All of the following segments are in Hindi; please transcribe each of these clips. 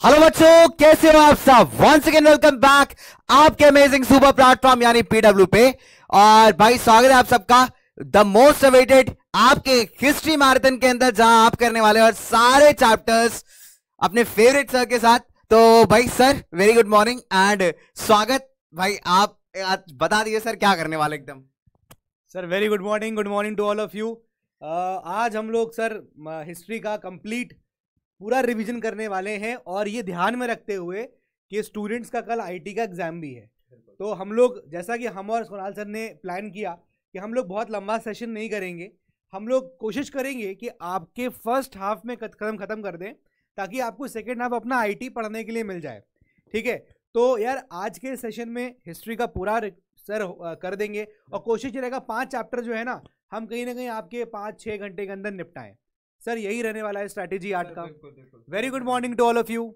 हेलो बच्चों, कैसे हो आप सब? वंस अगेन वेलकम बैक आपके अमेजिंग सुपर प्लेटफॉर्म यानी पीडब्ल्यू पे। और भाई, स्वागत है आप सबका। द मोस्ट अवेटेड आपके हिस्ट्री मैराथन के अंदर, जहाँ आप करने वाले और सारे चैप्टर्स अपने फेवरेट सर के साथ। तो भाई sir very good morning and स्वागत। भाई, आप बता दिए सर क्या करने वाले एकदम? Sir very good morning good morning to all of you आज हम लोग सर हिस्ट्री का कंप्लीट पूरा रिवीजन करने वाले हैं और ये ध्यान में रखते हुए कि स्टूडेंट्स का कल आईटी का एग्ज़ाम भी है। तो हम लोग जैसा कि हम और सोनाल सर ने प्लान किया कि हम लोग बहुत लंबा सेशन नहीं करेंगे हम लोग कोशिश करेंगे कि आपके फ़र्स्ट हाफ़ में कदम ख़त्म कर दें ताकि आपको सेकेंड हाफ़ अपना आईटी पढ़ने के लिए मिल जाए। ठीक है? तो यार आज के सेशन में हिस्ट्री का पूरा सर कर देंगे और कोशिश ये रहेगा पाँच चैप्टर जो है ना हम कहीं ना कहीं आपके पाँच छः घंटे के अंदर निपटाएँ। सर यही रहने वाला है स्ट्रैटेजी आर्ट का। Very good morning to all of you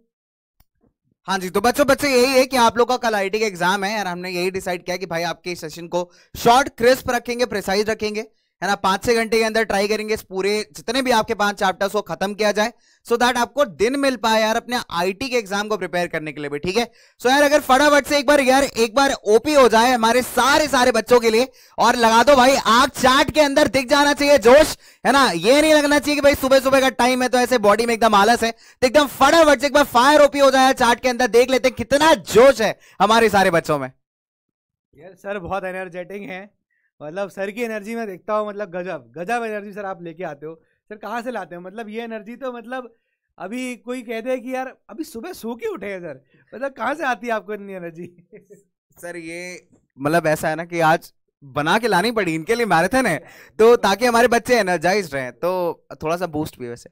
हाँ जी तो बच्चों बच्चों यही है कि आप लोग का कल आईटी का एग्ज़ाम है और हमने यही डिसाइड किया कि भाई आपके सेशन को शॉर्ट क्रिस्प रखेंगे प्रिसाइज रखेंगे। है ना, पाँच छह घंटे के अंदर ट्राई करेंगे इस पूरे, जितने भी आपके पाँच चैप्टर्स को खत्म किया जाए। सो so दैट आपको दिन मिल पाए यार अपने आईटी के एग्ज़ाम को प्रिपेयर करने के लिए भी, ठीक है? सो so यार अगर फटाफट से एक बार यार, एक बार ओपी हो जाए हमारे सारे सारे बच्चों के लिए, और लगा दो भाई, आग चाट के अंदर दिख जाना चाहिए, जोश, है ना? ये नहीं लगना चाहिए कि भाई सुबह सुबह का टाइम है तो ऐसे बॉडी में एकदम आलस है। तो एकदम फटाफट से एक बार फायर ओपी हो जाए चार्ट के अंदर देख लेते कितना जोश है हमारे सारे बच्चों में। यार सर बहुत एनर्जेटिक है। मतलब सर की एनर्जी में देखता हूँ मतलब गजब गजब एनर्जी सर आप लेके आते हो। सर कहाँ से लाते हो? मतलब ये एनर्जी तो मतलब अभी कोई कहते हैं कि यार अभी सुबह सो के उठे हैं सर मतलब कहाँ से आती है आपको इतनी एनर्जी? सर ये मतलब ऐसा है ना कि आज बना के लानी पड़ी इनके लिए मैराथन है तो ताकि हमारे बच्चे एनर्जाइज रहे तो थोड़ा सा बूस्ट भी वैसे।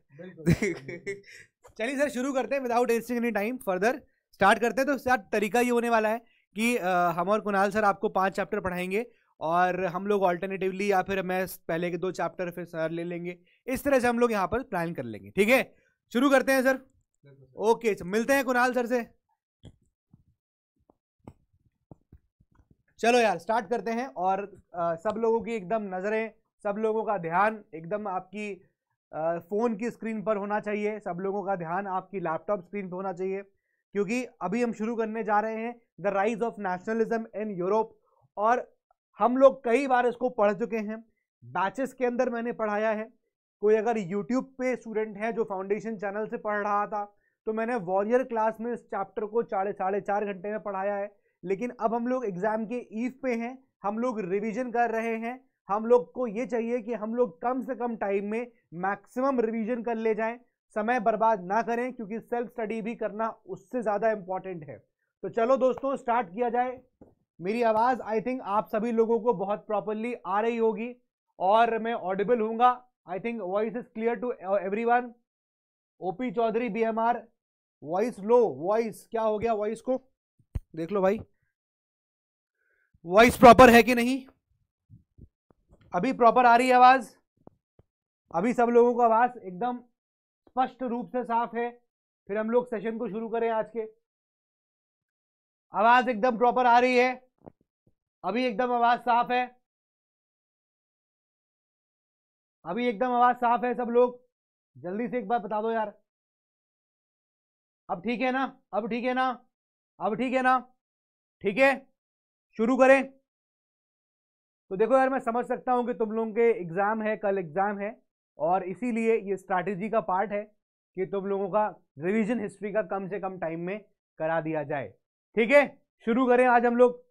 चलिए सर शुरू करते हैं without wasting any time further start करते हैं तो सर तरीका ये होने वाला है कि हम और कुणाल सर आपको पाँच चैप्टर पढ़ाएँगे। और हम लोग ऑल्टरनेटिवली या फिर मैं पहले के दो चैप्टर फिर सर ले लेंगे। इस तरह से हम लोग यहाँ पर प्लान कर लेंगे ठीक है? शुरू करते हैं सर ओके मिलते हैं कुणाल सर से। चलो यार स्टार्ट करते हैं और आ, सब लोगों की एकदम नज़रें सब लोगों का ध्यान एकदम आपकी आ, फ़ोन की स्क्रीन पर होना चाहिए। सब लोगों का ध्यान आपकी लैपटॉप स्क्रीन पर होना चाहिए। क्योंकि अभी हम शुरू करने जा रहे हैं the rise of nationalism in Europe और हम लोग कई बार इसको पढ़ चुके हैं। बैचेस के अंदर मैंने पढ़ाया है। कोई अगर यूट्यूब पे स्टूडेंट है जो फाउंडेशन चैनल से पढ़ रहा था तो मैंने वॉरियर क्लास में इस चैप्टर को साढ़े साढ़े चार घंटे में पढ़ाया है। लेकिन अब हम लोग एग्ज़ाम के ईव पे हैं। हम लोग रिवीजन कर रहे हैं। हम लोग को ये चाहिए कि हम लोग कम से कम टाइम में मैक्सिमम रिवीजन कर ले जाएँ। समय बर्बाद ना करें, क्योंकि सेल्फ स्टडी भी करना उससे ज़्यादा इंपॉर्टेंट है। तो चलो दोस्तों स्टार्ट किया जाए। मेरी आवाज़ आई थिंक आप सभी लोगों को बहुत प्रॉपरली आ रही होगी और मैं audible हूँगा। I think voice is clear to everyone OP Chaudhary B M R voice low voice क्या हो गया वॉइस को? देख लो भाई। वॉइस प्रॉपर है कि नहीं? अभी प्रॉपर आ रही है आवाज़। अभी सब लोगों को आवाज़ एकदम स्पष्ट रूप से साफ़ है। फिर हम लोग सेशन को शुरू करें आज के। आवाज़ एकदम प्रॉपर आ रही है। अभी एकदम आवाज़ साफ़ है। अभी एकदम आवाज़ साफ़ है सब लोग। जल्दी से एक बार बता दो यार। अब ठीक है ना? अब ठीक है ना? अब ठीक है ना? ठीक है? शुरू करें। तो देखो यार, मैं समझ सकता हूँ कि तुम लोगों के एग्ज़ाम है, कल एग्ज़ाम है, और इसीलिए ये स्ट्रैटेजी का पार्ट है कि तुम लोगों का रिवीजन हिस्ट्री का कम से कम टाइम में करा दिया जाए। ठीक है? शुरू करें आज हम लोग।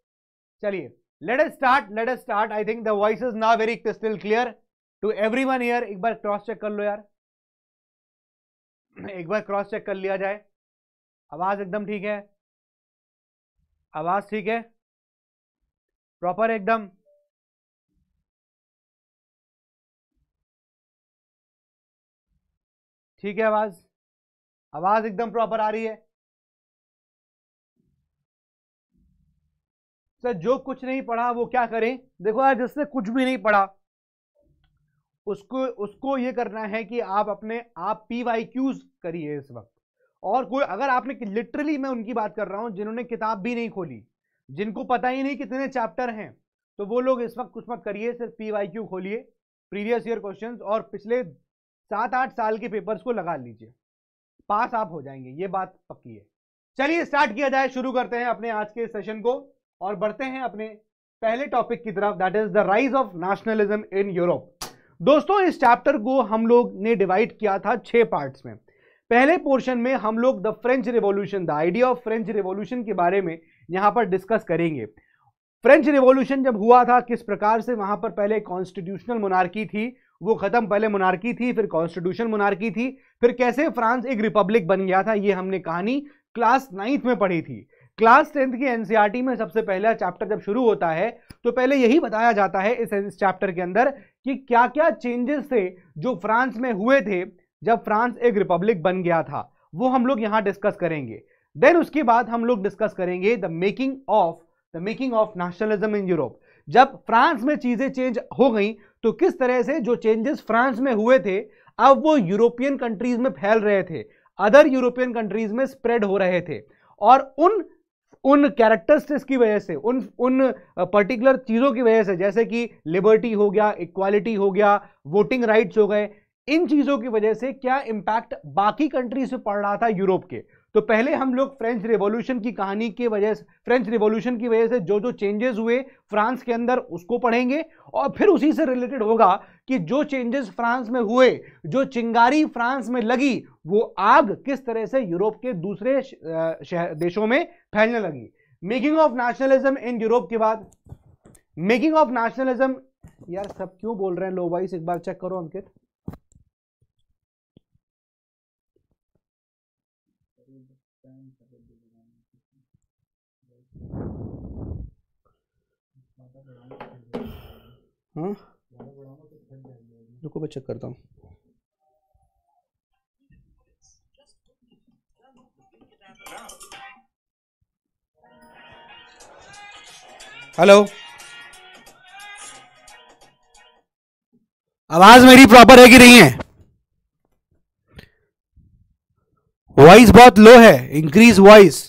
चलिए। Let us start let us start I think the voice is now very crystal clear to everyone here एक बार क्रॉस चेक कर लो यार। एक बार क्रॉस चेक कर लिया जाए। आवाज़ एकदम ठीक है। आवाज़ ठीक है। प्रॉपर एकदम। ठीक है आवाज़। आवाज़ एकदम प्रॉपर आ रही है। सर, जो कुछ नहीं पढ़ा, वो क्या करें? देखो यार जिसने कुछ भी नहीं पढ़ा। उसको उसको ये करना है कि आप अपने आप पी वाई क्यूज करिए इस वक्त। और कोई, अगर आपने लिटरली मैं उनकी बात कर रहा हूँ, जिन्होंने किताब भी नहीं खोली, जिनको पता ही नहीं कितने चैप्टर हैं तो वो लोग इस वक्त कुछ मत करिए, सिर्फ़ पी वाई क्यू खोलिए प्रीवियस ईयर क्वेश्चंस और पिछले सात आठ साल के पेपर्स को लगा लीजिए। पास आप हो जाएँगे, ये बात पक्की है। चलिए स्टार्ट किया जाए, शुरू करते हैं अपने आज के सेशन को। और बढ़ते हैं अपने पहले टॉपिक की तरफ़ that is the rise of nationalism in Europe दोस्तों, इस चैप्टर को हम लोग ने डिवाइड किया था छह पार्ट्स में। पहले पोर्शन में हम लोग the French revolution the idea of French revolution के बारे में यहाँ पर डिस्कस करेंगे। फ्रेंच रिवॉल्यूशन जब हुआ था, किस प्रकार से वहाँ पर पहले कॉन्स्टिट्यूशनल मोनार्की थी, वो खत्म पहले मोनार्की थी, फिर कॉन्स्टिट्यूशन मोनार्की थी, फिर कैसे फ्रांस एक रिपब्लिक बन गया था, ये हमने कहानी क्लास नाइन्थ में पढ़ी थी। क्लास टेंथ की एनसीईआरटी में सबसे पहला चैप्टर जब शुरू होता है तो पहले यही बताया जाता है इस चैप्टर के अंदर कि क्या क्या चेंजेस थे जो फ्रांस में हुए थे जब फ्रांस एक रिपब्लिक बन गया था। वो हम लोग यहाँ डिस्कस करेंगे। देन उसके बाद हम लोग डिस्कस करेंगे the making of, the making of nationalism in Europe. जब फ्रांस में चीज़ें चेंज हो गई तो किस तरह से जो चेंजेस फ्रांस में हुए थे, अब वो यूरोपियन कंट्रीज़ में फैल रहे थे। अदर यूरोपियन कंट्रीज़ में स्प्रेड हो रहे थे। और उन उन कैरेक्टरिस्टिक्स की वजह से, उन उन पर्टिकुलर चीज़ों की वजह से, जैसे कि लिबर्टी हो गया इक्वालिटी हो गया वोटिंग राइट्स हो गए, इन चीज़ों की वजह से क्या इंपैक्ट बाकी कंट्रीज़ से पड़ रहा था यूरोप के? तो पहले हम लोग फ्रेंच रिवॉल्यूशन की कहानी की वजह से फ्रेंच रिवॉल्यूशन की वजह से जो जो चेंजेस हुए फ्रांस के अंदर उसको पढ़ेंगे और फिर उसी से रिलेटेड होगा कि जो चेंजेस फ्रांस में हुए, जो चिंगारी फ्रांस में लगी, वो आग किस तरह से यूरोप के दूसरे देशों में फैलने लगी। Making of nationalism in Europe के बाद। मेकिंग ऑफ़ नेशनलिज्म यार, सब क्यों बोल रहे हैं लो वाइस एक बार चेक करो अंकित। हाँ रुको, मैं चेक करता हूँ। हेलो आवाज़ मेरी प्रॉपर है कि नहीं है? वॉइस बहुत लो है. इंक्रीज वॉइस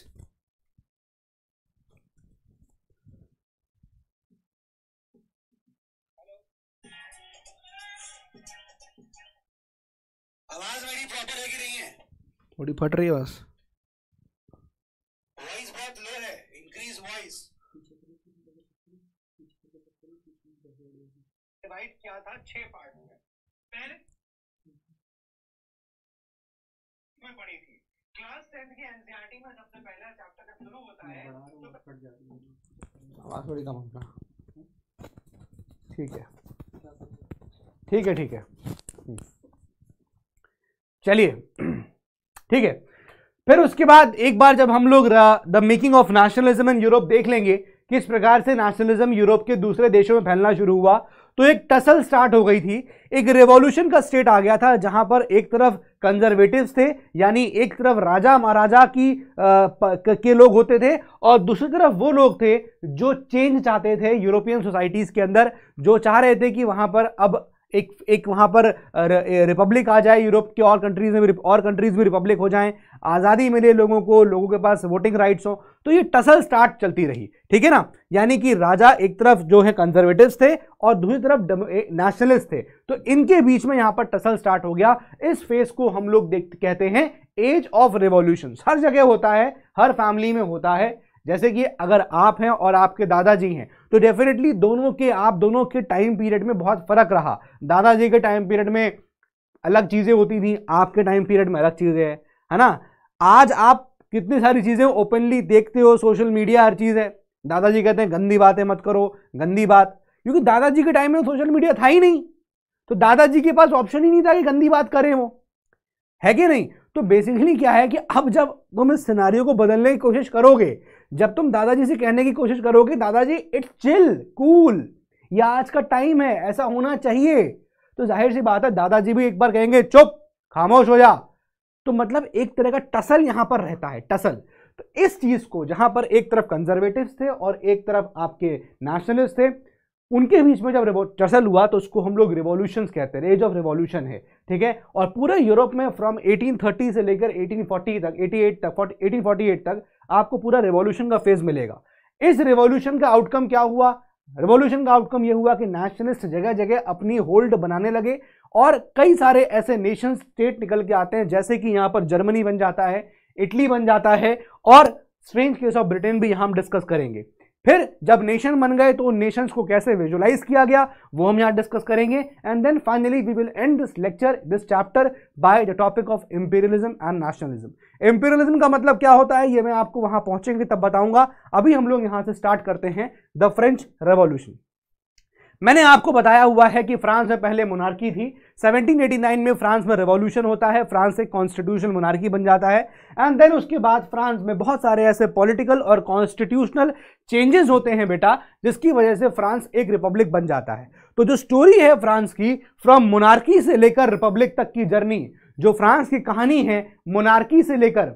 आवाज़ मेरी प्रॉपर है कि नहीं है? थोड़ी फट रही है बस वॉइस बहुत लो है इंक्रीज वॉइस डिवाइड किया था छह पार्ट में पहले में पढ़ी थी क्लास टेंथ की एनसीईआरटी सबसे पहला चैप्टर जब शुरू होता है तो आवाज़ थोड़ी कम होगा। ठीक है। ठीक है ठीक है। चलिए। ठीक है। फिर उसके बाद एक बार जब हम लोग the making of nationalism in Europe देख लेंगे किस प्रकार से नेशनलिज्म यूरोप के दूसरे देशों में फैलना शुरू हुआ तो एक टसल स्टार्ट हो गई थी। एक रेवोल्यूशन का स्टेट आ गया था जहाँ पर एक तरफ़ कंजर्वेटिव्स थे यानी एक तरफ़ राजा महाराजा की आ, के लोग होते थे और दूसरी तरफ़ वो लोग थे जो चेंज चाहते थे यूरोपियन सोसाइटीज के अंदर जो चाह रहे थे कि वहाँ पर अब एक एक वहाँ पर रिपब्लिक आ जाए यूरोप के और कंट्रीज़ में भी और कंट्रीज़ भी रिपब्लिक हो जाएँ, आज़ादी मिले लोगों को, लोगों के पास वोटिंग राइट्स हो तो ये टसल स्टार्ट चलती रही। ठीक है ना? यानी कि राजा एक तरफ़ जो है कंजर्वेटिव्स थे और दूसरी तरफ़ नेशनलिस्ट थे। तो इनके बीच में यहाँ पर टसल स्टार्ट हो गया। इस फेस को हम लोग देख, कहते हैं एज ऑफ़ रिवॉल्यूशन हर जगह होता है, हर फैमिली में होता है। जैसे कि अगर आप हैं और आपके दादाजी हैं तो डेफिनेटली दोनों के, आप दोनों के टाइम पीरियड में बहुत फ़र्क रहा। दादाजी के टाइम पीरियड में अलग चीज़ें होती थी, आपके टाइम पीरियड में अलग चीज़ें हैं, है ना? आज आप कितनी सारी चीज़ें ओपनली देखते हो सोशल मीडिया हर चीज़ है। दादाजी कहते हैं, गंदी बातें मत करो, गंदी बात। क्योंकि दादाजी के टाइम में सोशल मीडिया था ही नहीं। तो दादाजी के पास ऑप्शन ही नहीं था कि गंदी बात करें वो। है कि नहीं? तो बेसिकली क्या है कि अब जब तुम इस सिनारियों को बदलने की कोशिश करोगे जब तुम दादाजी से कहने की कोशिश करोगे, दादाजी इट्स चिल कूल या आज का टाइम है, ऐसा होना चाहिए। तो ज़ाहिर सी बात है, दादाजी भी एक बार कहेंगे, चुप, खामोश हो जा। तो मतलब एक तरह का टसल यहाँ पर रहता है, टसल। तो इस चीज़ को, जहाँ पर एक तरफ़ कंजर्वेटिव थे और एक तरफ़ आपके नेशनलिस्ट थे, उनके बीच में जब टसल हुआ तो उसको हम लोग रिवॉल्यूशन कहते हैं एज ऑफ़ रिवॉल्यूशन है, ठीक है? और पूरे यूरोप में फ्रॉम 1830 से लेकर 1840 तक 88 तक 1848 तक आपको पूरा रेवोल्यूशन का फ़ेज़ मिलेगा। इस रिवॉल्यूशन का आउटकम क्या हुआ? रेवोल्यूशन का आउटकम यह हुआ कि नेशनलिस्ट जगह जगह अपनी होल्ड बनाने लगे और कई सारे ऐसे नेशन स्टेट निकल के आते हैं, जैसे कि यहाँ पर जर्मनी बन जाता है इटली बन जाता है और स्ट्रेंज केस ऑफ़ ब्रिटेन भी यहाँ हम डिस्कस करेंगे। फिर जब नेशन बन गए तो नेशंस को कैसे विजुलाइज किया गया, वो हम यहाँ डिस्कस करेंगे। And then finally we will end this lecture this chapter by the topic of imperialism and nationalism imperialism का मतलब क्या होता है, ये मैं आपको वहाँ पहुँचेंगे तब बताऊँगा। अभी हम लोग यहाँ से स्टार्ट करते हैं द फ्रेंच रेवोल्यूशन मैंने आपको बताया हुआ है कि फ्रांस में पहले मोनार्की थी। 1789 में फ्रांस में रेवोल्यूशन होता है, फ्रांस एक कॉन्स्टिट्यूशनल मोनार्की बन जाता है। एंड देन उसके बाद फ्रांस में बहुत सारे ऐसे पॉलिटिकल और कॉन्स्टिट्यूशनल चेंजेस होते हैं बेटा, जिसकी वजह से फ्रांस एक रिपब्लिक बन जाता है। तो जो स्टोरी है फ्रांस की फ्रॉम मोनार्की से लेकर रिपब्लिक तक की जर्नी जो फ्रांस की कहानी है मोनार्की से लेकर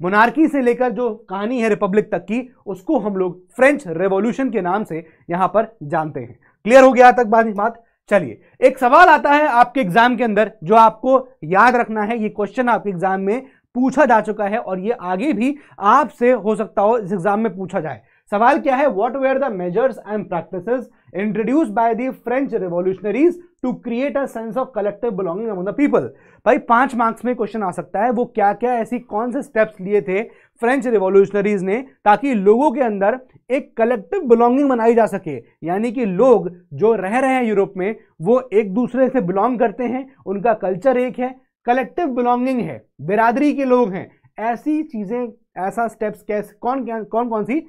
मोनार्की से लेकर जो कहानी है रिपब्लिक तक की, उसको हम लोग फ्रेंच रेवोल्यूशन के नाम से यहाँ पर जानते हैं। क्लियर हो गया तक बात चलिए, एक सवाल आता है आपके एग्ज़ाम के अंदर, जो आपको याद रखना है, ये क्वेश्चन आपके एग्ज़ाम में पूछा जा चुका है और ये आगे भी आपसे हो सकता हो इस एग्ज़ाम में पूछा जाए। सवाल क्या है? What were the measures and practices introduce by the French revolutionaries to create a sense of collective belonging among the people भाई पाँच मार्क्स में क्वेश्चन आ सकता है वो क्या क्या ऐसी कौन से स्टेप्स लिए थे फ्रेंच रिवॉल्यूशनरीज ने ताकि लोगों के अंदर एक कलेक्टिव बिलोंगिंग बनाई जा सके यानी कि लोग जो रह रहे हैं यूरोप में वो एक दूसरे से बिलोंग करते हैं उनका कल्चर एक है कलेक्टिव बिलोंगिंग है बिरादरी के लोग हैं ऐसी चीज़ें ऐसा स्टेप्स कैसे कौन कौन कौन सी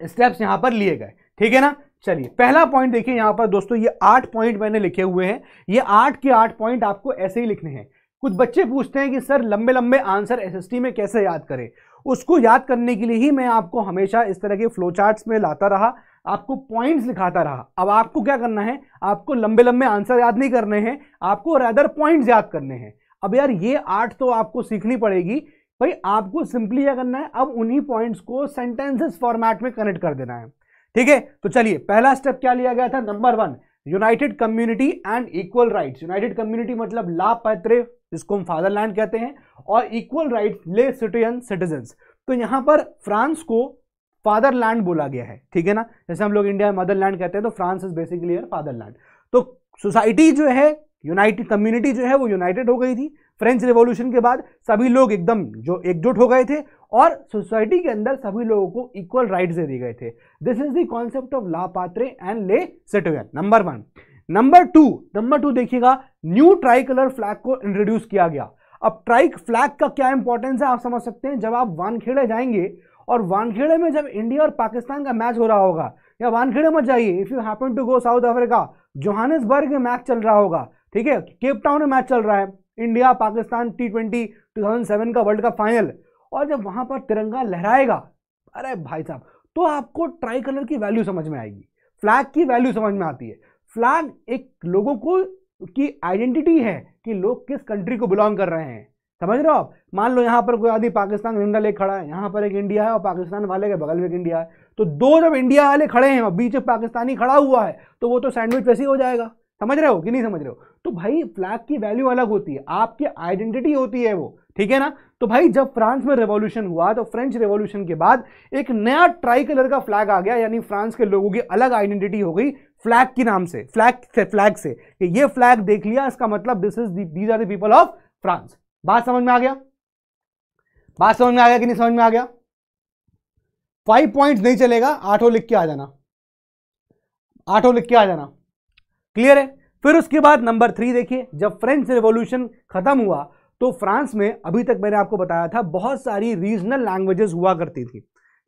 स्टेप्स यहाँ पर लिए गए ठीक है ना चलिए, पहला पॉइंट देखिए यहाँ पर दोस्तों, ये आठ पॉइंट मैंने लिखे हुए हैं। ये आठ के आठ पॉइंट आपको ऐसे ही लिखने हैं। कुछ बच्चे पूछते हैं कि, सर, लंबे लंबे आंसर एसएसटी में कैसे याद करें? उसको याद करने के लिए ही मैं आपको हमेशा इस तरह के फ्लो चार्ट्स में लाता रहा, आपको पॉइंट्स लिखाता रहा। अब आपको क्या करना है? आपको लंबे लंबे आंसर याद नहीं करने हैं, आपको रैदर पॉइंट्स याद करने हैं। अब यार, ये आठ तो आपको सीखनी पड़ेगी। भाई, आपको सिंपली क्या करना है? अब उन्हीं पॉइंट्स को सेंटेंसेस फॉर्मेट में कनेक्ट कर देना है। ठीक है? तो चलिए, पहला स्टेप क्या लिया गया था? Number one united community and equal rights united community मतलब लापत्र, जिसको हम फादरलैंड कहते हैं, और इक्वल राइट्स ले सिटीजन सिटीजन्स तो यहाँ पर फ्रांस को फादरलैंड बोला गया है, ठीक है ना? जैसे हम लोग इंडिया में मदरलैंड कहते हैं तो फ्रांस इज़ बेसिकली फादरलैंड तो सोसाइटी जो है यूनाइटेड कम्युनिटी जो है, वो यूनाइटेड हो गई थी. फ्रेंच रिवॉल्यूशन के बाद सभी लोग एकदम जो एकजुट हो गए थे और सोसाइटी के अंदर सभी लोगों को इक्वल राइट्स दे दिए गए थे। This is the concept of ला पात्रे एंड ले citizen number one number two number two देखिएगा न्यू ट्राई कलर फ्लैग को इंट्रोड्यूस किया गया। अब ट्राई फ्लैग का क्या इंपॉर्टेंस है आप समझ सकते हैं? जब आप वानखेड़े जाएँगे और वानखेड़े में जब इंडिया और पाकिस्तान का मैच हो रहा होगा, या वानखेड़े मत जाइए। If you happen to go South Africa Johannesburg में मैच चल रहा होगा। ठीक है? केप टाउन में मैच चल रहा है। India Pakistan T twenty two thousand seven का वर्ल्ड कप फाइनल और जब वहाँ पर तिरंगा लहराएगा, अरे भाई साहब तो आपको ट्राई कलर की वैल्यू समझ में आएगी। फ्लैग की वैल्यू समझ में आती है। फ्लैग एक लोगों को, की आइडेंटिटी है कि लोग किस कंट्री को बिलोंग कर रहे हैं। समझ रहे हो आप? मान लो यहाँ पर कोई आदमी पाकिस्तान झंडा लेकर खड़ा है, यहाँ पर एक इंडिया है और पाकिस्तान वाले के बगल में एक इंडिया है। तो दो जब इंडिया वाले खड़े हैं और बीच में पाकिस्तानी खड़ा हुआ है तो वो तो सैंडविच वैसे ही हो जाएगा। समझ रहे हो कि नहीं समझ रहे हो? तो भाई फ्लैग की वैल्यू अलग होती है, आपकी आइडेंटिटी होती है वो। ठीक है ना? तो भाई, जब फ्रांस में रेवोल्यूशन हुआ तो फ्रेंच रेवोल्यूशन के बाद एक नया ट्राई कलर का फ्लैग आ गया, यानी फ्रांस के लोगों की अलग आइडेंटिटी हो गई फ्लैग के नाम से फ्लैग से फ्लैग से। कि ये फ्लैग देख लिया, इसका मतलब this is these are the people of France बात समझ में आ गया? बात समझ में आ गया कि नहीं समझ में आ गया? फाइव पॉइंट्स नहीं चलेगा, आठों लिख के आ जाना। आठों लिख के आ जाना। क्लियर है? फिर उसके बाद नंबर थ्री देखिए, जब फ्रेंच रिवॉल्यूशन खत्म हुआ तो फ्रांस में अभी तक मैंने आपको बताया था, बहुत सारी रीजनल लैंग्वेजेस हुआ करती थी,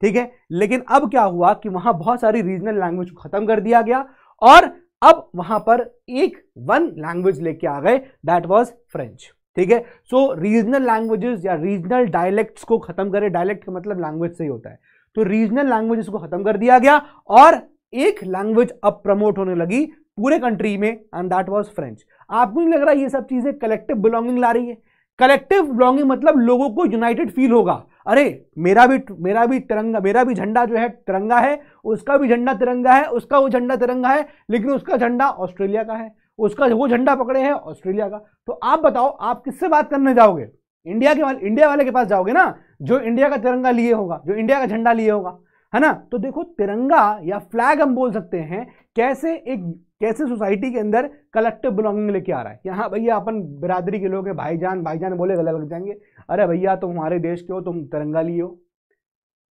ठीक है? लेकिन अब क्या हुआ कि वहाँ बहुत सारी रीजनल लैंग्वेज को खत्म कर दिया गया और अब वहाँ पर एक वन लैंग्वेज लेके आ गए दैट वाज फ्रेंच ठीक है? सो रीजनल लैंग्वेजेस या रीजनल डायलेक्ट्स को खत्म करे डायलेक्ट का मतलब लैंग्वेज से ही होता है। तो रीजनल लैंग्वेजेस को खत्म कर दिया गया और एक लैंग्वेज अब प्रमोट होने लगी पूरे कंट्री में एंड दैट वाज फ्रेंच आपको नहीं लग रहा ये सब चीज़ें कलेक्टिव बिलोंगिंग ला रही है? कलेक्टिव बिलोंगिंग मतलब लोगों को यूनाइटेड फील होगा। अरे, मेरा भी मेरा भी तिरंगा, मेरा भी झंडा जो है तिरंगा है, उसका भी झंडा तिरंगा है, उसका वो झंडा तिरंगा है, लेकिन उसका झंडा ऑस्ट्रेलिया का है, उसका वो झंडा पकड़े हैं ऑस्ट्रेलिया का। तो आप बताओ, आप किससे बात करने जाओगे? इंडिया के वाले, इंडिया वाले के पास जाओगे ना, जो इंडिया का तिरंगा लिए होगा, जो इंडिया का झंडा लिए होगा, है ना? तो देखो, तिरंगा या फ्लैग हम बोल सकते हैं, कैसे एक कैसे सोसाइटी के अंदर कलेक्टिव बिलोंगिंग लेके आ रहा है? यहाँ भैया अपन बिरादरी के लोग हैं, भाईजान भाईजान बोले, गले लग जाएँगे। अरे भैया, तुम हमारे देश के हो, तुम तिरंगा लिए हो।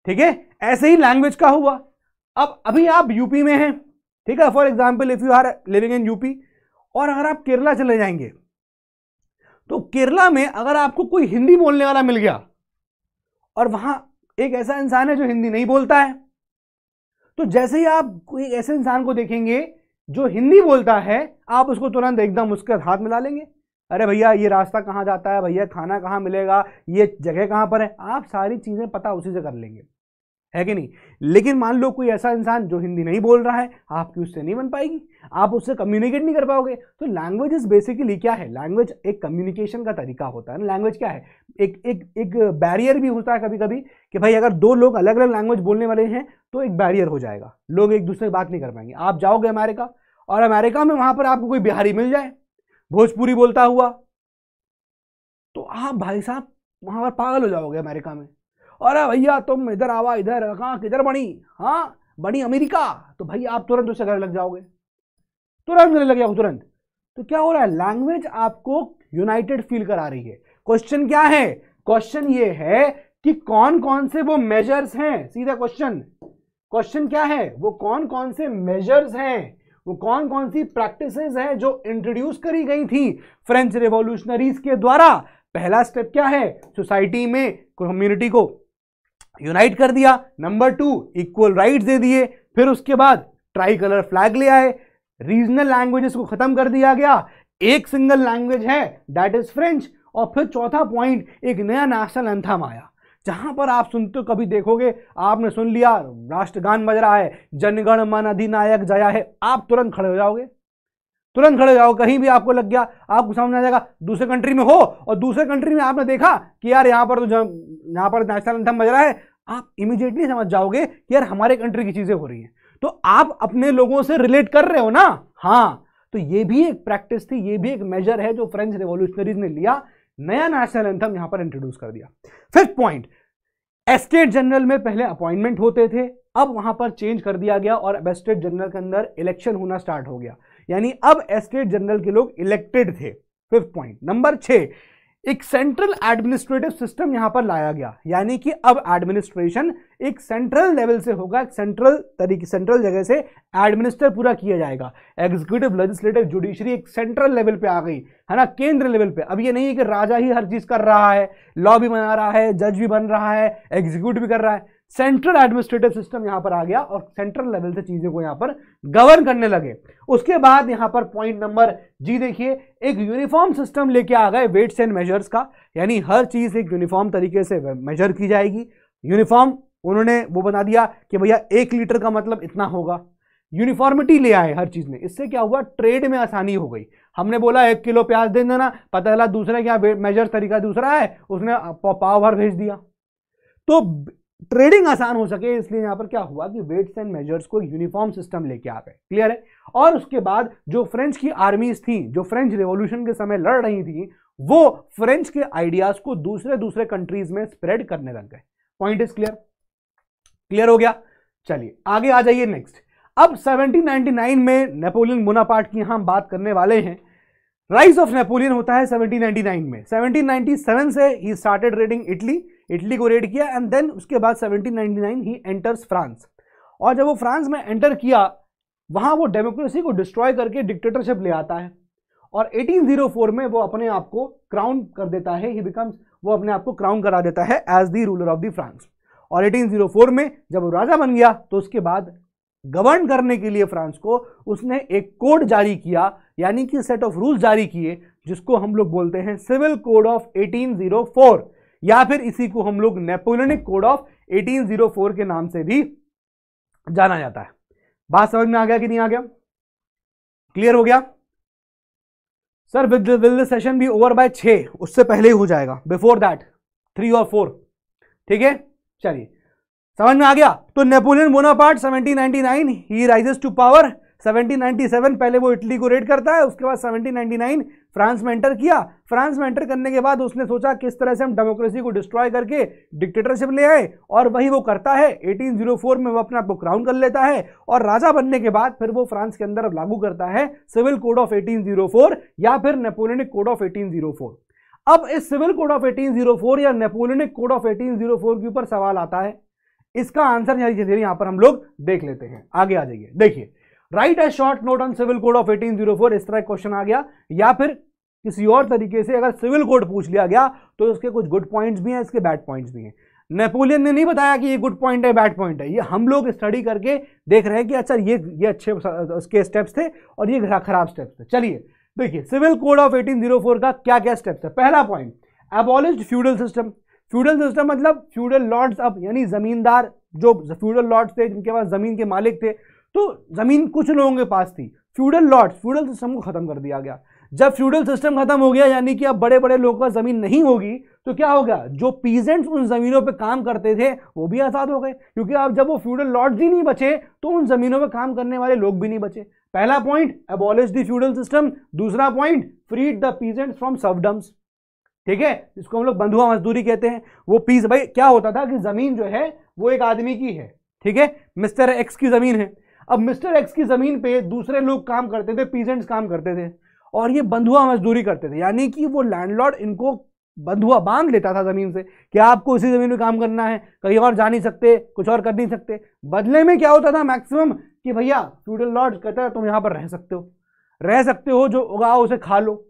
ठीक है? ऐसे ही लैंग्वेज का हुआ। अब अभी आप यूपी में हैं, ठीक है? For example if you are living in UP और अगर आप केरला चले जाएँगे तो केरला में अगर आपको कोई हिंदी बोलने वाला मिल गया और वहाँ एक ऐसा इंसान है जो हिंदी नहीं बोलता है तो जैसे ही आप कोई ऐसे इंसान को देखेंगे जो हिंदी बोलता है, आप उसको तुरंत एकदम उसके हाथ मिला लेंगे। अरे भैया, ये रास्ता कहाँ जाता है? भैया, खाना कहाँ मिलेगा? ये जगह कहाँ पर है? आप सारी चीज़ें पता उसी से कर लेंगे। है कि नहीं? लेकिन मान लो कोई ऐसा इंसान जो हिंदी नहीं बोल रहा है, आपकी उससे नहीं बन पाएगी। आप उससे कम्युनिकेट नहीं कर पाओगे। तो लैंग्वेज इज़ बेसिकली क्या है? लैंग्वेज एक कम्युनिकेशन का तरीका होता है ना। लैंग्वेज क्या है? एक एक एक बैरियर भी होता है कभी कभी कि भाई, अगर दो लोग अलग अलग लैंग्वेज बोलने वाले हैं तो एक बैरियर हो जाएगा। लोग एक दूसरे से बात नहीं कर पाएँगे। आप जाओगे अमेरिका और अमेरिका में वहाँ पर आपको कोई बिहारी मिल जाए, भोजपुरी बोलता हुआ। तो आप भाई साहब, वहाँ पर पागल हो जाओगे अमेरिका में। अरे भैया, तुम इधर आवा इधर, कहाँ, किधर बनी? हाँ बनी अमेरिका। तो भाई, आप तुरंत उससे घर लग जाओगे। तुरंत गले लग जाओगे, तुरंत। तो क्या हो रहा है? लैंग्वेज आपको यूनाइटेड फील करा रही है। क्वेश्चन क्या है? क्वेश्चन ये है कि कौन कौन से वो मेजर्स हैं? सीधा क्वेश्चन क्वेश्चन क्या है? वो कौन कौन से मेजर्स हैं? वो कौन कौन सी प्रैक्टिसेस हैं जो इंट्रोड्यूस करी गई थी फ्रेंच रिवॉल्यूशनरीज के द्वारा? पहला स्टेप क्या है? सोसाइटी में कम्युनिटी को यूनाइट कर दिया। नंबर टू इक्वल राइट्स दे दिए। फिर उसके बाद ट्राई कलर फ्लैग ले आए। रीजनल लैंग्वेजेस को खत्म कर दिया गया। एक सिंगल लैंग्वेज है दैट इज़ फ्रेंच और फिर चौथा पॉइंट एक नया नेशनल एंथम आया। जहाँ पर आप सुनते कभी देखोगे, आपने सुन लिया, राष्ट्रगान बज रहा है, जनगण मन अधिनायक जया है, आप तुरंत खड़े हो जाओगे। तुरंत खड़े हो जाओ, कहीं भी आपको लग गया, आपको समझ आ जाएगा, दूसरे कंट्री में हो, और दूसरे कंट्री में आपने देखा कि यार यहाँ पर तो यहाँ पर नेशनल एंथम बज रहा है, आप इमीडिएटली समझ जाओगे कि यार हमारे कंट्री की चीज़ें हो रही हैं। तो आप अपने लोगों से रिलेट कर रहे हो ना? हाँ। तो ये भी एक प्रैक्टिस थी, ये भी एक मेजर है जो फ्रेंच रिवोल्यूशनरीज ने लिया, नया नेशनल एंथम यहाँ पर इंट्रोड्यूस कर दिया। फिफ्थ पॉइंट एस्टेट जनरल में पहले अपॉइंटमेंट होते थे, अब वहाँ पर चेंज कर दिया गया और अब एस्टेट जनरल के अंदर इलेक्शन होना स्टार्ट हो गया। यानी अब एस्टेट जनरल के लोग इलेक्टेड थे। फिफ्थ पॉइंट नंबर छह एक सेंट्रल एडमिनिस्ट्रेटिव सिस्टम यहाँ पर लाया गया। यानी कि अब एडमिनिस्ट्रेशन एक सेंट्रल लेवल से होगा, एक सेंट्रल तरीके सेंट्रल जगह से एडमिनिस्टर पूरा किया जाएगा। एग्जीक्यूटिव लेजिस्लेटिव जुडिशरी एक सेंट्रल लेवल पे आ गई, है ना? केंद्र लेवल पे। अब ये नहीं है कि राजा ही हर चीज़ कर रहा है लॉ भी बना रहा है जज भी बन रहा है एग्जीक्यूट भी कर रहा है। सेंट्रल एडमिनिस्ट्रेटिव सिस्टम यहाँ पर आ गया और सेंट्रल लेवल से चीज़ों को यहाँ पर गवर्न करने लगे। उसके बाद यहाँ पर पॉइंट नंबर जी देखिए, एक यूनिफॉर्म सिस्टम लेके आ गए वेट्स एंड मेजर्स का। यानी हर चीज़ एक यूनिफॉर्म तरीके से मेजर की जाएगी। यूनिफॉर्म उन्होंने वो बना दिया कि भैया एक लीटर का मतलब इतना होगा। यूनिफॉर्मिटी ले आए हर चीज़ में। इससे क्या हुआ? ट्रेड में आसानी हो गई। हमने बोला एक किलो प्याज दे देना, पता चला दूसरे क्या मेजर तरीका दूसरा है, उसने पाव भर भेज दिया। तो ट्रेडिंग आसान हो सके, इसलिए यहाँ पर क्या हुआ कि वेट्स एंड मेजर्स को यूनिफॉर्म सिस्टम लेके आ गए। क्लियर है? और उसके बाद जो फ्रेंच की आर्मीज थी, जो फ्रेंच रेवोल्यूशन के समय लड़ रही थी, वो फ्रेंच के आइडियाज़ को दूसरे दूसरे कंट्रीज़ में स्प्रेड करने लग गए। पॉइंट इज़ क्लियर क्लियर हो गया? चलिए, आगे आ जाइए नेक्स्ट अब 1799 में नेपोलियन मोनापार्ट की हम बात करने वाले हैं। राइज ऑफ़ नेपोलियन होता है 1799 में। 1797 से ही स्टार्टेड रेडिंग इटली इटली को रेड किया एंड देन उसके बाद 1799 ही एंटर्स फ्रांस और जब वो फ्रांस में एंटर किया, वहाँ वो डेमोक्रेसी को डिस्ट्रॉय करके डिक्टेटरशिप ले आता है। और 1804 में वो अपने आप को क्राउन कर देता है ही बिकम्स वो अपने आप को क्राउन करा देता है as the ruler of the France और 1804 में जब वो राजा बन गया तो उसके बाद गवर्न करने के लिए फ्रांस को उसने एक कोड जारी किया, यानी कि सेट ऑफ़ रूल्स जारी किए, जिसको हम लोग बोलते हैं सिविल कोड ऑफ़ 1804 या फिर इसी को हम लोग नेपोलियनिक कोड ऑफ़ 1804 के नाम से भी जाना जाता है। बात समझ में आ गया कि नहीं आ गया? क्लियर हो गया? सर विल विल सेशन भी ओवर बाय छ उससे पहले ही हो जाएगा। बिफोर दैट थ्री और फोर ठीक है? चलिए। समझ में आ गया? तो नेपोलियन बोनापार्ट 1799 ही राइजेस टू पावर 1797 पहले वो इटली को रेड करता है, उसके बाद 1799 फ्रांस में एंटर किया। फ्रांस में एंटर करने के बाद उसने सोचा, किस तरह से हम डेमोक्रेसी को डिस्ट्रॉय करके डिक्टेटरशिप ले आए, और वही वो करता है। 1804 में वो अपने आप को क्राउन कर लेता है, और राजा बनने के बाद फिर वो फ्रांस के अंदर लागू करता है सिविल कोड ऑफ़ 1804 या फिर नेपोलियनिक कोड ऑफ़ 1804 अब इस सिविल कोड ऑफ़ 1804 या नेपोलियनिक कोड ऑफ़ 1804 के ऊपर सवाल आता है। इसका आंसर यहाँ पर हम लोग देख लेते हैं। आगे आ जाइए। देखिए write a short note on civil code of 1804 इस तरह क्वेश्चन आ गया। या फिर किसी और तरीके से अगर सिविल कोड पूछ लिया गया तो इसके कुछ गुड पॉइंट्स भी हैं, इसके बैड पॉइंट्स भी हैं। नेपोलियन ने नहीं बताया कि ये गुड पॉइंट है बैड पॉइंट है। ये हम लोग स्टडी करके देख रहे हैं कि अच्छा ये ये अच्छे, उसके स्टेप्स थे और ये खराब स्टेप्स थे। चलिए, देखिए सिविल कोड ऑफ़ 1804 का क्या क्या स्टेप्स है? पहला point abolish feudal system feudal system मतलब फ्यूडल लॉर्ड्स अब, यानी जमींदार, जो फ्यूडल लॉर्ड्स थे, जिनके पास ज़मीन के मालिक थे तो ज़मीन कुछ लोगों के पास थी। फ्यूडल लॉर्ड्स फ्यूडल सिस्टम को खत्म कर दिया गया। जब फ्यूडल सिस्टम खत्म हो गया, यानी कि अब बड़े बड़े लोगों का ज़मीन नहीं होगी तो क्या होगा जो पीजेंट्स उन जमीनों पे काम करते थे, वो भी आज़ाद हो गए। क्योंकि अब जब वो फ्यूडल लॉर्ड्स ही नहीं बचे तो उन जमीनों पे काम करने वाले लोग भी नहीं बचे। पहला point abolish the feudal system दूसरा point freed the peasants from serfdoms ठीक है? इसको हम लोग बंधुआ मजदूरी कहते हैं। वो पीस भाई, क्या होता था कि ज़मीन जो है, वो एक आदमी की है। ठीक है? मिस्टर एक्स की ज़मीन है। अब मिस्टर एक्स की ज़मीन पे दूसरे लोग काम करते थे, पीजेंट्स काम करते थे, और ये बंधुआ मजदूरी करते थे। यानी कि वो लैंडलॉर्ड इनको बंधुआ बाँध लेता था ज़मीन से कि आपको इसी ज़मीन में काम करना है, कहीं और जा नहीं सकते, कुछ और कर नहीं सकते। बदले में क्या होता था मैक्सिमम कि भैया फ्यूडल लॉर्ड कहता है, तुम यहाँ पर रह सकते हो। रह सकते हो जो उगाओ, उसे खा लो।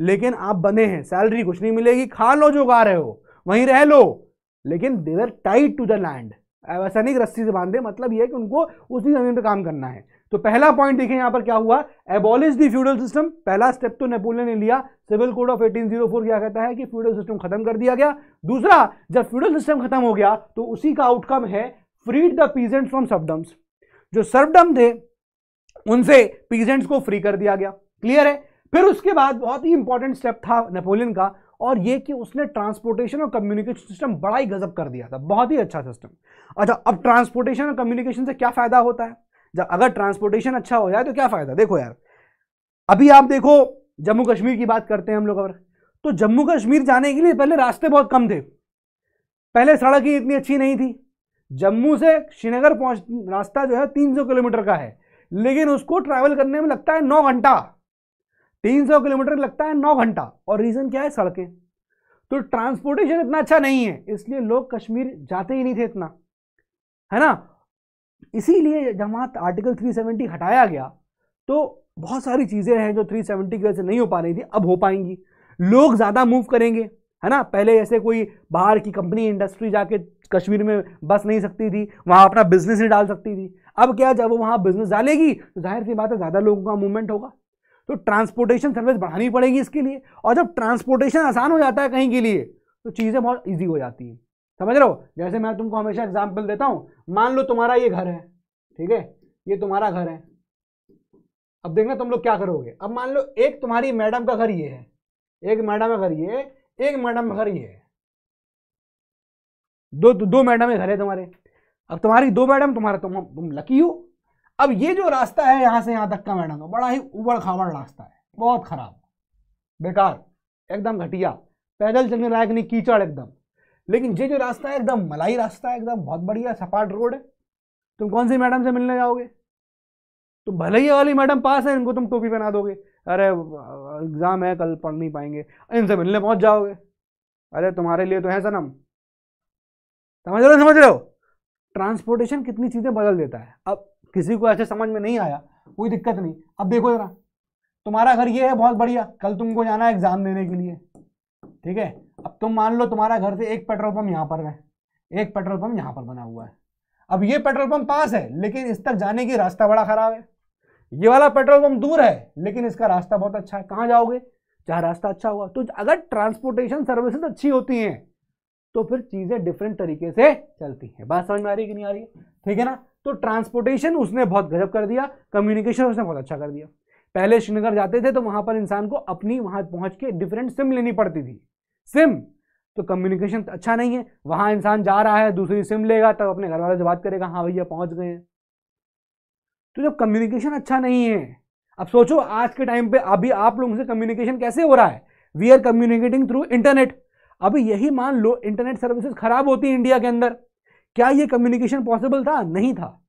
लेकिन आप बने हैं सैलरी कुछ नहीं मिलेगी, खा लो जो उगा रहे हो, वहीं रह लो। लेकिन they were tied to the land ऐसा नहीं रस्सी से बांधे मतलब यह है कि उनको उसी ज़मीन पे काम करना है। तो पहला पॉइंट देखिए यहाँ पर क्या हुआ? एबॉलिश दी फ्यूडल सिस्टम पहला स्टेप तो नेपोलियन ने लिया। सिविल कोड ऑफ़ 1804 क्या कहता है कि फ्यूडल सिस्टम खत्म कर दिया गया। दूसरा, जब फ्यूडल सिस्टम खत्म हो गया तो उसी का आउटकम है freed the peasants from serfdoms जो सर्वडम थे, उनसे पीजेंट्स को फ्री कर दिया गया। क्लियर है? फिर उसके बाद बहुत ही इंपॉर्टेंट स्टेप था नेपोलियन का। और ये कि उसने ट्रांसपोर्टेशन और कम्युनिकेशन सिस्टम बड़ा ही गजब कर दिया था, बहुत ही अच्छा सिस्टम अच्छा अब ट्रांसपोर्टेशन और कम्युनिकेशन से क्या फ़ायदा होता है? जब अगर ट्रांसपोर्टेशन अच्छा हो जाए तो क्या फ़ायदा? देखो यार, अभी आप देखो जम्मू कश्मीर की बात करते हैं हम लोग अगर तो जम्मू कश्मीर जाने के लिए पहले रास्ते बहुत कम थे। पहले सड़क ही इतनी अच्छी नहीं थी। जम्मू से श्रीनगर पहुँच, रास्ता जो है 300 किलोमीटर का है, लेकिन उसको ट्रैवल करने में लगता है नौ घंटा। 300 किलोमीटर लगता है नौ घंटा। और रीजन क्या है? सड़कें। तो ट्रांसपोर्टेशन इतना अच्छा नहीं है, इसलिए लोग कश्मीर जाते ही नहीं थे इतना। है ना? इसीलिए जब वहाँ आर्टिकल 370 हटाया गया तो बहुत सारी चीज़ें हैं जो 370 की वजह से नहीं हो पा रही थी, अब हो पाएँगी। लोग ज़्यादा मूव करेंगे, है ना? पहले ऐसे कोई बाहर की कंपनी इंडस्ट्री जाके कश्मीर में बस नहीं सकती थी, वहाँ अपना बिज़नेस नहीं डाल सकती थी। अब क्या, जब वो वहाँ बिज़नेस डालेगी तो ज़ाहिर सी बात है ज़्यादा लोगों का मूवमेंट होगा। तो ट्रांसपोर्टेशन सर्विस बढ़ानी पड़ेगी इसके लिए। और जब ट्रांसपोर्टेशन आसान हो जाता है कहीं के लिए तो चीज़ें बहुत ईजी हो जाती हैं। समझ रहे हो? जैसे मैं तुमको हमेशा एग्ज़ाम्पल देता हूँ। मान लो तुम्हारा ये घर है, ठीक है? ये तुम्हारा घर है। अब देखना तुम लोग क्या करोगे। अब मान लो एक तुम्हारी मैडम का घर ये है। एक मैडम का घर ये एक मैडम का घर ये है। दो दो मैडम के घर है तुम्हारे। अब तुम्हारी दो मैडम तुम्हारा, तुम तुम लकी हो। अब ये जो रास्ता है यहाँ से यहाँ तक का मैडम, बड़ा ही उबड़ खाबड़ रास्ता है, बहुत खराब। बेकार, एकदम घटिया, पैदल चलने लायक नहीं, कीचड़ एकदम। लेकिन ये जो रास्ता है, एकदम मलाई रास्ता है, एकदम बहुत बढ़िया, सपाट रोड है। तुम कौन सी मैडम से मिलने जाओगे? तो भले ही वाली मैडम पास है, इनको तुम टोपी पहना दोगे। अरे एग्ज़ाम है, कल पढ़ नहीं पाएँगे। इनसे मिलने पहुँच जाओगे। अरे, तुम्हारे लिए तो है सनम। समझ रहे हो, समझ रहे हो? ट्रांसपोर्टेशन कितनी चीज़ें बदल देता है। अब किसी को ऐसे समझ में नहीं आया, कोई दिक्कत नहीं। अब देखो जरा, तुम्हारा घर ये है, बहुत बढ़िया। कल तुमको जाना है एग्ज़ाम देने के लिए। ठीक है? अब तुम मान लो तुम्हारा घर से एक पेट्रोल पंप यहाँ पर है। एक पेट्रोल पंप यहाँ पर बना हुआ है। अब ये पेट्रोल पंप पास है, लेकिन इस तक जाने की रास्ता बड़ा खराब है। ये वाला पेट्रोल पंप दूर है, लेकिन इसका रास्ता बहुत अच्छा है। कहाँ जाओगे? जहाँ रास्ता अच्छा हुआ। तो अगर ट्रांसपोर्टेशन सर्विसेज़ अच्छी होती हैं तो फिर चीज़ें डिफरेंट तरीके से चलती हैं। बात समझ में आ रही है कि नहीं आ रही है? ठीक है ना? तो ट्रांसपोर्टेशन उसने बहुत गजब कर दिया कम्युनिकेशन उसने बहुत अच्छा कर दिया। पहले श्रीनगर जाते थे तो वहाँ पर इंसान को अपनी वहाँ पहुँच के डिफरेंट सिम लेनी पड़ती थी। सिम तो कम्युनिकेशन अच्छा नहीं है। वहाँ इंसान जा रहा है, दूसरी सिम लेगा, तब अपने घर वाले से बात करेगा हाँ भैया, पहुँच गए तो जब कम्युनिकेशन अच्छा नहीं है, अब सोचो आज के टाइम पे अभी आप लोगों से कम्युनिकेशन कैसे हो रहा है? We are communicating through internet अभी यही मान लो इंटरनेट सर्विसेज़ खराब होती इंडिया के अंदर। क्या ये कम्युनिकेशन पॉसिबल था? नहीं था।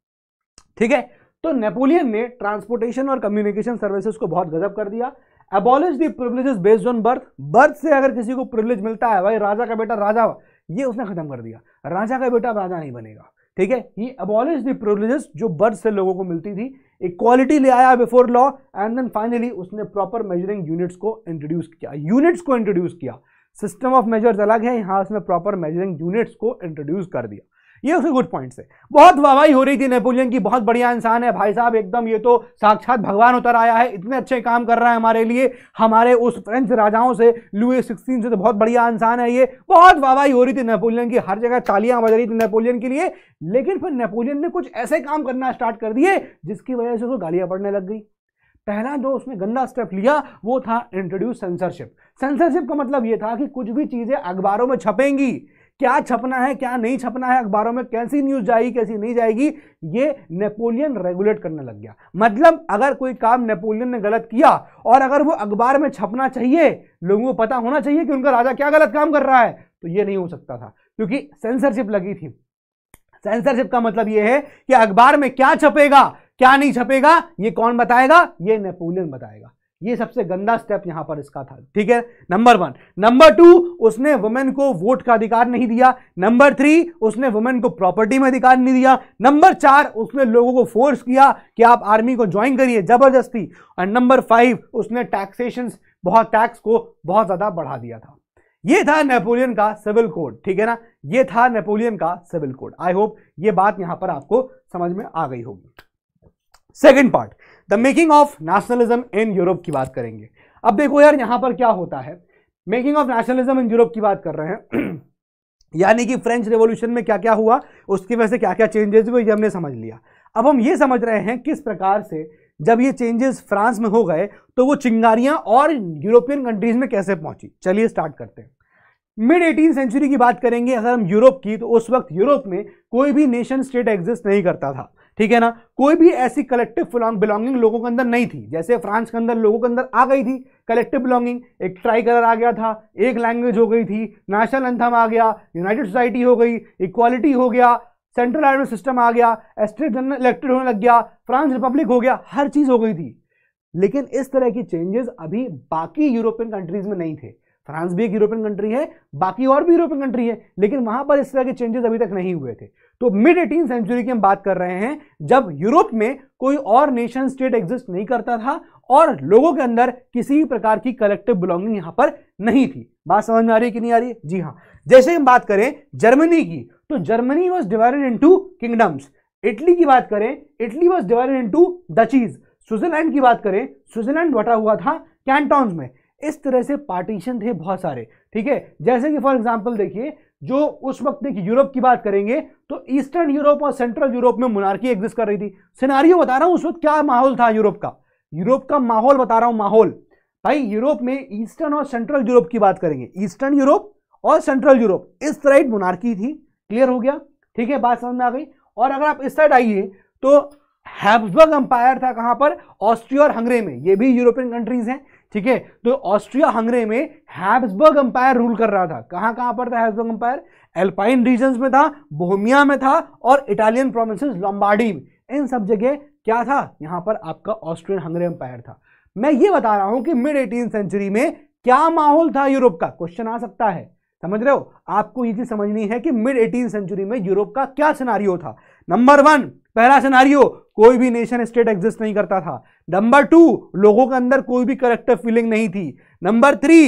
ठीक है? तो नेपोलियन ने ट्रांसपोर्टेशन और कम्युनिकेशन सर्विसेज़ को बहुत गजब कर दिया। Abolish the privileges based on birth birth से अगर किसी को प्रिविलेज मिलता है, भाई राजा का बेटा राजा, ये उसने खत्म कर दिया। राजा का बेटा राजा नहीं बनेगा। ठीक है? ही अबॉलिश दी प्रिविलेजेस जो बर्थ से लोगों को मिलती थी। इक्वालिटी ले आया before law and then finally उसने प्रॉपर मेजरिंग यूनिट्स को इंट्रोड्यूस किया। यूनिट्स को इंट्रोड्यूस किया। सिस्टम ऑफ़ मेजर्स अलग है, यहाँ उसने प्रॉपर मेजरिंग यूनिट्स को इंट्रोड्यूस कर दिया। ये उसके गुड पॉइंट्स है। बहुत वाहवाही हो रही थी नेपोलियन की, बहुत बढ़िया इंसान है भाई साहब, एकदम ये तो साक्षात भगवान उतर आया है, इतने अच्छे काम कर रहा है हमारे लिए। हमारे उस फ्रेंच राजाओं से लुए सिक्सटीन से तो बहुत बढ़िया इंसान है ये। बहुत वाहवाही हो रही थी नेपोलियन की, हर जगह तालियाँ बज रही थी नेपोलियन के लिए, लेकिन फिर नेपोलियन ने कुछ ऐसे काम करना स्टार्ट कर दिए, जिसकी वजह से उसको गालियाँ पड़ने लग गई। पहला जो उसने गंदा स्टेप लिया, वो था इंट्रोड्यूस सेंसरशिप सेंसरशिप का मतलब ये था कि कुछ भी चीज़ें अखबारों में छपेंगी। क्या छपना है, क्या नहीं छपना है अखबारों में, कैसी न्यूज़ जाएगी, कैसी नहीं जाएगी, ये नेपोलियन रेगुलेट करने लग गया। मतलब अगर कोई काम नेपोलियन ने गलत किया और अगर वो अखबार में छपना चाहिए, लोगों को पता होना चाहिए कि उनका राजा क्या गलत काम कर रहा है तो ये नहीं हो सकता था, क्योंकि सेंसरशिप लगी थी। सेंसरशिप का मतलब ये है कि अखबार में क्या छपेगा क्या नहीं छपेगा? ये कौन बताएगा? ये नेपोलियन बताएगा। ये सबसे गंदा स्टेप यहाँ पर इसका था। ठीक है? नंबर वन नंबर टू उसने वुमेन को वोट का अधिकार नहीं दिया। नंबर थ्री उसने वुमेन को प्रॉपर्टी में अधिकार नहीं दिया। नंबर चार, उसने लोगों को फोर्स किया कि आप आर्मी को ज्वाइन करिए ज़बरदस्ती। और नंबर फाइव उसने टैक्सेशन बहुत टैक्स को बहुत ज़्यादा बढ़ा दिया था। ये था नेपोलियन का सिविल कोड ठीक है ना? ये था नेपोलियन का सिविल कोड आई होप ये बात यहाँ पर आपको समझ में आ गई होगी। Second part the making of nationalism in Europe की बात करेंगे। अब देखो यार, यहाँ पर क्या होता है? Making of nationalism in Europe की बात कर रहे हैं। यानी कि फ्रेंच रेवोल्यूशन में क्या क्या हुआ? उसकी वजह से क्या क्या चेंजेस हुए, ये हमने समझ लिया। अब हम ये समझ रहे हैं किस प्रकार से जब ये चेंजेस फ्रांस में हो गए तो वो चिंगारियाँ और यूरोपियन कंट्रीज़ में कैसे पहुँची? चलिए स्टार्ट करते हैं। मिड एटीन सेंचुरी की बात करेंगे, अगर हम यूरोप की तो उस वक्त यूरोप में कोई भी नेशन स्टेट एग्जिस्ट नहीं करता था। ठीक है ना? कोई भी ऐसी कलेक्टिव बिलोंगिंग लोगों के अंदर नहीं थी। जैसे फ्रांस के अंदर लोगों के अंदर आ गई थी कलेक्टिव बिलोंगिंग एक ट्राई कलर आ गया था, एक लैंग्वेज हो गई थी नेशनल एंथम आ गया यूनाइटेड सोसाइटी हो गई इक्वालिटी हो गया सेंट्रल एडमिट सिस्टम आ गया स्टेट जनरल इलेक्टेड होने लग गया फ्रांस रिपब्लिक हो गया, हर चीज़ हो गई थी। लेकिन इस तरह की चेंजेस अभी बाकी यूरोपियन कंट्रीज़ में नहीं थे। फ्रांस भी एक यूरोपियन कंट्री है, बाकी और भी यूरोपियन कंट्री है, लेकिन वहाँ पर इस तरह के चेंजेस अभी तक नहीं हुए थे। तो मिड एटीन सेंचुरी की हम बात कर रहे हैं, जब यूरोप में कोई और नेशन स्टेट एग्जिस्ट नहीं करता था और लोगों के अंदर किसी भी प्रकार की कलेक्टिव बिलोंगिंग यहाँ पर नहीं थी। बात समझ में आ रही है कि नहीं आ रही? जी हाँ। जैसे हम बात करें जर्मनी की तो Germany was divided into kingdoms Italy की बात करें, Italy was divided into duchies Switzerland की बात करें, स्विट्जरलैंड बटा हुआ था कैंटॉन्स में। इस तरह से पार्टीशन थे बहुत सारे, ठीक है? जैसे कि फॉर एग्जांपल देखिए जो उस वक्त देखिए, यूरोप की बात करेंगे तो ईस्टर्न यूरोप और सेंट्रल यूरोप में मुनारकी एग्जिस्ट कर रही थी। सिनारियो बता रहा हूँ, उस वक्त क्या माहौल था यूरोप का? यूरोप का माहौल बता रहा हूँ, माहौल। भाई, यूरोप में ईस्टर्न और सेंट्रल यूरोप की बात करेंगे। ईस्टर्न यूरोप और सेंट्रल यूरोप, इस साइड मुनारकी थी। क्लियर हो गया? ठीक है, बात समझ में आ गई? और अगर आप इस साइड आइए तो हैब्सबर्ग अंपायर था कहाँ पर? ऑस्ट्रिया और हंगरी में। ये भी यूरोपियन कंट्रीज़ हैं। ठीक है? तो ऑस्ट्रिया हंगरी में हैब्सबर्ग अंपायर रूल कर रहा था। कहाँ कहाँ पर था हैब्सबर्ग अंपायर एल्पाइन रीजन में था, बोहमिया में था और इटालियन प्रोविंस लॉम्बार्डी में। इन सब जगह क्या था? यहाँ पर आपका ऑस्ट्रियन हंगरी अंपायर था। मैं ये बता रहा हूँ कि मिड एटीन सेंचुरी में क्या माहौल था यूरोप का? क्वेश्चन आ सकता है। समझ रहे हो? आपको ये चीज़ समझनी है कि मिड एटीन सेंचुरी में यूरोप का क्या सिनारियो था। नंबर वन पहला सिनारियो, कोई भी नेशन स्टेट एग्जिस्ट नहीं करता था। नंबर टू लोगों के अंदर कोई भी करेक्टिव फीलिंग नहीं थी। नंबर थ्री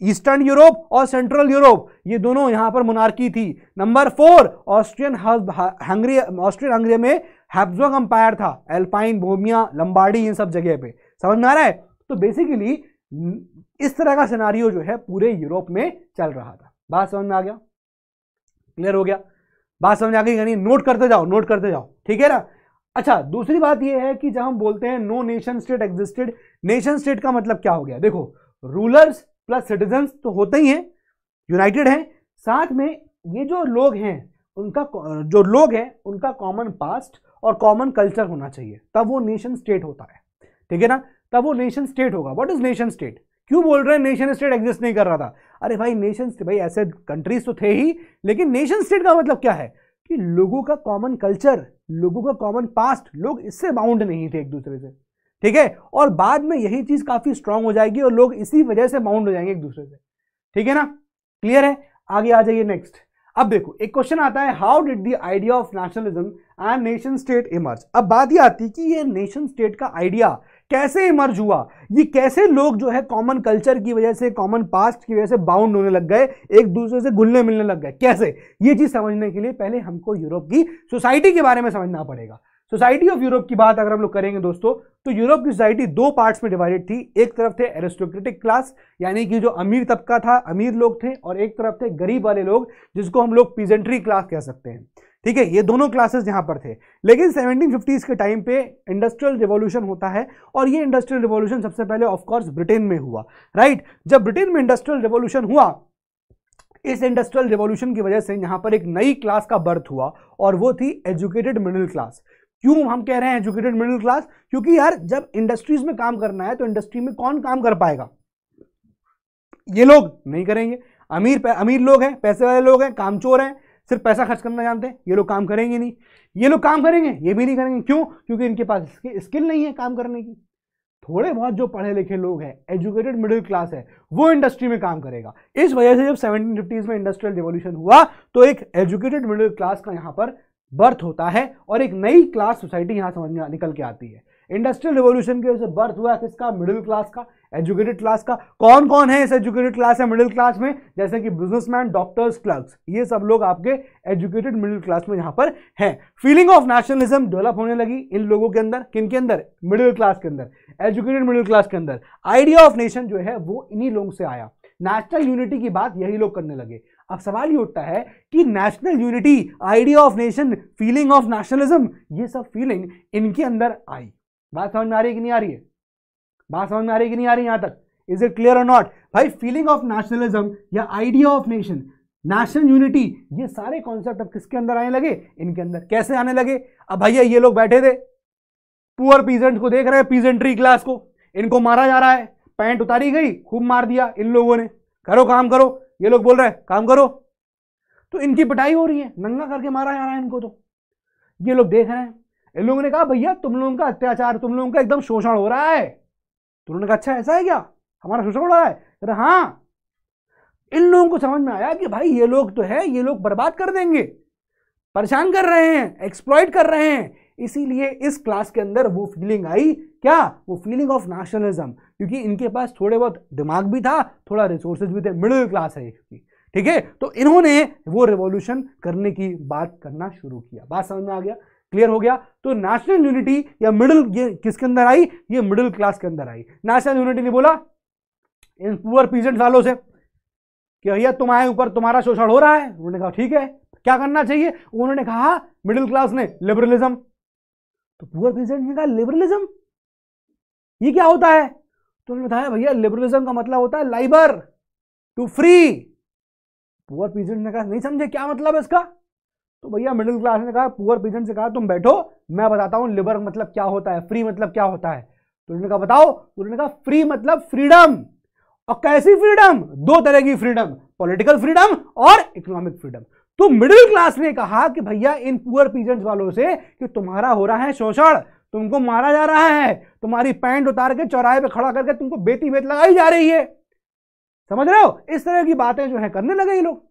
ईस्टर्न यूरोप और सेंट्रल यूरोप ये दोनों यहाँ पर मुनारकी थी। Number four Austrian Hungary Austrian Hungary में हैब्सबर्ग अंपायर था। एल्पाइन बोमिया लंबाड़ी इन सब जगह पे। समझ में आ रहा है? तो बेसिकली इस तरह का सिनारियो जो है, पूरे यूरोप में चल रहा था। बात समझ में आ गया? क्लियर हो गया? बात समझ आ गई यानी नोट करते जाओ नोट करते जाओ। ठीक है ना? अच्छा दूसरी बात यह है कि जब हम बोलते हैं no nation state existed nation state का मतलब क्या हो गया? देखो रूलर्स प्लस सिटीजन तो होते ही हैं यूनाइटेड हैं, साथ में ये जो लोग हैं, उनका जो लोग हैं, उनका कॉमन पास्ट और कॉमन कल्चर होना चाहिए। तब वो नेशन स्टेट होता है। ठीक है ना? तब वो नेशन स्टेट होगा। व्हाट इज़ नेशन स्टेट क्यों बोल रहे हैं नेशन स्टेट एग्जिस्ट नहीं कर रहा था? अरे भाई नेशन स्टेट भाई, ऐसे कंट्रीज़ तो थे ही, लेकिन नेशन स्टेट का मतलब क्या है? कि लोगों का कॉमन कल्चर लोगों का कॉमन पास्ट लोग इससे बाउंड नहीं थे एक दूसरे से, ठीक है? और बाद में यही चीज़ काफ़ी स्ट्रांग हो जाएगी और लोग इसी वजह से बाउंड हो जाएँगे एक दूसरे से, ठीक है ना? क्लियर है? आगे आ जाइए नेक्स्ट अब देखो, एक क्वेश्चन आता है how did the idea of nationalism and nation state emerge अब बात यह आती है कि ये नेशन स्टेट का आइडिया कैसे इमर्ज हुआ? ये कैसे लोग जो है कॉमन कल्चर की वजह से कॉमन पास्ट की वजह से बाउंड होने लग गए, एक दूसरे से घुलने मिलने लग गए? कैसे? ये चीज़ समझने के लिए पहले हमको यूरोप की सोसाइटी के बारे में समझना पड़ेगा। सोसाइटी ऑफ़ यूरोप की बात अगर हम लोग करेंगे दोस्तों तो यूरोप की सोसाइटी दो पार्ट्स में डिवाइडेड थी। एक तरफ़ थे एरिस्टोक्रेटिक क्लास यानी कि जो अमीर तबका था, अमीर लोग थे, और एक तरफ़ थे गरीब वाले लोग, जिसको हम लोग पीजेंट्री क्लास कह सकते हैं। ठीक है, ये दोनों क्लासेस यहाँ पर थे। लेकिन 1750s के टाइम पे इंडस्ट्रियल रिवॉल्यूशन होता है और ये इंडस्ट्रियल रिवॉल्यूशन सबसे पहले ऑफकोर्स ब्रिटेन में हुआ राइट जब ब्रिटेन में इंडस्ट्रियल रिवॉल्यूशन हुआ, इस इंडस्ट्रियल रिवॉल्यूशन की वजह से यहाँ पर एक नई क्लास का बर्थ हुआ और वो थी एजुकेटेड मिडिल क्लास क्यों हम कह रहे हैं एजुकेटेड मिडिल क्लास क्योंकि यार, जब इंडस्ट्रीज़ में काम करना है तो इंडस्ट्री में कौन काम कर पाएगा? ये लोग नहीं करेंगे। अमीर अमीर लोग हैं, पैसे वाले लोग हैं, कामचोर हैं सिर्फ़ पैसा खर्च करना जानते हैं, ये लोग काम करेंगे नहीं। ये लोग काम करेंगे, ये भी नहीं करेंगे। क्यों? क्योंकि इनके पास स्किल नहीं है काम करने की। थोड़े बहुत जो पढ़े लिखे लोग हैं एजुकेटेड मिडिल क्लास है, वो इंडस्ट्री में काम करेगा। इस वजह से जब सेवनटीन फिफ्टीज में इंडस्ट्रियल रिवॉल्यूशन हुआ तो एक एजुकेटेड मिडिल क्लास का यहाँ पर बर्थ होता है और एक नई क्लास सोसाइटी यहाँ समझ में निकल के आती है। इंडस्ट्रियल रिवॉल्यूशन की वजह से बर्थ हुआ किसका? मिडिल क्लास का, एजुकेटेड क्लास का। कौन कौन है इस एजुकेटेड क्लास है मिडिल क्लास में? जैसे कि बिजनेसमैन डॉक्टर्स क्लर्क्स ये सब लोग आपके एजुकेटेड मिडिल क्लास में यहाँ पर हैं। फीलिंग ऑफ़ नेशनलिज्म डेवलप होने लगी इन लोगों के अंदर। किन के अंदर? मिडिल क्लास के अंदर, एजुकेटेड मिडिल क्लास के अंदर। आइडिया ऑफ़ नेशन जो है वो इन्हीं लोगों से आया। नेशनल यूनिटी की बात यही लोग करने लगे। अब सवाल ये उठता है कि national unity idea of nation feeling of nationalism ये सब फीलिंग इनके अंदर आई। बात समझ में आ रही है कि नहीं आ रही है? बात समझ में आ रही है कि नहीं आ रही यहाँ तक? इज़ इट क्लियर और नॉट भाई फीलिंग ऑफ़ नेशनलिज्म या idea of nation national unity ये सारे कॉन्सेप्ट अब किसके अंदर आने लगे? इनके अंदर कैसे आने लगे? अब भैया, ये लोग बैठे थे। पुअर पीजेंट को देख रहे हैं पीजेंट्री क्लास को। इनको मारा जा रहा है। पैंट उतारी गई, खूब मार दिया इन लोगों ने। करो, काम करो। ये लोग बोल रहे हैं, काम करो। तो इनकी पिटाई हो रही है। नंगा करके मारा जा रहा है इनको तो। ये लोग देख रहे हैं। इन लोगों ने कहा, भैया, तुम लोगों का अत्याचार, तुम लोगों का एकदम शोषण हो रहा है। तो उन्होंने कहा अच्छा ऐसा है क्या? हमारा शोषण हो रहा है? अरे हाँ। इन लोगों को समझ में आया कि भाई, ये लोग तो है, ये लोग बर्बाद कर देंगे। परेशान कर रहे हैं एक्सप्लॉइट कर रहे हैं। इसीलिए इस क्लास के अंदर वो फीलिंग आई। क्या? वो फीलिंग ऑफ़ नेशनलिज्म क्योंकि इनके पास थोड़े बहुत दिमाग भी था, थोड़ा रिसोर्सेज भी थे मिडिल क्लास है ठीक है? तो इन्होंने वो रिवॉल्यूशन करने की बात करना शुरू किया। बात समझ में आ गया? क्लियर हो गया? तो नेशनल यूनिटी या मिडिल ये किसके अंदर आई? ये मिडिल क्लास के अंदर आई। नेशनल यूनिटी ने बोला, इन पुअर पीजेंट वालों से, कि भैया तुम्हारे ऊपर, तुम्हारा शोषण हो रहा है। उन्होंने कहा, ठीक है, क्या करना चाहिए? उन्होंने कहा मिडिल क्लास ने लिबरलिज्म तो पुअर पीजेंट ने कहा लिबरलिज्म ये क्या होता है? तो उन्होंने बताया, भैया लिबरलिज्म का मतलब होता है Liber to free poor peasant ने कहा, नहीं समझे, क्या मतलब है इसका? तो भैया मिडिल क्लास ने कहा पुअर पीजेंट से कहा, तुम बैठो, मैं बताता हूँ लिबर मतलब क्या होता है फ्री मतलब क्या होता है। तो उन्होंने कहा, बताओ। उन्होंने कहा फ्री मतलब फ्रीडम और कैसी फ्रीडम दो तरह की फ्रीडम पॉलिटिकल फ्रीडम और इकोनॉमिक फ्रीडम तो मिडिल क्लास ने कहा कि भैया, इन पुअर पीजेंट्स वालों से कि तुम्हारा हो रहा है शोषण, तुमको मारा जा रहा है, तुम्हारी पैंट उतार के चौराहे पे खड़ा करके तुमको बेती बेत लगाई जा रही है। समझ रहे हो? इस तरह की बातें जो है करने लगे ये लोग।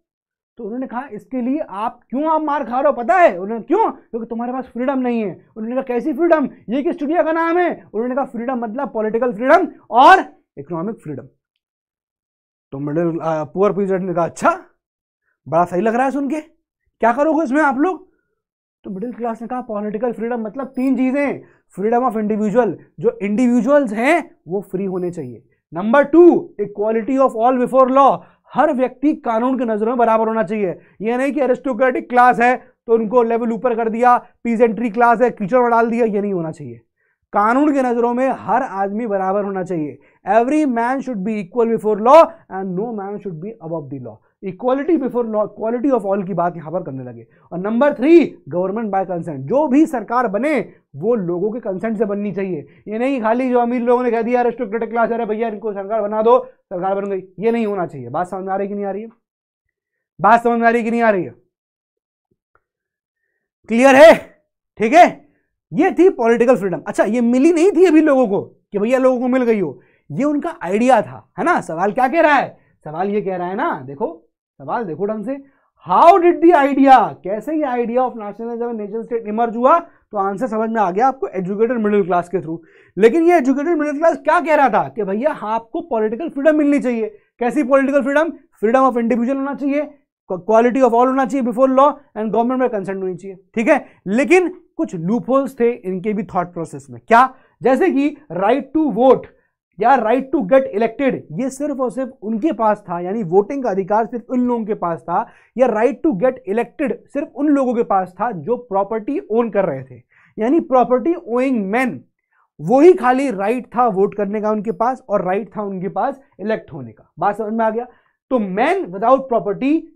तो उन्होंने कहा, इसके लिए आप क्यों आप मार खा रहे हो? पता है? उन्होंने क्यों? क्योंकि तुम्हारे पास फ्रीडम नहीं है। उन्होंने कहा, कैसी फ्रीडम ये किस स्टूडियो का नाम है? उन्होंने कहा फ्रीडम मतलब पॉलिटिकल फ्रीडम और इकोनॉमिक फ्रीडम तो मिडिल पुअर पीरियड ने कहा अच्छा बड़ा सही लग रहा है सुन के। क्या करोगे इसमें आप लोग? तो मिडिल क्लास ने कहा पॉलिटिकल फ्रीडम मतलब तीन चीज़ें। फ्रीडम ऑफ़ इंडिविजुअल जो इंडिविजुअल्स हैं, वो फ्री होने चाहिए। Number two equality of all before law हर व्यक्ति कानून के नज़रों में बराबर होना चाहिए। यह नहीं कि एरिस्टोक्रेटिक क्लास है तो उनको लेवल ऊपर कर दिया पीजेंट्री क्लास है, कीचड़ में डाल दिया, ये नहीं होना चाहिए। कानून के नज़रों में हर आदमी बराबर होना चाहिए। Every man should be equal before law and no man should be above the law equality before law quality of all की बात यहाँ पर करने लगे। और number three government by consent जो भी सरकार बने, वो लोगों के कंसेंट से बननी चाहिए। ये नहीं खाली जो अमीर लोगों ने कह दिया रेस्ट्रिक्टेड क्लास अरे भैया इनको सरकार बना दो, सरकार बन गई। ये नहीं होना चाहिए। बात समझ में आ रही कि नहीं आ रही है? बात समझ में आ रही कि नहीं आ रही है? क्लियर है? ठीक है? ये थी पॉलिटिकल फ्रीडम अच्छा ये मिली नहीं थी अभी लोगों को कि भैया लोगों को मिल गई हो। ये उनका आइडिया था, है ना? सवाल क्या कह रहा है? सवाल ये कह रहा है ना, देखो सवाल देखो ढंग से। हाउ डिड दी आइडिया कैसे ये idea of nationalism nation state emerge हुआ तो आंसर समझ में आ गया आपको एजुकेटेड मिडिल क्लास के थ्रू लेकिन ये एजुकेटेड मिडिल क्लास क्या कह रहा था? कि भैया, आपको पॉलिटिकल फ्रीडम मिलनी चाहिए। कैसी political freedom freedom of individual होना चाहिए क्वालिटी ऑफ़ ऑल होना चाहिए बिफोर लॉ एंड गवर्नमेंट में कंसेंट होनी चाहिए। ठीक है? लेकिन कुछ लूपहोल्स थे इनके भी थॉट प्रोसेस में। क्या? जैसे कि राइट टू वोट या राइट टू गेट इलेक्टेड ये सिर्फ़ और सिर्फ़ उनके पास था, यानी वोटिंग का अधिकार सिर्फ़ उन लोगों के पास था, या राइट टू गेट इलेक्टेड सिर्फ़ उन लोगों के पास था जो प्रॉपर्टी ओन कर रहे थे। यानी प्रॉपर्टी ओइंग मैन वही खाली राइट था वोट करने का उनके पास और राइट था उनके पास इलेक्ट होने का। बात समझ में आ गया? तो मैन विदाउट प्रॉपर्टी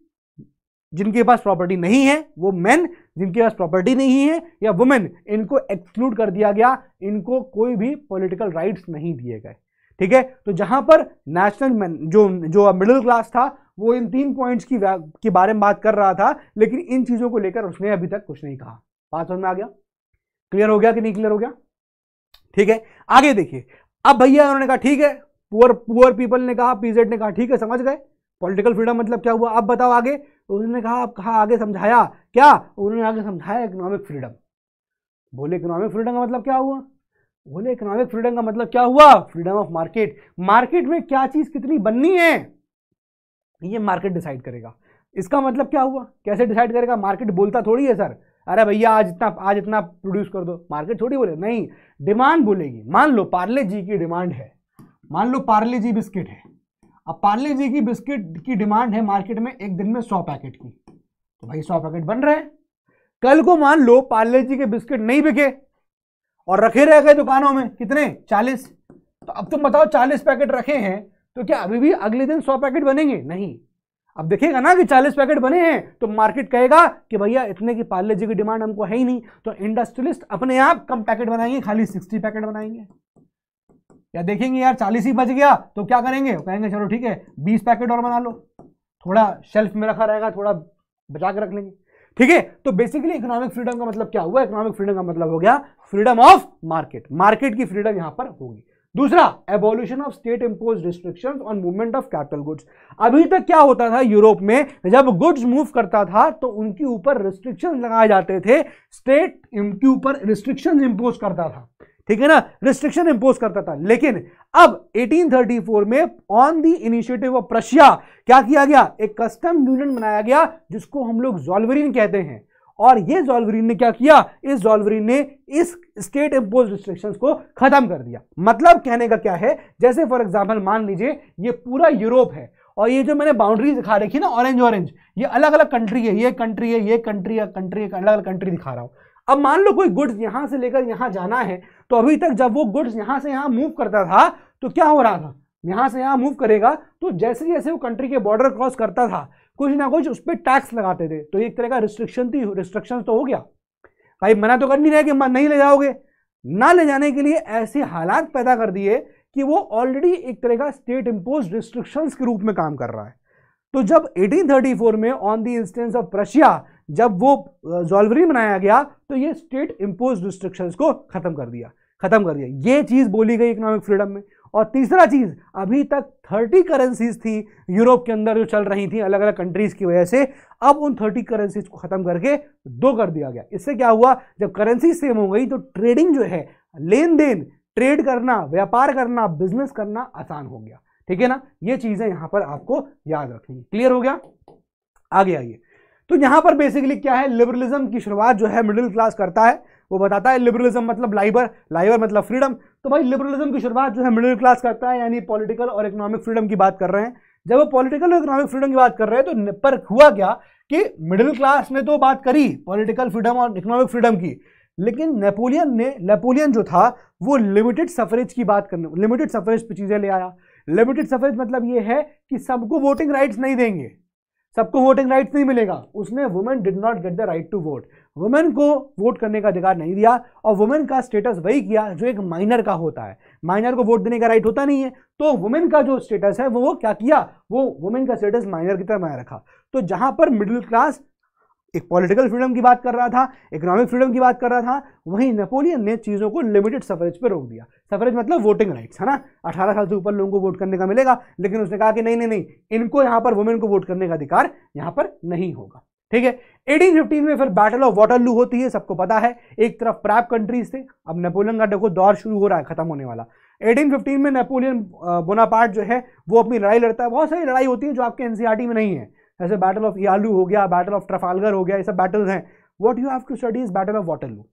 जिनके पास प्रॉपर्टी नहीं है, वो मैन जिनके पास प्रॉपर्टी नहीं है, या वुमेन इनको एक्सक्लूड कर दिया गया, इनको कोई भी पॉलिटिकल राइट्स नहीं दिए गए। ठीक है? तो जहाँ पर नेशनल जो जो मिडिल क्लास था, वो इन तीन पॉइंट्स की के बारे में बात कर रहा था, लेकिन इन चीज़ों को लेकर उसने अभी तक कुछ नहीं कहा। बात समझ में आ गया? क्लियर हो गया कि नहीं क्लियर हो गया? ठीक है? आगे देखिए। अब भैया उन्होंने कहा, ठीक है पुअर पुअर पीपल ने कहा पीजेड ने कहा, ठीक है, समझ गए। पॉलिटिकल फ्रीडम मतलब क्या हुआ? अब बताओ आगे। तो उन्होंने कहा, अब कहा, आगे समझाया। क्या? उन्होंने आगे समझाया इकोनॉमिक फ्रीडम बोले इकोनॉमिक फ्रीडम का मतलब क्या हुआ? बोले, इकोनॉमिक फ्रीडम का मतलब क्या हुआ? Freedom of market. मार्केट में क्या चीज़ कितनी बननी है? ये मार्केट डिसाइड करेगा। इसका मतलब क्या हुआ? कैसे डिसाइड करेगा? मार्केट बोलता थोड़ी है, सर। अरे भैया, आज इतना आज इतना प्रोड्यूस कर दो। मार्केट थोड़ी बोले, नहीं डिमांड बोलेगी। मान लो पार्ले जी की डिमांड है। मान लो पार्ले जी बिस्किट है। अब पार्ले जी की बिस्किट की डिमांड है मार्केट में एक दिन में सौ पैकेट की। तो भाई सौ पैकेट बन रहे हैं। कल को मान लो पार्ले जी के बिस्किट नहीं बिके। और रखे रह गए दुकानों में। कितने? चालीस। तो अब तुम बताओ, चालीस पैकेट रखे हैं तो क्या अभी भी अगले दिन सौ पैकेट बनेंगे? नहीं। अब देखेगा ना कि चालीस पैकेट बने हैं तो मार्केट कहेगा कि भैया, इतने की पार्ले जी की डिमांड हमको है ही नहीं। तो इंडस्ट्रियलिस्ट अपने आप कम पैकेट बनाएँगे, खाली सिक्सटी पैकेट बनाएँगे। या देखेंगे, यार, चालीस ही बच गया तो क्या करेंगे? कहेंगे, चलो ठीक है, बीस पैकेट और बना लो। थोड़ा शेल्फ में रखा रहेगा, थोड़ा बचा के रख लेंगे। ठीक है? तो बेसिकली इकोनॉमिक फ्रीडम का मतलब क्या हुआ? इकोनॉमिक फ्रीडम का मतलब हो गया फ्रीडम ऑफ़ मार्केट मार्केट की फ्रीडम यहाँ पर होगी। दूसरा abolition of state impose restriction on movement of capital goods अभी तक क्या होता था यूरोप में? जब गुड्स मूव करता था तो उनके ऊपर रिस्ट्रिक्शन लगाए जाते थे। स्टेट के ऊपर रिस्ट्रिक्शन इंपोज करता था। ठीक है ना? रिस्ट्रिक्शन इंपोज करता था। लेकिन अब 1834 में on the initiative of Prussia क्या किया गया? एक कस्टम यूनियन बनाया गया, जिसको हम लोग जॉलवरीन कहते हैं। और ये जॉलवरीन ने क्या किया? इस जॉलवरीन ने इस स्टेट इंपोज रिस्ट्रिक्शंस को खत्म कर दिया। मतलब कहने का क्या है? जैसे फॉर एग्ज़ाम्पल मान लीजिए, ये पूरा यूरोप है, और ये जो मैंने बाउंड्री दिखा रखी ना ऑरेंज ऑरेंज ये अलग अलग कंट्री है, ये कंट्री है, ये कंट्री है कंट्री है अलग अलग कंट्री दिखा रहा हूँ। अब मान लो कोई गुड्स यहाँ से लेकर यहाँ जाना है तो अभी तक जब वो गुड्स यहाँ से यहाँ मूव करता था तो क्या हो रहा था? यहाँ से यहाँ मूव करेगा तो जैसे जैसे वो कंट्री के बॉर्डर क्रॉस करता था, कुछ ना कुछ उस पर टैक्स लगाते थे। तो एक तरह का रिस्ट्रिक्शन थी रिस्ट्रिक्शन तो हो गया। भाई मना तो कर नहीं रहे कि नहीं ले जाओगे। ना ले जाने के लिए ऐसे हालात पैदा कर दिए कि वो ऑलरेडी एक तरह का स्टेट इंपोज रिस्ट्रिक्शंस के रूप में काम कर रहा है। तो जब 1834 में on the instance of Prussia जब वो जॉल्वरी बनाया गया तो ये स्टेट इंपोज रिस्ट्रिक्शंस को खत्म कर दिया, खत्म कर दिया। ये चीज़ बोली गई इकोनॉमिक फ्रीडम में। और तीसरा चीज़, अभी तक थर्टी करेंसीज थी यूरोप के अंदर जो चल रही थी अलग अलग कंट्रीज़ की वजह से, अब उन थर्टी करेंसीज को खत्म करके दो कर दिया गया। इससे क्या हुआ, जब करेंसी सेम हो गई तो ट्रेडिंग जो है, लेन देन ट्रेड करना, व्यापार करना बिज़नेस करना आसान हो गया। ठीक है ना? ये चीज़ें यहाँ पर आपको याद रखनी क्लियर हो गया? आगे आइए। तो यहाँ पर बेसिकली क्या है? लिबरलिज्म की शुरुआत जो है मिडिल क्लास करता है। वो बताता है लिबरलिज्म मतलब लाइबर लाइबर मतलब फ्रीडम तो भाई लिबरलिज्म की शुरुआत जो है मिडिल क्लास करता है, यानी पॉलिटिकल और इकोनॉमिक फ्रीडम की बात कर रहे हैं। जब वो पॉलिटिकल और इकोनॉमिक फ्रीडम की बात कर रहे हैं तो पर हुआ क्या कि मिडिल क्लास ने तो बात करी पॉलिटिकल फ्रीडम और इकोनॉमिक फ्रीडम की। लेकिन नेपोलियन ने नेपोलियन जो था, वो लिमिटेड सफरेज की बात करने लिमिटेड सफरेज पे चीज़ें ले आया। लिमिटेड सफरेज मतलब ये है कि सबको वोटिंग राइट्स नहीं देंगे। सबको वोटिंग राइट नहीं मिलेगा। उसने women did not get the right to vote women को वोट करने का अधिकार नहीं दिया और वुमेन का स्टेटस वही किया जो एक माइनर का होता है। माइनर को वोट देने का राइट होता नहीं है। तो वुमेन का जो स्टेटस है, वो क्या किया? वो वुमेन का स्टेटस माइनर की तरह बनाए रखा। तो जहाँ पर मिडिल क्लास एक पॉलिटिकल फ्रीडम की बात कर रहा था इकोनॉमिक फ्रीडम की बात कर रहा था, वहीं नेपोलियन ने चीज़ों को लिमिटेड सफरेज पर रोक दिया। सफरेज मतलब वोटिंग राइट्स है ना? 18 साल से ऊपर लोगों को वोट करने का मिलेगा, लेकिन उसने कहा कि नहीं नहीं नहीं, इनको यहाँ पर वुमेन को वोट करने का अधिकार यहाँ पर नहीं होगा। ठीक है? 1815 में फिर बैटल ऑफ़ वाटरलू होती है, सबको पता है। एक तरफ़ प्रैप कंट्रीज़ थे, अब नेपोलियन का देखो दौर शुरू हो रहा है, खत्म होने वाला। 1815 में नेपोलियन बोनापार्ट जो है, वो अपनी लड़ाई लड़ता है। बहुत सारी लड़ाई होती है जो आपके एनसीआरटी में नहीं है। जैसे बैटल ऑफ़ यालू हो गया बैटल ऑफ़ ट्रफालगर हो गया, ये सब बैटल्स हैं। What you have to study is battle of Waterloo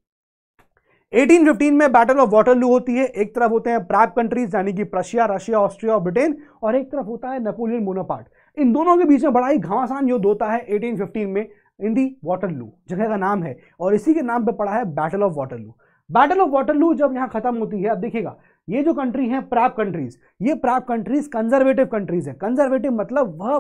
1815 में बैटल ऑफ़ वाटरलू होती है। एक तरफ़ होते हैं प्राग कंट्रीज़ यानी कि प्रशिया रशिया ऑस्ट्रिया और ब्रिटेन और एक तरफ़ होता है नेपोलियन मोनोपार्ट इन दोनों के बीच में बड़ा ही घमासान युद्ध होता है 1815 में इन दी वाटरलू जगह का नाम है, और इसी के नाम पे पड़ा है battle of Waterloo battle of Waterloo जब यहाँ खत्म होती है अब देखिएगा, ये जो कंट्री है प्राप कंट्रीज़ ये प्राप कंट्रीज़ कंजर्वेटिव कंट्रीज़ है। कंजर्वेटिव मतलब वह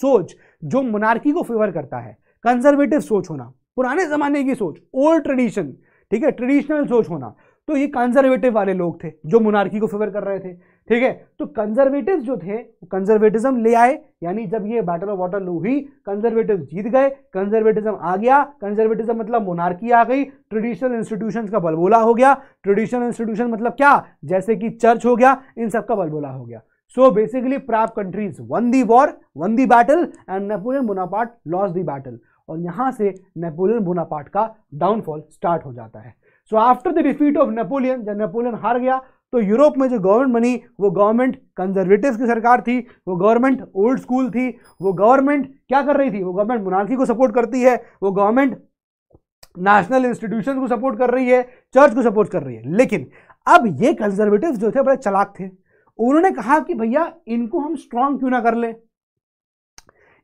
सोच जो मोनार्की को फेवर करता है। कंजर्वेटिव सोच होना, पुराने जमाने की सोच ओल्ड ट्रेडिशन ठीक है? ट्रेडिशनल सोच होना। तो ये कंजर्वेटिव वाले लोग थे जो मोनार्की को फेवर कर रहे थे, ठीक है? तो कंजर्वेटिव जो थे कंजर्वेटिज्म ले आए, यानी जब ये बैटल ऑफ़ वाटर हुई कंजर्वेटिव जीत गए कंजर्वेटिज्म आ गया कंजर्वेटिज्म मतलब मोनार्की आ गई ट्रेडिशनल इंस्टीट्यूशन का बलबोला हो गया। ट्रेडिशनल इंस्टीट्यूशन मतलब क्या? जैसे कि चर्च हो गया, इन सब का बलबोला हो गया। सो बेसिकली प्राप countries won the war won the battle and Napoleon Bonaparte lost the battle और यहाँ से नेपोलियन बोनापार्ट का डाउनफॉल स्टार्ट हो जाता है। So after the defeat of Napoleon जब नेपोलियन हार गया तो यूरोप में जो गवर्नमेंट बनी, वो गवर्नमेंट कंजर्वेटिव की सरकार थी, वो गवर्नमेंट ओल्ड स्कूल थी, वो गवर्नमेंट क्या कर रही थी? वो गवर्नमेंट मोनार्की को सपोर्ट करती है, वो गवर्नमेंट नेशनल इंस्टीट्यूशन को सपोर्ट कर रही है चर्च को सपोर्ट कर रही है। लेकिन, अब ये कंजर्वेटिव जो थे, बड़े चलाक थे। उन्होंने कहा कि भैया, इनको हम स्ट्रांग क्यों ना कर ले?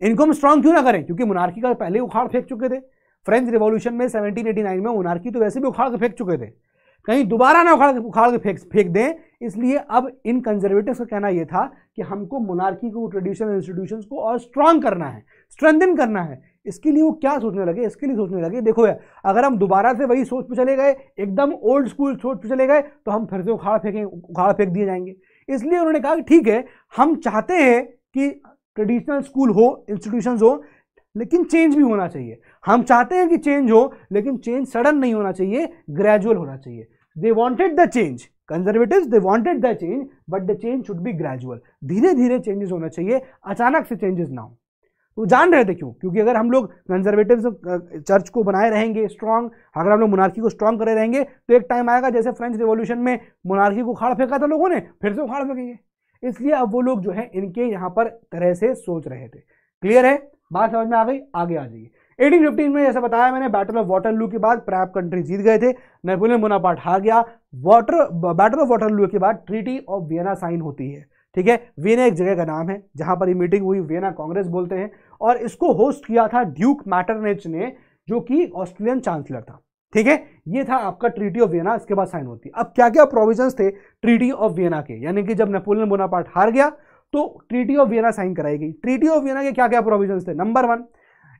इनको हम स्ट्रांग क्यों ना करें? क्योंकि मोनार्की का पहले उखाड़ फेंक चुके थे। फ्रेंच रिवॉल्यूशन में 1789 में मोनार्की तो वैसे भी उखाड़ के फेंक चुके थे। कहीं दोबारा ना उखाड़ उखाड़ के फेंक फेंक दें। इसलिए अब इन कंजर्वेटिव का कहना यह था कि हमको मोनार्की को ट्रेडिशनल इंस्टीट्यूशन को और स्ट्रांग करना है स्ट्रेंथन करना है। इसके लिए वो क्या सोचने लगे? इसके लिए सोचने लगे, देखो यार, अगर हम दोबारा से वही सोच पे चले गए, एकदम ओल्ड स्कूल सोच पे चले गए तो हम फिर से उखाड़ फेंकें, उखाड़ फेंक दिए जाएँगे। इसलिए उन्होंने कहा कि ठीक है, हम चाहते हैं कि ट्रेडिशनल स्कूल हो इंस्टीट्यूशन हो, लेकिन चेंज भी होना चाहिए। हम चाहते हैं कि चेंज हो, लेकिन चेंज सडन नहीं होना चाहिए ग्रेजुअल होना चाहिए। They wanted the change conservative they wanted the change but the change should be gradual धीरे धीरे चेंजेस होना चाहिए, अचानक से चेंजेस ना हो। तो जान रहे थे क्यों? क्योंकि अगर हम लोग कंजर्वेटिव चर्च को बनाए रहेंगे स्ट्रांग अगर हम लोग मोनार्की को स्ट्रांग करे रहेंगे तो एक टाइम आएगा जैसे फ्रेंच रिवोल्यूशन में मोनार्की को उखाड़ फेंका था लोगों ने, फिर से उखाड़ फेंकेंगे। इसलिए अब वो लोग जो है, इनके यहाँ पर तरह से सोच रहे थे। क्लियर है? बात समझ में आ गई? आगे आ जाइए। 1815 में जैसा बताया मैंने बैटल ऑफ़ वाटरलू के बाद प्रैप कंट्री जीत गए थे। नेपोलियन बोनापार्ट हार गया। वाटर बैटल ऑफ़ वाटरलू के बाद ट्रीटी ऑफ़ वियना साइन होती है। ठीक है? वियना एक जगह का नाम है, जहाँ पर ये मीटिंग हुई वियना कांग्रेस बोलते हैं। और इसको होस्ट किया था ड्यूक मैटरनेच ने, जो कि ऑस्ट्रेलियन चांसलर था। ठीक है? ये था आपका ट्रीटी ऑफ़ वियना इसके बाद साइन होती अब क्या क्या प्रोविजंस थे ट्रीटी ऑफ़ वियना के? यानी कि जब नेपोलियन बोनापार्ट हार गया तो ट्रीटी ऑफ़ वियना साइन कराई गई। ट्रीटी ऑफ़ वियना के क्या क्या प्रोविजंस थे? Number one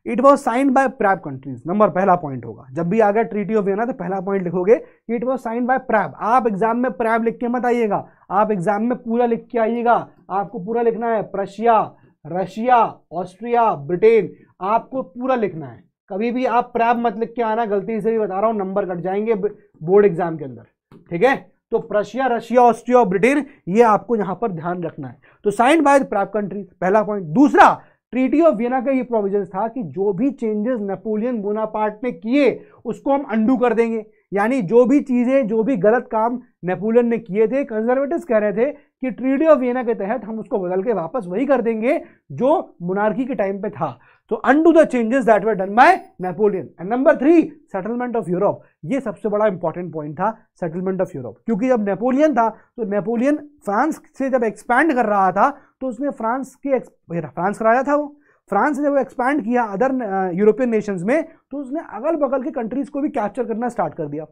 it was sign by प्रैब countries number पहला पॉइंट होगा। जब भी आ गया ट्रीटी ऑफ़ वियना तो पहला पॉइंट लिखोगे कि इट वॉज़ साइन बाय प्रैब आप एग्ज़ाम में प्रैब लिख के मत आइएगा। आप एग्ज़ाम में पूरा लिख के आइएगा। आपको पूरा लिखना है प्रशिया रशिया, ऑस्ट्रिया, ब्रिटेन, आपको पूरा लिखना है। कभी भी आप प्रैब मत लिख के आना, गलती से भी बता रहा हूँ, नंबर कट जाएँगे बोर्ड एग्ज़ाम के अंदर, ठीक है? तो प्रशिया रशिया, ऑस्ट्रिया और ब्रिटेन, ये आपको यहाँ पर ध्यान रखना है। तो साइन बाय प्रैब कंट्रीज़ पहला पॉइंट दूसरा ट्रीटी ऑफ़ वियना का ये प्रोविज़न था कि जो भी चेंजेस नेपोलियन बोनापार्ट ने किए, उसको हम अंडू कर देंगे। यानी जो भी चीज़ें, जो भी गलत काम नेपोलियन ने किए थे कंजर्वेटिव कह रहे थे कि ट्रीडी ऑफ़ वियना के तहत हम उसको बदल के वापस वही कर देंगे जो मोनार्की के टाइम पे था। तो undo the changes that were done by Napoleon and number three settlement of Europe ये सबसे बड़ा इंपॉर्टेंट पॉइंट था सेटलमेंट ऑफ़ यूरोप क्योंकि जब नेपोलियन था तो नेपोलियन फ्रांस से जब एक्सपैंड कर रहा था तो उसने फ्रांस के फ्रांस कराया था वो। फ्रांस ने जब एक्सपैंड किया अदर यूरोपियन नेशंस में तो उसने अगल बगल के कंट्रीज़ को भी कैप्चर करना स्टार्ट कर दिया।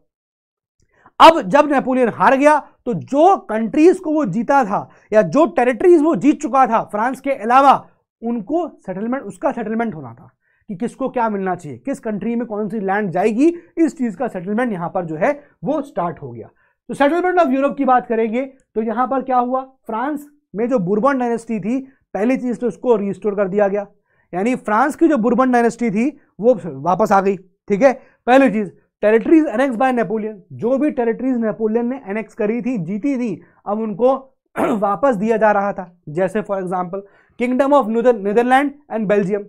अब जब नेपोलियन हार गया तो जो कंट्रीज़ को वो जीता था, या जो टेरिटरीज वो जीत चुका था फ्रांस के अलावा, उनको सेटलमेंट उसका सेटलमेंट होना था कि किसको क्या मिलना चाहिए, किस कंट्री में कौन सी लैंड जाएगी, इस चीज़ का सेटलमेंट यहाँ पर जो है, वो स्टार्ट हो गया। तो सेटलमेंट ऑफ़ यूरोप की बात करेंगे तो यहाँ पर क्या हुआ? फ्रांस में जो बुरबन डायनेस्टी थी, पहली चीज़ तो उसको रिस्टोर कर दिया गया। यानी फ्रांस की जो बुरबन डायनेस्टी थी, वो वापस आ गई। ठीक है? पहली चीज़ टेरिटरीज एनेक्स बाय नेपोलियन जो भी टेरिटरीज नेपोलियन ने एनेक्स करी थी, जीती थी, अब उनको वापस दिया जा रहा था। जैसे for example kingdom of Netherland and Belgium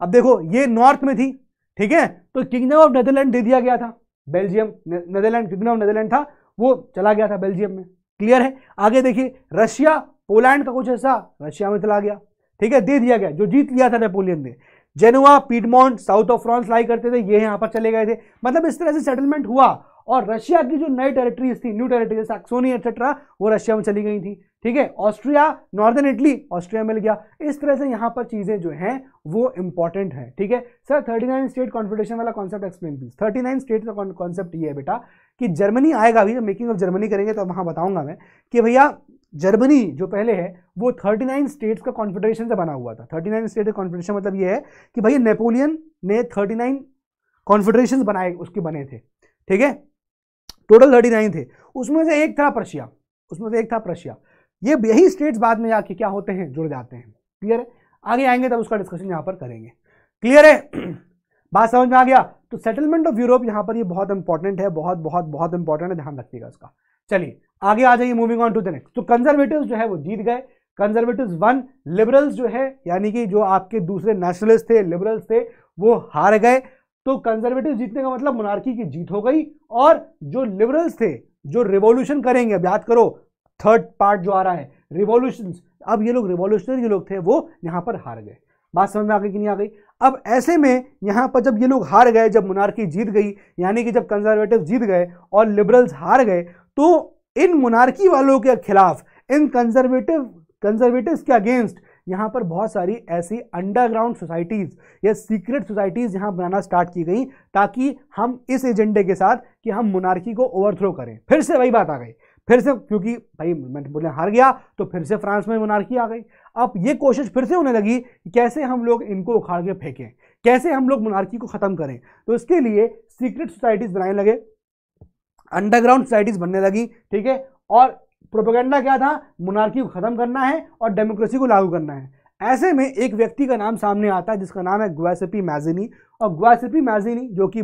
अब देखो, ये नॉर्थ में थी, ठीक है? तो किंगडम ऑफ़ नेदरलैंड दे दिया गया था। Belgium Netherland kingdom of Netherland था, वो चला गया था बेल्जियम में। क्लियर है? आगे देखिए रशिया पोलैंड का कुछ ऐसा रशिया में चला गया। ठीक है? दे दिया गया, जो जीत लिया था नेपोलियन ने। Genoa Piedmont south of France लाई करते थे, ये यहाँ पर चले गए थे। मतलब इस तरह से सेटलमेंट हुआ और रशिया की जो नई टेरिटरीज थी न्यू टेरिटरीज सैक्सोनी एक्सेट्रा वो रशिया में चली गई थी। ठीक है? ऑस्ट्रिया नॉर्दर्न इटली ऑस्ट्रिया मिल गया। इस तरह से यहाँ पर चीज़ें जो हैं, वो इंपॉर्टेंट है। ठीक है? सर 39 स्टेट कॉन्फिडेशन वाला कॉन्सेप्ट एक्सप्लेन प्लीज़ 39 स्टेट का कॉन्सेप्ट ये है बेटा, कि जर्मनी आएगा अभी मेकिंग ऑफ़ जर्मनी करेंगे तो वहाँ बताऊँगा मैं, कि भैया जर्मनी जो पहले है, वो 39 स्टेट्स का कॉन्फेडरेशन से बना हुआ था। 39 स्टेट का कॉन्फेडरेशन मतलब ये है कि भाई नेपोलियन ने 39 कॉन्फेडरेशन बनाए, उसके बने थे। ठीक है? टोटल 39 थे। उसमें से एक था प्रशिया उसमें से एक था प्रशिया ये यही स्टेट्स बाद में जाके क्या होते हैं? जुड़ जाते हैं। क्लियर है? आगे आएँगे तब उसका डिस्कशन यहाँ पर करेंगे। क्लियर है? बात समझ में आ गया? तो सेटलमेंट ऑफ़ यूरोप यहाँ पर ये बहुत इंपॉर्टेंट है, बहुत बहुत बहुत इंपॉर्टेंट है। ध्यान रखिएगा इसका। चलिए आगे आ जाइए moving on to the next तो कंजर्वेटिव जो है वो जीत गए। कंजर्वेटिव वन लिबरल्स जो है, यानी कि जो आपके दूसरे नेशनलिस्ट थे लिबरल्स थे, वो हार गए। तो कंजर्वेटिव जीतने का मतलब मोनार्की की जीत हो गई और जो लिबरल्स थे, जो रिवॉल्यूशन करेंगे, अब याद करो थर्ड पार्ट जो आ रहा है रिवॉल्यूशन अब ये लोग रिवॉल्यूशनरी लोग थे, वो यहाँ पर हार गए। बात समझ में आ गई कि नहीं आ गई? अब ऐसे में यहाँ पर जब ये लोग हार गए, जब मोनार्की जीत गई, यानी कि जब कंजर्वेटिव जीत गए और लिबरल्स हार गए तो इन मोनार्की वालों के खिलाफ, इन कंजर्वेटिव कंजर्वेटिव के अगेंस्ट यहाँ पर बहुत सारी ऐसी अंडरग्राउंड सोसाइटीज़ या सीक्रेट सोसाइटीज़ यहाँ बनाना स्टार्ट की गई ताकि हम इस एजेंडे के साथ कि हम मोनार्की को ओवरथ्रो करें। फिर से वही बात आ गई। फिर से क्योंकि भाई मैं बोले हार गया तो फिर से फ्रांस में मोनार्की आ गई। अब ये कोशिश फिर से होने लगी कि कैसे हम लोग इनको उखाड़ के फेंकें, कैसे हम लोग मोनार्की को ख़त्म करें। तो इसके लिए सीक्रेट सोसाइटीज़ बनाने लगे। अंडरग्राउंड सोसाइटीज बनने लगी, ठीक है? और प्रोपेगेंडा क्या था? मोनार्की को खत्म करना है और डेमोक्रेसी को लागू करना है। ऐसे में एक व्यक्ति का नाम सामने आता है, जिसका नाम है ग्वासेपी मैजिनी। और ग्वासेपी मैजिनी, जो कि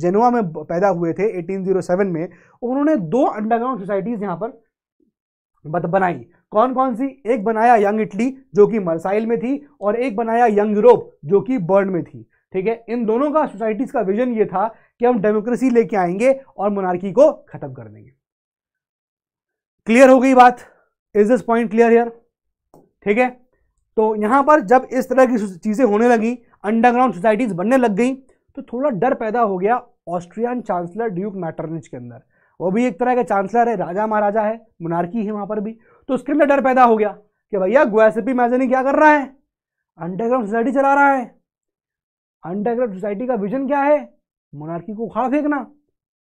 जेनुआ में पैदा हुए थे 1807 में, उन्होंने दो अंडरग्राउंड सोसाइटीज यहाँ पर बनाई। कौन कौन सी? एक बनाया यंग इटली, जो कि मरसाइल में थी, और एक बनाया यंग यूरोप, जो कि बर्न में थी, ठीक है? इन दोनों का सोसाइटीज का विजन ये था कि हम डेमोक्रेसी लेके आएँगे और मोनार्की को खत्म कर देंगे। क्लियर हो गई बात? Is this point clear here ठीक है? तो यहाँ पर जब इस तरह की चीज़ें होने लगी अंडरग्राउंड सोसाइटीज बनने लग गई तो थोड़ा डर पैदा हो गया ऑस्ट्रियन चांसलर ड्यूक मैटरनिच के अंदर। वो भी एक तरह का चांसलर है, राजा महाराजा है मोनार्की है वहाँ पर भी। तो उसके अंदर डर पैदा हो गया कि भैया ग्वासेपी मैजनी क्या कर रहा है? अंडरग्राउंड सोसाइटी चला रहा है। अंडरग्राउंड सोसाइटी का विजन क्या है? मोनार्की को उखाड़ फेंकना।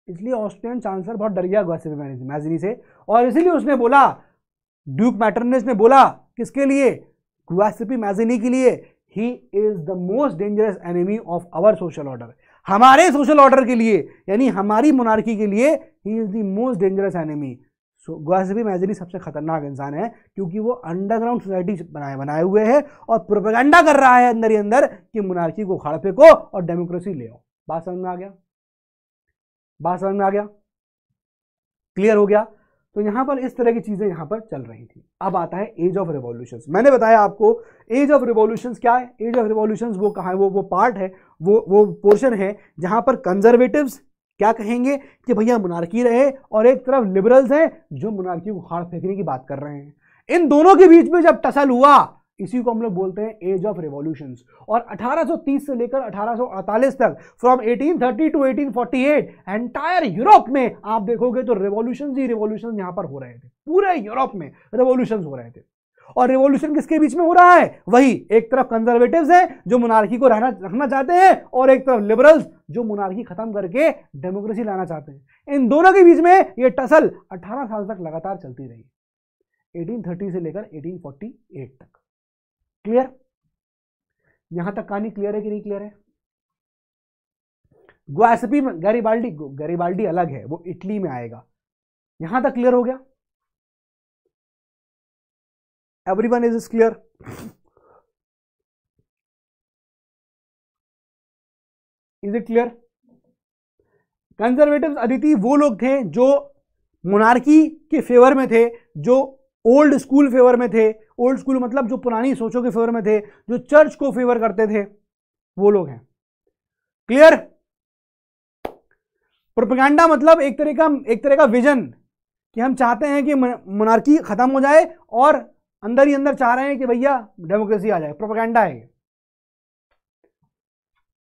इसलिए ऑस्ट्रियन चांसलर बहुत डर गया मैजनी से और इसीलिए उसने बोला ड्यूक मैटरनिस ने बोला, किसके लिए? ग्वासेपी मैजनी के लिए। He is the most dangerous enemy of our social order हमारे सोशल ऑर्डर के लिए, यानी हमारी मोनार्की के लिए he is the most dangerous enemy so Giuseppe Mazzini सबसे खतरनाक इंसान है, क्योंकि वो अंडरग्राउंड सोसाइटी बनाए बनाए हुए है और प्रोपेगेंडा कर रहा है अंदर ही अंदर कि मोनार्की को खड़ फेंको और डेमोक्रेसी ले आओ। बात समझ में आ गया? बात समझ में आ गया? क्लियर हो गया? तो यहाँ पर इस तरह की चीज़ें यहाँ पर चल रही थी। अब आता है एज ऑफ़ रिवॉल्यूशन मैंने बताया आपको एज ऑफ़ रिवॉल्यूशन क्या है? एज ऑफ़ रिवॉल्यूशन वो कहा है? वो वो पार्ट है, वो वो पोर्शन है जहाँ पर कंजर्वेटिव्स क्या कहेंगे कि भैया मोनार्की रहे और एक तरफ़ लिबरल्स हैं जो मोनार्की को खाड़ फेंकने की बात कर रहे हैं। इन दोनों के बीच में जब टसल हुआ इसी को हम लोग बोलते हैं एज ऑफ़ रिवॉल्यूशन और 1830 से लेकर 1848 तक फ्रॉम 1830 टू 1848 एंटायर यूरोप में आप देखोगे तो रिवॉल्यूशन ही रिवॉल्यूशन यहाँ पर हो रहे थे। पूरे यूरोप में रिवॉल्यूशन हो रहे थे। और रिवॉल्यूशन किसके बीच में हो रहा है? वही एक तरफ़ कंजर्वेटिव्स हैं जो मोनार्की को रहना, रखना चाहते हैं, और एक तरफ़ लिबरल्स जो मोनार्की खत्म करके डेमोक्रेसी लाना चाहते हैं। इन दोनों के बीच में ये टसल 18 साल तक लगातार चलती रही। 1830 से लेकर 1848 तक। क्लियर यहाँ तक कहानी क्लियर है कि नहीं क्लियर है? ग्वासपी में गरीबाल्डी गरीबाल्डी अलग है, वो इटली में आएगा। यहाँ तक क्लियर हो गया? Everyone is is clear is it clear conservative Aditi वो लोग थे जो मोनार्की के फेवर में थे, जो ओल्ड स्कूल फेवर में थे। ओल्ड स्कूल मतलब जो पुरानी सोचों के फेवर में थे, जो चर्च को फेवर करते थे, वो लोग हैं। क्लियर? प्रोपेगेंडा मतलब एक तरह का, एक तरह का विजन कि हम चाहते हैं कि मोनार्की खत्म हो जाए और अंदर ही अंदर चाह रहे हैं कि भैया डेमोक्रेसी आ जाए। प्रोपेगेंडा है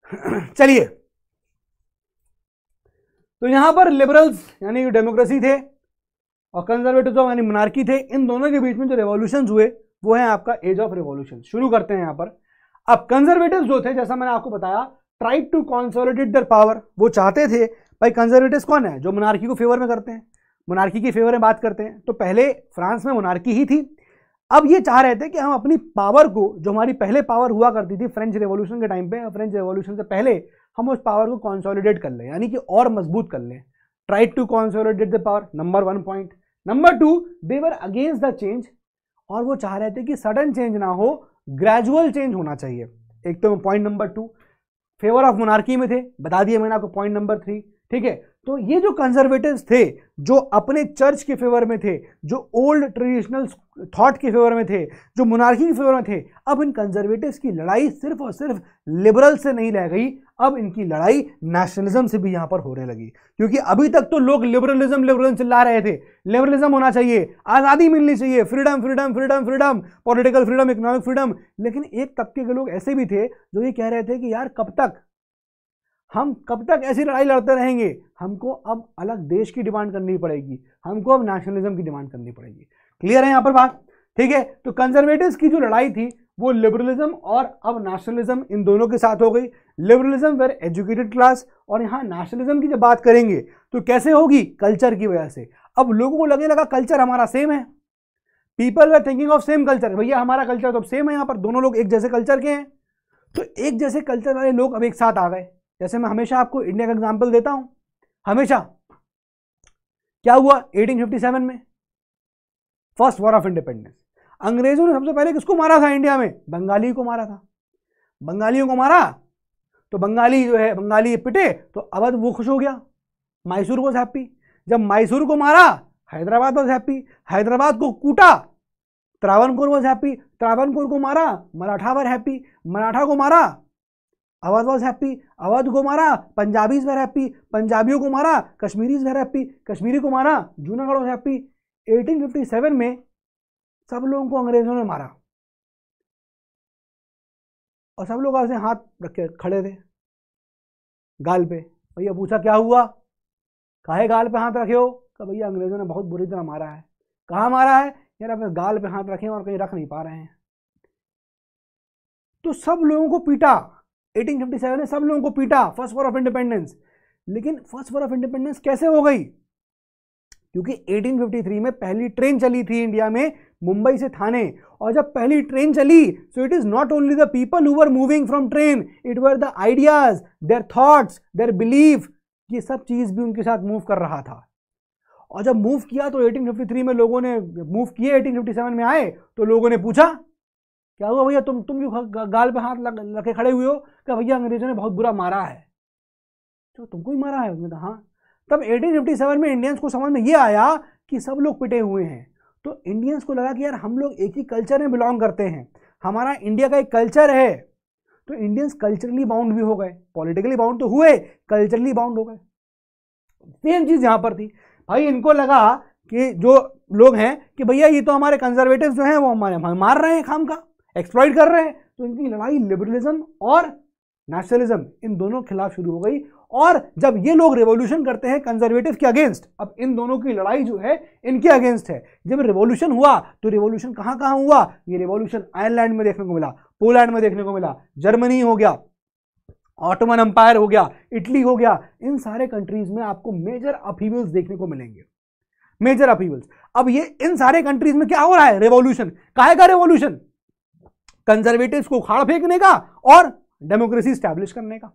चलिए। तो यहाँ पर लिबरल्स यानी डेमोक्रेसी थे। और कंजर्वेटिव यानी मोनार्की थे, इन दोनों के बीच में जो रेवोल्यूशन हुए, वो है आपका एज ऑफ़ रेवोल्यूशन शुरू करते हैं यहाँ पर। अब कंजर्वेटिव जो थे, जैसा मैंने आपको बताया tried to consolidate their power वो चाहते थे, भाई कंजर्वेटिव कौन है जो मोनार्की को फेवर में करते हैं? मोनार्की की फेवर में बात करते हैं। तो पहले फ्रांस में मोनार्की ही थी। अब ये चाह रहे थे कि हम अपनी पावर को, जो हमारी पहले पावर हुआ करती थी फ्रेंच रेवोल्यूशन के टाइम पे फ्रेंच रेवोल्यूशन से पहले, हम उस पावर को कॉन्सोलिडेट कर लें, यानी कि और मज़बूत कर लें। Try to consolidate the power number one point number two they were against the change और वो चाह रहे थे कि सडन चेंज ना हो ग्रेजुअल चेंज होना चाहिए। एक तो point number two favour of monarchy में थे। बता दिए मैंने आपको पॉइंट नंबर थ्री ठीक है? तो ये जो कंजर्वेटिव्स थे, जो अपने चर्च के फेवर में थे, जो ओल्ड ट्रेडिशनल थॉट के फेवर में थे, जो मोनार्की के फेवर में थे, अब इन कंजर्वेटिव्स की लड़ाई सिर्फ़ और सिर्फ़ लिबरल से नहीं रह गई, अब इनकी लड़ाई नेशनलिज्म से भी यहाँ पर होने लगी। क्योंकि अभी तक तो लोग लिबरलिज्म लिबरलिज्म चिल्ला रहे थे। लिबरलिज्म होना चाहिए, आज़ादी मिलनी चाहिए freedom freedom freedom freedom political freedom economic freedom लेकिन एक तबके के लोग ऐसे भी थे जो ये कह रहे थे कि यार कब तक हम कब तक ऐसी लड़ाई लड़ते रहेंगे? हमको अब अलग देश की डिमांड करनी पड़ेगी। हमको अब नेशनलिज्म की डिमांड करनी पड़ेगी। क्लियर है यहाँ पर बात? ठीक है? तो कंजर्वेटिव की जो लड़ाई थी, वो लिबरलिज्म और अब नेशनलिज्म इन दोनों के साथ हो गई। लिबरलिज्म वेर एजुकेटेड क्लास और यहाँ नेशनलिज्म की जब बात करेंगे तो कैसे होगी? कल्चर की वजह से। अब लोगों को लगे लगा कल्चर हमारा सेम है। People were thinking of same culture भैया, हमारा कल्चर तो अब सेम है यहाँ पर। दोनों लोग एक जैसे कल्चर के हैं। तो एक जैसे कल्चर वाले लोग अब एक साथ आ गए। जैसे मैं हमेशा आपको इंडिया का एग्ज़ाम्पल देता हूँ, हमेशा। क्या हुआ 1857 में? फ़र्स्ट वॉर ऑफ़ इंडिपेंडेंस अंग्रेज़ों ने सबसे पहले किसको मारा था इंडिया में? बंगाली को मारा था। बंगालियों को मारा? तो बंगाली जो है, बंगाली पिटे तो अवध वो खुश हो गया। मैसूर वॉज़ हैप्पी जब मैसूर को मारा, हैदराबाद वॉज़ हैप्पी हैदराबाद को कूटा त्रावनकोर वॉज़ हैप्पी त्रावणकोर को मारा, मराठा वर हैप्पी मराठा को मारा अवध वॉज़ हैप्पी अवध को मारा, पंजाबीज वेर हैप्पी पंजाबियों को मारा, कश्मीरीज वेर हैप्पी कश्मीरी को मारा, जूनागढ़ वॉज़ हैप्पी 1857 में सब लोगों को अंग्रेज़ों ने मारा। और सब लोग ऐसे हाथ रखे खड़े थे। गाल पे, भैया पूछा क्या हुआ? काहे गाल पे हाथ रखे हो? कहा, भैया अंग्रेज़ों ने बहुत बुरी तरह मारा है। कहाँ मारा है? यार अपने गाल पे हाथ रखे और कहीं रख नहीं पा रहे हैं। तो सब लोगों को पीटा। 1857 ने सब लोगों को पीटा फ़र्स्ट वॉर ऑफ़ इंडिपेंडेंस लेकिन फ़र्स्ट वॉर ऑफ़ इंडिपेंडेंस कैसे हो गई? क्योंकि 1853 में पहली ट्रेन चली थी इंडिया में, मुंबई से थाने. और जब पहली ट्रेन चली so it is not only the people who were moving from train it were the ideas their thoughts their belief ये सब चीज़ भी उनके साथ मूव कर रहा था. और जब मूव किया तो 1853 में लोगों ने मूव किए 1857 में आए तो लोगों ने पूछा, क्या हुआ भैया? तुम तुम क्यों गाल पे हाथ लगे खड़े हुए हो? क्या भैया अंग्रेज़ों ने बहुत बुरा मारा है। तो तुमको ही मारा है, उसने कहा हाँ। तब 1857 में इंडियंस को समझ में ये आया कि सब लोग पिटे हुए हैं। तो इंडियंस को लगा कि यार हम लोग एक ही कल्चर में बिलोंग करते हैं। हमारा इंडिया का एक कल्चर है। तो इंडियंस कल्चरली बाउंड भी हो गए। पॉलिटिकली बाउंड तो हुए कल्चरली बाउंड हो गए। सेम चीज़ यहाँ पर थी। भाई इनको लगा कि जो लोग हैं कि भैया ये तो हमारे कंजर्वेटिव जो हैं, वो हमारे मार रहे हैं खाम का एक्सप्लॉइट कर रहे हैं। तो इनकी लड़ाई लिबरलिज्म और नेशनलिज्म, इन दोनों के खिलाफ शुरू हो गई। और जब ये लोग रिवॉल्यूशन करते हैं कंजर्वेटिव के अगेंस्ट अब इन दोनों की लड़ाई जो है, इनके अगेंस्ट है। जब रिवॉल्यूशन हुआ तो रिवॉल्यूशन कहाँ कहाँ हुआ? ये रिवॉल्यूशन आयरलैंड में देखने को मिला पोलैंड में देखने को मिला जर्मनी हो गया ऑटोमन अंपायर हो गया इटली हो गया। इन सारे कंट्रीज़ में आपको मेजर अपीवल्स देखने को मिलेंगे। मेजर अपीवल्स अब ये इन सारे कंट्रीज़ में क्या हो रहा है? रेवोल्यूशन काहे का रेवोल्यूशन कंजर्वेटिव को उखाड़ फेंकने का और डेमोक्रेसी स्टैब्लिश करने का।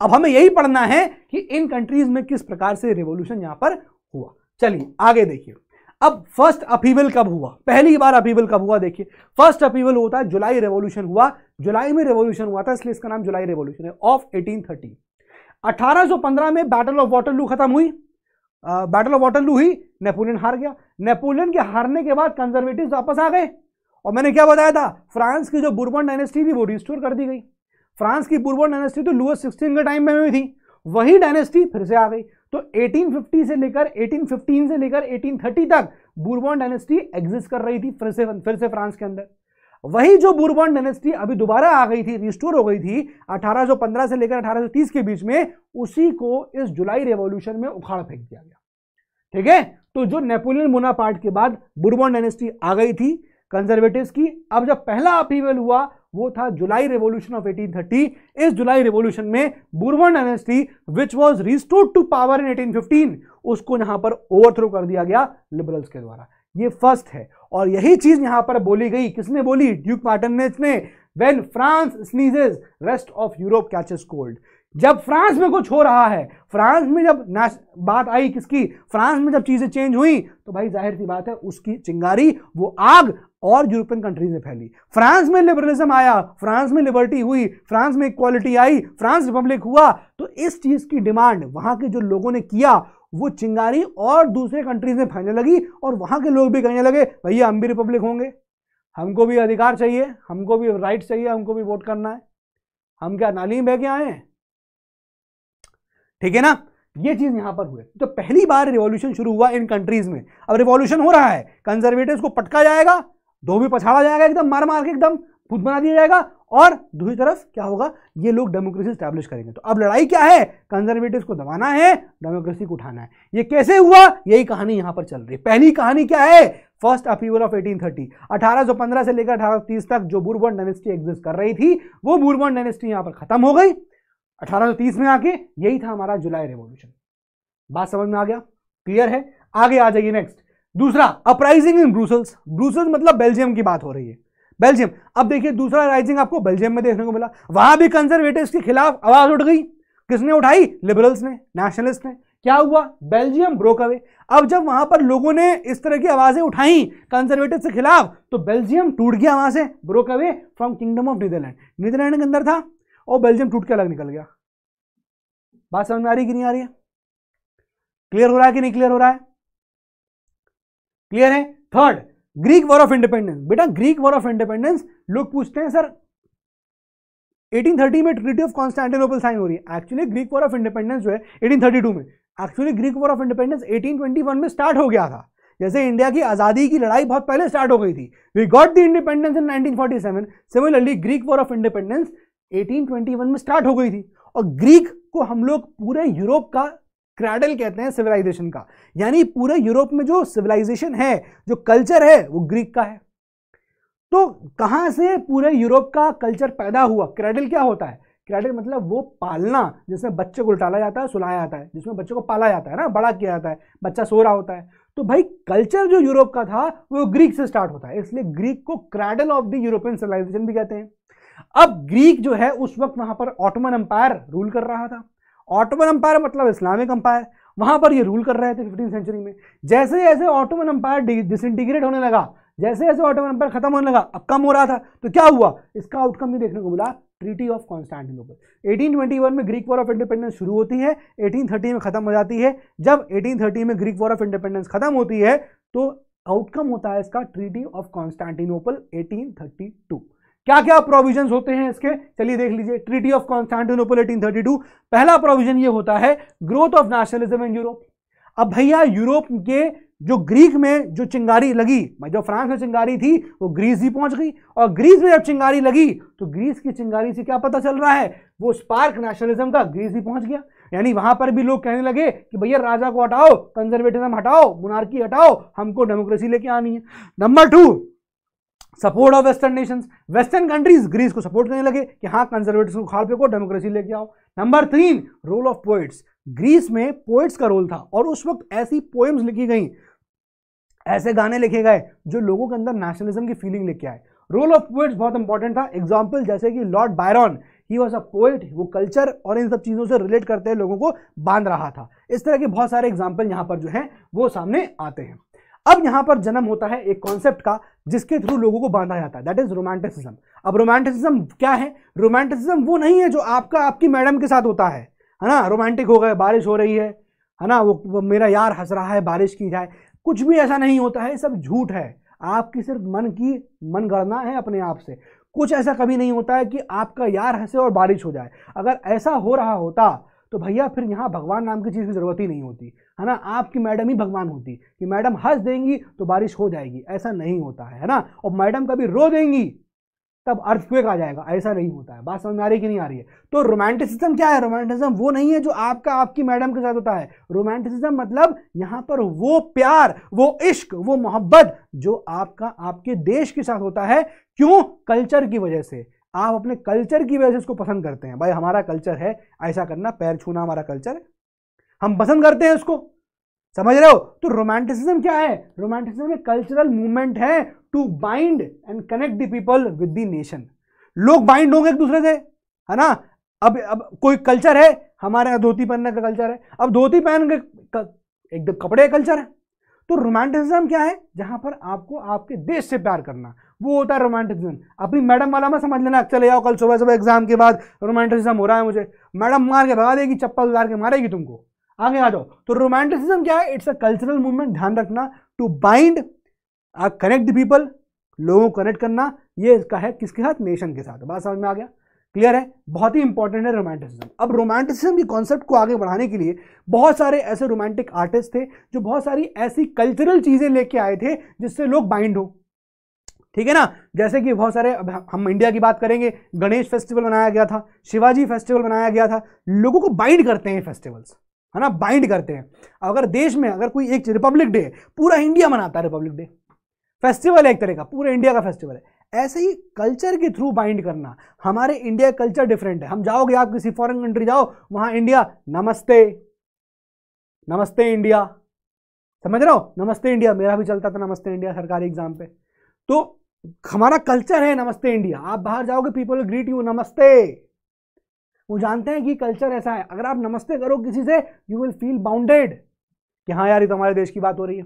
अब हमें यही पढ़ना है कि इन कंट्रीज़ में किस प्रकार से रिवॉल्यूशन यहाँ पर हुआ। चलिए, आगे देखिए। अब फ़र्स्ट अपीवल कब हुआ? पहली बार अपीवल कब हुआ देखिए। फ़र्स्ट अपीवल होता है जुलाई रेवोल्यूशन हुआ। जुलाई में रेवोल्यूशन हुआ था, इसलिए इसका नाम जुलाई रेवोल्यूशन है, ऑफ़ 1830 1815 में बैटल ऑफ़ वाटरलू खत्म हुई। बैटल ऑफ़ वाटरलू हुई नेपोलियन हार गया। नेपोलियन के हारने के बाद कंजर्वेटिव वापस आ गए। और मैंने क्या बताया था? फ्रांस की जो बुरबन डायनेस्टी थी, वो रिस्टोर कर दी गई। फ्रांस की बुरबन डायनेस्टी तो लुअस सिक्सटीन के टाइम में हुई थी। वही डायनेस्टी फिर से आ गई। तो 1850 से लेकर 1815 से लेकर 1830 तक बुरबॉन डायनेस्टी एग्जिस्ट कर रही थी फिर से फिर से फ्रांस के अंदर। वही जो बुरबॉन डायनेस्टी अभी दोबारा आ गई थी रिस्टोर हो गई थी 1815 से लेकर 1830 के बीच में, उसी को इस जुलाई रेवोल्यूशन में उखाड़ फेंक दिया गया। ठीक है? तो जो नेपोलियन बोनापार्ट के बाद बुरबॉन डायनेस्टी आ गई थी कंजर्वेटिव्स की, अब जब पहला अपीवल हुआ वो था जुलाई रेवोल्यूशन ऑफ़ 1830 इस जुलाई रेवोल्यूशन में Bourbon dynasty which was restored to power in 1815 उसको यहाँ पर ओवरथ्रो कर दिया गया लिबरल्स के द्वारा। ये फ़र्स्ट है। और यही चीज़ यहाँ पर बोली गई। किसने बोली? ड्यूक मार्टन ने। When France sneezes rest of Europe catches cold जब फ्रांस में कुछ हो रहा है, फ्रांस में जब बात आई किसकी? फ्रांस में जब चीज़ें चेंज हुई तो भाई ज़ाहिर सी बात है, उसकी चिंगारी, वो आग और यूरोपियन कंट्रीज़ में फैली। फ्रांस में लिबरलिज्म आया, फ्रांस में लिबर्टी हुई, फ्रांस में इक्वालिटी आई, फ्रांस रिपब्लिक हुआ तो इस चीज़ की डिमांड, वहाँ के जो लोगों ने किया, वो चिंगारी और दूसरे कंट्रीज़ में फैलने लगी, और वहाँ के लोग भी कहने लगे, भैया, हम भी रिपब्लिक होंगे। हमको भी अधिकार चाहिए, हमको भी राइट चाहिए, हमको भी वोट करना है। हम क्या नालीम बह के आए हैं? ठीक है ना? ये चीज़ यहाँ पर हुए। तो पहली बार रिवॉल्यूशन शुरू हुआ इन कंट्रीज़ में। अब रिवॉल्यूशन हो रहा है। कंजर्वेटिव को पटका जाएगा भी पछाड़ा जाएगा एकदम, मार मार के एकदम, खुद बना दिया जाएगा और दूसरी तरफ़ क्या होगा? ये लोग डेमोक्रेसी स्टैब्लिश करेंगे। तो अब लड़ाई क्या है? कंजर्वेटिव को दबाना है डेमोक्रेसी को उठाना है। ये कैसे हुआ? यही कहानी यहाँ पर चल रही है। पहली कहानी क्या है? फ़र्स्ट अपीवल ऑफ़ 1830 1815 से लेकर 1830 तक जो बुरबन डायनेस्टी एग्जिस्ट कर रही थी, वो बुरबन डायनेस्टी यहाँ पर खत्म हो गई। 1830 में आके यही था हमारा जुलाई रेवोल्यूशन बात समझ में आ गया? क्लियर है? आगे आ जाइए नेक्स्ट दूसरा अपराइजिंग इन ब्रूसल्स ब्रूसल्स मतलब बेल्जियम की बात हो रही है। बेल्जियम अब देखिए, दूसरा राइजिंग आपको बेल्जियम में देखने को मिला। वहाँ भी कंजर्वेटिव के खिलाफ आवाज़ उठ गई। किसने उठाई? लिबरल्स ने नेशनलिस्ट ने। क्या हुआ? बेल्जियम ब्रोक अवे अब जब वहाँ पर लोगों ने इस तरह की आवाज़ें उठाई कंजर्वेटिव के खिलाफ तो बेल्जियम टूट गया वहाँ से broke away from kingdom of Netherland Netherland के अंदर था। और बेल्जियम टूट के अलग निकल गया। बात समझ में आ रही कि नहीं आ रही है? क्लियर हो रहा है कि नहीं क्लियर हो रहा है? क्लियर है? Third Greek war of independence बेटा ग्रीक वॉर ऑफ़ इंडिपेंडेंस लोग पूछते हैं, सर 1830 में ट्रीटी ऑफ़ कॉन्स्टेंटिनोपल साइन हो रही है. Actually Greek war of independence जो है 1832 में। Actually Greek war of independence 1821 में स्टार्ट हो गया था। जैसे इंडिया की आज़ादी की लड़ाई बहुत पहले स्टार्ट हो गई थी। We got the independence in 1947 similarly Greek war of independence 1821 में स्टार्ट हो गई थी। और ग्रीक को हम लोग पूरे यूरोप का क्रैडल कहते हैं सिविलाइजेशन का। यानी पूरे यूरोप में जो सिविलाइजेशन है, जो कल्चर है, वो ग्रीक का है। तो कहाँ से पूरे यूरोप का कल्चर पैदा हुआ? क्रैडल क्या होता है? क्रैडल मतलब वो पालना, जिसमें बच्चे को उल्टाला जाता है, सुलाया जाता है। जिसमें बच्चे को पाला जाता है ना, बड़ा किया जाता है, बच्चा सो रहा होता है। तो भाई कल्चर जो यूरोप का था, वो ग्रीक से स्टार्ट होता है। इसलिए ग्रीक को cradle of the European civilisation भी कहते हैं। अब ग्रीक जो है, उस वक्त वहाँ पर ऑटोमन अंपायर रूल कर रहा था। ऑटोमन अंपायर मतलब इस्लामिक अंपायर वहाँ पर ये रूल कर रहे थे फिफ्टीन सेंचुरी में। जैसे जैसे ऑटोमन अंपायर डिसइंटीग्रेट होने लगा, जैसे जैसे ऑटोमन अंपायर खत्म होने लगा, अब कम हो रहा था तो क्या हुआ? इसका आउटकम भी देखने को मिला ट्रीटी ऑफ़ कॉन्स्टेंटिनोपल 1821 में ग्रीक वॉर ऑफ़ इंडिपेंडेंस शुरू होती है 1830 में खत्म हो जाती है। जब 1830 में ग्रीक वॉर ऑफ़ इंडिपेंडेंस खत्म होती है तो आउटकम होता है इसका ट्रीटी ऑफ़ कॉन्स्टेंटिनोपल 1832 क्या क्या प्रोविज़न होते हैं इसके? चलिए देख लीजिए। ट्रीटी ऑफ़ कॉन्स्टेंटिनोपल 1832 पहला प्रोविज़न ये होता है growth of nationalism in Europe अब भैया, यूरोप के जो ग्रीक में जो चिंगारी लगी जो फ्रांस में चिंगारी थी, वो ग्रीस ही पहुँच गई। और ग्रीस में जब चिंगारी लगी तो ग्रीस की चिंगारी से क्या पता चल रहा है? वो स्पार्क नेशनलिज्म का ग्रीस ही पहुँच गया। यानी वहाँ पर भी लोग कहने लगे कि भैया, राजा को हटाओ कंजर्वेटिज्म हटाओ मुनारकी हटाओ, हमको डेमोक्रेसी लेके आनी है। Number two support of western nations western countries Greece को सपोर्ट करने लगे कि हाँ कंजर्वेटिव को खाल फेंको डेमोक्रेसी लेके आओ। नंबर तीन रोल ऑफ़ पोइट्स ग्रीस में पोइट्स का रोल था और उस वक्त ऐसी पोएम्स लिखी गई, ऐसे गाने लिखे गए जो लोगों के अंदर नेशनलिज्म की फीलिंग लेके आए। रोल ऑफ़ पोइट्स बहुत इंपॉर्टेंट था। एग्ज़ाम्पल जैसे कि Lord Byron he was a poet वो कल्चर और इन सब चीज़ों से रिलेट करते हैं लोगों को बाँध रहा था। इस तरह के बहुत सारे एग्ज़ाम्पल यहाँ पर जो है, वो सामने आते हैं। अब यहाँ पर जन्म होता है एक कॉन्सेप्ट का जिसके थ्रू लोगों को बांधा जाता है। दैट इज़ रोमांटिसिज्म अब रोमांटिसिज्म क्या है? रोमांटिसिज्म वो नहीं है जो आपका आपकी मैडम के साथ होता है। है ना? रोमांटिक हो गए बारिश हो रही है। है ना? वो, वो मेरा यार हंस रहा है बारिश की जाए। कुछ भी ऐसा नहीं होता है सब झूठ है। आपकी सिर्फ़ मन की मनगणना है अपने आप से। कुछ ऐसा कभी नहीं होता है कि आपका यार हंसे और बारिश हो जाए। अगर ऐसा हो रहा होता तो भैया फिर यहाँ भगवान नाम की चीज़ की ज़रूरत ही नहीं होती। है ना? आपकी मैडम ही भगवान होती। कि मैडम हंस देंगी तो बारिश हो जाएगी। ऐसा नहीं होता है है ना? और मैडम कभी रो देंगी तब अर्थक्वेक आ जाएगा। ऐसा नहीं होता है। बात समझ में आ रही कि नहीं आ रही है? तो रोमांटिसिज्म क्या है? रोमांटिसिज्म वो नहीं है जो आपका, आपकी मैडम के साथ होता है। रोमांटिसिज्म मतलब यहाँ पर वो प्यार, वो इश्क, वो मोहब्बत जो आपका, आपके देश के साथ होता है। क्यों? कल्चर की वजह से। आप अपने कल्चर की वजह से उसको पसंद करते हैं। भाई, हमारा कल्चर है, ऐसा करना। पैर छूना हमारा कल्चर। हम पसंद करते हैं उसको। समझ रहे हो? तो रोमांटिसिज्म क्या है? रोमांटिसिज्म एक कल्चरल मूवमेंट है to bind and connect the people with the nation लोग बाइंड होंगे एक दूसरे से, है ना? अब अब कोई कल्चर है, हमारे यहाँ धोती पहनने का कल्चर है। अब धोती पहन के एकदम कपड़े का कल्चर है। तो रोमांटिसिज्म क्या है? जहाँ पर आपको आपके देश से प्यार करना। वो होता है रोमांटिसिज्म अपनी मैडम वाला मैं समझ लेना, चले जाओ कल सुबह सुबह एग्ज़ाम के बाद रोमांटिसिज्म हो रहा है मुझे। मैडम मार के भगा देगी चप्पल उतार के मारेगी तुमको। आगे आ जाओ। तो रोमांटिसिज्म क्या है? इट्स अ कल्चरल मूवमेंट ध्यान रखना टू बाइंड कनेक्ट पीपल लोगों को कनेक्ट करना, ये इसका है किसके साथ? नेशन के साथ। बात समझ में आ गया? क्लियर है? बहुत ही इंपॉर्टेंट है रोमांटिसिज्म अब रोमांटिसिज्म की कॉन्सेप्ट को आगे बढ़ाने के लिए बहुत सारे ऐसे रोमांटिक आर्टिस्ट थे, जो बहुत सारी ऐसी कल्चरल चीज़ें लेके आए थे, जिससे लोग बाइंड हो। ठीक है ना? जैसे कि बहुत सारे, अब हम इंडिया की बात करेंगे, गणेश फेस्टिवल बनाया गया था, शिवाजी फेस्टिवल बनाया गया था, लोगों को बाइंड करते हैं फेस्टिवल्स है ना बाइंड करते हैं। अगर देश में, अगर कोई एक रिपब्लिक डे, पूरा इंडिया मनाता है रिपब्लिक डे, फेस्टिवल है एक तरह का, पूरे इंडिया का फेस्टिवल है। ऐसे ही कल्चर के थ्रू बाइंड करना, हमारे इंडिया कल्चर डिफरेंट है। हम जाओगे, आप किसी फॉरेन कंट्री जाओ, वहाँ इंडिया, नमस्ते। नमस्ते इंडिया। समझ रहे हो? नमस्ते इंडिया। मेरा भी चलता था नमस्ते इंडिया सरकारी एग्ज़ाम पे। तो हमारा कल्चर है नमस्ते इंडिया। आप बाहर जाओगे पीपल ग्रीट यू नमस्ते। वो जानते हैं कि कल्चर ऐसा है। अगर आप नमस्ते करो किसी से यू विल फील बाउंडेड कि हाँ यार ये तो हमारे देश की बात हो रही है।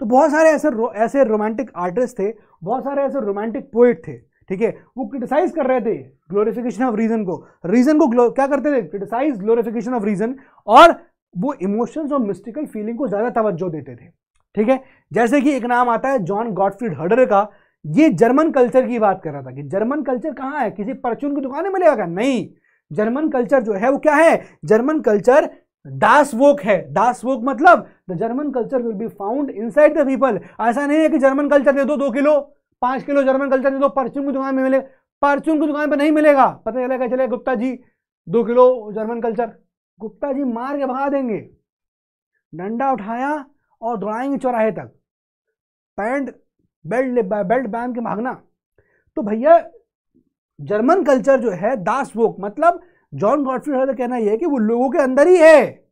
तो बहुत सारे ऐसे रो, ऐसे रोमांटिक आर्टिस्ट थे बहुत सारे ऐसे रोमांटिक पोइट थे ठीक है? वो क्रिटिसाइज कर रहे थे ग्लोरिफिकेशन ऑफ़ रीजन को। रीजन को क्या करते थे? क्रिटिसाइज ग्लोरिफिकेशन ऑफ़ रीजन और वो इमोशंस और मिस्टिकल फीलिंग को ज़्यादा तवज्जो देते थे ठीक है? जैसे कि एक नाम आता है जॉन गॉडफ्रीड हर्डर का। ये जर्मन कल्चर की बात कर रहा था कि जर्मन कल्चर कहाँ है? किसी परचून की दुकान में मिलेगा नहीं। जर्मन कल्चर जो है वो क्या है? जर्मन कल्चर दास वोक है। दास वोक मतलब the German culture will be found inside the people ऐसा नहीं है कि जर्मन कल्चर दे दो दो किलो, पाँच किलो जर्मन कल्चर दे दो, परचून की दुकान में मिले। परचून की दुकान पर नहीं मिलेगा। पता चलेगा, चले गुप्ता जी, दो kilo German culture. Gupta ji मार के भगा देंगे। डंडा उठाया और दौड़ाएँगे चौराहे तक। पैंट, बेल्ट बेल्ट बाँध के भागना। तो भैया जर्मन कल्चर जो है, दास वोक मतलब जॉन गॉडफ्री का कहना यह है कि वो लोगों के अंदर ही है।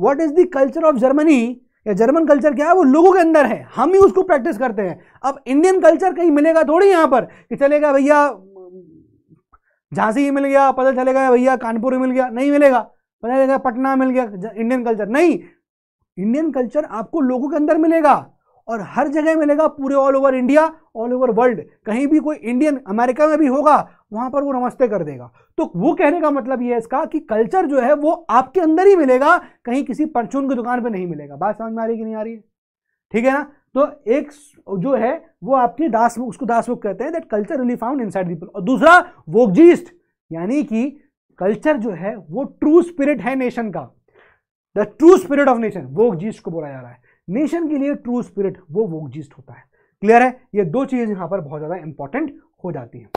What is the culture of Germany या जर्मन कल्चर क्या है? वो लोगों के अंदर है। हम ही उसको प्रैक्टिस करते हैं। अब इंडियन कल्चर कहीं मिलेगा थोड़ी यहाँ पर कि चलेगा भैया, झांसी ही मिल गया, पता चलेगा भैया कानपुर मिल गया, नहीं मिलेगा। पता चलेगा पटना मिल गया इंडियन कल्चर नहीं इंडियन कल्चर आपको लोगों के अंदर मिलेगा। और हर जगह मिलेगा पूरे all over India all over world कहीं भी कोई इंडियन अमेरिका में भी होगा, वहाँ पर वो नमस्ते कर देगा। तो वो कहने का मतलब ये है इसका कि कल्चर जो है वो आपके अंदर ही मिलेगा, कहीं किसी परचून की दुकान पर नहीं मिलेगा। बात समझ में आ रही कि नहीं आ रही है? ठीक है ना? तो एक जो है, वो आपकी दास उसको दास बुक कहते हैं that culture really found inside people और दूसरा वोकजीस्ट यानी कि कल्चर जो है, वो ट्रू स्पिरिट है नेशन का। The true spirit of nation वोकजीस्ट को बोला जा रहा है। नेशन के लिए ट्रू स्पिरिट वो वोकजिस्ट होता है। क्लियर है? ये दो चीज़ यहाँ पर बहुत ज़्यादा इंपॉर्टेंट हो जाती है।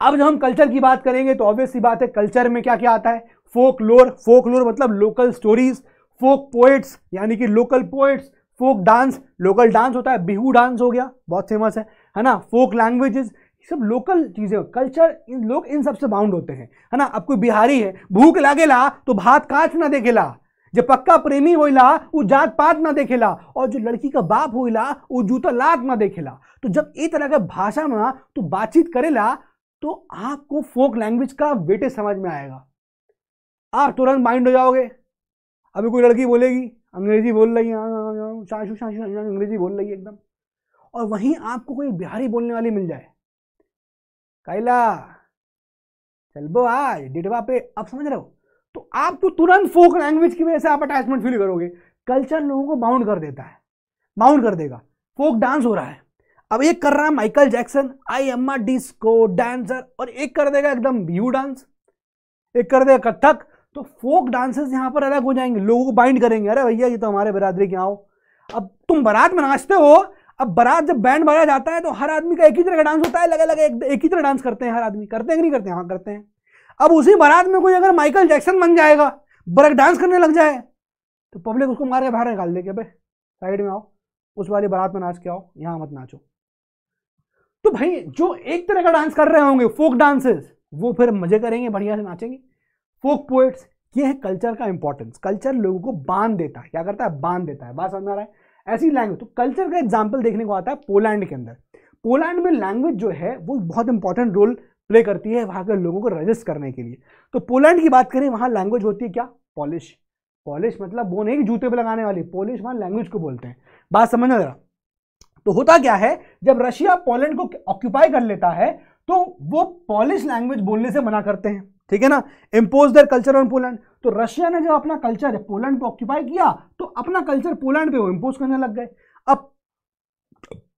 अब जब हम कल्चर की बात करेंगे तो ऑब्वियस सी बात है कल्चर में क्या क्या आता है? फोक लोर फोक लोर मतलब लोकल स्टोरीज फोक पोएट्स यानी कि local poets folk dance local dance होता है, बिहू डांस हो गया, बहुत फ़ेमस है है ना? फोक लैंग्वेजेस सब लोकल चीज़ें कल्चर इन लोग इन सबसे बाउंड होते हैं, है ना? अब कोई बिहारी है, भूख लागेला तो भात काच ना देखेला जो पक्का प्रेमी होइला जात पात ना देखेला, और जो लड़की का बाप होइला जूता लात ना देखेला। तो जब ए तरह के भाषा में तू बातचीत करेला तो आपको फोक लैंग्वेज का वेटेज समझ में आएगा। आप तुरंत माइंड हो जाओगे। अभी कोई लड़की बोलेगी, अंग्रेज़ी बोल रही है शाशु शाशु अंग्रेज़ी बोल रही है एकदम। और वहीं आपको कोई बिहारी बोलने वाली मिल जाए। कैला चल बो आज, डिटवा पे, आप समझ रहे हो? तो आप तो तुरंत फोक लैंग्वेज की वजह से आप अटैचमेंट फील करोगे। कल्चर लोगों को बाउंड कर देता है। बाउंड कर देगा। फोक डांस हो रहा है। अब एक कर रहा है Michael Jackson I am disco dancer और एक कर देगा एकदम व्यू डांस एक कर देगा कथक। तो फोक डांसेस यहाँ पर अलग हो जाएँगे। लोगों को बाइंड करेंगे। अरे भैया ये तो हमारे बिरादरी के आओ अब तुम बारात में नाचते हो। अब बारात जब बैंड बजाया जाता है तो हर आदमी का एक ही तरह का डांस होता है। अलग अलग एक, एक ही तरह डांस करते हैं हर आदमी। करते हैं कि नहीं करते हैं? हाँ करते हैं। अब उसी बारात में कोई अगर माइकल जैक्सन बन जाएगा ब्रेक डांस करने लग जाए तो पब्लिक उसको मार के बाहर निकाल देगी भाई, साइड में आओ, उस वाली बारात में नाच के आओ, यहाँ मत नाचो। तो भाई, जो एक तरह का डांस कर रहे होंगे, फोक डांसेस, वो फिर मज़े करेंगे, बढ़िया से नाचेंगे। फोक पोएट्स, ये है कल्चर का इंपॉर्टेंस कल्चर लोगों को बाँध देता है। क्या करता है? बाँध देता है। बात समझ में आ रहा है? ऐसी लैंग्वेज तो कल्चर का एग्ज़ाम्पल देखने को आता है पोलैंड के अंदर। पोलैंड में लैंग्वेज जो है, वो बहुत इंपॉर्टेंट रोल प्ले करती है वहाँ के लोगों को रजिस्ट करने के लिए। तो पोलैंड की बात करें, वहाँ लैंग्वेज होती है क्या? पॉलिश पॉलिश मतलब वो नहीं जूते पे लगाने वाली। पॉलिश वहाँ लैंग्वेज को बोलते हैं। बात समझना जरा। तो होता क्या है, जब रशिया पोलैंड को ऑक्यूपाई कर लेता है तो वो पॉलिश लैंग्वेज बोलने से मना करते हैं। ठीक है ना? Impose their culture on Poland तो रशिया ने जब अपना कल्चर पोलैंड को ऑक्यूपाई किया तो अपना कल्चर पोलैंड पे वो इम्पोज करने लग गए। अब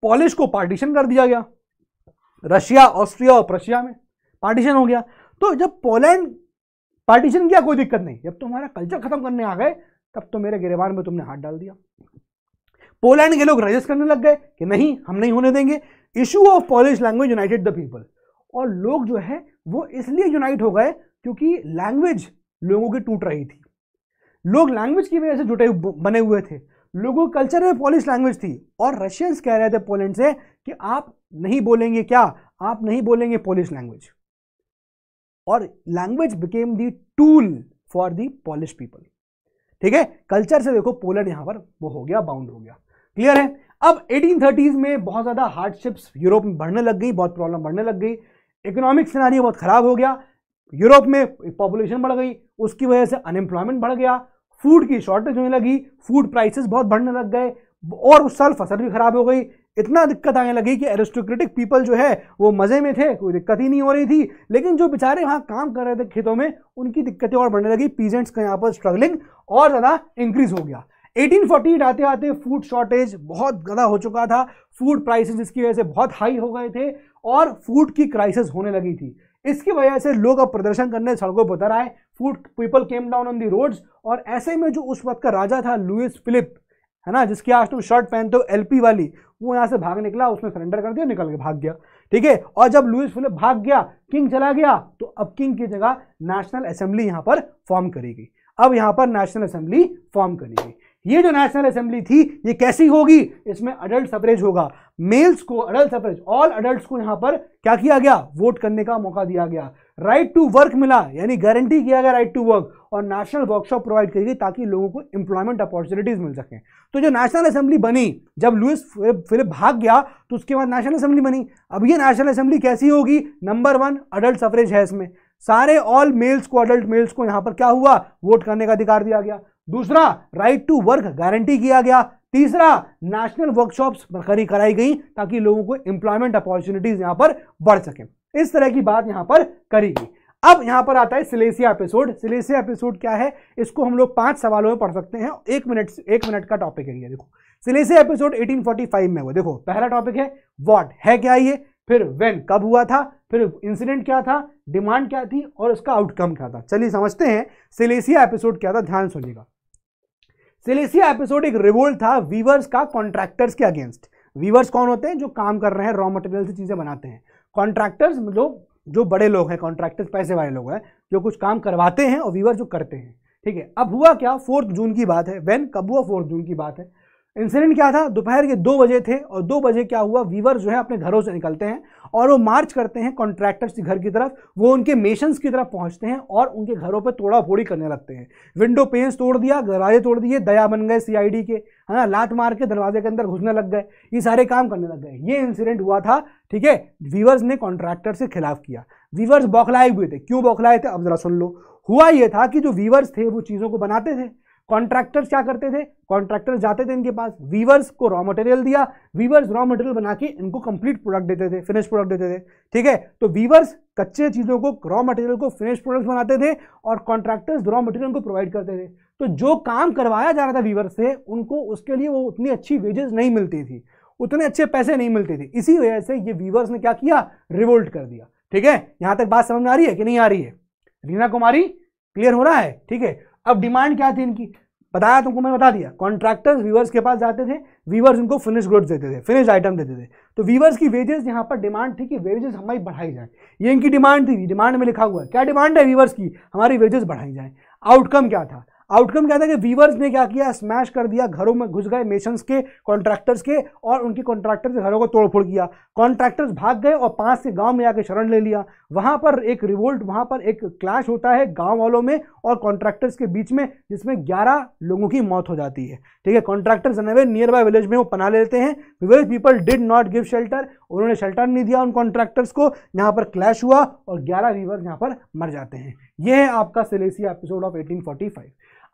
पॉलिश को पार्टीशन कर दिया गया। रशिया, ऑस्ट्रिया और प्रशिया में पार्टीशन हो गया। तो जब पोलैंड पार्टीशन किया, कोई दिक्कत नहीं। जब तुम्हारा कल्चर खत्म करने आ गए, तब तो मेरे गिरेबान में तुमने हाथ डाल दिया। पोलैंड के लोग रजिस्ट करने लग गए कि नहीं, हम नहीं होने देंगे। Issue of Polish language united the people और लोग जो है, वो इसलिए यूनाइट हो गए क्योंकि लैंग्वेज लोगों की टूट रही थी। लोग लैंग्वेज की वजह से जुटे बने हुए थे। लोगों के कल्चर में पॉलिश लैंग्वेज थी। और रशियंस कह रहे थे पोलैंड से कि आप नहीं बोलेंगे क्या? आप नहीं बोलेंगे पोलिश लैंग्वेज और language became the tool for the Polish people ठीक है? कल्चर से देखो पोलैंड यहाँ पर वो हो गया बाउंड हो गया. क्लियर है? अब 1830s में बहुत ज़्यादा हार्डशिप्स यूरोप में बढ़ने लग गई, बहुत प्रॉब्लम बढ़ने लग गई. इकोनॉमिक सिनारी बहुत ख़राब हो गया. यूरोप में पॉपुलेशन बढ़ गई. उसकी वजह से अनएम्प्लॉयमेंट बढ़ गया. फ़ूड की शॉर्टेज होने लगी. फ़ूड प्राइसेस बहुत बढ़ने लग गए. और उस साल फ़सल भी खराब हो गई. इतना दिक्कत आने लगी कि एरिस्टोक्रेटिक पीपल जो है, वो मज़े में थे, कोई दिक्कत ही नहीं हो रही थी। लेकिन जो बेचारे वहाँ काम कर रहे थे खेतों में, उनकी दिक्कतें और बढ़ने लगी। पीजेंट्स का यहाँ पर स्ट्रगलिंग और ज़्यादा इंक्रीज हो गया। 1848 आते आते फ़ूड शॉर्टेज बहुत ज़्यादा हो चुका था। फ़ूड प्राइसेस इसकी वजह से बहुत हाई हो गए थे और फ़ूड की क्राइसिस होने लगी थी। इसकी वजह से लोग अब प्रदर्शन करने सड़कों पर उतर आए। Food people came down on the roads और ऐसे में जो उस वक्त का राजा था लुइस फिलिप है ना, जिसकी आज तुम शर्ट पहनते हो एलपी वाली वो यहाँ से भाग निकला, उसने सरेंडर कर दिया, निकल के भाग गया। ठीक है? और जब लुइस फिलिप भाग गया, किंग चला गया तो अब किंग की जगह नेशनल असेंबली यहाँ पर फॉर्म करेगी। अब यहाँ पर नेशनल असेंबली फॉर्म करेगी। ये जो नेशनल असेंबली थी, ये कैसी होगी? इसमें अडल्ट सफरेज होगा। मेल्स को अडल्ट सफरेज ऑल अडल्ट को यहाँ पर क्या किया गया? वोट करने का मौका दिया गया। राइट टू वर्क मिला, यानी गारंटी किया गया राइट टू वर्क और नेशनल वर्कशॉप प्रोवाइड करी गई ताकि लोगों को एम्प्लॉयमेंट अपॉर्चुनिटीज़ मिल सकें। तो जो नेशनल असेंबली बनी, जब लुइस फिलिप भाग गया तो उसके बाद नेशनल असेंबली बनी। अब ये नेशनल असेंबली कैसी होगी? नंबर वन अडल्ट सफरेज है इसमें। सारे ऑल मेल्स को अडल्ट मेल्स को यहाँ पर क्या हुआ? वोट करने का अधिकार दिया गया। दूसरा राइट टू वर्क गारंटी किया गया। तीसरा नेशनल वर्कशॉप्स खरी कराई गई ताकि लोगों को एम्प्लॉयमेंट अपॉर्चुनिटीज़ यहाँ पर बढ़ सके। इस तरह की बात यहाँ पर करेगी। अब यहाँ पर आता है सिलेसिया एपिसोड। सिलेसिया एपिसोड क्या है? इसको हम लोग पाँच सवालों में पढ़ सकते हैं। एक मिनट एक मिनट का टॉपिक है ये, देखो। सिलेसिया एपिसोड 1845 में वो देखो, पहला टॉपिक है व्हाट है क्या ये? फिर वेन कब हुआ था? फिर इंसिडेंट क्या था? डिमांड क्या थी? और उसका आउटकम क्या था? चलिए समझते हैं, सिलेसिया एपिसोड क्या था? ध्यान सुनिएगा। सिलेसिया एपिसोड एक रिवोल्ट था वीवर्स का कॉन्ट्रैक्टर्स के अगेंस्ट वीवर्स कौन होते हैं? जो काम कर रहे हैं रॉ मटेरियल से चीज़ें बनाते हैं। कॉन्ट्रैक्टर्स मतलब जो बड़े लोग हैं कॉन्ट्रैक्टर्स पैसे वाले लोग हैं, जो कुछ काम करवाते हैं और वीवर जो करते हैं, ठीक है? अब हुआ क्या? फोर्थ जून की बात है। वेन कब हुआ फोर्थ जून की बात है? इंसिडेंट क्या था? दोपहर के दो बजे थे और दो बजे क्या हुआ? वीवर जो है अपने घरों से निकलते हैं और वो मार्च करते हैं कॉन्ट्रैक्टर्स के घर की तरफ़। वो उनके मेशंस की तरफ़ पहुँचते हैं और उनके घरों पर तोड़ा फोड़ी करने लगते हैं। विंडो पेंस तोड़ दिया दरवाजे तोड़ दिए, दया बन गए सीआईडी के, है ना? लात मार के दरवाजे के अंदर घुसने लग गए। ये सारे काम करने लग गए। ये इंसिडेंट हुआ था, ठीक है? वीवर्स ने कॉन्ट्रैक्टर से खिलाफ किया। वीवर्स बौखलाए हुए थे। क्यों बौखलाए थे? अब जरा सुन लो। हुआ ये था कि जो वीवर्स थे, वो चीज़ों को बनाते थे। कॉन्ट्रैक्टर्स क्या करते थे? कॉन्ट्रैक्टर्स जाते थे इनके पास। वीवर्स को रॉ मटेरियल दिया। वीवर्स रॉ मटेरियल बना के इनको कंप्लीट प्रोडक्ट देते थे फिनिश प्रोडक्ट देते थे। ठीक है? तो वीवर्स कच्चे चीज़ों को रॉ मटेरियल को फिनिश प्रोडक्ट्स बनाते थे और कॉन्ट्रैक्टर्स रॉ मटेरियल को प्रोवाइड करते थे। तो जो काम करवाया जा रहा था वीवर्स से, उनको उसके लिए वो उतनी अच्छी वेजेस नहीं मिलती थी। उतने अच्छे पैसे नहीं मिलते थे। इसी वजह से ये वीवर्स ने क्या किया? रिवोल्ट कर दिया। ठीक है? यहाँ तक बात समझ में आ रही है कि नहीं आ रही है? रीना कुमारी क्लियर हो रहा है? ठीक है? अब डिमांड क्या थी इनकी? बताया तुमको मैं बता दिया। कॉन्ट्रैक्टर्स वीवर्स के पास जाते थे वीवर्स उनको फिनिश गुड्स देते थे फिनिश आइटम देते थे। तो वीवर्स की वेजेस यहाँ पर डिमांड थी कि वेजेस हमारी बढ़ाई जाए। ये इनकी डिमांड थी डिमांड में लिखा हुआ है। क्या डिमांड है वीवर्स की? हमारी वेजेस बढ़ाई जाए। आउटकम क्या था? आउटकम क्या था कि वीवर्स ने क्या किया? स्मैश कर दिया घरों में घुस गए मेशंस के, कॉन्ट्रैक्टर्स के और उनके कॉन्ट्रैक्टर्स के घरों को तोड़फोड़ किया। कॉन्ट्रैक्टर्स भाग गए और पाँच से गाँव में आके शरण ले लिया। वहाँ पर एक रिवोल्ट वहाँ पर एक क्लैश होता है गाँव वालों में और कॉन्ट्रैक्टर्स के बीच में, जिसमें ग्यारह लोगों की मौत हो जाती है। ठीक है, contractors anyway near by village में वो पना लेते हैं। Village people did not give shelter उन्होंने शेल्टर नहीं दिया उन कॉन्ट्रैक्टर्स को। यहाँ पर क्लैश हुआ और ग्यारह वीवर्स यहाँ पर मर जाते हैं। यह है आपका सिलेसिया एपिसोड ऑफ़ एटीन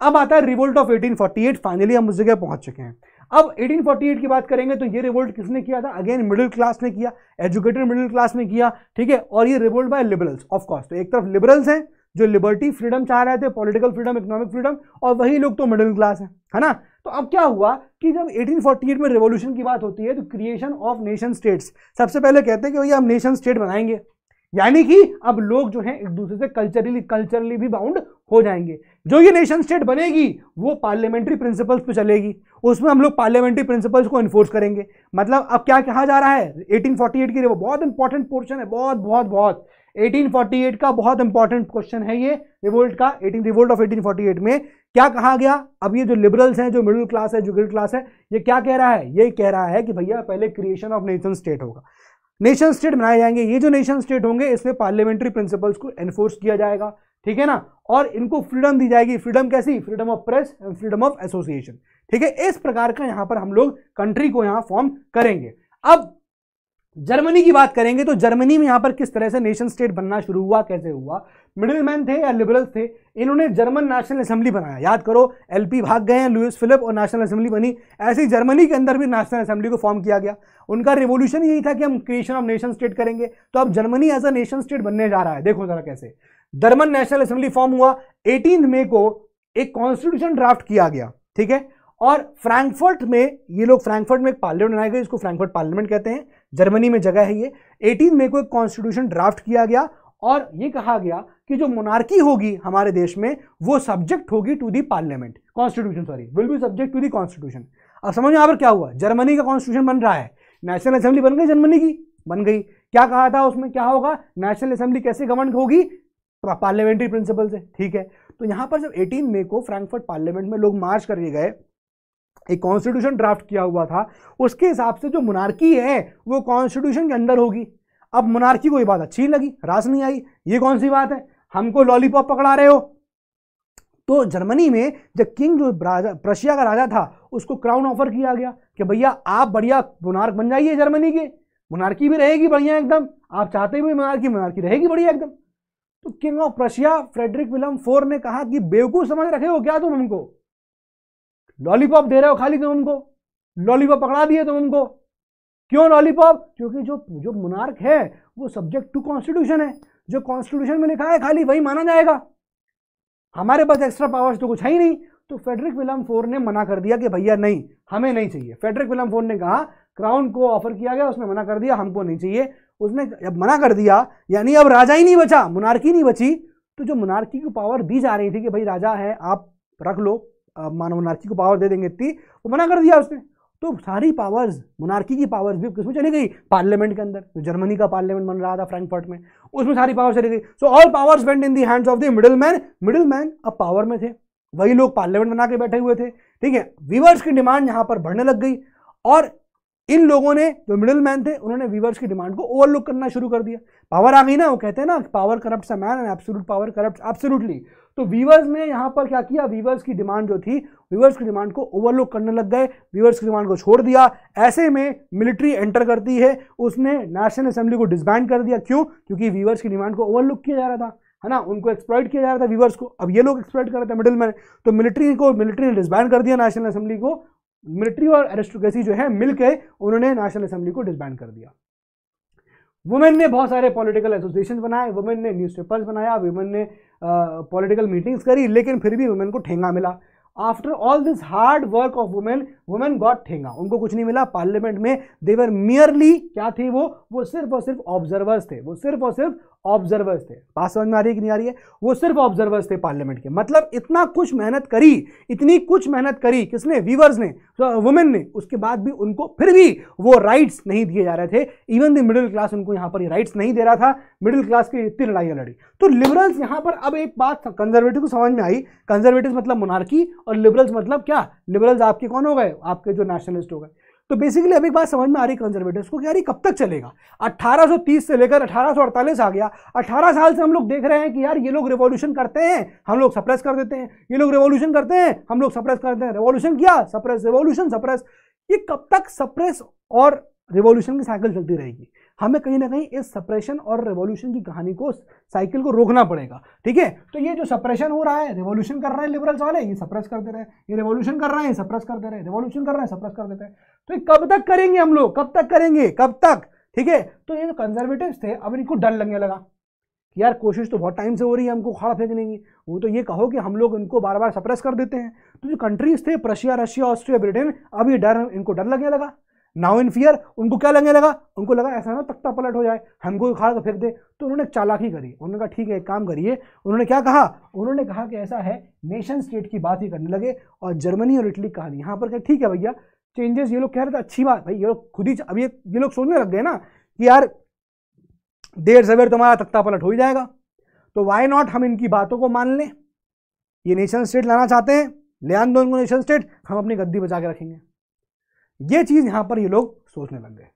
अब आता है रिवोल्ट ऑफ़ 1848 फाइनली हम उस जगह पहुँच चुके हैं। अब 1848 की बात करेंगे तो ये रिवोल्ट किसने किया था? अगेन मिडिल क्लास ने किया एजुकेटेड मिडिल क्लास ने किया, ठीक है? और ये revolt by liberals of course तो एक तरफ़ लिबरल्स हैं, जो लिबर्टी फ्रीडम चाह रहे थे पॉलिटिकल फ्रीडम इकोनॉमिक फ्रीडम और वही लोग तो मिडिल क्लास है है ना? तो अब क्या हुआ कि जब 1848 में रिवोल्यूशन की बात होती है तो क्रिएशन ऑफ़ नेशन स्टेट्स सबसे पहले कहते हैं कि भैया हम नेशन स्टेट बनाएँगे। यानी कि अब लोग जो हैं, एक दूसरे से कल्चरली कल्चरली भी बाउंड हो जाएँगे। जो ये नेशन स्टेट बनेगी, वो पार्लियामेंट्री प्रिंसिपल्स पे चलेगी। उसमें हम लोग पार्लियामेंट्री प्रिंसिपल्स को इन्फोर्स करेंगे। मतलब अब क्या कहा जा रहा है? 1848 की वो बहुत इंपॉर्टेंट पोर्शन है, बहुत बहुत बहुत। 1848 का बहुत इंपॉर्टेंट क्वेश्चन है ये रिवोल्ट का 18 रिवोल्ट ऑफ़ 1848 में। क्या कहा गया? अब ये जो लिबरल्स हैं, जो मिडिल क्लास है, जो मिडिल क्लास है, ये क्या कह रहा है? ये कह रहा है कि भैया, पहले क्रिएशन ऑफ़ नेशन स्टेट होगा। नेशन स्टेट बनाए जाएँगे। ये जो नेशन स्टेट होंगे, इसमें पार्लियामेंट्री प्रिंसिपल्स को एनफोर्स किया जाएगा। ठीक है ना? और इनको फ्रीडम दी जाएगी। फ्रीडम कैसी? Freedom of press and freedom of association ठीक है? इस प्रकार का यहाँ पर हम लोग कंट्री को यहाँ फॉर्म करेंगे। अब जर्मनी की बात करेंगे तो जर्मनी में यहाँ पर किस तरह से नेशन स्टेट बनना शुरू हुआ, कैसे हुआ? मिडिल मैन थे या लिबरल्स थे? इन्होंने जर्मन नेशनल असेंबली बनाया। याद करो एलपी भाग गए हैं लुइस फिलिप और नेशनल असेंबली बनी। ऐसे ही जर्मनी के अंदर भी नेशनल असेंबली को फॉर्म किया गया। उनका रिवोल्यूशन यही था कि हम क्रिएशन ऑफ़ नेशन स्टेट करेंगे। तो अब Germany as a nation state बनने जा रहा है। देखो जरा कैसे। जर्मन नेशनल असेंबली फॉर्म हुआ। एटीन मे को एक कॉन्स्टिट्यूशन ड्राफ्ट किया गया, ठीक है? और फ्रैंकफर्ट में, ये लोग फ्रैंकफर्ट में एक पार्लियामेंट बनाया गया इसको फ्रैंकफर्ट पार्लियामेंट कहते हैं। जर्मनी में जगह है ये। 18 मई को एक कॉन्स्टिट्यूशन ड्राफ्ट किया गया और ये कहा गया कि जो मोनार्की होगी हमारे देश में, वो सब्जेक्ट होगी to the parliament constitution sorry will be subject to the constitution अब समझ यहाँ पर क्या हुआ। जर्मनी का कॉन्स्टिट्यूशन बन रहा है। नेशनल असेंबली बन गई जर्मनी की? बन गई। क्या कहा था उसमें? क्या होगा? नेशनल असेंबली कैसे गवर्न होगी? पार्लियामेंट्री प्रिंसिपल से ठीक है? तो यहाँ पर जब 18 मई को फ्रैंकफर्ट पार्लियामेंट में लोग मार्च करके गए, एक कॉन्स्टिट्यूशन ड्राफ्ट किया हुआ था, उसके हिसाब से जो मुनारकी है, वो कॉन्स्टिट्यूशन के अंदर होगी। अब मुनारकी को ये बात अच्छी लगी, रास नहीं आई, ये कौन सी बात है? हमको लॉलीपॉप पकड़ा रहे हो। तो जर्मनी में जब किंग जो प्रशिया का राजा था, उसको क्राउन ऑफ़र किया गया कि भैया, आप बढ़िया मुनार्क बन जाइए जर्मनी के। मुनारकी भी रहेगी बढ़िया एकदम। आप चाहते हुए मुनारकी मुनारकी रहेगी बढ़िया एकदम। तो king of Prussia Frederick Wilhelm four ने कहा कि बेवकूफ़ समझ रखे हो क्या तुम हमको लॉलीपॉप दे रहे हो खाली तुम उनको? लॉलीपॉप पकड़ा दिए तुम उनको? क्यों लॉलीपॉप क्योंकि जो जो मुनार्क है, वो सब्जेक्ट टू कॉन्स्टिट्यूशन है। जो कॉन्स्टिट्यूशन में लिखा है, खाली वही माना जाएगा। हमारे पास एक्स्ट्रा पावर्स तो कुछ है ही नहीं। तो फेडरिक विलम फोर ने मना कर दिया कि भैया नहीं, हमें नहीं चाहिए। फेडरिक विलम फोर ने कहा क्राउन को ऑफ़र किया गया उसने मना कर दिया, हमको नहीं चाहिए। उसने जब मना कर दिया, यानी अब राजा ही नहीं बचा, मुनारकी नहीं बची तो जो मुनारकी को पावर दी जा रही थी कि भाई राजा है, आप रख लो मानव मोनार्की को पावर दे देंगे इतनी, वो मना कर दिया उसने। तो सारी पावर्स मुनारकी की पावर्स भी किसमें चली गई? पार्लियामेंट के अंदर, जो जर्मनी का पार्लियामेंट बन रहा था फ्रैंकफर्ट में, उसमें सारी पावर चली गई। So all powers went in the hands of the middle man middle man अब पावर में थे, वही लोग पार्लियामेंट बना के बैठे हुए थे। ठीक है वीवर्स की डिमांड यहाँ पर बढ़ने लग गई और इन लोगों ने जो मिडिल मैन थे, उन्होंने वीवर्स की डिमांड को ओवरलुक करना शुरू कर दिया। पावर आ गई ना, वो कहते हैं ना power corrupt man and absolute power corrupt absolutely तो वीवर्स ने यहाँ पर क्या किया? वीवर्स की डिमांड जो थी वीवर्स की डिमांड को ओवरलुक करने लग गए। वीवर्स की डिमांड को छोड़ दिया। ऐसे में मिलिट्री एंटर करती है। उसने नेशनल असेंबली को डिसबैंड कर दिया। क्यों? क्योंकि वीवर्स की डिमांड को ओवरलुक किया जा रहा था, है ना? उनको एक्सप्लॉइट किया जा रहा था वीवर्स को। अब ये लोग एक्सप्लॉइट कर रहे थे मिडिल मैन तो मिलिट्री को मिलिट्री ने डिसबैंड कर दिया नेशनल असेंबली को। मिलिट्री और एरिस्टोक्रेसी जो है मिलकर उन्होंने नेशनल असेंबली को डिसबैंड कर दिया। वुमेन ने बहुत सारे पॉलिटिकल एसोसिएशन बनाए वुमेन ने न्यूज़पेपर्स बनाया वुमेन ने पॉलिटिकल मीटिंग्स करी, लेकिन फिर भी वुमेन को ठेंगा मिला। After all this hard work of women women got ठेंगा। उनको कुछ नहीं मिला। पार्लियामेंट में देवर मियरली क्या थे वो? वो सिर्फ़ और सिर्फ़ ऑब्जर्वर्स थे। वो सिर्फ़ और सिर्फ़ ऑब्जर्वर्स थे। बात समझ में आ रही है कि नहीं आ रही है? वो सिर्फ़ ऑब्जर्वर्स थे पार्लियामेंट के। मतलब इतना कुछ मेहनत करी, इतनी कुछ मेहनत करी किसने? वीवर्स ने वुमेन ने। उसके बाद भी उनको फिर भी वो राइट्स नहीं दिए जा रहे थे। इवन द मिडिल क्लास उनको यहाँ पर राइट्स नहीं दे रहा था। मिडिल क्लास की इतनी लड़ाइयाँ लड़ी। तो लिबरल्स यहाँ पर अब एक बात कंजर्वेटिव को समझ में आई। कंजर्वेटिव मतलब मोनार्की और लिबरल्स मतलब क्या? लिबरल्स आपके कौन हो गए? आपके जो नेशनलिस्ट हो गए। तो बेसिकली अभी बात समझ में आ रही कंजर्वेटिव को क्या रही कब तक चलेगा? 1830 से लेकर 1848 आ गया। 18 साल से हम लोग देख रहे हैं कि यार ये लोग रिवॉल्यूशन करते हैं, हम लोग सप्रेस कर देते हैं। ये लोग रिवॉल्यूशन करते हैं, हम लोग सप्रेस करते हैं। रिवॉल्यूशन किया? सप्रेस रिवॉल्यूशन सप्रेस ये कब तक सप्रेस और रिवॉल्यूशन की साइकिल चलती रहेगी? हमें कहीं ना कहीं इस सप्रेशन और रेवोल्यूशन की कहानी को साइकिल को रोकना पड़ेगा। ठीक है? तो ये जो सप्रेशन हो रहा है रेवोल्यूशन कर रहे हैं लिबरल्स वाले, ये सप्रेस करते रहे। ये रेवोल्यूशन कर रहे हैं सप्रेस करते रहे। रेवोल्यूशन कर रहे हैं सप्रेस कर देते हैं। तो कब तक करेंगे हम लोग? कब तक करेंगे? कब तक? ठीक है? तो ये जो कंजर्वेटिव थे, अब इनको डर लगने लगा यार कोशिश तो बहुत टाइम से हो रही है, हमको खाड़ा फेंकने की। वो तो ये कहो कि हम लोग इनको बार बार सप्रेस कर देते हैं। तो जो कंट्रीज़ थे प्रशिया रशिया ऑस्ट्रिया ब्रिटेन अब ये डर इनको डर लगने लगा। नाउ इन फियर उनको क्या लगने लगा? उनको लगा ऐसा ना तख्ता पलट हो जाए, हमको खा कर फेंक दे। तो उन्होंने चालाकी करी। उन्होंने कहा, ठीक है, एक काम करिए। उन्होंने क्या कहा? उन्होंने कहा कि ऐसा है नेशन स्टेट की बात ही करने लगे और जर्मनी और इटली कहानी। यहाँ पर क्या ठीक है भैया चेंजेस ये लोग कह रहे थे, अच्छी बात, भाई, ये लोग खुद ही अब ये ये लोग सोचने लग गए ना कि यार, देर सवेर तुम्हारा तख्ता पलट हो ही जाएगा। तो वाई नॉट हम इनकी बातों को मान लें? ये नेशन स्टेट लाना चाहते हैं ले आन दो इनको नेशन स्टेट हम अपनी गद्दी बचा के रखेंगे। ये चीज़ यहाँ पर ये लोग सोचने लग गए।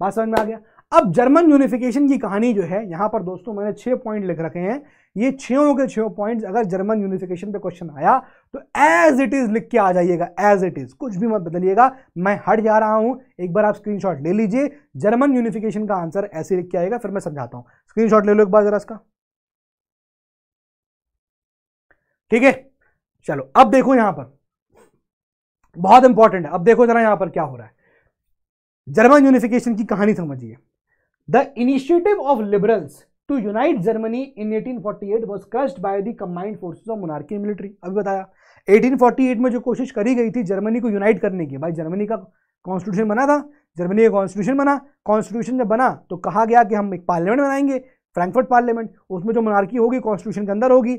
बात समझ में आ गया? अब जर्मन यूनिफिकेशन की कहानी जो है, यहाँ पर दोस्तों मैंने छह पॉइंट लिख रखे हैं। ये छो के छो पॉइंट्स अगर जर्मन यूनिफिकेशन पे क्वेश्चन आया तो एज इट इज़ लिख के आ जाइएगा एज इट इज़ कुछ भी मत बदलिएगा, मैं हट जा रहा हूँ। एक बार आप स्क्रीनशॉट ले लीजिए। जर्मन यूनिफिकेशन का आंसर ऐसे लिख के आएगा, फिर मैं समझाता हूँ। स्क्रीनशॉट ले लो एक बार जरा इसका। ठीक है? चलो, अब देखो यहाँ पर। बहुत इंपॉर्टेंट है। अब देखो जरा यहाँ पर क्या हो रहा है। जर्मन यूनिफिकेशन की कहानी समझिए। The initiative of liberals to unite Germany in 1848 was crushed by the combined forces of monarchy military अभी बताया। 1848 में जो कोशिश करी गई थी जर्मनी को यूनाइट करने की, भाई जर्मनी का कॉन्स्टिट्यूशन बना था जर्मनी का कॉन्स्टिट्यूशन बना। कॉन्स्टिट्यूशन जब बना तो कहा गया कि हम एक पार्लियामेंट बनाएँगे फ्रैंकफर्ट पार्लियामेंट उसमें जो मोनार्की होगी कॉन्स्टिट्यूशन के अंदर होगी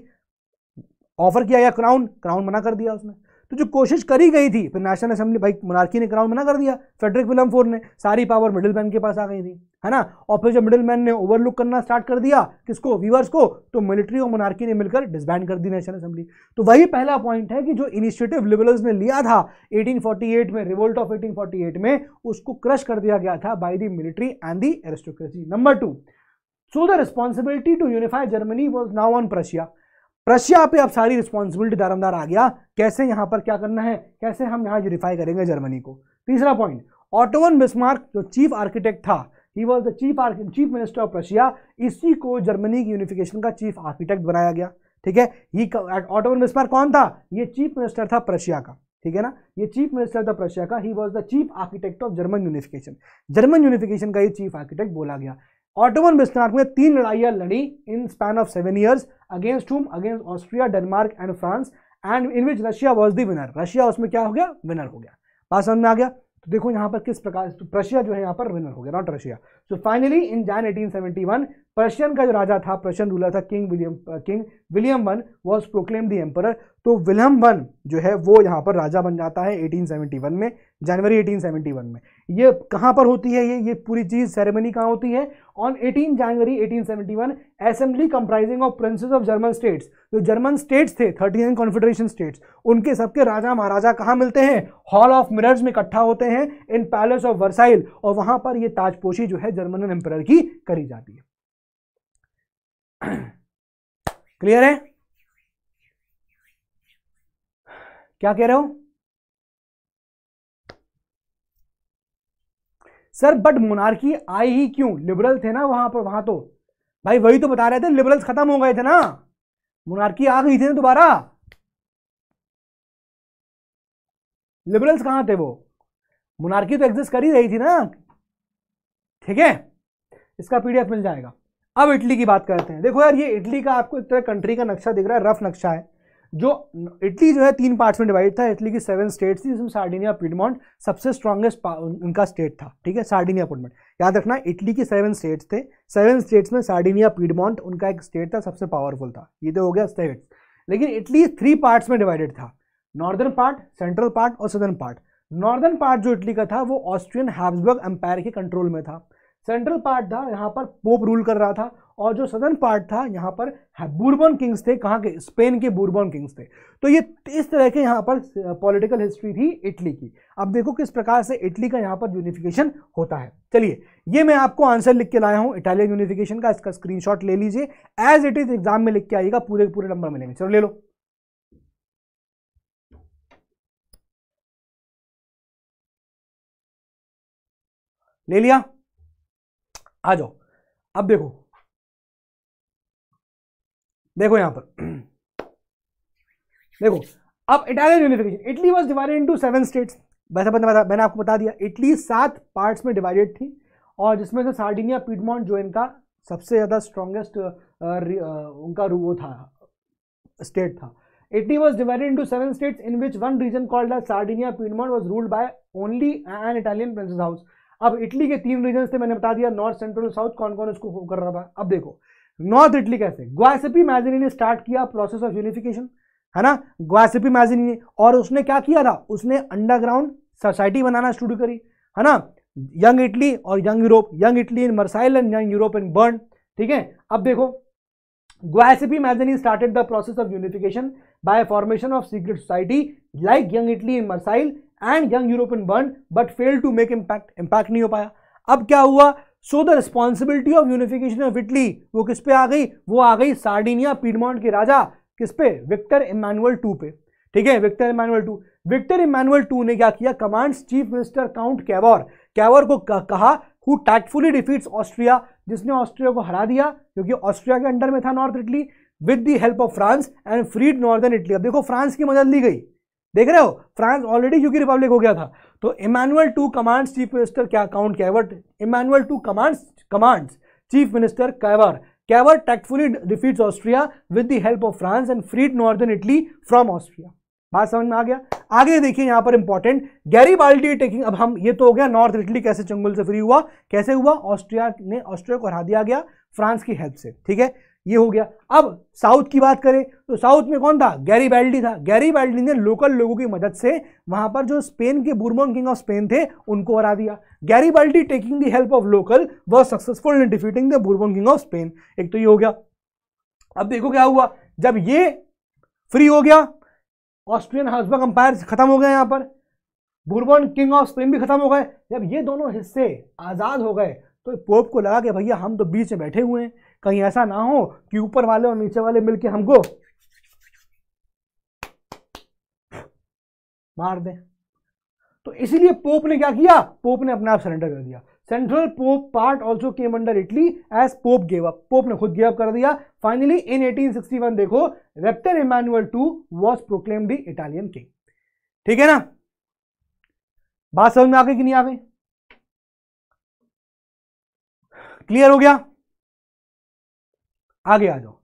ऑफ़र किया गया क्राउन क्राउन मना कर दिया उसने। तो जो कोशिश करी गई थी, फिर नेशनल असेंबली भाई मोनार्की ने क्राउन मना कर दिया। फेडरिक विलम फोर ने, सारी पावर मिडिल मैन के पास आ गई थी, है ना? और फिर जब मिडिल मैन ने ओवरलुक करना स्टार्ट कर दिया, किसको? व्यूवर्स को तो मिलिट्री और मोनार्की ने मिलकर डिसबैंड कर दी नेशनल असेंबली तो वही पहला पॉइंट है कि जो इनिशिएटिव लिबरल्स ने लिया था 1848 में रिवोल्ट ऑफ़ 1848 में, उसको क्रश कर दिया गया था by the military and the aristocracy number two so the responsibility to unify Germany was now on Prussia Russia पे अब सारी रिस्पॉन्सिबिलिटी दारमदार आ गया। कैसे यहाँ पर क्या करना है? कैसे हम यहाँ यूनिफाई करेंगे जर्मनी को? तीसरा पॉइंट ऑटोवन बिस्मार्क जो चीफ आर्किटेक्ट था ही was the chief chief minister of Russia इसी को जर्मनी की यूनिफिकेशन का चीफ आर्किटेक्ट बनाया गया। ठीक है? ये ऑटोवन बिस्मार्क कौन था? ये चीफ मिनिस्टर था प्रशिया का। ठीक है ना? ये चीफ मिनिस्टर था प्रशिया का he was the chief architect of German unification German unification का ये चीफ आर्किटेक्ट बोला गया। ऑटोमन बिस्मार्क ने तीन लड़ाइयाँ लड़ी in span of seven years against whom against Austria Denmark and France and in which Russia was the winner Russia उसमें क्या हो गया? विनर हो गया। बात समझ में आ गया? तो देखो यहाँ पर किस प्रकार रशिया जो है यहाँ पर विनर हो गया not Russia so finally in Jan 1871 Prussian का जो राजा था पर्शियन रूलर था king William king William one was proclaim the emperor तो विलियम वन जो है, वो यहाँ पर राजा बन जाता है 1871 में जनवरी 1871 में। ये कहाँ पर होती है ये? ये पूरी चीज़ सेरेमनी कहाँ होती है? On 18 January 1871 assembly comprising of princes of German states जो जर्मन स्टेट्स थे थर्टी नाइन कॉन्फेडरेशन स्टेट्स उनके सबके राजा महाराजा कहाँ मिलते हैं? हॉल ऑफ़ मिरर्स में इकट्ठा होते हैं इन पैलेस ऑफ़ वर्साइल और वहाँ पर ये ताजपोशी जो है जर्मन एम्पर की करी जाती है। क्लियर है? क्या कह रहे हो? सर बट मोनार्की आई ही क्यों? लिबरल थे ना वहाँ पर, वहाँ तो। भाई, वही तो बता रहे थे लिबरल्स खत्म हो गए थे ना। मोनार्की आ गई थी ना दोबारा। लिबरल्स कहाँ थे वो? मोनार्की तो एग्जिस्ट कर ही रही थी ना। ठीक है? इसका पीडीएफ मिल जाएगा। अब इटली की बात करते हैं। देखो यार, ये इटली का आपको एक तरह कंट्री का नक्शा दिख रहा है रफ नक्शा है। जो इटली जो है, तीन पार्ट्स में डिवाइड था। इटली की सेवन स्टेट्स थी, जिसमें सार्डिनिया पिडमॉन्ट सबसे स्ट्रॉन्गेस्ट उनका स्टेट था, ठीक है? सार्डिनिया पिडमॉन्ट याद रखना, इटली की सेवन स्टेट्स थे। सेवन स्टेट्स में सार्डिनिया पिडमॉन्ट उनका एक स्टेट था, सबसे पावरफुल था। ये तो हो गया स्टेट्स लेकिन इटली थ्री पार्ट्स में डिवाइडेड था। नॉर्दर्न पार्ट सेंट्रल पार्ट और सदर्न पार्ट नॉर्दर्न पार्ट जो इटली का था, वो ऑस्ट्रियन हैब्सबर्ग एम्पायर के कंट्रोल में था। सेंट्रल पार्ट था, यहाँ पर पोप रूल कर रहा था, और जो सदर्न पार्ट था, यहाँ पर बुरबन किंग्स थे, कहाँ के, स्पेन के बुरबन किंग्स थे। तो ये इस तरह के यहाँ पर पॉलिटिकल हिस्ट्री थी इटली की। अब देखो किस प्रकार से इटली का यहाँ पर यूनिफिकेशन होता है। चलिए, ये मैं आपको आंसर लिख के लाया हूँ, इटालियन यूनिफिकेशन का, इसका स्क्रीनशॉट ले लीजिए। एज इट इज़ एग्ज़ाम में लिख के आइएगा, पूरे पूरे नंबर मिलेंगे। चलो, ले लो। ले लिया? आ जाओ। अब देखो। देखो यहाँ पर। देखो, अब Italian unification Italy was divided into seven states वैसे बता, मैंने आपको बता दिया इटली सात पार्ट्स में डिवाइडेड थी और जिसमें से सार्डिनिया पिडमॉन्ट जो इनका सबसे ज़्यादा स्ट्रॉन्गेस्ट उनका वो था स्टेट था। Italy was divided into seven states in which one region called Sardinia Piedmont was ruled by only an Italian princes house अब इटली के तीन रीजन थे, मैंने बता दिया नॉर्थ सेंट्रल साउथ कौन कौन इसको कर रहा था। अब देखो नॉर्थ इटली कैसे? ग्वासिपी मैजनी ने स्टार्ट किया प्रोसेस ऑफ़ यूनिफिकेशन है ना? ग्वासिपी मैजनी ने, और उसने क्या किया था? उसने अंडरग्राउंड सोसाइटी बनाना शुरू करी, है ना? यंग इटली और young Europe young Italy in Marseille and young Europe in Bern ठीक है? अब देखो Giuseppe Mazzini started the process of unification by formation of secret society like young Italy in Marseille and young European Bern but fail to make impact impact नहीं हो पाया। अब क्या हुआ? So the responsibility of unification of Italy वो किस पे आ गई? वो आ गई सार्डिनिया पीडमॉन्ट के राजा, किस पे? विक्टर इमानुअल टू पे। ठीक है Victor Emmanuel two Victor Emmanuel two ने क्या किया? Commands chief minister count Cavour Cavour को कहा हु टैक्टफुली डिफीट्स ऑस्ट्रिया जिसने ऑस्ट्रिया को हरा दिया, क्योंकि ऑस्ट्रिया के अंडर में था north Italy with the help of France and freed northern Italy अब देखो फ्रांस की मदद ली गई। देख रहे हो? फ्रांस ऑलरेडी क्योंकि रिपब्लिक हो गया था। तो Emmanuel two commands chief minister क्या account Cavour Emmanuel two commands commands chief minister Cavour Cavour tactfully defeats Austria with the help of France and freed northern Italy from Austria बात समझ में आ गया? आगे देखिए यहाँ पर इंपॉर्टेंट गैरी बाल्टी टेकिंग अब हम, ये तो हो गया नॉर्थ इटली कैसे चंगुल से फ्री हुआ? कैसे हुआ? ऑस्ट्रिया ने ऑस्ट्रिया को हरा दिया गया फ्रांस की हेल्प से। ठीक है? ये हो गया। अब साउथ की बात करें तो साउथ में कौन था? गैरी बैल्डी था। गैरी बैल्डी ने लोकल लोगों की मदद से वहाँ पर जो स्पेन के बुरमोन किंग ऑफ़ स्पेन थे, उनको हरा दिया। Garibaldi taking the help of local was successful in defeating the Bourbon king of Spain. एक तो ये हो गया। अब देखो क्या हुआ। जब ये फ्री हो गया, ऑस्ट्रियन हाउसबर्ग अंपायर खत्म हो गया यहाँ पर। बुरबन किंग ऑफ़ स्पेन भी खत्म हो गए। जब ये दोनों हिस्से आज़ाद हो गए तो पोप को लगा कि भैया, हम तो बीच में बैठे हुए हैं। कहीं ऐसा ना हो कि ऊपर वाले और नीचे वाले मिलके हमको मार दें। तो इसीलिए पोप ने क्या किया? पोप ने अपने आप सरेंडर कर दिया। Central Pope part also came under Italy as Pope gave up Pope ने खुद गिव कर दिया। फाइनली इन 1861 देखो Victor Emmanuel two was proclaimed Italian king ठीक है ना? बात समझ में आ गई कि नहीं आ गई? क्लियर हो गया? आगे आ जाओ।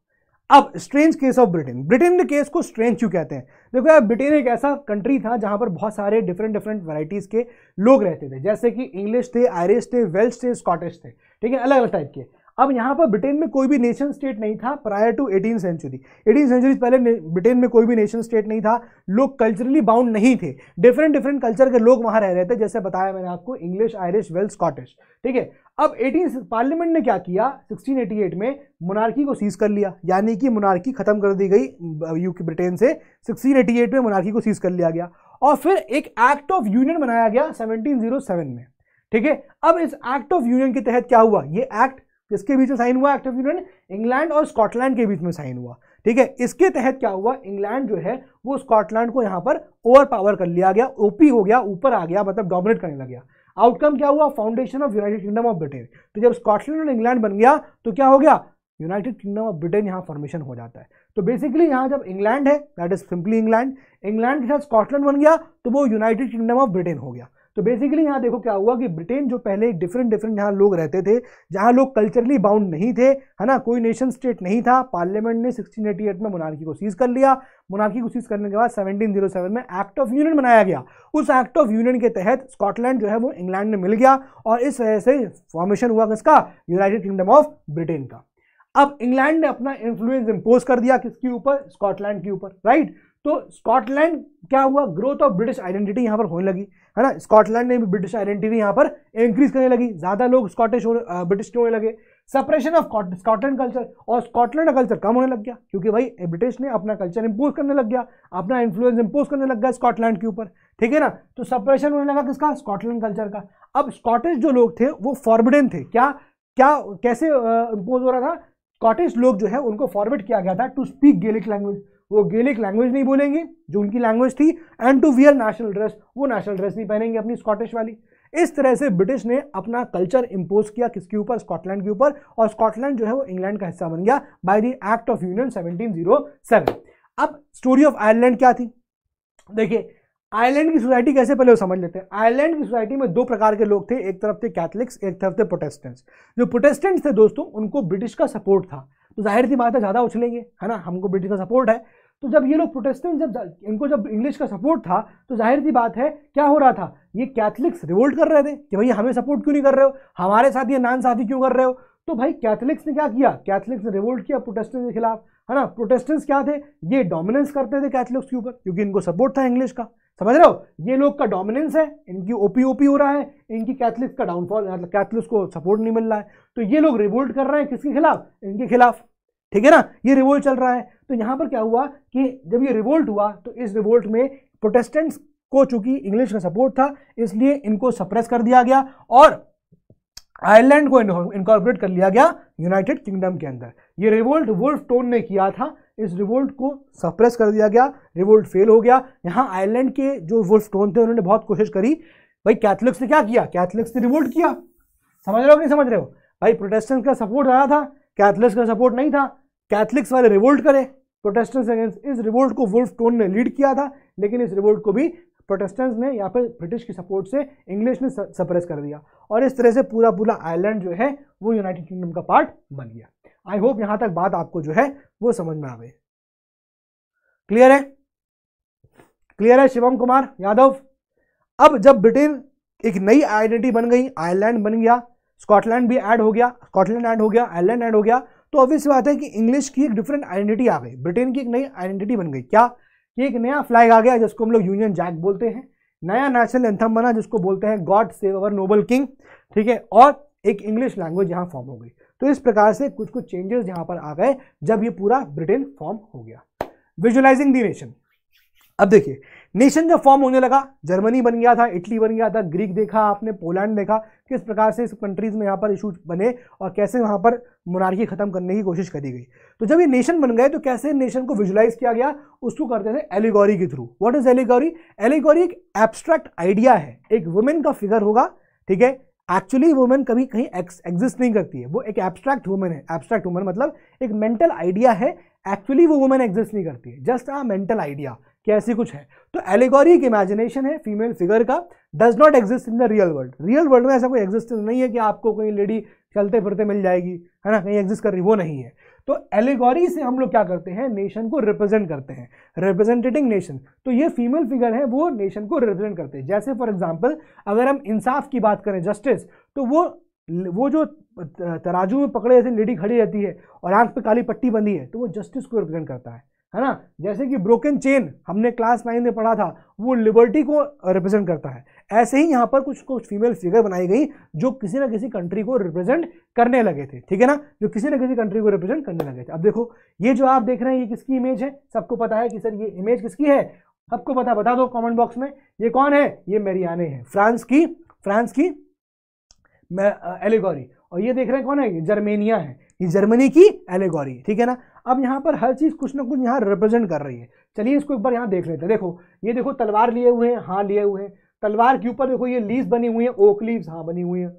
अब strange case of Britain Britain के केस को स्ट्रेंज क्यों कहते हैं? देखो यार ब्रिटेन एक ऐसा कंट्री था जहाँ पर बहुत सारे डिफरेंट डिफरेंट वैरायटीज के लोग रहते थे। जैसे कि इंग्लिश थे आयरिश थे वेल्स थे स्कॉटिश थे। ठीक है? अलग अलग टाइप के। अब यहाँ पर ब्रिटेन में कोई भी नेशन स्टेट नहीं था prior to eighteen century eighteen century पहले ब्रिटेन में कोई भी नेशन स्टेट नहीं था। लोग कल्चरली बाउंड नहीं थे। डिफरेंट डिफरेंट कल्चर के लोग वहाँ रह रहे थे, जैसे बताया मैंने आपको इंग्लिश आयरिश वेल्स स्कॉटिश ठीक है? अब 18 पार्लियामेंट ने क्या किया? 1688 में मोनार्की को सीज कर लिया। यानी कि मोनार्की खत्म कर दी गई यू यूके ब्रिटेन से। 1688 में मोनार्की को सीज कर लिया गया। और फिर एक एक्ट ऑफ़ यूनियन बनाया गया 1707 में। ठीक है? अब इस एक्ट ऑफ़ यूनियन के तहत क्या हुआ? ये एक्ट किसके बीच में साइन हुआ? एक्ट ऑफ़ यूनियन इंग्लैंड और स्कॉटलैंड के बीच में साइन हुआ। ठीक है? इसके तहत क्या हुआ? इंग्लैंड जो है, वो स्कॉटलैंड को यहाँ पर ओवर पावर कर लिया गया ओपी हो गया, ऊपर आ गया मतलब डोमिनेट करने लग गया। आउटकम क्या हुआ? Foundation of United Kingdom of Britain तो जब स्कॉटलैंड और इंग्लैंड बन गया तो क्या हो गया? यूनाइटेड किंगडम ऑफ़ ब्रिटेन यहाँ फॉर्मेशन हो जाता है। तो बेसिकली यहाँ जब इंग्लैंड है that is simply England England के साथ स्कॉटलैंड बन गया तो वो यूनाइटेड किंगडम ऑफ़ ब्रिटेन हो गया। तो बेसिकली यहाँ देखो क्या हुआ कि ब्रिटेन जो पहले डिफरेंट डिफरेंट यहाँ लोग रहते थे, जहाँ लोग कल्चरली बाउंड नहीं थे, है ना, कोई नेशन स्टेट नहीं था पार्लियामेंट ने 1688 में मोनार्की को सीज कर लिया। मोनार्की को सीज करने के बाद 1707 में एक्ट ऑफ़ यूनियन बनाया गया। उस एक्ट ऑफ़ यूनियन के तहत स्कॉटलैंड जो है वो इंग्लैंड में मिल गया और इस वजह से फॉर्मेशन हुआ किसका? यूनाइटेड किंगडम ऑफ़ ब्रिटेन का। अब इंग्लैंड ने अपना इन्फ्लुएंस इम्पोज कर दिया किसके ऊपर? स्कॉटलैंड के ऊपर राइट तो स्कॉटलैंड क्या हुआ? ग्रोथ ऑफ़ ब्रिटिश आइडेंटिटी यहाँ पर होने लगी। है ना? स्कॉटलैंड ने भी ब्रिटिश आइडेंटिटी यहाँ पर इंक्रीज करने लगी। ज़्यादा लोग स्कॉटिश ब्रिटिश के होने लगे? सेपरेशन ऑफ़ स्कॉटलैंड कल्चर और स्कॉटलैंड का कल्चर कम होने लग गया, क्योंकि भाई ब्रिटिश ने अपना कल्चर इंपोज करने लग गया, अपना इन्फ्लुएंस इंपोज करने लग गया स्कॉटलैंड के ऊपर। ठीक है ना? तो सेपरेशन होने लगा किसका? स्कॉटलैंड कल्चर का। अब स्कॉटिश जो लोग थे, वो फॉरबिडन थे। क्या क्या, कैसे इंपोज हो रहा था? स्कॉटिश लोग जो है, उनको फॉरवर्ड किया गया था टू स्पीक गेलिक लैंग्वेज वो गेलिक लैंग्वेज नहीं बोलेंगे, जो उनकी लैंग्वेज थी and to wear national dress वो नेशनल ड्रेस नहीं पहनेंगे अपनी स्कॉटिश वाली। इस तरह से ब्रिटिश ने अपना कल्चर इंपोज किया किसके ऊपर? स्कॉटलैंड के ऊपर, और स्कॉटलैंड जो है वो इंग्लैंड का हिस्सा बन गया by the act of union 1707 अब स्टोरी ऑफ़ आयरलैंड क्या थी? देखिए आयरलैंड की सोसाइटी कैसे पहले वो समझ लेते हैं। आयरलैंड की सोसाइटी में दो प्रकार के लोग थे, एक तरफ़ थे कैथलिक्स एक तरफ़ थे प्रोटेस्टेंट्स जो प्रोटेस्टेंट्स थे दोस्तों, उनको ब्रिटिश का सपोर्ट था। तो ज़ाहिर सी बात है, ज़्यादा उछलेंगे, है ना? हमको ब्रिटिश का सपोर्ट है। तो जब ये लोग प्रोटेस्टेंट जब इनको जब इंग्लिश का सपोर्ट था तो ज़ाहिर सी बात है, क्या हो रहा था? ये कैथलिक्स रिवोल्ट कर रहे थे कि भाई, हमें सपोर्ट क्यों नहीं कर रहे हो? हमारे साथ ये नान साथी क्यों कर रहे हो? तो भाई कैथलिक्स ने क्या किया? कैथलिक्स ने रिवोल्ट किया प्रोटेस्टेंट के खिलाफ, है ना? प्रोटेस्टेंट्स क्या थे? ये डोमिनेंस करते थे कैथलिक्स के ऊपर, क्योंकि इनको सपोर्ट था इंग्लिश का। समझ रहे हो? ये लोग का डोमिनेंस है, इनकी ओपी ओपी हो रहा है, इनकी कैथलिक्स का डाउनफॉल मतलब कैथलिक्स को सपोर्ट नहीं मिल रहा है। तो ये लोग रिवोल्ट कर रहे हैं किसके खिलाफ? इनके खिलाफ। ठीक है ना? ये रिवोल्ट चल रहा है। तो यहाँ पर क्या हुआ कि जब ये रिवोल्ट हुआ तो इस रिवोल्ट में प्रोटेस्टेंट्स को चूँकि इंग्लिश का सपोर्ट था, इसलिए इनको सप्रेस कर दिया गया और आयरलैंड को इनकॉर्पोरेट कर लिया गया यूनाइटेड किंगडम के अंदर। ये रिवोल्ट वुल्फ टोन ने किया था इस रिवोल्ट को सप्रेस कर दिया गया, रिवोल्ट फेल हो गया। यहाँ आयरलैंड के जो वुल्फ टोन थे, उन्होंने बहुत कोशिश करी। भाई, कैथलिक्स ने क्या किया? कैथलिक्स ने रिवोल्ट किया। समझ रहे हो कि नहीं समझ रहे हो? भाई प्रोटेस्टेंट का सपोर्ट आया था, कैथलिक्स का सपोर्ट नहीं था। कैथलिक्स वाले रिवोल्ट करे। प्रोटेस्टेंट्स अगेंस्ट इस रिवोल्ट को वुल्फ टोन ने लीड किया था, लेकिन इस रिवोल्ट को भी प्रोटेस्टेंट्स ने या फिर ब्रिटिश की सपोर्ट से इंग्लिश ने सप्रेस कर दिया। और इस तरह से पूरा पूरा आयरलैंड जो है, वो यूनाइटेड किंगडम का पार्ट बन गया। आई होप यहाँ तक बात आपको जो है वो समझ में आ गई। क्लियर है? क्लियर है, शिवम कुमार, यादव? अब जब ब्रिटेन एक नई आइडेंटिटी बन गई, आयरलैंड बन गया, स्कॉटलैंड भी ऐड हो गया, स्कॉटलैंड ऐड हो गया, आयरलैंड ऐड हो गया तो ऑब्वियस बात है कि इंग्लिश की एक डिफरेंट आइडेंटिटी आ गई। ब्रिटेन की एक नई आइडेंटिटी बन गई। क्या? कि एक नया फ्लैग आ गया जिसको हम लोग यूनियन जैक बोलते हैं। नया नेशनल एंथम बना जिसको बोलते हैं God save our noble king ठीक है? और एक इंग्लिश लैंग्वेज यहाँ फॉर्म हो गई। तो इस प्रकार से कुछ कुछ चेंजेस यहाँ पर आ गए, जब ये पूरा ब्रिटेन फॉर्म हो गया। विजुअलाइजिंग दी नेशन अब देखिए नेशन जब फॉर्म होने लगा जर्मनी बन गया था इटली बन गया था ग्रीक देखा आपने पोलैंड देखा, किस प्रकार से इस कंट्रीज़ में यहाँ पर इशू बने और कैसे वहाँ पर मोनार्की खत्म करने की कोशिश करी गई। तो जब ये नेशन बन गए तो कैसे नेशन को विजुलाइज किया गया, उसको करते थे एलिगोरी के through what is allegory allegory एक एब्स्ट्रैक्ट आइडिया है, एक वुमेन का फिगर होगा, ठीक है? एक्चुअली वुमेन कभी कहीं एग्जिस्ट नहीं करती है। वो एक एब्स्ट्रैक्ट वुमेन है। एब्स्ट्रैक्ट वुमेन मतलब एक मेंटल आइडिया है। एक्चुअली वो वुमेन एग्जिस्ट नहीं करती है। जस्ट आ मेंटल आइडिया कि ऐसी कुछ है। तो एलिगोरी एक इमेजिनेशन है फीमेल फिगर का। Does not exist in the real world real world में ऐसा कोई एग्जिस्टेंस नहीं है कि आपको कोई लेडी चलते फिरते मिल जाएगी, है ना? कहीं एग्जिस्ट कर रही वो नहीं है। तो एलिगोरी से हम लोग क्या करते हैं? नेशन को रिप्रेजेंट करते हैं। रिप्रेजेंटेटिंग नेशन तो ये फीमेल फिगर है, वो नेशन को रिप्रेजेंट करते हैं। जैसे फॉर एग्ज़ाम्पल अगर हम इंसाफ की बात करें जस्टिस तो वो वो जो तराजू में पकड़े ऐसे लेडी खड़ी रहती है और आँख पे काली पट्टी बंधी है तो वो जस्टिस को रिप्रेजेंट करता है। है ना? जैसे कि ब्रोकन चेन हमने क्लास नाइन में पढ़ा था, वो लिबर्टी को रिप्रेजेंट करता है। ऐसे ही यहाँ पर कुछ कुछ फीमेल फिगर बनाई गई, जो किसी ना किसी कंट्री को रिप्रेजेंट करने लगे थे, ठीक है ना? जो किसी ना किसी कंट्री को रिप्रेजेंट करने लगे थे। अब देखो, ये जो आप देख रहे हैं, ये किसकी इमेज है? सबको पता है कि सर ये इमेज किसकी है? सबको पता, बता दो कॉमेंट बॉक्स में, ये कौन है? ये मेरियाने है। फ्रांस की फ्रांस की एलेगोरी और ये देख रहे हैं कौन है? जर्मेनिया है। ये जर्मनी की एलेगोरी ठीक है ना? अब यहाँ पर हर चीज़ कुछ ना कुछ यहाँ रिप्रेजेंट कर रही है। चलिए इसको एक बार यहाँ देख लेते हैं। देखो, ये देखो, तलवार लिए हुए हैं हाँ लिए हुए हैं। तलवार के ऊपर देखो, ये लीव्स बनी हुई है ओक लीव्स हाँ बनी हुई है।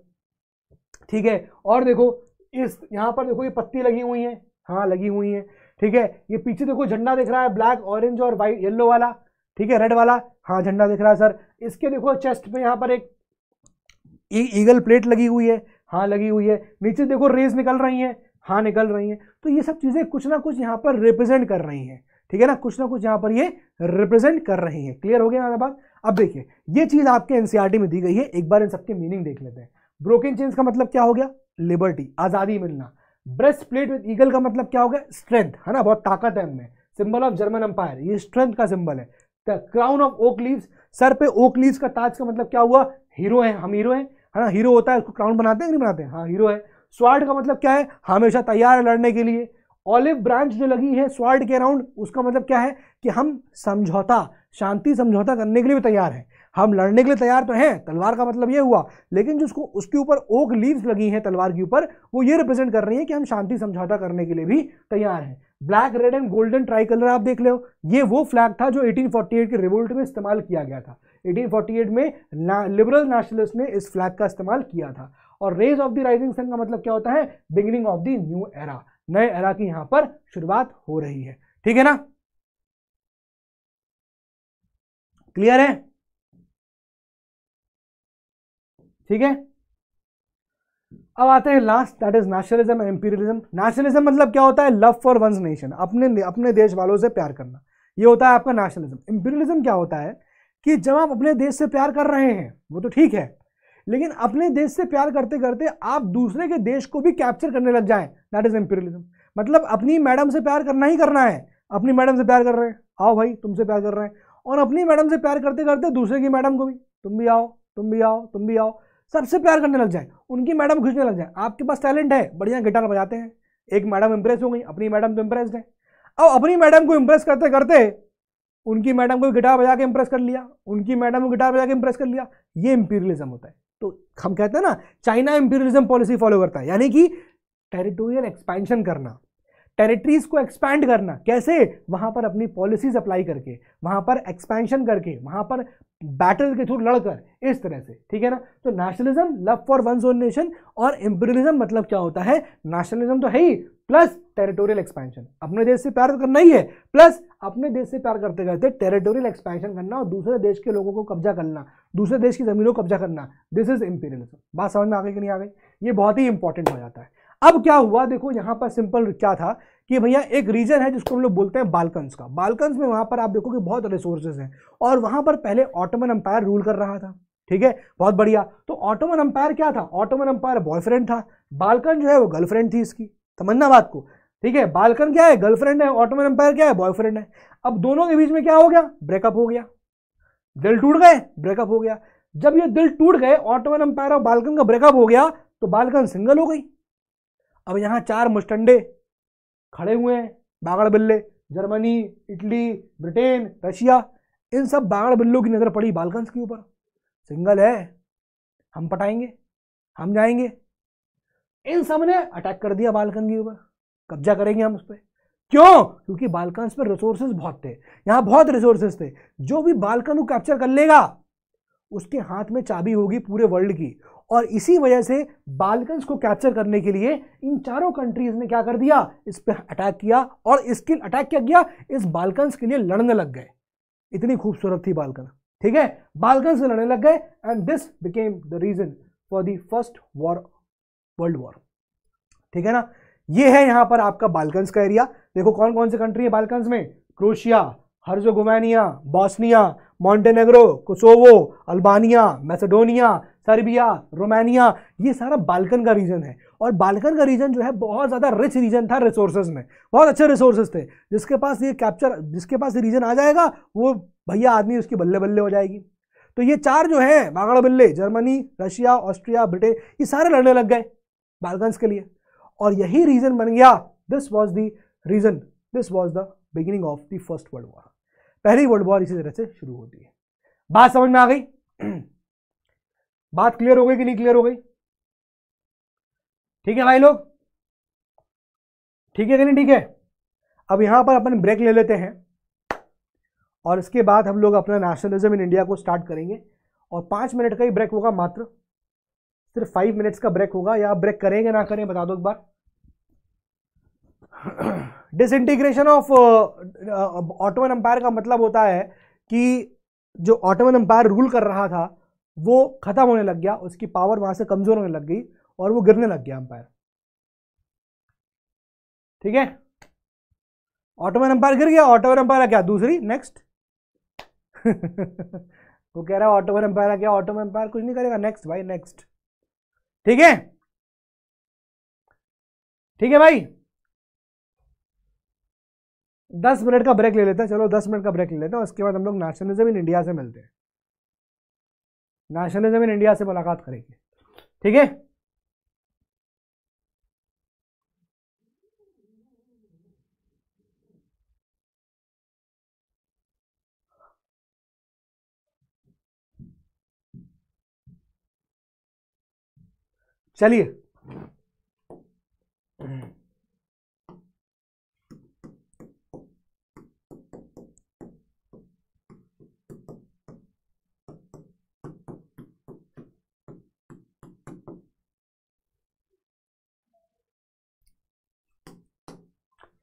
ठीक है? और देखो, इस, यहाँ पर देखो, ये पत्ती लगी हुई है हाँ लगी हुई है। ठीक है? ये पीछे देखो, झंडा दिख रहा है ब्लैक ऑरेंज और वाइट येल्लो वाला। ठीक है? रेड वाला। हाँ झंडा दिख रहा है सर इसके देखो चेस्ट पे यहाँ पर एक ईगल प्लेट लगी हुई है हाँ लगी हुई है। नीचे देखो रेज निकल रही हैं। हाँ निकल रही हैं। तो ये सब चीज़ें कुछ ना कुछ यहाँ पर रिप्रेजेंट कर रही हैं। ठीक है ना? कुछ ना कुछ यहाँ पर ये रिप्रेजेंट कर रही हैं। क्लियर हो गया हमारे बात? अब देखिए, ये चीज़ आपके एनसीआरटी में दी गई है। एक बार इन सबके मीनिंग देख लेते हैं। ब्रोकन चेंज का मतलब क्या हो गया? लिबर्टी आज़ादी मिलना। ब्रेस्ट प्लेट विद ईगल का मतलब क्या हो गया? स्ट्रेंथ है ना? बहुत ताकत है हमें सिंबल ऑफ़ जर्मन अंपायर ये स्ट्रेंथ का सिंबल है। क्राउन ऑफ़ ओक लीव्स सर पे ओक लीव्स का ताज का मतलब क्या हुआ? हीरो है, हम हीरो हैं, है ना? हीरो होता है, उसको क्राउन बनाते हैं नहीं बनाते हैं? हाँ हीरो है। स्वार्ड का मतलब क्या है? हमेशा तैयार है लड़ने के लिए। ऑलिव ब्रांच जो लगी है स्वार्ड के अराउंड उसका मतलब क्या है? कि हम समझौता शांति समझौता करने के लिए भी तैयार हैं। हम लड़ने के लिए तैयार तो हैं तलवार का मतलब ये हुआ। लेकिन जिसको उसके ऊपर ओक लीव्स लगी हैं तलवार के ऊपर वो ये रिप्रेजेंट कर रही है कि हम शांति समझौता करने के लिए भी तैयार हैं। Black red and golden tricolour आप देख लो ये वो फ्लैग था जो 1848 के रिवोल्ट में इस्तेमाल किया गया था। 1848 में ना, लिबरल नेशनलिस्ट ने इस फ्लैग का इस्तेमाल किया था। और rays of the rising sun का मतलब क्या होता है? Beginning of the new era नए एरा की यहाँ पर शुरुआत हो रही है। ठीक है ना? क्लियर है? ठीक है? अब आते हैं last that is nationalism and imperialism nationalism मतलब क्या होता है? लव फॉर वंस नेशन अपने अपने देश वालों से प्यार करना। ये होता है आपका नेशनलिज्म इंपीरियलिज्म क्या होता है? कि जब आप अपने देश से प्यार कर रहे हैं, वो तो ठीक है लेकिन अपने देश से प्यार करते करते आप दूसरे के देश को भी कैप्चर करने लग जाएँ। दैट इज़ इंपीरियलिज्म मतलब अपनी मैडम से प्यार करना ही करना है। अपनी मैडम से प्यार कर रहे हैं। आओ भाई, तुमसे प्यार कर रहे हैं। और अपनी मैडम से प्यार करते करते दूसरे की मैडम को भी। तुम भी आओ, तुम भी आओ, तुम भी आओ। सबसे प्यार करने लग जाए। उनकी मैडम खींचने लग जाए। आपके पास टैलेंट है। बढ़िया गिटार बजाते हैं। एक मैडम इंप्रेस हो गई। अपनी मैडम तो इंप्रेस है। अब अपनी मैडम को इंप्रेस करते करते उनकी मैडम को गिटार बजा के इंप्रेस कर लिया। उनकी मैडम को गिटार बजा के इंप्रेस कर लिया। ये इंपीरियलिज्म होता है। तो हम कहते हैं ना चाइना इंपीरियलिज्म पॉलिसी फॉलो करता है। यानी कि टेरिटोरियल एक्सपेंशन करना। टेरिटरीज को एक्सपैंड करना। कैसे? वहाँ पर अपनी पॉलिसीज़ अप्लाई करके, वहाँ पर एक्सपेंशन करके, वहाँ पर बैटल के थ्रू लड़कर, इस तरह से। ठीक है ना? तो nationalism love for one own nation और इंपीरियलिज्म मतलब क्या होता है? नेशनलिज्म तो है ही प्लस टेरिटोरियल एक्सपेंशन अपने देश से प्यार करना ही है प्लस अपने देश से प्यार करते करते टेरिटोरियल एक्सपेंशन करना और दूसरे देश के लोगों को कब्जा करना, दूसरे देश की जमीनों को कब्जा करना। दिस इज़ इंपीरियलिज्म बात समझ में आ गई कि नहीं आ गई? ये बहुत ही इंपॉर्टेंट हो जाता है। अब क्या हुआ? देखो, यहाँ पर सिंपल क्या था कि भैया एक रीजन है जिसको हम लोग बोलते हैं बालकन्स का। बालकन्स में वहाँ पर आप देखो कि बहुत रिसोर्सेज हैं और वहाँ पर पहले ऑटोमन अंपायर रूल कर रहा था। ठीक है? बहुत बढ़िया। तो ऑटोमन अंपायर क्या था? ऑटोमन अंपायर बॉयफ्रेंड था। बालकन जो है वो गर्लफ्रेंड थी इसकी। समझना बात को? ठीक है? बालकन क्या है? गर्लफ्रेंड है। ऑटोमन अंपायर क्या है? बॉयफ्रेंड है। अब दोनों के बीच में क्या हो गया? ब्रेकअप हो गया। दिल टूट गए? ब्रेकअप हो गया। जब ये दिल टूट गए ऑटोमन अंपायर और बालकन का ब्रेकअप हो गया तो बालकन सिंगल हो गई। अब यहाँ चार मुस्टंडे खड़े हुए हैं बागड़ बिल्ले जर्मनी, इटली, ब्रिटेन, रशिया, इन सब बागड़ बिल्लों की नज़र पड़ी बालकन्स के ऊपर। सिंगल है, हम पटाएँगे, हम जाएँगे। इन सबने अटैक कर दिया बालकन के ऊपर। कब्जा करेंगे हम उस पर क्यों? क्योंकि बालकन्स पर रिसोर्सेज बहुत थे। यहाँ बहुत रिसोर्सेज थे। जो भी बालकन को कैप्चर कर लेगा, उसके हाथ में चाबी होगी पूरे वर्ल्ड की। और इसी वजह से बालकन्स को कैप्चर करने के लिए इन चारों कंट्रीज़ ने क्या कर दिया? इस पर अटैक किया और इसके अटैक क्या किया इस बालकन्स के लिए लड़ने लग गए। इतनी खूबसूरत थी बालकन ठीक है? बालकन से लड़ने लग गए and this became the reason for the first war world war ठीक है ना? ये है यहाँ पर आपका बालकन्स का एरिया देखो कौन कौन से कंट्री है बालकन्स में? Croatia, Herzegovina, Bosnia Montenegro Kosovo, Albania, Macedonia, Serbia, Romania, ये सारा बाल्कन का रीजन है। और बाल्कन का रीजन जो है बहुत ज़्यादा रिच रीजन था रिसोर्सेज में। बहुत अच्छे रिसोर्सेज थे। जिसके पास ये कैप्चर जिसके पास ये रीजन आ जाएगा, वो भैया आदमी उसकी बल्ले बल्ले हो जाएगी। तो ये चार जो हैं बागड़ा बल्ले जर्मनी, रशिया, ऑस्ट्रिया, ब्रिटेन, ये सारे लड़ने लग गए बाल्कन्स के लिए। और यही रीजन बन गया। This was the reason this was the beginning of the first world war पहली वर्ल्ड वॉर इसी तरह से शुरू होती है। बात समझ में आ गई? बात क्लियर हो गई कि नहीं क्लियर हो गई? ठीक है भाई लोग? ठीक है कि नहीं ठीक है? अब यहाँ पर अपन ब्रेक ले लेते हैं। और इसके बाद हम लोग अपना नेशनलिज्म इन इंडिया को स्टार्ट करेंगे। और पाँच मिनट का ही ब्रेक होगा मात्र। सिर्फ़ फाइव मिनट्स का ब्रेक होगा। या आप ब्रेक करेंगे, ना करें, बता दो एक बार। डिसइंटीग्रेशन ऑफ़ ऑटोमन अंपायर का मतलब होता है कि जो ऑटोमन अंपायर रूल कर रहा था, वो खत्म होने लग गया, उसकी पावर वहाँ से कमज़ोर होने लग गई और वो गिरने लग गया अंपायर ठीक है? ऑटोमन अंपायर गिर गया ऑटोमन अंपायर क्या दूसरी नेक्स्ट वो कह रहा है ऑटोमन अंपायर क्या ऑटोमन अंपायर कुछ नहीं करेगा नेक्स्ट भाई नेक्स्ट ठीक है? ठीक है भाई? दस मिनट का ब्रेक ले लेते हैं, चलो दस मिनट का ब्रेक ले लेते हैं, उसके बाद हम लोग नेशनलिज्म इन इंडिया से मिलते हैं। नेशनलिज्म इन इंडिया से मुलाकात करेंगे। ठीक है? चलिए।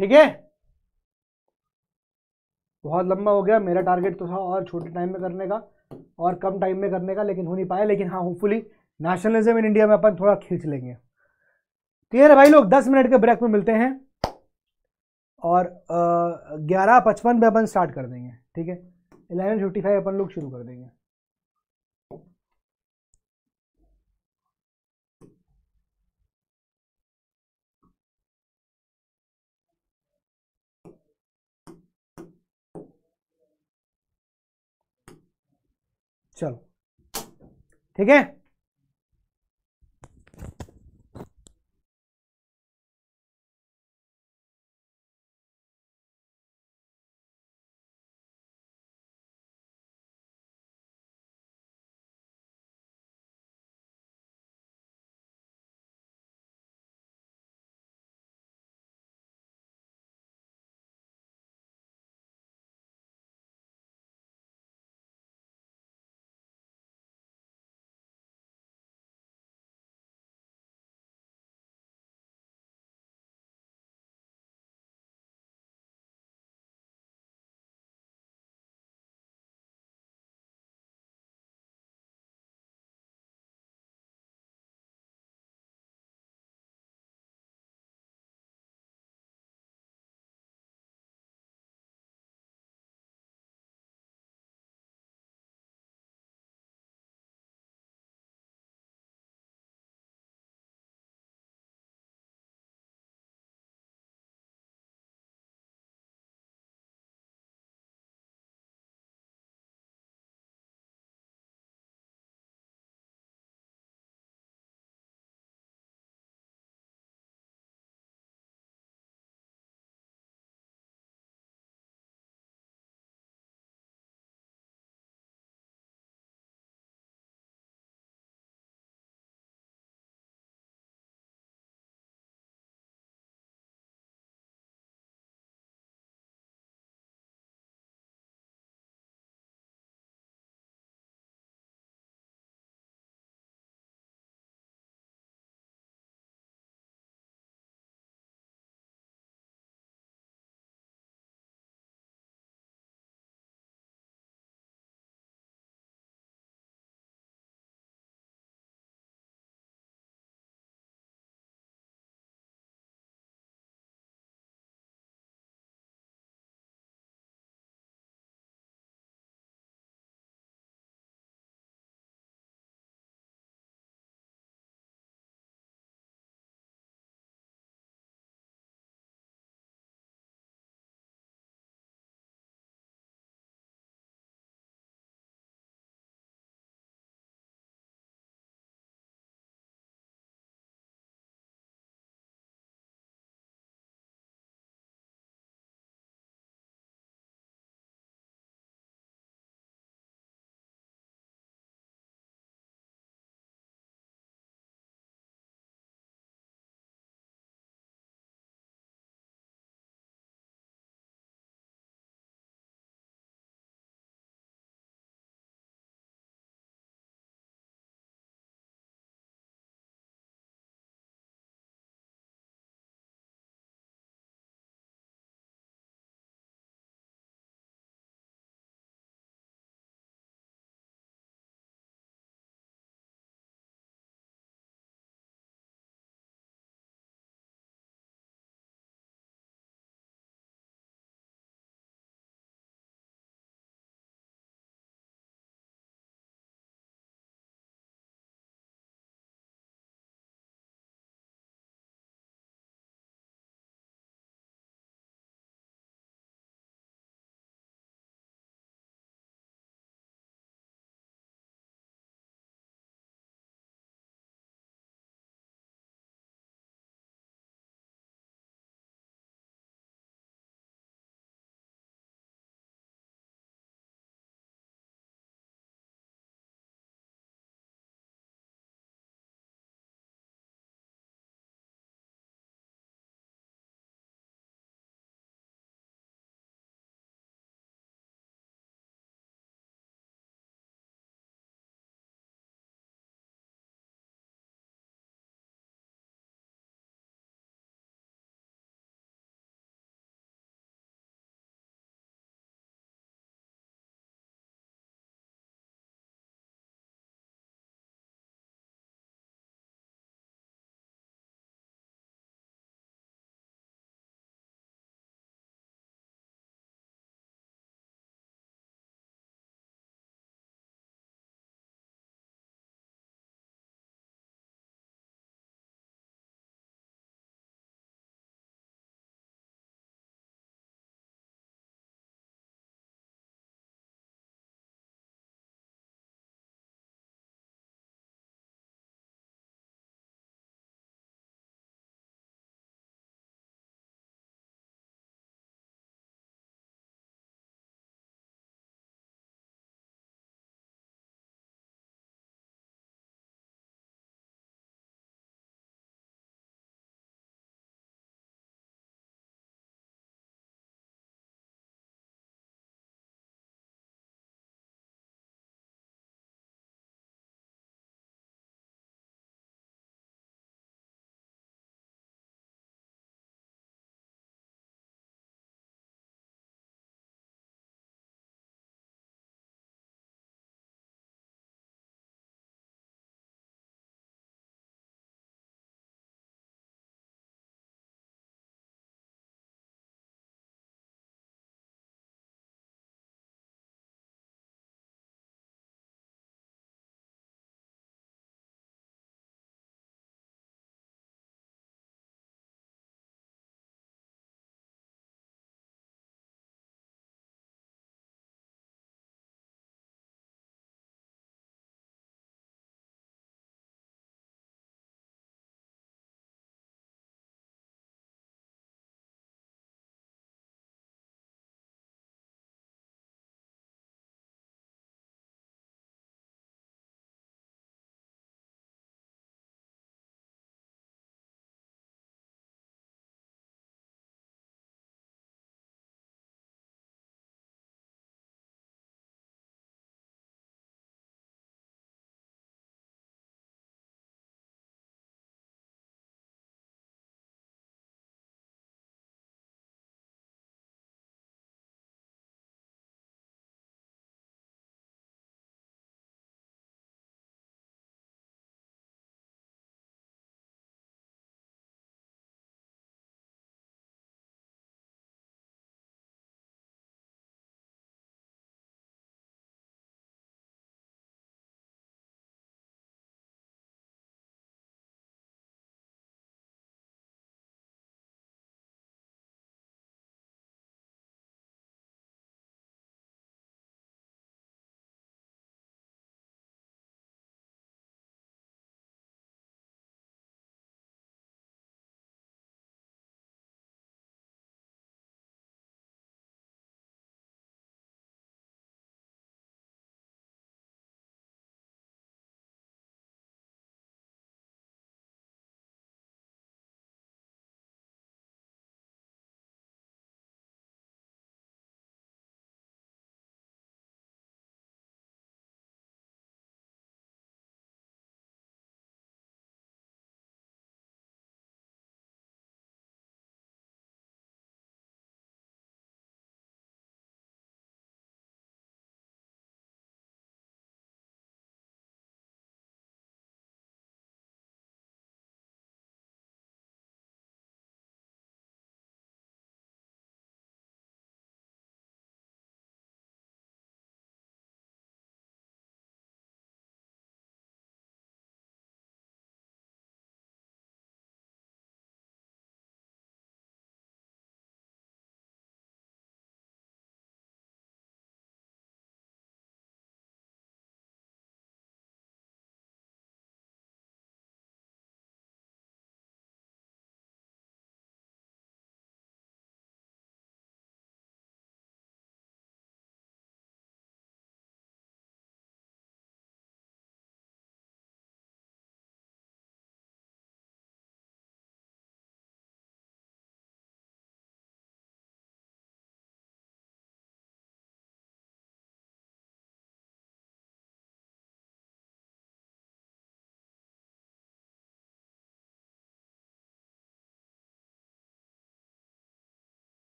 ठीक है? बहुत लंबा हो गया, मेरा टारगेट तो था और छोटे टाइम में करने का, और कम टाइम में करने का, लेकिन हो नहीं पाया, लेकिन हाँ होपफुली नेशनलिज्म इन इंडिया में अपन थोड़ा खींच लेंगे। क्लियर है भाई लोग? दस मिनट के ब्रेक में मिलते हैं, और ग्यारह पचपन पे अपन स्टार्ट कर देंगे, ठीक है? इलेवन फिफ्टी फाइव अपन लोग शुरू कर देंगे। चलो। ठीक है?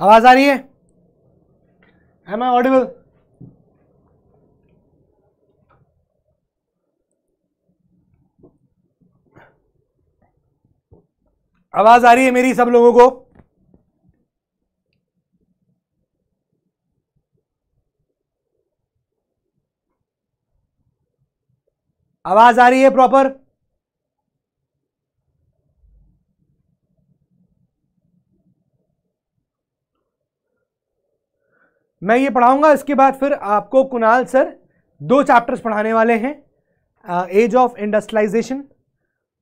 आवाज़ आ रही है? एम आई ऑडिबल आवाज़ आ रही है मेरी सब लोगों को? आवाज़ आ रही है प्रॉपर मैं ये पढ़ाऊँगा, इसके बाद फिर आपको कुणाल सर दो चैप्टर्स पढ़ाने वाले हैं एज ऑफ़ इंडस्ट्रियलाइजेशन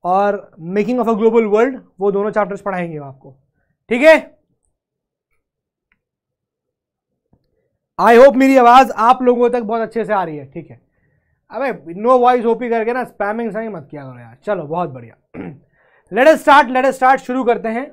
और making of a global world वो दोनों चैप्टर्स पढ़ाएँगे आपको। ठीक है? आई होप मेरी आवाज़ आप लोगों तक बहुत अच्छे से आ रही है। ठीक है? अबे नो वॉइस ओपी करके ना स्पैमिंग सही मत किया करो यार। चलो, बहुत बढ़िया। लेट स्टार्ट लेट स्टार्ट शुरू करते हैं।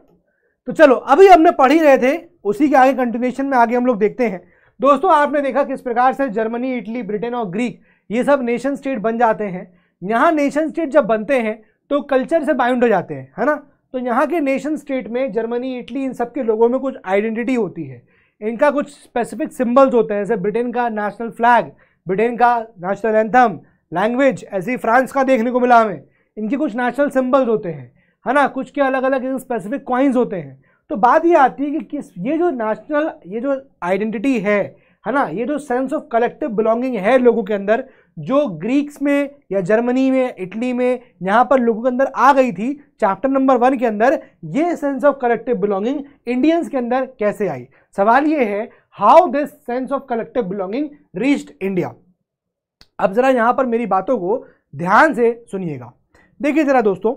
तो चलो, अभी हमने पढ़ ही रहे थे, उसी के आगे कंटिन्यूशन में आगे हम लोग देखते हैं। दोस्तों, आपने देखा किस प्रकार से जर्मनी, इटली, ब्रिटेन और ग्रीक ये सब नेशन स्टेट बन जाते हैं। यहाँ नेशन स्टेट जब बनते हैं तो कल्चर से बाइंड हो जाते हैं, है ना? तो यहाँ के नेशन स्टेट में जर्मनी, इटली, इन सब के लोगों में कुछ आइडेंटिटी होती है। इनका कुछ स्पेसिफिक सिंबल्स होते हैं, जैसे ब्रिटेन का नेशनल फ्लैग ब्रिटेन का नेशनल एंथम लैंग्वेज ऐसे ही फ्रांस का देखने को मिला हमें। इनके कुछ नेशनल सिंबल्स होते हैं, है ना? कुछ के अलग अलग स्पेसिफिक क्वाइंस होते हैं। तो बात ये आती है कि किस, ये जो नेशनल ये जो आइडेंटिटी है है ना, ये जो सेंस ऑफ़ कलेक्टिव बिलोंगिंग है लोगों के अंदर, जो ग्रीक्स में या जर्मनी में इटली में, यहाँ पर लोगों के अंदर आ गई थी चैप्टर नंबर वन के अंदर, ये sense of collective belonging Indians के अंदर कैसे आई? सवाल ये है how this sense of collective belonging reached India अब जरा यहाँ पर मेरी बातों को ध्यान से सुनिएगा। देखिए जरा दोस्तों,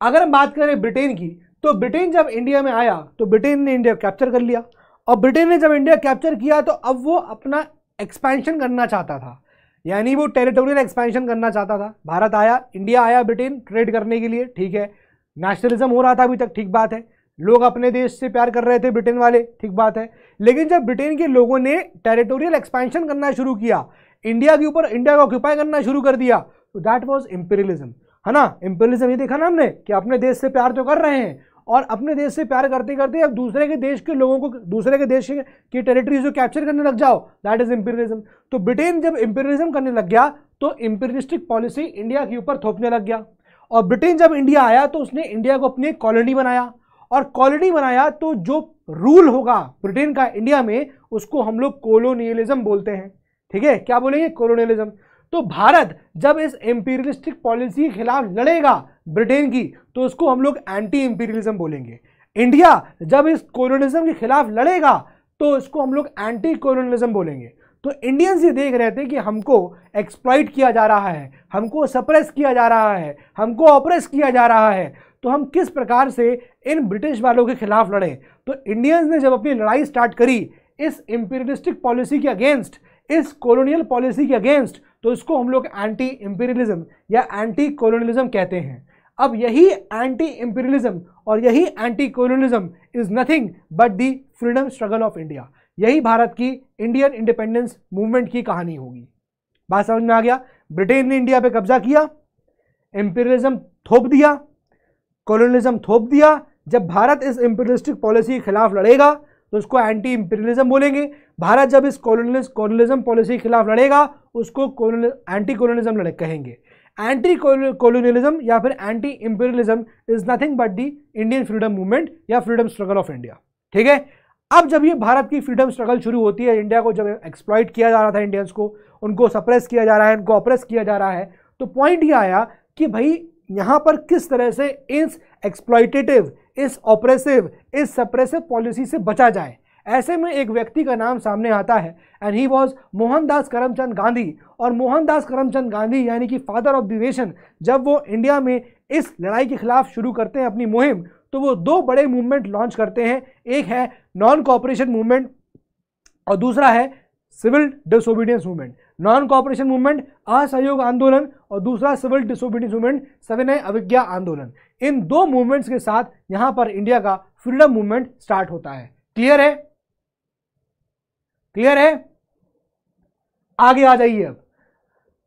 अगर हम बात करें ब्रिटेन की तो ब्रिटेन जब इंडिया में आया तो ब्रिटेन ने इंडिया कैप्चर कर लिया। और ब्रिटेन ने जब इंडिया कैप्चर किया तो अब वो अपना एक्सपेंशन करना चाहता था। यानी वो टेरिटोरियल एक्सपेंशन करना चाहता था। भारत आया, इंडिया आया ब्रिटेन ट्रेड करने के लिए, ठीक है। नेशनलिज्म हो रहा था अभी तक, ठीक बात है। लोग अपने देश से प्यार कर रहे थे ब्रिटेन वाले, ठीक बात है। लेकिन जब ब्रिटेन के लोगों ने टेरिटोरियल एक्सपेंशन करना शुरू किया, इंडिया के ऊपर, इंडिया को ऑक्यूपाई करना शुरू कर दिया तो दैट वॉज़ इम्पेरियलिज्म है ना? इम्पेरियलिज्म ये देखा ना हमने, कि अपने देश से प्यार तो कर रहे हैं और अपने देश से प्यार करते करते अब दूसरे के देश के लोगों को, दूसरे के देश की टेरिटरीज को कैप्चर करने लग जाओ। दैट इज़ इम्पेरियलिज्म तो ब्रिटेन जब इम्पेरियलिज्म करने लग गया तो इम्पेरियलिस्टिक पॉलिसी इंडिया के ऊपर थोपने लग गया। और ब्रिटेन जब इंडिया आया तो उसने इंडिया को अपनी कॉलोनी बनाया। और कॉलोनी बनाया तो जो रूल होगा ब्रिटेन का इंडिया में, उसको हम लोग कोलोनियलिज्म बोलते हैं। ठीक है? क्या बोलेंगे? कोलोनियलिज्म तो भारत जब इस एम्पीरियलिस्टिक पॉलिसी के खिलाफ लड़ेगा, ब्रिटेन की तो उसको हम लोग एंटी एम्पीरियलिज्म बोलेंगे। इंडिया जब इस कोलोनिज्म के खिलाफ लड़ेगा तो इसको हम लोग एंटी कोलोनिज्म बोलेंगे। तो इंडियंस ये देख रहे थे कि हमको एक्सप्लॉइट किया जा रहा है, हमको सप्रेस किया जा रहा है, हमको ऑपरेस किया जा रहा है। तो हम किस प्रकार से इन ब्रिटिश वालों के खिलाफ लड़े? तो इंडियंस ने जब अपनी लड़ाई स्टार्ट करी, इस इंपीरियलिस्टिक पॉलिसी के अगेंस्ट इस कॉलोनियल पॉलिसी के अगेंस्ट तो इसको हम लोग एंटी इंपीरियलिज्म या एंटी कॉलोनियलिज्म कहते हैं। अब यही एंटी इंपीरियलिज्म और यही anti colonialism is nothing but the freedom struggle of India यही भारत की इंडियन इंडिपेंडेंस मूवमेंट की कहानी होगी। बात समझ में आ गया? ब्रिटेन ने इंडिया पे कब्जा किया इंपीरियलिज्म थोप दिया कॉलोनियलिज्म थोप दिया। जब भारत इस इंपीरियलिस्टिक पॉलिसी के खिलाफ लड़ेगा तो उसको एंटी इंपीरियलिज्म बोलेंगे। भारत जब इस कॉलोनिज्म पॉलिसी के खिलाफ लड़ेगा, उसको एंटी कॉलोनिज्म लड़े कहेंगे। एंटी कॉलोनियलिज्म या फिर anti imperialism is nothing but the Indian freedom movement या फ्रीडम स्ट्रगल ऑफ़ इंडिया ठीक है? अब जब ये भारत की फ्रीडम स्ट्रगल शुरू होती है इंडिया को जब एक्सप्लॉइट किया जा रहा था इंडियंस को, उनको सप्रेस किया जा रहा है, उनको ऑपरेस किया जा रहा है तो पॉइंट ये आया कि भाई यहाँ पर किस तरह से इस एक्सप्लॉइटेटिव इस ऑपरेसिव इस सप्रेसिव पॉलिसी से बचा जाए। ऐसे में एक व्यक्ति का नाम सामने आता है and he was Mohandas Karamchand Gandhi. और मोहनदास करमचंद गांधी यानी कि फादर ऑफ़ द नेशन जब वो इंडिया में इस लड़ाई के खिलाफ शुरू करते हैं अपनी मुहिम तो वो दो बड़े मूवमेंट लॉन्च करते हैं। एक है नॉन कॉपरेशन मूवमेंट और दूसरा है civil disobedience movement non cooperation movement असहयोग आंदोलन और दूसरा सिविल डिसोबीडियंस मूवमेंट सविनय अविज्ञा आंदोलन। इन दो मूवमेंट्स के साथ यहाँ पर इंडिया का फ्रीडम मूवमेंट स्टार्ट होता है। क्लियर है? क्लियर है? आगे आ जाइए अब।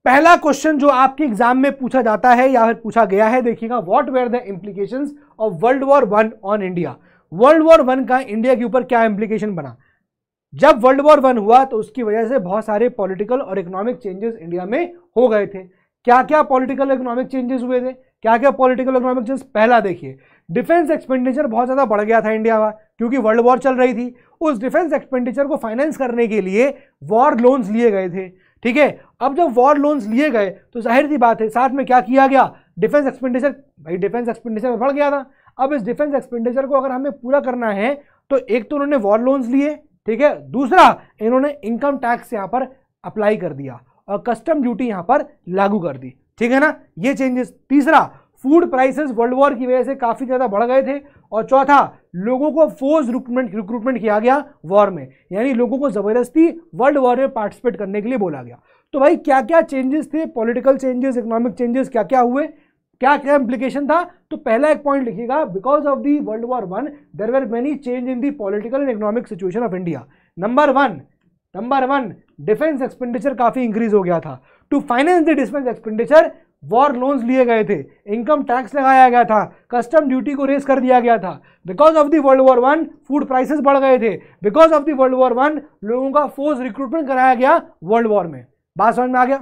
पहला क्वेश्चन जो आपके एग्ज़ाम में पूछा जाता है या फिर पूछा गया है, देखिएगा what were the implications of world war one on India world war one का इंडिया के ऊपर क्या इंप्लीकेशन बना? जब वर्ल्ड वॉर वन हुआ तो उसकी वजह से बहुत सारे पॉलिटिकल और इकोनॉमिक चेंजेस इंडिया में हो गए थे। क्या क्या पॉलिटिकल इकोनॉमिक चेंजेस हुए थे? क्या क्या पॉलिटिकल इकोनॉमिक चेंज पहला देखिए डिफेंस एक्सपेंडिचर बहुत ज़्यादा बढ़ गया था इंडिया का, क्योंकि वर्ल्ड वॉर चल रही थी। उस डिफेंस एक्सपेंडिचर को फाइनेंस करने के लिए वॉर लोन्स लिए गए थे। ठीक है? अब जब वॉर लोन्स लिए गए तो ज़ाहिर सी बात है, साथ में क्या किया गया? डिफेंस एक्सपेंडिचर भाई डिफेंस एक्सपेंडिचर बढ़ गया था। अब इस डिफेंस एक्सपेंडिचर को अगर हमें पूरा करना है तो एक तो उन्होंने वॉर लोन्स लिए ठीक है? दूसरा, इन्होंने इनकम टैक्स यहाँ पर अप्लाई कर दिया और कस्टम ड्यूटी यहाँ पर लागू कर दी। ठीक है ना? ये चेंजेस तीसरा फ़ूड प्राइसेस वर्ल्ड वॉर की वजह से काफ़ी ज़्यादा बढ़ गए थे और चौथा, लोगों को फोर्स रिक्रूटमेंट रिक्रूटमेंट किया गया वॉर में। यानी लोगों को ज़बरदस्ती वर्ल्ड वॉर में पार्टिसिपेट करने के लिए बोला गया। तो भाई क्या क्या चेंजेस थे? पॉलिटिकल चेंजेस इकोनॉमिक चेंजेस क्या क्या हुए? क्या क्या इंप्लीकेशन था? तो पहला एक पॉइंट लिखिएगा because of the world war one there were many change in the political and economic situation of India number one number one defence expenditure काफ़ी इंक्रीज हो गया था। To finance the defence expenditure war loans लिए गए थे। इनकम टैक्स लगाया गया था। कस्टम ड्यूटी को रेस कर दिया गया था। Because of the world war one food prices बढ़ गए थे। Because of the world war one लोगों का फोर्स रिक्रूटमेंट कराया गया वर्ल्ड वॉर में। बात समझ में आ गया?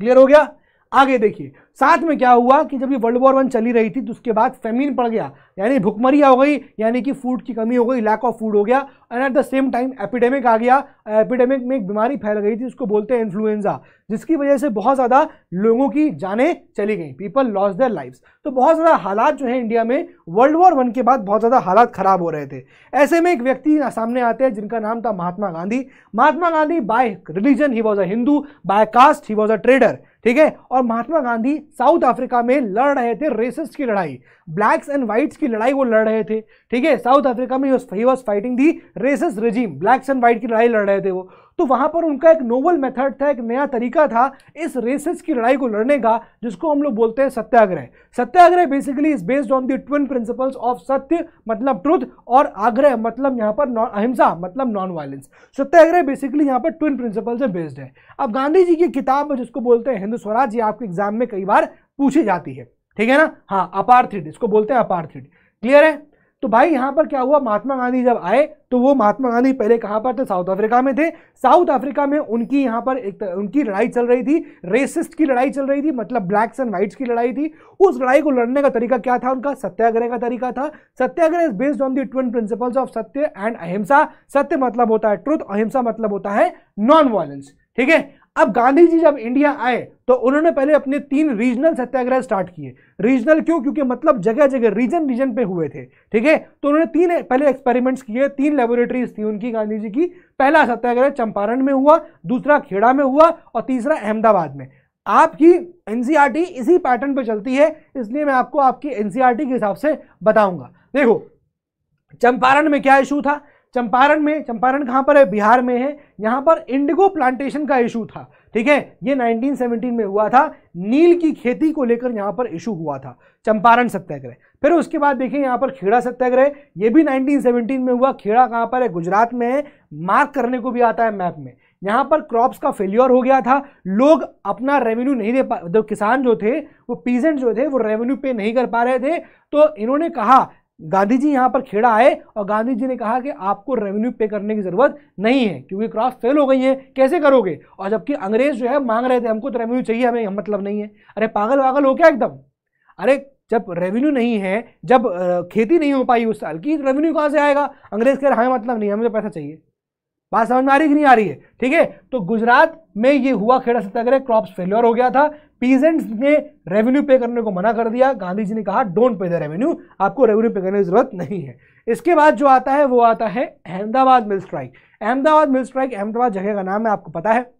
क्लियर हो गया? आगे देखिए। साथ में क्या हुआ कि जब ये वर्ल्ड वॉर वन चली रही थी तो उसके बाद फेमिन पड़ गया। यानी भुखमरिया हो गई, यानी कि फ़ूड की कमी हो गई लैक ऑफ़ फ़ूड हो गया and at the same time epidemic आ गया। एपिडेमिक में एक बीमारी फैल गई थी उसको बोलते हैं इन्फ्लुएंजा जिसकी वजह से बहुत ज़्यादा लोगों की जानें चली गई। पीपल लॉस देयर लाइफ्स तो बहुत ज़्यादा हालात जो है इंडिया में वर्ल्ड वॉर वन के बाद बहुत ज़्यादा हालात ख़राब हो रहे थे। ऐसे में एक व्यक्ति सामने आते हैं, जिनका नाम था Mahatma Gandhi. Mahatma Gandhi by religion he was a Hindu by caste he was a trader ठीक है? और महात्मा गांधी साउथ अफ्रीका में लड़ रहे थे रेसिस्ट की लड़ाई। ब्लैक्स एंड व्हाइट की लड़ाई वो लड़ रहे थे। ठीक है? साउथ अफ्रीका में he was fighting the racist regime blacks and white की लड़ाई लड़ रहे थे वो। तो वहाँ पर उनका एक नोवल मेथड था, एक नया तरीका था इस रेसिस की लड़ाई को लड़ने का, जिसको हम लोग बोलते हैं satyagraha. Satyagraha basically is based on the twin principles of satya मतलब ट्रुथ और आग्रह मतलब यहाँ पर अहिंसा मतलब नॉन वायलेंस सत्याग्रह बेसिकली यहाँ पर ट्विन प्रिंसिपल से बेस्ड है। अब गांधी जी की किताब, जिसको बोलते हैं हिंदू स्वराज, ये आपके एग्ज़ाम में कई बार पूछी जाती है। ठीक है ना? हाँ अपार्थिड, इसको बोलते हैं अपार्थिड। क्लियर है? तो भाई यहाँ पर क्या हुआ? महात्मा गांधी जब आए तो वो महात्मा गांधी पहले कहाँ पर थे? साउथ अफ्रीका में थे। साउथ अफ्रीका में उनकी यहाँ पर एक उनकी लड़ाई चल रही थी। रेसिस्ट की लड़ाई चल रही थी मतलब ब्लैक्स एंड व्हाइट्स की लड़ाई थी। उस लड़ाई को लड़ने का तरीका क्या था उनका? सत्याग्रह का तरीका था। Satyagraha is based on the twin principles of satya and ahimsa. सत्य मतलब होता है ट्रुथ अहिंसा मतलब होता है नॉन वायलेंस ठीक है? अब गांधी जी जब इंडिया आए तो उन्होंने पहले अपने तीन रीजनल सत्याग्रह स्टार्ट किए। रीजनल क्यों? क्योंकि मतलब जगह जगह रीजन रीजन पे हुए थे, ठीक है? तो उन्होंने तीन पहले एक्सपेरिमेंट्स किए, तीन लेबोरेटरीज थी उनकी गांधी जी की। पहला सत्याग्रह चंपारण में हुआ, दूसरा खेड़ा में हुआ और तीसरा अहमदाबाद में। आपकी एनसीईआरटी इसी पैटर्न पर चलती है, इसलिए मैं आपको आपकी एनसीईआरटी के हिसाब से बताऊँगा। देखो, चंपारण में क्या इशू था? चंपारण में, चंपारण कहाँ पर है? बिहार में है। यहाँ पर इंडिगो प्लांटेशन का इशू था, ठीक है? ये 1917 में हुआ था। नील की खेती को लेकर यहाँ पर इशू हुआ था। चंपारण सत्याग्रह। फिर उसके बाद देखिए, यहाँ पर खेड़ा सत्याग्रह, ये भी 1917 में हुआ। खेड़ा कहाँ पर है? गुजरात में है। मार्क करने को भी आता है मैप में। यहाँ पर क्रॉप्स का फेलियर हो गया था। लोग अपना रेवेन्यू नहीं दे पा, जो किसान जो थे, वो पीजेंट जो थे, वो रेवेन्यू पे नहीं कर पा रहे थे। तो इन्होंने कहा गांधी जी यहाँ पर खेड़ा आए और गांधी जी ने कहा कि आपको रेवेन्यू पे करने की ज़रूरत नहीं है, क्योंकि क्रॉप फेल हो गई है, कैसे करोगे? और जबकि अंग्रेज़ जो है मांग रहे थे, हमको तो रेवेन्यू चाहिए, हमें मतलब नहीं है। अरे पागल वागल हो क्या एकदम? अरे जब रेवेन्यू नहीं है, जब खेती नहीं हो पाई उस साल की रेवेन्यू कहाँ से आएगा? अंग्रेज़ कह रहे हमें मतलब नहीं, हमें तो पैसा चाहिए। बात समझ में आ रही कि नहीं आ रही है? ठीक है तो गुजरात में ये हुआ खेड़ा सत्याग्रह क्रॉप्स फेलियर हो गया था। पीजेंट्स ने रेवेन्यू पे करने को मना कर दिया। गांधी जी ने कहा डोंट पे द रेवेन्यू आपको रेवेन्यू पे करने की ज़रूरत नहीं है। इसके बाद जो आता है, वो आता है Ahmedabad mill strike Ahmedabad mill strike Ahmedabad जगह का नाम है आपको पता है।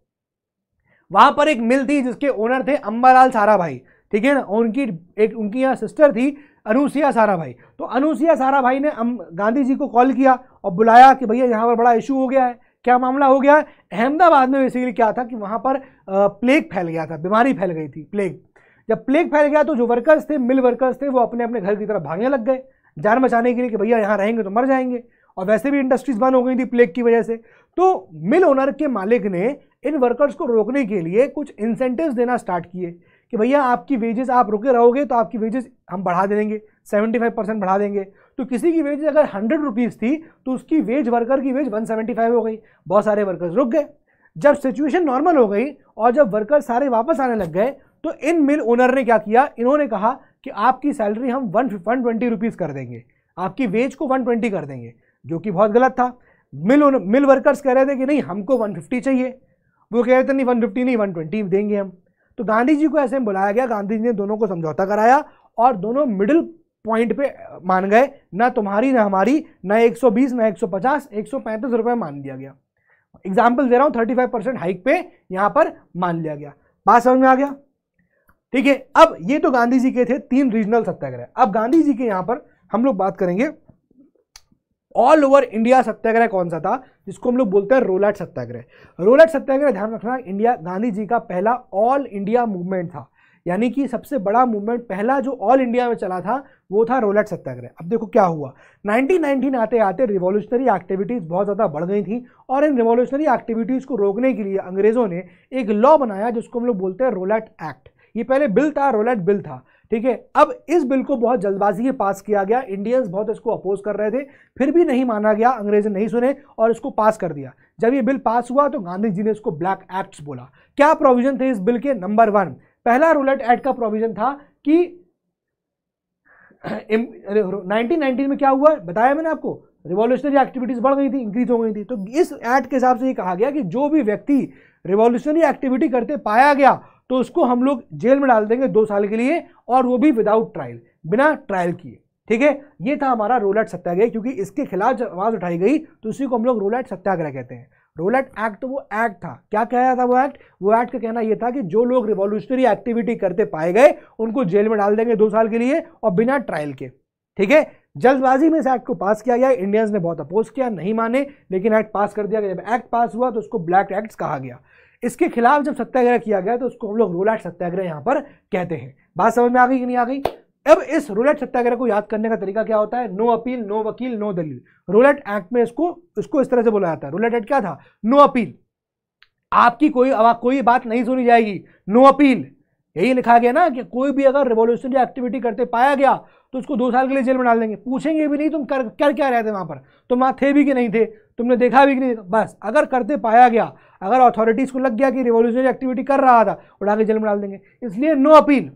वहाँ पर एक मिल थी जिसके ओनर थे अंबालाल सारा भाई ठीक है ना? उनकी, एक उनकी यहाँ सिस्टर थी अनुसिया सारा भाई तो अनुसिया सारा भाई ने गांधी जी को कॉल किया और बुलाया कि भैया, यहाँ पर बड़ा इशू हो गया है। क्या मामला हो गया? अहमदाबाद में बेसिकली क्या था कि वहाँ पर प्लेग फैल गया था, बीमारी फैल गई थी प्लेग जब प्लेग फैल गया तो जो वर्कर्स थे मिल वर्कर्स थे, वो अपने अपने घर की तरफ़ भागने लग गए। जान बचाने के लिए कि भैया यहाँ रहेंगे तो मर जाएँगे। और वैसे भी इंडस्ट्रीज़ बंद हो गई थी प्लेग की वजह से। तो मिल ओनर के मालिक ने इन वर्कर्स को रोकने के लिए कुछ इंसेंटिव्स देना स्टार्ट किए कि भैया आपकी वेजेस आप रुके रहोगे तो आपकी वेजेस हम बढ़ा देंगे 75 परसेंट बढ़ा देंगे। तो किसी की वेज अगर हंड्रेड रुपीज़ थी तो उसकी वेज वर्कर की वेज वन सेवेंटी फाइव हो गई। बहुत सारे वर्कर्स रुक गए। जब सिचुएशन नॉर्मल हो गई और जब वर्कर सारे वापस आने लग गए तो इन मिल ओनर ने क्या किया? इन्होंने कहा कि आपकी सैलरी हम वन वन ट्वेंटी रुपीज़ कर देंगे। आपकी वेज को वन ट्वेंटी कर देंगे, जो कि बहुत गलत था। मिल मिल वर्कर्स कह रहे थे कि नहीं, हमको वन फिफ्टी चाहिए। वो कह रहे थे, नहीं वन फिफ्टी नहीं वन ट्वेंटी देंगे हम। तो गांधी जी को ऐसे में बुलाया गया। गांधी जी ने दोनों को समझौता कराया और दोनों मिडिल पॉइंट पे मान गए। ना तुम्हारी, ना हमारी, ना 120 ना 150 135 रुपए मान दिया गया। एग्ज़ाम्पल दे रहा हूँ 35 परसेंट हाइक पे यहाँ पर मान लिया गया। बात समझ में आ गया? ठीक है, अब ये तो गांधी जी के थे तीन रीजनल सत्याग्रह। अब गांधी जी के यहाँ पर हम लोग बात करेंगे ऑल ओवर इंडिया सत्याग्रह कौन सा था, जिसको हम लोग बोलते हैं रोलैट सत्याग्रह। रोलैट सत्याग्रह, ध्यान रखना इंडिया गांधी जी का पहला ऑल इंडिया मूवमेंट था। यानी कि सबसे बड़ा मूवमेंट पहला जो ऑल इंडिया में चला था, वो था रोलेट सत्याग्रह अब देखो क्या हुआ। 1919 आते आते रिवॉल्यूशनरी एक्टिविटीज़ बहुत ज़्यादा बढ़ गई थी और इन रिवॉल्यूशनरी एक्टिविटीज़ को रोकने के लिए अंग्रेज़ों ने एक लॉ बनाया जिसको हम लोग बोलते हैं रोलेट एक्ट ये पहले बिल था रोलेट बिल था, ठीक है? अब इस बिल को बहुत जल्दबाजी में पास किया गया। इंडियंस बहुत इसको अपोज कर रहे थे, फिर भी नहीं माना गया, अंग्रेज़ नहीं सुने और इसको पास कर दिया। जब ये बिल पास हुआ तो गांधी जी ने इसको ब्लैक एक्ट्स बोला। क्या प्रोविज़न थे इस बिल के? नंबर वन पहला रूलेट एक्ट का प्रोविज़न था कि 1919 में क्या हुआ? बताया मैंने आपको? रिवॉल्यूशनरी एक्टिविटीज़ बढ़ गई थी इंक्रीज हो गई थी। तो इस एक्ट के हिसाब से ये कहा गया कि जो भी व्यक्ति रिवॉल्यूशनरी एक्टिविटी करते, पाया गया तो उसको हम लोग जेल में डाल देंगे दो साल के लिए और वो भी विदाउट ट्रायल बिना ट्रायल किए। ठीक है? ये था हमारा रोलेट सत्याग्रह, क्योंकि इसके खिलाफ जब आवाज़ उठाई गई तो उसी को हम लोग रोलेट सत्याग्रह कहते हैं। रोलेट एक्ट, वो एक्ट था। क्या कहा था वो एक्ट? वो एक्ट का कहना यह था कि जो लोग रिवॉल्यूशनरी एक्टिविटी करते पाए गए, उनको जेल में डाल देंगे दो साल के लिए और बिना ट्रायल के। ठीक है? जल्दबाजी में इस एक्ट को पास किया गया इंडियंस ने बहुत अपोज किया, नहीं माने, लेकिन एक्ट पास कर दिया गया। जब एक्ट पास हुआ तो उसको ब्लैक एक्ट कहा गया। इसके खिलाफ जब सत्याग्रह किया गया तो उसको हम लोग रोलेट सत्याग्रह यहाँ पर कहते हैं। बात समझ में आ गई कि नहीं आ गई? अब इस रूलेट सत्याग्रह को याद करने का तरीका क्या होता है? No appeal no vakil no dalil. Rowlatt Act में इसको इसको इस तरह से बोला जाता है। रूलेट एक्ट क्या था? नो अपील आपकी कोई कोई बात नहीं सुनी जाएगी। नो अपील यही लिखा गया ना कि कोई भी अगर रिवोल्यूशनरी एक्टिविटी करते, पाया गया तो उसको दो साल के लिए जेल में डाल देंगे। पूछेंगे भी नहीं, तुम कर कर क्या रहे थे वहाँ पर? तुम वहाँ थे भी कि नहीं थे? तुमने देखा भी कि नहीं? बस, अगर करते, पाया गया। अगर अथॉरिटीज को लग गया कि रिवोल्यूशनरी एक्टिविटी कर रहा था उठा के जेल में डाल देंगे। इसलिए नो अपील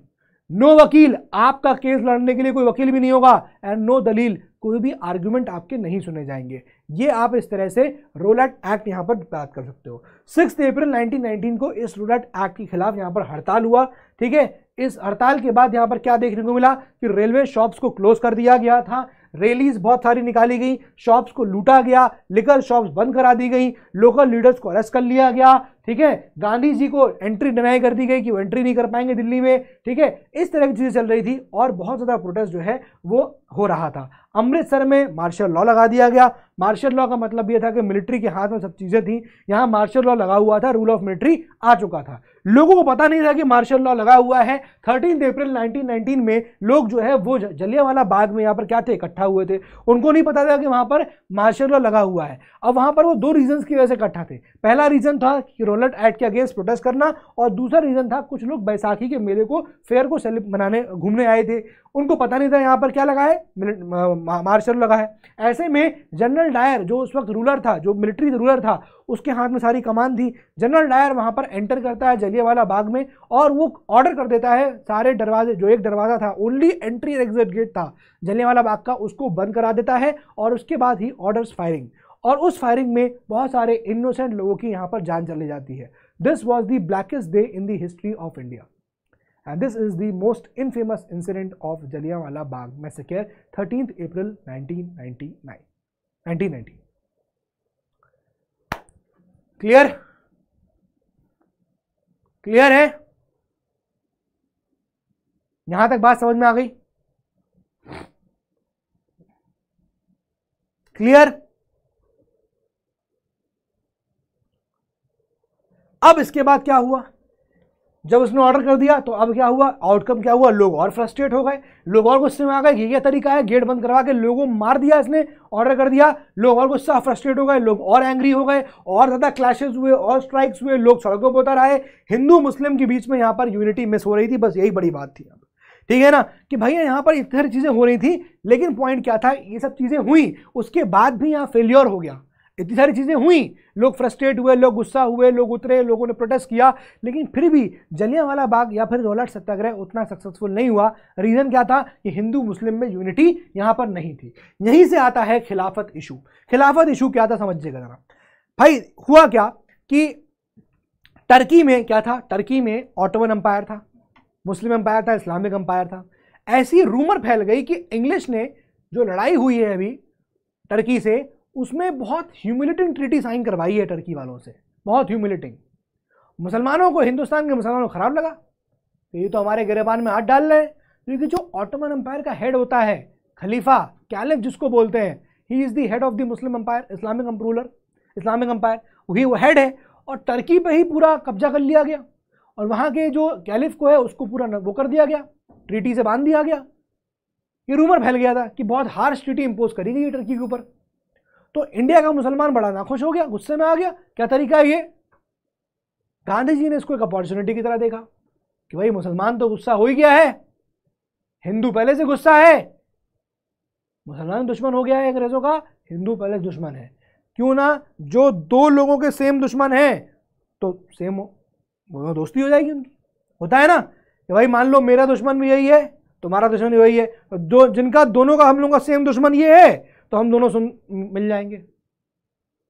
नो वकील, आपका केस लड़ने के लिए कोई वकील भी नहीं होगा। एंड नो दलील, कोई भी आर्ग्यूमेंट आपके नहीं सुने जाएँगे। ये आप इस तरह से रोलेट एक्ट यहाँ पर बात कर सकते हो। सिक्स अप्रैल 1919 को इस रोलेट एक्ट के खिलाफ यहाँ पर हड़ताल हुआ, ठीक है? इस हड़ताल के बाद यहाँ पर क्या देखने को मिला कि रेलवे शॉप्स को क्लोज कर दिया गया था। रैलीज बहुत सारी निकाली गई, शॉप्स को लूटा गया लिकर शॉप्स बंद करा दी गई लोकल लीडर्स को अरेस्ट कर लिया गया ठीक है? गांधी जी को एंट्री डिनाई कर दी गई कि वो एंट्री नहीं कर पाएँगे दिल्ली में, ठीक है? इस तरह की चीज़ें चल रही थी और बहुत ज़्यादा प्रोटेस्ट जो है वो हो रहा था। अमृतसर में मार्शल लॉ लगा दिया गया। मार्शल लॉ का मतलब ये था कि मिलिट्री के हाथ में सब चीज़ें थी। यहाँ मार्शल लॉ लगा हुआ था रूल ऑफ़ मिलिट्री आ चुका था। लोगों को पता नहीं था कि मार्शल लॉ लगा हुआ है। थर्टीन अप्रैल 1919 में लोग जो है वो जलियावाला बाग में यहाँ पर क्या थे? इकट्ठा हुए थे। उनको नहीं पता था कि वहाँ पर मार्शल लॉ लगा हुआ है। अब वहाँ पर वो दो रीजन की वजह से इकट्ठा थे। पहला रीज़न था कि रोलेट एक्ट के अगेंस्ट प्रोटेस्ट करना। और दूसरा रीज़न था, कुछ लोग बैसाखी के मेले को फेयर को मनाने, घूमने आए थे। उनको पता नहीं था यहाँ पर क्या लगा है मार्शल लगा है। ऐसे में जनरल डायर जो उस वक्त रूलर था, जो मिलिट्री रूलर था, उसके हाथ में सारी कमान थी। जनरल डायर वहाँ पर एंटर करता है जलियावाला बाग में और वो ऑर्डर कर देता है सारे दरवाजे, जो एक दरवाज़ा था ओनली एंट्री एग्जिट गेट था। जलियावाला बाग का उसको बंद करा देता है और उसके बाद ही ऑर्डर्स फायरिंग और उस फायरिंग में बहुत सारे इनोसेंट लोगों की यहाँ पर जान चली जाती है। This was the blackest day in the history of India and this is the most infamous incident of Jallianwala Bagh massacre 13th April 1999 1990 clear clear है? यहाँ तक बात समझ में आ गई? क्लियर अब इसके बाद क्या हुआ? जब उसने ऑर्डर कर दिया तो अब क्या हुआ? आउटकम क्या हुआ? लोग और फ्रस्ट्रेट हो गए। लोग और गुस्से में आ गए ये क्या तरीका है गेट बंद करवा के लोगों मार दिया इसने ऑर्डर कर दिया। लोग और गुस्सा फ्रस्ट्रेट हो गए। लोग और एंग्री हो गए, और ज़्यादा क्लैशेज हुए, और स्ट्राइक्स हुए। लोग सड़कों पर उतर आए। हिंदू, मुस्लिम के बीच में यहाँ पर यूनिटी मिस हो रही थी। बस यही बड़ी बात थी अब। ठीक है ना? कि भैया, यहाँ पर इतनी सारी चीज़ें हो रही थी, लेकिन पॉइंट क्या था? ये सब चीज़ें हुई। उसके बाद भी यहाँ फेल्योर हो गया। इतनी सारी चीज़ें हुई। लोग फ्रस्ट्रेट हुए, लोग गुस्सा हुए, लोग उतरे, लोगों ने प्रोटेस्ट किया, लेकिन फिर भी जलियांवाला बाग या फिर रोलट सत्याग्रह उतना सक्सेसफुल नहीं हुआ। रीज़न क्या था? कि हिंदू, मुस्लिम में यूनिटी यहाँ पर नहीं थी। यहीं से आता है खिलाफत इशू खिलाफत इशू क्या था? समझिएगा जरा। भाई, हुआ क्या कि टर्की में क्या था? टर्की में ऑटोवन अंपायर था मुस्लिम अम्पायर था इस्लामिक अम्पायर था। ऐसी रूमर फैल गई कि इंग्लिश ने जो लड़ाई हुई है अभी टर्की से उसमें बहुत ह्यूमिलेटिंग ट्रीटी साइन करवाई है टर्की वालों से। बहुत ह्यूमिलेटिंग मुसलमानों को, हिंदुस्तान के मुसलमानों को खराब लगा। तो ये तो हमारे गिरबान में हाथ डाल रहे हैं। क्योंकि जो ऑटोमन अम्पायर का हेड होता है, खलीफा, कैलिफ जिसको बोलते हैं he is the head of the Muslim empire Islamic ruler Islamic empire वही वो हेड है। और टर्की पर ही पूरा कब्जा कर लिया गया। और वहाँ के जो कैलिफ को है, उसको पूरा वो कर दिया गया। ट्रीटी से बाँध दिया गया। ये रूमर फैल गया था कि बहुत हार्श ट्रीटी इम्पोज करी गई टर्की के ऊपर। तो इंडिया का मुसलमान बड़ा नाखुश हो गया, गुस्से में आ गया। क्या तरीका है ये? गांधी जी ने इसको एक अपॉर्चुनिटी की तरह देखा कि भाई मुसलमान तो गुस्सा हो ही गया है। हिंदू पहले से गुस्सा है। मुसलमान दुश्मन हो गया है अंग्रेज़ों का, हिंदू पहले दुश्मन है। क्यों ना? जो दो लोगों के सेम दुश्मन है तो सेम हो दोस्ती हो जाएगी उनकी। होता है ना कि भाई मान लो मेरा दुश्मन भी यही है, तुम्हारा दुश्मन भी वही है तो दो, जिनका दोनों का हम लोगों का सेम दुश्मन ये है तो हम दोनों सुन, मिल जाएँगे।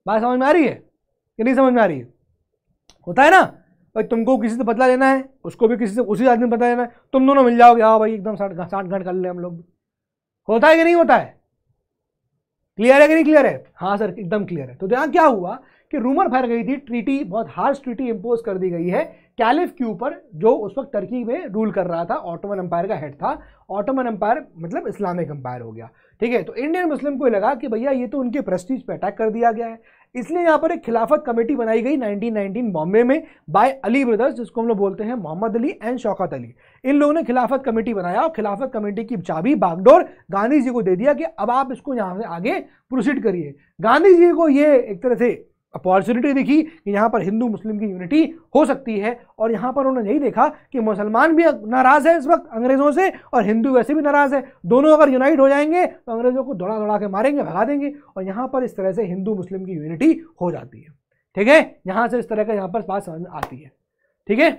बात समझ में आ रही है कि नहीं समझ में आ रही है? होता है ना, भाई तुमको किसी से बदला लेना है, उसको भी किसी से, उसी आदमी बदला लेना है, तुम दोनों मिल जाओगे हाँ भाई, एकदम साठ साठ घंट कर ले हम लोग। होता है कि नहीं होता है? क्लियर है कि नहीं क्लियर है? हाँ सर एकदम क्लियर है। तो यहाँ क्या हुआ कि रूमर फैल गई थी ट्रीटी बहुत हार्श ट्रीटी इंपोज कर दी गई है। कैलिफ के ऊपर, जो उस वक्त टर्की में रूल कर रहा था ऑटोमन एम्पायर का हेड था ऑटोमन एम्पायर मतलब इस्लामिक एम्पायर हो गया। ठीक है तो इंडियन मुस्लिम को लगा कि भैया ये तो उनके प्रेस्टीज पे अटैक कर दिया गया है। इसलिए यहाँ पर एक खिलाफत कमेटी बनाई गई 1919 बॉम्बे में बाय अली ब्रदर्स जिसको हम लोग बोलते हैं मोहम्मद अली एंड शौकत अली। इन लोगों ने खिलाफत कमेटी बनाया और खिलाफत कमेटी की चाबी बागडोर गांधी जी को दे दिया कि अब आप इसको यहाँ से आगे प्रोसीड करिए। गांधी जी को ये एक तरह से अपॉर्चुनिटी दिखी कि यहाँ पर हिंदू मुस्लिम की यूनिटी हो सकती है, और यहाँ पर उन्होंने यही देखा कि मुसलमान भी नाराज़ है इस वक्त अंग्रेज़ों से और हिंदू वैसे भी नाराज़ है। दोनों अगर यूनाइट हो जाएँगे तो अंग्रेज़ों को दौड़ा दौड़ा के मारेंगे, भगा देंगे, और यहाँ पर इस तरह से हिंदू मुस्लिम की यूनिटी हो जाती है। ठीक है? यहाँ से इस तरह का यहाँ पर बात समझ आती है। ठीक है?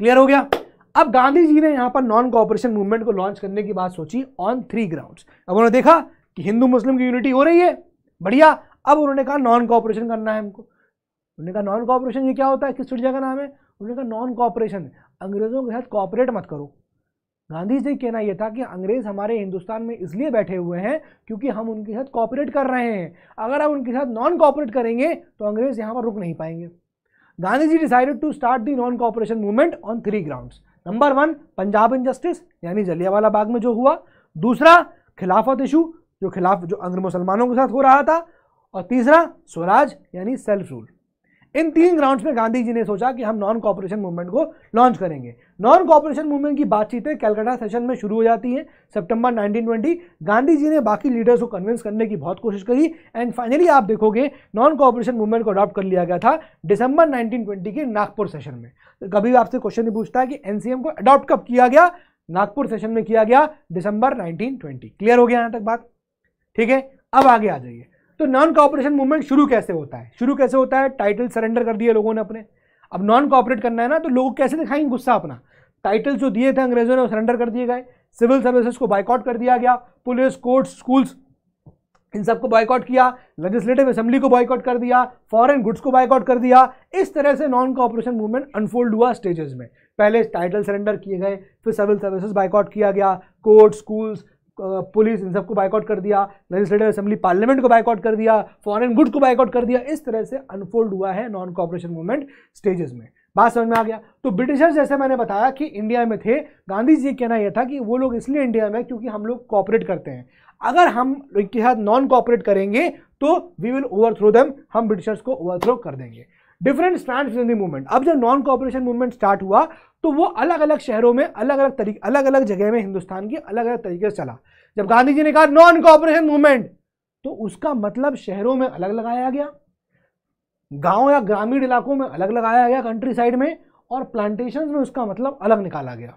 क्लियर हो गया? अब गांधी जी ने यहाँ पर नॉन कॉपरेशन मूवमेंट को लॉन्च करने की बात सोची ऑन थ्री ग्राउंड्स अब उन्होंने देखा कि हिंदू मुस्लिम की यूनिटी हो रही है, बढ़िया। अब उन्होंने कहा नॉन कॉपरेशन करना है हमको। उन्होंने कहा नॉन कॉपरेशन ये क्या होता है? किस चिड़िया का नाम है? उन्होंने कहा नॉन कॉपरेशन अंग्रेज़ों के साथ कॉपरेट मत करो। गांधी जी कहना यह था कि अंग्रेज़ हमारे हिंदुस्तान में इसलिए बैठे हुए हैं क्योंकि हम उनके साथ कॉपरेट कर रहे हैं। अगर हम उनके साथ नॉन कॉपरेट करेंगे तो अंग्रेज़ यहाँ पर रुक नहीं पाएँगे। Gandhi ji decided to start the non cooperation movement on three grounds number one Punjab injustice यानी जलियावाला बाग में जो हुआ। दूसरा, खिलाफत इशू जो खिलाफ, जो अंग्रेज़ मुसलमानों के साथ हो रहा था। और तीसरा, स्वराज यानी सेल्फ रूल इन तीन ग्राउंड्स में गांधी जी ने सोचा कि हम नॉन कॉपरेशन मूवमेंट को लॉन्च करेंगे। नॉन कॉपरेशन मूवमेंट की बातचीतें कैलकाटा सेशन में शुरू हो जाती हैं सितंबर 1920 गांधी जी ने बाकी लीडर्स को कन्विंस करने की बहुत कोशिश करी एंड फाइनली आप देखोगे नॉन कॉपरेशन मूवमेंट को अडॉप्ट कर लिया गया था दिसंबर 1920 के नागपुर सेशन में। तो कभी आपसे क्वेश्चन नहीं पूछता है कि एनसीएम को अडॉप्ट कब किया गया? नागपुर सेशन में किया गया दिसंबर नाइनटीन क्लियर हो गया यहाँ तक बात? ठीक है? अब आगे आ जाइए। तो नॉन कॉपरेशन मूवमेंट शुरू कैसे होता है? शुरू कैसे होता है? टाइटल सरेंडर कर दिए लोगों ने अपने। अब नॉन कॉपरेट करना है ना तो लोग कैसे दिखाएँगे गुस्सा अपना? टाइटल जो दिए थे अंग्रेज़ों ने, वो सरेंडर कर दिए गए। सिविल सर्विसेज़ को बाइकआउट कर दिया गया। पुलिस कोर्ट्स स्कूल्स इन सबको बाइकआउट किया। लेजिस्लेटिव असेंबली को बाइकआउट कर दिया। फॉरेन गुड्स को बाइकआउट कर दिया। इस तरह से नॉन कॉपरेशन मूवमेंट अनफोल्ड हुआ स्टेजेस में। पहले टाइटल सरेंडर किए गए, फिर सिविल सर्विसेज़ बाइकआउट किया गया। कोर्ट स्कूल्स पुलिस इन सबको बाइकआउट कर दिया लेजिस्लेटिव असेंबली पार्लियामेंट को बाइकआउट कर दिया फॉरेन गुड्स को बाइकआउट कर दिया, इस तरह से अनफोल्ड हुआ है नॉन कॉपरेशन मूवमेंट स्टेजेस में। बात समझ में आ गया? तो ब्रिटिशर्स, जैसे मैंने बताया कि इंडिया में थे, गांधी जी कहना यह था कि वो लोग इसलिए इंडिया में क्योंकि हम लोग कॉपरेट करते हैं। अगर हम इनके साथ नॉन कॉपरेट करेंगे तो वी विल ओवरथ्रो देम हम ब्रिटिशर्स को ओवरथ्रो कर देंगे। Different stand in the movement अब जब नॉन कॉपरेशन मूवमेंट स्टार्ट हुआ तो वो अलग अलग शहरों में अलग अलग तरीके अलग अलग जगह में हिंदुस्तान की अलग अलग तरीके से चला। जब गांधी जी ने कहा नॉन कॉपरेशन मूवमेंट तो उसका मतलब शहरों में अलग लगाया गया। गाँव या ग्रामीण इलाकों में अलग लगाया गया कंट्री साइड में, और प्लांटेशन में उसका मतलब अलग निकाला गया।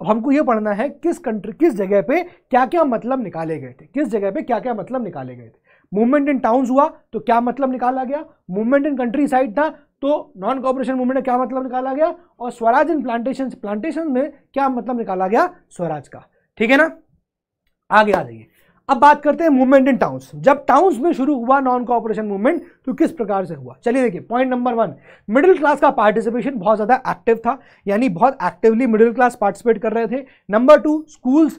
अब हमको ये पढ़ना है किस कंट्री किस जगह पे क्या क्या मतलब निकाले गए थे, किस जगह पे क्या क्या मतलब निकाले गए थे। मूवमेंट इन टाउन्स हुआ तो क्या मतलब निकाला गया? मूवमेंट इन कंट्री साइड था तो नॉन कॉपरेशन मूवमेंट क्या मतलब निकाला गया? और स्वराज इन प्लांटेशन प्लांटेशन में क्या मतलब निकाला गया? स्वराज का। ठीक है ना? आगे आ जाइए। अब बात करते हैं मूवमेंट इन टाउन्स जब टाउन्स में शुरू हुआ नॉन कॉपरेशन मूवमेंट तो किस प्रकार से हुआ? चलिए देखिए point number one middle class का पार्टिसिपेशन बहुत ज़्यादा एक्टिव था, यानी बहुत एक्टिवली मिडिल क्लास पार्टिसिपेट कर रहे थे। नंबर टू स्कूल्स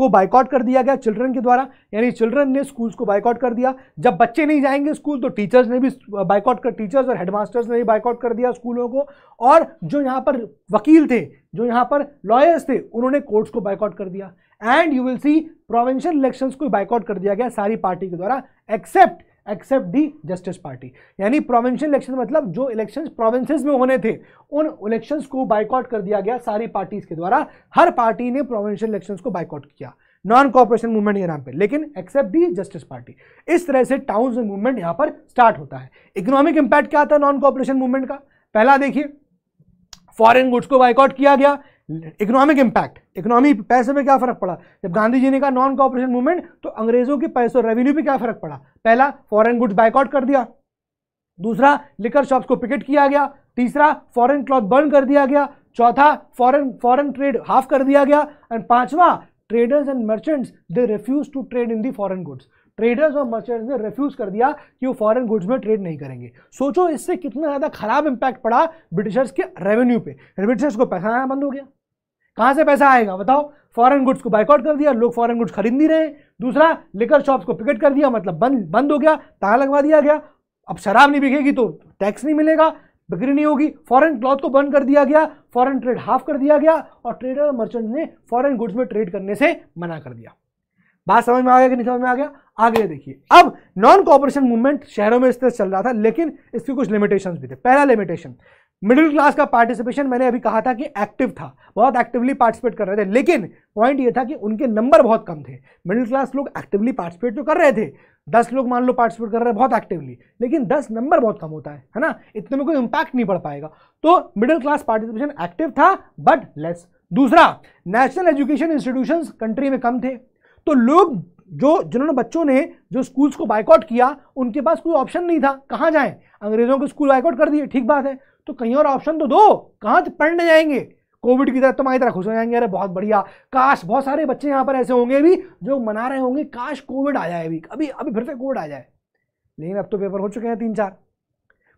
को बाइकआउट कर दिया गया चिल्ड्रन के द्वारा। यानी चिल्ड्रन ने स्कूल्स को बाइकआउट कर दिया। जब बच्चे नहीं जाएँगे स्कूल तो टीचर्स ने भी बाइकआउट कर टीचर्स और हेडमास्टर्स ने भी बाइकआउट कर दिया स्कूलों को। और जो यहाँ पर वकील थे, जो यहाँ पर लॉयर्स थे, उन्होंने कोर्ट्स को बाइकआउट कर दिया। And you will see provincial elections को बाइकआउट कर दिया गया सारी पार्टी के द्वारा except except the Justice Party. यानी प्रोविंशियल इलेक्शन मतलब जो इलेक्शंस प्रोविंसेस में होने थे, उन इलेक्शंस को बाइकआउट कर दिया गया सारी पार्टीज़ के द्वारा। हर पार्टी ने प्रोविंशियल इलेक्शंस को बाइकआउट किया। नॉन कॉपरेशन मूवमेंट के नाम पे। लेकिन एक्सेप्ट दी जस्टिस पार्टी। इस तरह से टाउन मूवमेंट यहाँ पर स्टार्ट होता है। इकोनॉमिक इंपैक्ट क्या है नॉन कॉपरेशन मूवमेंट का? पहला देखिए फॉरेन गुड्स को बाइकआउट किया गया। इकोनॉमिक इंपैक्ट इकोनॉमी पैसे में क्या फ़र्क पड़ा? जब गांधी जी ने कहा नॉन कॉपरेशन मूवमेंट तो अंग्रेज़ों के पैसों रेवेन्यू पे क्या फ़र्क पड़ा? पहला फॉरेन गुड्स बाइकआउट कर दिया। दूसरा लिकर शॉप्स को पिकेट किया गया। तीसरा फॉरेन क्लॉथ बर्न कर दिया गया। चौथा फॉरेन फॉरेन ट्रेड हाफ़ कर दिया गया। एंड पांचवा traders and merchants they refuse to trade in the foreign goods traders और मर्चेंट्स ने रिफ्यूज कर दिया कि वो फॉरेन गुड्स में ट्रेड नहीं करेंगे। सोचो, इससे कितना ज़्यादा खराब इंपैक्ट पड़ा ब्रिटिशर्स के रेवेन्यू पे। ब्रिटिशर्स को पैसा आना बंद हो गया। कहाँ से पैसा आएगा? बताओ। फॉरेन गुड्स को बाइकआउट कर दिया, लोग फॉरेन गुड्स खरीद नहीं रहे दूसरा लिकर शॉप्स को पिकेट कर दिया मतलब बंद बंद हो गया, ताला लगवा दिया गया। अब शराब नहीं बिकेगी तो टैक्स नहीं मिलेगा, बिक्री नहीं होगी। फॉरेन क्लॉथ को बंद कर दिया गया फॉरेन ट्रेड हाफ़ कर दिया गया और ट्रेडर और मर्चेंट ने फॉरेन गुड्स में ट्रेड करने से मना कर दिया। बात समझ में आ गया कि नहीं समझ में आ गया? आगे देखिए। अब नॉन कॉपरेशन मूवमेंट शहरों में इस तरह चल रहा था, लेकिन इसके कुछ लिमिटेशंस भी थे। पहला लिमिटेशन मिडिल क्लास का पार्टिसिपेशन मैंने अभी कहा था कि एक्टिव था। बहुत एक्टिवली पार्टिसिपेट कर रहे थे। लेकिन पॉइंट ये था कि उनके नंबर बहुत कम थे। मिडिल क्लास लोग एक्टिवली पार्टिसिपेट तो कर रहे थे। दस लोग मान लो पार्टिसिपेट कर रहे हैं, बहुत एक्टिवली लेकिन दस नंबर बहुत कम होता है है ना? इतने में कोई इंपैक्ट नहीं पड़ पाएगा। तो मिडिल क्लास पार्टिसिपेशन एक्टिव था बट लेस दूसरा नेशनल एजुकेशन इंस्टीट्यूशन कंट्री में कम थे। तो लोग जो, जिन्होंने बच्चों ने जो स्कूल्स को बाइकआउट किया, उनके पास कोई ऑप्शन नहीं था। कहाँ जाएँ? अंग्रेज़ों के स्कूल बाइकआउट कर दिए। ठीक बात है। तो कहीं और ऑप्शन तो दो। कहाँ पढ़ने जाएँगे? कोविड की तरह तो तुम्हारी तरह खुश हो जाएँगे। अरे, बहुत बढ़िया। काश बहुत सारे बच्चे यहाँ पर ऐसे होंगे भी जो मना रहे होंगे, काश कोविड आ जाए अभी। अभी अभी फिर से कोविड आ जाए। लेकिन अब तो पेपर हो चुके हैं तीन चार।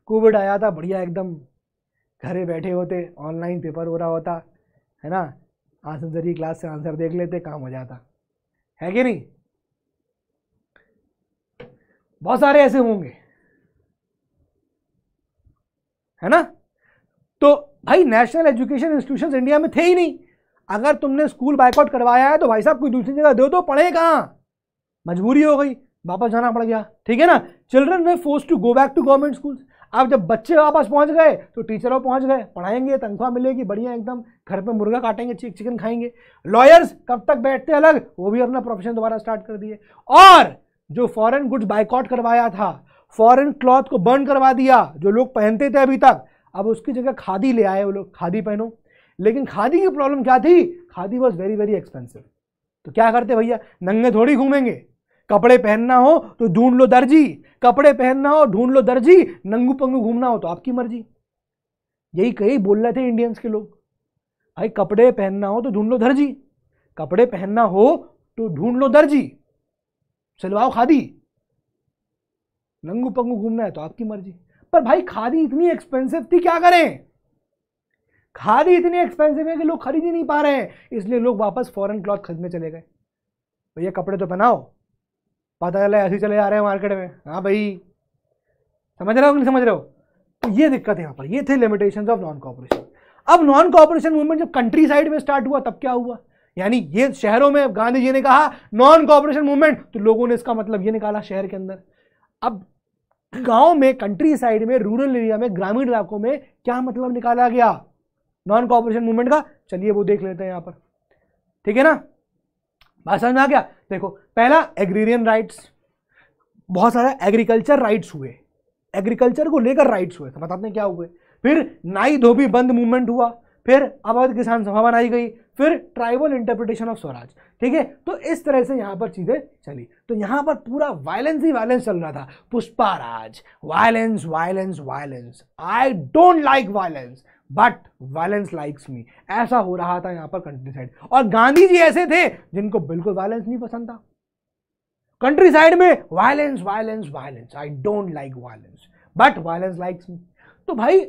कोविड आया था, बढ़िया एकदम। घरे बैठे होते ऑनलाइन पेपर हो रहा होता, है ना? आंसर ज़रिए क्लास से आंसर देख लेते, काम हो जाता। है कि नहीं? बहुत सारे ऐसे होंगे। है ना? तो भाई नेशनल एजुकेशन इंस्टीट्यूशन इंडिया में थे ही नहीं। अगर तुमने स्कूल बाइकआउट करवाया है तो भाई साहब, कोई दूसरी जगह दो तो पढ़े कहाँ? मजबूरी हो गई, वापस जाना पड़ गया। ठीक है ना? चिल्ड्रन में force to go back to government school अब जब बच्चे वापस पहुँच गए तो टीचरों पहुँच गए। पढ़ाएँगे, तनख्वाह मिलेगी, बढ़िया एकदम। घर पे मुर्गा काटेंगे चिक चिकन खाएँगे। लॉयर्स कब तक बैठते अलग? वो भी अपना प्रोफेशन दोबारा स्टार्ट कर दिए। और जो फॉरेन गुड्स बाइकआउट करवाया था फॉरेन क्लॉथ को बर्न करवा दिया, जो लोग पहनते थे अभी तक। अब उसकी जगह खादी ले आए वो लोग, खादी पहनो। लेकिन खादी की प्रॉब्लम क्या थी? Khadi was very very expensive तो क्या करते भैया? नंगे थोड़ी घूमेंगे। कपड़े पहनना हो तो ढूंढ लो दर्जी। कपड़े पहनना हो, ढूंढ लो दर्जी। नंगू पंगू घूमना हो तो आपकी मर्ज़ी। यही कही बोल रहे थे इंडियंस के लोग। भाई, कपड़े पहनना हो तो ढूंढ लो दर्जी। कपड़े पहनना हो तो ढूंढ लो दर्जी। सिलवाओ खादी। नंगू पंगू घूमना है तो आपकी मर्ज़ी। पर भाई खादी इतनी एक्सपेंसिव थी, क्या करें? खादी इतनी एक्सपेंसिव है कि लोग खरीद ही नहीं पा रहे हैं। इसलिए लोग वापस फॉरेन क्लॉथ खरीदने चले गए। भैया, कपड़े तो पहनाओ पता चला ऐसे चले जा रहे हैं मार्केट में। हाँ भाई। समझ रहे हो नहीं समझ रहे हो? तो ये दिक्कत है यहाँ पर। ये थे लिमिटेशन ऑफ़ नॉन कॉपरेशन अब नॉन कॉपरेशन मूवमेंट जब कंट्री साइड में स्टार्ट हुआ, तब क्या हुआ? यानी ये शहरों में गांधी जी ने कहा नॉन कॉपरेशन मूवमेंट तो लोगों ने इसका मतलब ये निकाला शहर के अंदर। अब गाँव में कंट्री साइड में रूरल एरिया में, ग्रामीण इलाकों में क्या मतलब निकाला गया? नॉन कॉपरेशन मूवमेंट का? चलिए वो देख लेते हैं यहाँ पर। ठीक है ना? बात समझ में आ गया? देखो, पहला एग्रीरियन राइट्स बहुत सारा एग्रीकल्चर राइट्स हुए। एग्रीकल्चर को लेकर राइट्स हुए समझ आपने क्या हुए। फिर नाई धोबी बंद मूवमेंट हुआ। फिर अवध किसान सभा बनाई गई, फिर ट्राइबल इंटरप्रिटेशन ऑफ़ स्वराज, ठीक है? तो इस तरह से यहाँ पर चीज़ें चली। तो यहाँ पर पूरा वायलेंस ही वायलेंस चल रहा था। Pushpa Raj violence violence violence I don't like violence but violence likes me ऐसा हो रहा था यहाँ पर कंट्री साइड और गांधी जी ऐसे थे जिनको बिल्कुल वायलेंस नहीं पसंद था। कंट्री साइड में violence violence violence I don't like violence but violence likes me तो भाई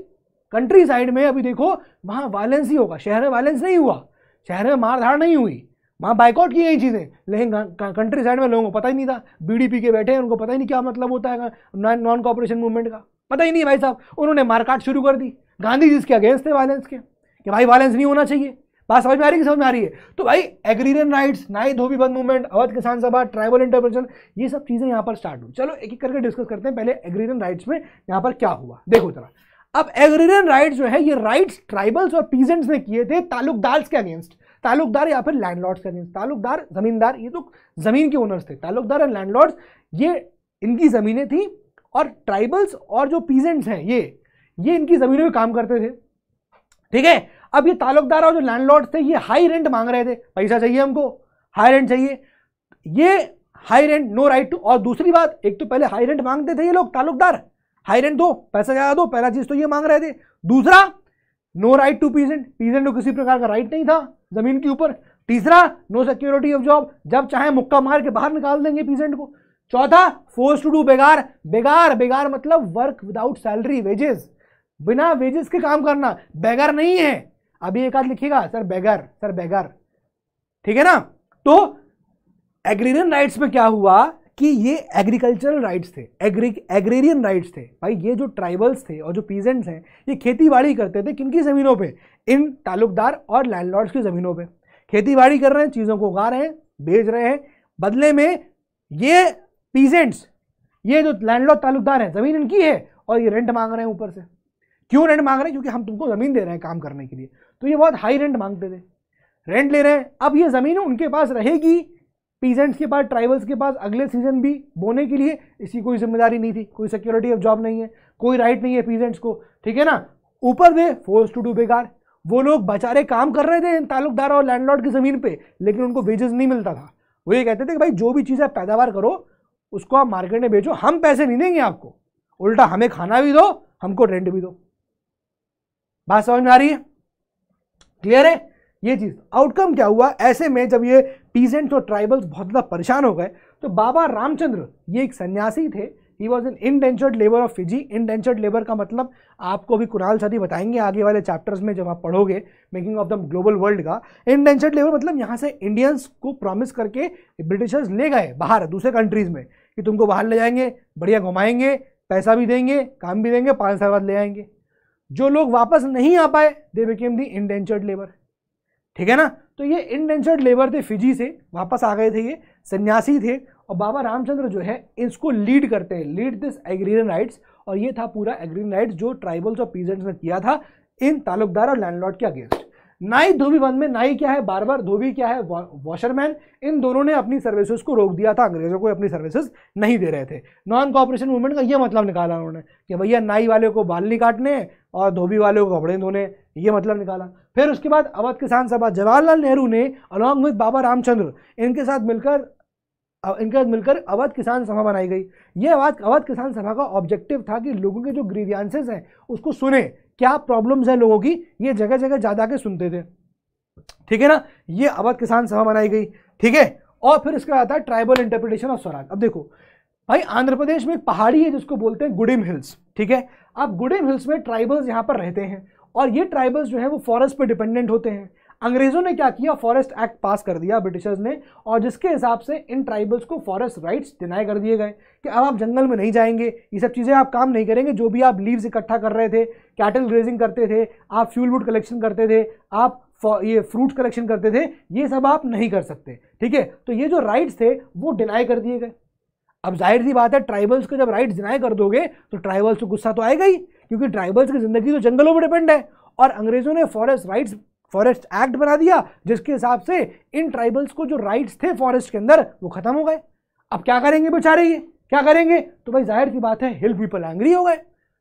कंट्री साइड में अभी देखो, वहाँ वायलेंस ही होगा। शहर में वायलेंस नहीं हुआ। शहर में मारधाड़ नहीं हुई। वहाँ बाइकआउट की गई चीज़ें। लेकिन कंट्री साइड में लोगों को पता ही नहीं था। बीडीपी के बैठे हैं, उनको पता ही नहीं क्या मतलब होता है नॉन कॉपरेशन मूवमेंट का। पता ही नहीं भाई साहब। उन्होंने मारकाट शुरू कर दी। गांधी जी इसके अगेंस्ट थे वायलेंस के। कि भाई वायलेंस नहीं होना चाहिए। बात समझ में आ रही है समझ में आ रही है? तो भाई एग्रीरियन राइट्स नाई धोबी बंद मूवमेंट अवध किसान सभा ट्राइबल इंटरप्रेशन ये सब चीज़ें यहाँ पर स्टार्ट हुई। चलो एक एक करके डिस्कस करते हैं पहले एग्रीरियन राइट्स में यहाँ पर क्या हुआ। देखो जरा। अब एग्रीरियन राइट्स जो है, ये राइट्स ट्राइबल्स और पीजेंट्स ने किए थे तालुकदार के अगेंस्ट तालुकदार या फिर लैंडलॉर्ड्स के अगेंस्ट तालुकदार, जमींदार, ये तो ज़मीन के ओनर्स थे. तालुकदार और लैंडलॉर्ड्स ये इनकी जमीनें थी और ट्राइबल्स और जो पीजेंट्स हैं, ये ये इनकी जमीनों में काम करते थे. ठीक है? अब ये तालुकदार और जो लैंडलॉर्ड थे, ये हाई रेंट मांग रहे थे. पैसा चाहिए हमको हाई रेंट चाहिए. ये high rent no right to और दूसरी बात, एक तो पहले हाई रेंट मांगते थे ये लोग तालुकदार. हाई रेंट दो, पैसा ज़्यादा दो, पहला चीज़ तो ये मांग रहे थे। दूसरा no right to peasant peasant को किसी प्रकार का राइट नहीं था, ज़मीन के ऊपर। तीसरा नो सिक्योरिटी ऑफ़ जॉब जब चाहे मुक्का मार के बाहर निकाल देंगे पीजेंट को। चौथा फोर्स टू डू बेगार बेगार बेगार मतलब वर्क विदाउट सैलरी वेजेस बिना वेजेस के काम करना बेगार नहीं है। अभी एक आध लिखिएगा सर बेगर सर बेगर ठीक है ना? तो एग्रीरियन राइट्स में क्या हुआ? कि ये एग्रीकल्चरल राइट्स थे एग्री एग्रेरियन राइट्स थे। भाई, ये जो ट्राइबल्स थे और जो पीजेंट्स हैं, ये खेती बाड़ी करते थे किनकी ज़मीनों पे? इन तालुकदार और लैंडलॉर्ड्स की ज़मीनों पे। खेती बाड़ी कर रहे हैं, चीज़ों को उगा रहे हैं, बेच रहे हैं। बदले में ये पीजेंट्स ये जो लैंडलॉर्ड तालुकदार हैं, ज़मीन इनकी है और ये रेंट मांग रहे हैं ऊपर से। क्यों रेंट मांग रहे हैं? क्योंकि हम तुमको ज़मीन दे रहे हैं काम करने के लिए। तो ये बहुत हाई रेंट मांगते थे। रेंट ले रहे हैं। अब ये ज़मीन उनके पास रहेगी पीजेंट्स के पास ट्राइबल्स के पास अगले सीज़न भी बोने के लिए इसकी कोई ज़िम्मेदारी नहीं थी। कोई सिक्योरिटी ऑफ़ जॉब नहीं है। कोई राइट नहीं है पीजेंट्स को। ठीक है ना? ऊपर दे फोर्स टू डू बेकार। वो लोग बेचारे काम कर रहे थे ताल्लुकदार और लैंडलॉर्ड की ज़मीन पे, लेकिन उनको वेजेस नहीं मिलता था। वो ये कहते थे कि भाई, जो भी चीज़ आप पैदावार करो, उसको आप मार्केट में बेचो। हम पैसे नहीं देंगे आपको। उल्टा हमें खाना भी दो, हमको रेंट भी दो। बात समझ में आ रही है? क्लियर है? ये चीज़। आउटकम क्या हुआ? ऐसे में जब ये पीजेंट्स और ट्राइबल्स बहुत ज़्यादा परेशान हो गए। तो बाबा रामचंद्र, ये एक सन्यासी थे। He was an indentured labour of Fiji indentured labour का मतलब आपको अभी कुणाल साथी बताएँगे आगे वाले चैप्टर्स में जब आप पढ़ोगे making of the global world का। इंडेंचर्ड लेबर मतलब यहाँ से इंडियंस को प्रॉमिस करके ब्रिटिशर्स ले गए बाहर, दूसरे कंट्रीज़ में कि तुमको बाहर ले जाएँगे, बढ़िया घुमाएँगे, पैसा भी देंगे, काम भी देंगे पाँच साल बाद ले आएँगे। जो लोग वापस नहीं आ पाए they became the indentured labour ठीक है ना? तो ये इंडेंचर्ड लेबर थे फिजी से, वापस आ गए थे ये, सन्यासी थे और बाबा रामचंद्र जो है, इसको लीड करते हैं लीड दिस एग्रीन राइट्स और ये था पूरा एग्रीन राइट्स जो ट्राइबल्स और पीजेंट्स ने किया था इन तालुकदार और लैंडलॉर्ड के अगेंस्ट नाई धोबी बंद में, नाई क्या है? बार बार धोबी क्या है? वॉशरमैन इन दोनों ने अपनी सर्विसेज़ को रोक दिया था। अंग्रेज़ों को अपनी सर्विसेज़ नहीं दे रहे थे। नॉन कॉपरेशन मूवमेंट का ये मतलब निकाला उन्होंने कि भैया नाई वाले को बाल नहीं काटने और धोबी वाले को कपड़े धोने, ये मतलब निकाला। फिर उसके बाद अवध किसान सभा, जवाहरलाल नेहरू ने अलॉन्ग विद बाबा रामचंद्र, इनके साथ मिलकर इनके साथ मिलकर अवध किसान सभा बनाई गई। ये अवध अवध किसान सभा का ऑब्जेक्टिव था कि लोगों के जो ग्रीवियांसेस हैं, उसको सुने। क्या प्रॉब्लम्स है लोगों की? ये जगह जगह ज़्यादा के सुनते थे। ठीक है ना? ये अवध किसान सभा बनाई गई। ठीक है? और फिर इसका आता है ट्राइबल इंटरप्रिटेशन ऑफ़ स्वराज अब देखो, भाई आंध्र प्रदेश में एक पहाड़ी है जिसको बोलते हैं गुडिम हिल्स ठीक है? अब गुडिम हिल्स में ट्राइबल्स यहाँ पर रहते हैं। और ये ट्राइबल्स जो है वो फॉरेस्ट पर डिपेंडेंट होते हैं। अंग्रेज़ों ने क्या किया? फॉरेस्ट एक्ट पास कर दिया ब्रिटिशर्स ने, और जिसके हिसाब से इन ट्राइबल्स को फॉरेस्ट राइट्स डिनाई कर दिए गए कि अब आप जंगल में नहीं जाएँगे, ये सब चीज़ें आप काम नहीं करेंगे, जो भी आप लीव्स इकट्ठा कर रहे थे कैटल ग्रेजिंग करते थे, आप फ्यूल वुड कलेक्शन करते थे, आप ये फ्रूट कलेक्शन करते थे, ये सब आप नहीं कर सकते, ठीक है? तो ये जो राइट्स थे, वो डिनाई कर दिए गए। अब ज़ाहिर सी बात है ट्राइबल्स को जब राइट्स डिनाई कर दोगे तो ट्राइबल्स को गुस्सा तो आएगा ही, क्योंकि ट्राइबल्स की ज़िंदगी तो जंगलों पर डिपेंड है, और अंग्रेज़ों ने फॉरेस्ट राइट्स फॉरेस्ट एक्ट बना दिया, जिसके हिसाब से इन ट्राइबल्स को जो राइट्स थे फॉरेस्ट के अंदर, वो खत्म हो गए। अब क्या करेंगे बेचारे ये? क्या करेंगे? तो भाई ज़ाहिर सी बात है हिल पीपल एंग्री हो गए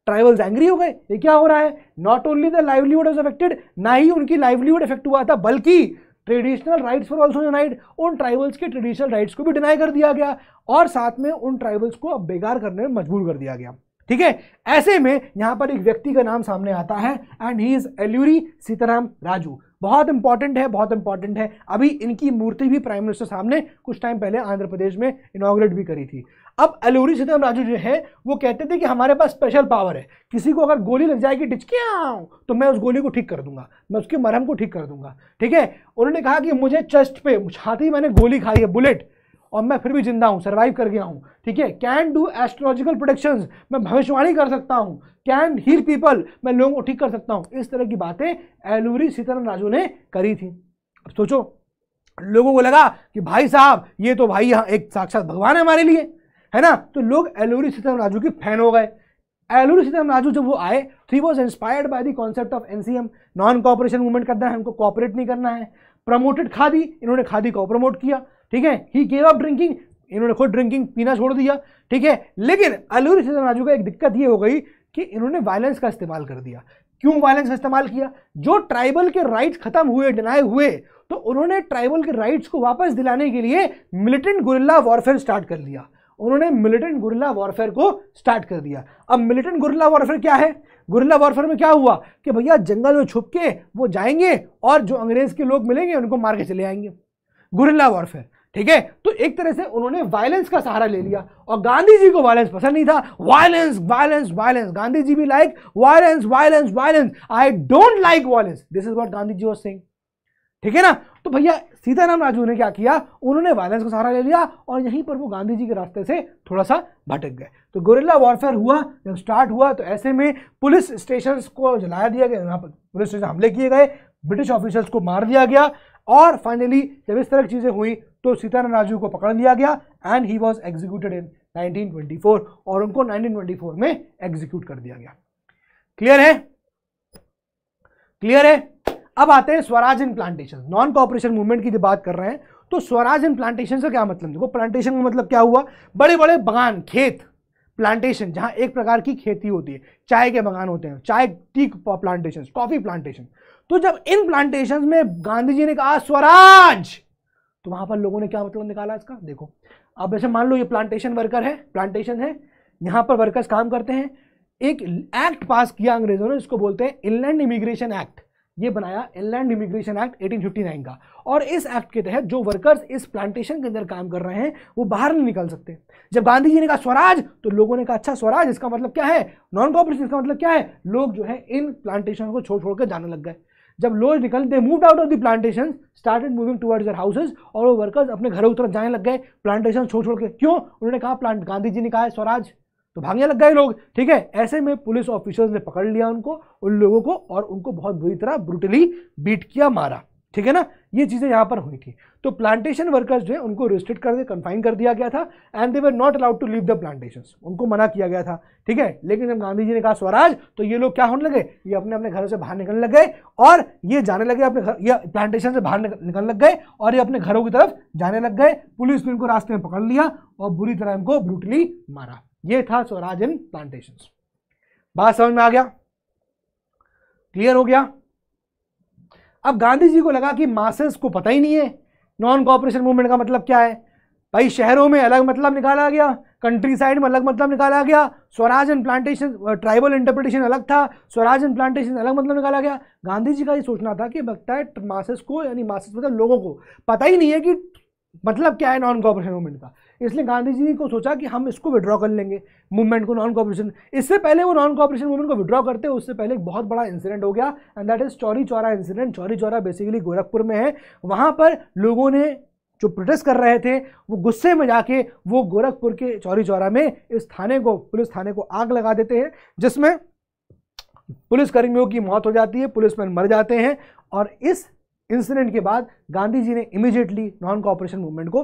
ट्राइबल्स एंग्री हो गए। ये क्या हो रहा है? Not only the livelihood is affected ना ही उनकी लाइवलीहुड इफ़ेक्ट हुआ था, बल्कि traditional rights for also denied उन ट्राइबल्स के ट्रेडिशनल राइट्स को भी डिनाई कर दिया गया, और साथ में उन ट्राइबल्स को अब बेकार करने में मजबूर कर दिया गया। ठीक है? ऐसे में यहाँ पर एक व्यक्ति का नाम सामने आता है and he is Alluri Sitarama Raju बहुत इंपॉर्टेंट है, बहुत इंपॉर्टेंट है। अभी इनकी मूर्ति भी प्राइम मिनिस्टर साहब ने कुछ टाइम पहले आंध्र प्रदेश में इनोग्रेट भी करी थी। अब एलूरी सीताराम राजू जो है, वो कहते थे कि हमारे पास स्पेशल पावर है। किसी को अगर गोली लग जाएगी टिचकिया तो मैं उस गोली को ठीक कर दूँगा। मैं उसके मरहम को ठीक कर दूँगा। ठीक है? उन्होंने कहा कि मुझे चेस्ट पे, छाती मैंने गोली खाई है बुलेट और मैं फिर भी ज़िंदा हूँ सर्वाइव कर गया हूँ। ठीक है? कैन डू एस्ट्रोलॉजिकल प्रोडिक्शन मैं भविष्यवाणी कर सकता हूँ। कैन हील पीपल मैं लोगों को ठीक कर सकता हूँ। इस तरह की बातें एलूरी सीताराम राजू ने करी थी। अब सोचो, लोगों को लगा कि भाई साहब, ये तो भाई यहाँ एक साक्षात भगवान है हमारे लिए, है ना? तो लोग एलूरी सीताराम राजू के फ़ैन हो गए। एलूरी सीताराम राजू जब वो आए तो he was inspired by the concept of NCM non cooperation movement करना है, हमको कॉपरेट नहीं करना है। प्रमोटेड खादी, इन्होंने खादी को प्रमोट किया। ठीक है? ही गेव अप ड्रिंकिंग इन्होंने खुद ड्रिंकिंग पीना छोड़ दिया, ठीक है? लेकिन अलूरी सीताराम राजू का एक दिक्कत ये हो गई कि इन्होंने वायलेंस का इस्तेमाल कर दिया। क्यों वायलेंस का इस्तेमाल किया? जो ट्राइबल के राइट्स खत्म हुए डिनाई हुए तो उन्होंने ट्राइबल के राइट्स को वापस दिलाने के लिए मिलिटेंट गुरिल्ला वॉरफेयर स्टार्ट कर दिया। उन्होंने मिलिटेंट गुरिल्ला वॉरफेयर को स्टार्ट कर दिया। अब मिलिटेंट गुरिल्ला वॉरफेयर क्या है? गुरिल्ला वॉरफेयर में क्या हुआ? कि भैया, जंगल में छुप के वो जाएँगे और जो अंग्रेज़ के लोग मिलेंगे, उनको मार के चले आएँगे। गुरिल्ला वॉरफेयर ठीक है? तो एक तरह से उन्होंने वायलेंस का सहारा ले लिया। और गांधी जी को वायलेंस पसंद नहीं था। Violence violence violence Gandhi ji भी like violence violence violence I don't like violence this is what Gandhi ji was saying ठीक है ना? तो भैया, सीताराम राजू ने क्या किया? उन्होंने वायलेंस का सहारा ले लिया और यहीं पर वो गांधी जी के रास्ते से थोड़ा सा भटक गए। तो गोरिल्ला वॉरफेयर हुआ, जब स्टार्ट हुआ तो ऐसे में पुलिस स्टेशन को जलाया दिया गया। पर पुलिस स्टेशन हमले किए गए। ब्रिटिश ऑफिसर्स को मार दिया गया। और फाइनली जब इस तरह की चीज़ें हुई तो सीताराम राजू को पकड़ लिया गया and he was executed in 1924 और उनको 1924 में एग्जीक्यूट कर दिया गया। क्लियर है? क्लियर है? अब आते हैं Swaraj in plantation non cooperation movement की बात कर रहे हैं तो स्वराज इन प्लांटेशन से क्या मतलब? देखो प्लांटेशन का मतलब क्या हुआ? बड़े बड़े बगान, खेत प्लांटेशन जहाँ एक प्रकार की खेती होती है। चाय के बगान होते हैं, चाय टी प्लांटेशन कॉफ़ी प्लांटेशन तो जब इन प्लांटेशन में गांधी जी ने कहा, स्वराज तो वहाँ पर लोगों ने क्या मतलब निकाला इसका? देखो अब जैसे मान लो ये प्लांटेशन वर्कर है प्लांटेशन है, यहाँ पर वर्कर्स काम करते हैं। एक एक्ट पास किया अंग्रेज़ों ने इसको बोलते हैं इनलैंड इमिग्रेशन एक्ट ये बनाया इनलैंड इमिग्रेशन एक्ट 1859 का। और इस एक्ट के तहत जो वर्कर्स इस प्लांटेशन के अंदर काम कर रहे हैं, वो बाहर नहीं निकल सकते। जब गांधी जी ने कहा स्वराज तो लोगों ने कहा अच्छा स्वराज, इसका मतलब क्या है? नॉन कॉपरेशन इसका मतलब क्या है? लोग जो है इन प्लांटेशन को छोड़ छोड़ कर जाने लग गए। जब लोग निकल they move out of the plantation started moving towards their houses और वो वर्कर्स अपने घरों की तरफ़ जाने लग गए प्लांटेशन छोड़ छोड़ के। क्यों? उन्होंने कहा, प्लांट, गांधी जी ने कहा है, स्वराज तो भागने लग गए लोग। ठीक है, ऐसे में पुलिस ऑफिसर्स ने पकड़ लिया उनको, उन लोगों को, और उनको बहुत बुरी तरह ब्रुटली बीट किया, मारा। ठीक है ना? ये चीज़ें यहाँ पर हुई थी। तो प्लांटेशन वर्कर्स जो है, उनको रिस्ट्रिक्ट कर दिया कन्फाइन कर दिया गया था and they were not allowed to leave the plantation उनको मना किया गया था, ठीक है? लेकिन जब गांधी जी ने कहा, स्वराज तो ये लोग क्या होने लगे? ये अपने अपने घरों से बाहर निकलने लग गए, और ये जाने लगे अपने घर, ये प्लांटेशन से बाहर निकलने लग गए, और ये अपने घरों की तरफ़ जाने लग गए। पुलिस ने इनको रास्ते में पकड़ लिया, और बुरी तरह इनको ब्रूटली मारा। ये था स्वराज इन प्लांटेशन बात समझ में आ गया? क्लियर हो गया? अब गांधी जी को लगा कि मासेस को पता ही नहीं है। नॉन कॉपरेशन मूवमेंट का मतलब क्या है? भाई, शहरों में अलग मतलब निकाला गया कंट्री साइड में अलग मतलब निकाला गया, Swaraj and plantation tribal interpretation अलग था, स्वराज एंड प्लांटेशन अलग मतलब निकाला गया। गांधी जी का ये सोचना था कि बगता है मासेस को, यानी मासेस मतलब लोगों को, पता ही नहीं है कि मतलब क्या है नॉन कॉपरेशन मूवमेंट का? इसलिए गांधी जी को सोचा कि हम इसको विड्रॉ कर लेंगे मूवमेंट को नॉन कॉपरेशन इससे पहले वो नॉन कॉपरेशन मूवमेंट को विड्रॉ करते हैं उससे पहले एक बहुत बड़ा इंसिडेंट हो गया and that is Chauri Chaura incident Chauri Chaura basically Gorakhpur में है। वहाँ पर लोगों ने जो प्रोटेस्ट कर रहे थे, वो गुस्से में जाके वो गोरखपुर के चौरी चौरा में इस थाने को, पुलिस थाने को आग लगा देते हैं, जिसमें पुलिसकर्मियों की मौत हो जाती है, पुलिसमैन मर जाते हैं, और इस इंसिडेंट के बाद गांधी जी ने इमीडिएटली नॉन कॉपरेशन मूवमेंट को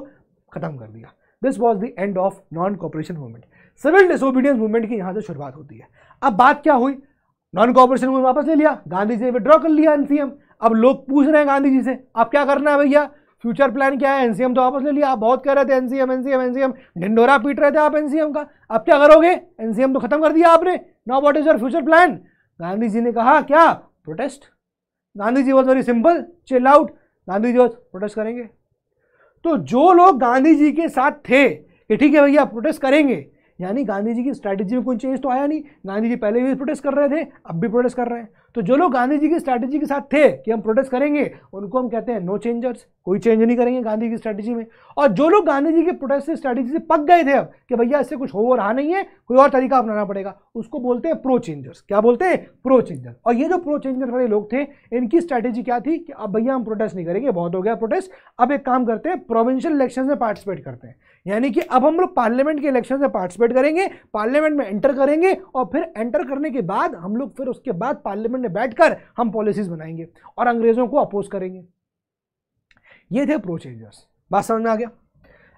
खत्म कर दिया। This was the end of non cooperation movement civil disobedience movement की यहाँ से शुरुआत होती है। अब बात क्या हुई? नॉन कॉपरेशन मूवमेंट वापस ले लिया। गांधी जी ने विड्रॉ कर लिया एनसीएम अब लोग पूछ रहे हैं गांधी जी से आप क्या करना है भैया? फ्यूचर प्लान क्या है? एनसीएम तो वापस ले लिया। आप बहुत कह रहे थे एनसीएम एनसीएम एनसीएम ढिंडोरा पीट रहे थे आप एनसीएम का। अब क्या करोगे? एनसीएम तो खत्म कर दिया आपने। Now what is your future plan Gandhi ji ने कहा, क्या? Protest Gandhi ji was very simple chill out Gandhi ji was protest करेंगे. तो जो लोग गांधी जी के साथ थे, कि ठीक है भैया प्रोटेस्ट करेंगे, यानी गांधी जी की स्ट्रैटेजी में कोई चेंज तो आया नहीं। गांधी जी पहले भी प्रोटेस्ट कर रहे थे, अब भी प्रोटेस्ट कर रहे हैं। तो जो लोग गांधी जी की स्ट्रैटेजी के साथ थे कि हम प्रोटेस्ट करेंगे, उनको हम कहते हैं नो चेंजर्स कोई चेंज नहीं करेंगे गांधी की स्ट्रैटेजी में। और जो लोग गांधी जी के प्रोटेस्ट स्ट्रैटेजी से पक गए थे अब, कि भैया इससे कुछ हो रहा नहीं है, कोई और तरीका अपनाना पड़ेगा, उसको बोलते हैं प्रो चेंजर्स क्या बोलते हैं? प्रो चेंजर और ये जो प्रो चेंजर वाले लोग थे, इनकी स्ट्रैटेजी क्या थी? कि अब भैया हम प्रोटेस्ट नहीं करेंगे, बहुत हो गया प्रोटेस्ट अब एक काम करते हैं प्रोविंशियल इलेक्शन में पार्टिसिपेट करते हैं। यानी कि अब हम लोग पार्लियामेंट के इलेक्शन में पार्टिसिपेट करेंगे पार्लियामेंट में एंटर करेंगे और फिर एंटर करने के बाद हम लोग फिर उसके बाद पार्लियामेंट में बैठकर हम पॉलिसीज़ बनाएँगे और अंग्रेज़ों को अपोज करेंगे। ये थे प्रो चेंजर्स बात समझ में आ गया?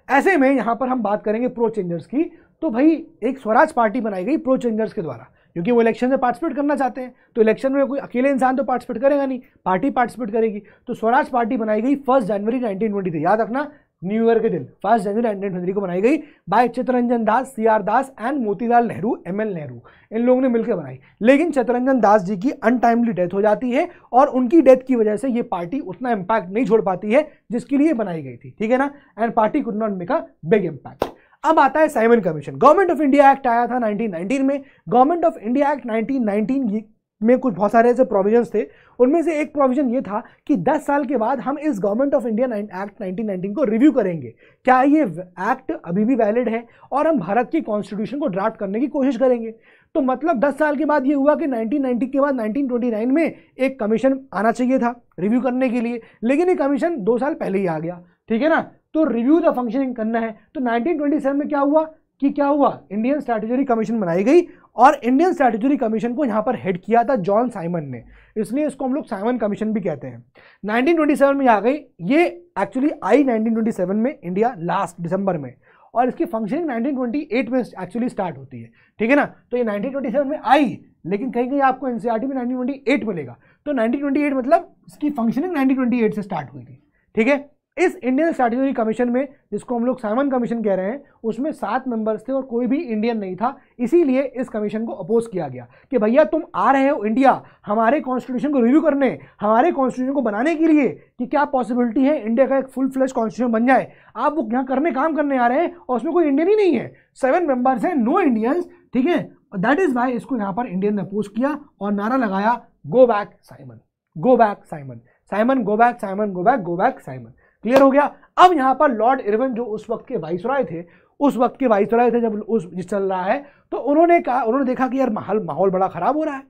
ऐसे में यहाँ पर हम बात करेंगे प्रो चेंजर्स की। तो भाई, एक स्वराज पार्टी बनाई गई प्रो चेंजर्स के द्वारा, क्योंकि वो इलेक्शन में पार्टिसिपेट करना चाहते हैं। तो इलेक्शन में कोई अकेले इंसान तो पार्टिसिपेट करेगा नहीं, पार्टी पार्टिसिपेट करेगी। तो स्वराज पार्टी बनाई गई फ़र्स्ट जनवरी 1923 याद रखना न्यू ईयर के दिन। फ़र्स्ट जनवरी नाइनटीन ट्वेंटी को बनाई गई by Chittaranjan Das C R Das and Motilal Nehru M L Nehru इन लोगों ने मिलकर बनाई लेकिन चित्रंजन दास जी की अनटाइमली डेथ हो जाती है और उनकी डेथ की वजह से ये पार्टी उतना इम्पैक्ट नहीं छोड़ पाती है, जिसके लिए बनाई गई थी। ठीक है ना? And party could not make a big impact अब आता है Simon commission government of India act आया था 1919 में। गवर्नमेंट ऑफ़ इंडिया एक्ट 1919 में कुछ बहुत सारे ऐसे प्रोविजंस थे, उनमें से एक प्रोविज़न ये था कि 10 साल के बाद हम इस गवर्नमेंट ऑफ़ इंडिया एक्ट 1919 को रिव्यू करेंगे। क्या ये एक्ट अभी भी वैलिड है और हम भारत की कॉन्स्टिट्यूशन को ड्राफ्ट करने की कोशिश करेंगे? तो मतलब 10 साल के बाद ये हुआ कि 1990 के बाद 1929 में एक कमीशन आना चाहिए था रिव्यू करने के लिए। लेकिन ये कमीशन दो साल पहले ही आ गया, ठीक है ना? तो रिव्यू द फंक्शनिंग करना है। तो 1927 में क्या हुआ? कि क्या हुआ? इंडियन स्ट्रैटेजरी कमीशन बनाई गई और इंडियन स्ट्रेटेजरी कमीशन को यहाँ पर हेड किया था जॉन साइमन ने। इसलिए इसको हम लोग साइमन कमीशन भी कहते हैं। 1927 में आ गई। ये एक्चुअली आई 1927 में इंडिया लास्ट दिसंबर में। और इसकी फंक्शनिंग 1928 में एक्चुअली स्टार्ट होती है। ठीक है ना? तो ये 1927 में आई, लेकिन कहीं कहीं आपको एनसीईआरटी में 1928 मिलेगा तो 1928 मतलब इसकी फंक्शनिंग 1928 से स्टार्ट हुई थी। ठीक है? इस इंडियन स्ट्रैटेजी कमीशन में, जिसको हम लोग साइमन कमीशन कह रहे हैं, उसमें सात मेंबर्स थे और कोई भी इंडियन नहीं था। इसीलिए इस कमीशन को अपोज किया गया कि भैया तुम आ रहे हो इंडिया हमारे कॉन्स्टिट्यूशन को रिव्यू करने, हमारे कॉन्स्टिट्यूशन को बनाने के लिए कि क्या पॉसिबिलिटी है इंडिया का एक फुल फ्लैश कॉन्स्टिट्यूशन बन जाए। आप वो यहाँ करने, काम करने आ रहे हैं और उसमें कोई इंडियन ही नहीं है। सेवन मेंबर्स हैं नो इंडियंस ठीक है? दैट इज़ वाई इसको यहाँ पर इंडियन ने अपोज किया और नारा लगाया। Go back Simon go back Simon Simon go back Simon go back go back Simon clear हो गया? अब यहाँ पर लॉर्ड इरविन जो उस वक्त के वाइसराय थे, उस वक्त के वाइसराय थे जब उस जिस चल रहा है तो उन्होंने कहा, उन्होंने देखा कि यार माहौल माहौल बड़ा खराब हो रहा है।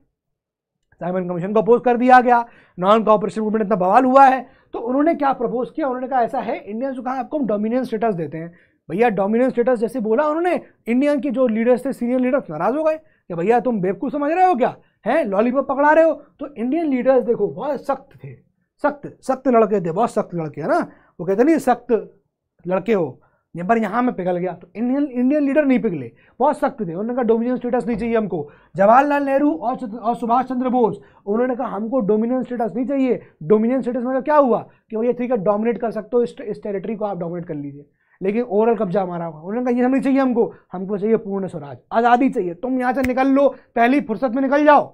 साइमन कमीशन को अपोज कर दिया गया। नॉन कॉपरेशन मूवमेंट इतना बवाल हुआ है। तो उन्होंने क्या प्रपोज किया? उन्होंने कहा, ऐसा है इंडियंस को कहा, आपको हम डोमिनियन स्टेटस देते हैं। भैया डोमिनियन स्टेटस जैसे बोला उन्होंने इंडियन के जो लीडर्स थे सीनियर लीडर्स नाराज़ हो गए। कि भैया, तुम बेवकूफ़ समझ रहे हो क्या? है? लॉलीपॉप पकड़ा रहे हो? तो इंडियन लीडर्स देखो, बहुत सख्त थे। सख्त सख्त लड़के थे, बहुत सख्त लड़के, है ना? वो कहते नहीं सख्त लड़के हो। पर यहाँ में पिघल गया। तो इंडियन इंडियन लीडर नहीं पिघले। बहुत सख्त थे। उन्होंने कहा डोमिनियन स्टेटस नहीं चाहिए हमको। जवाहरलाल नेहरू और और सुभाष चंद्र बोस। उन्होंने कहा हमको डोमिनियन स्टेटस नहीं चाहिए। डोमिनियन स्टेटस मतलब क्या हुआ? कि भैया ठीक है डोमिनेट कर सकते हो। इस, इस टेरिटरी को आप डोमिनेट कर लीजिए। लेकिन ओवरऑल कब्जा हमारा हुआ। उन्होंने कहा ये नहीं चाहिए हमको। हमको चाहिए पूर्ण स्वराज। आज़ादी चाहिए। तुम यहाँ से निकल लो। पहली फुर्सत में निकल जाओ।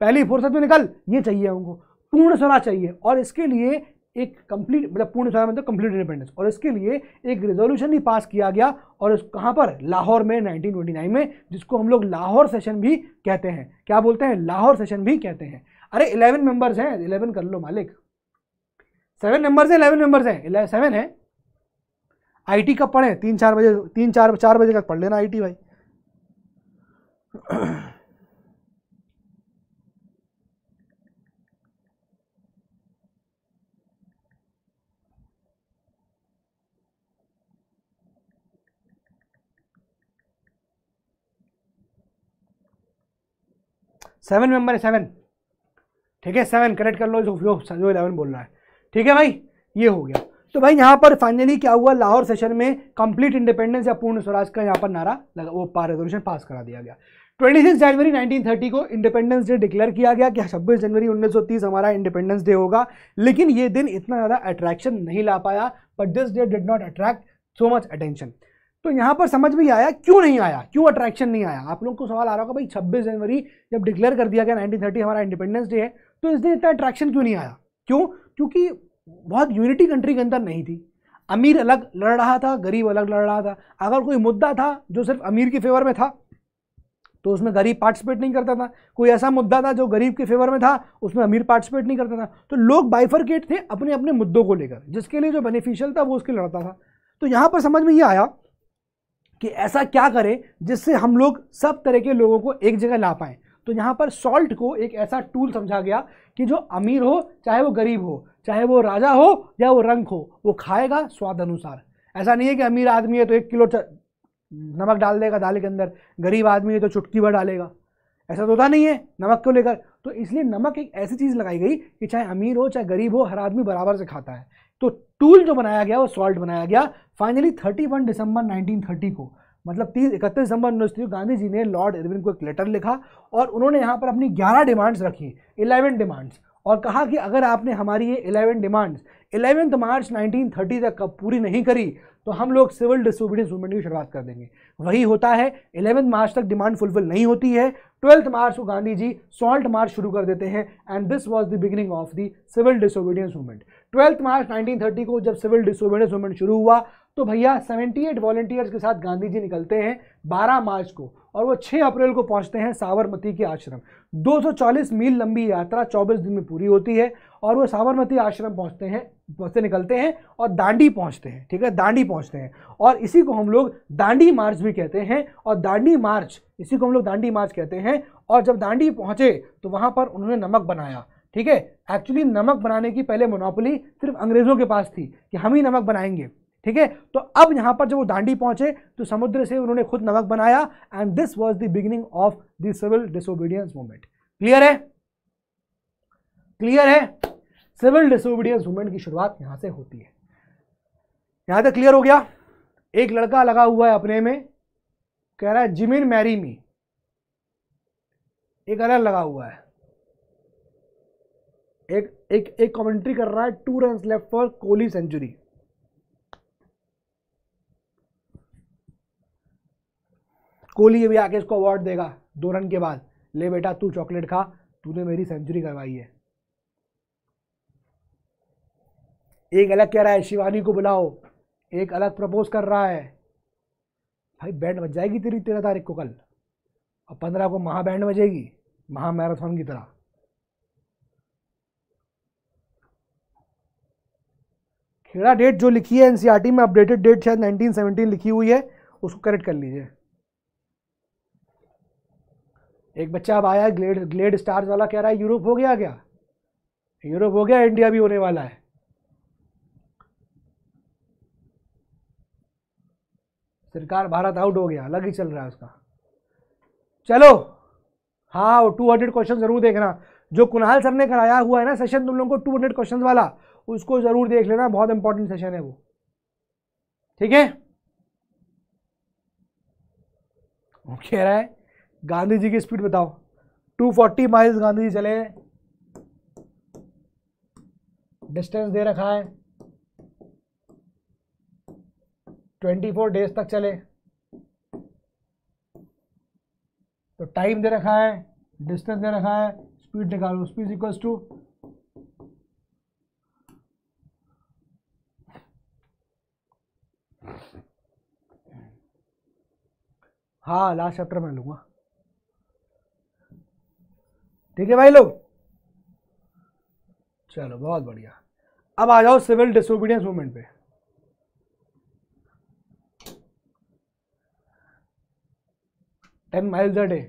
पहली फुर्सत में निकल। ये चाहिए हमको। पूर्ण स्वराज चाहिए। और इसके लिए एक कंप्लीट मतलब पूर्ण स्वराज मतलब कंप्लीट इंडिपेंडेंस और इसके लिए एक रेजोल्यूशन भी पास किया गया और इस कहाँ पर? लाहौर में 1929 में, जिसको हम लोग लाहौर सेशन भी कहते हैं. क्या बोलते हैं? लाहौर सेशन भी कहते हैं. अरे इलेवन मेंबर्स हैं. इलेवन कर लो मालिक. सेवन मेंबर्स हैं इलेवन मेंबर्स हैं. सेवन है. आईटी कब पढ़े? तीन, चार बजे, तीन, चार चार बजे तक पढ़ लेना आईटी भाई. सेवन मेंबर है सेवन ठीक है सेवन करेक्ट कर लो जो जो इलेवन बोल रहा है। ठीक है भाई? ये हो गया। तो भाई, यहाँ पर फाइनली क्या हुआ? लाहौर सेशन में कंप्लीट इंडिपेंडेंस या पूर्ण स्वराज का यहाँ पर नारा लगा, वो पार रेजोल्यूशन पास करा दिया गया। 26 जनवरी 1930 को इंडिपेंडेंस डे डिक्लेयर किया गया कि 26 जनवरी 1930 हमारा इंडिपेंडेंस डे होगा, लेकिन ये दिन इतना ज़्यादा अट्रैक्शन नहीं ला पाया but this day did not attract so much attention तो यहाँ पर समझ में आया, क्यों नहीं आया? क्यों अट्रैक्शन नहीं आया? आप लोग को सवाल आ रहा होगा, भाई 26 जनवरी जब डिक्लेयर कर दिया गया 1930 हमारा इंडिपेंडेंस डे है तो इस दिन इतना अट्रैक्शन क्यों नहीं आया? क्यों? क्योंकि बहुत यूनिटी कंट्री के अंदर नहीं थी। अमीर अलग लड़ रहा था, गरीब अलग लड़ रहा था। अगर कोई मुद्दा था जो सिर्फ़ अमीर के फेवर में था तो उसमें गरीब पार्टिसिपेट नहीं करता था। कोई ऐसा मुद्दा था जो गरीब के फेवर में था, उसमें अमीर पार्टिसिपेट नहीं करता था। तो लोग बाइफरकेट थे अपने अपने मुद्दों को लेकर। जिसके लिए जो बेनिफिशियल था, वो उसके लड़ता था। तो यहाँ पर समझ में ये आया कि ऐसा क्या करें जिससे हम लोग सब तरह के लोगों को एक जगह ला पाएँ। तो यहाँ पर सॉल्ट को एक ऐसा टूल समझा गया कि जो अमीर हो, चाहे वो गरीब हो, चाहे वो राजा हो या वो रंग हो, वो खाएगा स्वाद अनुसार। ऐसा नहीं है कि अमीर आदमी है तो एक किलो नमक डाल देगा दाल के अंदर, गरीब आदमी है तो चुटकी भर डालेगा। ऐसा तो होता नहीं है, नमक को लेकर। तो इसलिए नमक एक ऐसी चीज़ लगाई गई कि चाहे अमीर हो, चाहे गरीब हो, हर आदमी बराबर से खाता है। तो टूल जो बनाया गया, वो सॉल्ट बनाया गया फाइनली थर्टी वन दिसंबर 1930 को। मतलब तीस, इकतीस दिसंबर उन्नीस गांधी जी ने लॉर्ड इरविन को एक लेटर लिखा और उन्होंने यहाँ पर अपनी ग्यारह डिमांड्स रखी इलेवन डिमांड्स और कहा कि अगर आपने हमारी ये इलेवन डिमांड्स इलेवेंथ मार्च 1930 तक पूरी नहीं करी तो हम लोग सिविल डिसोबीडियंस मूवमेंट की शुरुआत कर देंगे। वही होता है इलेवेंथ मार्च तक डिमांड फुलफिल नहीं होती है ट्वेल्थ मार्च को गांधी जी सॉल्ट मार्च शुरू कर देते हैं and this was the beginning of the civil disobedience movement twelfth March 1930 को जब सिविल डिसोबीडियंस मूवमेंट शुरू हुआ तो भैया 78 वॉलेंटियर्स के साथ गांधी जी निकलते हैं 12 मार्च को और वो 6 अप्रैल को पहुँचते हैं साबरमती के आश्रम। 240 मील लंबी यात्रा 24 दिन में पूरी होती है और वो साबरमती आश्रम पहुँचते हैं से निकलते हैं और दांडी पहुँचते हैं, ठीक है? दांडी पहुँचते हैं और इसी को हम लोग दांडी मार्च भी कहते हैं और दांडी मार्च, इसी को हम लोग दांडी मार्च कहते हैं और जब दांडी पहुँचे तो वहाँ पर उन्होंने नमक बनाया। ठीक है? एक्चुअली नमक बनाने की पहले मोनोपोली सिर्फ़ अंग्रेज़ों के पास थी कि हम ही नमक बनाएँगे, ठीक है? तो अब यहाँ पर जब वो दांडी पहुँचे तो समुद्र से उन्होंने खुद नमक बनाया and this was the beginning of the civil disobedience movement clear है? क्लियर है? सिविल डिसोबीडियंस मूवमेंट की शुरुआत यहाँ से होती है। यहाँ तक क्लियर हो गया? एक लड़का लगा हुआ है अपने में, कह रहा है जिमिन मैरी मी एक अलग लगा हुआ है। एक एक एक कमेंट्री कर रहा है two run left for Kohli century. Kohli भी आके इसको अवार्ड देगा, दो रन के बाद। ले बेटा, तू चॉकलेट खा, तूने मेरी सेंचुरी करवाई है। एक अलग कह रहा है, शिवानी को बुलाओ। एक अलग प्रपोज कर रहा है। भाई बैंड बज जाएगी तेरी, तेरह तारीख को कल। और पंद्रह को महा बैंड बजेगी, महा मैराथन की तरह। खेड़ा डेट जो लिखी है एनसीईआरटी में अपडेटेड डेट शायद 1917 लिखी हुई है, उसको करेक्ट कर लीजिए। एक बच्चा अब आया ग्लेड ग्लेड स्टार्स वाला, कह रहा है यूरोप हो गया क्या? यूरोप हो गया इंडिया भी होने वाला है। सरकार भारत आउट हो गया, अलग ही चल रहा है उसका। चलो हाँ टू हंड्रेड क्वेश्चन ज़रूर देखना। जो कुणाल सर ने कराया हुआ है ना सेशन तुम लोगों को टू हंड्रेड क्वेश्चन वाला उसको ज़रूर देख लेना, बहुत इंपॉर्टेंट सेशन है वो। ठीक है? वो कह रहा है, गांधी जी की स्पीड बताओ। 240 माइल्स गांधी जी चले डिस्टेंस दे रखा है। 24 डेज़ तक चले। तो टाइम दे रखा है डिस्टेंस दे रखा है स्पीड निकालो। स्पीड इक्वल्स टू हाँ लास्ट चैप्टर में लूँगा। ठीक है भाई लोग? चलो, बहुत बढ़िया। अब आ जाओ सिविल डिसोबीडियंस मूवमेंट पे। टेन माइल्स अ डे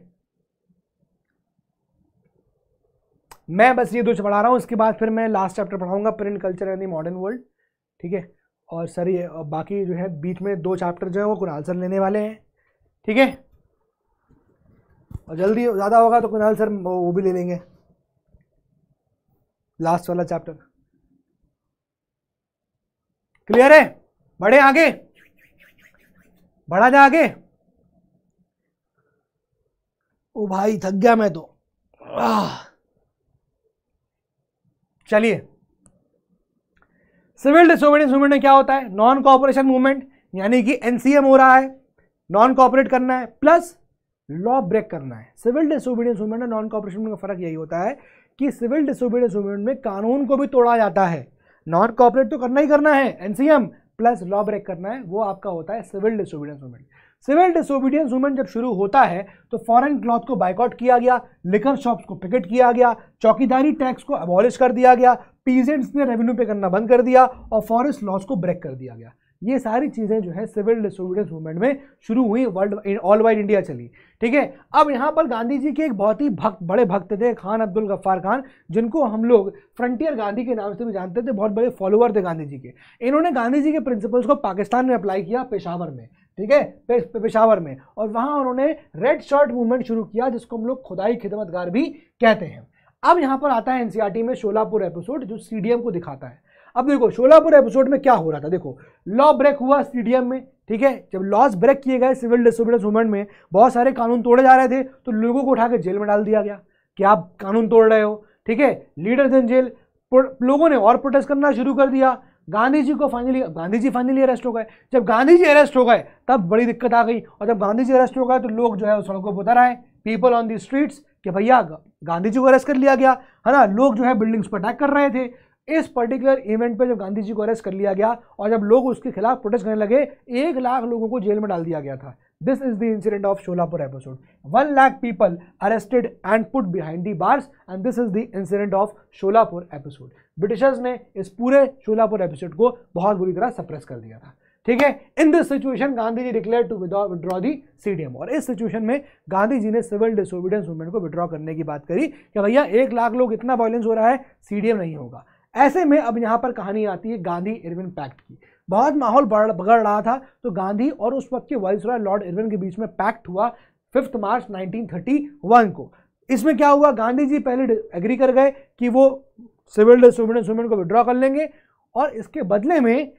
मैं बस ये दो पढ़ा रहा हूँ, इसके बाद फिर मैं last chapter पढ़ाऊँगा print culture and modern world ठीक है? और सर, ये बाकी जो है, बीच में दो चैप्टर जो है, वो कुणाल सर लेने वाले हैं। ठीक है? और जल्दी ज़्यादा होगा तो कुणाल सर वो भी ले लेंगे। लास्ट वाला चैप्टर क्लियर है? बढ़े आगे। बढ़ा जा आगे। ओ भाई, थक गया मैं तो। चलिए। सिविल डिसोबीडियंस मूवमेंट में क्या होता है? नॉन कॉपरेशन मूवमेंट यानी कि एनसीएम हो रहा है। नॉन कॉपरेट करना है प्लस लॉ ब्रेक करना है। सिविल डिसोबीडियंस मूवमेंट और नॉन कॉपरेशन मूवमेंट का फ़र्क यही होता है कि सिविल डिसोबीडियंस मूवमेंट में कानून को भी तोड़ा जाता है। नॉन कॉपरेट तो करना ही करना है एनसीएम प्लस लॉ ब्रेक करना है, वो आपका होता है civil disobedience movement civil disobedience movement जब शुरू होता है तो फॉरेन क्लॉथ को बाइकआउट किया गया लिकर शॉप्स को पिकेट किया गया, चौकीदारी टैक्स को अबॉलिश कर दिया गया पीजेंट्स ने रेवेन्यू पे करना बंद कर दिया और फॉरेस्ट लॉस को ब्रेक कर दिया गया। ये सारी चीज़ें जो है सिविल डिसोबीडियंस मूवमेंट में शुरू हुई वर्ल्ड ऑल वाइड इंडिया चली ठीक है? अब यहाँ पर गांधी जी के एक बहुत ही भक्त बड़े भक्त थे खान अब्दुल गफ्फार खान जिनको हम लोग फ्रंटियर गांधी के नाम से भी जानते थे बहुत बड़े फॉलोअर थे गांधी जी के। इन्होंने गांधी जी के प्रिंसिपल्स को पाकिस्तान में अप्लाई किया पेशावर में ठीक है? पे, पेशावर में और वहाँ उन्होंने रेड शर्ट मूवमेंट शुरू किया जिसको हम लोग खुदाई खिदमतगार भी कहते हैं। अब यहाँ पर आता है एनसीआरटी में शोलापुर एपिसोड जो सीडीएम को दिखाता है। अब देखो, शोलापुर एपिसोड में क्या हो रहा था? देखो लॉ ब्रेक हुआ स्टेडियम में, ठीक है? जब लॉस ब्रेक किए गए सिविल डिसोबिडेंस मूवमेंट में, बहुत सारे कानून तोड़े जा रहे थे तो लोगों को उठा के जेल में डाल दिया गया कि आप कानून तोड़ रहे हो, ठीक है? लीडर्स इन जेल लोगों ने और प्रोटेस्ट करना शुरू कर दिया। गांधी जी को finally Gandhi ji finally arrest हो गए। जब गांधी जी अरेस्ट हो गए, तब बड़ी दिक्कत आ गई और जब गांधी जी अरेस्ट हो गए तो लोग जो है सड़कों पर उतर आए। पीपल ऑन दी स्ट्रीट्स कि भैया गांधी जी को अरेस्ट कर लिया गया, है ना? लोग जो है बिल्डिंग्स पर अटैक कर रहे थे। इस पर्टिकुलर इवेंट पे जब गांधी जी को अरेस्ट कर लिया गया और जब लोग उसके खिलाफ प्रोटेस्ट करने लगे, एक लाख लोगों को जेल में डाल दिया गया था। This is the incident of Sholapur episode one lakh people arrested and put behind the bars and this is the incident of Sholapur episode Britishers ने इस पूरे शोलापुर एपिसोड को बहुत बुरी तरह सप्रेस कर दिया था। ठीक है? In this situation Gandhi ji declare to withdraw the CDM और इस सिचुएशन में गांधी जी ने सिविल डिसोबिडेंस मूवमेंट को विड्रॉ करने की बात करी कि भैया, एक लाख लोग इतना वायलेंस हो रहा है सीडीएम नहीं होगा। ऐसे में अब यहाँ पर कहानी आती है गांधी इरविन पैक्ट की। बहुत माहौल बगड़ रहा था तो गांधी और उस वक्त के वाइस रॉय लॉर्ड इरविन के बीच में पैक्ट हुआ फिफ्थ मार्च 1931 को। इसमें क्या हुआ गांधी जी पहले एग्री कर गए कि वो सिविल मूवमेंट को विड्रॉ कर लेंगे और इसके बदले में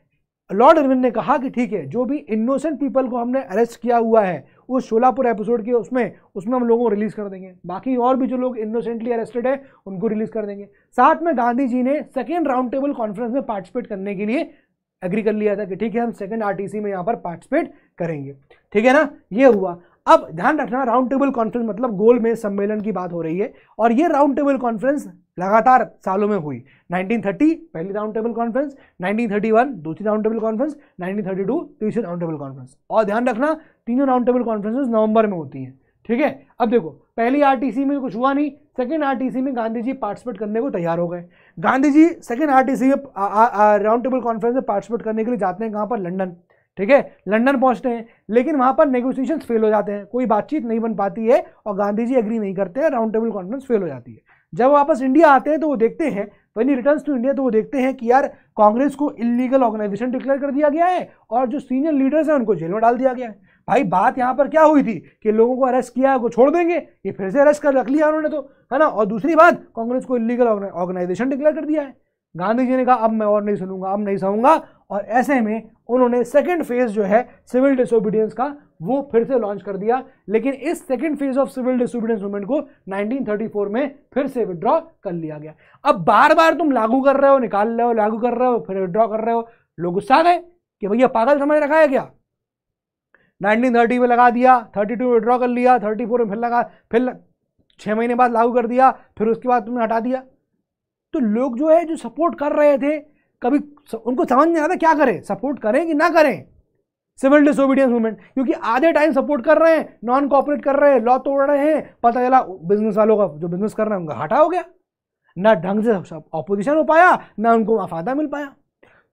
लॉर्ड अरविंद ने कहा कि ठीक है, जो भी इनोसेंट पीपल को हमने अरेस्ट किया हुआ है उस शोलापुर एपिसोड के उसमें उसमें हम लोगों को रिलीज़ कर देंगे। बाकी और भी जो लोग इनोसेंटली अरेस्टेड है, उनको रिलीज़ कर देंगे। साथ में गांधी जी ने सेकेंड राउंड टेबल कॉन्फ्रेंस में पार्टिसिपेट करने के लिए एग्री कर लिया था कि ठीक है, हम सेकेंड आरटीसी में यहाँ पर पार्टिसिपेट करेंगे। ठीक है ना? ये हुआ। अब ध्यान रखना राउंड टेबल कॉन्फ्रेंस मतलब गोल में सम्मेलन की बात हो रही है और ये राउंड टेबल कॉन्फ्रेंस लगातार सालों में हुई। 1930 पहली राउंड टेबल कॉन्फ्रेंस 1931 दूसरी राउंड टेबल कॉन्फ्रेंस 1932 तीसरी राउंड टेबल कॉन्फ्रेंस और ध्यान रखना, तीनों राउंड टेबल कॉन्फ्रेंसेस नवंबर में होती हैं। ठीक है? अब देखो, पहली आरटीसी में कुछ हुआ नहीं सेकेंड आरटीसी में गांधी जी पार्टिसिपेट करने को तैयार हो गए। गांधी जी सेकेंड आरटीसी में राउंड टेबल कॉन्फ्रेंस में पार्टिसिपेट करने के लिए जाते हैं कहाँ पर? लंदन ठीक है? लंदन पहुँचते हैं, लेकिन वहाँ पर नेगोशिएशन फेल हो जाते हैं। कोई बातचीत नहीं बन पाती है और गांधी जी एग्री नहीं करते हैं राउंड टेबल कॉन्फ्रेंस फेल हो जाती है। जब वापस इंडिया आते हैं तो वो देखते हैं when he return to India तो वो देखते हैं कि यार, कांग्रेस को इलीगल ऑर्गेनाइजेशन डिक्लेयर कर दिया गया है और जो सीनियर लीडर्स हैं उनको जेल में डाल दिया गया है। भाई, बात यहाँ पर क्या हुई थी कि लोगों को अरेस्ट किया को छोड़ देंगे? ये फिर से अरेस्ट कर रख लिया उन्होंने तो है ना? और दूसरी बात, कांग्रेस को इलीगल ऑर्गेनाइजेशन डिक्लेयर कर दिया है। गांधी जी ने कहा, अब मैं और नहीं सुनूँगा, अब नहीं सहूँगा और ऐसे में उन्होंने सेकेंड फ़ेज़ जो है सिविल डिसोबीडियंस का, वो फिर से लॉन्च कर दिया। लेकिन इस second phase of civil disobedience movement को 1934 में फिर से विड्रॉ कर लिया गया। अब बार बार तुम लागू कर रहे हो, निकाल रहे हो, लागू कर रहे हो, फिर विड्रॉ कर रहे हो। लोग गुस्सा गए कि भैया पागल समझ रखा है क्या? 1930 में लगा दिया 32 में विड्रॉ कर लिया 34 में फिर लगा, फिर छः महीने बाद लागू कर दिया, फिर उसके बाद तुमने हटा दिया। तो लोग जो है, जो सपोर्ट कर रहे थे कभी उनको समझ नहीं आता क्या करें सपोर्ट करें कि ना करें? सिविल डिसोबीडियंस मूवमेंट क्योंकि आधे टाइम सपोर्ट कर रहे हैं नॉन कॉपरेट कर रहे हैं लॉ तोड़ रहे हैं, पता चला बिज़नेस वालों का, जो बिज़नेस कर रहे हैं, उनका हटा हो गया। ना ढंग से ऑपोजिशन हो पाया, ना उनको फ़ायदा मिल पाया।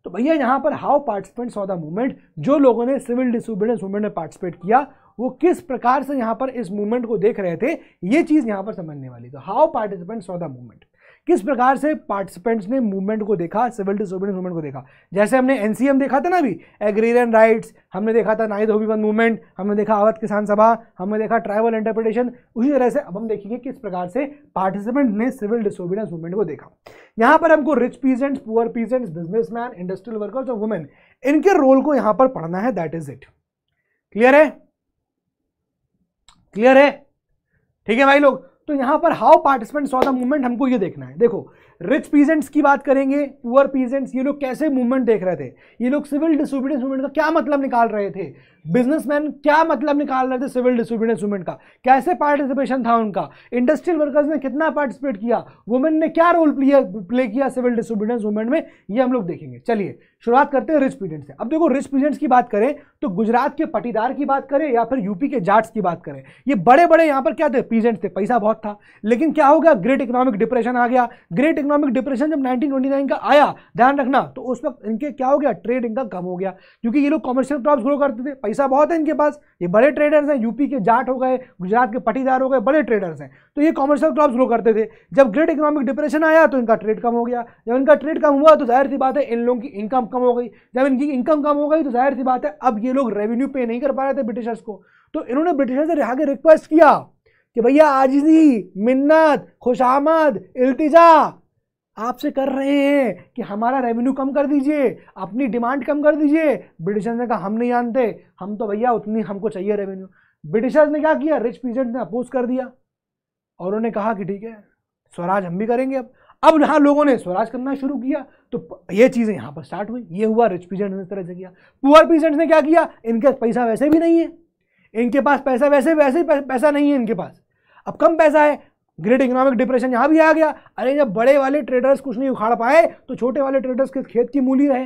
तो भैया, यहाँ पर how participants of the movement जो लोगों ने सिविल डिसोबीडियंस मूवमेंट में पार्टिसिपेट किया, वो किस प्रकार से यहाँ पर इस मूवमेंट को देख रहे थे, ये चीज़ यहाँ पर समझने वाली। तो how participants of the movement किस प्रकार से पार्टिसिपेंट्स ने मूवमेंट को देखा सिविल डिसोबिडेंस मूवमेंट को देखा? जैसे हमने एनसीएम देखा था ना अभी एग्रीरियन राइट्स हमने देखा था नाई धोबीबंद मूवमेंट हमने देखा अवध किसान सभा हमने देखा ट्राइबल इंटरप्रिटेशन उसी तरह से अब हम देखेंगे किस प्रकार से पार्टिसिपेंट ने सिविल डिसोबिडेंस मूवमेंट को देखा। यहाँ पर हमको rich peasants poor peasants businessman industrial workers और वुमेन इनके रोल को यहाँ पर पढ़ना है दैट इज़ इट क्लियर है? क्लियर है? ठीक है भाई लोग तो यहाँ पर how participant saw the movement हमको ये देखना है। देखो रिच पीजेंट्स की बात करेंगे पुअर पीजेंट्स ये लोग कैसे मूवमेंट देख रहे थे? ये लोग सिविल डिसोबीडियंस मूवमेंट का क्या मतलब निकाल रहे थे? बिजनेसमैन क्या मतलब निकाल रहे थे सिविल डिसोबीडियंस मूवमेंट का? कैसे पार्टिसिपेशन था उनका? इंडस्ट्रियल वर्कर्स ने कितना पार्टिसिपेट किया? वुमेन ने क्या रोल प्ले किया सिविल डिसोबीडियंस मूवमेंट में? ये हम लोग देखेंगे। चलिए, शुरुआत करते हैं रिच पीजेंट से। अब देखो रिच पीजेंट्स की बात करें तो गुजरात के पटीदार की बात करें या फिर यूपी के जाट्स की बात करें, ये बड़े बड़े यहाँ पर क्या थे? पीजेंट्स थे, पैसा बहुत था। लेकिन क्या हो गया? ग्रेट इकोनॉमिक डिप्रेशन आ गया। ग्रेट इकोनॉमिक डिप्रेशन जब 1929 का आया, ध्यान रखना तो उस वक्त इनके क्या हो गया? ट्रेड इनका कम हो गया। क्योंकि ये लोग कॉमर्शियल क्रॉप्स ग्रो करते थे। पैसा बहुत है इनके पास। ये बड़े ट्रेडर्स हैं। यूपी के जाट हो गए, गुजरात के पटीदार हो गए, बड़े ट्रेडर्स हैं। तो ये कॉमर्शियल क्रॉप्स ग्रो करते थे। जब ग्रेट इकोनॉमिक डिप्रेशन आया तो इनका ट्रेड कम हो गया। जब इनका ट्रेड कम हुआ तो ज़ाहिर सी बात है, इन लोगों की इनकम कम हो गई। जब इनकी इनकम कम हो गई तो ज़ाहिर सी बात है, अब ये लोग रेवेन्यू पे नहीं कर पा रहे थे ब्रिटिशर्स को। तो इन्होंने ब्रिटिशर्स से आगे रिक्वेस्ट किया कि भैया, आजिजी, मिन्नत, खुशामद, इल्तिजा आपसे कर रहे हैं कि हमारा रेवेन्यू कम कर दीजिए, अपनी डिमांड कम कर दीजिए। ब्रिटिशर्स ने कहा, हम नहीं जानते, हम तो भैया उतनी हमको चाहिए रेवेन्यू ब्रिटिशर्स ने क्या किया? रिच पीजेंट ने अपोज कर दिया। और उन्होंने कहा कि ठीक है, स्वराज हम भी करेंगे अब। अब यहाँ लोगों ने स्वराज करना शुरू किया तो ये चीज़ें यहाँ पर स्टार्ट हुई। ये हुआ रिच पीजेंट ने इस तरह से किया। पुअर पीजेंट्स ने क्या किया? इनके पैसा वैसे भी नहीं है। इनके पास पैसा वैसे वैसे पैसा नहीं है इनके पास। अब कम पैसा है ग्रेट इकोनॉमिक डिप्रेशन यहाँ भी आ गया। अरे जब बड़े वाले ट्रेडर्स कुछ नहीं उखाड़ पाए तो छोटे वाले ट्रेडर्स के खेत की मूली रहे।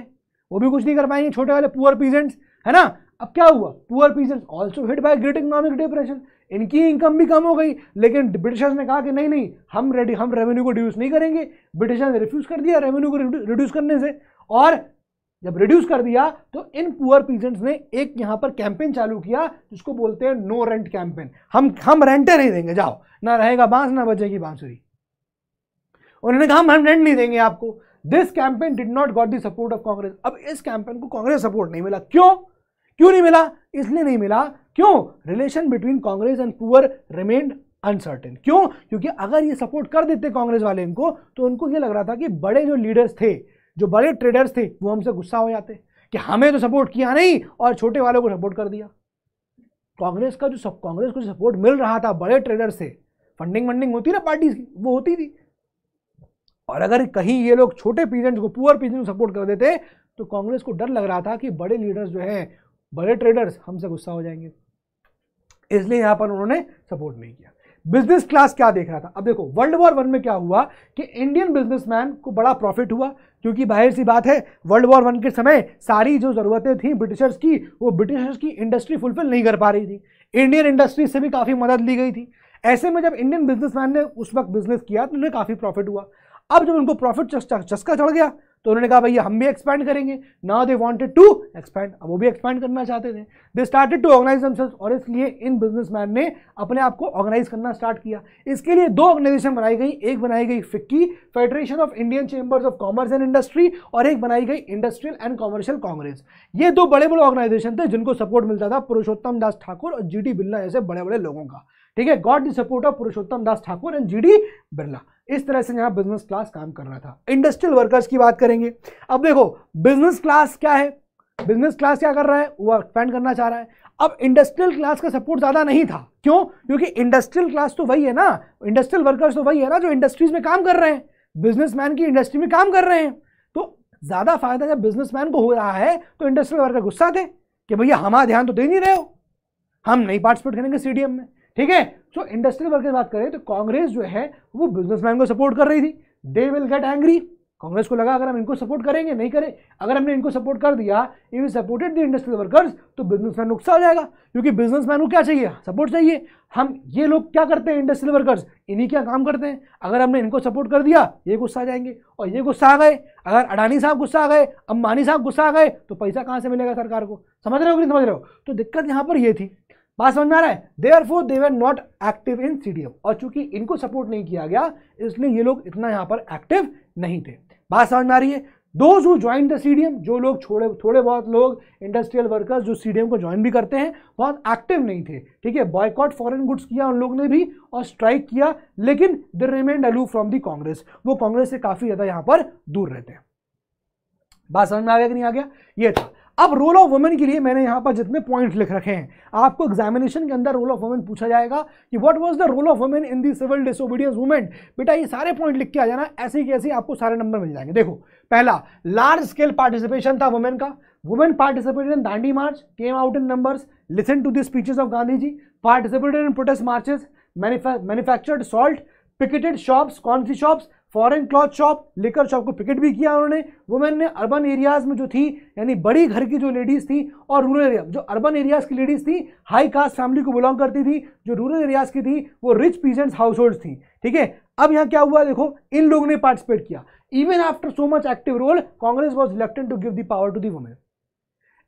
वो भी कुछ नहीं कर पाएँगे, छोटे वाले पुअर पीजेंट्स है ना? अब क्या हुआ? Poor peasants also hit by great economic depression इनकी इनकम भी कम हो गई, लेकिन ब्रिटिशर्स ने कहा कि नहीं नहीं, हम रेडी हम रेवेन्यू को रिड्यूस नहीं करेंगे। ब्रिटिशर्स ने रिफ्यूज कर दिया रेवेन्यू को रिड्यूस करने से। और जब रिड्यूस कर दिया तो इन पुअर पीजेंट्स ने एक यहाँ पर कैंपेन चालू किया, जिसको बोलते हैं नो रेंट कैंपेन हम हम रेंटे नहीं देंगे, जाओ। ना रहेगा बाँस, ना बचेगी बांसुरी। उन्होंने कहा, हम रेंट नहीं देंगे आपको। This campaign did not got the support of Congress अब इस कैंपेन को कांग्रेस सपोर्ट नहीं मिला। क्यों? क्यों नहीं मिला? इसलिए नहीं मिला। क्यों? Relation between Congress and poor remained uncertain क्यों? क्योंकि अगर ये सपोर्ट कर देते कांग्रेस वाले इनको तो उनको ये लग रहा था कि बड़े जो लीडर्स थे जो बड़े ट्रेडर्स थे, वो हमसे गुस्सा हो जाते कि हमें तो सपोर्ट किया नहीं और छोटे वालों को सपोर्ट कर दिया। कांग्रेस का जो सब, कांग्रेस को जो सपोर्ट मिल रहा था बड़े ट्रेडर से फंडिंग वंडिंग होती ना पार्टी की, वो होती थी। और अगर कहीं ये लोग छोटे पीजेंट्स को पुअर पीजेंट को सपोर्ट कर देते तो कांग्रेस को डर लग रहा था कि बड़े लीडर्स जो हैं, बड़े ट्रेडर्स हमसे गुस्सा हो जाएँगे। इसलिए यहाँ पर उन्होंने सपोर्ट नहीं किया। बिज़नेस क्लास क्या देख रहा था? अब देखो, वर्ल्ड वॉर वन में क्या हुआ कि इंडियन बिजनेसमैन को बड़ा प्रॉफिट हुआ, क्योंकि बाहर सी बात है, वर्ल्ड वॉर वन के समय सारी जो ज़रूरतें थी ब्रिटिशर्स की, वो ब्रिटिशर्स की इंडस्ट्री फुलफिल नहीं कर पा रही थी। इंडियन इंडस्ट्री से भी काफ़ी मदद ली गई थी। ऐसे में जब इंडियन बिजनेसमैन ने उस वक्त बिज़नेस किया तो उन्हें काफ़ी प्रॉफिट हुआ। अब जब उनको प्रॉफिट चस्का चढ़ गया तो उन्होंने कहा भैया हम भी एक्सपैंड करेंगे. Now they wanted to expand अब वो भी एक्सपैंड करना चाहते थे। They started to organise themselves और इसलिए इन बिजनेसमैन ने अपने आप को ऑर्गेनाइज करना स्टार्ट किया। इसके लिए दो ऑर्गेनाइजेशन बनाई गई, एक बनाई गई FICCI federation of Indian chambers of commerce and industry और एक बनाई गई इंडस्ट्रियल एंड कॉमर्शियल कांग्रेस ये दो बड़े बड़े ऑर्गेनाइजेशन थे जिनको सपोर्ट मिलता था पुरुषोत्तम दास ठाकुर और जी डी बिरला जैसे बड़े बड़े लोगों का। ठीक है? Got the support of Purushottam Das Thakur and G D Birla इस तरह से यहाँ बिज़नेस क्लास काम कर रहा था। इंडस्ट्रियल वर्कर्स की बात करेंगे। अब देखो बिज़नेस क्लास क्या है? बिज़नेस क्लास क्या कर रहा है? वो एक्सपेंड करना चाह रहा है। अब इंडस्ट्रियल क्लास का सपोर्ट ज़्यादा नहीं था। क्यों? क्योंकि इंडस्ट्रियल क्लास तो वही है ना। इंडस्ट्रियल वर्कर्स तो वही है ना जो इंडस्ट्रीज़ में काम कर रहे हैं। बिजनेसमैन की इंडस्ट्री में काम कर रहे हैं। तो ज़्यादा फ़ायदा जब बिजनेसमैन को हो रहा है तो इंडस्ट्रियल वर्कर गुस्सा थे कि भैया हमारा ध्यान तो दे नहीं रहे हो। हम नहीं पार्टिसिपेट करेंगे सीडीएम में। ठीक है? सो इंडस्ट्रियल वर्क की बात करें तो कांग्रेस जो है, वो बिजनेसमैन को सपोर्ट कर रही थी। They will get angry Congress को लगा, अगर हम इनको सपोर्ट करेंगे, नहीं करें, अगर हमने इनको सपोर्ट कर दिया if supported the industrial workers तो बिजनेसमैन नुकसान हो जाएगा। क्योंकि बिजनेसमैन को क्या चाहिए? सपोर्ट चाहिए। हम ये लोग क्या करते हैं इंडस्ट्रियल वर्कर्स इन्हीं क्या काम करते हैं? अगर हमने इनको सपोर्ट कर दिया, ये गुस्सा आ जाएँगे। और ये गुस्सा आ गए, अगर अडानी साहब गुस्सा आ गए, अंबानी साहब गुस्सा आ गए तो पैसा कहाँ से मिलेगा सरकार को? समझ रहे हो कि नहीं समझ रहे हो? तो दिक्कत यहाँ पर ये थी। बात समझ में आ रहा है? Therefore they were not active in CDM और चूँकि इनको सपोर्ट नहीं किया गया, इसलिए ये लोग इतना यहाँ पर एक्टिव नहीं थे। बात समझ में आ रही है? Those who join the CDM जो लोग छोड़े, थोड़े बहुत लोग इंडस्ट्रियल वर्कर्स जो सीडीएम को ज्वाइन भी करते हैं, बहुत एक्टिव नहीं थे। ठीक है? बॉयकॉट फॉरेन गुड्स किया उन लोगों ने भी और स्ट्राइक किया, लेकिन they remained aloof from the Congress वो कांग्रेस से काफ़ी ज़्यादा यहाँ पर दूर रहते हैं। बात समझ में आ गया कि नहीं आ गया? ये था। अब रोल ऑफ़ वुमेन के लिए मैंने यहाँ पर जितने पॉइंट लिख रखे हैं, आपको एग्जामिनेशन के अंदर रोल ऑफ़ वुमेन पूछा जाएगा कि what was the role of women in the civil disobedience movement बेटा, ये सारे पॉइंट लिख के आ जाना, ऐसे ही कैसे आपको सारे नंबर मिल जाएँगे। देखो, पहला लार्ज स्केल पार्टिसिपेशन था वुमेन का। Women participated in Dandi march came out in numbers listen to the speeches of Gandhi ji participated in protest marches manufactured salt picketed shops कौन सी शॉप्स फॉरेन क्लॉथ शॉप लेकर शॉप को पिकेट भी किया उन्होंने। वुमेन ने अर्बन एरियाज़ में जो थी, यानी बड़ी घर की जो लेडीज़ थी और रूरल एरिया जो अर्बन एरियाज़ की लेडीज़ थी हाई कास्ट फैमिली को बिलोंग करती थी, जो रूरल एरियाज़ की थी, वो रिच पीजेंट्स हाउस होल्ड थी। ठीक है? अब यहाँ क्या हुआ देखो, इन लोगों ने पार्टिसिपेट किया। Even after so much active role Congress was elected to give the power to the women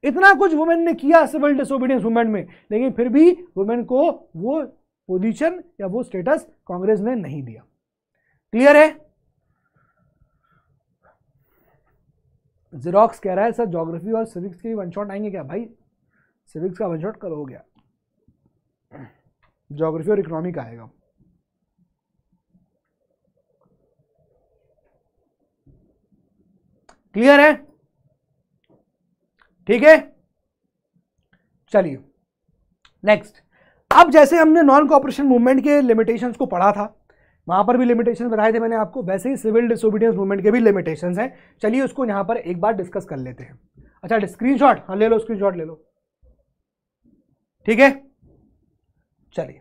इतना कुछ वुमेन ने किया सिविल डिसोबीडियंस वुमेन में, लेकिन फिर भी वुमेन को वो पोजीशन या वो स्टेटस कांग्रेस ने नहीं दिया। क्लियर है? जिरोक्स कह रहा है, सर ज्योग्राफी और सिविक्स के वन शॉट आएँगे क्या? भाई सिविक्स का वन शॉट कल हो गया। जोग्राफी और इकोनॉमी का आएगा। क्लियर है? ठीक है? चलिए नेक्स्ट अब जैसे हमने नॉन कॉपरेशन मूवमेंट के लिमिटेशंस को पढ़ा था वहाँ पर भी लिमिटेशन बताए थे मैंने आपको, वैसे ही सिविल डिसोबीडियंस मूवमेंट के भी लिमिटेशन हैं। चलिए उसको यहाँ पर एक बार डिस्कस कर लेते हैं। अच्छा स्क्रीन शॉट हाँ ले लो स्क्रीनशॉट ले लो। ठीक है? चलिए,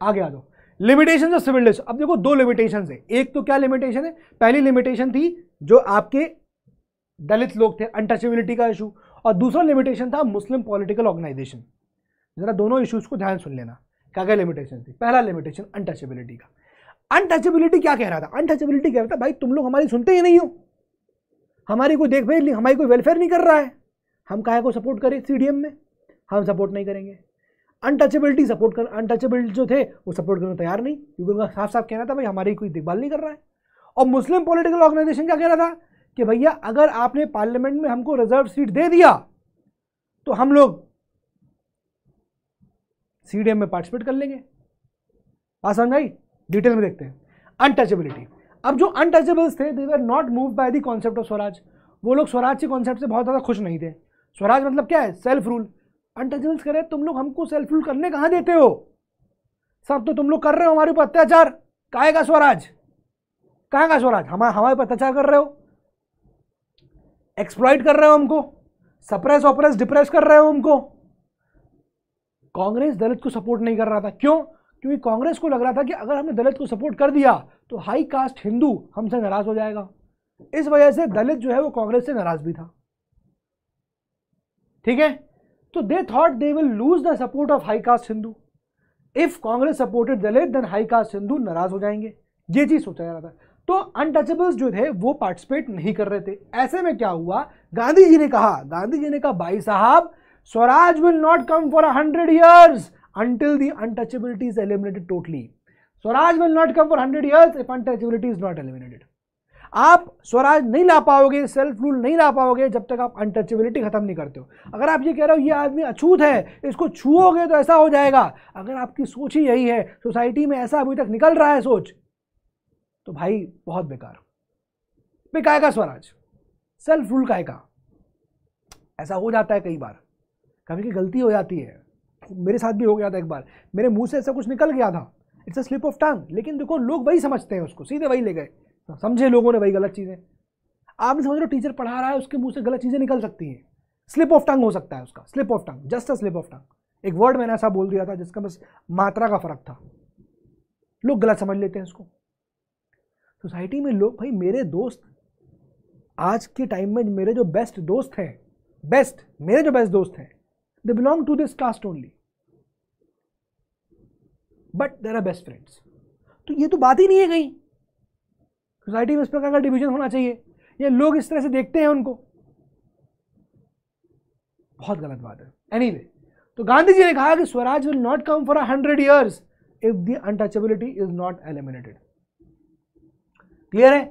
आगे आ जाओ। लिमिटेशन ऑफ़ सिविल डिस अब देखो, दो लिमिटेशन है। एक तो क्या लिमिटेशन है? पहली लिमिटेशन थी जो आपके दलित लोग थे अनटचेबिलिटी का इशू और दूसरा लिमिटेशन था मुस्लिम पॉलिटिकल ऑर्गेनाइजेशन जरा दोनों इश्यूज़ को ध्यान सुन लेना क्या क्या लिमिटेशन थी। पहला लिमिटेशन अनटचेबिलिटी का। अनटचेबिलिटी क्या कह रहा था? अनटचेबिलिटी कह रहा था, भाई, तुम लोग हमारी सुनते ही नहीं हो। हमारी कोई देखभाल नहीं, हमारी कोई वेलफेयर नहीं कर रहा है। हम काहे को सपोर्ट करें सीडीएम में? हम सपोर्ट नहीं करेंगे। अनटचेबिलिटी सपोर्ट कर अनटचेबिलिटी जो थे, वो सपोर्ट करने तैयार नहीं। क्योंकि उनका साफ़ साफ़ कहना था, भाई, हमारी कोई देखभाल नहीं कर रहा है। और मुस्लिम पॉलिटिकल ऑर्गेनाइजेशन क्या कह रहा था? कि भैया, अगर आपने पार्लियामेंट में हमको रिज़र्व सीट दे दिया तो हम लोग सीडीएम में पार्टिसिपेट कर लेंगे। समझ आई? डिटेल में देखते हैं। अनटचेबिलिटी अब जो अनटचेबल्स थे they were not moved by the concept of swaraj. वो लोग स्वराज के कॉन्सेप्ट से बहुत ज़्यादा खुश नहीं थे। स्वराज मतलब क्या है? सेल्फ रूल अनटचेबल्स कह तुम लोग हमको सेल्फ रूल करने कहाँ देते हो? सब तो तुम लोग कर रहे हो, हमारे ऊपर अत्याचार। काहे का स्वराज? कहाँ का स्वराज? हम, हमारे ऊपर अत्याचार कर रहे हो? एक्सप्लॉइट कर रहे हो हमको? सप्रेस ऑपरेस डिप्रेस कर रहे हो हमको? कांग्रेस दलित को सपोर्ट नहीं कर रहा था। क्यों? क्योंकि कांग्रेस को लग रहा था कि अगर हमने दलित को सपोर्ट कर दिया तो हाई कास्ट हिंदू हमसे नाराज़ हो जाएगा। इस वजह से दलित जो है वो कांग्रेस से नाराज़ भी था। ठीक है? तो they thought they will lose the support of high caste Hindu. If Congress supported Dalit then high caste Hindu नाराज़ हो जाएँगे। ये चीज़ सोचा जा रहा था। तो अनटचेबल्स जो थे, वो पार्टिसिपेट नहीं कर रहे थे। ऐसे में क्या हुआ? गांधी जी ने कहा, गांधी जी ने कहा, भाई साहब, swaraj will not come for hundred years until the untouchability is eliminated totally. Swaraj will not come for 100 years if untouchability is not eliminated. आप स्वराज नहीं ला पाओगे सेल्फ रूल नहीं ला पाओगे जब तक आप अनटचेबिलिटी खत्म नहीं करते हो। अगर आप ये कह रहे हो, ये आदमी अछूत है, इसको छूओगे तो ऐसा हो जाएगा। अगर आपकी सोच ही यही है सोसाइटी में ऐसा अभी तक निकल रहा है सोच तो भाई बहुत बेकार। बेकार का स्वराज। सेल्फ रूल का ऐसा हो जाता है कई बार। कभी की गलती हो जाती है। मेरे साथ भी हो गया था एक बार। मेरे मुँह से ऐसा कुछ निकल गया था। It's a slip of tongue लेकिन देखो, लोग वही समझते हैं उसको। सीधे वही ले गए। समझे लोगों ने वही गलत चीज़ें। आप भी समझ लो टीचर पढ़ा रहा है, उसके मुँह से गलत चीज़ें निकल सकती हैं। स्लिप ऑफ़ टंग हो सकता है उसका। Slip of tongue just a slip of tongue एक वर्ड मैंने ऐसा बोल दिया था जिसका बस मात्रा का फ़र्क था। लोग गलत समझ लेते हैं उसको। सोसाइटी में लोग, भाई, मेरे दोस्त, आज के टाइम में मेरे जो बेस्ट दोस्त हैं बेस्ट मेरे जो बेस्ट दोस्त हैं they belong to this caste only but there are best friends तो ये तो बात ही नहीं है कहीं। सोसाइटी में इस प्रकार का डिवीज़न होना चाहिए। ये लोग इस तरह से देखते हैं उनको। बहुत गलत बात है। एनी anyway, तो गांधी जी ने कहा कि swaraj will not come for hundred years if the untouchability is not eliminated clear है?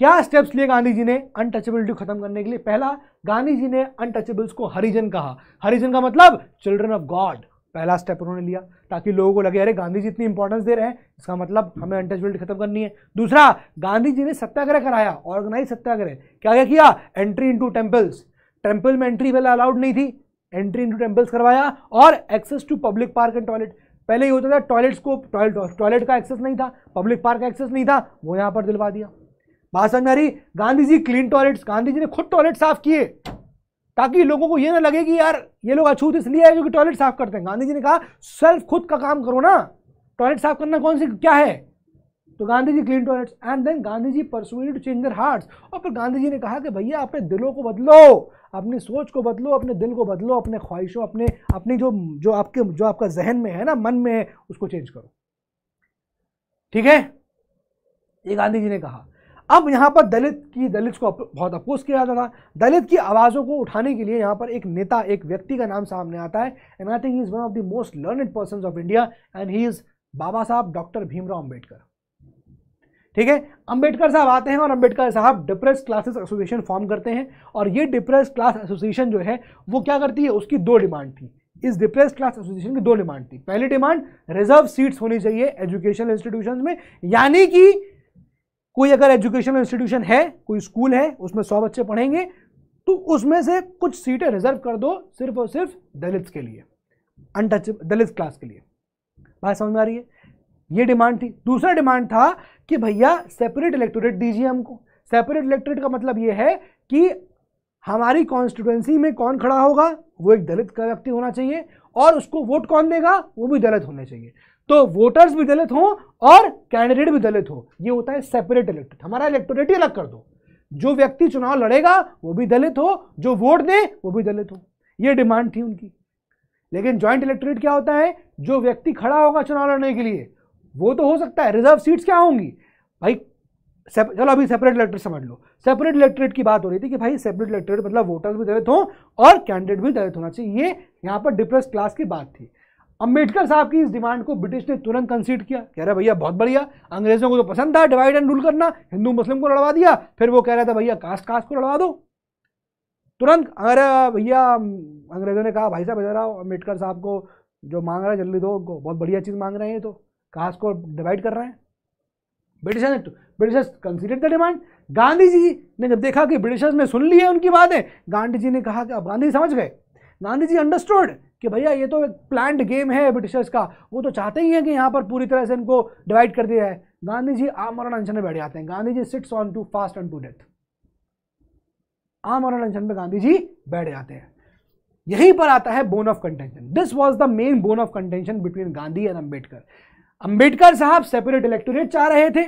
क्या स्टेप्स लिए गांधी जी ने अनटचेबिलिटी खत्म करने के लिए? पहला गांधी जी ने अनटचेबल्स को हरिजन कहा। हरिजन का मतलब चिल्ड्रन ऑफ़ गॉड पहला स्टेप उन्होंने लिया, ताकि लोगों को लगे, अरे गांधी जी इतनी इंपॉर्टेंस दे रहे हैं, इसका मतलब हमें अनटचबिलिटी खत्म करनी है। दूसरा गांधी जी ने सत्याग्रह कराया ऑर्गेनाइज सत्याग्रह। क्या क्या किया? एंट्री इंटू टेम्पल्स टेंपल में एंट्री पहले अलाउड नहीं थी। एंट्री इंटू टेम्पल्स करवाया और access to public park and toilet पहले ये होता था टॉयलेट्स को टॉयलेट टॉयलेट का एक्सेस नहीं था पब्लिक पार्क का एक्सेस नहीं था, वो यहाँ पर दिलवा दिया। बात समझ में आ रही? गांधी जी क्लीन टॉयलेट्स गांधी जी ने खुद टॉयलेट साफ़ किए। ताकि लोगों को ये ना लगे कि यार, ये लोग अछूत इसलिए है क्योंकि टॉयलेट साफ़ करते हैं। गांधी जी ने कहा सेल्फ खुद का काम करो ना। टॉयलेट साफ़ करना कौन सी, क्या है? तो Gandhi ji clean toilets and then Gandhi ji persuade to change their hearts और फिर गांधी जी ने कहा कि भैया, अपने दिलों को बदलो, अपनी सोच को बदलो, अपने दिल को बदलो, अपने ख्वाहिशों, अपने, अपनी जो जो आपके, जो आपका जहन में है ना, मन में है, उसको चेंज करो। ठीक है? ये गांधी जी ने कहा। अब यहाँ पर दलित की, दलित को बहुत अपोज किया जाता था। दलित की आवाज़ों को उठाने के लिए यहाँ पर एक नेता, एक व्यक्ति का नाम सामने आता है। And I think is one of the most learned person of India and he is Baba Saheb doctor Bhimrao Ambedkar ठीक है? अंबेडकर साहब आते हैं और अंबेडकर साहब डिप्रेस क्लासेस एसोसिएशन फॉर्म करते हैं और ये डिप्रेस क्लास एसोसिएशन जो है, वो क्या करती है? उसकी दो डिमांड थी। इस डिप्रेस क्लास एसोसिएशन की दो डिमांड थी। पहली डिमांड रिज़र्व सीट्स होनी चाहिए एजुकेशनल इंस्टीट्यूशन में, यानी कि कोई अगर एजुकेशनल इंस्टीट्यूशन है, कोई स्कूल है, उसमें सौ बच्चे पढ़ेंगे तो उसमें से कुछ सीटें रिज़र्व कर दो सिर्फ़ और सिर्फ़ दलित के लिए अनटच दलित क्लास के लिए। बात समझ में आ रही है? ये डिमांड थी। दूसरा डिमांड था कि भैया सेपरेट इलेक्टोरेट दीजिए हमको। सेपरेट इलेक्टोरेट का मतलब ये है कि हमारी कॉन्स्टिट्युएंसी में कौन खड़ा होगा? वो एक दलित व्यक्ति होना चाहिए और उसको वोट कौन देगा? वो भी दलित होने चाहिए। तो वोटर्स भी दलित हो और कैंडिडेट भी दलित हो। ये होता है सेपरेट इलेक्टोरेट हमारा इलेक्टोरेट ही अलग कर दो। जो व्यक्ति चुनाव लड़ेगा, वो भी दलित हो। जो वोट दे, वो भी दलित हो। ये डिमांड थी उनकी। लेकिन ज्वाइंट इलेक्टोरेट क्या होता है? जो व्यक्ति खड़ा होगा चुनाव लड़ने के लिए, वो तो हो सकता है। रिज़र्व सीट्स क्या होंगी? भाई चलो अभी सेपरेट इलेक्ट्रेट समझ लो। सेपरेट इलेक्ट्रेट की बात हो रही थी कि भाई सेपरेट इलेक्ट्रेट मतलब वोटर्स भी दलित हो और कैंडिडेट भी दलित होना चाहिए। ये यहाँ पर डिप्रेस क्लास की बात थी। अंबेडकर साहब की इस डिमांड को ब्रिटिश ने तुरंत कंसीड किया। कह रहा भैया, बहुत बढ़िया। अंग्रेज़ों को तो पसंद था डिवाइड एंड रूल करना। हिंदू, मुस्लिम को लड़वा दिया। फिर वो कह रहा था, भैया कास्ट कास्ट को लड़वा दो। तुरंत अगर, भैया, अंग्रेज़ों ने कहा, भाई साहब, इधर आओ अंबेडकर साहब को जो मांग रहा है, जल्दी दो। बहुत बढ़िया चीज़ मांग रहे हैं तो। कास्ट को डिवाइड कर रहे हैं। ब्रिटिशर्स ने, Britishers consider the demand Gandhi ji ने जब देखा कि ब्रिटिशर्स ने सुन ली है उनकी बातें गांधी जी ने कहा कि, अब गांधी समझ गए। गांधी जी अंडरस्टूड कि भैया, ये तो एक प्लान्ड गेम है ब्रिटिशर्स का। वो तो चाहते ही हैं कि यहाँ पर पूरी तरह से इनको डिवाइड कर दिया जाए। गांधी जी आमरण अनशन में बैठ जाते हैं। Gandhi ji sits on to fast on to death आमरण अनशन में गांधी जी बैठ जाते हैं। यहीं पर आता है bone of contention this was the main bone of contention between Gandhi and Ambedkar Ambedkar Saheb separate electorate चाह रहे थे।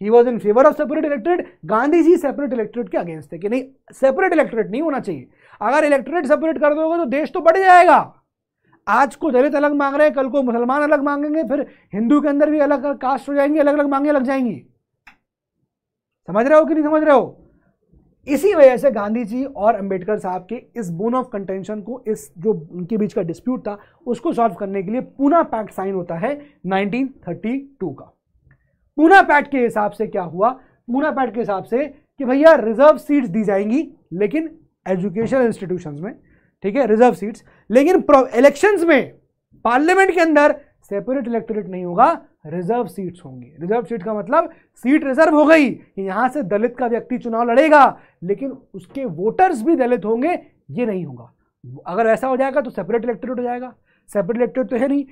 He was in favour of separate electorate Gandhi ji separate electorate के अगेंस्ट थे कि नहीं सेपरेट इलेक्टोरेट नहीं होना चाहिए। अगर इलेक्ट्रेट सेपरेट कर दोगे तो देश तो बढ़ जाएगा। आज को दलित अलग मांग रहे हैं, कल को मुसलमान अलग मांगेंगे, फिर हिंदू के अंदर भी अलग कास्ट हो जाएँगे अलग अलग मांगे लग जाएँगी। समझ रहे हो कि नहीं समझ रहे हो? इसी वजह से गांधी जी और अंबेडकर साहब के इस बोन ऑफ़ कंटेंशन को, इस जो उनके बीच का डिस्प्यूट था, उसको सॉल्व करने के लिए पूना पैक्ट साइन होता है 1932 का। पूना पैक्ट के हिसाब से क्या हुआ? पूना पैक्ट के हिसाब से कि भैया रिज़र्व सीट्स दी जाएँगी, लेकिन एजुकेशन इंस्टीट्यूशन में, ठीक है, रिज़र्व सीट्स। लेकिन इलेक्शंस में पार्लियामेंट के अंदर सेपरेट इलेक्टोरेट नहीं होगा रिज़र्व सीट्स होंगी। रिज़र्व सीट का मतलब सीट रिज़र्व हो गई यहाँ से दलित का व्यक्ति चुनाव लड़ेगा, लेकिन उसके वोटर्स भी दलित होंगे, ये नहीं होगा। अगर ऐसा हो जाएगा तो सेपरेट इलेक्टोरेट हो जाएगा। सेपरेट इलेक्टोरेट तो है नहीं।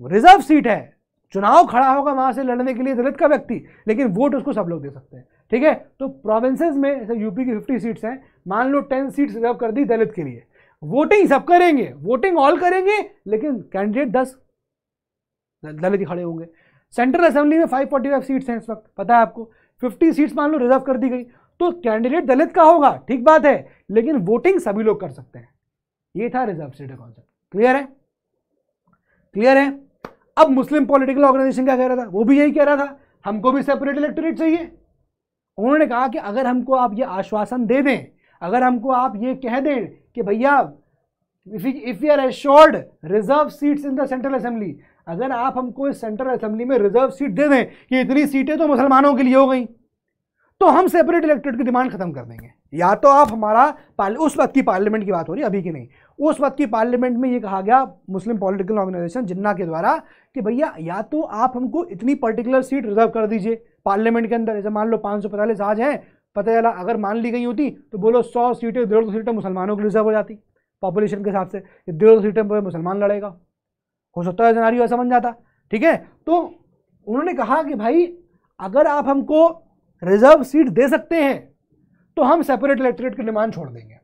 रिज़र्व सीट है। चुनाव खड़ा होगा वहाँ से लड़ने के लिए दलित का व्यक्ति, लेकिन वोट उसको सब लोग दे सकते हैं, ठीक है? तो प्रोविंसेस में जैसे यूपी की फिफ्टी सीट्स हैं, मान लो टेन सीट्स रिज़र्व कर दी दलित के लिए वोटिंग सब करेंगे वोटिंग ऑल करेंगे, लेकिन कैंडिडेट दस दलित ही खड़े होंगे। सेंट्रल असेंबली में 545 सीट्स हैं इस वक्त, पता है आपको? 50 सीट्स मान लो रिज़र्व कर दी गई तो कैंडिडेट दलित का होगा, ठीक बात है, लेकिन वोटिंग सभी लोग कर सकते हैं। ये था रिज़र्व सीट का कॉन्सेप्ट क्लियर है? क्लियर है? अब मुस्लिम पॉलिटिकल ऑर्गेनाइजेशन क्या कह रहा था? वो भी यही कह रहा था, हमको भी सेपरेट इलेक्टोरेट चाहिए। उन्होंने कहा कि अगर हमको आप ये आश्वासन दे दें, अगर हमको आप ये कह दें कि भैया if you are assured reserve seats in the central assembly अगर आप हमको इस सेंट्रल असेंबली में रिज़र्व सीट दे दें कि इतनी सीटें तो मुसलमानों के लिए हो गई तो हम सेपरेट इलेक्टेड की डिमांड खत्म कर देंगे। या तो आप हमारा उस वक्त की पार्लियामेंट की बात हो रही है, अभी की नहीं। उस वक्त की पार्लियामेंट में ये कहा गया मुस्लिम पॉलिटिकल ऑर्गेनाइजेशन जिन्ना के द्वारा कि भैया, या तो आप हमको इतनी पर्टिकुलर सीट रिज़र्व कर दीजिए पार्लियामेंट के अंदर। जैसे मान लो पाँच सौ पैंतालीस आज हैं, पता चला अगर मान ली गई होती तो बोलो सौ सीटें, डेढ़ सौ सीटें मुसलमानों की रिज़र्व हो जाती पॉपुलेशन के हिसाब से। डेढ़ सौ सीटें पर मुसलमान लड़ेगा। हो सकता है जनारी ऐसा बन जाता। ठीक है? तो उन्होंने कहा कि भाई, अगर आप हमको रिज़र्व सीट दे सकते हैं तो हम सेपरेट इलेक्ट्रेट की डिमांड छोड़ देंगे।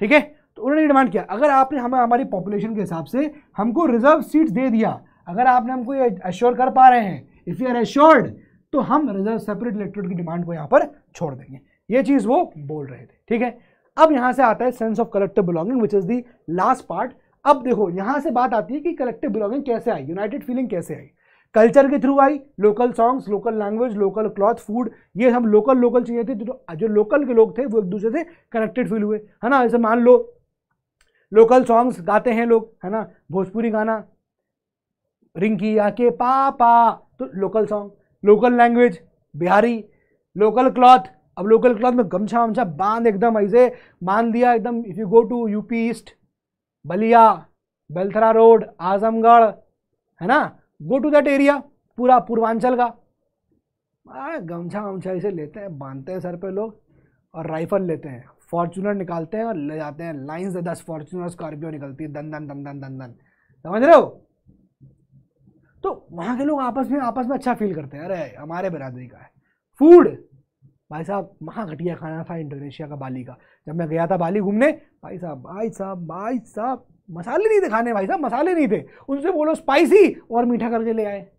ठीक है? उन्होंने डिमांड किया। अगर आपने हमें, हमारी पॉपुलेशन के हिसाब से हमको रिज़र्व सीट्स दे दिया, अगर आपने हमको ये एश्योर कर पा रहे हैं इफ़ यू आर एश्योर्ड तो हम रिज़र्व सेपरेट इलेक्ट्रेट की डिमांड को यहाँ पर छोड़ देंगे। ये चीज़ वो बोल रहे थे, ठीक है? अब यहाँ से आता है sense of collective belonging which is the last part अब देखो, यहाँ से बात आती है कि कलेक्टिव बिलोंगिंग कैसे आई यूनाइटेड फीलिंग कैसे आई? कल्चर के थ्रू आई local songs local language local cloth food ये हम लोकल लोकल चीज़ें थी जो लोकल के लोग थे, वो एक दूसरे से कनेक्टेड फील हुए, है ना? जैसे मान लो लोकल सॉन्ग्स गाते हैं लोग, है ना? भोजपुरी गाना, रिंकी आके पापा तो local song local language Bihari local cloth अब लोकल क्लॉथ में गमछा वमछा बाँध एकदम, ऐसे बाँध दिया एकदम if you go to UP east Ballia, Belthara road, Azamgarh, है ना? गो टू दैट एरिया पूरा पूर्वांचल का। गमछा वमछा ऐसे लेते हैं, बांधते हैं सर पे लोग और राइफल लेते हैं। फॉर्चूनर निकालते हैं और ले जाते हैं। लाइन से दस फॉर्चूनर स्कॉर्पियो निकलती है। दन दन दन दन दन दन। समझ रहे हो? तो वहाँ के लोग आपस में आपस में अच्छा फील करते हैं। अरे, हमारे बिरादरी का है। फ़ूड भाई साहब, वहाँ घटिया खाना था इंडोनेशिया का, बाली का। जब मैं गया था बाली घूमने, भाई साहब भाई साहब भाई साहब, मसाले नहीं थे खाने भाई साहब, मसाले नहीं थे। उनसे बोलो स्पाइसी और मीठा करके ले आए।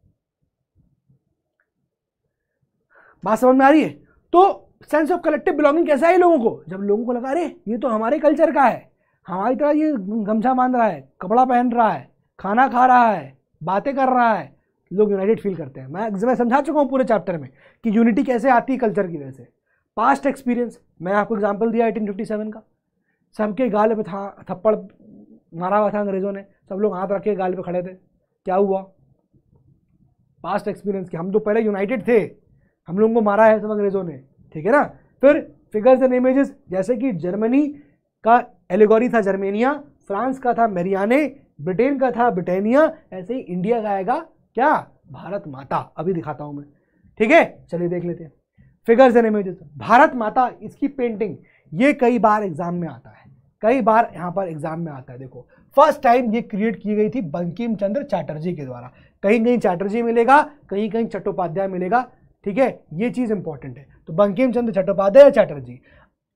बात समझ में आ रही है? तो सेंस ऑफ़ कलेक्टिव बिलोंगिंग कैसा है लोगों को? जब लोगों को लगा, अरे, ये तो हमारे कल्चर का है। हमारी तरह ये गमछा बाँध रहा है, कपड़ा पहन रहा है, खाना खा रहा है, बातें कर रहा है। लोग यूनाइटेड फील करते हैं। मैं मैं समझा चुका हूँ पूरे चैप्टर में कि यूनिटी कैसे आती है कल्चर की वजह से। पास्ट एक्सपीरियंस मैं आपको एग्ज़ाम्पल दिया एटीन फिफ्टी सेवन का। सबके गाल पे था, थप्पड़ मारा हुआ था अंग्रेज़ों ने। सब लोग हाथ रख के गाल पे खड़े थे। क्या हुआ? पास्ट एक्सपीरियंस कि हम तो पहले यूनाइटेड थे। हम लोगों को मारा है सब अंग्रेज़ों ने। ठीक है ना? फिर फिगर्स एंड इमेजेस जैसे कि जर्मनी का एलिगोरी था जर्मेनिया, फ्रांस का था मेरियाने, ब्रिटेन का था ब्रिटेनिया, ऐसे ही इंडिया का आएगा क्या? भारत माता। अभी दिखाता हूँ मैं। ठीक है? चलिए देख लेते हैं। फिगर्स एंड इमेजेस भारत माता, इसकी पेंटिंग ये कई बार एग्ज़ाम में आता है। कई बार यहाँ पर एग्ज़ाम में आता है, देखो। फ़र्स्ट टाइम ये क्रिएट की गई थी बंकिम चंद्र चैटर्जी के द्वारा। कहीं कहीं चैटर्जी मिलेगा कहीं कहीं चट्टोपाध्याय मिलेगा, ठीक है? ये चीज़ इंपॉर्टेंट है। तो बंकिम चंद्र चट्टोपाध्याय चैटर्जी।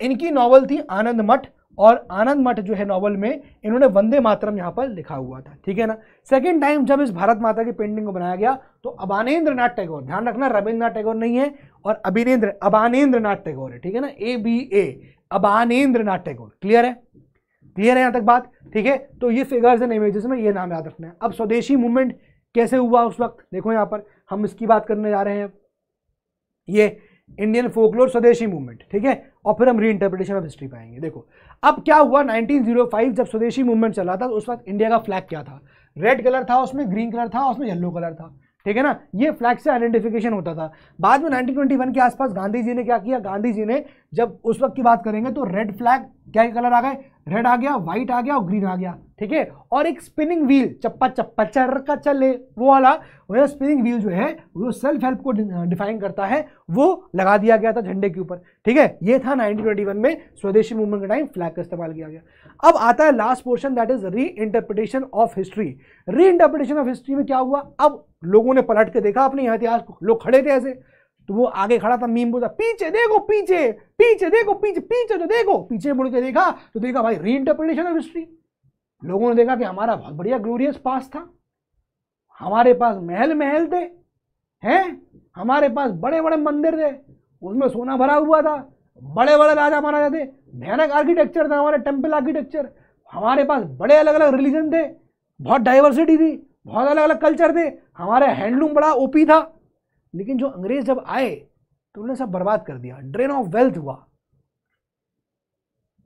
इनकी नॉवल थी आनंद मठ और आनंद मठ जो है नॉवल में इन्होंने वंदे मातरम यहाँ पर लिखा हुआ था, ठीक है ना? सेकेंड टाइम जब इस भारत माता की पेंटिंग को बनाया गया तो अबानेन्द्र नाथ टैगोर, ध्यान रखना रविन्द्र नाथ टैगोर नहीं है और अभिनेन्द्र अबानेन्द्र नाथ टैगोर है, ठीक है ना? A B A Abanindra Nath Tagore clear है? क्लियर है यहाँ तक बात, ठीक है? तो ये फिगर्स एंड इमेजेस में ये नाम याद रखना है। अब स्वदेशी मूवमेंट कैसे हुआ उस वक्त? देखो यहाँ पर हम इसकी बात करने जा रहे हैं। ये इंडियन फोकलोर स्वदेशी मूवमेंट ठीक है? और फिर हम री इंटरप्रिटेशन ऑफ़ हिस्ट्री पाएँगे। देखो, अब क्या हुआ 1905 जब स्वदेशी मूवमेंट चला था तो उस वक्त इंडिया का फ्लैग क्या था? रेड कलर था, उसमें ग्रीन कलर था, उसमें येलो कलर था, ठीक है ना? ये फ्लैग से आइडेंटिफिकेशन होता था। बाद में 1921 के आसपास गांधी जी ने क्या किया? गांधी जी ने जब उस वक्त की बात करेंगे तो रेड फ्लैग क्या कलर आ गए? रेड आ गया व्हाइट आ गया और ग्रीन आ गया, ठीक है? और एक स्पिनिंग व्हील चप्पा चप्पा चर का चले, वो वाला, वो स्पिनिंग व्हील जो है, वो सेल्फ हेल्प को डिफाइन करता है, वो लगा दिया गया था झंडे के ऊपर, ठीक है? ये था 1921 में स्वदेशी मूवमेंट के टाइम फ्लैग का इस्तेमाल किया गया। अब आता है last portion that is reinterpretation of history reinterpretation of history में क्या हुआ? अब लोगों ने पलट के देखा, अपने इतिहास को, लोग खड़े थे ऐसे। तो वो आगे खड़ा था, मीम बोलता, पीछे देखो, पीछे पीछे देखो, पीछे पीछे तो देखो। पीछे मुड़ के देखा तो देखा भाई री इंटरप्रिटेशन ऑफ़ हिस्ट्री लोगों ने देखा कि हमारा बहुत बढ़िया ग्लोरियस पास था। हमारे पास महल महल थे, हैं? हमारे पास बड़े बड़े मंदिर थे, उसमें सोना भरा हुआ था बड़े बड़े राजा महाराजा थे, भयानक आर्किटेक्चर था हमारे टेंपल आर्किटेक्चर हमारे पास बड़े अलग अलग रिलीजन थे, बहुत डाइवर्सिटी थी, बहुत अलग अलग कल्चर थे। हमारे हैंडलूम बड़ा ओपी था। लेकिन जो अंग्रेज़ जब आए तो उन्होंने सब बर्बाद कर दिया। ड्रेन ऑफ़ वेल्थ हुआ।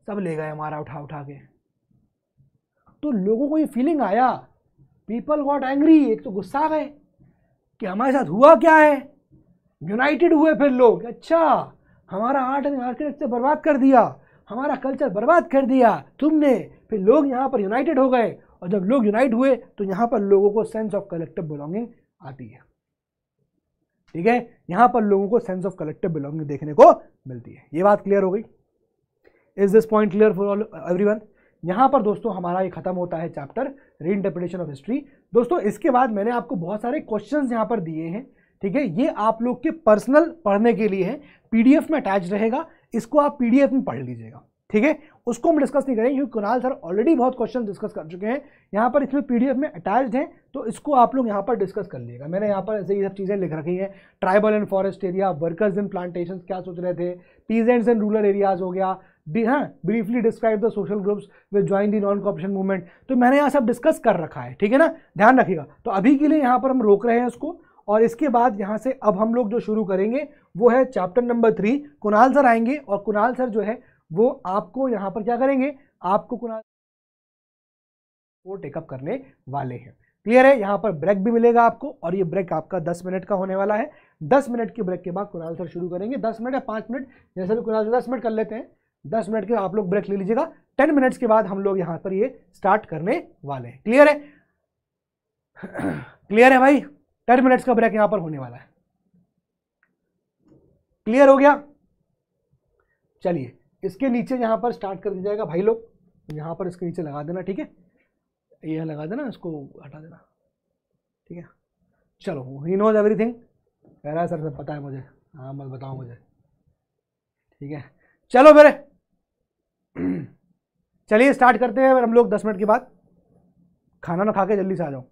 सब ले गए हमारा, उठा उठा के। तो लोगों को ये फीलिंग आया। पीपल गॉट एंग्री एक तो गुस्सा गए कि हमारे साथ हुआ क्या है? यूनाइटेड हुए फिर लोग। अच्छा हमारा आर्ट एंड आर्किटेक्चर बर्बाद कर दिया। हमारा कल्चर बर्बाद कर दिया तुमने। फिर लोग यहाँ पर यूनाइटेड हो गए। और जब लोग यूनाइट हुए तो यहाँ पर लोगों को सेंस ऑफ़ कलेक्टिव बिलोंगिंग आती है। ठीक है? यहाँ पर लोगों को सेंस ऑफ़ कलेक्टिव बिलोंगिंग देखने को मिलती है। ये बात क्लियर हो गई? Is this point clear for all everyone यहाँ पर दोस्तों हमारा ये खत्म होता है चैप्टर री इंटरप्रिटेशन ऑफ़ हिस्ट्री दोस्तों, इसके बाद मैंने आपको बहुत सारे क्वेश्चंस यहाँ पर दिए हैं, ठीक है? ये आप लोग के पर्सनल पढ़ने के लिए है। पीडीएफ में अटैच रहेगा, इसको आप पीडीएफ में पढ़ लीजिएगा, ठीक है? उसको हम डिस्कस नहीं करेंगे, क्योंकि कुणाल सर ऑलरेडी बहुत क्वेश्चन डिस्कस कर चुके हैं। यहाँ पर इसमें पीडीएफ में अटैच्ड हैं तो इसको आप लोग यहाँ पर डिस्कस कर लीजिएगा। मैंने यहाँ पर ऐसे ये सब चीज़ें लिख रखी हैं। Tribal and forest area workers in plantation क्या सोच रहे थे? पीजेंट्स एंड रूरल एरियाज़ हो गया। हाँ briefly describe the social groups with join the non cooperation movement तो मैंने यहाँ सब डिस्कस कर रखा है, ठीक है ना? ध्यान रखिएगा। तो अभी के लिए यहाँ पर हम रोक रहे हैं उसको, और इसके बाद यहाँ से अब हम लोग जो शुरू करेंगे, वो है chapter number three Kunal sir आएँगे, और कुणाल सर जो है वो आपको यहाँ पर क्या करेंगे? आपको कुणाल वो टेकअप करने वाले हैं। क्लियर है? यहाँ पर ब्रेक भी मिलेगा आपको और ये ब्रेक आपका 10 मिनट का होने वाला है। 10 मिनट के ब्रेक के बाद कुणाल सर शुरू करेंगे। 10 मिनट या 5 मिनट जैसे भी कुणाल सर 10 मिनट कर लेते हैं। 10 मिनट के आप लोग ब्रेक ले लीजिएगा। 10 मिनट्स के बाद हम लोग यहाँ पर ये स्टार्ट करने वाले हैं। क्लियर है? क्लियर है भाई? टेन मिनट्स का ब्रेक यहाँ पर होने वाला है। क्लियर हो गया? चलिए। इसके नीचे यहाँ पर स्टार्ट कर दिया जाएगा भाई लोग। यहाँ पर इसके नीचे लगा देना, ठीक है? ये लगा देना, इसको हटा देना, ठीक है? चलो ही नोज़ एवरीथिंग कह रहा है सर सब पता है मुझे। हाँ मत बताओ मुझे। ठीक है? चलो मेरे चलिए स्टार्ट करते हैं हम लोग दस मिनट के बाद। खाना ना खा के जल्दी से आ जाओ।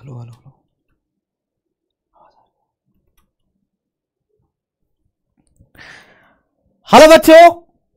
Hello hello hello. हेलो बच्चों,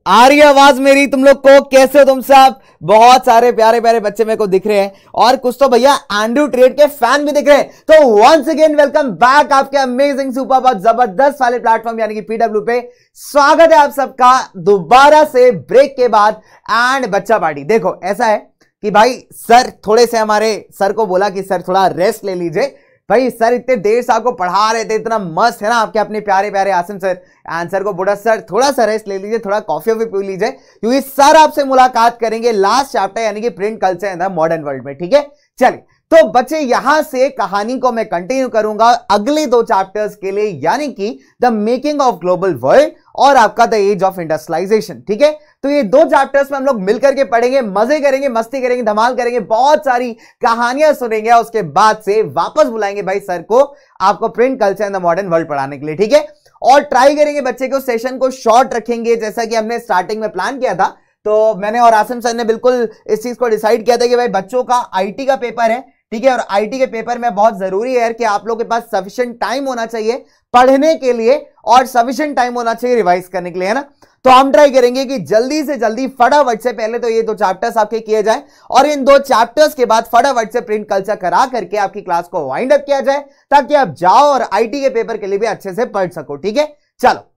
आ रही आवाज़ मेरी, तुम लोग को कैसे हो तुम सब? बहुत सारे प्यारे प्यारे बच्चे मेरे को दिख रहे हैं। और कुछ तो भैया एंड्रू ट्रेड के फ़ैन भी दिख रहे हैं। तो वंस अगेन वेलकम बैक आपके अमेजिंग सुपर बहुत ज़बरदस्त वाले प्लेटफॉर्म यानी कि पीडब्ल्यू पे। स्वागत है आप सबका, दोबारा से ब्रेक के बाद एंड बच्चा पार्टी देखो, ऐसा है कि भाई, सर थोड़े से हमारे सर को बोला कि सर थोड़ा रेस्ट ले लीजिए। भाई, सर इतने देर से आपको पढ़ा रहे थे, इतना मस्त है ना आपके अपने प्यारे प्यारे आसन सर। आंसर को बोला, सर, थोड़ा सा रेस्ट ले लीजिए, थोड़ा कॉफ़ी ऑफी पी लीजिए, क्योंकि सर आपसे मुलाकात करेंगे लास्ट चैप्टर यानी कि print culture in the modern world में, ठीक है? चलिए तो बच्चे यहाँ से कहानी को मैं कंटिन्यू करूँगा अगले दो चैप्टर्स के लिए, यानी कि the making of global world और आपका द एज ऑफ़ इंडस्ट्रियलाइजेशन ठीक है? तो ये दो चैप्टर्स में हम लोग मिलकर के पढ़ेंगे, मज़े करेंगे, मस्ती करेंगे, धमाल करेंगे, बहुत सारी कहानियाँ सुनेंगे, उसके बाद से वापस बुलाएँगे भाई सर को आपको print culture in the modern world पढ़ाने के लिए, ठीक है? और ट्राई करेंगे बच्चे को सेशन को शॉर्ट रखेंगे, जैसा कि हमने स्टार्टिंग में प्लान किया था। तो मैंने और आसिम सर ने बिल्कुल इस चीज़ को डिसाइड किया था कि भाई बच्चों का आईटी का पेपर है ठीक है और आईटी के पेपर में बहुत ज़रूरी है कि आप लोग के पास सफिशिएंट टाइम होना चाहिए पढ़ने के लिए और सफिशिएंट टाइम होना चाहिए रिवाइज करने के लिए है ना? तो हम ट्राई करेंगे कि जल्दी से जल्दी फटाफट से पहले तो ये दो चैप्टर्स आपके किए जाए और इन दो चैप्टर्स के बाद फटाफट से प्रिंट कल्चर करा करके आपकी क्लास को वाइंड अप किया जाए ताकि आप जाओ और आईटी के पेपर के लिए भी अच्छे से पढ़ सको ठीक है? चलो।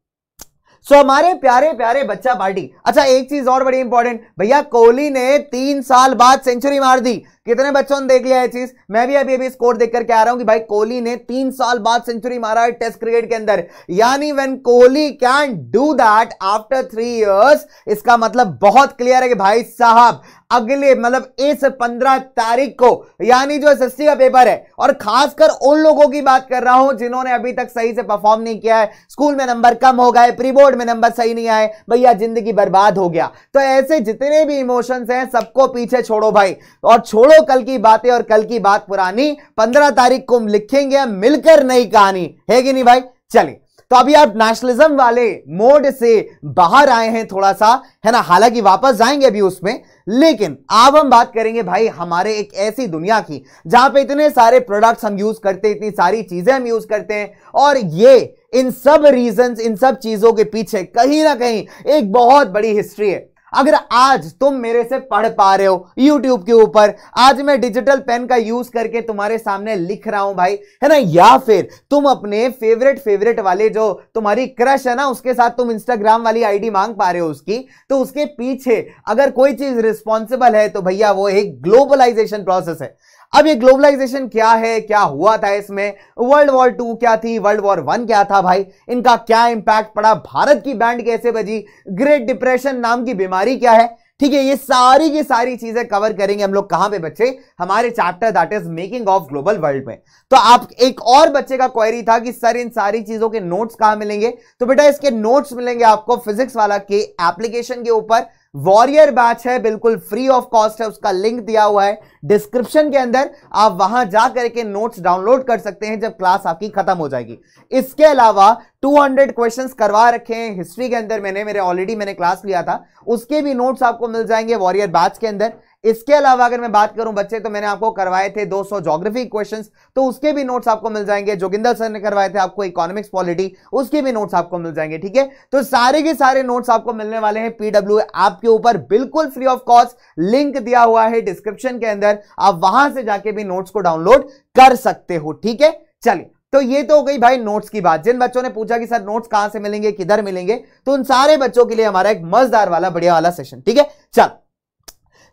सो so, हमारे प्यारे प्यारे बच्चा पार्टी अच्छा एक चीज़ और बड़ी इंपॉर्टेंट भैया कोहली ने तीन साल बाद सेंचुरी मार दी। कितने बच्चों ने देख लिया ये चीज़? मैं भी अभी अभी स्कोर देख करके आ रहा हूँ कि भाई कोहली ने तीन साल बाद सेंचुरी मारा है टेस्ट क्रिकेट के अंदर। यानी when Kohli can do that after three years इसका मतलब बहुत क्लियर है कि भाई साहब, अगले मतलब इस पंद्रह तारीख को, यानी जो एस का पेपर है, और खासकर उन लोगों की बात कर रहा हूँ जिन्होंने अभी तक सही से परफॉर्म नहीं किया है। स्कूल में नंबर कम हो गए प्री बोर्ड में नंबर सही नहीं आए, भैया ज़िंदगी बर्बाद हो गया। तो ऐसे जितने भी इमोशंस हैं, सबको पीछे छोड़ो भाई। और छोड़ो कल की बातें और कल की बात पुरानी। पंद्रह तारीख को हम लिखेंगे मिलकर नई कहानी। है कि नहीं भाई? चलिए तो अभी आप नेशनलिज्म वाले मोड से बाहर आए हैं थोड़ा सा, है ना? हालाँकि वापस जाएँगे अभी उसमें, लेकिन अब हम बात करेंगे भाई हमारे एक ऐसी दुनिया की, जहाँ पे इतने सारे प्रोडक्ट्स हम यूज़ करते हैं, इतनी सारी चीज़ें हम यूज़ करते हैं, और ये इन सब रीजंस इन सब चीज़ों के पीछे कहीं ना कहीं एक बहुत बड़ी हिस्ट्री है। अगर आज तुम मेरे से पढ़ पा रहे हो YouTube के ऊपर, आज मैं डिजिटल पेन का यूज़ करके तुम्हारे सामने लिख रहा हूँ भाई, है ना? या फिर तुम अपने फेवरेट फेवरेट वाले जो तुम्हारी क्रश है ना, उसके साथ तुम इंस्टाग्राम वाली आईडी मांग पा रहे हो उसकी तो उसके पीछे अगर कोई चीज़ रिस्पॉन्सिबल है तो भैया वो एक ग्लोबलाइजेशन प्रोसेस है। अब ये ग्लोबलाइजेशन क्या है, क्या हुआ था इसमें? वर्ल्ड वॉर टू क्या थी? वर्ल्ड वॉर वन क्या था भाई? इनका क्या इंपैक्ट पड़ा? भारत की बैंड कैसे बजी? ग्रेट डिप्रेशन नाम की बीमारी क्या है? ठीक है, ये सारी की सारी चीज़ें कवर करेंगे हम लोग। कहाँ पे बच्चे? हमारे chapter that is making of global world में। तो आप एक और बच्चे का क्वेरी था कि सर, इन सारी चीज़ों के नोट्स कहाँ मिलेंगे? तो बेटा, इसके नोट्स मिलेंगे आपको फिजिक्स वाला के एप्लीकेशन के ऊपर। वॉरियर बैच है, बिल्कुल फ्री ऑफ़ कॉस्ट है, उसका लिंक दिया हुआ है। डिस्क्रिप्शन के अंदर आप वहाँ जा करके नोट्स डाउनलोड कर सकते हैं जब क्लास आपकी खत्म हो जाएगी। इसके अलावा 200 क्वेश्चंस करवा रखे हैं। हिस्ट्री के अंदर मैंने, मेरे ऑलरेडी मैंने क्लास लिया था। उसके भी नोट्स आपको मिल जाएँगे वॉरियर बैच के अंदर। इसके अलावा अगर मैं बात करूँ बच्चे तो मैंने आपको करवाए थे 200 ज्योग्राफी क्वेश्चन तो उसके भी नोट्स आपको मिल जाएँगे। जोगिंदर सर ने करवाए थे आपको इकोनॉमिक्स पॉलिटी उसके भी नोट्स आपको मिल जाएँगे, ठीक है? तो सारे के सारे नोट्स आपको मिलने वाले हैं पीडब्ल्यू ऐप के ऊपर बिल्कुल फ्री ऑफ़ कॉस्ट लिंक दिया हुआ है डिस्क्रिप्शन के अंदर, आप वहाँ से जाके भी नोट्स को डाउनलोड कर सकते हो, ठीक है? चलिए तो ये तो हो गई भाई नोट्स की बात। जिन बच्चों ने पूछा कि सर नोट्स कहाँ से मिलेंगे, किधर मिलेंगे तो उन सारे बच्चों के लिए हमारा एक मज़ेदार वाला, बढ़िया वाला सेशन ठीक है? चल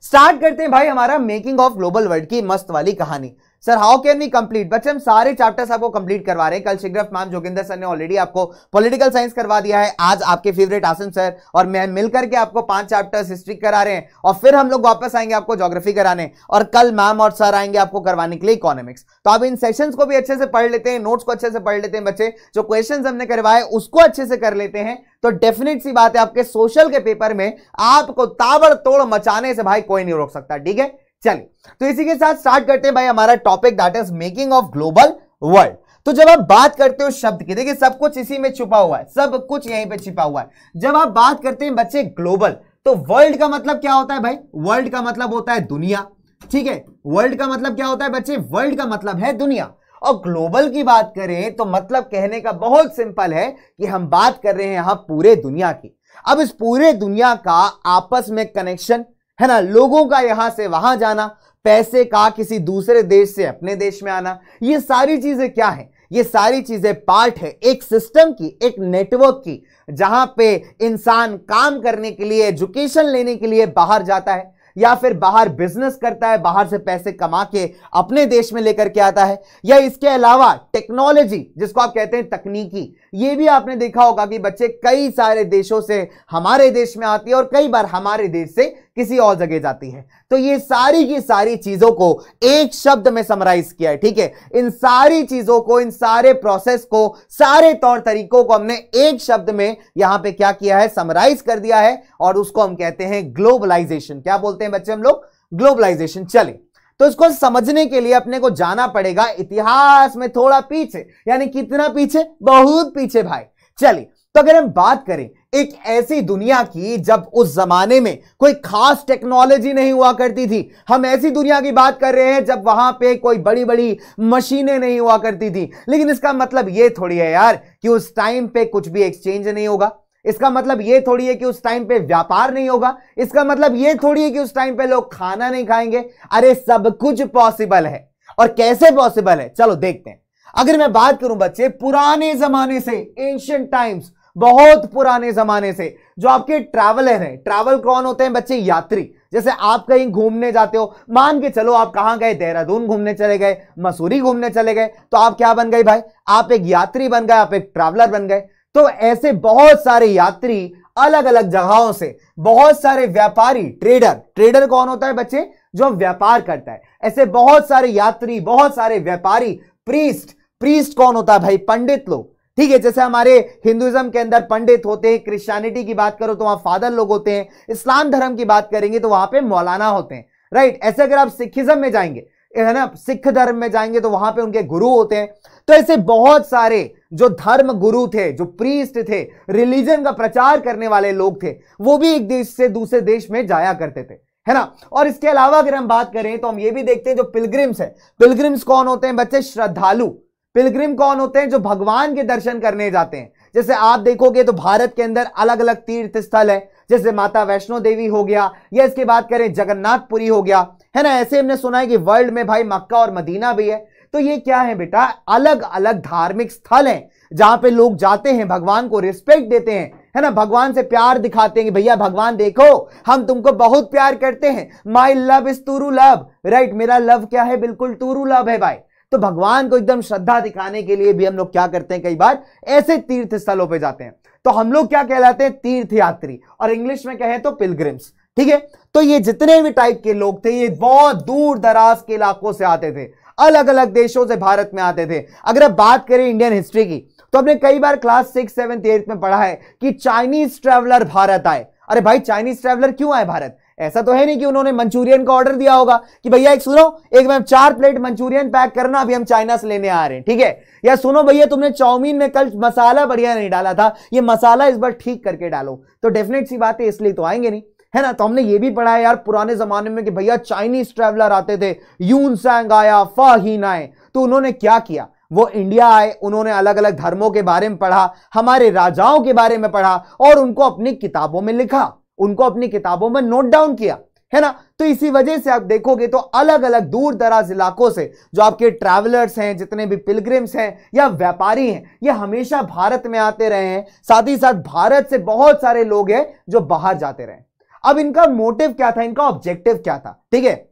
स्टार्ट करते हैं भाई हमारा मेकिंग ऑफ़ ग्लोबल वर्ल्ड की मस्त वाली कहानी। Sir how can we complete बच्चे, हम सारे चैप्टर्स आपको कंप्लीट करवा रहे हैं। कल शिग्रफ मैम जोगिंदर सर ने ऑलरेडी आपको पॉलिटिकल साइंस करवा दिया है। आज आपके फेवरेट आसन सर और मैं मिलकर के आपको पाँच चैप्टर्स हिस्ट्री करा रहे हैं और फिर हम लोग वापस आएँगे आपको ज्योग्राफी कराने और कल मैम और सर आएँगे आपको करवाने के लिए इकोनॉमिक्स तो आप इन सेशन को भी अच्छे से पढ़ लेते हैं नोट्स को अच्छे से पढ़ लेते हैं बच्चे। जो क्वेश्चन हमने करवाए, उसको अच्छे से कर लेते हैं। तो डेफिनेट सी बात है, आपके सोशल के पेपर में आपको ताबड़तोड़ मचाने से भाई कोई नहीं रोक सकता, ठीक है? चलिए तो इसी के साथ स्टार्ट करते हैं भाई हमारा topic that is making of global world तो जब आप बात करते हो शब्द की, देखिए सब कुछ इसी में छुपा हुआ है, सब कुछ यहीं पे छिपा हुआ है। जब आप बात करते हैं बच्चे ग्लोबल तो वर्ल्ड का मतलब क्या होता है भाई? वर्ल्ड का मतलब होता है दुनिया, ठीक है? वर्ल्ड का मतलब क्या होता है बच्चे? वर्ल्ड का मतलब है दुनिया। और ग्लोबल की बात करें तो मतलब कहने का बहुत सिंपल है कि हम बात कर रहे हैं यहाँ पूरे दुनिया की। अब इस पूरे दुनिया का आपस में कनेक्शन है ना? लोगों का यहाँ से वहाँ जाना, पैसे का किसी दूसरे देश से अपने देश में आना, ये सारी चीज़ें क्या है? ये सारी चीज़ें पार्ट है एक सिस्टम की, एक नेटवर्क की, जहाँ पे इंसान काम करने के लिए, एजुकेशन लेने के लिए बाहर जाता है, या फिर बाहर बिज़नेस करता है, बाहर से पैसे कमा के अपने देश में लेकर के आता है, या इसके अलावा टेक्नोलॉजी, जिसको आप कहते हैं तकनीकी ये भी आपने देखा होगा कि बच्चे कई सारे देशों से हमारे देश में आती है और कई बार हमारे देश से किसी और जगह जाती है। तो ये सारी की सारी चीज़ों को एक शब्द में समराइज किया है, ठीक है? इन सारी चीज़ों को, इन सारे प्रोसेस को, सारे तौर तरीकों को हमने एक शब्द में यहाँ पे क्या किया है? समराइज कर दिया है और उसको हम कहते हैं ग्लोबलाइजेशन। क्या बोलते हैं बच्चे हम लोग? ग्लोबलाइजेशन। चले। तो इसको समझने के लिए अपने को जाना पड़ेगा इतिहास में थोड़ा पीछे, यानी कितना पीछे? बहुत पीछे भाई। चलिए तो अगर हम बात करें, एक ऐसी दुनिया की जब उस जमाने में कोई खास टेक्नोलॉजी नहीं हुआ करती थी, हम ऐसी दुनिया की बात कर रहे हैं जब वहाँ पे कोई बड़ी बड़ी मशीनें नहीं हुआ करती थी। लेकिन इसका मतलब यह थोड़ी है यार कि उस टाइम पे कुछ भी एक्सचेंज नहीं होगा। इसका मतलब यह थोड़ी है कि उस टाइम पे व्यापार नहीं होगा। इसका मतलब यह थोड़ी है कि उस टाइम पे लोग खाना नहीं खाएँगे। अरे, सब कुछ पॉसिबल है। और कैसे पॉसिबल है? चलो देखते हैं। अगर मैं बात करूँ बच्चे, पुराने जमाने से एंशियंट टाइम्स बहुत पुराने जमाने से, जो आपके ट्रैवलर हैं ट्रैवल कौन होते हैं बच्चे? यात्री। जैसे आप कहीं घूमने जाते हो, मान के चलो आप कहाँ गए? देहरादून घूमने चले गए, मसूरी घूमने चले गए तो आप क्या बन गए भाई? आप एक यात्री बन गए, आप एक ट्रैवलर बन गए। तो ऐसे बहुत सारे यात्री अलग अलग जगहों से, बहुत सारे व्यापारी ट्रेडर ट्रेडर कौन होता है बच्चे? जो व्यापार करता है। ऐसे बहुत सारे यात्री, बहुत सारे व्यापारी प्रीस्ट प्रीस्ट कौन होता है भाई? पंडित लोग। ठीक है, जैसे हमारे हिंदुइज्म के अंदर पंडित होते हैं क्रिश्चियनिटी की बात करो तो वहाँ फादर लोग होते हैं इस्लाम धर्म की बात करेंगे तो वहाँ पे मौलाना होते हैं। राइट ऐसे अगर आप सिखिज्म में जाएँगे है ना, सिख धर्म में जाएँगे तो वहाँ पे उनके गुरु होते हैं। तो ऐसे बहुत सारे जो धर्म गुरु थे, जो प्रीस्ट थे रिलीजन का प्रचार करने वाले लोग थे, वो भी एक देश से दूसरे देश में जाया करते थे, है ना? और इसके अलावा अगर हम बात करें तो हम ये भी देखते हैं जो पिलग्रिम्स है। पिलग्रिम्स कौन होते हैं बच्चे? श्रद्धालु। पिलग्रिम कौन होते हैं जो भगवान के दर्शन करने जाते हैं? जैसे आप देखोगे तो भारत के अंदर अलग अलग तीर्थ स्थल है। जैसे माता वैष्णो देवी हो गया, या इसकी बात करें जगन्नाथपुरी हो गया। है ना, ऐसे हमने सुना है कि वर्ल्ड में भाई मक्का और मदीना भी है। तो ये क्या है बेटा? अलग अलग धार्मिक स्थल हैं, जहाँ पे लोग जाते हैं, भगवान को रिस्पेक्ट देते हैं। है ना, भगवान से प्यार दिखाते हैं कि भैया, भगवान देखो, हम तुमको बहुत प्यार करते हैं। My love is true love right मेरा लव क्या है? बिल्कुल तुरु लव है भाई। तो भगवान को एकदम श्रद्धा दिखाने के लिए भी हम लोग क्या करते हैं कई बार? ऐसे तीर्थ स्थलों पर जाते हैं। तो हम लोग क्या कहलाते हैं? तीर्थ यात्री और इंग्लिश में कहें तो पिलग्रिम्स ठीक है? तो ये जितने भी टाइप के लोग थे, ये बहुत दूर दराज के इलाकों से आते थे। अलग अलग देशों से भारत में आते थे। अगर आप बात करें इंडियन हिस्ट्री की तो हमने कई बार क्लास सिक्स सेवन एट्थ में पढ़ा है कि चाइनीज़ ट्रेवलर भारत आए। अरे भाई चाइनीज़ ट्रेवलर क्यों आए भारत? ऐसा तो है नहीं कि उन्होंने मंचूरियन का ऑर्डर दिया होगा कि भैया, एक सुनो, एक मैम चार प्लेट मंचूरियन पैक करना, अभी हम चाइना से लेने आ रहे हैं, ठीक है? या सुनो भैया, तुमने चाउमीन में कल मसाला बढ़िया नहीं डाला था, ये मसाला इस बार ठीक करके डालो। तो डेफिनेट सी बात है, इसलिए तो आएँगे नहीं। है ना? तो हमने ये भी पढ़ा है यार, पुराने जमाने में कि भैया चाइनीज़ ट्रेवलर आते थे यून सैंग आया फाहीन आए। तो उन्होंने क्या किया? वो इंडिया आए, उन्होंने अलग अलग धर्मों के बारे में पढ़ा, हमारे राजाओं के बारे में पढ़ा और उनको अपनी किताबों में लिखा, उनको अपनी किताबों में नोट डाउन किया, है ना? तो इसी वजह से आप देखोगे तो अलग अलग दूर दराज इलाकों से जो आपके ट्रैवलर्स हैं, जितने भी पिलग्रिम्स हैं या व्यापारी हैं, ये हमेशा भारत में आते रहे हैं। साथ ही साथ भारत से बहुत सारे लोग हैं जो बाहर जाते रहे अब इनका मोटिव क्या था? इनका ऑब्जेक्टिव क्या था? ठीक है?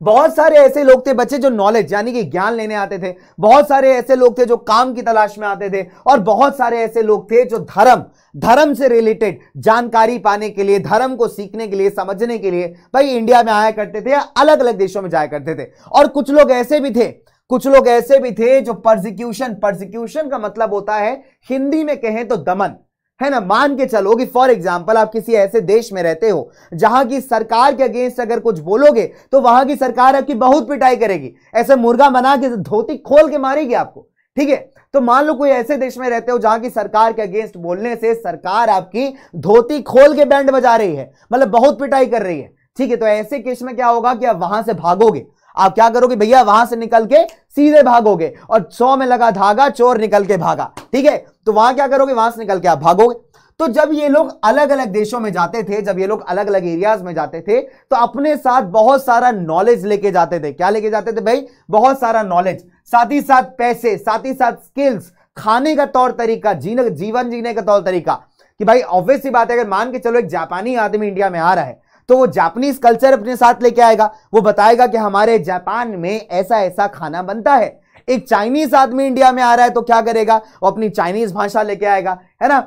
बहुत सारे ऐसे लोग थे बच्चे जो नॉलेज यानी कि ज्ञान लेने आते थे। बहुत सारे ऐसे लोग थे जो काम की तलाश में आते थे। और बहुत सारे ऐसे लोग थे जो धर्म धर्म से रिलेटेड जानकारी पाने के लिए, धर्म को सीखने के लिए, समझने के लिए भाई इंडिया में आया करते थे अलग अलग देशों में जाया करते थे। और कुछ लोग ऐसे भी थे, कुछ लोग ऐसे भी थे जो परसिक्यूशन परसिक्यूशन का मतलब होता है, हिंदी में कहें तो दमन। है ना? मान के चलो कि फॉर एग्ज़ाम्पल आप किसी ऐसे देश में रहते हो, जहाँ की सरकार के अगेंस्ट अगर कुछ बोलोगे तो वहाँ की सरकार आपकी बहुत पिटाई करेगी। ऐसे मुर्गा बना के, धोती खोल के मारेगी आपको। ठीक है? तो मान लो कोई ऐसे देश में रहते हो, जहाँ की सरकार के अगेंस्ट बोलने से सरकार आपकी धोती खोल के बैंड बजा रही है। मतलब बहुत पिटाई कर रही है। ठीक है? तो ऐसे केस में क्या होगा कि आप वहाँ से भागोगे। आप क्या करोगे भैया? वहाँ से निकल के सीधे भागोगे और सौ में लगा धागा, चोर निकल के भागा। ठीक है? तो वहाँ क्या करोगे? वहाँ से निकल के आप भागोगे। तो जब ये लोग अलग अलग देशों में जाते थे, जब ये लोग अलग अलग एरियाज़ में जाते थे तो अपने साथ बहुत सारा नॉलेज लेके जाते थे। क्या लेके जाते थे भाई? बहुत सारा नॉलेज साथ ही साथ पैसे, साथ ही साथ स्किल्स खाने का तौर तरीका, जीने, जीवन जीने का तौर तरीका। कि भाई ऑब्वियस सी बात है, अगर मान के चलो एक जापानी आदमी इंडिया में आ रहा है तो वो जापानीज कल्चर अपने साथ लेके आएगा। वो बताएगा कि हमारे जापान में ऐसा ऐसा खाना बनता है। एक चाइनीज़ आदमी इंडिया में आ रहा है तो क्या करेगा? वो अपनी चाइनीज़ भाषा लेके आएगा। है ना?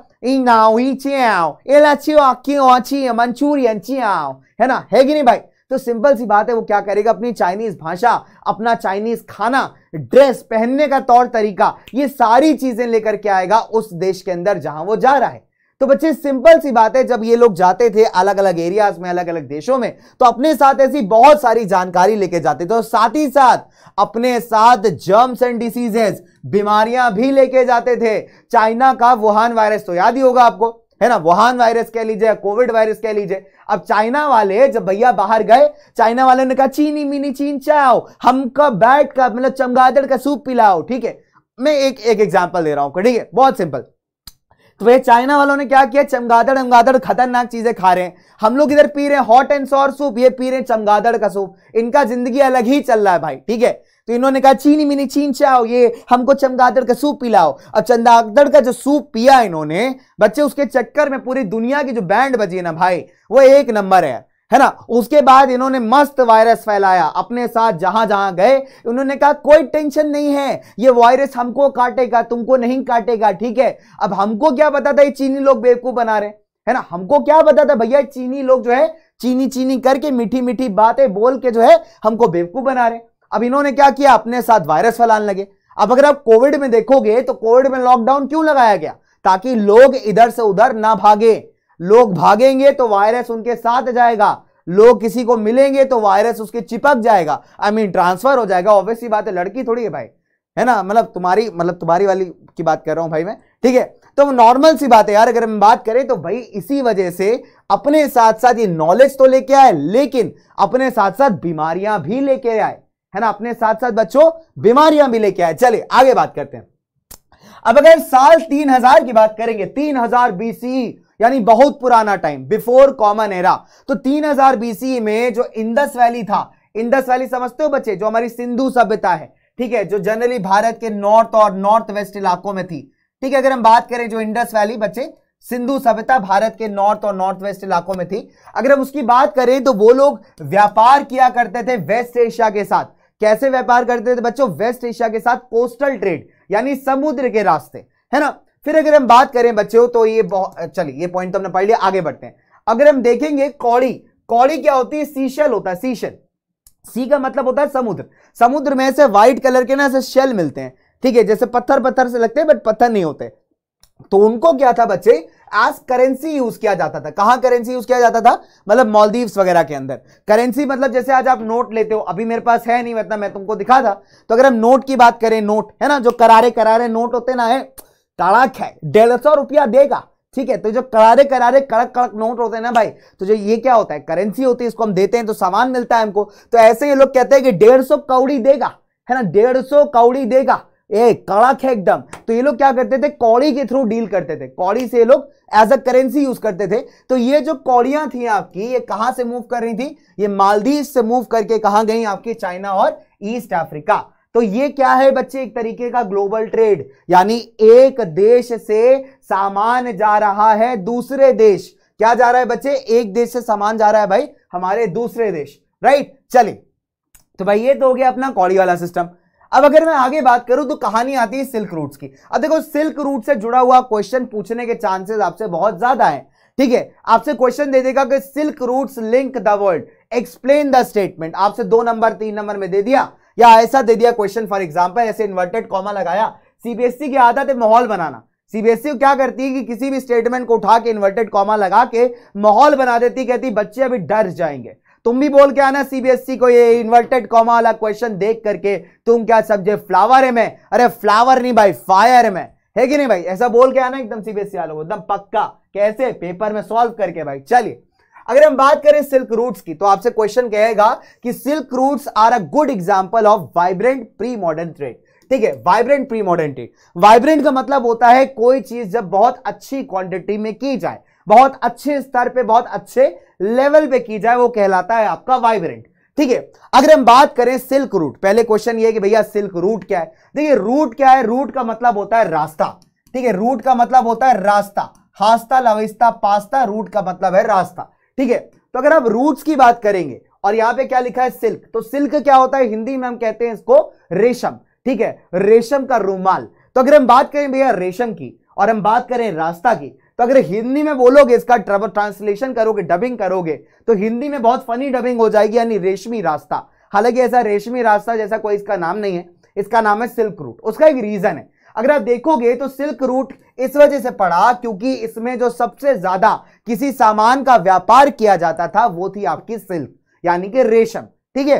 मंचूरियन है ना? है कि नहीं भाई? तो सिंपल सी बात है, वो क्या करेगा? अपनी चाइनीज़ भाषा, अपना चाइनीज़ खाना ड्रेस पहनने का तौर तरीका, ये सारी चीज़ें लेकर के आएगा उस देश के अंदर जहाँ वो जा रहा है। तो बच्चे सिंपल सी बात है, जब ये लोग जाते थे अलग अलग एरियाज़ में अलग अलग देशों में तो अपने साथ ऐसी बहुत सारी जानकारी लेके जाते थे और साथ ही साथ अपने साथ जर्म्स एंड डिसीजेस बीमारियाँ भी लेके जाते थे। चाइना का वुहान वायरस तो याद ही होगा आपको, है ना? वुहान वायरस कह लीजिए कोविड वायरस कह लीजिए। अब चाइना वाले, जब भैया बाहर गए, चाइना वाले ने कहा, चीनी, मिनी, चीन, चाओ हमको बैठ का मतलब चमगादड़ का सूप पिलाओ? ठीक है, मैं एक एक एग्जांपल दे रहा हूँ ठीक है? बहुत सिंपल तो वे चाइना वालों ने क्या किया? चमगादड़ अमगादड़ खतरनाक चीज़ें खा रहे हैं। हम लोग इधर पी रहे हैं हॉट एंड सॉर सूप ये पी रहे हैं चमगादड़ का सूप इनका ज़िंदगी अलग ही चल रहा है भाई, ठीक है? तो इन्होंने कहा, चीनी मिनी, चीन चाओ, ये हमको चमगादड़ का सूप पिलाओ। अब चमगादड़ का जो सूप पिया इन्होंने, बच्चे, उसके चक्कर में पूरी दुनिया की जो बैंड बजी है ना भाई, वो एक नंबर है। है ना? उसके बाद इन्होंने मस्त वायरस फैलाया अपने साथ, जहाँ जहाँ गए। उन्होंने कहा, कोई टेंशन नहीं है। ये वायरस हमको काटेगा, तुमको नहीं काटेगा, ठीक है? अब हमको क्या पता था ये चीनी लोग बेवकूफ़ बना रहे है? ना? हमको क्या पता था, भैया, चीनी लोग जो है चीनी चीनी करके मीठी मीठी बातें बोल के जो है, हमको बेवकूफ़ बना रहे अब इन्होंने क्या किया? अपने साथ वायरस फैलाने लगे। अब अगर आप कोविड में देखोगे तो कोविड में लॉकडाउन क्यों लगाया गया? ताकि लोग इधर से उधर ना भागे। लोग भागेंगे तो वायरस उनके साथ जाएगा। लोग किसी को मिलेंगे तो वायरस उसके चिपक जाएगा। आई मीन ट्रांसफ़र हो जाएगा। ऑब्वियसली बात है, लड़की थोड़ी है भाई। है ना? मतलब तुम्हारी मतलब तुम्हारी वाली की बात कर रहा हूँ भाई मैं। ठीक है? तो नॉर्मल सी बात है यार, अगर हम बात करें तो भाई इसी वजह से अपने साथ साथ ये नॉलेज तो लेके आए, लेकिन अपने साथ साथ बीमारियाँ भी लेके आए। है ना? अपने साथ साथ बच्चों, बीमारियाँ भी लेके आए। चलिए, आगे बात करते हैं। अब अगर साल तीन हज़ार की बात करेंगे, तीन हज़ार बीसी यानी बहुत पुराना टाइम बिफोर कॉमन एरा तो 3000 बीसी में जो इंदस वैली था इंदस वैली समझते हो बच्चे? जो हमारी सिंधु सभ्यता है, ठीक है? जो जनरली भारत के नॉर्थ और नॉर्थ वेस्ट इलाकों में थी। ठीक है, अगर हम बात करें जो इंडस वैली बच्चे, सिंधु सभ्यता भारत के नॉर्थ और नॉर्थ वेस्ट इलाकों में थी। अगर हम उसकी बात करें तो वो लोग व्यापार किया करते थे वेस्ट एशिया के साथ। कैसे व्यापार करते थे बच्चों? वेस्ट एशिया के साथ कोस्टल ट्रेड यानी समुद्र के रास्ते, है ना? फिर अगर हम बात करें बच्चों तो ये चलिए, ये पॉइंट तो हमने पढ़ लिया, आगे बढ़ते हैं। अगर हम देखेंगे कौड़ी कौड़ी क्या होती है? सीशल होता है, सीशल। सी का मतलब होता है समुद्र। समुद्र में से व्हाइट कलर के ना ऐसे शेल मिलते हैं। ठीक है, जैसे पत्थर पत्थर से लगते हैं बट पत्थर नहीं होते। तो उनको क्या था बच्चे? एज करेंसी यूज़ किया जाता था। कहाँ करेंसी यूज़ किया जाता था? मतलब मॉलदीव्स वगैरह के अंदर। करेंसी मतलब जैसे आज आप नोट लेते हो, अभी मेरे पास है नहीं मतलब मैं तुमको दिखा था। तो अगर हम नोट की बात करें नोट है ना? जो करारे करारे नोट होते ना, है कड़क है, डेढ़ सौ रुपया देगा। ठीक है तो जो करारे करारे कड़क कड़क नोट होते हैं ना भाई तो जो ये क्या होता है करेंसी होती है, इसको हम देते हैं तो सामान मिलता है हमको। तो ऐसे ये लोग कहते हैं कि डेढ़ सौ कौड़ी देगा, है ना? डेढ़ सौ कौड़ी देगा। ए, कड़क है एकदम। तो ये लोग क्या करते थे? कौड़ी के थ्रू डील करते थे। कौड़ी से ये लोग एज अ करेंसी यूज़ करते थे। तो ये जो कौड़ियाँ थी आपकी, ये कहाँ से मूव कर रही थी? ये मालदीव से मूव करके कहाँ गई आपकी? चाइना और ईस्ट अफ्रीका। तो ये क्या है बच्चे? एक तरीके का ग्लोबल ट्रेड यानी एक देश से सामान जा रहा है दूसरे देश। क्या जा रहा है बच्चे? एक देश से सामान जा रहा है भाई, हमारे दूसरे देश। राइट चले तो भाई ये तो हो गया अपना कौड़ी वाला सिस्टम अब अगर मैं आगे बात करूँ तो कहानी आती है सिल्क रूट्स की। अब देखो सिल्क रूट से जुड़ा हुआ क्वेश्चन पूछने के चांसेस आपसे बहुत ज़्यादा है। ठीक है? आपसे क्वेश्चन दे देगा कि silk routes link the world explain the statement आपसे दो नंबर तीन नंबर में दे दिया। या ऐसा दे दिया क्वेश्चन फॉर एग्ज़ाम्पल ऐसे इन्वर्टेड कॉमा लगाया सीबीएसई e की आदत है माहौल बनाना। सीबीएसई e क्या करती है कि किसी भी स्टेटमेंट को उठा के इन्वर्टेड कॉमा लगा के माहौल बना देती कहती बच्चे अभी डर जाएँगे। तुम भी बोल के आना सीबीएसई e को, ये इन्वर्टेड कॉमा वाला क्वेश्चन देख करके तुम क्या समझे? फ्लावर है में? अरे फ्लावर नहीं भाई फायर में। है कि नहीं भाई? ऐसा बोल के आना एकदम सीबीएसई वालों को, एकदम पक्का। कैसे? पेपर में सॉल्व करके भाई। चलिए अगर हम बात करें सिल्क रूट्स की तो आपसे क्वेश्चन कहेगा कि silk routes are a good example of vibrant pre modern trade ठीक है vibrant pre modern trade vibrant का मतलब होता है कोई चीज़ जब बहुत अच्छी क्वांटिटी में की जाए, बहुत अच्छे स्तर पे, बहुत अच्छे लेवल पे की जाए, वो कहलाता है आपका वाइब्रेंट ठीक है, अगर हम बात करें सिल्क रूट, पहले क्वेश्चन ये है कि भैया सिल्क रूट क्या है? देखिए, रूट क्या है? रूट का मतलब होता है रास्ता. ठीक है, रूट का मतलब होता है रास्ता. हास्ता, लविस्ता, पास्ता, रूट का मतलब है रास्ता. ठीक है? तो अगर आप रूट्स की बात करेंगे, और यहाँ पे क्या लिखा है? सिल्क तो सिल्क क्या होता है? हिंदी में हम कहते हैं इसको रेशम, ठीक है? रेशम का रूमाल। तो अगर हम बात करें भैया रेशम की, और हम बात करें रास्ता की तो अगर हिंदी में बोलोगे इसका ट्रांसलेशन करोगे डबिंग करोगे तो हिंदी में बहुत फनी डबिंग हो जाएगी, यानी रेशमी रास्ता। हालाँकि ऐसा रेशमी रास्ता जैसा कोई इसका नाम नहीं है। इसका नाम है सिल्क रूट उसका एक रीजन है। अगर आप देखोगे तो सिल्क रूट इस वजह से पड़ा क्योंकि इसमें जो सबसे ज़्यादा किसी सामान का व्यापार किया जाता था, वो थी आपकी सिल्क, यानी कि रेशम, ठीक है?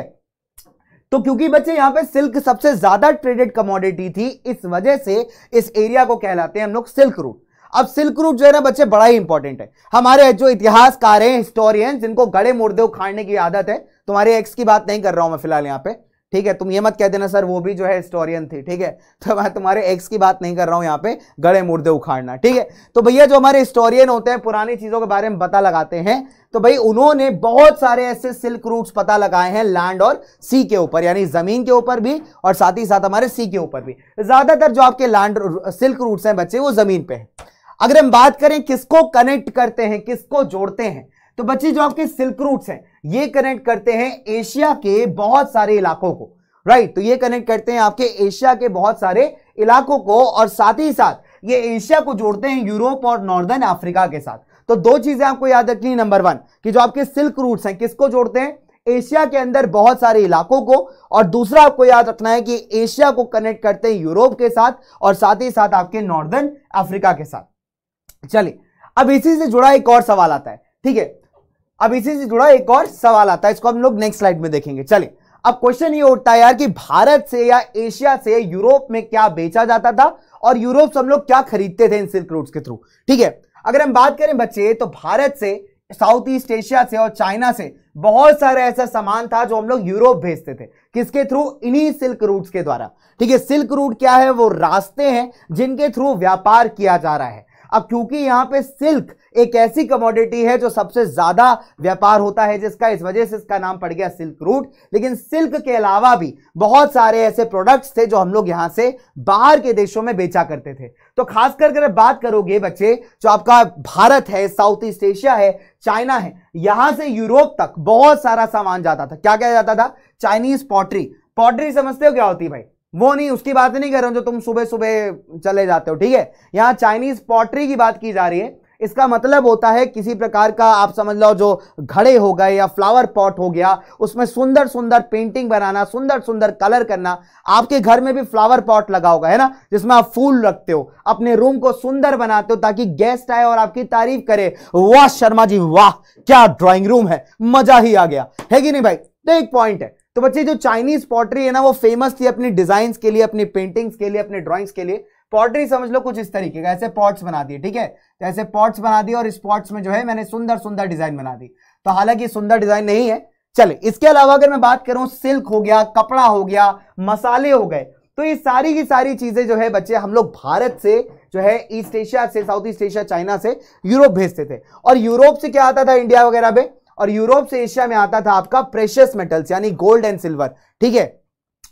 तो क्योंकि बच्चे यहाँ पे सिल्क सबसे ज़्यादा ट्रेडेड कमोडिटी थी, इस वजह से इस एरिया को कहलाते हैं हम लोग सिल्क रूट। अब सिल्क रूट जो है ना बच्चे बड़ा ही इंपॉर्टेंट है। हमारे जो इतिहासकार हैं हिस्टोरियन जिनको गड़े मुर्दे उखाड़ने की आदत है, तुम्हारे एक्स की बात नहीं कर रहा हूँ मैं फ़िलहाल यहाँ पे। ठीक है, तुम ये मत कह देना, सर, वो भी जो है हिस्टोरियन थी। ठीक है तो मैं तुम्हारे एक्स की बात नहीं कर रहा हूँ यहाँ पे गड़े मुर्दे उखाड़ना, ठीक है? तो भैया, जो हमारे हिस्टोरियन होते हैं, पुरानी चीज़ों के बारे में पता लगाते हैं तो भाई, उन्होंने बहुत सारे ऐसे सिल्क रूट्स पता लगाए हैं लैंड और सी के ऊपर, यानी ज़मीन के ऊपर भी और साथ ही साथ हमारे सी के ऊपर भी। ज़्यादातर जो आपके लैंड सिल्क रूट्स हैं बच्चे, वो ज़मीन पे है। अगर हम बात करें किसको कनेक्ट करते हैं, किसको जोड़ते हैं तो बच्चे, जो आपके सिल्क रूट्स हैं, ये कनेक्ट करते हैं एशिया के बहुत सारे इलाकों को राइट तो ये कनेक्ट करते हैं आपके एशिया के बहुत सारे इलाकों को और साथ ही साथ ये एशिया को जोड़ते हैं यूरोप और नॉर्दर्न अफ्रीका के साथ। तो दो चीज़ें आपको याद रखनी नंबर वन कि जो आपके सिल्क रूट्स हैं, किसको जोड़ते हैं? एशिया के अंदर बहुत सारे इलाकों को, और दूसरा आपको याद रखना है कि एशिया को कनेक्ट करते हैं यूरोप के साथ और साथ ही साथ आपके नॉर्दर्न अफ्रीका के साथ। चलिए, अब इसी से जुड़ा एक और सवाल आता है, ठीक है? अब इसी से जुड़ा एक और सवाल आता है, इसको हम लोग नेक्स्ट स्लाइड में देखेंगे। चलिए, अब क्वेश्चन ये उठता है यार कि भारत से या एशिया से यूरोप में क्या बेचा जाता था और यूरोप से हम लोग क्या खरीदते थे इन सिल्क रूट्स के थ्रू ठीक है, अगर हम बात करें बच्चे तो भारत से साउथ ईस्ट एशिया से और चाइना से बहुत सारे ऐसा सामान था जो हम लोग यूरोप भेजते थे। किसके थ्रू इन्हीं सिल्क रूट्स के द्वारा। ठीक है सिल्क रूट क्या है? वो रास्ते हैं जिनके थ्रू व्यापार किया जा रहा है। अब क्योंकि यहाँ पे सिल्क एक ऐसी कमोडिटी है जो सबसे ज़्यादा व्यापार होता है जिसका, इस वजह से इसका नाम पड़ गया सिल्क रूट लेकिन सिल्क के अलावा भी बहुत सारे ऐसे प्रोडक्ट्स थे जो हम लोग यहाँ से बाहर के देशों में बेचा करते थे। तो खासकर अगर बात करोगे बच्चे, जो आपका भारत है साउथ ईस्ट एशिया है चाइना है, यहाँ से यूरोप तक बहुत सारा सामान जाता था। क्या क्या जाता था? चाइनीज़ पॉटरी पॉटरी समझते हो क्या होती भाई? वो नहीं, उसकी बात नहीं कर रहा हूँ जो तुम सुबह सुबह चले जाते हो, ठीक है? यहाँ चाइनीज़ पॉटरी की बात की जा रही है। इसका मतलब होता है किसी प्रकार का, आप समझ लो, जो घड़े हो गए या फ्लावर पॉट हो गया, उसमें सुंदर सुंदर पेंटिंग बनाना सुंदर सुंदर कलर करना, आपके घर में भी फ्लावर पॉट लगा होगा, है ना? जिसमें आप फूल रखते हो, अपने रूम को सुंदर बनाते हो ताकि गेस्ट आए और आपकी तारीफ़ करे। वाह शर्मा जी, वाह, क्या ड्राइंग रूम है, मज़ा ही आ गया। है कि नहीं भाई? तो एक पॉइंट है। तो बच्चे, जो चाइनीज़ पॉटरी है ना, वो फ़ेमस थी अपनी डिज़ाइन के लिए, अपनी पेंटिंग्स के लिए, अपने ड्रॉइंग्स के लिए। पॉटरी समझ लो कुछ इस तरीके का, ऐसे पॉट्स बना दिए, ठीक है? तो ऐसे पॉट्स बना दिए और इस पॉट्स में जो है मैंने सुंदर सुंदर डिज़ाइन बना दी। तो हालाँकि सुंदर डिज़ाइन नहीं है। चले इसके अलावा अगर मैं बात करूँ सिल्क हो गया, कपड़ा हो गया, मसाले हो गए तो ये सारी की सारी चीज़ें जो है बच्चे हम लोग भारत से जो है ईस्ट एशिया से साउथ ईस्ट एशिया चाइना से यूरोप भेजते थे। और यूरोप से क्या आता था इंडिया वगैरह में? और यूरोप से एशिया में आता था आपका प्रेशियस मेटल्स यानी गोल्ड एंड सिल्वर ठीक है?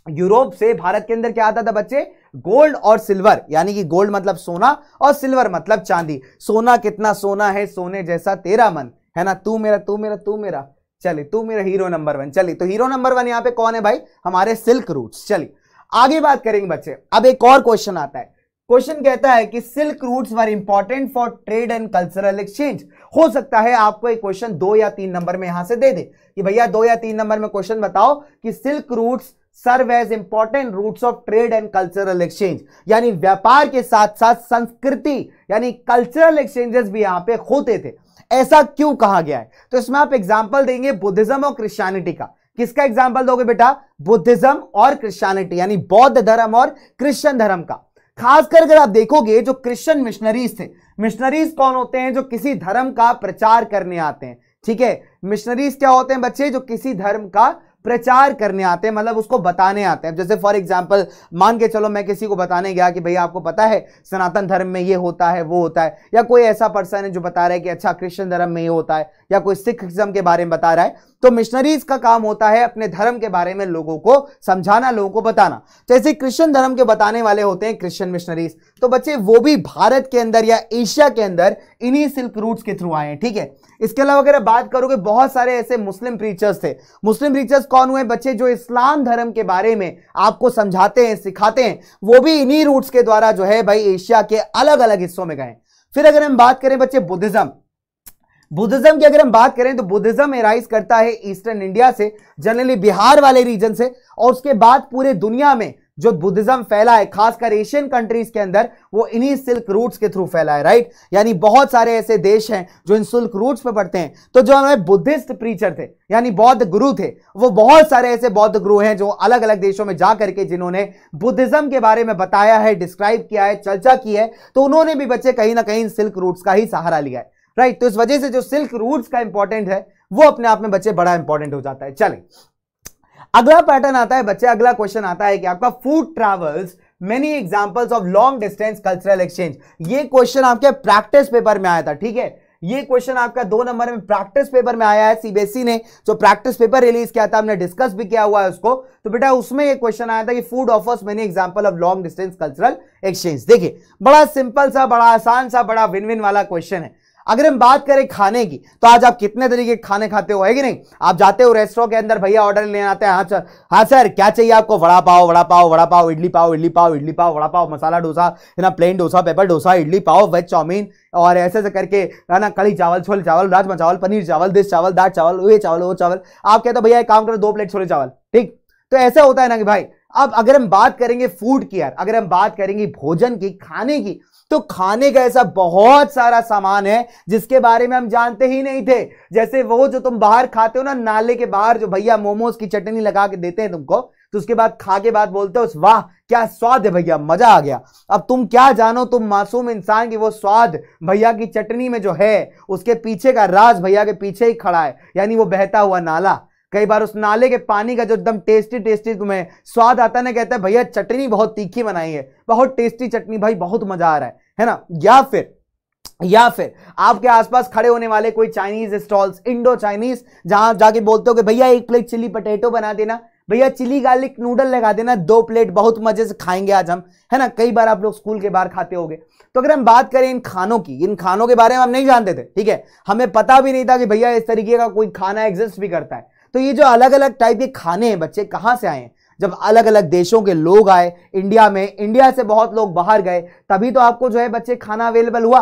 यूरोप से भारत के अंदर क्या आता था बच्चे? गोल्ड और सिल्वर, यानी कि गोल्ड मतलब सोना और सिल्वर मतलब चांदी। सोना कितना सोना है? सोने जैसा तेरा मन। है ना? तू मेरा तू मेरा तू मेरा। चलिए, तू मेरा हीरो नंबर वन चलिए तो हीरो नंबर वन यहाँ पे कौन है भाई? हमारे सिल्क रूट्स चलिए, आगे बात करेंगे बच्चे। अब एक और क्वेश्चन आता है। क्वेश्चन कहता है कि silk routes were important for trade and cultural exchange हो सकता है आपको एक क्वेश्चन दो या तीन नंबर में यहाँ से दे दे कि भैया दो या तीन नंबर में क्वेश्चन बताओ कि silk routes serve as important routes of trade and cultural exchange यानी व्यापार के साथ साथ संस्कृति, यानी कल्चरल एक्सचेंजेस भी यहाँ पे होते थे। ऐसा क्यों कहा गया है? तो इसमें आप एग्ज़ाम्पल देंगे बुद्धिज्म और क्रिश्चियनिटी का। किसका एग्ज़ाम्पल दोगे बेटा? बुद्धिज्म और क्रिश्चियनिटी यानी बौद्ध धर्म और क्रिश्चियन धर्म का। खासकर अगर आप देखोगे, जो क्रिश्चियन मिशनरीज थे मिशनरीज कौन होते हैं? जो किसी धर्म का प्रचार करने आते हैं। ठीक है? मिशनरीज क्या होते हैं बच्चे? जो किसी धर्म का प्रचार करने आते हैं मतलब उसको बताने आते हैं। जैसे फॉर एग्ज़ाम्पल मान के चलो मैं किसी को बताने गया कि भैया आपको पता है, सनातन धर्म में ये होता है, वो होता है। या कोई ऐसा पर्सन है जो बता रहा है कि अच्छा क्रिश्चियन धर्म में ये होता है, या कोई सिखिज्म के बारे में बता रहा है तो मिशनरीज का काम होता है अपने धर्म के बारे में लोगों को समझाना, लोगों को बताना। जैसे क्रिश्चियन धर्म के बताने वाले होते हैं क्रिश्चियन मिशनरीज तो बच्चे, वो भी भारत के अंदर या एशिया के अंदर इन्हीं सिल्क रूट्स के थ्रू आए हैं, ठीक है? इसके अलावा अगर बात करोगे, बहुत सारे ऐसे मुस्लिम प्रीचर्स थे। मुस्लिम प्रीचर्स कौन हुए बच्चे जो इस्लाम धर्म के बारे में आपको समझाते हैं, सिखाते हैं, वो भी इन्हीं रूट्स के द्वारा जो है भाई एशिया के अलग अलग हिस्सों में गए। फिर अगर हम बात करें बच्चे बुद्धिज्म बुद्धिज्म की अगर हम बात करें तो बुद्धिज्म एराइज करता है ईस्टर्न इंडिया से, जनरली बिहार वाले रीजन से, और उसके बाद पूरे दुनिया में जो बुद्धिज्म फैला है, खासकर एशियन कंट्रीज़ के अंदर, वो इन्हीं सिल्क रूट्स के थ्रू फैला है राइट यानी बहुत सारे ऐसे देश हैं जो इन सिल्क रूट्स पे पढ़ते हैं। तो जो हमारे बुद्धिस्ट प्रीचर थे, यानी बौद्ध गुरु थे, वो बहुत सारे ऐसे बौद्ध गुरु हैं जो अलग अलग देशों में जा करके जिन्होंने बुद्धिज्म के बारे में बताया है डिस्क्राइब किया है, चर्चा की है तो उन्होंने भी बच्चे कहीं ना कहीं सिल्क रूट्स का ही सहारा लिया है राइट तो इस वजह से जो सिल्क रूट्स का इंपॉर्टेंट है, वो अपने आप में बच्चे बड़ा इंपॉर्टेंट हो जाता है। चले। अगला पैटर्न आता है, बच्चे, अगला क्वेश्चन आता है कि आपका food travels many examples of long distance cultural exchange ये क्वेश्चन आपके प्रैक्टिस पेपर में आया था, ठीक है? ये क्वेश्चन आपका दो नंबर में प्रैक्टिस पेपर में आया है सीबीएसई ने। जो प्रैक्टिस पेपर रिलीज़ किया था, हमने डिस्कस भी किया हुआ है उसको। तो बेटा, उसमें ये क्वेश्चन आया था कि food offers many example of long distance cultural exchange देखिए, बड़ा सिंपल सा, बड़ा आसान सा, बड़ा विन विन वाला क्वेश्चन है। अगर हम बात करें खाने की तो आज आप कितने तरीके के खाने खाते हो, है कि नहीं? आप जाते हो रेस्टोरेंट के अंदर, भैया ऑर्डर लेने आते हैं हाँ सर हाँ सर क्या चाहिए आपको? वड़ा पाव वड़ा पाव वड़ा पाव, इडली पाव इडली पाव इडली पाव, वड़ा पाव, मसाला डोसा, है ना प्लेन डोसा पेपर डोसा, इडली पाव वेज चाउमीन, और ऐसे ऐसे करके, है ना कड़ी चावल, छोले चावल, राजमा चावल, पनीर चावल दिस चावल, दाल चावल, ये चावल, वो चावल। आप कहते हो, भैया, एक काम करो, दो प्लेट छोले चावल। ठीक? तो ऐसा होता है ना कि भाई, अब अगर हम बात करेंगे फ़ूड की यार, अगर हम बात करेंगे भोजन की, खाने की तो खाने का ऐसा बहुत सारा सामान है, जिसके बारे में हम जानते ही नहीं थे। जैसे वो जो तुम बाहर खाते हो ना, नाले के बाहर जो भैया मोमोज की चटनी लगा के देते हैं तुमको तो उसके बाद खा के बाद बोलते हो वाह, क्या स्वाद है भैया, मज़ा आ गया। अब तुम क्या जानो, तुम मासूम इंसान की वो स्वाद भैया की चटनी में जो है, उसके पीछे का राज भैया के पीछे ही खड़ा है, यानी वो बहता हुआ नाला। कई बार उस नाले के पानी का जो एकदम टेस्टी टेस्टी तुम्हें स्वाद आता ना, कहता है, भैया, चटनी बहुत तीखी बनाई है। बहुत टेस्टी चटनी, भाई, बहुत मज़ा आ रहा है। है ना? या फिर या फिर आपके आसपास खड़े होने वाले कोई चाइनीज़ स्टॉल्स इंडो चाइनीज़ जहाँ जाके बोलते हो कि, भैया, एक प्लेट चिली पटेटो बना देना। भैया चिली गार्लिक नूडल लगा देना। दो प्लेट बहुत मज़े से खाएँगे आज हम। है ना? कई बार आप लोग स्कूल के बाहर खाते होगे। तो अगर हम बात करें इन खानों की, इन खानों के बारे में हम नहीं जानते थे, ठीक है? हमें पता भी नहीं था कि, भैया, इस तरीके का कोई खाना एग्जिस्ट भी करता है। तो ये जो अलग अलग टाइप के खाने हैं बच्चे, कहाँ से आए जब अलग अलग देशों के लोग आए इंडिया में इंडिया से बहुत लोग बाहर गए, तभी तो आपको जो है बच्चे खाना अवेलेबल हुआ।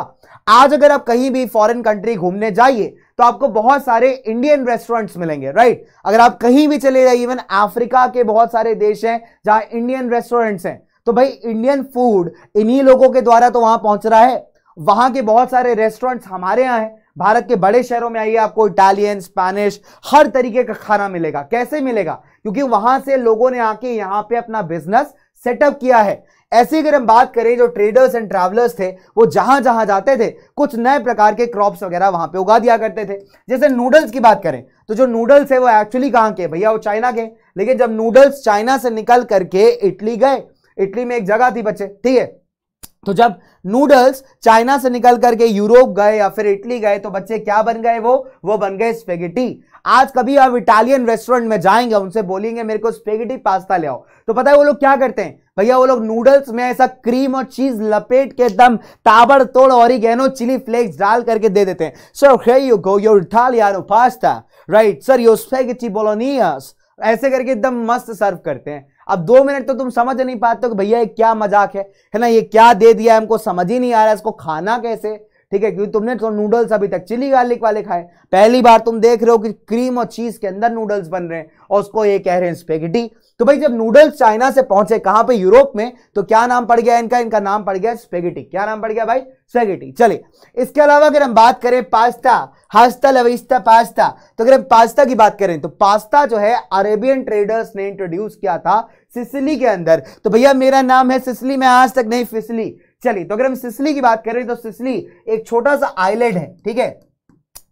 आज अगर आप कहीं भी फॉरेन कंट्री घूमने जाइए तो आपको बहुत सारे इंडियन रेस्टोरेंट्स मिलेंगे राइट अगर आप कहीं भी चले जाइए इवन अफ्रीका के बहुत सारे देश हैं जहाँ इंडियन रेस्टोरेंट्स हैं तो भाई इंडियन फ़ूड इन्हीं लोगों के द्वारा तो वहाँ पहुँच रहा है। वहाँ के बहुत सारे रेस्टोरेंट्स हमारे यहाँ हैं। भारत के बड़े शहरों में आइए, आपको इटालियन स्पेनिश हर तरीके का खाना मिलेगा। कैसे मिलेगा? क्योंकि वहाँ से लोगों ने आके यहाँ पे अपना बिज़नेस सेटअप किया है। ऐसे अगर हम बात करें, जो ट्रेडर्स एंड ट्रैवलर्स थे, वो जहाँ जहाँ जाते थे, कुछ नए प्रकार के क्रॉप्स वगैरह वहाँ पे उगा दिया करते थे। जैसे नूडल्स की बात करें तो जो नूडल्स है, वो एक्चुअली कहाँ के भैया, वो चाइना के लेकिन जब नूडल्स चाइना से निकल करके इटली गए इटली में एक जगह थी बच्चे, ठीक है? तो जब नूडल्स चाइना से निकल करके यूरोप गए या फिर इटली गए तो बच्चे क्या बन गए वो? वो बन गए स्पेगेटी आज कभी आप इटालियन रेस्टोरेंट में जाएँगे, उनसे बोलेंगे, मेरे को स्पेगेटी पास्ता ले आओ. तो पता है वो लोग क्या करते हैं? भैया, वो लोग नूडल्स में ऐसा क्रीम और चीज़ लपेट के एकदम ताबड़ तोड़ और चिली फ्लेक्स डाल करके दे देते हैं। Sir you go your Italian pasta right sir your spaghetti bolognese ऐसे करके एकदम मस्त सर्व करते हैं। अब दो मिनट तो तुम समझ नहीं पाते हो कि भैया ये क्या मज़ाक है? है ना, ये क्या दे दिया हमको समझ ही नहीं आ रहा इसको खाना कैसे? ठीक है? क्योंकि तुमने तो नूडल्स अभी तक चिली गार्लिक वाले खाए। पहली बार तुम देख रहे हो कि क्रीम और चीज़ के अंदर नूडल्स बन रहे हैं और उसको ये कह रहे हैं स्पेगेटी तो भाई, जब नूडल्स चाइना से पहुँचे कहाँ पे? यूरोप में तो क्या नाम पड़ गया इनका? इनका नाम पड़ गया स्पेगेटी क्या नाम पड़ गया भाई? स्पेगेटी चलिए, इसके अलावा अगर हम बात करें पास्ता हास्ता लविस्ता पास्ता तो अगर हम पास्ता की बात करें तो पास्ता जो है अरेबियन ट्रेडर्स ने इंट्रोड्यूस किया था सिसली के अंदर। तो भैया, मेरा नाम है सिसली, मैं आज तक नहीं फिसली। चलिए तो अगर हम सिसली की बात करें तो सिसली एक छोटा सा आइलैंड है, ठीक है?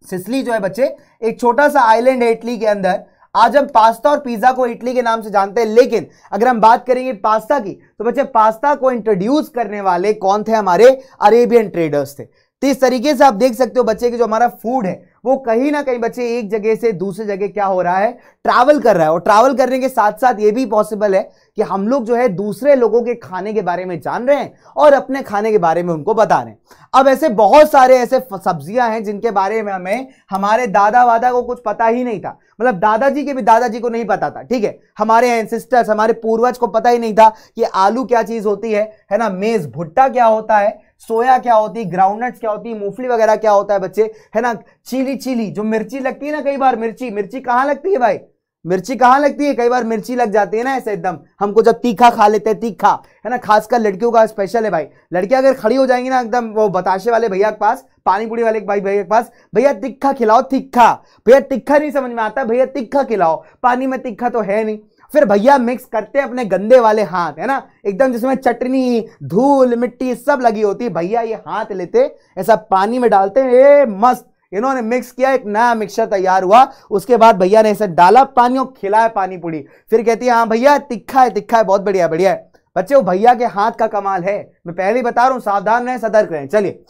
सिसली जो है बच्चे, एक छोटा सा आइलैंड है इटली के अंदर। आज हम पास्ता और पिज्जा को इटली के नाम से जानते हैं, लेकिन अगर हम बात करेंगे पास्ता की तो बच्चे, पास्ता को इंट्रोड्यूस करने वाले कौन थे हमारे? अरेबियन ट्रेडर्स थे। तो इस तरीके से आप देख सकते हो बच्चे की जो हमारा फ़ूड है, वो कहीं ना कहीं बच्चे एक जगह से दूसरी जगह क्या हो रहा है? ट्रैवल कर रहा है, और ट्रैवल करने के साथ साथ ये भी पॉसिबल है कि हम लोग जो है दूसरे लोगों के खाने के बारे में जान रहे हैं और अपने खाने के बारे में उनको बता रहे हैं। अब ऐसे बहुत सारे ऐसे सब्ज़ियाँ हैं जिनके बारे में हमें, हमारे दादा वादा को कुछ पता ही नहीं था। मतलब दादाजी के भी दादाजी को नहीं पता था, ठीक है? हमारे एंसिस्टर्स हमारे पूर्वज को पता ही नहीं था कि आलू क्या चीज़ होती है है ना? मेज भुट्टा क्या होता है? सोया क्या होती है? ग्राउंडनट्स क्या होती है? मूंगफली वगैरह क्या होता है बच्चे? है ना? चीली चीली जो मिर्ची लगती है ना कई बार, मिर्ची मिर्ची कहाँ लगती है भाई? मिर्ची कहाँ लगती है? कई बार मिर्ची लग जाती है ना ऐसे एकदम। हमको जब तीखा खा लेते हैं, तीखा, है ना? खासकर लड़कियों का स्पेशल है भाई। लड़कियाँ अगर खड़ी हो जाएँगी ना एकदम, वो बताशे वाले भैया के पास पानी पूरी वाले भाई, भैया के पास, भैया, तिखा खिलाओ, तिखा। भैया, तिखा नहीं समझ में आता, भैया, तिखा खिलाओ। पानी में तिखा तो है नहीं। फिर भैया मिक्स करते हैं अपने गंदे वाले हाथ, है ना? एकदम जिसमें चटनी, धूल, मिट्टी सब लगी होती भैया ये हाथ लेते, ऐसा पानी में डालते हैं। ए, मस्त। इन्होंने मिक्स किया, एक नया मिक्सचर तैयार हुआ। उसके बाद भैया ने इसे डाला पानी और खिलाया पानी पूरी। फिर कहती है हाँ भैया, तिखा है तिखा है, बहुत बढ़िया बढ़िया है। बच्चे वो भैया के हाथ का कमाल है। मैं पहले ही बता रहा हूँ, सावधान रहें, सतर्क रहें। चलिए।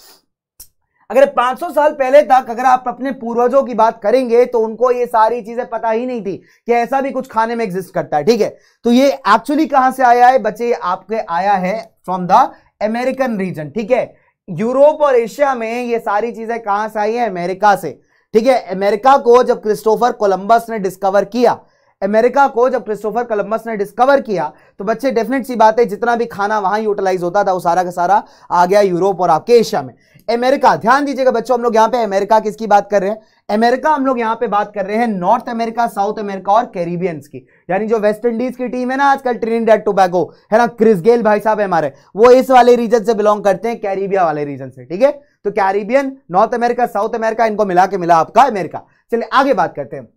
अगर 500 साल पहले तक अगर आप अपने पूर्वजों की बात करेंगे तो उनको ये सारी चीज़ें पता ही नहीं थी कि ऐसा भी कुछ खाने में एग्जिस्ट करता है, ठीक है? तो ये एक्चुअली कहाँ से आया है? बच्चे, आपके आया है फ्रॉम द अमेरिकन रीजन ठीक है? यूरोप और एशिया में ये सारी चीज़ें कहाँ से आई है? अमेरिका से। ठीक है? अमेरिका को जब क्रिस्टोफर कोलंबस ने डिस्कवर किया, अमेरिका को जब क्रिस्टोफर कोलंबस ने डिस्कवर किया तो बच्चे डेफिनेट सी बात है, जितना भी खाना वहाँ यूटिलाइज होता था, वो सारा का सारा आ गया यूरोप और आपके एशिया में। अमेरिका, ध्यान दीजिएगा बच्चों, हम लोग यहाँ पे अमेरिका किसकी बात कर रहे हैं? अमेरिका हम लोग यहाँ पे बात कर रहे हैं नॉर्थ अमेरिका, साउथ अमेरिका और कैरिबियंस की। यानी जो वेस्ट इंडीज की टीम है ना आजकल ट्रिनिडेड टोबैगो है ना? क्रिस गेल भाई साहब है हमारे। वो इस वाले रीजन से बिलोंग करते हैं कैरिबिया वाले रीजन से, ठीक है? तो Caribbean North America, South America, इनको मिला के मिला आपका अमेरिका। चलिए आगे बात करते हैं।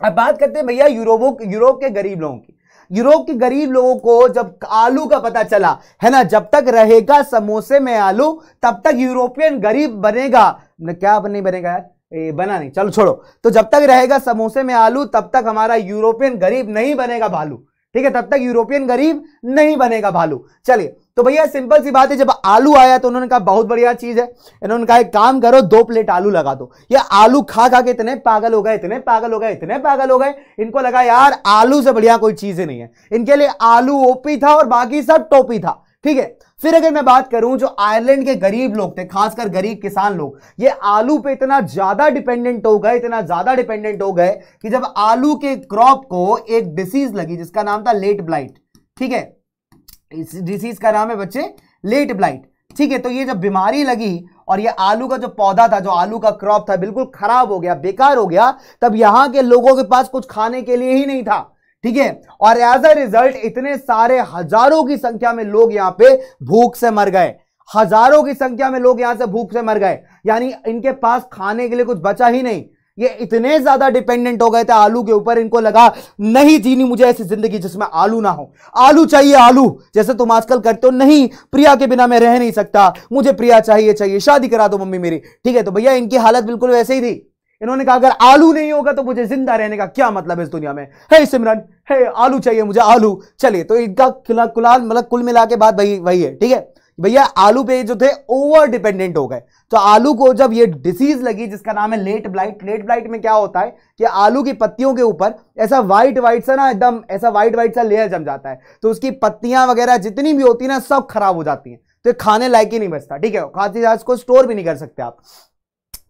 अब बात करते हैं भैया यूरोप यूरोप के गरीब लोगों की। यूरोप के गरीब लोगों को जब आलू का पता चला है ना जब तक रहेगा समोसे में आलू तब तक यूरोपियन गरीब बनेगा। क्या नहीं बनेगा यार? ए, बना नहीं चलो छोड़ो। तो जब तक रहेगा समोसे में आलू तब तक हमारा यूरोपियन गरीब नहीं बनेगा भालू। ठीक है, तब तक यूरोपियन गरीब नहीं बनेगा भालू। चलिए तो भैया सिंपल सी बात है, जब आलू आया तो उन्होंने कहा, बहुत बढ़िया चीज़ है। इन्होंने कहा, एक काम करो, दो प्लेट आलू लगा दो। ये आलू खा खा के इतने पागल हो गए, इतने पागल हो गए, इतने पागल हो गए, इनको लगा, यार, आलू से बढ़िया कोई चीज़ ही नहीं है। इनके लिए आलू ओपी था और बाकी सब टोपी था, ठीक है? फिर अगर मैं बात करूँ जो आयरलैंड के गरीब लोग थे, खासकर गरीब किसान लोग, ये आलू पे इतना ज़्यादा डिपेंडेंट हो गए, इतना ज़्यादा डिपेंडेंट हो गए कि जब आलू के क्रॉप को एक डिसीज लगी, जिसका नाम था लेट ब्लाइट ठीक है? इस डिसीज का नाम है बच्चे लेट ब्लाइट ठीक है? तो ये जब बीमारी लगी और ये आलू का जो पौधा था, जो आलू का क्रॉप था, बिल्कुल खराब हो गया, बेकार हो गया, तब यहाँ के लोगों के पास कुछ खाने के लिए ही नहीं था। ठीक है? और एज अ रिज़ल्ट इतने सारे हज़ारों की संख्या में लोग यहाँ पे भूख से मर गए। हज़ारों की संख्या में लोग यहाँ से भूख से मर गए। यानी इनके पास खाने के लिए कुछ बचा ही नहीं। ये इतने ज़्यादा डिपेंडेंट हो गए थे, आलू के ऊपर इनको लगा, नहीं जीनी मुझे ऐसी ज़िंदगी जिसमें आलू ना हो। आलू चाहिए आलू, जैसे तुम आजकल करते हो, नहीं, प्रिया के बिना मैं रह नहीं सकता। मुझे प्रिया चाहिए चाहिए, शादी करा दो मम्मी मेरी। ठीक है तो भैया इनकी हालत बिल्कुल वैसे ही थी। इन्होंने कहा, अगर आलू नहीं होगा तो मुझे ज़िंदा रहने का क्या मतलब है इस दुनिया में? हे सिमरन, हे आलू चाहिए मुझे, आलू, चलिए। तो इनका कुलाल मतलब कुल मिला के बात वही वही है, ठीक है? भैया, आलू पे जो थे ओवर डिपेंडेंट हो गए। तो आलू को जब ये डिसीज लगी, जिसका नाम है लेट ब्लाइट लेट ब्लाइट में क्या होता है कि आलू की पत्तियों के ऊपर ऐसा व्हाइट व्हाइट सा ना एकदम, ऐसा व्हाइट व्हाइट सा लेयर जम जाता है। तो उसकी पत्तियाँ वगैरह जितनी भी होती है ना, सब खराब हो जाती हैं। तो खाने लायक ही नहीं बचता, ठीक है? खाती को स्टोर भी नहीं कर सकते आप।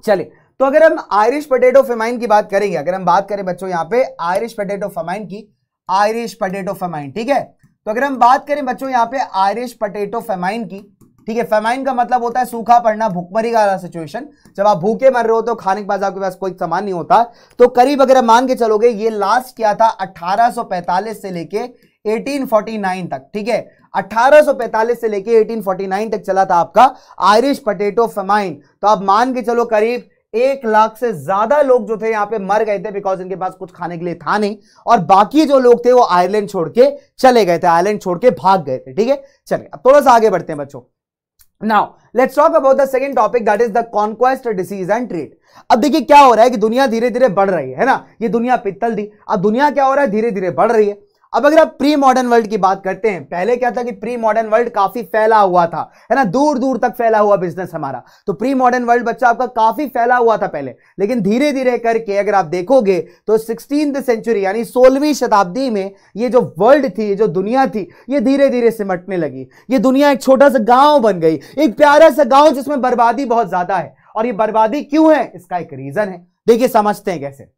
चलिए तो अगर हम आयरिश पोटेटो फेमाइन की बात करेंगे, अगर हम बात करें बच्चों यहाँ पे आयरिश पोटेटो फेमाइन की आयरिश पोटेटो फेमाइन ठीक है? तो अगर हम बात करें बच्चों यहाँ पे आयरिश पटेटो फेमाइन की, ठीक है? फेमाइन का मतलब होता है सूखा पड़ना, भूखमरी का सिचुएशन जब आप भूखे मर रहे हो तो खाने के पास आपके पास कोई सामान नहीं होता तो करीब अगर हम मान के चलोगे, ये लास्ट क्या था? 1845 से लेके 1849 तक, ठीक है? 1845 से लेके 1849 तक चला था आपका आयरिश पटेटो फेमाइन तो आप मान के चलो करीब एक लाख से ज़्यादा लोग जो थे यहाँ पे मर गए थे बिकॉज़ इनके पास कुछ खाने के लिए था नहीं। और बाकी जो लोग थे वो आयरलैंड छोड़ के चले गए थे आयरलैंड छोड़ के भाग गए थे, ठीक है? चलिए, अब थोड़ा सा आगे बढ़ते हैं बच्चों। Now let's talk about the second topic that is the conquest disease and trade अब देखिए क्या हो रहा है कि दुनिया धीरे धीरे बढ़ रही है ना? ये दुनिया पित्तल थी। अब दुनिया क्या हो रहा है? धीरे धीरे बढ़ रही है। अब अगर आप प्री मॉडर्न वर्ल्ड की बात करते हैं, पहले क्या था कि प्री मॉडर्न वर्ल्ड काफ़ी फैला हुआ था, है ना? दूर दूर तक फैला हुआ बिज़नेस हमारा। तो प्री मॉडर्न वर्ल्ड बच्चा आपका काफ़ी फैला हुआ था पहले। लेकिन धीरे धीरे करके अगर आप देखोगे तो सिक्सटीन सेंचुरी यानी सोलहवीं शताब्दी में ये जो वर्ल्ड थी जो दुनिया थी, ये धीरे धीरे सिमटने लगी। ये दुनिया एक छोटा सा गाँव बन गई, एक प्यारा सा गाँव जिसमें बर्बादी बहुत ज़्यादा है। और ये बर्बादी क्यों है? इसका एक रीजन है। देखिए, समझते हैं कैसे।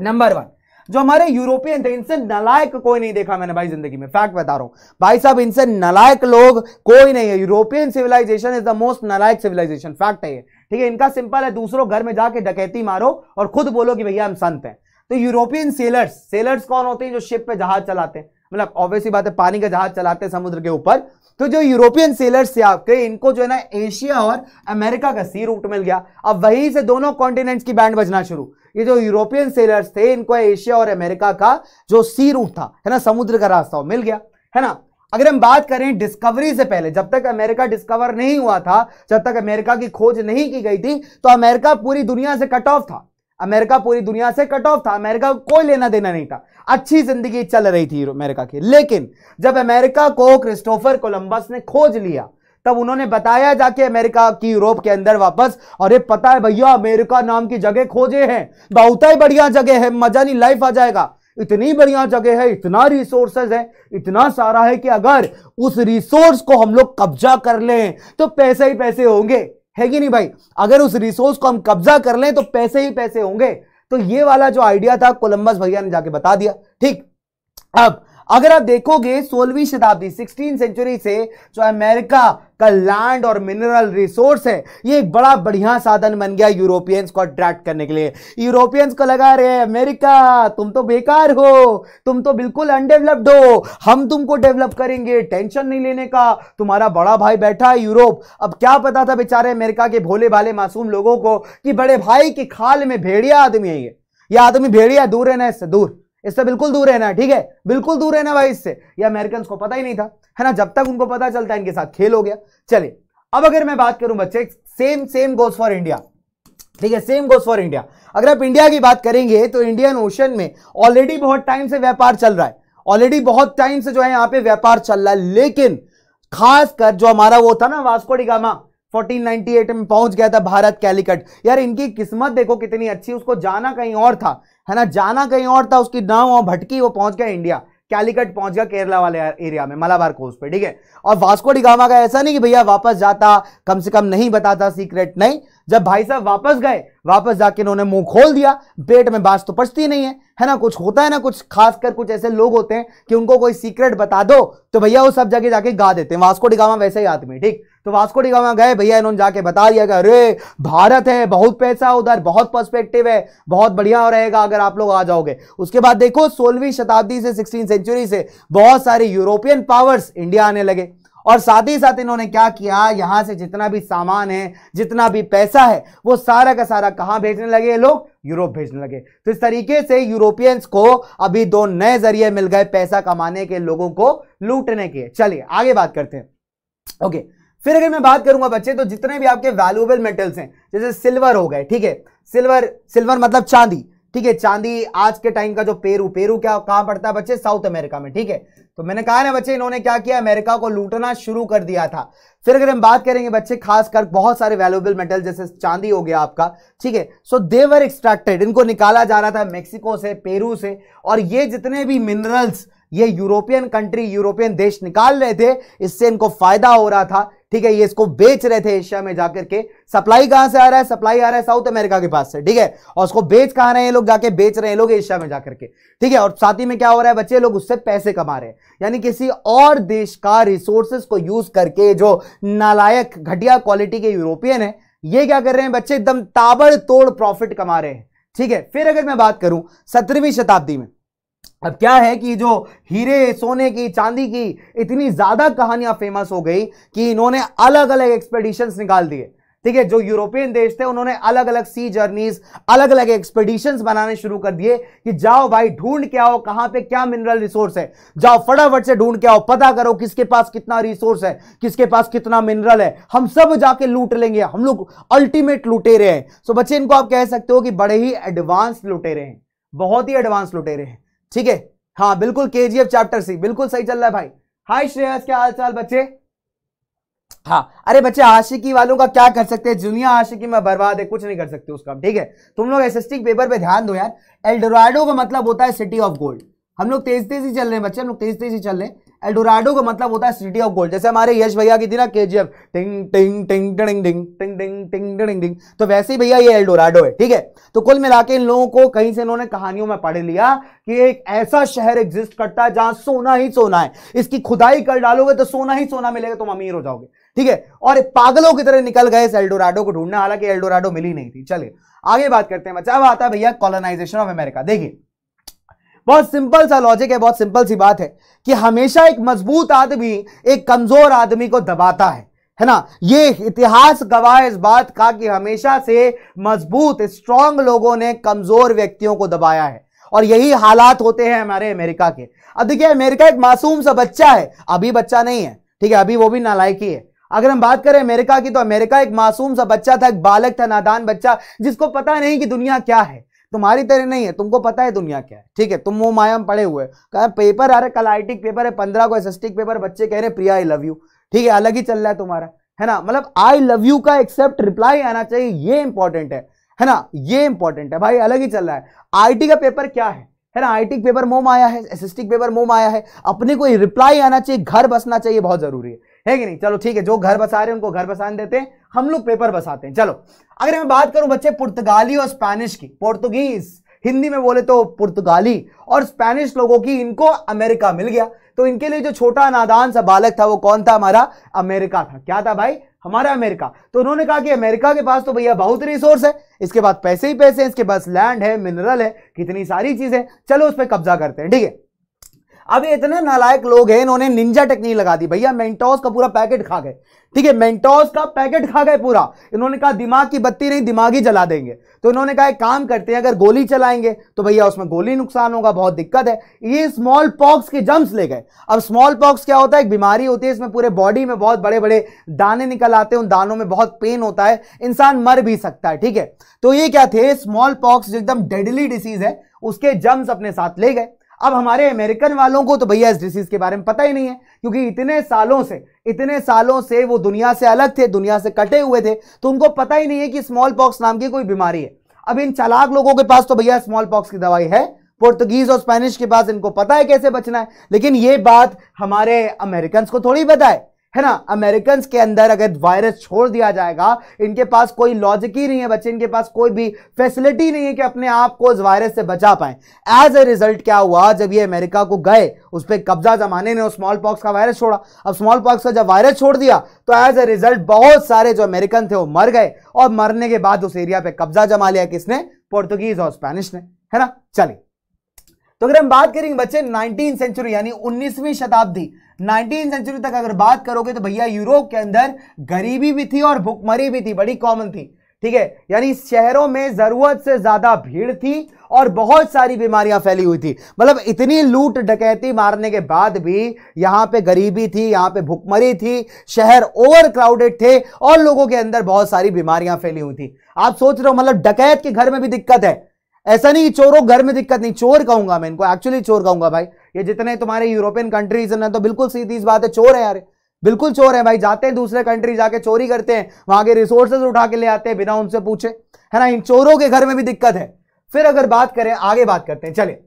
नंबर वन जो हमारे यूरोपियन थे, इनसे नलायक कोई नहीं देखा मैंने भाई ज़िंदगी में। फैक्ट बता रहा हूँ। भाई साहब, इनसे नलायक लोग कोई नहीं है। European civilization is the most नलायक civilization fact है ये। ठीक है, इनका सिंपल है, दूसरों घर में जाके डकैती मारो और खुद बोलो कि भैया हम संत हैं। तो यूरोपियन सेलर्स सेलर्स कौन होते हैं जो शिप पे जहाज़ चलाते हैं? मतलब ऑब्वियसली बात है, पानी का जहाज़ चलाते समुद्र के ऊपर। तो जो यूरोपियन सेलर्स थे आपके, इनको जो है ना एशिया और अमेरिका का सी रूट मिल गया। अब वहीं से दोनों कॉन्टिनेंट्स की बैंड बजना शुरू। ये जो यूरोपियन सेलर्स थे, इनको एशिया और अमेरिका का जो सी रूट था, है ना, समुद्र का रास्ता मिल गया, है ना। अगर हम बात करें डिस्कवरी से पहले, जब तक अमेरिका डिस्कवर नहीं हुआ था, जब तक अमेरिका की खोज नहीं की गई थी तो अमेरिका पूरी दुनिया से कट ऑफ़ था। अमेरिका पूरी दुनिया से कट ऑफ़ था, अमेरिका को कोई लेना देना नहीं था। अच्छी ज़िंदगी चल रही थी अमेरिका की। लेकिन जब अमेरिका को क्रिस्टोफर कोलंबस ने खोज लिया, तब उन्होंने बताया जाके अमेरिका की यूरोप के अंदर वापस और ये पता है भैया, अमेरिका नाम की जगह खोजे हैं। बहुत ही बढ़िया जगह है, मज़ा नहीं लाइफ आ जाएगा। इतनी बढ़िया जगह है, इतना रिसोर्सेज है, इतना सारा है कि अगर उस रिसोर्स को हम लोग कब्जा कर लें तो पैसे ही पैसे होंगे। है कि नहीं भाई? अगर उस रिसोर्स को हम कब्जा कर लें तो पैसे ही पैसे होंगे। तो ये वाला जो आइडिया था कोलंबस भैया ने जाके बता दिया। ठीक? अब अगर आप देखोगे, सोलहवीं शताब्दी सिक्सटीन सेंचुरी से जो अमेरिका का लैंड और मिनरल रिसोर्स है, ये एक बड़ा बढ़िया साधन बन गया यूरोपियंस को अट्रैक्ट करने के लिए। यूरोपियंस को लगा रहे अमेरिका, तुम तो बेकार हो, तुम तो बिल्कुल अनडेवलप्ड हो, हम तुमको डेवलप करेंगे टेंशन नहीं लेने का, तुम्हारा बड़ा भाई बैठा है यूरोप अब क्या पता था बेचारे अमेरिका के भोले भाले मासूम लोगों को कि बड़े भाई की खाल में भेड़िया आदमी है ये। आदमी भेड़िया दूर है ना इससे दूर। इससे बिल्कुल दूर रहना है, ठीक है? बिल्कुल दूर रहना भाई इससे। ये अमेरिकन को पता ही नहीं था, है ना? जब तक उनको पता चलता है, इनके साथ खेल हो गया। चलिए, अब अगर मैं बात करूँ बच्चे same same goes for India ठीक है सेम गोज फॉर इंडिया अगर आप इंडिया की बात करेंगे तो इंडियन ओशन में ऑलरेडी बहुत टाइम से व्यापार चल रहा है। ऑलरेडी बहुत टाइम से जो है यहाँ पे व्यापार चल रहा है, लेकिन खासकर जो हमारा वो था ना वास्को डिगामा 1498 में पहुँच गया था भारत कैलिकट। यार, इनकी किस्मत देखो कितनी अच्छी, उसको जाना कहीं और था, है ना? जाना कहीं और था, उसकी नाव वहाँ भटकी, वो पहुँच गया इंडिया। कैलिकट पहुँच गया केरला वाले एरिया में, मलाबार कोस्ट पे, ठीक है? और वास्को डिगामा का ऐसा नहीं कि भैया वापस जाता, कम से कम नहीं बताता सीक्रेट, नहीं। जब भाई साहब वापस गए, वापस जाके उन्होंने मुँह खोल दिया, पेट में बात तो पचती नहीं है है ना? कुछ होता है ना, कुछ खासकर कुछ ऐसे लोग होते हैं कि उनको कोई सीक्रेट बता दो तो भैया वो सब जगह जाके गा देते हैं। वास्को डिगामा वैसे ही आदमी ठीक? तो वास्को डिगामा गए, भैया इन्होंने जाके बता दिया कि अरे, भारत है, बहुत पैसा उधर, बहुत पर्सपेक्टिव है, बहुत बढ़िया रहेगा अगर आप लोग आ जाओगे। उसके बाद देखो, सोलहवीं शताब्दी से सिक्सटीन सेंचुरी से, बहुत सारे यूरोपियन पावर्स इंडिया आने लगे। और साथ ही साथ इन्होंने क्या किया, यहाँ से जितना भी सामान है, जितना भी पैसा है, वो सारा का सारा कहाँ भेजने लगे लोग? यूरोप भेजने लगे। तो इस तरीके से यूरोपियंस को अभी दो नए ज़रिए मिल गए पैसा कमाने के, लोगों को लूटने के। चलिए, आगे बात करते हैं। ओके फिर अगर मैं बात करूँगा बच्चे तो जितने भी आपके वैल्यूएबल मेटल्स हैं, जैसे सिल्वर हो गए, ठीक है? सिल्वर सिल्वर मतलब चांदी, ठीक है? चांदी आज के टाइम का जो पेरू पेरू क्या, कहाँ पड़ता है बच्चे? साउथ अमेरिका में, ठीक है? तो मैंने कहा ना बच्चे, इन्होंने क्या किया? अमेरिका को लूटना शुरू कर दिया था। फिर अगर हम बात करेंगे बच्चे, खासकर बहुत सारे वैल्यूएबल मेटल जैसे चांदी हो गया आपका, ठीक है? सो देवर एक्सट्रैक्टेड इनको निकाला जा रहा था मेक्सिको से, पेरू से, और ये जितने भी मिनरल्स ये यूरोपियन कंट्री, यूरोपियन देश निकाल रहे थे, इससे इनको फ़ायदा हो रहा था। ठीक है, ये इसको बेच रहे थे एशिया में जाकर के। सप्लाई कहाँ से आ रहा है? सप्लाई आ रहा है साउथ अमेरिका के पास से। ठीक है, और उसको बेच कहाँ रहे हैं लोग? जाके बेच रहे हैं लोग एशिया में जाकर के। ठीक है, और साथ ही में क्या हो रहा है बच्चे? लोग उससे पैसे कमा रहे हैं। यानी किसी और देश का रिसोर्सेस को यूज़ करके जो नालायक, घटिया क्वालिटी के यूरोपियन है, ये क्या कर रहे हैं बच्चे? एकदम ताबड़ तोड़ प्रॉफिट कमा रहे हैं। ठीक है, फिर अगर मैं बात करूँ, सत्रहवीं शताब्दी में अब क्या है कि जो हीरे, सोने की, चांदी की इतनी ज़्यादा कहानियाँ फ़ेमस हो गई कि इन्होंने अलग अलग एक्सपेडिशन निकाल दिए। ठीक है, जो यूरोपियन देश थे, उन्होंने अलग अलग सी जर्नीज अलग अलग एक्सपेडिशंस बनाने शुरू कर दिए कि जाओ भाई, ढूंढ के आओ कहाँ पे क्या मिनरल रिसोर्स है। जाओ फटाफट से ढूंढ के आओ, पता करो किसके पास कितना रिसोर्स है, किसके पास कितना मिनरल है। हम सब जाके लूट लेंगे, हम लोग अल्टीमेट लुटेरे हैं। सो बच्चे, इनको आप कह सकते हो कि बड़े ही एडवांस लुटेरे हैं, बहुत ही एडवांस लुटेरे हैं। ठीक है? हाँ बिल्कुल एफ़ चैप्टर सी बिल्कुल सही चल रहा है भाई। हाय श्रेयस, क्या हाल चाल बच्चे? हाँ अरे बच्चे, आशिकी वालों का क्या कर सकते हैं? दुनिया आशिकी में बर्बाद है, कुछ नहीं कर सकते उसका। ठीक है, तुम लोग एसएसटी पेपर पे ध्यान दो यार। एल्डोराडो का मतलब होता है सिटी ऑफ़ गोल्ड हम लोग तेज तेज़ी चल रहे हैं बच्चे, हम लोग तेज तेज़ी चल रहे हैं। एल्डोराडो का मतलब होता है सिटी ऑफ़ गोल्ड जैसे हमारे यश भैया की थी ना के जी एफ़ टिंग टिंग टिंग टिंग टिंग टिंग टिंग टिंग टिंग टिंग तो वैसे ही भैया ये एल्डोराडो है ठीक है तो कुल मिला के इन लोगों को कहीं से इन्होंने कहानियों में पढ़ लिया कि एक ऐसा शहर एग्जिस्ट करता है जहाँ सोना ही सोना है इसकी खुदाई कर डालोगे तो सोना ही सोना मिलेगा तुम अमीर हो जाओगे ठीक है और पागलों की तरह निकल गए इस एल्डोराडो को ढूंढना हालाँकि एल्डोराडो मिली नहीं थी चलिए आगे बात करते हैं बच्चा अब आता है भैया कॉलोनाइजेशन ऑफ़ अमेरिका देखिए बहुत सिंपल सा लॉजिक है, बहुत सिंपल सी बात है कि हमेशा एक मज़बूत आदमी एक कमज़ोर आदमी को दबाता है है ना? ये इतिहास गवाह इस बात का कि हमेशा से मज़बूत स्ट्रांग लोगों ने कमज़ोर व्यक्तियों को दबाया है। और यही हालात होते हैं हमारे अमेरिका के। अब देखिए, अमेरिका एक मासूम सा बच्चा है, अभी बच्चा नहीं है, ठीक है? अभी वो भी नालायकी है। अगर हम बात करें अमेरिका की तो अमेरिका एक मासूम सा बच्चा था, एक बालक था, नादान बच्चा, जिसको पता नहीं कि दुनिया क्या है। तुम्हारी तरह नहीं है, तुमको पता है दुनिया क्या है। ठीक है, तुम वो माया में पड़े हुए कहा पेपर आ रहे कल आई पेपर है, पंद्रह को एस पेपर बच्चे कह रहे प्रिया आई लव यू ठीक है, अलग ही चल रहा है तुम्हारा, है ना? मतलब आई लव यू का एक्सेप्ट रिप्लाई आना चाहिए, ये इंपॉर्टेंट है है ना? ये इंपॉर्टेंट है, भाई, अलग ही चल रहा है। आईटी का पेपर क्या है? है ना? आईटी पेपर मोम आया है एसएसटी पेपर मोम आया है, अपने को रिप्लाई आना चाहिए, घर बसना चाहिए, बहुत ज़रूरी है। है कि नहीं? चलो ठीक है, जो घर बसा रहे हैं, उनको घर बसाने देते हैं, हम लोग पेपर बसाते हैं। चलो, अगर मैं बात करूँ बच्चे पुर्तगाली और स्पेनिश की, पोर्तुगीज, हिंदी में बोले तो पुर्तगाली और स्पेनिश लोगों की इनको अमेरिका मिल गया। तो इनके लिए जो छोटा नादान सा बालक था वो कौन था? हमारा अमेरिका था। क्या था भाई? हमारा अमेरिका। तो उन्होंने कहा कि अमेरिका के पास तो भैया बहुत रिसोर्स है। इसके बाद पैसे ही पैसे हैं, इसके पास लैंड है मिनरल है, कितनी सारी चीज़ें चलो उस पर कब्जा करते हैं, ठीक है? अब इतने नालायक लोग हैं, इन्होंने निंजा टेक्निक लगा दी। भैया मेंटोस का पूरा पैकेट खा गए। ठीक है मेंटोस का पैकेट खा गए पूरा। इन्होंने कहा, दिमाग की बत्ती नहीं, दिमाग ही जला देंगे। तो इन्होंने कहा, एक काम करते हैं, अगर गोली चलाएँगे तो भैया उसमें गोली नुकसान होगा, बहुत दिक्कत है। ये स्मॉल पॉक्स के जम्स ले गए। अब स्मॉल पॉक्स क्या होता है? एक बीमारी होती है, इसमें पूरे बॉडी में बहुत बड़े बड़े दाने निकल आते हैं, उन दानों में बहुत पेन होता है। इंसान मर भी सकता है, ठीक है? तो ये क्या थे? स्मॉल पॉक्स जो एकदम डेडली डिसीज है, उसके जम्स अपने साथ ले गए। अब हमारे अमेरिकन वालों को तो भैया इस डिसीज के बारे में पता ही नहीं है, क्योंकि इतने सालों से, इतने सालों से वो दुनिया से अलग थे, दुनिया से कटे हुए थे तो उनको पता ही नहीं है कि स्मॉल पॉक्स नाम की कोई बीमारी है। अब इन चालाक लोगों के पास तो भैया स्मॉल पॉक्स की दवाई है पोर्तुगीज और स्पेनिश के पास इनको पता है कैसे बचना है, लेकिन ये बात हमारे अमेरिकन को थोड़ी पता है। है ना? अमेरिकन के अंदर अगर वायरस छोड़ दिया जाएगा, इनके पास कोई लॉजिक ही नहीं है बच्चे, इनके पास कोई भी फैसिलिटी नहीं है कि अपने आप को इस वायरस से बचा पाए। एज ए रिज़ल्ट क्या हुआ? जब ये अमेरिका को गए, उस पर कब्जा जमाने ने स्मॉल पॉक्स का वायरस छोड़ा। अब स्मॉल पॉक्स का जब वायरस छोड़ दिया तो एज ए रिज़ल्ट बहुत सारे जो अमेरिकन थे, वो मर गए। और मरने के बाद उस एरिया पर कब्जा जमा लिया किसने? पोर्तुगीज और स्पेनिश ने। है ना? चलिए। तो अगर हम बात करेंगे बच्चे नाइनटीन सेंचुरी यानी उन्नीसवीं शताब्दी नाइनटीन सेंचुरी तक अगर बात करोगे तो भैया यूरोप के अंदर गरीबी भी थी और भुखमरी भी थी, बड़ी कॉमन थी। ठीक है? यानी शहरों में ज़रूरत से ज़्यादा भीड़ थी और बहुत सारी बीमारियाँ फैली हुई थी। मतलब इतनी लूट डकैती मारने के बाद भी यहाँ पे गरीबी थी, यहाँ पे भुखमरी थी, शहर ओवर क्राउडेड थे और लोगों के अंदर बहुत सारी बीमारियाँ फैली हुई थी। आप सोच रहे हो मतलब डकैत के घर में भी दिक्कत है? ऐसा नहीं कि चोरों घर में दिक्कत नहीं, चोर कहूँगा मैं इनको एक्चुअली चोर कहूँगा भाई। ये जितने तुम्हारे यूरोपियन कंट्रीज़ हैं तो बिल्कुल सीधी बात है, चोर है यार। बिल्कुल चोर है भाई, जाते हैं दूसरे कंट्री जाके चोरी करते हैं, वहाँ के रिसोर्सेज उठा के ले आते हैं बिना उनसे पूछे। है ना, इन चोरों के घर में भी दिक्कत है। फिर अगर बात करें, आगे बात करते हैं चलिए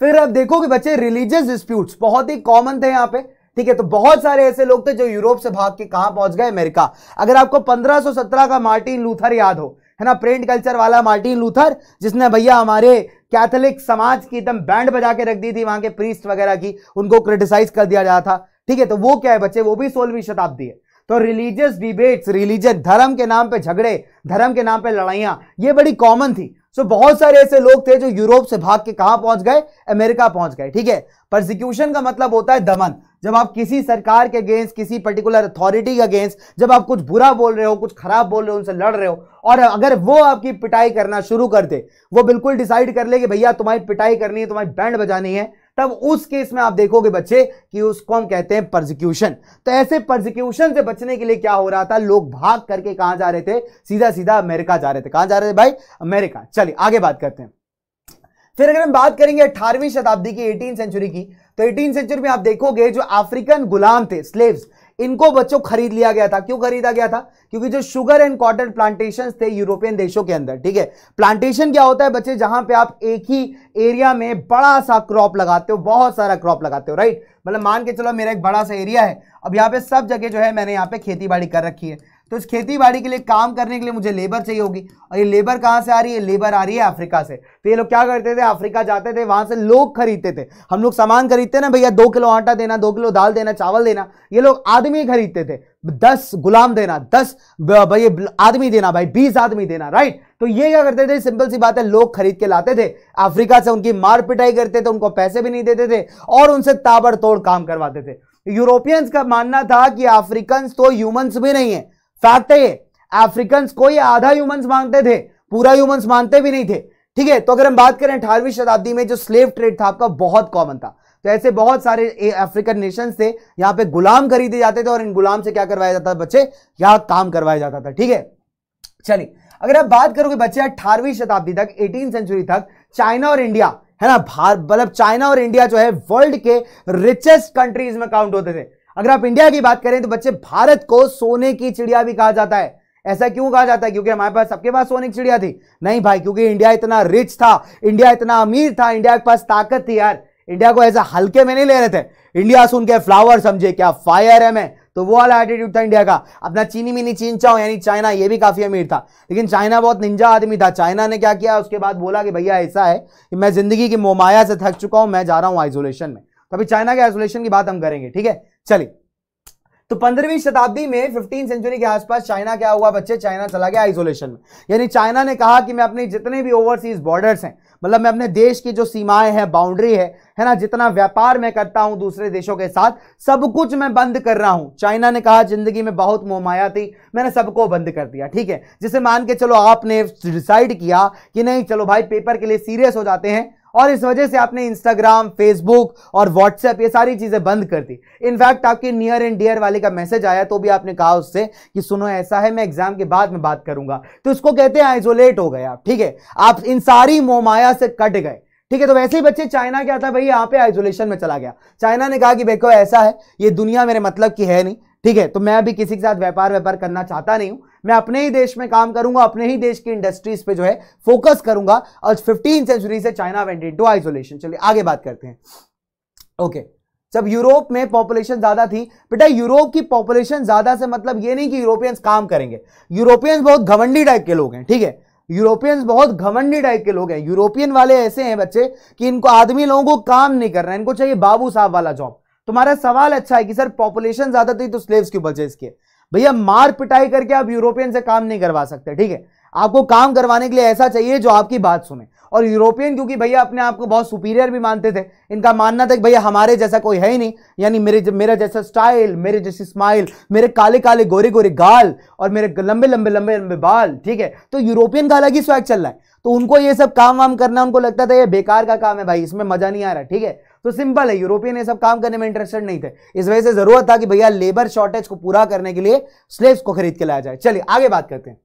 फिर अब देखोगे बच्चे रिलीजियस डिस्प्यूट्स बहुत ही कॉमन थे यहाँ पे। ठीक है तो बहुत सारे ऐसे लोग थे जो यूरोप से भाग के कहा पहुँच गए, अमेरिका। अगर आपको 1517 का मार्टिन लूथर याद हो, है ना, प्रिंट कल्चर वाला मार्टिन लूथर, जिसने, भैया, हमारे कैथोलिक समाज की एकदम बैंड बजा के रख दी थी वहाँ के प्रीस्ट वगैरह की उनको क्रिटिसाइज कर दिया जा था। ठीक है तो वो क्या है बच्चे? वो भी सोलहवीं शताब्दी है। तो रिलीजियस डिबेट्स रिलीजियस धर्म के नाम पे झगड़े धर्म के नाम पे लड़ाइयाँ ये बड़ी कॉमन थी। सो so, बहुत सारे ऐसे लोग थे जो यूरोप से भाग के कहाँ पहुँच गए? अमेरिका पहुँच गए। ठीक है प्रोसिक्यूशन का मतलब होता है दमन। जब आप किसी सरकार के अगेंस्ट किसी पर्टिकुलर अथॉरिटी के अगेंस्ट जब आप कुछ बुरा बोल रहे हो, कुछ खराब बोल रहे हो, उनसे लड़ रहे हो, और अगर वो आपकी पिटाई करना शुरू कर दे, वो बिल्कुल डिसाइड कर ले कि भैया तुम्हारी पिटाई करनी है, तुम्हारी बैंड बजानी है, तब उस केस में आप देखोगे बच्चे कि उसको हम कहते हैं परजिक्यूशन तो ऐसे परजिक्यूशन से बचने के लिए क्या हो रहा था? लोग भाग करके कहाँ जा रहे थे? सीधा सीधा अमेरिका जा रहे थे. कहाँ जा रहे थे भाई? अमेरिका. चलिए, आगे बात करते हैं. फिर अगर हम बात करेंगे अठारहवीं शताब्दी की एटीन सेंचुरी की तो एटीन सेंचुरी में आप देखोगे जो अफ्रीकन गुलाम थे स्लेव्स इनको बच्चों खरीद लिया गया था। क्यों खरीदा गया था? क्योंकि जो शुगर एंड कॉटन प्लांटेशन थे यूरोपियन देशों के अंदर, ठीक है? प्लांटेशन क्या होता है बच्चे? जहाँ पे आप एक ही एरिया में बड़ा सा क्रॉप लगाते हो, बहुत सारा क्रॉप लगाते हो राइट मतलब मान के चलो मेरा एक बड़ा सा एरिया है, अब यहाँ पे सब जगह जो है मैंने यहाँ पे खेती बाड़ी कर रखी है। तो इस खेती बाड़ी के लिए, काम करने के लिए मुझे लेबर चाहिए होगी। और ये लेबर कहाँ से आ रही है? लेबर आ रही है अफ्रीका से। तो ये लोग क्या करते थे? अफ्रीका जाते थे, वहाँ से लोग खरीदते थे। हम लोग सामान खरीदते ना, भैया दो किलो आटा देना, दो किलो दाल देना, चावल देना, ये लोग आदमी खरीदते थे। दस गुलाम देना, दस भाई आदमी देना भाई, बीस आदमी देना राइट तो ये क्या करते थे? सिंपल सी बात है, लोग खरीद के लाते थे। अफ्रीका से उनकी मार पिटाई करते थे, उनको पैसे भी नहीं देते थे, और उनसे ताबड़तोड़ काम करवाते थे। यूरोपियंस का मानना था कि अफ्रीकन तो ह्यूमंस भी नहीं है। फैक्ट है ये। अफ्रीकन को ये आधा ह्यूमंस मानते थे, पूरा ह्यूमंस मानते भी नहीं थे। ठीक है? तो अगर हम बात करें अठारहवीं शताब्दी में जो स्लेव ट्रेड था, आपका बहुत कॉमन था। तो ऐसे बहुत सारे अफ्रीकन नेशन थे, यहाँ पे गुलाम खरीदे जाते थे और इन गुलाम से क्या करवाया जाता था बच्चे? यहाँ काम करवाया जाता था। ठीक है? चलिए, अगर आप बात करोगे बच्चे अठारहवीं शताब्दी तक एटीन सेंचुरी तक, चाइना और इंडिया, है ना? भारत मतलब चाइना और इंडिया जो है वर्ल्ड के रिचेस्ट कंट्रीज़ में काउंट होते थे। अगर आप इंडिया की बात करें तो बच्चे भारत को सोने की चिड़िया भी कहा जाता है। ऐसा क्यों कहा जाता है? क्योंकि हमारे पास सबके पास सोने की चिड़िया थी। नहीं भाई, क्योंकि इंडिया इतना रिच था, इंडिया इतना अमीर था, इंडिया के पास ताकत थी यार। इंडिया को ऐसा हल्के में नहीं ले रहे थे। इंडिया सुन के फ्लावर समझे, क्या फायर है मैं? तो वो वाला एटीट्यूड था इंडिया का। अपना चीनी मिनी चीन चाओ यानी चाइना ये भी काफ़ी अमीर था। लेकिन चाइना बहुत निंजा आदमी था। चाइना ने क्या किया? उसके बाद बोला कि भैया ऐसा है कि मैं ज़िंदगी की मोमाया से थक चुका हूँ, मैं जा रहा हूँ आइसोलेशन में। तो अभी चाइना के आइसोलेशन की बात हम करेंगे, ठीक है? चलिए। तो पंद्रहवीं शताब्दी में फिफ्टीन सेंचुरी के आसपास चाइना क्या हुआ बच्चे? चाइना चला गया आइसोलेशन में। यानी चाइना ने कहा कि मैं अपने जितने भी ओवरसीज बॉर्डर्स हैं मतलब मैं अपने देश की जो सीमाएँ हैं बाउंड्री है है ना, जितना व्यापार मैं करता हूँ दूसरे देशों के साथ, सब कुछ मैं बंद कर रहा हूँ। चाइना ने कहा ज़िंदगी में बहुत मोहमाया थी, मैंने सबको बंद कर दिया, ठीक है? जिसे मान के चलो आपने डिसाइड किया कि नहीं, चलो भाई पेपर के लिए सीरियस हो जाते हैं और इस वजह से आपने इंस्टाग्राम फेसबुक और व्हाट्सएप ये सारी चीज़ें बंद कर दी। इनफैक्ट आपके नियर एंड डियर वाले का मैसेज आया तो भी आपने कहा उससे कि सुनो, ऐसा है, मैं एग्ज़ाम के बाद में बात करूँगा। तो इसको कहते हैं आइसोलेट हो गए आप, ठीक है? आप इन सारी मोमाया से कट गए, ठीक है? तो वैसे ही बच्चे, चाइना क्या था भाई यहाँ पे आइसोलेशन में चला गया। चाइना ने कहा कि, देखो, ऐसा है, ये दुनिया मेरे मतलब की है नहीं ठीक है? तो मैं अभी किसी के साथ व्यापार व्यापार करना चाहता नहीं हूँ। मैं अपने ही देश में काम करूँगा, अपने ही देश की इंडस्ट्रीज़ पे जो है फोकस करूँगा। और फिफ्टीन सेंचुरी से चाइना वेंट इनटू आइसोलेशन चलिए, आगे बात करते हैं। ओके जब यूरोप में पॉपुलेशन ज़्यादा थी, बेटा यूरोप की पॉपुलेशन ज़्यादा से मतलब ये नहीं कि यूरोपियंस काम करेंगे। यूरोपियंस बहुत घमंडी टाइप के लोग हैं, ठीक है? यूरोपियंस बहुत घमंडी टाइप के लोग हैं। यूरोपियन वाले ऐसे हैं बच्चे कि इनको आदमी लोगों को काम नहीं करना है। इनको चाहिए बाबू साहब वाला जॉब तुम्हारा सवाल अच्छा है कि सर पॉपुलेशन ज़्यादा थी तो स्लेव्स क्यों बचे इसके? भैया, मार पिटाई करके आप यूरोपियन से काम नहीं करवा सकते, ठीक है? आपको काम करवाने के लिए ऐसा चाहिए जो आपकी बात सुने। और यूरोपियन क्योंकि भैया अपने आप को बहुत सुपीरियर भी मानते थे, इनका मानना था कि भैया, हमारे जैसा कोई है ही नहीं। यानी मेरे मेरा जैसा स्टाइल मेरे जैसी स्माइल मेरे काले काले गोरे गोरे गाल और मेरे लंबे लंबे लंबे लंबे बाल, ठीक है? तो यूरोपियन का अलग ही स्वैग चल रहा है। तो उनको ये सब काम वाम करना, उनको लगता था ये बेकार का काम है भाई, इसमें मज़ा नहीं आ रहा, ठीक है? तो सिंपल है, यूरोपियन ये सब काम करने में इंटरेस्टेड नहीं थे। इस वजह से ज़रूरत था कि भैया लेबर शॉर्टेज को पूरा करने के लिए स्लेव्स को खरीद के लाया जाए। चलिए, आगे बात करते हैं।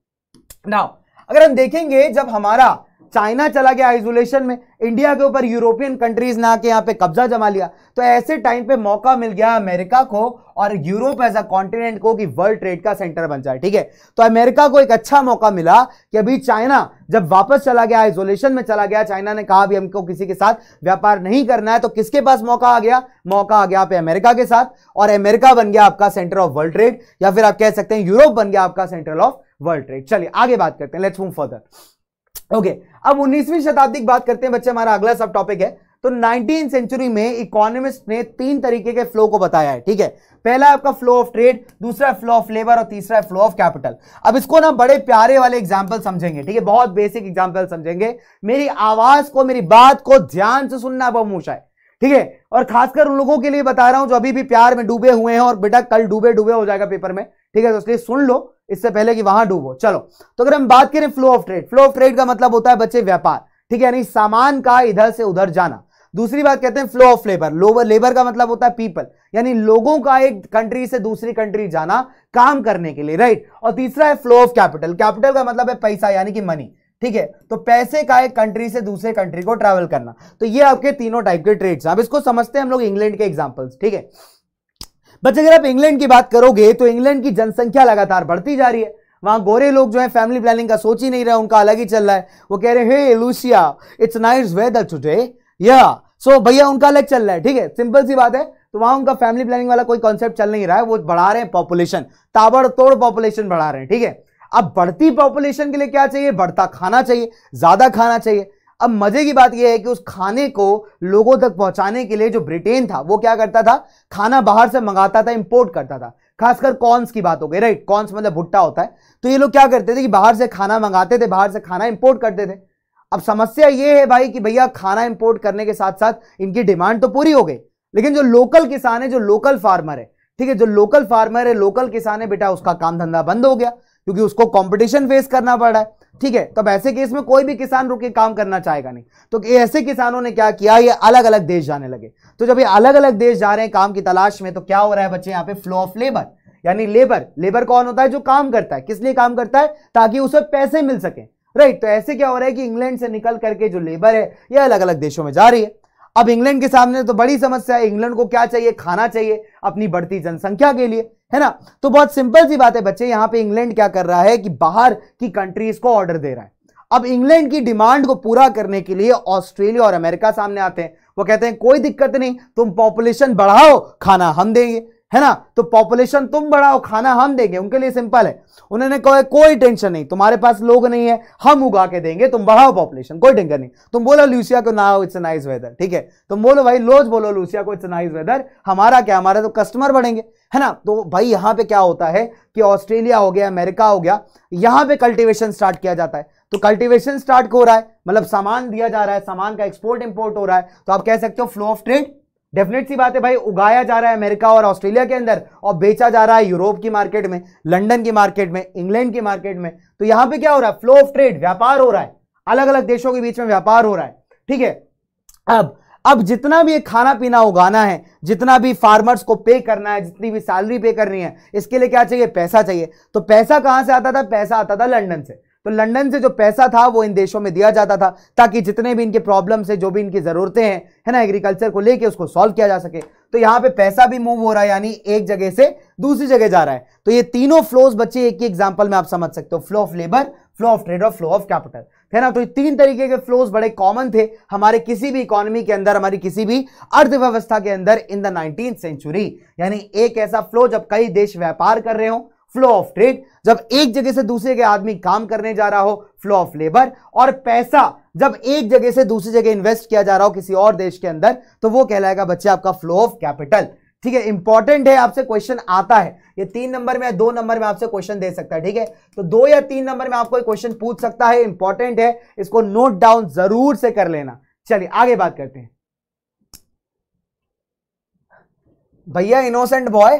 नाउ अगर हम देखेंगे जब हमारा चाइना चला गया आइसोलेशन में इंडिया के ऊपर यूरोपियन कंट्रीज़ ने आके यहाँ पे कब्जा जमा लिया। तो ऐसे टाइम पे मौका मिल गया अमेरिका को और यूरोप एज अ कॉन्टिनेंट को कि वर्ल्ड ट्रेड का सेंटर बन जाए, ठीक है? तो अमेरिका को एक अच्छा मौका मिला कि अभी चाइना जब वापस चला गया आइसोलेशन में चला गया, चाइना ने कहा भी हमको किसी के साथ व्यापार नहीं करना है। तो किसके पास मौका आ गया? मौका आ गया पे अमेरिका के साथ और अमेरिका बन गया आपका सेंटर ऑफ़ वर्ल्ड ट्रेड या फिर आप कह सकते हैं यूरोप बन गया आपका सेंटर ऑफ़ वर्ल्ड ट्रेड चलिए, आगे बात करते हैं। लेट्स मूव फर्दर ओके अब 19वीं शताब्दी की बात करते हैं बच्चे, हमारा अगला सब टॉपिक है। तो 19 सेंचुरी में इकोनॉमिस्ट ने तीन तरीके के फ्लो को बताया है, ठीक है? पहला आपका फ्लो ऑफ़ ट्रेड दूसरा फ्लो ऑफ़ लेबर और तीसरा फ्लो ऑफ़ कैपिटल अब इसको ना बड़े प्यारे वाले एग्ज़ाम्पल समझेंगे, ठीक है? बहुत बेसिक एग्ज़ाम्पल समझेंगे। मेरी आवाज़ को, मेरी बात को ध्यान से सुनना बहुत है, ठीक है? और खासकर उन लोगों के लिए बता रहा हूँ जो अभी भी प्यार में डूबे हुए हैं और बेटा कल डूबे डूबे हो जाएगा पेपर में। ठीक है तो इसलिए सुन लो, इससे पहले कि वहाँ डूबो। चलो तो अगर हम बात करें flow of trade flow of trade का मतलब होता है बच्चे व्यापार, ठीक है, यानी सामान का इधर से उधर जाना। दूसरी बात कहते हैं flow of labour lower labour का मतलब होता है पीपल यानी लोगों का एक कंट्री से दूसरी कंट्री जाना, काम करने के लिए राइट और तीसरा है फ्लो ऑफ़ कैपिटल कैपिटल का मतलब है पैसा, यानी कि मनी ठीक है? तो पैसे का एक कंट्री से दूसरे कंट्री को ट्रैवल करना। तो ये आपके तीनों टाइप के ट्रेड्स अब इसको समझते हैं हम लोग इंग्लैंड के एग्जांपल्स ठीक है? बच्चे अगर आप इंग्लैंड की बात करोगे तो इंग्लैंड की जनसंख्या लगातार बढ़ती जा रही है। वहाँ गोरे लोग जो है फैमिली प्लानिंग का सोच ही नहीं रहे, उनका अलग ही चल रहा है। वो कह रहे हैं hey Lucia it's nice weather today या सो भैया, उनका अलग चल रहा है, ठीक है? सिंपल सी बात है। तो वहाँ उनका फैमिली प्लानिंग वाला कोई कॉन्सेप्ट चल नहीं रहा है। वो बढ़ा रहे हैं पॉपुलेशन ताबड़तोड़ पॉपुलेशन बढ़ा रहे हैं, ठीक है? अब बढ़ती पॉपुलेशन के लिए क्या चाहिए? बढ़ता खाना चाहिए, ज़्यादा खाना चाहिए। अब मज़े की बात यह है कि उस खाने को लोगों तक पहुँचाने के लिए जो ब्रिटेन था, वो क्या करता था? खाना बाहर से मंगाता था इंपोर्ट करता था। खासकर कॉर्न्स की बात हो गई राइट कॉर्न्स मतलब भुट्टा होता है। तो ये लोग क्या करते थे कि बाहर से खाना मंगाते थे, बाहर से खाना इंपोर्ट करते थे। अब समस्या ये है भाई कि भैया खाना इंपोर्ट करने के साथ साथ इनकी डिमांड तो पूरी हो गई। लेकिन जो लोकल किसान है, जो लोकल फार्मर है, ठीक है? जो लोकल फार्मर है लोकल किसान है, बेटा उसका काम धंधा बंद हो गया। क्योंकि उसको कंपटीशन फेस करना पड़ रहा है। ठीक है, तब ऐसे केस में कोई भी किसान रुक के काम करना चाहेगा नहीं। तो ऐसे किसानों ने क्या किया? ये अलग अलग देश जाने लगे। तो जब ये अलग अलग देश जा रहे हैं काम की तलाश में तो क्या हो रहा है बच्चे यहाँ पे? फ्लो ऑफ़ लेबर यानी लेबर लेबर कौन होता है? जो काम करता है। किस लिए काम करता है? ताकि उसे पैसे मिल सके। राइट तो ऐसे क्या हो रहा है कि इंग्लैंड से निकल करके जो लेबर है यह अलग अलग देशों में जा रही है। अब इंग्लैंड के सामने तो बड़ी समस्या है। इंग्लैंड को क्या चाहिए? खाना चाहिए अपनी बढ़ती जनसंख्या के लिए। है ना? तो बहुत सिंपल सी बात है बच्चे, यहाँ पे इंग्लैंड क्या कर रहा है कि बाहर की कंट्रीज़ को ऑर्डर दे रहा है। अब इंग्लैंड की डिमांड को पूरा करने के लिए ऑस्ट्रेलिया और अमेरिका सामने आते हैं। वो कहते हैं, कोई दिक्कत नहीं, तुम पॉपुलेशन बढ़ाओ, खाना हम देंगे। है ना? तो पॉपुलेशन तुम बढ़ाओ, खाना हम देंगे, उनके लिए सिंपल है। उन्होंने कहा, कोई टेंशन नहीं, तुम्हारे पास लोग नहीं है, हम उगा के देंगे, तुम बढ़ाओ पॉपुलेशन कोई टेंशन नहीं। तुम बोलो, लूसिया को ना इट्स नाइस वेदर ठीक है? तुम बोलो, भाई लोज बोलो, लूसिया को इट्स नाइस वेदर हमारा क्या हमारे तो कस्टमर बढ़ेंगे, है ना? तो भाई, यहाँ पे क्या होता है कि ऑस्ट्रेलिया हो गया अमेरिका हो गया, यहाँ पे कल्टीवेशन स्टार्ट किया जाता है। तो कल्टीवेशन स्टार्ट हो रहा है? मतलब सामान दिया जा रहा है, सामान का एक्सपोर्ट इंपोर्ट हो रहा है। तो आप कह सकते हो फ्लो ऑफ़ ट्रेड डेफिनेट सी बात है भाई, उगाया जा रहा है अमेरिका और ऑस्ट्रेलिया के अंदर और बेचा जा रहा है यूरोप की मार्केट में, लंदन की मार्केट में, इंग्लैंड की मार्केट में। तो यहाँ पे क्या हो रहा है? फ्लो ऑफ़ ट्रेड व्यापार हो रहा है। अलग अलग देशों के बीच में व्यापार हो रहा है। ठीक है? अब अब जितना भी खाना पीना उगाना है, जितना भी फार्मर्स को पे करना है, जितनी भी सैलरी पे करनी है, इसके लिए क्या चाहिए? पैसा चाहिए। तो पैसा कहाँ से आता था? पैसा आता था लंदन से। तो लंदन से जो पैसा था, वो इन देशों में दिया जाता था, ताकि जितने भी इनके प्रॉब्लम है, जो भी इनकी जरूरतें हैं, है ना एग्रीकल्चर को लेके उसको सॉल्व किया जा सके। तो यहाँ पे पैसा भी मूव हो रहा है, यानी एक जगह से दूसरी जगह जा रहा है। तो ये तीनों फ्लोज बच्चे एक ही एग्ज़ाम्पल में आप समझ सकते हो flow of labour flow of trade और फ्लो ऑफ़ कैपिटल है ना तो ये तीन तरीके के फ्लोज बड़े कॉमन थे हमारे किसी भी इकोनॉमी के अंदर, हमारी किसी भी अर्थव्यवस्था के अंदर इन द नाइनटीन सेंचुरी यानी एक ऐसा फ्लो जब कई देश व्यापार कर रहे हो फ्लो ऑफ़ ट्रेड। जब एक जगह से दूसरे के आदमी काम करने जा रहा हो, फ्लो ऑफ़ लेबर, और पैसा जब एक जगह से दूसरी जगह इन्वेस्ट किया जा रहा हो किसी और देश के अंदर तो वो कहलाएगा बच्चे आपका फ्लो ऑफ़ कैपिटल। ठीक है, इंपॉर्टेंट है, आपसे क्वेश्चन आता है। ये तीन नंबर में या दो नंबर में आपसे क्वेश्चन दे सकता है, ठीक है? तो दो या तीन नंबर में आपको क्वेश्चन पूछ सकता है, इंपॉर्टेंट है, इसको नोट डाउन ज़रूर से कर लेना। चलिए, आगे बात करते हैं। भैया innocent boy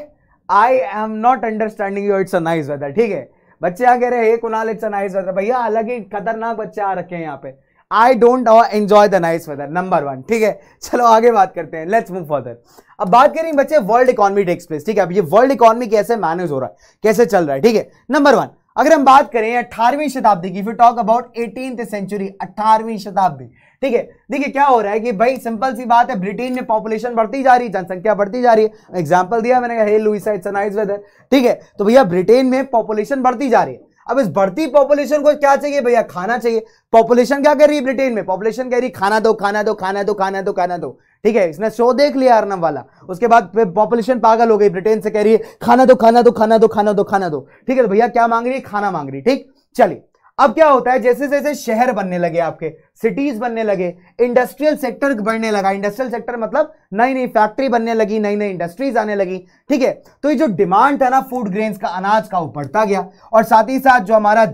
I am not understanding you it's a nice weather ठीक है? बच्चे आ कह रहे हैं Kunal it's a nice weather भैया, अलग ही खतरनाक बच्चे आ रखे हैं यहाँ पे। I don't enjoy the nice weather number one ठीक है? चलो, आगे बात करते हैं लेट्स मूव फर्दर अब बात करें, बच्चे वर्ल्ड इकोनॉमी टेक्स प्लेस ठीक है? अब ये वर्ल्ड इकोनॉमी कैसे मैनेज हो रहा है, कैसे चल रहा है, ठीक है? नंबर वन अगर हम बात करें अठारहवीं शताब्दी की फिर टॉक अबाउट एटीन सेंचुरी अठारहवीं शताब्दी ठीक है? देखिए, क्या हो रहा है कि भाई सिंपल सी बात है, ब्रिटेन में पॉपुलेशन बढ़ती जा रही है, जनसंख्या बढ़ती जा रही है। एग्ज़ाम्पल दिया मैंने कहा लुइसा इट्स नाइस वेदर ठीक है? तो भैया, ब्रिटेन में पॉपुलेशन बढ़ती जा रही है। अब इस बढ़ती पॉपुलेशन को क्या चाहिए भैया? खाना चाहिए। पॉपुलेशन क्या कर रही है ब्रिटेन में? पॉपुलेशन कह रही खाना दो खाना दो खाना दो खाना दो खाना दो। ठीक है? इसने शो देख लिया अर्नब वाला। उसके बाद पॉपुलेशन पागल हो गई। ब्रिटेन से कह रही है, खाना दो खाना दो खाना दो खाना दो खाना दो। ठीक है? तो भैया, क्या मांग रही है? खाना मांग रही ठीक? चलिए। अब क्या होता है, जैसे जैसे शहर बनने लगे आपके सिटीज़ बनने लगे इंडस्ट्रियल सेक्टर बढ़ने लगा इंडस्ट्रियल सेक्टर मतलब नई नई फैक्ट्री बनने लगी, नई नई इंडस्ट्रीज़ आने लगी, ठीक है? तो ये जो डिमांड था ना फ़ूड ग्रेन्स का, अनाज का, वो बढ़ता गया और साथ ही साथ जो हमारा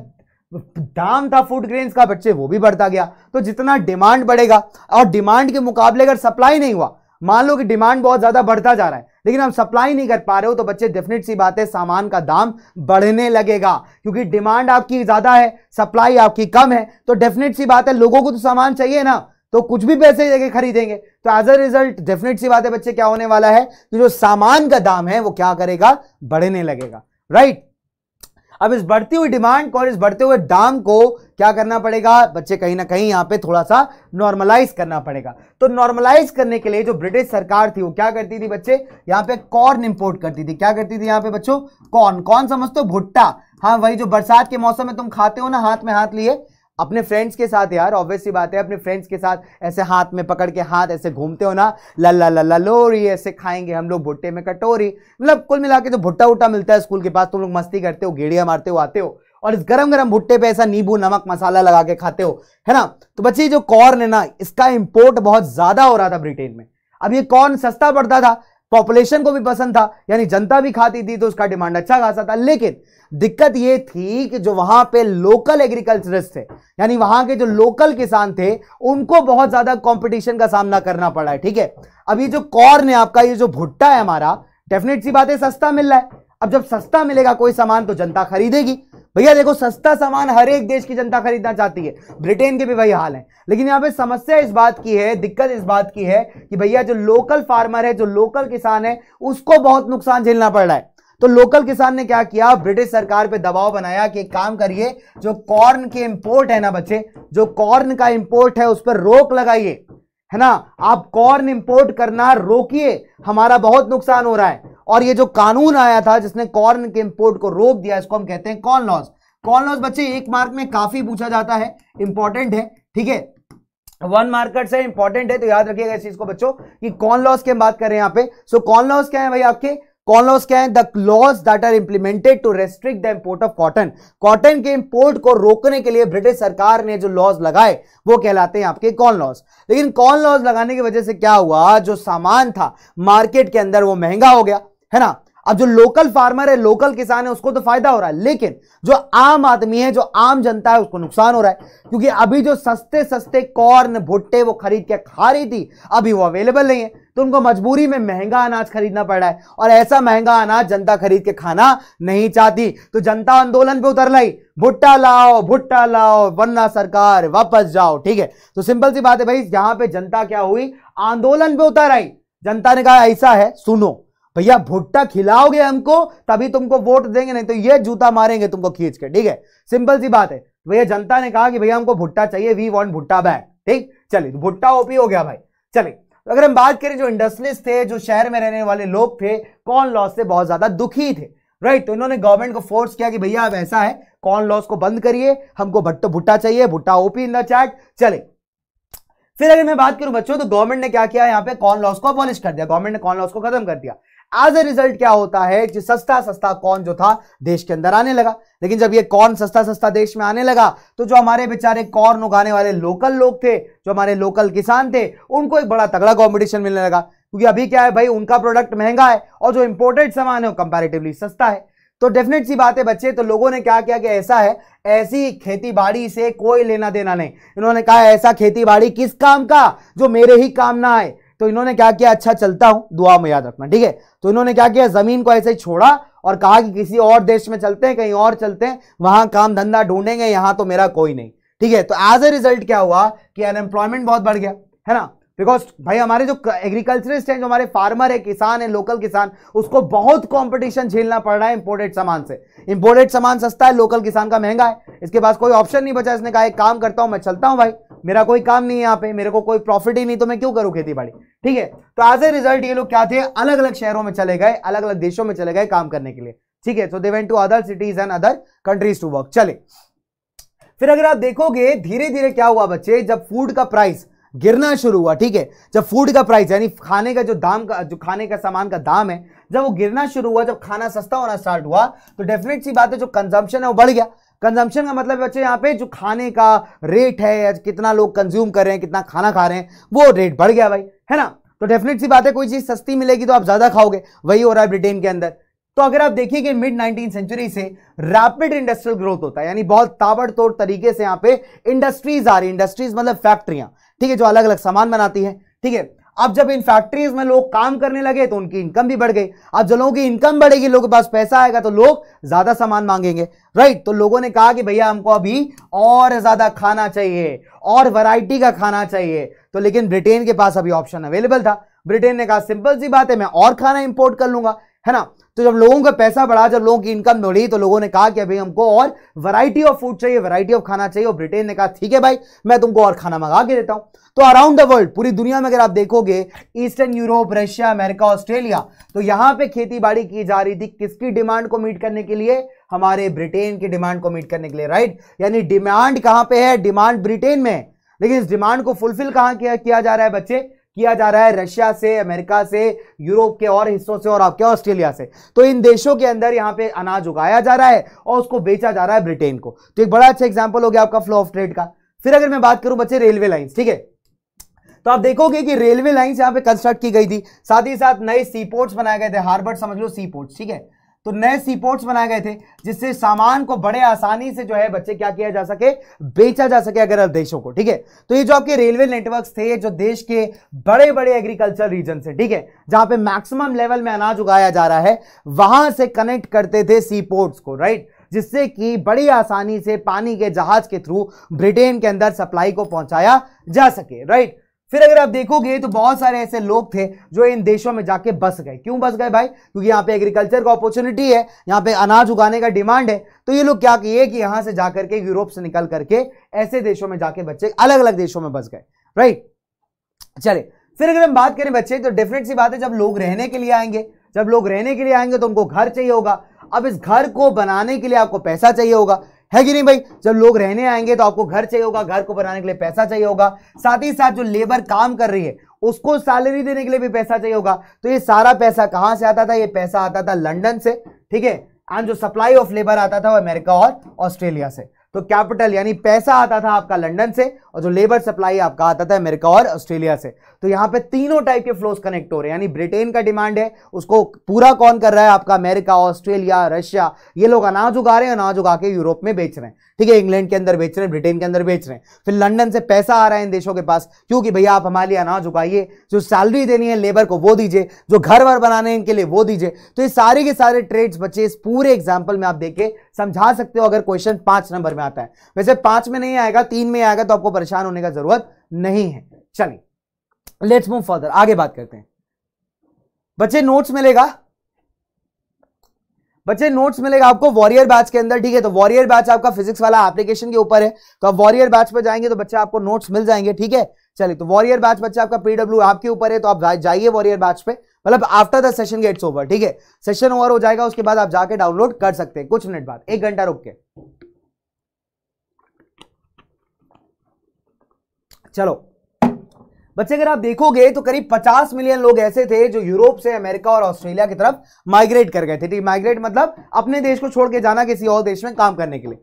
दाम था फ़ूड ग्रेन्स का, बच्चे, वो भी बढ़ता गया। तो जितना डिमांड बढ़ेगा, और डिमांड के मुकाबले अगर सप्लाई नहीं हुआ मान लो कि डिमांड बहुत ज़्यादा बढ़ता जा रहा है, लेकिन हम सप्लाई नहीं कर पा रहे हो तो बच्चे डेफिनेट सी बात है, सामान का दाम बढ़ने लगेगा, क्योंकि डिमांड आपकी ज़्यादा है, सप्लाई आपकी कम है तो डेफिनेट सी बात है, लोगों को तो सामान चाहिए ना तो कुछ भी पैसे देके खरीदेंगे। तो एज अ रिज़ल्ट डेफिनेट सी बात है बच्चे, क्या होने वाला है? कि जो सामान का दाम है, वो क्या करेगा? बढ़ने लगेगा राइट अब इस बढ़ती हुई डिमांड को और इस बढ़ते हुए दाम को क्या करना पड़ेगा? बच्चे कहीं ना कहीं यहाँ पे थोड़ा सा नॉर्मलाइज करना पड़ेगा। तो नॉर्मलाइज करने के लिए जो ब्रिटिश सरकार थी, वो क्या करती थी बच्चे? यहाँ पे कॉर्न इंपोर्ट करती थी। क्या करती थी यहाँ पे बच्चों? कॉर्न कौन समझते हो? भुट्टा। हाँ वही जो बरसात के मौसम में तुम खाते हो ना, हाथ में हाथ लिए अपने फ्रेंड्स के साथ यार ऑब्वियस सी बात है, अपने फ्रेंड्स के साथ ऐसे हाथ में पकड़ के हाथ ऐसे घूमते हो ना लल्ला लल्ला लोरी, ऐसे खाएँगे हम लोग भुट्टे में कटोरी। मतलब कुल मिला के जो भुट्टा उट्टा मिलता है स्कूल के पास, तुम लोग मस्ती करते हो, गेड़िया मारते हो, आते हो, और इस गरम गरम भुट्टे पे ऐसा नींबू, नमक, मसाला लगा के खाते हो, है ना? तो बच्चे जो कॉर्न है ना, इसका इंपोर्ट बहुत ज़्यादा हो रहा था ब्रिटेन में। अब ये कॉर्न सस्ता पड़ता था पॉपुलेशन को भी पसंद था, यानी जनता भी खाती थी तो उसका डिमांड अच्छा खासा था। लेकिन दिक्कत ये थी कि जो वहाँ पे लोकल एग्रीकल्चरिस्ट थे, यानी वहाँ के जो लोकल किसान थे, उनको बहुत ज़्यादा कंपटीशन का सामना करना पड़ा है, ठीक है? अब ये जो कॉर्न है आपका, ये जो भुट्टा है हमारा डेफिनेट सी बात है, सस्ता मिल रहा है। अब जब सस्ता मिलेगा कोई सामान तो जनता खरीदेगी। भैया देखो, सस्ता सामान हर एक देश की जनता खरीदना चाहती है। ब्रिटेन के भी वही हाल है। लेकिन यहाँ पे समस्या इस बात की है, दिक्कत इस बात की है कि भैया जो लोकल फार्मर है, जो लोकल किसान है, उसको बहुत नुकसान झेलना पड़ रहा है। तो लोकल किसान ने क्या किया? ब्रिटिश सरकार पे दबाव बनाया कि एक काम करिए, जो कॉर्न के इंपोर्ट है ना बच्चे, जो कॉर्न का इंपोर्ट है उस पर रोक लगाइए। है ना? आप कॉर्न इंपोर्ट करना रोकिए, हमारा बहुत नुकसान हो रहा है। और ये जो कानून आया था जिसने कॉर्न के इंपोर्ट को रोक दिया, इसको हम कहते हैं कॉर्न लॉस कॉर्न लॉस बच्चे, एक मार्क में काफ़ी पूछा जाता है, इंपॉर्टेंट है, ठीक है? वन मार्कर से इंपॉर्टेंट है तो याद रखिएगा इस चीज़ को बच्चों, कि कॉन लॉस की हम बात कर रहे हैं यहाँ पे। सो कॉन लॉस क्या है भाई आपके? कौन लॉस क्या है? The laws that are implemented to restrict the import of cotton cotton के इंपोर्ट को रोकने के लिए ब्रिटिश सरकार ने जो लॉज लगाए, वो कहलाते हैं आपके कॉन लॉस लेकिन कॉन लॉस लगाने की वजह से क्या हुआ? जो सामान था मार्केट के अंदर वो महँगा हो गया। है ना? अब जो लोकल फार्मर है लोकल किसान है, उसको तो फ़ायदा हो रहा है, लेकिन जो आम आदमी है, जो आम जनता है, उसको नुकसान हो रहा है। क्योंकि अभी जो सस्ते सस्ते कॉर्न भुट्टे वो खरीद के खा रही थी, अभी वो अवेलेबल नहीं है। तो उनको मजबूरी में महँगा अनाज खरीदना पड़ रहा है और ऐसा महँगा अनाज जनता खरीद के खाना नहीं चाहती। तो जनता आंदोलन पे उतर लाई। भुट्टा लाओ भुट्टा लाओ, वरना सरकार वापस जाओ, ठीक है? तो सिंपल सी बात है भाई, यहाँ पे जनता क्या हुई? आंदोलन पे उतर आई। जनता ने कहा, ऐसा है, सुनो। भैया भुट्टा खिलाओगे हमको, तभी तुमको वोट देंगे, नहीं तो ये जूता मारेंगे तुमको खींच के, ठीक है? सिंपल सी बात है। भैया जनता ने कहा कि भैया हमको भुट्टा चाहिए वी वॉन्ट भुट्टा बैक ठीक? चलिए तो भुट्टा ओपी हो गया भाई। चलिए तो अगर हम बात करें जो इंडस्ट्रियलिस्ट थे, जो शहर में रहने वाले लोग थे, कौन लॉस से बहुत ज़्यादा दुखी थे? राइट तो इन्होंने गवर्नमेंट को फोर्स किया कि भैया अब ऐसा है, कौन लॉस को बंद करिए, हमको भट्टो भुट्टा चाहिए, भुट्टा ओपी इन द चैट चले फिर अगर मैं बात करूँ बच्चों तो गवर्नमेंट ने क्या किया, यहाँ पे कॉन लॉस को अबॉलिश कर दिया गवर्नमेंट ने कॉन लॉस को खत्म कर दिया? एज ए रिज़ल्ट क्या होता है? कि सस्ता सस्ता कॉर्न जो था, देश के अंदर आने लगा। लेकिन जब ये कॉर्न सस्ता सस्ता देश में आने लगा तो जो हमारे बेचारे कॉर्न उगाने वाले लोकल लोग थे, जो हमारे लोकल किसान थे, उनको एक बड़ा तगड़ा कॉम्पिटिशन मिलने लगा। क्योंकि अभी क्या है भाई, उनका प्रोडक्ट महँगा है और जो इंपोर्टेड सामान है वो कंपेरेटिवली सस्ता है। तो डेफिनेट सी बात है बच्चे तो लोगों ने क्या किया कि ऐसा है, ऐसी खेती बाड़ी से कोई लेना देना नहीं। इन्होंने कहा, ऐसा खेती बाड़ी किस काम का, जो मेरे ही काम ना आए? तो इन्होंने क्या किया? अच्छा चलता हूँ, दुआ में याद रखना, ठीक है? तो इन्होंने क्या किया? ज़मीन को ऐसे ही छोड़ा और कहा कि किसी और देश में चलते हैं, कहीं और चलते हैं, वहाँ काम धंधा ढूंढेंगे, यहाँ तो मेरा कोई नहीं, ठीक है? तो एज ए रिज़ल्ट क्या हुआ कि अनएम्प्लॉयमेंट बहुत बढ़ गया, है ना? बिकॉज़ भाई, हमारे जो एग्रीकल्चरिस्ट हैं, जो हमारे फार्मर है, किसान है लोकल किसान, उसको बहुत कंपटीशन झेलना पड़ रहा है इंपोर्टेड सामान से। इंपोर्टेड सामान सस्ता है लोकल किसान का महँगा है। इसके पास कोई ऑप्शन नहीं बचा, इसने कहा, एक काम करता हूँ, मैं चलता हूँ भाई। मेरा कोई काम नहीं है यहाँ पे, मेरे को कोई प्रॉफिट ही नहीं तो मैं क्यों करूँ खेती बाड़ी ठीक है? तो एज ए रिज़ल्ट ये लोग क्या थे? अलग अलग शहरों में चले गए अलग अलग देशों में चले गए काम करने के लिए। ठीक है? So they went to other cities and other countries to work चले। फिर अगर आप देखोगे धीरे धीरे क्या हुआ बच्चे? जब फ़ूड का प्राइस गिरना शुरू हुआ, ठीक है? जब फ़ूड का प्राइस यानी खाने का जो दाम का, जो खाने का सामान का दाम है, जब वो गिरना शुरू हुआ, जब खाना सस्ता होना स्टार्ट हुआ तो डेफिनेट सी बात है, जो कंजम्पशन है वो बढ़ गया। कंजम्पशन का मतलब बच्चे यहाँ पे जो खाने का रेट है, या कितना लोग कंज्यूम कर रहे हैं, कितना खाना खा रहे हैं, वो रेट बढ़ गया भाई, है ना? तो डेफिनेट सी बात है, कोई चीज़ सस्ती मिलेगी तो आप ज़्यादा खाओगे, वही हो रहा है ब्रिटेन के अंदर। तो अगर आप देखिए कि मिड नाइनटीन सेंचुरी से रैपिड इंडस्ट्रियल ग्रोथ होता है, यानी बहुत ताबड़तोड़ तरीके से यहाँ पे इंडस्ट्रीज़ आ रही इंडस्ट्रीज़ मतलब फैक्ट्रियाँ ठीक है, जो अलग अलग सामान बनाती है, ठीक है। अब जब इन फैक्ट्रीज में लोग काम करने लगे तो उनकी इनकम भी बढ़ गई। अब जब लोगों की इनकम बढ़ेगी, लोगों के पास पैसा आएगा तो लोग ज़्यादा सामान मांगेंगे। राइट तो लोगों ने कहा कि भैया, हमको अभी और ज़्यादा खाना चाहिए, और वैरायटी का खाना चाहिए। तो लेकिन ब्रिटेन के पास अभी ऑप्शन अवेलेबल था। ब्रिटेन ने कहा सिंपल सी बात है, मैं और खाना इंपोर्ट कर लूँगा। है ना? तो जब लोगों का पैसा बढ़ा, जब लोगों की इनकम बढ़ी तो लोगों ने कहा कि अभी हमको और वैरायटी ऑफ़ फ़ूड चाहिए वैरायटी ऑफ़ खाना चाहिए। और ब्रिटेन ने कहा, ठीक है भाई, मैं तुमको और खाना मंगा के देता हूँ। तो अराउंड द वर्ल्ड पूरी दुनिया में अगर आप देखोगे Eastern Europe Russia America Australia तो यहाँ पे खेती बाड़ी की जा रही थी किसकी डिमांड को मीट करने के लिए? हमारे ब्रिटेन की डिमांड को मीट करने के लिए राइट यानी डिमांड कहाँ पे है? डिमांड ब्रिटेन में। लेकिन इस डिमांड को फुलफिल कहाँ किया जा रहा है बच्चे? किया जा रहा है रशिया से, अमेरिका से, यूरोप के और हिस्सों से और आपके ऑस्ट्रेलिया से। तो इन देशों के अंदर यहाँ पे अनाज उगाया जा रहा है और उसको बेचा जा रहा है ब्रिटेन को। तो एक बड़ा अच्छा एग्जांपल हो गया आपका फ्लो ऑफ़ ट्रेड का। फिर अगर मैं बात करूँ बच्चे रेलवे लाइंस ठीक है? तो आप देखोगे कि रेलवे लाइंस यहाँ पे कंस्ट्रक्ट की गई थी। साथ ही साथ नए सी पोर्ट्स बनाए गए थे। हार्बर समझ लो सी पोर्ट्स ठीक है? तो नए सी पोर्ट्स बनाए गए थे, जिससे सामान को बड़े आसानी से जो है बच्चे क्या किया जा सके, बेचा जा सके अगर देशों को, ठीक है? तो ये जो आपके रेलवे नेटवर्क्स थे, जो देश के बड़े बड़े एग्रीकल्चर रीजन से ठीक है? जहाँ पे मैक्सिमम लेवल में अनाज उगाया जा रहा है, वहाँ से कनेक्ट करते थे सी पोर्ट्स को राइट जिससे कि बड़ी आसानी से पानी के जहाज़ के थ्रू ब्रिटेन के अंदर सप्लाई को पहुँचाया जा सके राइट फिर अगर आप देखोगे तो बहुत सारे ऐसे लोग थे जो इन देशों में जाके बस गए। क्यों बस गए भाई? क्योंकि यहाँ पे एग्रीकल्चर का अपॉर्चुनिटी है, यहाँ पे अनाज उगाने का डिमांड है। तो ये लोग क्या किए कि यहाँ से जाकर के यूरोप से निकल करके ऐसे देशों में जाके बच्चे अलग अलग देशों में बस गए। राइट चले फिर अगर हम बात करें बच्चे तो डेफिनेट सी बात है, जब लोग रहने के लिए आएँगे, जब लोग रहने के लिए आएँगे तो उनको घर चाहिए होगा। अब इस घर को बनाने के लिए आपको पैसा चाहिए होगा। है कि नहीं भाई? जब लोग रहने आएँगे तो आपको घर चाहिए होगा, घर को बनाने के लिए पैसा चाहिए होगा। साथ ही साथ जो लेबर काम कर रही है, उसको सैलरी देने के लिए भी पैसा चाहिए होगा। तो ये सारा पैसा कहाँ से आता था? ये पैसा आता था लंडन से, ठीक है? एंड जो सप्लाई ऑफ़ लेबर आता था वो अमेरिका और ऑस्ट्रेलिया से। तो कैपिटल यानी पैसा आता था आपका लंडन से और जो लेबर सप्लाई आपका आता था अमेरिका और ऑस्ट्रेलिया से तो यहाँ पे तीनों टाइप के फ्लोस कनेक्ट हो रहे हैं। यानी ब्रिटेन का डिमांड है, उसको पूरा कौन कर रहा है आपका? अमेरिका, ऑस्ट्रेलिया रशिया ये लोग अनाज उगा रहे हैं, अनाज उगा के यूरोप में बेच रहे हैं। ठीक है, इंग्लैंड के अंदर बेच रहे हैं, ब्रिटेन के अंदर बेच रहे हैं। फिर लंदन से पैसा आ रहा है इन देशों के पास, क्योंकि भैया आप हमारे लिए अनाज उगाइए, जो सैलरी देनी है लेबर को वो दीजिए, जो घर वर बनाने इनके लिए वो दीजिए। तो ये सारे के सारे ट्रेड्स बच्चे इस पूरे एग्ज़ाम्पल में आप देखे समझा सकते हो, अगर क्वेश्चन पाँच नंबर में आता है। वैसे पाँच में नहीं आएगा, तीन में आएगा तो आपको परेशान होने का ज़रूरत नहीं है। चलिए लेट्स मूव फर्दर आगे बात करते हैं। बच्चे नोट्स मिलेगा? बच्चे नोट्स मिलेगा आपको वॉरियर बैच के अंदर, ठीक है? तो वॉरियर बैच आपका फिजिक्स वाला एप्लीकेशन के ऊपर है। तो आप वॉरियर बैच पर जाएँगे तो बच्चे आपको नोट्स मिल जाएँगे, ठीक है? चलिए तो वॉरियर बैच बच्चे आपका पीडब्ल्यू आपके ऊपर है तो आप जाइए वॉरियर बैच पे। मतलब after the session gets over ठीक है? सेशन ओवर हो जाएगा, उसके बाद आप जाके डाउनलोड कर सकते हैं। कुछ मिनट बाद, एक घंटा रुक के। चलो। बच्चे, अगर आप देखोगे तो करीब 50 मिलियन लोग ऐसे थे जो यूरोप से अमेरिका और ऑस्ट्रेलिया की तरफ़ माइग्रेट कर गए थे। ठीक, माइग्रेट मतलब अपने देश को छोड़ के जाना किसी और देश में काम करने के लिए।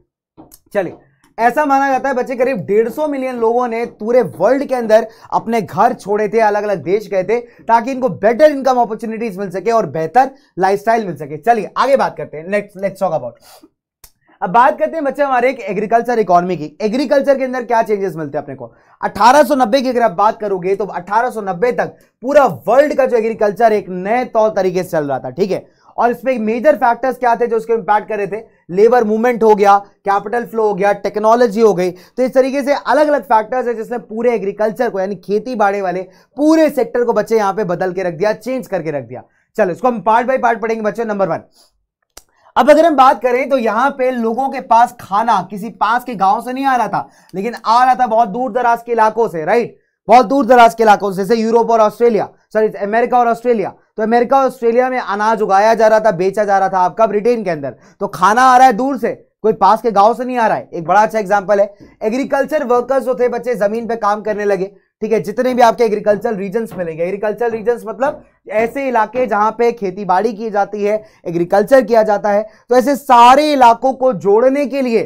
चलिए, ऐसा माना जाता है, बच्चे, करीब 150 मिलियन लोगों ने पूरे वर्ल्ड के अंदर अपने घर छोड़े थे अलग अलग देश गए थे, ताकि इनको बेटर इनकम अपॉर्चुनिटीज़ मिल सके और बेहतर लाइफस्टाइल मिल सके। चलिए, आगे बात करते हैं। नेक्स्ट लेट्स टॉक अबाउट अब बात करते हैं बच्चे हमारे एक एग्रीकल्चर इकोनॉमी की। एग्रीकल्चर के अंदर क्या चेंजेस मिलते हैं अपने को? 1890 की अगर आप बात करोगे तो 1890 तक पूरा वर्ल्ड का जो एग्रीकल्चर एक नए तौर तरीके से चल रहा था, ठीक है? और इसमें मेजर फैक्टर्स क्या थे जो उसके इंपैक्ट कर रहे थे? लेबर मूवमेंट हो गया कैपिटल फ्लो हो गया टेक्नोलॉजी हो गई। तो इस तरीके से अलग अलग फैक्टर्स है जिसने पूरे एग्रीकल्चर को, यानी खेती बाड़ी वाले पूरे सेक्टर को बच्चे यहाँ पे बदल के रख दिया चेंज करके रख दिया। चलो, इसको हम पार्ट बाय पार्ट पढ़ेंगे बच्चे नंबर वन अब अगर हम बात करें तो यहाँ पे लोगों के पास खाना किसी पास के गाँव से नहीं आ रहा था, लेकिन आ रहा था बहुत दूर दराज के इलाकों से राइट बहुत दूर दराज के इलाकों से, जैसे यूरोप और ऑस्ट्रेलिया सॉरी अमेरिका और ऑस्ट्रेलिया। तो अमेरिका और ऑस्ट्रेलिया में अनाज उगाया जा रहा था, बेचा जा रहा था आपका ब्रिटेन के अंदर। तो खाना आ रहा है दूर से, कोई पास के गाँव से नहीं आ रहा है। एक बड़ा अच्छा एग्जांपल है एग्रीकल्चर वर्कर्स जो थे बच्चे ज़मीन पे काम करने लगे ठीक है, जितने भी आपके एग्रीकल्चर रीजन्स मिलेंगे। एग्रीकल्चर रीजन्स मतलब ऐसे इलाके जहाँ पे खेती बाड़ी की जाती है एग्रीकल्चर किया जाता है। तो ऐसे सारे इलाकों को जोड़ने के लिए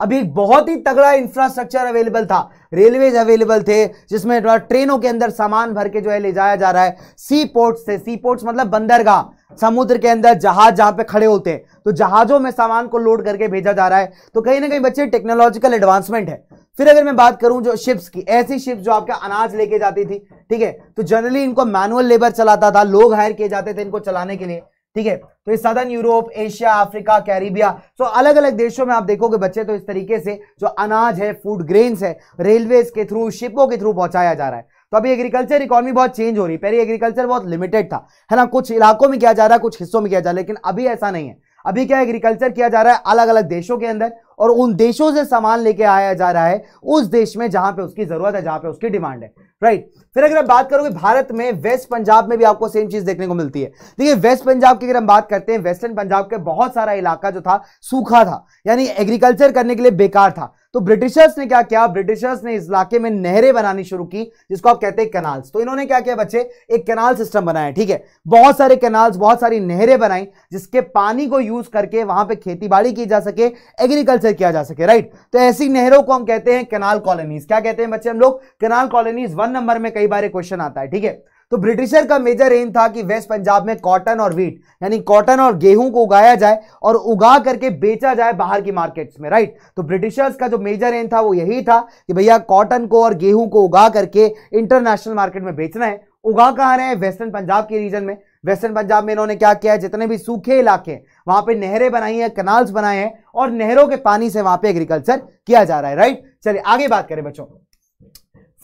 अभी बहुत ही तगड़ा इंफ्रास्ट्रक्चर अवेलेबल था। रेलवेज अवेलेबल थे, जिसमें ट्रेनों के अंदर सामान भर के जो है ले जाया जा रहा है। सी पोर्ट्स थे सी पोर्ट्स मतलब बंदरगाह, समुद्र के अंदर जहाज़ जहाँ पे खड़े होते हैं। तो जहाजों में सामान को लोड करके भेजा जा रहा है। तो कहीं ना कहीं बच्चे टेक्नोलॉजिकल एडवांसमेंट है। फिर अगर मैं बात करूँ जो शिप्स की, ऐसी शिप्स जो आपका अनाज लेके जाती थी, ठीक है? तो जनरली इनको मैनुअल लेबर चलाता था, लोग हायर किए जाते थे इनको चलाने के लिए, ठीक है? तो ये southern Europe Asia Africa Caribbean तो अलग अलग देशों में आप देखोगे बच्चे तो इस तरीके से जो अनाज है फ़ूड ग्रेन्स है रेलवेज के थ्रू शिपों के थ्रू पहुँचाया जा रहा है। तो अभी एग्रीकल्चर इकोनॉमी बहुत चेंज हो रही है। पहले एग्रीकल्चर बहुत लिमिटेड था। है ना? कुछ इलाकों में किया जा रहा है, कुछ हिस्सों में किया जा रहा है, लेकिन अभी ऐसा नहीं है। अभी क्या एग्रीकल्चर किया जा रहा है अलग अलग देशों के अंदर और उन देशों से सामान लेके आया जा रहा है, उस देश में जहाँ पे उसकी ज़रूरत है, जहाँ पे उसकी डिमांड है। राइट फिर अगर आप बात करोगे भारत में, वेस्ट पंजाब में भी आपको सेम चीज़ देखने को मिलती है। देखिए, वेस्ट पंजाब की अगर हम बात करते हैं, वेस्टर्न पंजाब के बहुत सारा इलाका जो था, सूखा था। यानी एग्रीकल्चर करने के लिए बेकार था। तो ब्रिटिशर्स ने क्या किया? ब्रिटिशर्स ने इस इलाके में नहरें बनानी शुरू की, जिसको आप कहते हैं कैनाल्स तो इन्होंने क्या किया बच्चे? एक कैनाल सिस्टम बनाया, ठीक है? बहुत सारे कैनाल्स बहुत सारी नहरें बनाई, जिसके पानी को यूज़ करके वहाँ पे खेती बाड़ी की जा सके एग्रीकल्चर किया जा सके राइट तो ऐसी नहरों को हम कहते हैं कैनाल कॉलोनीज क्या कहते हैं बच्चे हम लोग? कैनाल कॉलोनीज वन नंबर में कई बार क्वेश्चन आता है, ठीक है? तो ब्रिटिशर का मेजर एम था कि वेस्ट पंजाब में कॉटन और वीट यानी कॉटन और गेहूँ को उगाया जाए और उगा करके बेचा जाए बाहर की मार्केट्स में राइट तो ब्रिटिशर्स का जो मेजर एम था वो यही था कि भैया कॉटन को और गेहूँ को उगा करके इंटरनेशनल मार्केट में बेचना है। उगा कहाँ रहे हैं? वेस्टर्न पंजाब के रीजन में। वेस्टर्न पंजाब में इन्होंने क्या किया है? जितने भी सूखे इलाके हैं, वहाँ पे नहरें बनाई हैं कनाल्स बनाए हैं और नहरों के पानी से वहाँ पे एग्रीकल्चर किया जा रहा है राइट चलिए आगे बात करें बच्चों।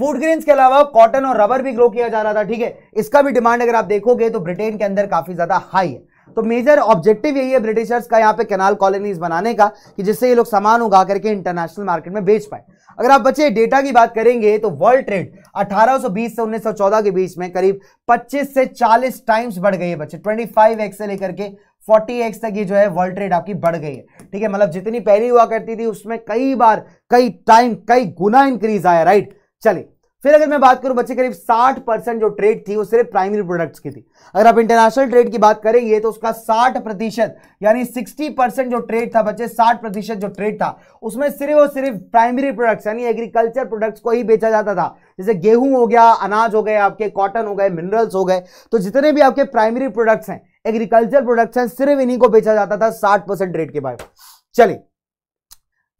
फ़ूड ग्रेन्स के अलावा कॉटन और रबर भी ग्रो किया जा रहा था, ठीक है? इसका भी डिमांड अगर आप देखोगे तो ब्रिटेन के अंदर काफ़ी ज़्यादा हाई है। तो मेजर ऑब्जेक्टिव यही है ब्रिटिशर्स का यहाँ पे कैनाल कॉलोनीज बनाने का, कि जिससे ये लोग सामान उगा करके इंटरनेशनल मार्केट में बेच पाए। अगर आप बच्चे डेटा की बात करेंगे तो वर्ल्ड ट्रेड 1820 से 1914 के बीच में करीब 25 से 40 टाइम्स बढ़ गई है बच्चे। 25 एक्स से लेकर के 40 एक्स तक ये जो है वर्ल्ड ट्रेड आपकी बढ़ गई है। ठीक है? मतलब जितनी पहली हुआ करती थी, उसमें कई बार कई टाइम कई गुना इंक्रीज आया राइट चलिए, फिर अगर मैं बात करूँ बच्चे करीब 60 परसेंट जो ट्रेड थी, वो सिर्फ़ प्राइमरी प्रोडक्ट्स की थी। अगर आप इंटरनेशनल ट्रेड की बात करेंगे तो उसका 60 प्रतिशत, यानी 60 परसेंट जो ट्रेड था बच्चे 60 प्रतिशत जो ट्रेड था, उसमें सिर्फ़ और सिर्फ़ प्राइमरी प्रोडक्ट्स यानी एग्रीकल्चर प्रोडक्ट्स को ही बेचा जाता था। जैसे गेहूँ हो गया, अनाज हो गए आपके कॉटन हो गए मिनरल्स हो गए तो जितने भी आपके प्राइमरी प्रोडक्ट्स हैं एग्रीकल्चर प्रोडक्ट्स हैं, सिर्फ़ इन्हीं को बेचा जाता था साठ परसेंट ट्रेड के बाद। चलिए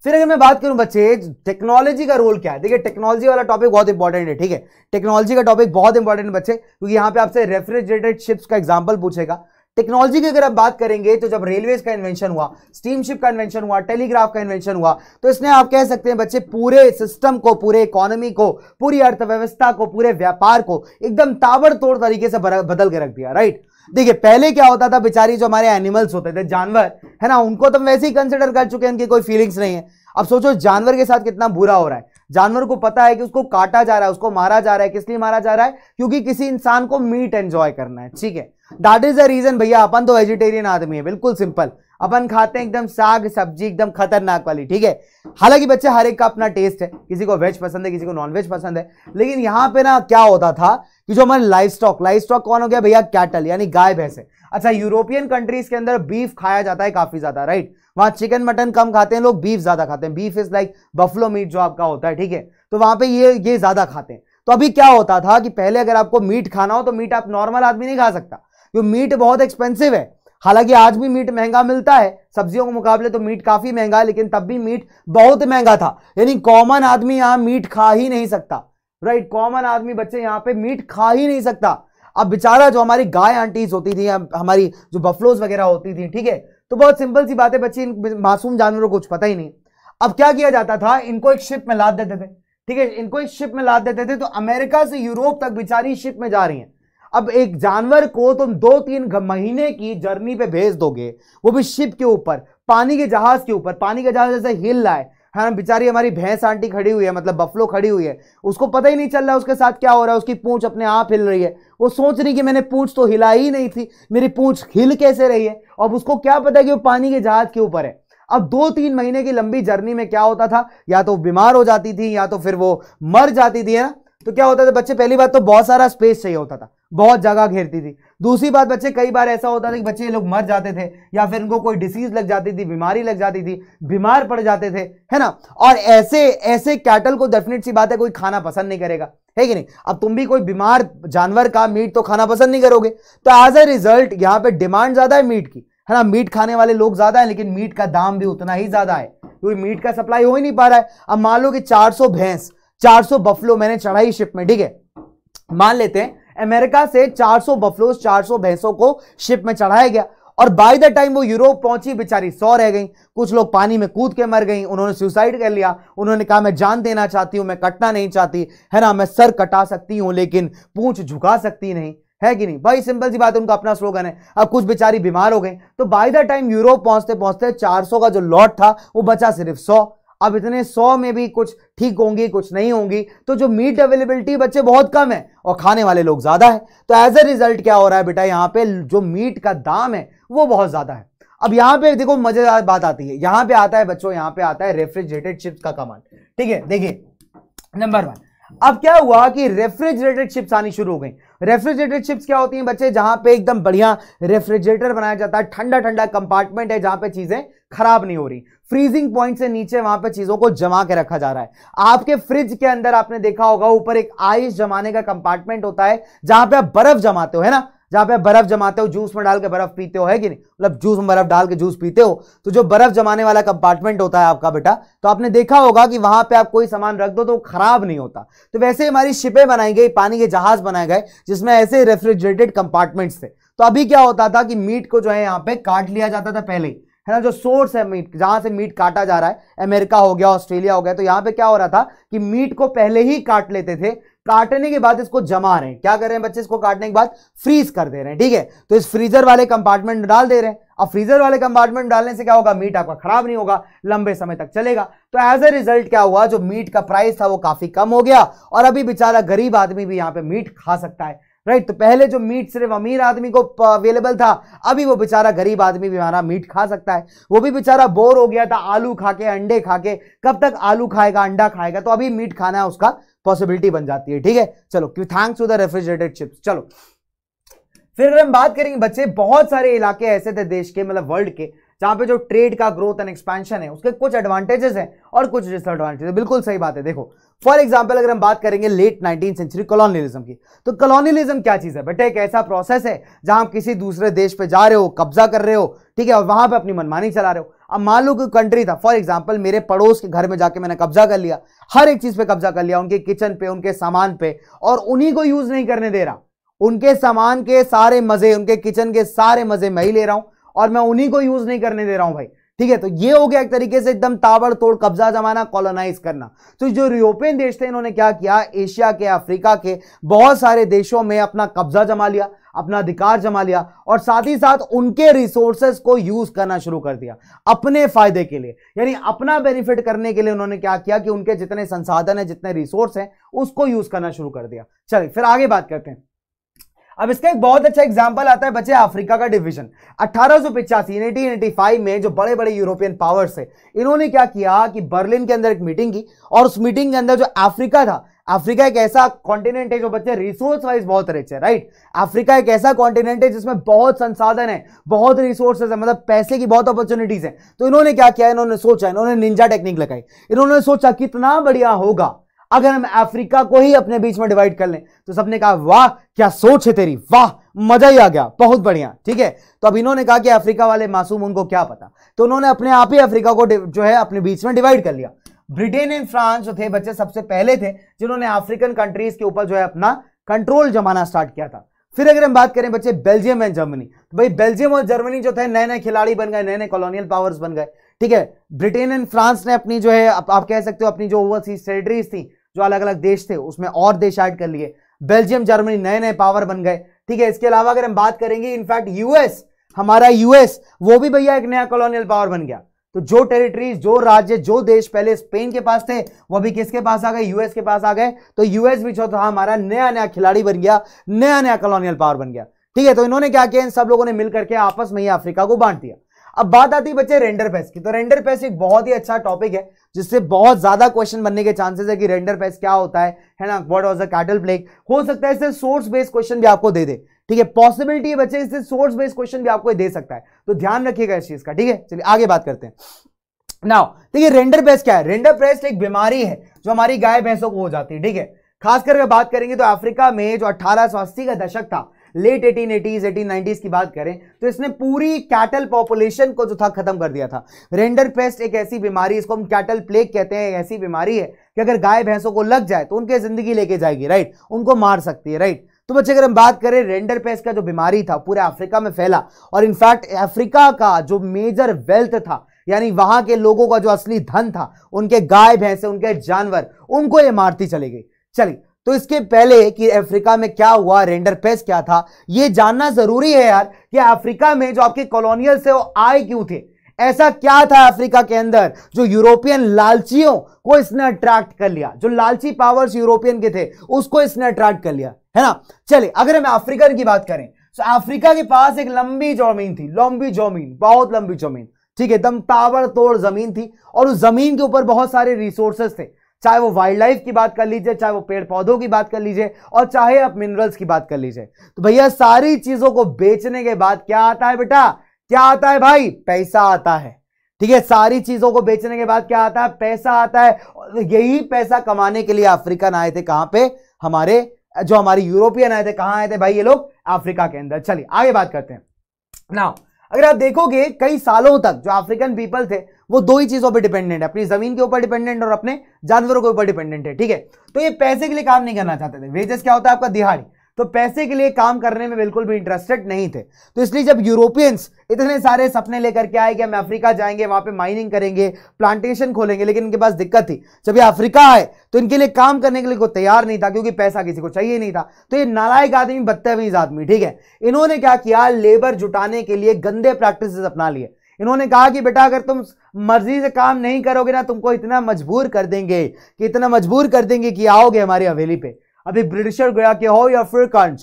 फिर अगर मैं बात करूँ बच्चे टेक्नोलॉजी का रोल क्या है? देखिए टेक्नोलॉजी वाला टॉपिक बहुत इंपॉर्टेंट है, ठीक है? टेक्नोलॉजी का टॉपिक बहुत इंपॉर्टेंट है बच्चे, क्योंकि यहाँ पे आपसे रेफ्रिजरेटेड शिप्स का एग्जांपल पूछेगा। टेक्नोलॉजी की अगर आप बात करेंगे तो जब रेलवेज का इन्वेंशन हुआ स्टीम शिप का इन्वेंशन हुआ टेलीग्राफ का इन्वेंशन हुआ तो इसने आप कह सकते हैं बच्चे, पूरे सिस्टम को, पूरे इकोनॉमी को, पूरी अर्थव्यवस्था को, पूरे व्यापार को, एकदम ताबड़तोड़ तरीके से बदल के रख दिया राइट देखिए, पहले क्या होता था, बेचारी जो हमारे एनिमल्स होते थे, जानवर, है ना, उनको तो वैसे ही कंसिडर कर चुके हैं, उनकी कोई फीलिंग्स नहीं है। अब सोचो, जानवर के साथ कितना बुरा हो रहा है। जानवर को पता है कि उसको काटा जा रहा है, उसको मारा जा रहा है, किस लिए मारा जा रहा है? क्योंकि किसी इंसान को मीट एंजॉय करना है, ठीक है? दैट इज़ द रीजन भैया, अपन तो वेजिटेरियन आदमी है, बिल्कुल सिंपल अपन खाते हैं एकदम साग, सब्ज़ी, एकदम खतरनाक वाली, ठीक है? हालाँकि बच्चे, हर एक का अपना टेस्ट है। किसी को वेज पसंद है, किसी को नॉन वेज पसंद है। लेकिन यहाँ पे ना क्या होता था कि जो हमारे लाइफ स्टॉक लाइफ स्टॉक कौन हो गया? भैया कैटल यानी गाय, भैंसे अच्छा यूरोपियन कंट्रीज़ के अंदर बीफ खाया जाता है काफ़ी ज़्यादा राइट वहाँ चिकन मटन कम खाते हैं, लोग बीफ ज़्यादा खाते हैं। Beef is like buffalo meat जो आपका होता है, ठीक है? तो वहाँ पे ये ये ज़्यादा खाते हैं। तो अभी क्या होता था कि पहले अगर आपको मीट खाना हो तो मीट आप नॉर्मल आदमी नहीं खा सकता। क्योंकि मीट बहुत एक्सपेंसिव है। हालाँकि आज भी मीट महँगा मिलता है। सब्जियों के मुकाबले तो मीट काफ़ी महँगा है, लेकिन तब भी मीट बहुत महँगा था। यानी कॉमन आदमी यहाँ मीट खा ही नहीं सकता। राइट कॉमन आदमी बच्चे यहाँ पे मीट खा ही नहीं सकता। अब बेचारा जो हमारी गाय आंटीज होती थी हमारी जो बफलोज वगैरह होती थी, ठीक है? तो बहुत सिंपल सी बात है बच्चे इन मासूम जानवरों को कुछ पता ही नहीं। अब क्या किया जाता था? इनको एक शिप में लाद देते थे। ठीक है? इनको एक शिप में लाद देते थे तो अमेरिका से यूरोप तक बेचारी शिप में जा रही हैं। अब एक जानवर को तुम दो तीन महीने की जर्नी पे भेज दोगे, वो भी शिप के ऊपर, पानी के जहाज़ के ऊपर, पानी का जहाज़ जैसे हिल रहा है। हाँ बेचारी हमारी भैंस आंटी खड़ी हुई है मतलब बफलो खड़ी हुई है। उसको पता ही नहीं चल रहा है उसके साथ क्या हो रहा है, उसकी पूंछ अपने आप हिल रही है। वो सोच रही कि मैंने पूंछ तो हिलाई ही नहीं थी, मेरी पूंछ हिल कैसे रही है? अब उसको क्या पता है कि वो पानी के जहाज़ के ऊपर है। अब दो तीन महीने की लंबी जर्नी में क्या होता था, या तो बीमार हो जाती थी, या तो फिर वो मर जाती थी, है ना? तो क्या होता था, बच्चे, पहली बात तो बहुत सारा स्पेस चाहिए होता था। बहुत जगह घेरती थी। दूसरी बात, बच्चे, कई बार ऐसा होता था कि बच्चे लोग मर जाते थे या फिर उनको कोई डिसीज लग जाती थी, बीमारी लग जाती थी, बीमार पड़ जाते थे, है ना? और ऐसे ऐसे कैटल को डेफिनेट सी बात है, कोई खाना पसंद नहीं करेगा, है कि नहीं? अब तुम भी कोई बीमार जानवर का मीट तो खाना पसंद नहीं करोगे। तो एज ए रिज़ल्ट यहाँ पे डिमांड ज़्यादा है मीट की, है ना? मीट खाने वाले लोग ज़्यादा है, लेकिन मीट का दाम भी उतना ही ज़्यादा है, क्योंकि मीट का सप्लाई हो ही नहीं पा रहा है। अब मान लो कि 400 भैंस 400 बफलो मैंने चढ़ाई शिप में, ठीक है? मान लेते हैं अमेरिका से 400 बफलोस 400 भैंसों को शिप में चढ़ाया गया। और बाय द टाइम वो यूरोप पहुँची, बेचारी सौ रह गई। कुछ लोग पानी में कूद के मर गई। उन्होंने सुसाइड कर लिया। उन्होंने कहा, मैं जान देना चाहती हूँ, मैं कटना नहीं चाहती। है ना, मैं सर कटा सकती हूँ, लेकिन पूंछ झुका सकती नहीं। है कि नहीं? भाई सिंपल सी बात है, उनका अपना स्लोगन है। अब कुछ बेचारी बीमार हो गई। तो बाय द टाइम यूरोप पहुँचते पहुँचते 400 का जो लॉट था, वो बचा सिर्फ़ 100 अब इतने सौ में भी कुछ ठीक होंगी, कुछ नहीं होंगी तो जो मीट अवेलेबिलिटी बच्चे बहुत कम है और खाने वाले लोग ज़्यादा है। तो एज ए रिज़ल्ट क्या हो रहा है बेटा, यहाँ पे जो मीट का दाम है, वो बहुत ज़्यादा है। अब यहाँ पे देखो मज़ेदार बात आती है। यहाँ पे आता है बच्चों, यहाँ पे आता है रेफ्रिजरेटेड चिप्स का कमांड ठीक है, देखिए नंबर वन अब क्या हुआ कि रेफ्रिजरेटेड चिप्स आनी शुरू हो गई। रेफ्रिजरेटेड चिप्स क्या होती हैं बच्चे, जहाँ पे एकदम बढ़िया रेफ्रिजरेटर बनाया जाता है ठंडा ठंडा कंपार्टमेंट है जहाँ पे चीज़ें खराब नहीं हो रही। फ्रीजिंग पॉइंट से नीचे वहाँ पे चीज़ों को जमा के रखा जा रहा है। आपके फ्रिज के अंदर आपने देखा होगा, ऊपर एक आइस जमाने का कंपार्टमेंट होता है, जहाँ पे आप बर्फ़ जमाते हो, है ना? जहाँ पे बर्फ़ जमाते हो जूस में डाल के बर्फ़ पीते हो, है कि नहीं? मतलब जूस में बर्फ़ डाल के जूस पीते हो तो जो बर्फ़ जमाने वाला कंपार्टमेंट होता है आपका बेटा तो आपने देखा होगा कि वहाँ पे आप कोई सामान रख दो तो खराब नहीं होता। तो वैसे हमारी शिपें बनाई गई, पानी के जहाज़ बनाए गए, जिसमें ऐसे रेफ्रिजरेटेड कंपार्टमेंट्स थे। तो अभी क्या होता था कि मीट को जो है यहाँ पे काट लिया जाता था पहले ही। है ना, जो सोर्स है मीट जहाँ से मीट काटा जा रहा है, अमेरिका हो गया, ऑस्ट्रेलिया हो गया तो यहाँ पे क्या हो रहा था कि मीट को पहले ही काट लेते थे, काटने के बाद इसको जमा रहे हैं। क्या कर रहे हैं बच्चे, इसको काटने के बाद फ्रीज कर दे रहे हैं, ठीक है? तो इस फ्रीजर वाले कंपार्टमेंट डाल दे रहे हैं। अब फ्रीजर वाले कंपार्टमेंट डालने से क्या होगा? मीट आपका खराब नहीं होगा, लंबे समय तक चलेगा। तो एज ए रिज़ल्ट क्या हुआ? जो मीट का प्राइस था वो काफ़ी कम हो गया, और अभी बेचारा गरीब आदमी भी यहाँ पे मीट खा सकता है। राइट तो पहले जो मीट सिर्फ़ अमीर आदमी को अवेलेबल था, अभी वो बेचारा गरीब आदमी भी हमारा मीट खा सकता है। वो भी बेचारा बोर हो गया था, आलू खा के अंडे खा के कब तक आलू खाएगा, अंडा खाएगा तो अभी मीट खाना है, उसका पॉसिबिलिटी बन जाती है, ठीक है? चलो thanks to the refrigerated chips चलो। फिर अगर हम बात करेंगे, बच्चे, बहुत सारे इलाके ऐसे थे देश के मतलब वर्ल्ड के, जहाँ पे जो ट्रेड का ग्रोथ एंड एक्सपेंशन है, उसके कुछ एडवांटेजेस हैं और कुछ डिसएडवांटेज है। बिल्कुल सही बात है, देखो फॉर एग्ज़ाम्पल अगर हम बात करेंगे लेट नाइनटीन सेंचुरी कॉलोनियलिज्म की तो कॉलोनियलिज्म क्या चीज़ है? बेटा, एक ऐसा प्रोसेस है जहाँ आप किसी दूसरे देश पे जा रहे हो, कब्जा कर रहे हो, ठीक है, और वहाँ पे अपनी मनमानी चला रहे हो। अब मान लो कि कंट्री था फॉर एग्ज़ाम्पल मेरे पड़ोस के घर में जाके मैंने कब्जा कर लिया, हर एक चीज़ पे कब्जा कर लिया, उनके किचन पे, उनके सामान पे, और उन्हीं को यूज़ नहीं करने दे रहा। उनके सामान के सारे मज़े, उनके किचन के सारे मज़े मैं ही ले रहा हूँ, और मैं उन्हीं को यूज़ नहीं करने दे रहा हूँ भाई। ठीक है तो ये हो गया एक तरीके से एकदम ताबड़तोड़ कब्जा जमाना कॉलोनाइज करना। तो जो यूरोपियन देश थे, इन्होंने क्या किया? एशिया के अफ्रीका के, बहुत सारे देशों में अपना कब्जा जमा लिया, अपना अधिकार जमा लिया, और साथ ही साथ उनके रिसोर्सेस को यूज़ करना शुरू कर दिया, अपने फ़ायदे के लिए। यानी अपना बेनिफिट करने के लिए उन्होंने क्या किया कि उनके जितने संसाधन है, जितने रिसोर्स हैं, उसको यूज़ करना शुरू कर दिया। चलिए, फिर आगे बात करते हैं। अब इसका एक बहुत अच्छा एग्ज़ाम्पल आता है, बच्चे, अफ्रीका का डिवीज़न अठारह में जो बड़े बड़े यूरोपियन पावर्स है इन्होंने क्या किया कि बर्लिन के अंदर एक मीटिंग की और उस मीटिंग के अंदर जो अफ्रीका था, अफ्रीका एक ऐसा कॉन्टिनेंट है जो बच्चे रिसोर्स वाइज बहुत रिच है राइट अफ्रीका एक ऐसा कॉन्टिनेंट है जिसमें बहुत संसाधन है, बहुत रिसोर्सेज है मतलब पैसे की बहुत अपॉर्चुनिटीज़ है। तो इन्होंने क्या किया? इन्होंने सोचा, इन्होंने निंजा टेक्निक लगाई। इन्होंने सोचा, कितना बढ़िया होगा अगर हम अफ्रीका को ही अपने बीच में डिवाइड कर लें तो सबने कहा वाह क्या सोच है तेरी? वाह मज़ा ही आ गया बहुत बढ़िया ठीक है? तो अब इन्होंने कहा कि अफ्रीका वाले मासूम उनको क्या पता? तो उन्होंने अपने आप ही अफ्रीका को जो है अपने बीच में डिवाइड कर लिया। ब्रिटेन एंड फ्रांस जो थे बच्चे सबसे पहले थे जिन्होंने अफ्रीकन कंट्रीज़ के ऊपर जो है अपना कंट्रोल जमाना स्टार्ट किया था। फिर अगर हम बात करें बच्चे बेल्जियम एंड जर्मनी तो भाई बेल्जियम और जर्मनी जो थे नए नए खिलाड़ी बन गए नए नए कॉलोनियल पावर्स बन गए ठीक है? ब्रिटेन एंड फ्रांस ने अपनी जो है आप, आप कह सकते हो अपनी जो ओवरसीज टेरिटरीज थी जो अलग अलग देश थे, उसमें और देश ऐड कर लिए। बेल्जियम, जर्मनी नए नए पावर बन गए। ठीक है, इसके अलावा अगर हम बात करेंगे इनफैक्ट यूएस हमारा यूएस वो भी भैया एक नया कॉलोनियल पावर बन गया। तो जो टेरिटरीज जो राज्य, जो देश पहले स्पेन के पास थे, वो भी किसके पास आ गए? यूएस के पास आ गए। तो यूएस भी चौथा हमारा नया नया खिलाड़ी बन गया नया नया कॉलोनियल पावर बन गया। ठीक है तो इन्होंने क्या किया? इन सब लोगों ने मिलकर के आपस में ही अफ्रीका को बांट दिया। अब बात आती है बच्चे रेंडर पैस की। तो रेंडर पैस एक बहुत ही अच्छा टॉपिक है, जिससे बहुत ज़्यादा क्वेश्चन बनने के चांसेस है कि रेंडर पैस क्या होता है है ना? What was a cattle plague हो सकता है इससे सोर्स बेस्ड क्वेश्चन भी आपको दे दे। ठीक है? पॉसिबिलिटी है बच्चे, इससे सोर्स बेस्ड क्वेश्चन भी आपको दे सकता है। तो ध्यान रखिएगा इस चीज़ का, ठीक है? चलिए आगे बात करते हैं। नाउ देखिए रेंडर पेस्ट क्या है? रेंडर पेस्ट एक बीमारी है, जो हमारी गाय, भैंसों को हो जाती है, ठीक है? खासकर बात करेंगे तो अफ्रीका में जो अस्सी का दशक था late eighteen eighties eighteen nineties की बात करें तो इसने पूरी कैटल पॉपुलेशन को जो था खत्म कर दिया था। रेंडर पेस्ट एक ऐसी बीमारी, इसको हम कैटल प्लेग कहते हैं ऐसी बीमारी है कि अगर गाय भैंसों को लग जाए तो उनके ज़िंदगी लेके जाएगी राइट उनको मार सकती है राइट तो बच्चे, अगर हम बात करें रेंडर पेस्ट का जो बीमारी था, पूरे अफ्रीका में फैला, और इनफैक्ट अफ्रीका का जो मेजर वेल्थ था, यानी वहाँ के लोगों का जो असली धन था, उनके गाय भैंसे, उनके जानवर, उनको ये मारती चली गई। चलिए तो इसके पहले कि अफ्रीका में क्या हुआ रेंडर पेस्ट क्या था, ये जानना ज़रूरी है यार कि अफ्रीका में जो आपके कॉलोनियल से वो आए क्यों थे? ऐसा क्या था अफ्रीका के अंदर जो यूरोपियन लालचियों को इसने अट्रैक्ट कर लिया? जो लालची पावर्स यूरोपियन के थे, उसको इसने अट्रैक्ट कर लिया, है ना? चलिए, अगर हम अफ्रीकन की बात करें तो अफ्रीका के पास एक लंबी ज़मीन थी, लंबी ज़मीन, बहुत लंबी ज़मीन, ठीक है एकदम ताबड़ तोड़ ज़मीन थी, और उस ज़मीन के ऊपर बहुत सारे रिसोर्सेस थे। चाहे वो वाइल्ड लाइफ की बात कर लीजिए, चाहे वो पेड़ पौधों की बात कर लीजिए और चाहे आप मिनरल्स की बात कर लीजिए। तो भैया, सारी चीज़ों को बेचने के बाद क्या आता है बेटा? क्या आता है भाई? पैसा आता है। ठीक है, सारी चीज़ों को बेचने के बाद क्या आता है? पैसा आता है। यही पैसा कमाने के लिए अफ्रीकन आए थे कहाँ पे? हमारे, जो हमारे यूरोपियन आए थे, कहाँ आए थे भाई ये लोग? अफ्रीका के अंदर। चलिए, आगे बात करते हैं। नाउ अगर आप देखोगे, कई सालों तक जो अफ्रीकन पीपल थे, वो दो ही चीज़ों पर डिपेंडेंट है। अपनी ज़मीन के ऊपर डिपेंडेंट और अपने जानवरों के ऊपर डिपेंडेंट है, ठीक है? तो ये पैसे के लिए काम नहीं करना चाहते थे। वेजेस क्या होता है आपका? दिहाड़ी। तो पैसे के लिए काम करने में बिल्कुल भी इंटरेस्टेड नहीं थे। तो इसलिए जब यूरोपियंस इतने सारे सपने लेकर के आए कि हम अफ्रीका जाएँगे, वहाँ पे माइनिंग करेंगे प्लांटेशन खोलेंगे, लेकिन इनके पास दिक्कत थी। जब ये अफ्रीका आए तो इनके लिए काम करने के लिए कोई तैयार नहीं था, क्योंकि पैसा किसी को चाहिए नहीं था। तो ये नालायक आदमी, बदतमीज आदमी, ठीक है? इन्होंने क्या किया? लेबर जुटाने के लिए गंदे प्रैक्टिस अपना लिए। इन्होंने कहा कि, बेटा, अगर तुम मर्ज़ी से काम नहीं करोगे ना, तुमको इतना मजबूर कर देंगे, कि इतना मजबूर कर देंगे कि आओगे हमारी हवेली पे। अभी ब्रिटिशर गया कि हो या अफ्रीकन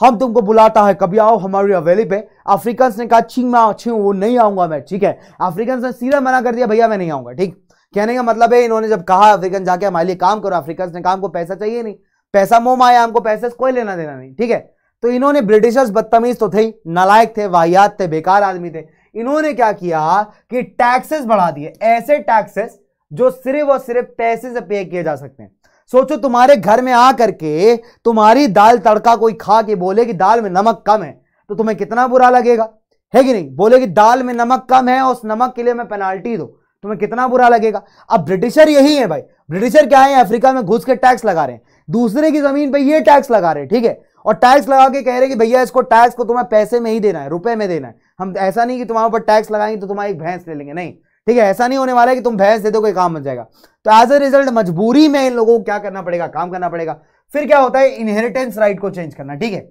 हम तुमको बुलाता है, कभी आओ, हमारी हवेली पे। अफ्रीकन ने कहा, छी, मैं, छी, वो नहीं आऊँगा मैं, ठीक है? अफ्रीकन ने सीधा मना कर दिया, भैया, मैं नहीं आऊँगा, ठीक? कहने का मतलब है, इन्होंने जब कहा अफ्रीकन जाके हमारे लिए काम करो अफ्रीकन ने कहा, हमको पैसा चाहिए नहीं। पैसा मोह माया हमको पैसे कोई लेना देना नहीं, ठीक है? तो इन्होंने ब्रिटिशर्स बदतमीज तो थे, नालायक थे, वाहियात थे, बेकार आदमी थे। इन्होंने क्या किया कि टैक्सेस बढ़ा दिए, ऐसे टैक्सेस जो सिर्फ़ और सिर्फ़ पैसे से पे किए जा सकते हैं। सोचो तुम्हारे घर में आ करके तुम्हारी दाल तड़का कोई खा के बोले कि दाल में नमक कम है तो तुम्हें कितना बुरा लगेगा? है कि नहीं? बोले कि दाल में नमक कम है और उस नमक के लिए मैं पेनाल्टी दो, तुम्हें कितना बुरा लगेगा? अब ब्रिटिशर यही है भाई। ब्रिटिशर क्या है? अफ्रीका में घुस के टैक्स लगा रहे हैं। दूसरे की ज़मीन पे ये टैक्स लगा रहे हैं, ठीक है? और टैक्स लगा के कह रहे कि भैया इसको टैक्स को तुम्हें पैसे में ही देना है, रुपए में देना है। हम, ऐसा नहीं कि तुम्हारे ऊपर टैक्स लगाएँगे तो तुम्हारी एक भैंस ले लेंगे, नहीं। ठीक है, ऐसा नहीं होने वाला है कि तुम भैंस दे दो, कोई काम बन जाएगा। तो एज अ रिज़ल्ट मजबूरी में इन लोगों को क्या करना पड़ेगा, काम करना पड़ेगा। फिर क्या होता है इनहेरिटेंस राइट को चेंज करना, ठीक है।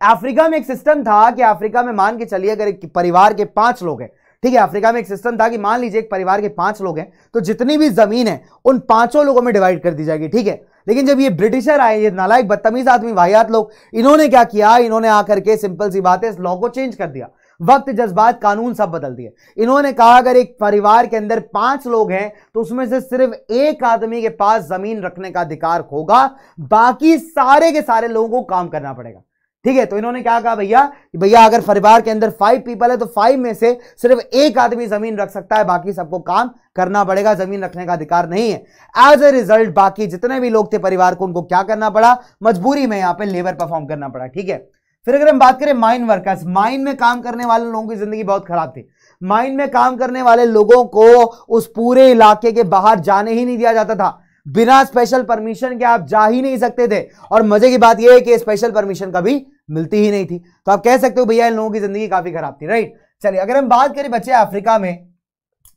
अफ्रीका में एक सिस्टम था कि अफ्रीका में मान के चलिए, अगर एक परिवार के पाँच लोग हैं, ठीक है, अफ्रीका में एक सिस्टम था कि मान लीजिए एक परिवार के पाँच लोग हैं तो जितनी भी ज़मीन है, उन पाँचों लोगों में डिवाइड कर दी जाएगी, ठीक है। लेकिन जब ये ब्रिटिशर आए, ये नालायक बदतमीज आदमी, वाहियात लोग, इन्होंने क्या किया, इन्होंने आकर के सिंपल सी बात है इस लॉ को चेंज कर दिया। वक्त, जज्बात, कानून सब बदल दिए। इन्होंने कहा, अगर एक परिवार के अंदर पाँच लोग हैं तो उसमें से सिर्फ़ एक आदमी के पास ज़मीन रखने का अधिकार होगा। बाकी सारे के सारे लोगों को काम करना पड़ेगा। ठीक है तो इन्होंने क्या कहा भैया? भैया, अगर परिवार के अंदर फाइव पीपल है तो फाइव में से सिर्फ़ एक आदमी ज़मीन रख सकता है, बाकी सबको काम करना पड़ेगा, ज़मीन रखने का अधिकार नहीं है। एज ए रिज़ल्ट बाकी जितने भी लोग थे परिवार को, उनको क्या करना पड़ा? मजबूरी में यहाँ पे लेबर परफॉर्म करना पड़ा, ठीक है? फिर अगर हम बात करें माइन वर्कर्स माइन में काम करने वाले लोगों की ज़िंदगी बहुत खराब थी। माइन में काम करने वाले लोगों को उस पूरे इलाके के बाहर जाने ही नहीं दिया जाता था। बिना स्पेशल परमिशन के आप जा ही नहीं सकते थे। और मज़े की बात यह है कि स्पेशल परमिशन कभी मिलती ही नहीं थी। तो आप कह सकते हो, भैया, इन लोगों की ज़िंदगी काफ़ी खराब थी राइट चलिए, अगर हम बात करें बच्चे अफ्रीका में,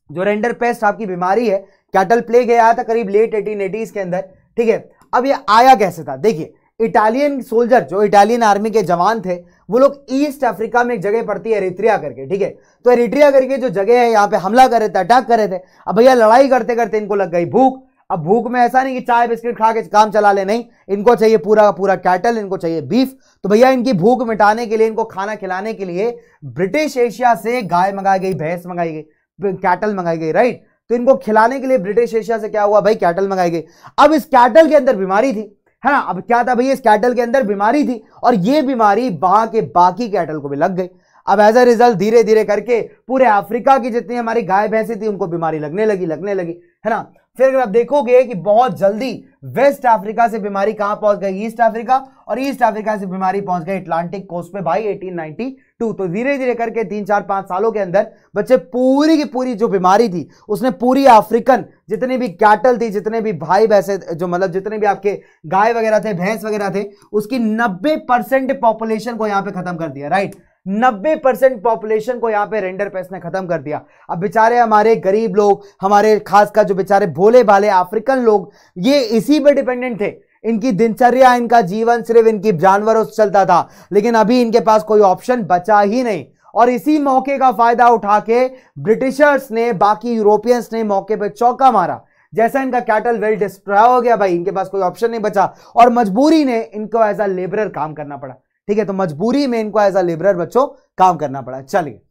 जो रेंडर पेस्ट आपकी बीमारी है कैटल प्लेग आया था करीब लेट एटीन के अंदर, ठीक है? अब ये आया कैसे था? देखिए इटालियन सोल्जर, जो इटालियन आर्मी के जवान थे, वो लोग ईस्ट अफ्रीका में एक जगह पड़ती है, एरिट्रिया करके, ठीक है? तो एरिट्रिया करके जो जगह है, यहाँ पे हमला कर रहे थे, अटैक कर रहे थे, अब भैया लड़ाई करते करते इनको लग गई भूख। अब भूख में ऐसा नहीं कि चाय, बिस्किट खा के काम चला ले, नहीं, इनको चाहिए पूरा का पूरा कैटल, इनको चाहिए बीफ। तो भैया इनकी भूख मिटाने के लिए, इनको खाना खिलाने के लिए ब्रिटिश एशिया से गाय मंगाई गई, भैंस मंगाई गई कैटल मंगाई गई, राइट? तो इनको खिलाने के लिए ब्रिटिश एशिया से क्या हुआ? भाई, कैटल मंगाई गई। अब इस कैटल के अंदर बीमारी थी। है ना? अब क्या था भैया इस कैटल के अंदर बीमारी थी और ये बीमारी वहाँ के बाकी कैटल को भी लग गई। अब एज अ रिज़ल्ट धीरे धीरे करके पूरे अफ्रीका की जितनी हमारी गाय भैंसी थी, उनको बीमारी लगने लगी लगने लगी, है ना? फिर अगर आप देखोगे कि बहुत जल्दी वेस्ट अफ्रीका से बीमारी कहाँ पहुँच गई? ईस्ट अफ्रीका और ईस्ट अफ्रीका से बीमारी पहुँच गई अटलांटिक कोस्ट पे भाई 1892 तो धीरे धीरे करके तीन, चार, पाँच सालों के अंदर बच्चे पूरी की पूरी जो बीमारी थी, उसने पूरी अफ्रीकन जितने भी कैटल थी, जितने भी भाई भैंसे, जो मतलब जितने भी आपके गाय वगैरह थे, भैंस वगैरह थे, उसकी नब्बे पॉपुलेशन को यहाँ पे खत्म कर दिया राइट नब्बे परसेंट पॉपुलेशन को यहाँ पे रेंडर पेस्ट ने खत्म कर दिया। अब बेचारे हमारे गरीब लोग, हमारे खासकर जो बेचारे भोले भाले अफ्रीकन लोग, ये इसी पे डिपेंडेंट थे। इनकी दिनचर्या, इनका जीवन सिर्फ़ इनकी जानवरों से चलता था, लेकिन अभी इनके पास कोई ऑप्शन बचा ही नहीं। और इसी मौके का फ़ायदा उठा के ब्रिटिशर्स ने, बाकी यूरोपियंस ने मौके पर चौका मारा। जैसा इनका कैटल वेल डिस्ट्रॉय हो गया भाई, इनके पास कोई ऑप्शन नहीं बचा। और मजबूरी ने इनको एज अ लेबरर काम करना पड़ा। ठीक है तो मजबूरी में इनको एज अ लेबरर बच्चों काम करना पड़ा। चलिए।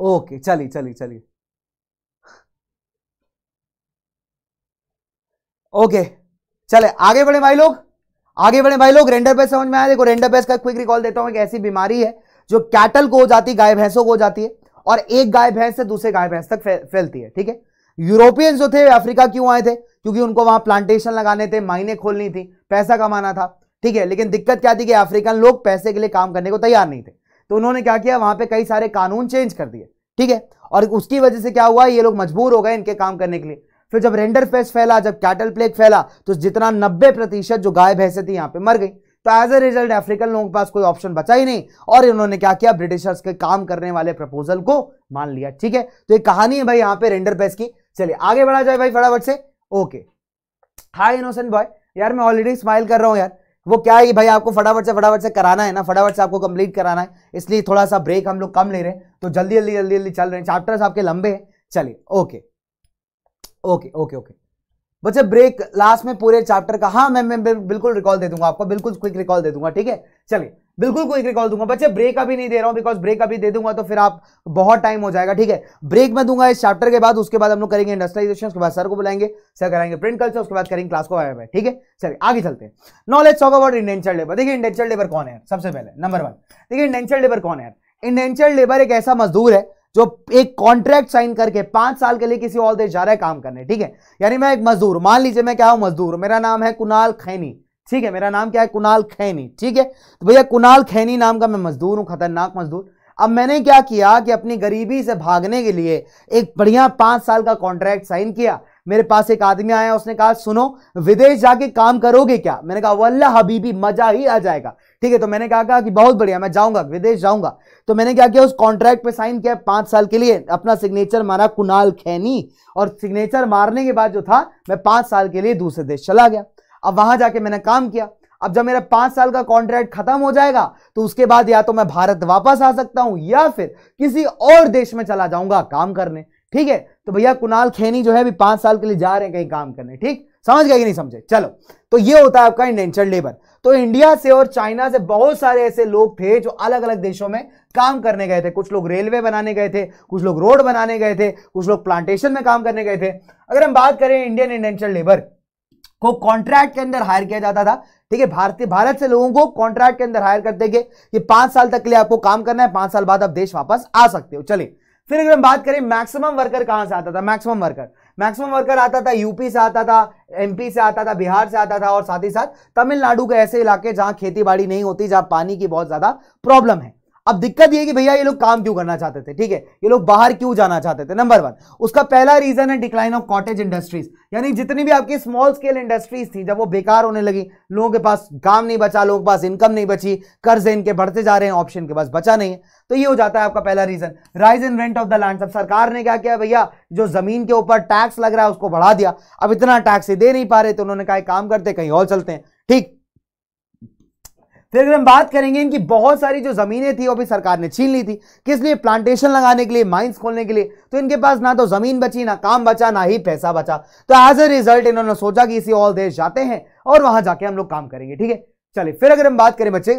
ओके, चलिए चलिए चलिए। ओके। चले, आगे बढ़े भाई लोग, आगे बढ़े भाई लोग रेंडर बेस समझ में आया? देखो रेंडर बेस का क्विक रिकॉल देता हूँ, एक ऐसी बीमारी है, जो कैटल को हो जाती गाय, भैंसों को हो जाती है, और एक गाय, भैंस से दूसरे गाय, भैंस तक फैलती है, ठीक है? यूरोपियंस जो थे अफ्रीका क्यों आए थे? क्योंकि उनको वहाँ प्लांटेशन लगाने थे माइने खोलनी थी, पैसा कमाना था, ठीक है? लेकिन दिक्कत क्या थी कि अफ्रीकन लोग पैसे के लिए काम करने को तैयार नहीं थे। तो उन्होंने क्या किया? वहाँ पे कई सारे कानून चेंज कर दिए, ठीक है? और उसकी वजह से क्या हुआ? ये लोग मजबूर हो गए इनके काम करने के लिए। फिर जब रेंडर पेस्ट फैला, जब कैटल प्लेग फैला तो जितना नब्बे प्रतिशत जो गाय भैंसे थी यहाँ पे मर गई। तो एज ए रिज़ल्ट अफ्रीकन लोगों के पास कोई ऑप्शन बचा ही नहीं और इन्होंने क्या किया? ब्रिटिशर्स के काम करने वाले प्रपोजल को मान लिया, ठीक है? तो एक कहानी है भाई यहाँ पे रेंडर पेस्ट की। चलिए, आगे बढ़ा जाए भाई फटाफट से। ओके हाई इनोसेंट बॉय यार, मैं ऑलरेडी स्माइल कर रहा हूँ यार। वो क्या है भाई आपको फटाफट से फटाफट से कराना है ना? फटाफट से आपको कंप्लीट कराना है। इसलिए थोड़ा सा ब्रेक हम लोग कम ले रहे हैं। तो जल्दी जल्दी जल्दी जल्दी चल रहे हैं। चैप्टर्स आपके लंबे हैं। चलिए ओके ओके ओके ओके बच्चे ब्रेक लास्ट में पूरे चैप्टर का हाँ मैं मैं बिल्कुल रिकॉल दे दूँगा आपको, बिल्कुल क्विक रिकॉल दे दूँगा, ठीक है? चलिए, बिल्कुल क्विक रिकॉल दूँगा। बच्चे ब्रेक अभी नहीं दे रहा हूँ बिकॉज़ ब्रेक अभी दे दूँगा तो फिर आप बहुत टाइम हो जाएगा, ठीक है? ब्रेक में दूँगा इस चैप्टर के बाद, उसके बाद हम लोग करेंगे इंडस्ट्रियलाइजेशन उसके बाद सर को बुलाएँगे सर कराएँगे प्रिंट कल्चर उसके बाद करेंगे क्लास को आया ठीक है? चलिए, आगे चलते हैं। Knowledge talk about indenture labour देखिए इंडेंचर लेबर कौन है सबसे पहले नंबर वन देखिए इंडेंचर लेबर कौन है इंडेंचर लेबर एक ऐसा मजदूर है जो एक कॉन्ट्रैक्ट साइन करके पाँच साल के लिए किसी और देश जा रहा है काम करने, ठीक है? यानी मैं एक मजदूर, मान लीजिए मैं क्या हूँ? मजदूर मेरा नाम है कुणाल खैनी, ठीक है? मेरा नाम क्या है? कुणाल खैनी, ठीक है? तो भैया कुणाल खैनी नाम का मैं मजदूर हूँ, खतरनाक मजदूर। अब मैंने क्या किया कि अपनी गरीबी से भागने के लिए एक बढ़िया पाँच साल का कॉन्ट्रैक्ट साइन किया। मेरे पास एक आदमी आया, उसने कहा, सुनो, विदेश जाके काम करोगे क्या? मैंने कहा वल्ला हबीबी, मज़ा ही आ जाएगा। ठीक है तो मैंने कहा, कहा कि बहुत बढ़िया मैं जाऊँगा विदेश जाऊँगा। तो मैंने क्या किया उस कॉन्ट्रैक्ट पे साइन किया पाँच साल के लिए अपना सिग्नेचर मारा कुणाल खैनी। और सिग्नेचर मारने के बाद जो था मैं पाँच साल के लिए दूसरे देश चला गया। अब वहाँ जाके मैंने काम किया। अब जब मेरा पाँच साल का कॉन्ट्रैक्ट खत्म हो जाएगा तो उसके बाद या तो मैं भारत वापस आ सकता हूँ या फिर किसी और देश में चला जाऊँगा काम करने। ठीक है तो भैया कुणाल खेनी जो है अभी पाँच साल के लिए जा रहे हैं कहीं काम करने। ठीक समझ गए कि नहीं समझे? चलो तो ये होता है आपका इंडेंचर लेबर तो इंडिया से और चाइना से बहुत सारे ऐसे लोग थे जो अलग अलग देशों में काम करने गए थे। कुछ लोग रेलवे बनाने गए थे, कुछ लोग रोड बनाने गए थे, कुछ लोग प्लांटेशन में काम करने गए थे। अगर हम बात करें इंडियन इंडेंचर लेबर को कॉन्ट्रैक्ट के अंदर हायर किया जाता था, ठीक है, भारतीय, भारत से लोगों को कॉन्ट्रैक्ट के अंदर हायर करते थे कि पाँच साल तक के लिए आपको काम करना है, पाँच साल बाद आप देश वापस आ सकते हो। चलिए, फिर अगर हम बात करें मैक्सिमम वर्कर कहाँ से आता था? मैक्सिमम वर्कर मैक्सिमम वर्कर आता था यूपी से आता था एमपी से आता था, बिहार से आता था और साथ ही साथ तमिलनाडु के ऐसे इलाके जहाँ खेती बाड़ी नहीं होती, जहाँ पानी की बहुत ज़्यादा प्रॉब्लम है। अब दिक्कत ये कि भैया ये लोग काम क्यों करना चाहते थे? ठीक है? ये लोग बाहर क्यों जाना चाहते थे? नंबर वन उसका पहला रीजन है डिक्लाइन ऑफ़ कॉटेज इंडस्ट्रीज़ यानी जितनी भी आपकी स्मॉल स्केल इंडस्ट्रीज़ थी, जब वो बेकार होने लगी, लोगों के पास काम नहीं बचा, लोगों के पास इनकम नहीं बची, कर्ज इनके बढ़ते जा रहे हैं ऑप्शन के पास बचा नहीं है तो ये हो जाता है आपका पहला reason rise in rent of the land अब सरकार ने क्या किया भैया? जो ज़मीन के ऊपर टैक्स लग रहा है, उसको बढ़ा दिया. अब इतना टैक्स दे नहीं पा रहे तो उन्होंने कहा काम करते कहीं और चलते हैं. ठीक? फिर अगर हम बात करेंगे इनकी बहुत सारी जो जमीनें थी, वो भी सरकार ने छीन ली थी। किस लिए? प्लांटेशन लगाने के लिए माइंस खोलने के लिए। तो इनके पास ना तो ज़मीन बची, ना काम बचा, ना ही पैसा बचा। तो एज ए रिज़ल्ट इन्होंने सोचा कि इसी ऑल देश जाते हैं और वहाँ जाके हम लोग काम करेंगे, ठीक है? चलिए, फिर अगर हम बात करें बच्चे,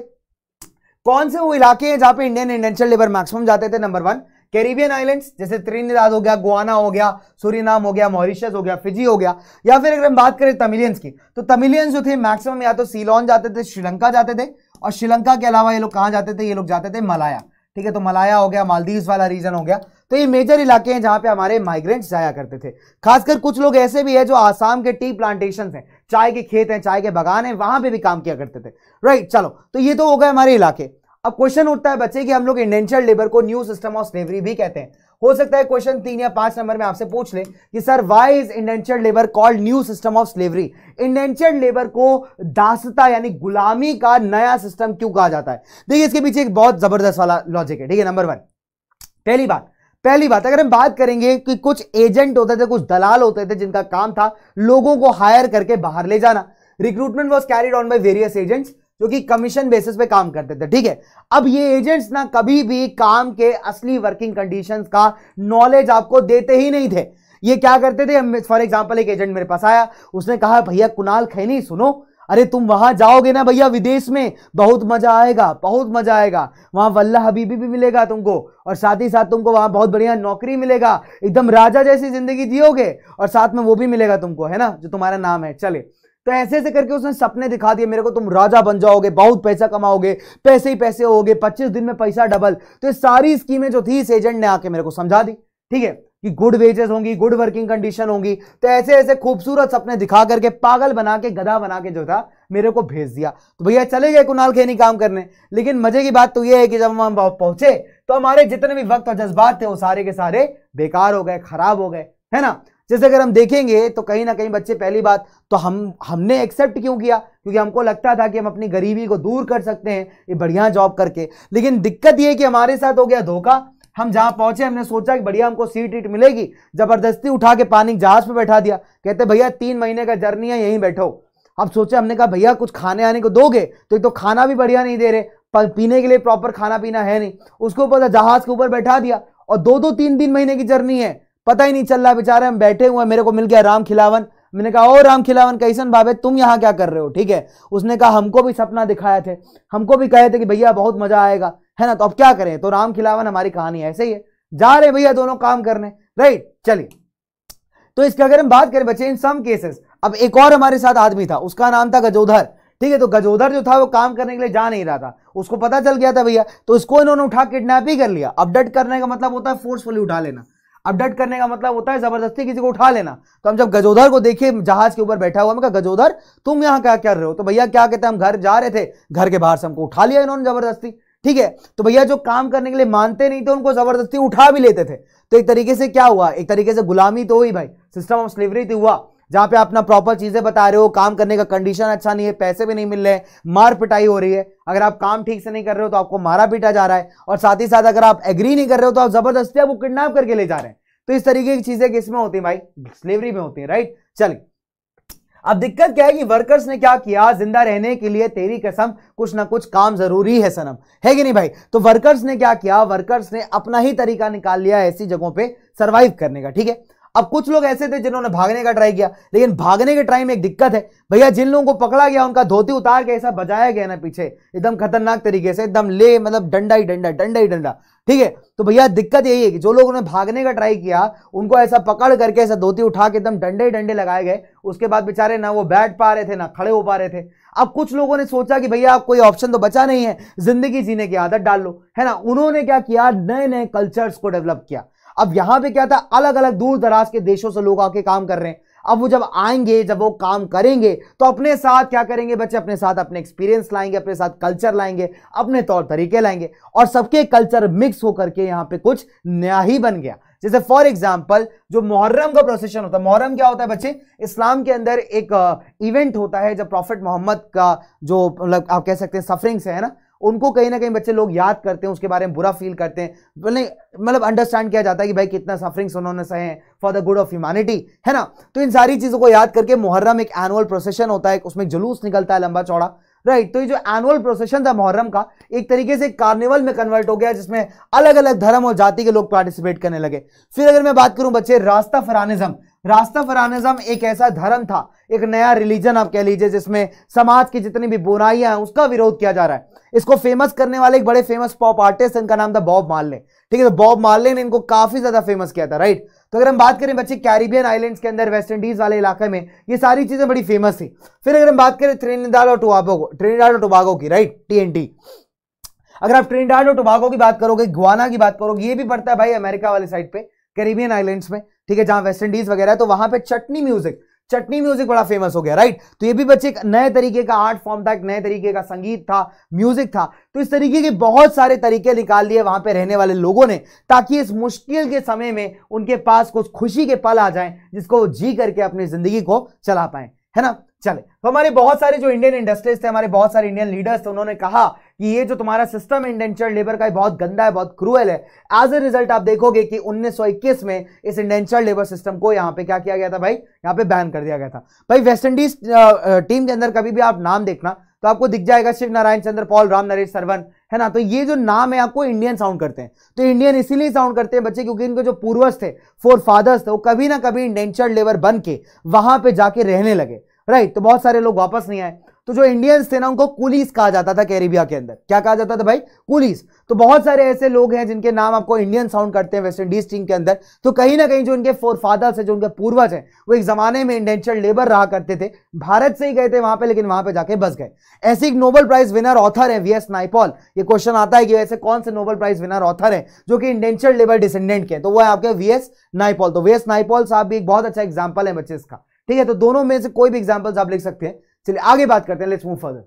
कौन से वो इलाके हैं जहाँ पे इंडियन इंडेंशियल लेबर मैक्सिमम जाते थे? नंबर वन कैरिबियन आइलैंड्स जैसे त्रिनिदाद हो गया गुआना हो गया सूरीनाम हो गया मॉरिशस हो गया फिजी हो गया। या फिर अगर हम बात करें तमिलियंस की तो तमिलियंस जो थे मैक्सिमम या तो सीलोन जाते थे श्रीलंका जाते थे और श्रीलंका के अलावा ये लोग कहाँ जाते थे? ये लोग जाते थे मलाया। ठीक है तो मलाया हो गया मालदीव वाला रीजन हो गया। तो तो ये मेजर इलाके हैं जहाँ पे हमारे माइग्रेंट्स जाया करते थे। खासकर कुछ लोग ऐसे भी है जो आसाम के टी प्लांटेशन हैं। चाय के खेत हैं, चाय के बगान हैं, वहाँ पे भी काम किया करते थे। राइट चलो तो ये तो हो गए हमारे इलाके। अब क्वेश्चन उठता है बच्चे कि हम लोग इंडेंशियल लेबर को न्यू सिस्टम ऑफ़ स्लेवरी भी कहते हैं। हो सकता है क्वेश्चन तीन या पाँच नंबर में आपसे पूछ ले कि, sir why is indentured labour called new system of slavery indentured labour को दासता यानी गुलामी का नया सिस्टम क्यों कहा जाता है? देखिए, इसके पीछे एक बहुत ज़बरदस्त वाला लॉजिक है। ठीक है नंबर वन पहली बात पहली बात, अगर हम बात करेंगे कि कुछ एजेंट होते थे, कुछ दलाल होते थे जिनका काम था, लोगों को हायर करके बाहर ले जाना। Recruitment was carried on by various agents जो कि कमीशन बेसिस पे काम करते थे, ठीक है? अब ये एजेंट्स ना कभी भी काम के असली वर्किंग कंडीशंस का नॉलेज आपको देते ही नहीं थे। ये क्या करते थे? फॉर एग्जांपल एक एजेंट मेरे पास आया, उसने कहा, भैया, कुणाल खैनी, सुनो, अरे तुम वहाँ जाओगे ना भैया विदेश में, बहुत मज़ा आएगा, बहुत मज़ा आएगा। वहाँ वल्ला हबीबी भी मिलेगा तुमको, और साथ ही साथ तुमको वहाँ बहुत बढ़िया नौकरी मिलेगा। एकदम राजा जैसी ज़िंदगी जियोगे, और साथ में वो भी मिलेगा तुमको, है ना? जो तुम्हारा नाम है, चले। तो ऐसे ऐसे करके उसने सपने दिखा दिए, मेरे को तुम राजा बन जाओगे, बहुत पैसा कमाओगे, पैसे ही पैसे होगे, पच्चीस दिन में पैसा डबल। तो ये सारी स्कीमें जो थी, इस एजेंट ने आके मेरे को समझा दी, ठीक है? कि गुड वेजेस होंगी गुड वर्किंग कंडीशन होंगी तो ऐसे ऐसे खूबसूरत सपने दिखा करके, पागल बना के, गधा बना के जो था, मेरे को भेज दिया। तो भैया चले गए कुणाल खेनी काम करने, लेकिन मज़े की बात तो ये है कि जब हम पहुँचे तो हमारे जितने भी वक्त और जज्बात थे, वो सारे के सारे बेकार हो गए, खराब हो गए, है ना? जैसे अगर हम देखेंगे तो कहीं ना कहीं बच्चे, पहली बात तो हम, हमने एक्सेप्ट क्यों किया? क्योंकि हमको लगता था कि हम अपनी गरीबी को दूर कर सकते हैं, ये बढ़िया जॉब करके। लेकिन दिक्कत ये कि हमारे साथ हो गया धोखा। हम जहाँ पहुँचे, हमने सोचा कि बढ़िया हमको सीट ईट मिलेगी। ज़बरदस्ती उठा के पानी जहाज़ पे बैठा दिया। कहते, भैया, तीन महीने का जर्नी है, यहीं बैठो। अब सोचे, हमने कहा, भैया, कुछ खाने आने को दोगे? तो एक तो खाना भी बढ़िया नहीं दे रहे। पीने के लिए प्रॉपर खाना पीना है नहीं। उसके ऊपर जहाज़ के ऊपर बैठा दिया। और दो दो तीन तीन महीने की जर्नी है। पता ही नहीं चल रहा बेचारे, हम बैठे हुए मेरे को मिल गया राम खिलावन। मैंने कहा, ओ राम खिलावन, कैसन बाबे तुम यहाँ क्या कर रहे हो? ठीक है? उसने कहा, हमको भी सपना दिखाए थे। हमको भी कहे थे कि भैया, बहुत मज़ा आएगा। है ना? तो अब क्या करें? तो राम खिलावन हमारी कहानी ऐसे ही है। जा रहे भैया दोनों काम करने। राइट चलिए। तो इसके अगर हम बात करें बच्चे, इन सम केसेस अब एक और हमारे साथ आदमी था, उसका नाम था गजोधर। ठीक है? तो गजोधर जो था, वो काम करने के लिए जा नहीं रहा था। उसको पता चल गया था भैया तो इसको इन्होंने उठा किडनैप ही कर लिया। अपडेट करने का मतलब होता है फोर्सफुली उठा लेना। अपडेट करने का मतलब होता है ज़बरदस्ती किसी को उठा लेना। तो हम जब गजोधर को देखिए, जहाज़ के ऊपर बैठा हुआ मैं कहा गजोधर तुम यहाँ क्या कर रहे हो? तो भैया क्या कहते हैं, हम घर जा रहे थे, घर के बाहर से हमको उठा लिया इन्होंने ज़बरदस्ती, ठीक है? तो भैया जो काम करने के लिए मानते नहीं थे, उनको ज़बरदस्ती उठा भी लेते थे। तो एक तरीके से क्या हुआ? एक तरीके से गुलामी तो हुई भाई सिस्टम ऑफ़ स्लेवरी तो हुआ। जहाँ पे अपना प्रॉपर चीज़ें बता रहे हो, काम करने का कंडीशन अच्छा नहीं है, पैसे भी नहीं मिल रहे मार पिटाई हो रही है। अगर आप काम ठीक से नहीं कर रहे हो तो आपको मारा पीटा जा रहा है और साथ ही साथ अगर आप एग्री नहीं कर रहे हो तो आप ज़बरदस्ती आपको किडनैप करके ले जा रहे हैं। तो इस तरीके की चीज़ें किसमें होती है भाई? स्लेवरी में होती है राइट चलिए। अब दिक्कत क्या है कि वर्कर्स ने क्या किया? ज़िंदा रहने के लिए तेरी कसम, कुछ ना कुछ काम ज़रूरी है सनम। है कि नहीं भाई? तो वर्कर्स ने क्या किया? वर्कर्स ने अपना ही तरीका निकाल लिया ऐसी जगहों पे सरवाइव करने का, ठीक है? अब कुछ लोग ऐसे थे जिन्होंने भागने का ट्राई किया, लेकिन भागने के ट्राई में एक दिक्कत है। भैया, जिन लोगों को पकड़ा गया, उनका धोती उतार के ऐसा बजाया गया ना पीछे, एकदम खतरनाक तरीके से, एकदम ले मतलब डंडा ही डंडा डंडा ही डंडा, ठीक है? तो भैया, दिक्कत यही है कि जो लोगों ने भागने का ट्राई किया, उनको ऐसा पकड़ करके ऐसा धोती उठा के एकदम डंडे डंडे लगाए गए, उसके बाद बेचारे ना वो बैठ पा रहे थे, ना खड़े हो पा रहे थे। अब कुछ लोगों ने सोचा कि भैया कोई ऑप्शन तो बचा नहीं है, ज़िंदगी जीने की आदत डाल लो, है ना? उन्होंने क्या किया? नए नए कल्चर्स को डेवलप किया। अब यहाँ पे क्या था? अलग अलग दूर दराज के देशों से लोग आके काम कर रहे हैं। अब वो जब आएँगे, जब वो काम करेंगे तो अपने साथ क्या करेंगे बच्चे? अपने साथ अपने एक्सपीरियंस लाएँगे, अपने साथ कल्चर लाएँगे, अपने तौर तरीके लाएँगे। और सबके कल्चर मिक्स होकर के यहाँ पे कुछ नया ही बन गया। जैसे फॉर एग्ज़ाम्पल जो मुहर्रम का प्रोसेशन होता है, मुहर्रम क्या होता है बच्चे? इस्लाम के अंदर एक इवेंट होता है जब प्रॉफिट मोहम्मद का जो मतलब आप कह सकते हैं सफरिंग से है ना? उनको कहीं ना कहीं बच्चे लोग याद करते हैं, उसके बारे में बुरा फील करते हैं। मतलब अंडरस्टैंड किया जाता है कि भाई कितना सफरिंग्स उन्होंने सहे for the good of humanity है ना? तो इन सारी चीज़ों को याद करके मुहर्रम एक एनुअल प्रोसेशन होता है उसमें जुलूस निकलता है लंबा चौड़ा राइट तो ये जो एनुअल प्रोसेशन था मुहर्रम का, एक तरीके से कार्निवल में कन्वर्ट हो गया, जिसमें अलग अलग धर्म और जाति के लोग पार्टिसिपेट करने लगे। फिर अगर मैं बात करूँ बच्चे रास्ता फरानिज्म रास्ता फरानिज्म एक ऐसा धर्म था, एक नया रिलीजन आप कह लीजिए, जिसमें समाज की जितनी भी बुराइयाँ हैं, उसका विरोध किया जा रहा है। इसको फ़ेमस करने वाले एक बड़े फ़ेमस पॉप आर्टिस्ट इनका नाम था बॉब मार्ले ठीक है तो बॉब मार्ले ने इनको काफ़ी ज़्यादा फ़ेमस किया था राइट तो अगर हम बात करें बच्चे कैरिबियन आइलैंड्स के अंदर वेस्ट इंडीज वाले इलाके में, ये सारी चीज़ें बड़ी फ़ेमस थी। फिर अगर हम बात करें ट्रेनिडाल और टोबागो ट्रेनिडाल और टोबागो की राइट टीएनटी अगर आप ट्रिनिडाड और टोबागो की बात करोगे ग्वाना की बात करोगे, ये भी पड़ता है भाई अमेरिका वाली साइड पे कैरिबियन आइलैंड्स में। ठीक है, जहाँ वेस्ट इंडीज वगैरह है तो वहाँ पे चटनी म्यूज़िक चटनी म्यूज़िक बड़ा फ़ेमस हो गया राइट तो ये भी बच्चे एक नए तरीके का आर्ट फॉर्म था, एक नए तरीके का संगीत था म्यूज़िक था। तो इस तरीके के बहुत सारे तरीके निकाल लिए वहाँ पे रहने वाले लोगों ने, ताकि इस मुश्किल के समय में उनके पास कुछ खुशी के पल आ जाएँ, जिसको वो जी करके अपनी ज़िंदगी को चला पाए। है ना? चले तो हमारे बहुत सारे जो इंडियन इंडस्ट्रीज़ थे, हमारे बहुत सारे इंडियन लीडर्स थे, उन्होंने कहा कि ये जो तुम्हारा सिस्टम इंडेंचर लेबर का बहुत गंदा है, बहुत क्रूअल है। एज ए रिज़ल्ट आप देखोगे कि 1921 में इस इंडेंचर लेबर सिस्टम को यहाँ पे क्या किया गया था भाई? यहाँ पे बैन कर दिया गया था। भाई वेस्ट इंडीज टीम के अंदर कभी भी आप नाम देखना तो आपको दिख जाएगा शिव नारायण चंद्र पॉल राम नरेश सरवन, है ना? तो ये जो नाम है, आपको इंडियन साउंड करते हैं। तो इंडियन इसीलिए साउंड करते हैं बच्चे, क्योंकि इनके जो पूर्वज थे फोर फादर्स थे, वो कभी ना कभी इंडेंचर लेबर बन के वहाँ पे जाके रहने लगे। राइट तो बहुत सारे लोग वापस नहीं आए। तो जो इंडियंस थे ना, उनको कुलीस कहा जाता था कैरिबिया के अंदर। क्या कहा जाता था भाई? कुलीस। तो बहुत सारे ऐसे लोग हैं जिनके नाम आपको इंडियन साउंड करते हैं वेस्ट इंडीज टीम के अंदर। तो कहीं ना कहीं जो उनके फोर फादर्स है, जो उनके पूर्वज हैं, वो एक जमाने में इंडेंचर लेबर रहा करते थे। भारत से ही गए थे वहाँ पर लेकिन वहाँ पर जाके बस गए। ऐसे एक नोबल प्राइज विनर ऑथर है वीएस नाइपॉल ये क्वेश्चन आता है कि वैसे कौन से नोबल प्राइज विनर ऑथर है जो कि इंडेंचर लेबर डिसेंडेंट के तो वो है आपके वीएस नाइपॉल तो वीएस नाइपॉल साहब भी एक बहुत अच्छा एग्ज़ाम्पल है बच्चे इसका। ठीक है तो दोनों में से कोई भी एग्जाम्पल्स आप लिख सकते हैं। चलिए, आगे बात करते हैं लेट्स मूव फर्दर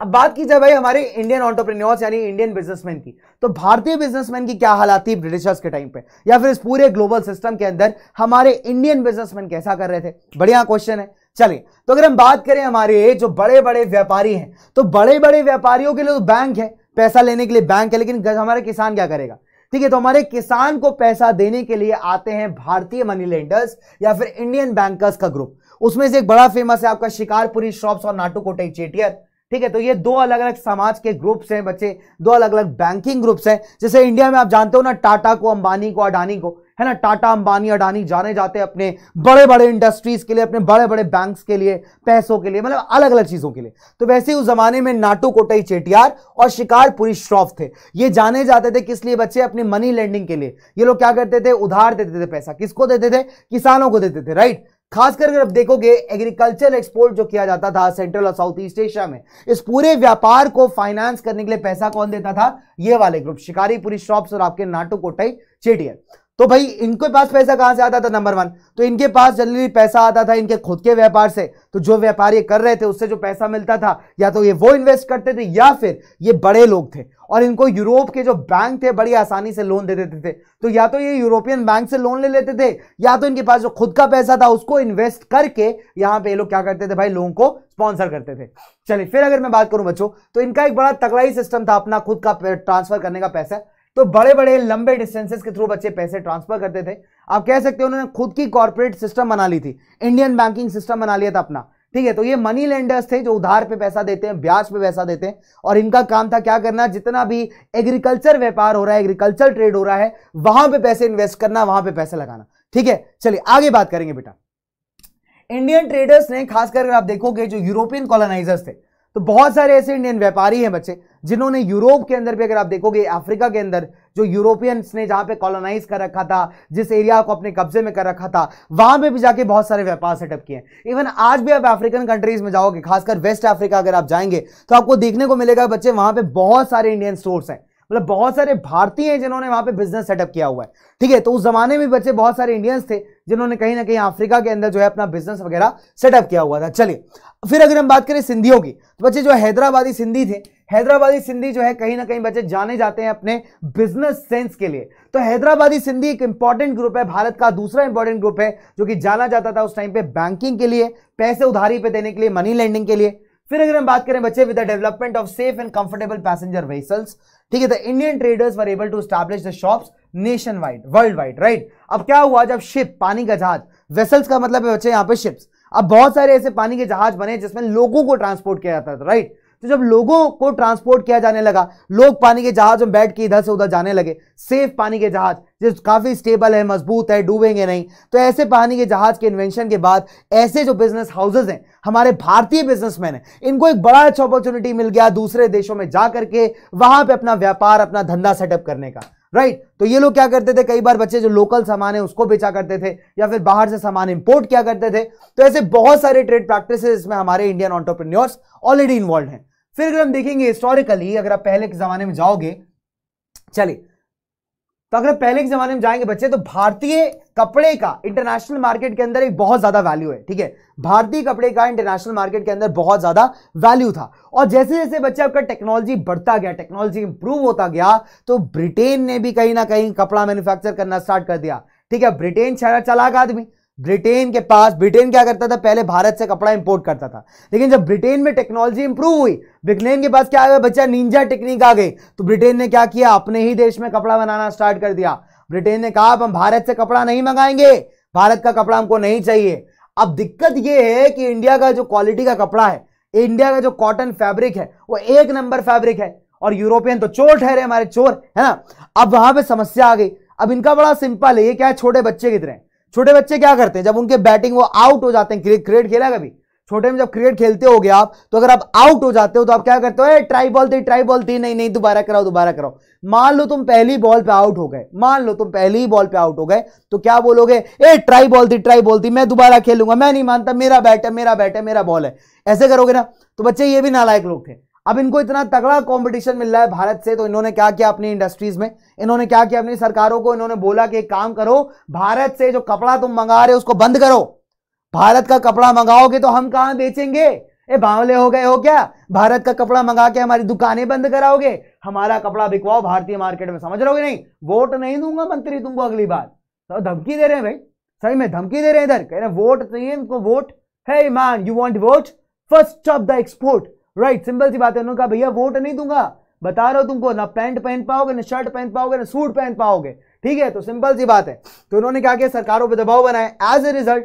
अब बात की जाए भाई हमारे इंडियन ऑन्टरप्रेन्योर्स यानी इंडियन बिजनेसमैन की तो भारतीय बिजनेसमैन की क्या हालात थी ब्रिटिशर्स के टाइम पे? या फिर इस पूरे ग्लोबल सिस्टम के अंदर हमारे इंडियन बिजनेसमैन कैसा कर रहे थे? बढ़िया क्वेश्चन है। चलिए तो अगर हम बात करें हमारे जो बड़े बड़े व्यापारी हैं तो बड़े बड़े व्यापारियों के लिए तो बैंक है, पैसा लेने के लिए बैंक है, लेकिन हमारे किसान क्या करेगा? ठीक है तो हमारे किसान को पैसा देने के लिए आते हैं भारतीय मनी लेंडर्स या फिर इंडियन बैंकर्स का ग्रुप उसमें से एक बड़ा फ़ेमस है आपका शिकारपुरी शॉप्स और नाटू कोटई चेटियर। ठीक है तो ये दो अलग अलग समाज के ग्रुप्स हैं बच्चे, दो अलग अलग बैंकिंग ग्रुप्स हैं। जैसे इंडिया में आप जानते हो ना टाटा को, अंबानी को, अडानी को, है ना? टाटा अंबानी, अडानी जाने जाते हैं अपने बड़े बड़े इंडस्ट्रीज़ के लिए, अपने बड़े बड़े बैंक्स के लिए, पैसों के लिए मतलब अलग अलग चीज़ों के लिए। तो वैसे उस जमाने में नाटू कोटई चेटियार और शिकारपुरी श्रॉफ थे। ये जाने जाते थे किस लिए बच्चे? अपनी मनी लेंडिंग के लिए। ये लोग क्या करते थे? उधार देते थे पैसा। किसको देते थे? किसानों को देते थे राइट खासकर अगर आप देखोगे एग्रीकल्चर एक्सपोर्ट जो किया जाता था सेंट्रल और साउथ ईस्ट एशिया में, इस पूरे व्यापार को फाइनेंस करने के लिए पैसा कौन देता था? ये वाले ग्रुप शिकारीपुरी शॉप्स और आपके नाटो कोटाई चेटियर तो भाई, इनके पास पैसा कहाँ से आता था नंबर वन तो इनके पास जनरली पैसा आता था इनके खुद के व्यापार से। तो जो व्यापारी कर रहे थे, उससे जो पैसा मिलता था, या तो ये वो इन्वेस्ट करते थे, या फिर ये बड़े लोग थे। और इनको यूरोप के जो बैंक थे, बड़ी आसानी से लोन दे देते थे। तो या तो ये यूरोपियन बैंक से लोन ले लेते थे, या तो इनके पास जो खुद का पैसा था, उसको इन्वेस्ट करके यहाँ पे ये लोग क्या करते थे भाई, लोगों को स्पॉन्सर करते थे। चलिए, फिर अगर मैं बात करूँ बच्चों तो इनका एक बड़ा तगड़ा ही सिस्टम था, अपना खुद का ट्रांसफ़र करने का पैसा। तो बड़े बड़े लंबे डिस्टेंसेस के थ्रू बच्चे पैसे ट्रांसफ़र करते थे। आप कह सकते हो उन्होंने खुद की कॉर्पोरेट सिस्टम बना ली थी। इंडियन बैंकिंग सिस्टम बना लिया था अपना। ठीक है तो ये मनी लेंडर्स थे जो उधार पे पैसा देते हैं, ब्याज पे पैसा देते हैं। और इनका काम था क्या करना? जितना भी एग्रीकल्चर व्यापार हो रहा है एग्रीकल्चर ट्रेड हो रहा है, वहाँ पे पैसे इन्वेस्ट करना, वहाँ पे पैसे लगाना। ठीक है, चलिए आगे बात करेंगे बेटा। इंडियन ट्रेडर्स ने खासकर आप देखोगे, जो यूरोपियन कॉलोनाइजर्स थे तो बहुत सारे ऐसे इंडियन व्यापारी हैं बच्चे, जिन्होंने यूरोप के अंदर भी, अगर आप देखोगे, अफ्रीका के अंदर, जो यूरोपियंस ने जहाँ पे कॉलोनाइज कर रखा था, जिस एरिया को अपने कब्जे में कर रखा था, वहाँ पे भी जाके बहुत सारे व्यापार सेटअप किए इवन आज भी आप अफ्रीकन कंट्रीज़ में जाओगे, खासकर वेस्ट अफ्रीका अगर आप जाएँगे तो आपको देखने को मिलेगा बच्चे, वहाँ पर बहुत सारे इंडियन स्टोर्स हैं। मतलब बहुत सारे भारतीय हैं जिन्होंने वहाँ पे बिज़नेस सेटअप किया हुआ है। ठीक है तो उस जमाने में बच्चे बहुत सारे इंडियंस थे जिन्होंने कहीं ना कहीं अफ्रीका के अंदर जो है अपना बिज़नेस वगैरह सेटअप किया हुआ था। चलिए, फिर अगर हम बात करें सिंधियों की तो बच्चे जो हैदराबादी सिंधी थे, हैदराबादी सिंधी जो है कहीं ना कहीं बच्चे जाने जाते हैं अपने बिज़नेस सेंस के लिए। तो हैदराबादी सिंधी एक इंपॉर्टेंट ग्रुप है, भारत का दूसरा इंपॉर्टेंट ग्रुप है, जो कि जाना जाता था उस टाइम पे बैंकिंग के लिए, पैसे उधारी पे देने के लिए मनी लेंडिंग के लिए। फिर अगर हम बात करें बच्चे with the development of safe and comfortable passenger vehicles ठीक है the Indian traders were able to establish the shops nationwide worldwide right अब क्या हुआ जब शिप पानी का जहाज़ वेसल्स का मतलब है बच्चे यहाँ पे शिप्स अब बहुत सारे ऐसे पानी के जहाज़ बने जिसमें लोगों को ट्रांसपोर्ट किया जाता था राइट तो जब लोगों को ट्रांसपोर्ट किया जाने लगा, लोग पानी के जहाज़ में बैठ के इधर से उधर जाने लगे सेफ़ पानी के जहाज़, जो काफ़ी स्टेबल है, मज़बूत है, डूबेंगे नहीं। तो ऐसे पानी के जहाज़ के इन्वेंशन के बाद, ऐसे जो बिज़नेस हाउसेज हैं, हमारे भारतीय बिजनेसमैन हैं, इनको एक बड़ा अच्छा अपॉर्चुनिटी मिल गया दूसरे देशों में जा करके, वहाँ पर अपना व्यापार, अपना धंधा सेटअप करने का। Right right. तो ये लोग क्या करते थे? कई बार बच्चे जो लोकल सामान है, उसको बेचा करते थे, या फिर बाहर से सामान इंपोर्ट किया करते थे। तो ऐसे बहुत सारे ट्रेड प्रैक्टिस इसमें हमारे इंडियन ऑन्टरप्रेन्योर्स ऑलरेडी इन्वॉल्व हैं। फिर अगर हम देखेंगे हिस्टोरिकली अगर आप पहले के जमाने में जाओगे, चलिए तो अगर पहले के जमाने में जाएँगे बच्चे तो भारतीय कपड़े का इंटरनेशनल मार्केट के अंदर एक बहुत ज़्यादा वैल्यू है, ठीक है? भारतीय कपड़े का इंटरनेशनल मार्केट के अंदर बहुत ज़्यादा वैल्यू था। और जैसे जैसे बच्चे आपका टेक्नोलॉजी बढ़ता गया टेक्नोलॉजी इंप्रूव होता गया तो ब्रिटेन ने भी कहीं ना कहीं कपड़ा मैन्युफैक्चर करना स्टार्ट कर दिया। ठीक है, ब्रिटेन चलाक आदमी। ब्रिटेन के पास, ब्रिटेन क्या करता था? पहले भारत से कपड़ा इंपोर्ट करता था। लेकिन जब ब्रिटेन में टेक्नोलॉजी इंप्रूव हुई ब्रिटेन के पास क्या आ गया बच्चा निंजा टेक्निक आ गई। तो ब्रिटेन ने क्या किया? अपने ही देश में कपड़ा बनाना स्टार्ट कर दिया। ब्रिटेन ने कहा, अब हम भारत से कपड़ा नहीं मंगाएँगे। भारत का कपड़ा हमको नहीं चाहिए। अब दिक्कत यह है कि इंडिया का जो क्वालिटी का कपड़ा है इंडिया का जो कॉटन फैब्रिक है, वो एक नंबर फैब्रिक है। और यूरोपियन तो चोर ठहरे हमारे चोर, है ना? अब वहाँ पे समस्या आ गई। अब इनका बड़ा सिंपल है, ये क्या है? छोटे बच्चे की तरह। छोटे बच्चे क्या करते हैं? जब उनके बैटिंग वो आउट हो जाते हैं क्रिकेट खेला कभी? छोटे में जब क्रिकेट खेलते हो गए आप तो अगर आप आउट हो जाते हो तो आप क्या करते हो? ट्राई बॉल थी ट्राई बॉल थी, नहीं नहीं, दोबारा कराओ दोबारा कराओ। मान लो तुम पहली बॉल पे आउट हो गए, मान लो तुम पहली बॉल पे आउट हो गए तो क्या बोलोगे? ए ट्राई बॉल थी ट्राई बॉल थी, मैं दोबारा खेलूँगा, मैं नहीं मानता, मेरा बैट है, मेरा बैट है, मेरा बॉल है। ऐसे करोगे ना? तो बच्चे ये भी नालायक लोग थे। अब इनको इतना तगड़ा कंपटीशन मिल रहा है भारत से तो इन्होंने क्या किया अपनी इंडस्ट्रीज़ में? इन्होंने क्या किया अपनी सरकारों को? इन्होंने बोला कि एक काम करो, भारत से जो कपड़ा तुम मंगा रहे हो, उसको बंद करो। भारत का कपड़ा मंगाओगे तो हम कहाँ बेचेंगे? ए बावले हो गए हो क्या? भारत का कपड़ा मंगा के हमारी दुकानें बंद कराओगे? हमारा कपड़ा बिकवाओ, भारतीय मार्केट में। समझ रहोगे नहीं? वोट नहीं दूँगा मंत्री तुमको अगली बार। तो धमकी दे रहे हैं भाई। सही में धमकी दे रहे हैं इधर। कह रहे वोट चाहिए, इनको वोट है man you want vote first stop the export right simple सी बात है, उन्होंने कहा, भैया, वोट नहीं दूँगा। बता रहा हूँ तुमको, ना पैंट पहन पाओगे, ना शर्ट पहन पाओगे, ना सूट पहन पाओगे। ठीक है तो सिंपल सी बात है। तो उन्होंने क्या किया? सरकारों पर दबाव बनाए as a result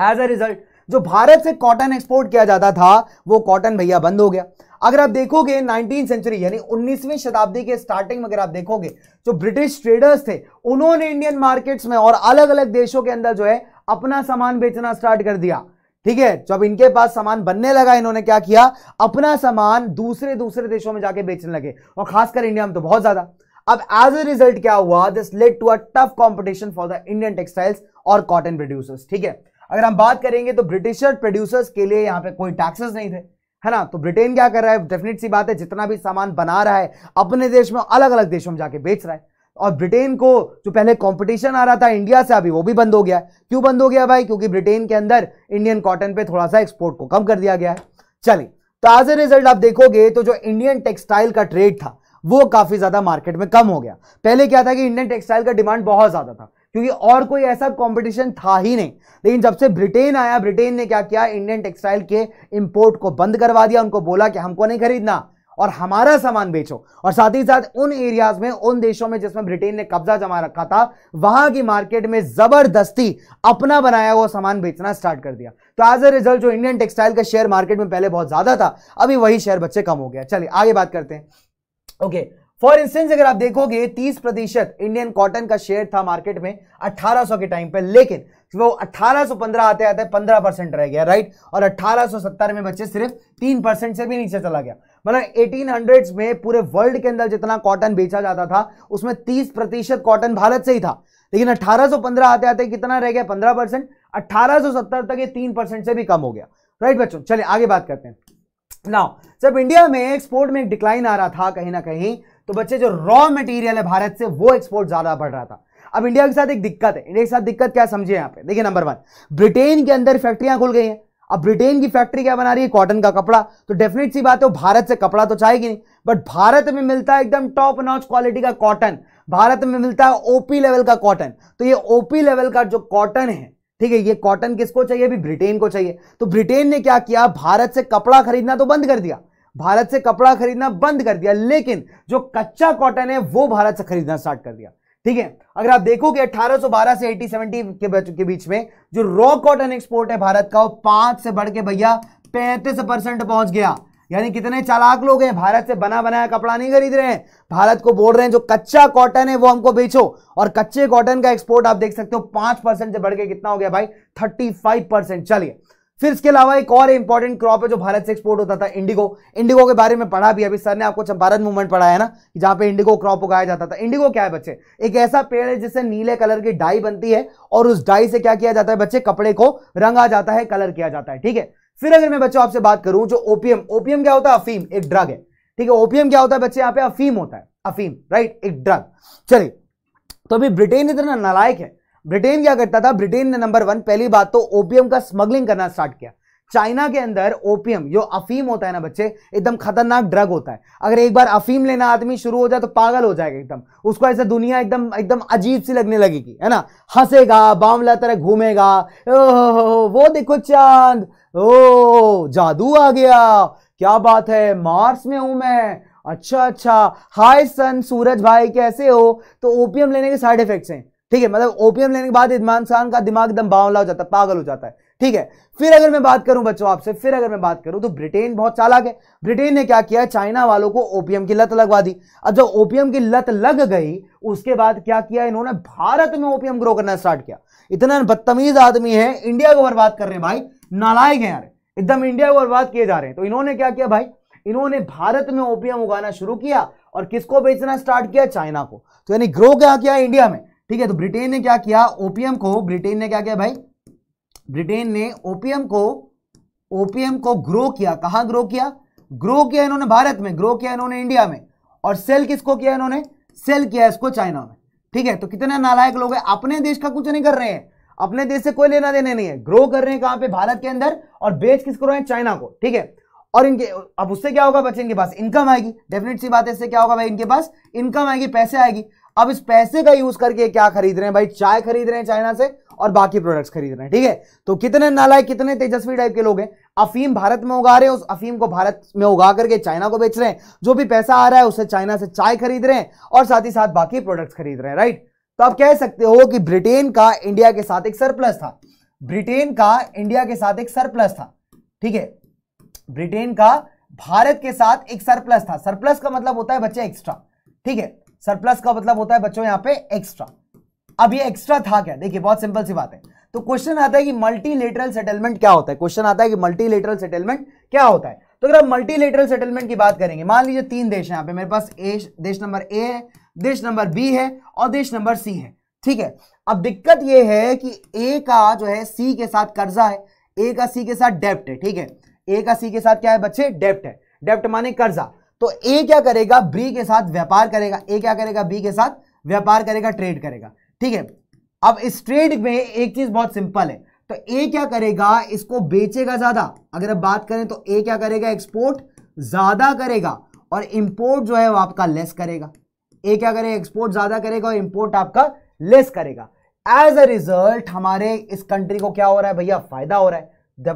as a result जो भारत से कॉटन एक्सपोर्ट किया जाता था, वो कॉटन भैया बंद हो गया। अगर आप देखोगे नाइनटीन सेंचुरी यानी 19वीं शताब्दी के स्टार्टिंग में अगर आप देखोगे, जो ब्रिटिश ट्रेडर्स थे, उन्होंने इंडियन मार्केट्स में और अलग अलग देशों के अंदर जो है, अपना सामान बेचना स्टार्ट कर दिया। ठीक है? जब इनके पास सामान बनने लगा, इन्होंने क्या किया? अपना सामान दूसरे दूसरे देशों में जाके बेचने लगे। और खासकर इंडिया में तो बहुत ज़्यादा। अब एज ए रिज़ल्ट क्या हुआ? This led to a tough competition for the Indian textiles और कॉटन प्रोड्यूसर्स ठीक है? अगर हम बात करेंगे तो ब्रिटिशर प्रोड्यूसर्स के लिए यहाँ पे कोई टैक्सेस नहीं थे, है ना? तो ब्रिटेन क्या कर रहा है? डेफिनेट सी बात है, जितना भी सामान बना रहा है, अपने देश में अलग अलग देशों में जाके बेच रहा है। और ब्रिटेन को जो पहले कंपटीशन आ रहा था इंडिया से, अभी वो भी बंद हो गया क्यों बंद हो गया भाई? क्योंकि ब्रिटेन के अंदर इंडियन कॉटन पे थोड़ा सा एक्सपोर्ट को कम कर दिया गया है। चलिए तो एज ए रिज़ल्ट आप देखोगे तो जो इंडियन टेक्सटाइल का ट्रेड था, वो काफ़ी ज़्यादा मार्केट में कम हो गया। पहले क्या था कि इंडियन टेक्सटाइल का डिमांड बहुत ज़्यादा था, क्योंकि और कोई ऐसा कंपटीशन था ही नहीं। लेकिन जब से ब्रिटेन आया, ब्रिटेन ने क्या किया? इंडियन टेक्सटाइल के इंपोर्ट को बंद करवा दिया। उनको बोला कि हमको नहीं खरीदना। और हमारा सामान बेचो। और साथ ही साथ उन एरियाज़ में, उन देशों में जिसमें ब्रिटेन ने कब्जा जमा रखा था, वहाँ की मार्केट में ज़बरदस्ती अपना बनाया हुआ सामान बेचना स्टार्ट कर दिया। तो एज ए रिज़ल्ट जो इंडियन टेक्सटाइल का शेयर मार्केट में पहले बहुत ज़्यादा था, अभी वही शेयर बच्चे कम हो गया। चलिए, आगे बात करते हैं। ओके. फॉर इंस्टेंस अगर आप देखोगे 30 प्रतिशत इंडियन कॉटन का शेयर था मार्केट में 1800 के टाइम पे, लेकिन वो 1815 आते आते 15 परसेंट रह गया राइट और 1870 में बच्चे सिर्फ़ तीन परसेंट से भी नीचे चला गया। मतलब एटीन में पूरे वर्ल्ड के अंदर जितना कॉटन बेचा जाता था, उसमें तीस प्रतिशत कॉटन भारत से ही था। लेकिन 1815 आते आते कितना रह गया? 15 परसेंट। अठारह तक ये तीन परसेंट से भी कम हो गया। राइट बच्चों? चलिए, आगे बात करते हैं। नाउ जब इंडिया में एक्सपोर्ट में एक डिक्लाइन आ रहा था कहीं ना कहीं तो बच्चे जो रॉ मटेरियल है भारत से, वो एक्सपोर्ट ज़्यादा बढ़ रहा था। अब इंडिया के साथ एक दिक्कत है। इंडिया के साथ दिक्कत क्या समझे यहाँ पे? देखिए नंबर वन ब्रिटेन के अंदर फैक्ट्रियाँ खुल गई हैं। अब ब्रिटेन की फैक्ट्री क्या बना रही है? कॉटन का कपड़ा। तो डेफिनेट सी बात है भारत से कपड़ा तो चाहेगी नहीं बट भारत में मिलता है एकदम टॉप नॉच क्वालिटी का कॉटन भारत में मिलता है ओपी लेवल का कॉटन तो ये ओपी लेवल का जो कॉटन है, ठीक है, ये कॉटन किसको चाहिए? अभी ब्रिटेन को चाहिए। तो ब्रिटेन ने क्या किया? भारत से कपड़ा खरीदना तो बंद कर दिया। भारत से कपड़ा खरीदना बंद कर दिया, लेकिन जो कच्चा कॉटन है, वो भारत से खरीदना स्टार्ट कर दिया। ठीक है? अगर आप देखोगे 1812 से 1870 के के बीच में, जो रॉ कॉटन एक्सपोर्ट है भारत का, वो पाँच से बढ़ के भैया पैंतीस परसेंट पहुँच गया। यानी कितने चालाक लोग हैं? भारत से बना बनाया कपड़ा नहीं खरीद रहे हैं। भारत को बोल रहे हैं, जो कच्चा कॉटन है, वो हमको बेचो। और कच्चे कॉटन का एक्सपोर्ट आप देख सकते हो, पाँच परसेंट से बढ़ के कितना हो गया भाई? Thirty five percent. चलिए फिर इसके अलावा एक और इंपॉर्टेंट क्रॉप है जो भारत से एक्सपोर्ट होता था इंडिगो इंडिगो के बारे में पढ़ा भी अभी सर ने आपको चंपारण मूवमेंट पढ़ा है ना, जहाँ पे इंडिगो क्रॉप उगाया जाता था। इंडिगो क्या है बच्चे? एक ऐसा पेड़ है जिससे नीले कलर की डाई बनती है और उस डाई से क्या किया जाता है बच्चे? कपड़े को रंगा जाता है कलर किया जाता है, ठीक है? फिर अगर मैं बच्चों आपसे बात करूँ, जो ओपीएम ओपीएम क्या होता है? अफीम, एक ड्रग है, ठीक है? ओपीएम क्या होता है बच्चे? यहाँ पे अफीम होता है, अफीम राइट एक ड्रग चलिए तो अभी ब्रिटेन इतना नलायक है ब्रिटेन क्या करता था? ब्रिटेन ने नंबर वन पहली बात तो ओपीएम का स्मगलिंग करना स्टार्ट किया। चाइना के अंदर ओपीएम जो अफीम होता है ना बच्चे, एकदम खतरनाक ड्रग होता है। अगर एक बार अफीम लेना आदमी शुरू हो जाए तो पागल हो जाएगा एकदम। उसको ऐसे दुनिया एकदम एकदम अजीब सी लगने लगेगी, है ना? हंसेगा बावला तरह घूमेगा। वो देखो चाँद। ओ जादू आ गया। क्या बात है मार्स में हूँ मैं। अच्छा अच्छा। हाय सन सूरज भाई, कैसे हो? तो ओपीएम लेने के साइड इफेक्ट्स हैं। ठीक है मतलब ओपीएम लेने के बाद इंसान का दिमाग एकदम बावला हो जाता है, पागल हो जाता है, ठीक है। फिर अगर मैं बात करूँ बच्चों आपसे, फिर अगर मैं बात करूँ तो ब्रिटेन बहुत चालाक है। ब्रिटेन ने क्या किया, चाइना वालों को ओपीएम की लत लगवा दी। अब जब ओपीएम की लत लग गई, उसके बाद क्या किया इन्होंने? भारत में ओपीएम ग्रो करना स्टार्ट किया। इतना बदतमीज आदमी है इंडिया को बर्बाद कर रहे हैं, भाई। नालायक है यार, एकदम इंडिया को बर्बाद किए जा रहे हैं। तो इन्होंने क्या किया, भाई? इन्होंने भारत में ओपीएम उगाना शुरू किया और किसको बेचना स्टार्ट किया? चाइना को। तो यानी ग्रो क्या किया इंडिया में? ठीक है तो ब्रिटेन ने क्या किया? ओपीएम को, ब्रिटेन ने क्या किया भाई? ब्रिटेन ने ओपीएम को ओपीएम को ग्रो किया। कहा ग्रो किया? ग्रो किया इन्होंने भारत में, ग्रो किया इन्होंने इंडिया में। और सेल किसको किया इन्होंने? सेल किया इसको चाइना में। ठीक है तो कितने नालायक लोग हैं? अपने देश का कुछ नहीं कर रहे हैं। अपने देश से कोई लेना देने नहीं है। ग्रो कर रहे हैं कहाँ पे? भारत के अंदर। और बेच किसको रहे हैं? चाइना को। ठीक है, और इनके, अब उससे क्या होगा बच्चे इनके पास इनकम आएगी। डेफिनेट सी बात है, इससे क्या होगा भाई? इनके पास इनकम आएगी, पैसे आएगी। अब इस पैसे का यूज़ करके क्या खरीद रहे हैं भाई? चाय खरीद रहे हैं चाइना से और बाकी प्रोडक्ट्स खरीद रहे हैं, ठीक है? तो कितने नालायक, कितने तेजस्वी टाइप के लोग हैं? अफीम भारत में उगा रहे हैं, उस अफीम को भारत में उगा करके चाइना को बेच रहे हैं। जो भी पैसा आ रहा है उससे चाइना से चाय खरीद रहे हैं और साथ ही साथ बाकी प्रोडक्ट्स खरीद रहे हैं राइट तो आप कह सकते हो कि ब्रिटेन का इंडिया के साथ एक सरप्लस था। ब्रिटेन का इंडिया के साथ एक सरप्लस था, ठीक है? ब्रिटेन का भारत के साथ एक सरप्लस था। सरप्लस का मतलब होता है बच्चे एक्स्ट्रा ठीक है? सरप्लस का मतलब होता है बच्चों यहाँ पे एक्स्ट्रा अब ये एक्स्ट्रा था क्या? देखिए, बहुत सिंपल सी बात है। तो क्वेश्चन आता है कि मल्टीलेटरल सेटलमेंट क्या होता है? क्वेश्चन आता है कि मल्टीलेटरल सेटलमेंट क्या होता है? तो अगर आप मल्टीलेटरल सेटलमेंट की बात करेंगे, मान लीजिए तीन देश हैं यहाँ पे। मेरे पास ए देश नंबर ए है, देश नंबर बी है और देश नंबर सी है। ठीक है? अब दिक्कत यह है कि ए का जो है सी के साथ कर्जा है। ए का सी के साथ डेप्ट है। ठीक है? ए का सी के साथ क्या है बच्चे? डेप्ट है। डेप्ट माने कर्जा। तो ए क्या करेगा? बी के साथ व्यापार करेगा। ए क्या करेगा? बी के साथ व्यापार करेगा ट्रेड करेगा। ठीक है? अब इस ट्रेड में एक चीज़ बहुत सिंपल है। तो ए क्या करेगा? इसको बेचेगा ज़्यादा। अगर अब बात करें तो ए क्या करेगा? एक्सपोर्ट ज़्यादा करेगा और इंपोर्ट जो है वो आपका लेस करेगा। ए क्या करेगा? एक्सपोर्ट ज़्यादा करेगा और इंपोर्ट आपका लेस करेगा। एज अ रिज़ल्ट हमारे इस कंट्री को क्या हो रहा है भैया? फ़ायदा हो रहा है।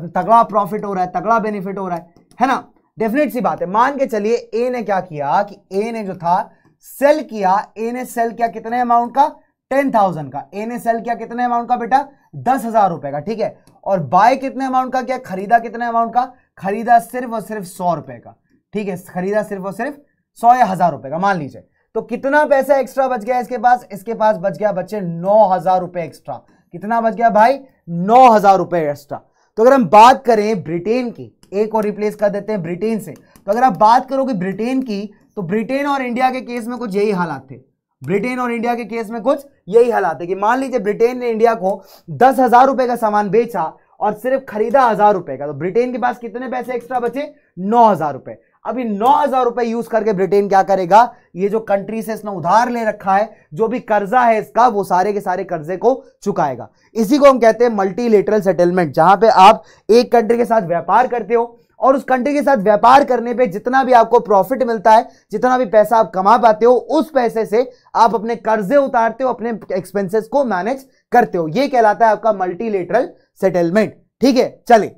तगड़ा प्रॉफिट हो रहा है, तगड़ा बेनिफिट हो रहा है। है ना? डेफिनेट सी बात है। मान के चलिए ए ने क्या किया कि ए ने जो था सेल किया। ए ने सेल किया कितने अमाउंट का? टेन थाउज़ेंड का। ए ने सेल किया कितने अमाउंट का बेटा? दस हज़ार रुपए का, ठीक है? और बाय कितने अमाउंट का क्या? खरीदा कितने अमाउंट का? खरीदा सिर्फ़ और सिर्फ़ सौ रुपए का, ठीक है? खरीदा सिर्फ़ और सिर्फ़ सौ या हज़ार रुपए का, मान लीजिए। तो कितना पैसा एक्स्ट्रा बच गया इसके पास? इसके पास बच गया बच्चे नौ हज़ार रुपए एक्स्ट्रा कितना बच गया भाई? नौ हज़ार रुपए एक्स्ट्रा तो अगर हम बात करें ब्रिटेन की एक को रिप्लेस कर देते हैं ब्रिटेन से। तो अगर आप बात करोगे ब्रिटेन की तो ब्रिटेन और इंडिया के केस में कुछ यही हालात थे। ब्रिटेन और इंडिया के केस में कुछ यही हालात है कि मान लीजिए ब्रिटेन ने इंडिया को दस हज़ार रुपए का सामान बेचा और सिर्फ़ खरीदा हज़ार रुपए का तो ब्रिटेन के पास कितने पैसे एक्स्ट्रा बचे? नौ हज़ार रुपए। अभी नौ हज़ार रुपए यूज़ करके ब्रिटेन क्या करेगा? ये जो कंट्री से इसने उधार ले रखा है, जो भी कर्जा है इसका, वो सारे के सारे कर्जे को चुकाएगा। इसी को हम कहते हैं मल्टीलेटरल सेटलमेंट जहाँ पे आप एक कंट्री के साथ व्यापार करते हो और उस कंट्री के साथ व्यापार करने पे जितना भी आपको प्रॉफिट मिलता है, जितना भी पैसा आप कमा पाते हो, उस पैसे से आप अपने कर्जे उतारते हो, अपने एक्सपेंसेस को मैनेज करते हो। ये कहलाता है आपका मल्टीलेटरल सेटलमेंट ठीक है, चलिए।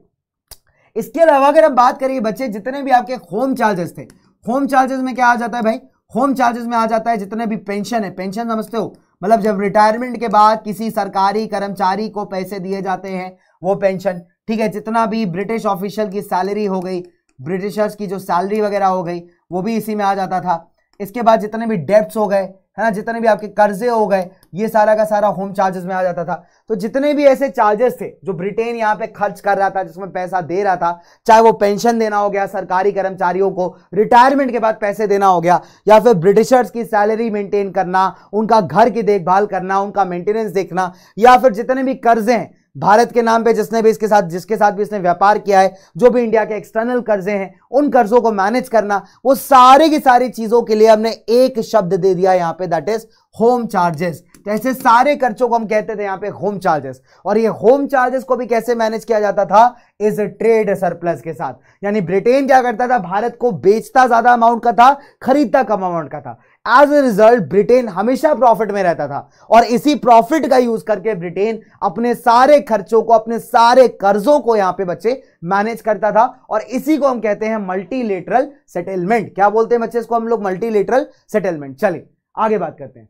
इसके अलावा अगर हम बात करिए बच्चे जितने भी आपके होम चार्जेस थे होम चार्जेस में क्या आ जाता है भाई? होम चार्जेस में आ जाता है जितने भी पेंशन है। पेंशन समझते हो? मतलब जब रिटायरमेंट के बाद किसी सरकारी कर्मचारी को पैसे दिए जाते हैं, वो पेंशन ठीक है, जितना भी ब्रिटिश ऑफिशियल की सैलरी हो गई ब्रिटिशर्स की जो सैलरी वगैरह हो गई, वो भी इसी में आ जाता था। इसके बाद जितने भी डेप्ट हो गए है ना, जितने भी आपके कर्जे हो गए, ये सारा का सारा होम चार्जेस में आ जाता था। तो जितने भी ऐसे चार्जेस थे, जो ब्रिटेन यहाँ पे खर्च कर रहा था, जिसमें पैसा दे रहा था, चाहे वो पेंशन देना हो गया, सरकारी कर्मचारियों को रिटायरमेंट के बाद पैसे देना हो गया, या फिर ब्रिटिशर्स की सैलरी मेंटेन करना, उनका घर की देखभाल करना, उनका मेंटेनेंस देखना, या फिर जितने भी कर्जे हैं भारत के नाम पे जिसने भी इसके साथ, जिसके साथ भी इसने व्यापार किया है, जो भी इंडिया के एक्सटर्नल कर्जे हैं, उन कर्जों को मैनेज करना, वो सारी की सारी चीज़ों के लिए हमने एक शब्द दे दिया यहाँ पे दैट इज़ होम चार्जेस तो ऐसे सारे खर्चों को हम कहते थे यहाँ पे होम चार्जेस और ये होम चार्जेस को भी कैसे मैनेज किया जाता था? इस ट्रेड सरप्लस के साथ. यानी ब्रिटेन क्या करता था? भारत को बेचता ज़्यादा अमाउंट का था, खरीदता कम अमाउंट का था. एज ए रिज़ल्ट ब्रिटेन हमेशा प्रॉफिट में रहता था। और इसी प्रॉफिट का यूज़ करके ब्रिटेन अपने सारे खर्चों को, अपने सारे कर्जों को यहाँ पे बच्चे मैनेज करता था। और इसी को हम कहते हैं मल्टीलेटरल सेटलमेंट क्या बोलते हैं बच्चे इसको हम लोग? मल्टीलेटरल सेटलमेंट चलिए, आगे बात करते हैं।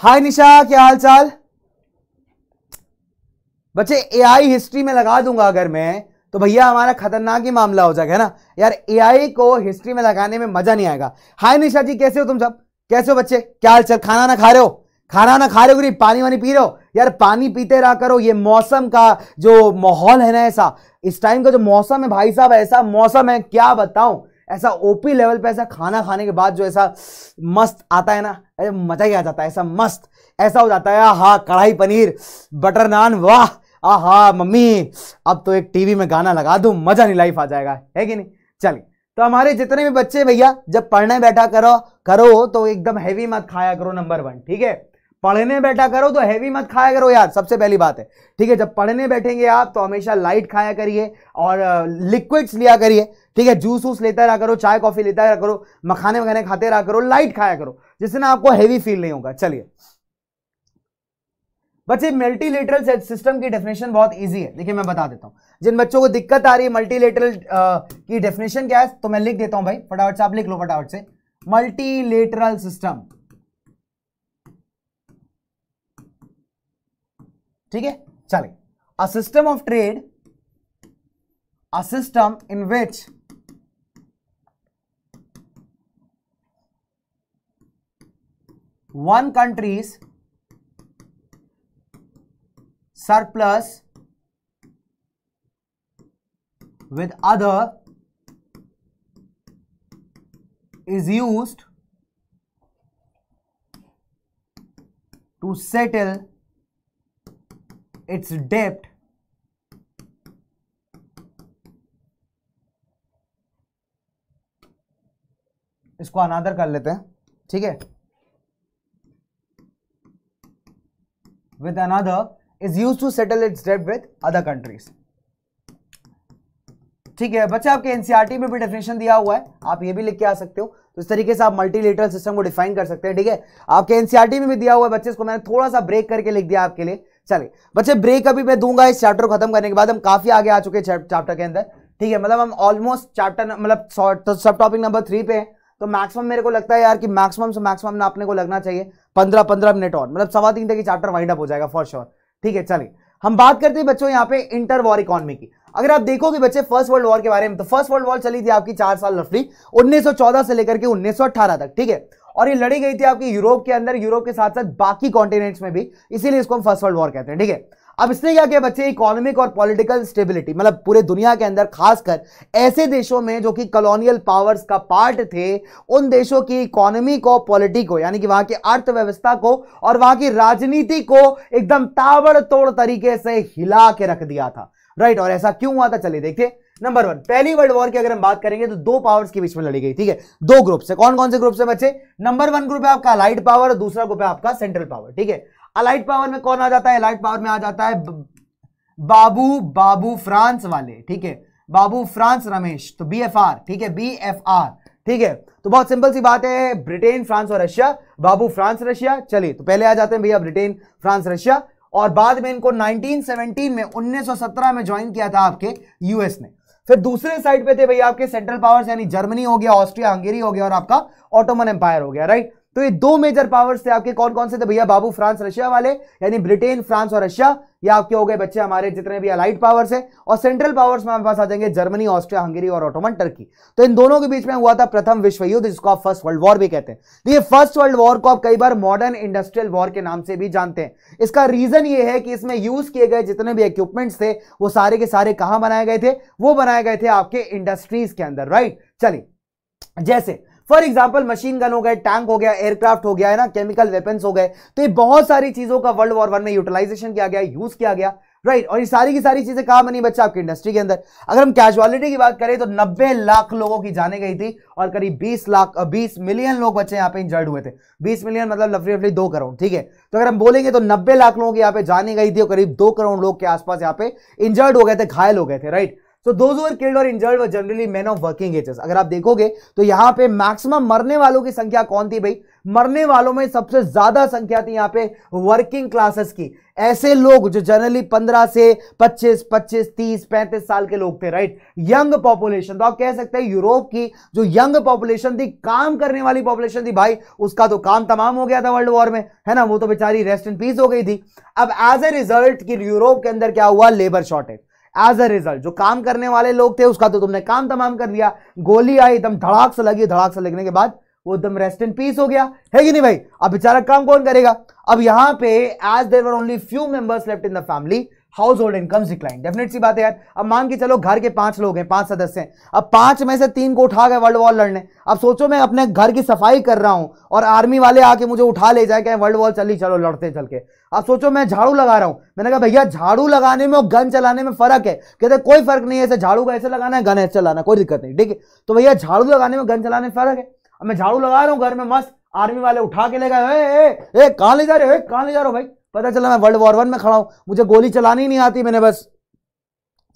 हाय निशा, क्या हाल चाल बच्चे एआई हिस्ट्री में लगा दूँगा अगर मैं। तो भैया, हमारा खतरनाक ही मामला हो जाएगा ना? यार एआई को हिस्ट्री में लगाने में मज़ा नहीं आएगा। हाय निशा जी, कैसे हो तुम सब? कैसे हो बच्चे? क्या हाल चाल खाना ना खा रहे हो? खाना ना खा रहे हो नहीं? पानी वानी पी रहे हो? यार, पानी पीते रहा करो, ये मौसम का जो माहौल है ना ऐसा, इस टाइम का जो मौसम है भाई साहब, ऐसा मौसम है, क्या बताऊँ? ऐसा ओपी लेवल पे ऐसा खाना खाने के बाद जो ऐसा मस्त आता है ना मज़ा ही आ जाता है, ऐसा मस्त, ऐसा हो जाता है हाँ कढ़ाई पनीर बटर नान वाह! आहा, मम्मी, अब तो एक टीवी में गाना लगा दूँ, मज़ा नहीं लाइफ आ जाएगा, है कि नहीं? चलिए तो हमारे जितने भी बच्चे भैया, जब पढ़ने बैठा करो करो तो एकदम हैवी मत खाया करो नंबर वन ठीक है? पढ़ने बैठा करो तो हैवी मत खाया करो यार, सबसे पहली बात है, ठीक है? जब पढ़ने बैठेंगे आप तो हमेशा लाइट खाया करिए और लिक्विड्स लिया करिए, ठीक है? जूस वूस लेता रहा करो, चाय कॉफ़ी लेता रहा करो, मखाने वखाने खाते रहा करो लाइट खाया करो, जिससे ना आपको हैवी फील नहीं होगा, चलिए। बच्चे मल्टीलेटरल सिस्टम की डेफिनेशन बहुत इजी है। देखिए, मैं बता देता हूँ। जिन बच्चों को दिक्कत आ रही है मल्टीलेटरल की डेफिनेशन क्या है तो मैं लिख देता हूँ भाई। फटाफट से आप लिख लो, फटाफट से। मल्टीलेटरल सिस्टम ठीक है? चले a system of trade a system in which one country's surplus with other is used to settle its debt इसको अनादर कर लेते हैं ठीक है with another is use to settle its debt with other countries. ठीक है, बच्चे, आपके एनसीआरटी में भी डेफिनेशन दिया हुआ है, आप ये भी लिख के आ सकते हो। तो इस तरीके से आप मल्टीलेटरल सिस्टम को डिफाइन कर सकते हैं, ठीक है? आपके एनसीआरटी में भी दिया हुआ है बच्चे, इसको मैंने थोड़ा सा ब्रेक करके लिख दिया आपके लिए। चलिए, बच्चे ब्रेक अभी मैं दूँगा, इस चैप्टर को खत्म करने के बाद हम काफ़ी आगे आ चुके हैं चैप्टर के अंदर। ठीक है मतलब हम ऑलमोस्ट चैप्टर मतलब सब टॉपिक नंबर थ्री पे हैं। तो मैक्सिमम मेरे को लगता है यार कि मैक्सिमम से मैक्सिमम ना अपने को लगना चाहिए। पंद्रह पंद्रह मिनट और मतलब सवा तीन तक चैप्टर वाइंड अप हो जाएगा फॉर श्योर ठीक है, चलिए। हम बात करते हैं बच्चों यहाँ पे इंटर वॉर इकोनॉमी की। अगर आप देखोगे बच्चे फ़र्स्ट वर्ल्ड वॉर के बारे में तो फ़र्स्ट वर्ल्ड वॉर चली थी आपकी चार साल रफली 1914 से लेकर के 1918 तक, ठीक है? और ये लड़ी गई थी आपकी यूरोप के अंदर, यूरोप के साथ साथ बाकी कॉन्टिनेंट्स में भी, इसीलिए इसको हम फ़र्स्ट वर्ल्ड वॉर कहते हैं, ठीक है? अब इसने क्या किया बच्चे? इकोनॉमिक और पॉलिटिकल स्टेबिलिटी मतलब पूरे दुनिया के अंदर, खासकर ऐसे देशों में जो कि कॉलोनियल पावर्स का पार्ट थे, उन देशों की इकोनॉमी को पॉलिटी को, यानी कि वहाँ की अर्थव्यवस्था को और वहाँ की राजनीति को एकदम ताबड़तोड़ तरीके से हिला के रख दिया था। राइट और ऐसा क्यों हुआ था? चलिए देखिए। नंबर वन पहली वर्ल्ड वॉर की अगर हम बात करेंगे तो दो पावर्स के बीच में लड़ी गई, ठीक है? दो ग्रुप से। कौन कौन से ग्रुप से बच्चे? नंबर वन ग्रुप है आपका लाइट पावर और दूसरा ग्रुप है आपका सेंट्रल पावर ठीक है? अलाइट पावर में कौन आ जाता है? लाइट पावर में आ जाता है बाबू बाबू फ्रांस वाले, ठीक है? बाबू फ्रांस रमेश तो बी एफ़ आर ठीक है? बी एफ़ आर ठीक है? तो बहुत सिंपल सी बात है ब्रिटेन फ्रांस और रशिया बाबू फ्रांस रशिया चलिए तो पहले आ जाते हैं भैया ब्रिटेन फ्रांस रशिया और बाद में इनको 1917 में 1917 में ज्वाइन किया था आपके यूएस ने। फिर दूसरे साइड पे थे भैया आपके सेंट्रल पावर्स यानी जर्मनी हो गया ऑस्ट्रिया हंगेरी हो गया, और आपका ऑटोमन एम्पायर हो गया राइट तो ये दो मेजर पावर्स थे आपके। कौन कौन से थे? भैया, बाबू, फ्रांस, रशिया वाले, यानी ब्रिटेन, फ्रांस और रशिया। ये आपके हो गए बच्चे हमारे, जितने भी अलाइट पावर्स है। और सेंट्रल पावर्स में हमारे पास आ जाएँगे जर्मनी ऑस्ट्रिया हंगरी और ऑटोमन टर्की तो इन दोनों के बीच में हुआ था प्रथम विश्व युद्ध जिसको आप फ़र्स्ट वर्ल्ड वॉर भी कहते हैं। तो ये फ़र्स्ट वर्ल्ड वॉर को आप कई बार मॉडर्न इंडस्ट्रियल वॉर के नाम से भी जानते हैं। इसका रीजन ये है कि इसमें यूज़ किए गए जितने भी इक्विपमेंट्स थे, वो सारे के सारे कहाँ बनाए गए थे? वो बनाए गए थे आपके इंडस्ट्रीज़ के अंदर राइट चलिए, जैसे फॉर एग्ज़ाम्पल मशीन गन हो गए टैंक हो गया एयरक्राफ्ट हो गया, है ना केमिकल वेपन्स हो गए तो ये बहुत सारी चीज़ों का वर्ल्ड वॉर वन में यूटिलाइजेशन किया गया यूज़ किया गया राइट right. और ये सारी की सारी चीज़ें कहाँ बनी बच्चा, आपकी इंडस्ट्री के अंदर। अगर हम कैजुअलिटी की बात करें तो 90 लाख लोगों की जाने गई थी और करीब 20 लाख 20 मिलियन लोग बच्चे यहाँ पे इंजर्ड हुए थे। 20 मिलियन मतलब लफरी लफरी दो करोड़, ठीक है? तो अगर हम बोलेंगे तो 90 लाख लोगों की यहाँ पे जाने गई थी और करीब दो करोड़ लोग के आसपास यहाँ पे इंजर्ड हो गए थे, घायल हो गए थे राइट तो दोज किल्ड और injured were generally man of working ages अगर आप देखोगे तो यहाँ पे मैक्सिमम मरने वालों की संख्या कौन थी भाई? मरने वालों में सबसे ज़्यादा संख्या थी यहाँ पे वर्किंग क्लासेस की। ऐसे लोग जो जनरली 15 से 25, 25, 30, 35 साल के लोग थे राइट यंग पॉपुलेशन तो आप कह सकते हैं यूरोप की जो यंग पॉपुलेशन थी काम करने वाली पॉपुलेशन थी भाई उसका तो काम तमाम हो गया था वर्ल्ड वॉर में है ना? वो तो बेचारी रेस्ट इन पीस हो गई थी। अब एज ए रिज़ल्ट की यूरोप के अंदर क्या हुआ? Labour shortage as a result जो काम करने वाले लोग थे, उसका तो तुमने काम तमाम कर दिया। गोली आई, एकदम धड़ाक से लगी, धड़ाक से लगने के बाद वो एकदम रेस्ट इन पीस हो गया। है कि नहीं भाई? अब बेचारा काम कौन करेगा? अब यहाँ पे as there were only few members left in the family household income decline definite सी बात है यार। अब मान के चलो घर के पाँच लोग हैं, पाँच सदस्य हैं। अब पाँच में से तीन को उठा गए वर्ल्ड वॉर लड़ने। अब सोचो मैं अपने घर की सफ़ाई कर रहा हूँ और आर्मी वाले आके मुझे उठा ले जाए क्या वर्ल्ड वॉर चली, चलो लड़ते चल के। अब सोचो मैं झाड़ू लगा रहा हूँ। मैंने कहा, भैया, झाड़ू लगाने में और गन चलाने में फ़र्क है। कहते कोई फ़र्क नहीं है, ऐसे झाड़ू का ऐसे लगाना है, गन ऐसे चलाना कोई दिक्कत नहीं। ठीक है? तो भैया, झाड़ू लगाने में गन चलाने में फ़र्क है? अब मैं झाड़ू लगा रहा हूँ घर में, मस्त आर्मी वाले उठा के ले गए। कहाँ ले जा रहे हो? कहाँ ले जा रहे हो भाई? पता चला मैं वर्ल्ड वॉर वन में खड़ा हूँ। मुझे गोली चलानी नहीं आती मैंने बस।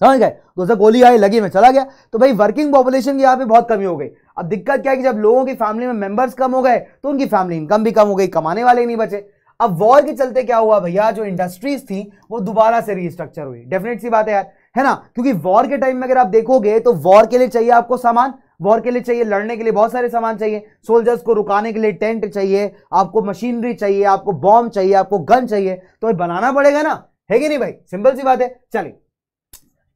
समझ गए? तो उसे गोली आई, लगी मैं, चला गया। तो भाई वर्किंग पॉपुलेशन की यहाँ पे बहुत कमी हो गई। अब दिक्कत क्या है कि जब लोगों की फैमिली में मेंबर्स कम हो गए तो उनकी फैमिली इनकम भी कम हो गई, कमाने वाले नहीं बचे। अब वॉर के चलते क्या हुआ भैया? जो इंडस्ट्रीज़ थी, वो दोबारा से रिस्ट्रक्चर हुई। डेफिनेट सी बात है यार। है ना? क्योंकि वॉर के टाइम में अगर आप देखोगे तो वॉर के लिए चाहिए आपको सामान। वॉर के लिए चाहिए, लड़ने के लिए बहुत सारे सामान चाहिए। सोल्जर्स को रुकाने के लिए टेंट चाहिए, आपको मशीनरी चाहिए, आपको बॉम्ब चाहिए, आपको गन चाहिए। तो बनाना पड़ेगा ना? है कि नहीं भाई? सिंपल सी बात है। चलिए।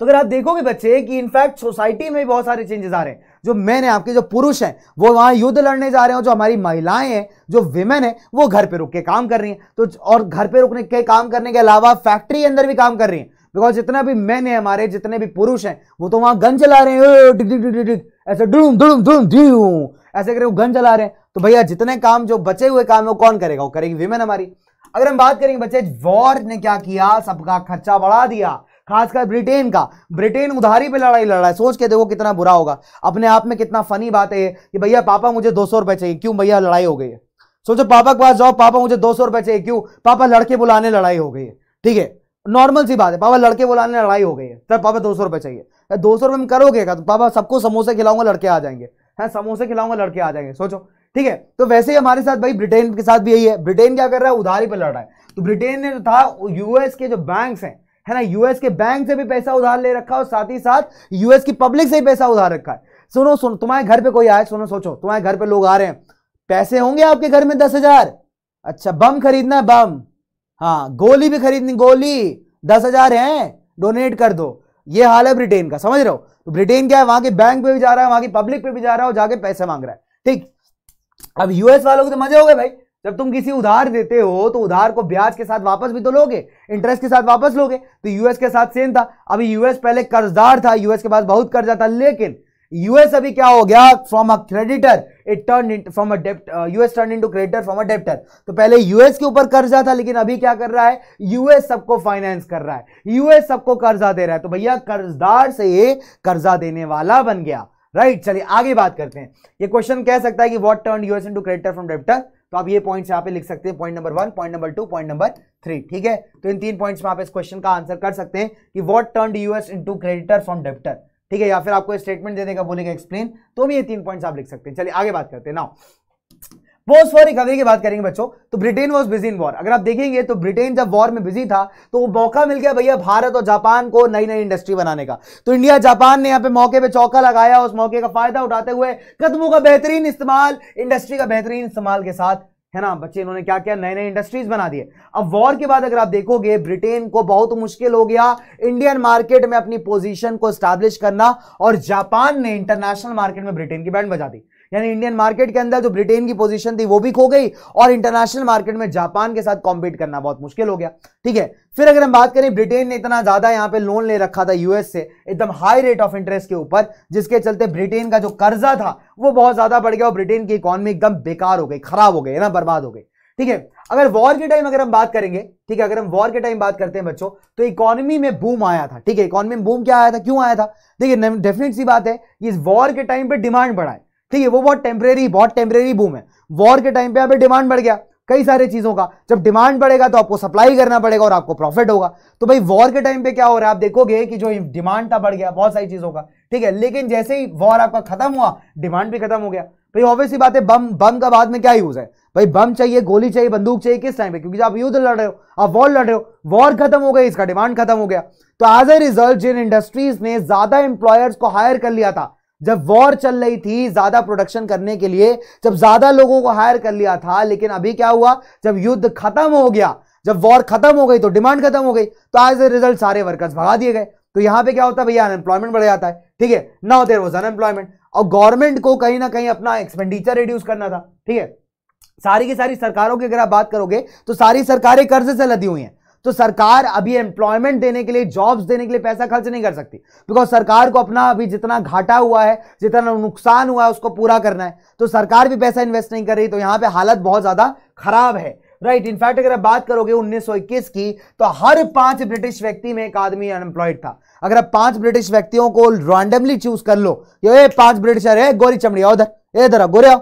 तो अगर आप देखोगे बच्चे कि इनफैक्ट सोसाइटी में भी बहुत सारे चेंजेस आ रहे हैं। जो मैन है आपके जो पुरुष हैं, वो वहाँ युद्ध लड़ने जा रहे हैं जो हमारी महिलाएँ हैं, जो विमेन है, वो घर पे रुक के काम कर रही हैं। तो और घर पे रुकने के काम करने के अलावा फैक्ट्री के अंदर भी काम कर रही हैं। बिकॉज़ जितना भी मैन है हमारे, जितने भी पुरुष हैं, वो तो वहाँ गन चला रहे हैं। ऐसे डुड़ूम डुड़ूम डुड़ूम, ड्यू। ऐसे करके वो गन चला रहे हैं तो भैया जितने काम, जो बचे हुए काम है वो कौन करेगा? वो करेगी विमेन हमारी। अगर हम बात करेंगे बच्चे, वॉर ने क्या किया? सबका खर्चा बढ़ा दिया, खासकर ब्रिटेन का। ब्रिटेन उधारी पे लड़ाई लड़ रहा है। सोच के देखो कितना बुरा होगा। अपने आप में कितना फनी बात है कि भैया पापा मुझे दो सौ रुपए चाहिए। क्यों भैया लड़ाई हो गई है? सोचो, पापा के पास जाओ, पापा मुझे दो सौ रुपए चाहिए। क्यों? पापा लड़के बुलाने लड़ाई हो गई है। ठीक है? नॉर्मल सी बात है। पापा, लड़के बुलाने लड़ाई हो गई है। तब पापा, दो सौ रुपए चाहिए। दो सौ रुपए में करोगे तो पापा, सबको समोसे खिलाऊँगा, लड़के आ जाएँगे। है, समोसे खिलाऊँगा, लड़के आ जाएँगे। सोचो। ठीक है? तो वैसे ही हमारे साथ भाई ब्रिटेन के साथ भी यही है। ब्रिटेन क्या कर रहा है? उधारी पर लड़ रहा है। तो ब्रिटेन ने जो था, यूएस के जो बैंक्स हैं, है ना, यूएस के बैंक से भी पैसा उधार ले रखा और साथ ही साथ यूएस की पब्लिक से भी पैसा उधार रखा है। सुनो सुनो, तुम्हारे घर पे कोई आए, सुनो, सोचो। तुम्हारे घर पे लोग आ रहे हैं। पैसे होंगे आपके घर में दस हज़ार? अच्छा बम खरीदना है, बम। हाँ गोली भी खरीदनी, गोली, दस हज़ार है, डोनेट कर दो। ये हाल है ब्रिटेन का, समझ रहे हो? तो ब्रिटेन क्या है, वहाँ के बैंक पे भी जा रहा है, वहाँ की पब्लिक पे भी जा रहा है और जाके पैसे मांग रहा है। ठीक? अब यूएस वालों को तो मज़े हो गए भाई। जब तुम किसी उधार देते हो तो उधार को ब्याज के साथ वापस भी तो लोगे इंटरेस्ट के साथ वापस लोगे। तो यूएस के साथ सेम था। अभी यूएस पहले कर्जदार था यूएस के पास बहुत कर्जा था, लेकिन यूएस अभी क्या हो गया? From a creditor it turn from a dept US turn into creditor from a debtor तो पहले यूएस के ऊपर कर्जा था लेकिन अभी क्या कर रहा है? यूएस सबको फाइनेंस कर रहा है। यूएस सबको कर्जा दे रहा है। तो भैया कर्जदार से ये कर्जा देने वाला बन गया। राइट right, चलिए आगे बात करते हैं। ये क्वेश्चन कह सकता है कि what turn US into creditor from debtor तो आप ये पॉइंट्स यहाँ पे लिख सकते हैं point number one point number two point number three ठीक है? तो इन तीन पॉइंट्स में आप इस क्वेश्चन का आंसर कर सकते हैं कि what turn US into creditor from debtor ठीक है, या फिर आपको स्टेटमेंट देने का बोलेगा एक्सप्लेन तो भी ये तीन पॉइंट्स आप लिख सकते हैं। चलिए, आगे बात करते हैं। नाउ पोस्ट फॉर रिकवरी की बात करेंगे बच्चों। तो Britain was busy in war अगर आप देखेंगे तो ब्रिटेन जब वॉर में बिज़ी था तो वो मौका मिल गया भैया भारत और जापान को नई नई इंडस्ट्री बनाने का। तो इंडिया जापान ने यहाँ पे मौके पे चौका लगाया, उस मौके का फ़ायदा उठाते हुए कदमों का बेहतरीन इस्तेमाल इंडस्ट्री का बेहतरीन इस्तेमाल के साथ है ना? बच्चे, इन्होंने क्या किया? नए नए इंडस्ट्रीज़ बना दिए। अब वॉर के बाद अगर आप देखोगे ब्रिटेन को बहुत मुश्किल हो गया इंडियन मार्केट में अपनी पोजीशन को स्टैब्लिश करना और जापान ने इंटरनेशनल मार्केट में ब्रिटेन की बैंड बजा दी। यानी इंडियन मार्केट के अंदर जो ब्रिटेन की पोजीशन थी, वो भी खो गई और इंटरनेशनल मार्केट में जापान के साथ कॉम्पीट करना बहुत मुश्किल हो गया। ठीक है? फिर अगर हम बात करें ब्रिटेन ने इतना ज़्यादा यहाँ पे लोन ले रखा था यूएस से, एकदम हाई रेट ऑफ़ इंटरेस्ट के ऊपर, जिसके चलते ब्रिटेन का जो कर्जा था, वो बहुत ज़्यादा बढ़ गया और ब्रिटेन की इकोनॉमी एकदम बेकार हो गई, खराब हो गई ना? बर्बाद हो गई। ठीक है? अगर वॉर के टाइम अगर हम बात करेंगे, ठीक है? अगर हम वॉर के टाइम बात करते हैं बच्चों तो इकोनॉमी में बूम आया था। ठीक है? इकोनॉमी में बूम क्या आया था? क्यों आया था? देखिए डेफिनेट सी बात है, इस वॉर के टाइम पे डिमांड बढ़ा है। ठीक है, वो बहुत टेम्परेरी बहुत टेम्परेरी बूम है। वॉर के टाइम पे यहाँ पे डिमांड बढ़ गया, कई सारे चीज़ों का। जब डिमांड बढ़ेगा तो आपको सप्लाई करना पड़ेगा और आपको प्रॉफिट होगा। तो भाई वॉर के टाइम पे क्या हो रहा है? आप देखोगे कि जो डिमांड था बढ़ गया, बहुत सारी चीज़ों का, ठीक है? लेकिन जैसे ही वॉर आपका खत्म हुआ डिमांड भी खत्म हो गया। भाई ऑब्वियसली बात है, बम बम का बाद में क्या यूज़ है? भाई, बम चाहिए, गोली चाहिए, बंदूक चाहिए, किस टाइम पे? क्योंकि आप युद्ध लड़ रहे हो, आप वॉर लड़ रहे हो। वॉर खत्म हो गई इसका डिमांड खत्म हो गया। तो एज ए रिज़ल्ट जिन इंडस्ट्रीज़ ने ज़्यादा इंप्लॉयर्स को हायर कर लिया था जब वॉर चल रही थी, ज़्यादा प्रोडक्शन करने के लिए, जब ज़्यादा लोगों को हायर कर लिया था, लेकिन अभी क्या हुआ? जब युद्ध खत्म हो गया, जब वॉर खत्म हो गई तो डिमांड खत्म हो गई तो एज ए रिज़ल्ट सारे वर्कर्स भगा दिए गए। तो यहाँ पे क्या होता है भैया? अनएम्प्लॉयमेंट बढ़ जाता है, ठीक है? ना होते वॉज़ अनएम्प्लॉयमेंट और गवर्नमेंट को कहीं ना कहीं अपना एक्सपेंडिचर रिड्यूस करना था, ठीक है? सारी की सारी सरकारों की अगर आप बात करोगे तो सारी सरकारें कर्ज से लदी हुई हैं। तो सरकार अभी एम्प्लॉयमेंट देने के लिए जॉब्स देने के लिए पैसा खर्च नहीं कर सकती। बिकॉज़ सरकार को अपना अभी जितना घाटा हुआ है, जितना नुकसान हुआ है, उसको पूरा करना है। तो सरकार भी पैसा इन्वेस्ट नहीं कर रही तो यहाँ पे हालत बहुत ज़्यादा खराब है। राइट इनफैक्ट अगर आप बात करोगे 1921 की तो हर पाँच ब्रिटिश व्यक्ति में एक आदमी अनएम्प्लॉयड था। अगर आप पाँच ब्रिटिश व्यक्तियों को रैंडमली चूज़ कर लो, ये पाँच ब्रिटिशर है गोरी चमड़ी उधर। ए, इधर गोरे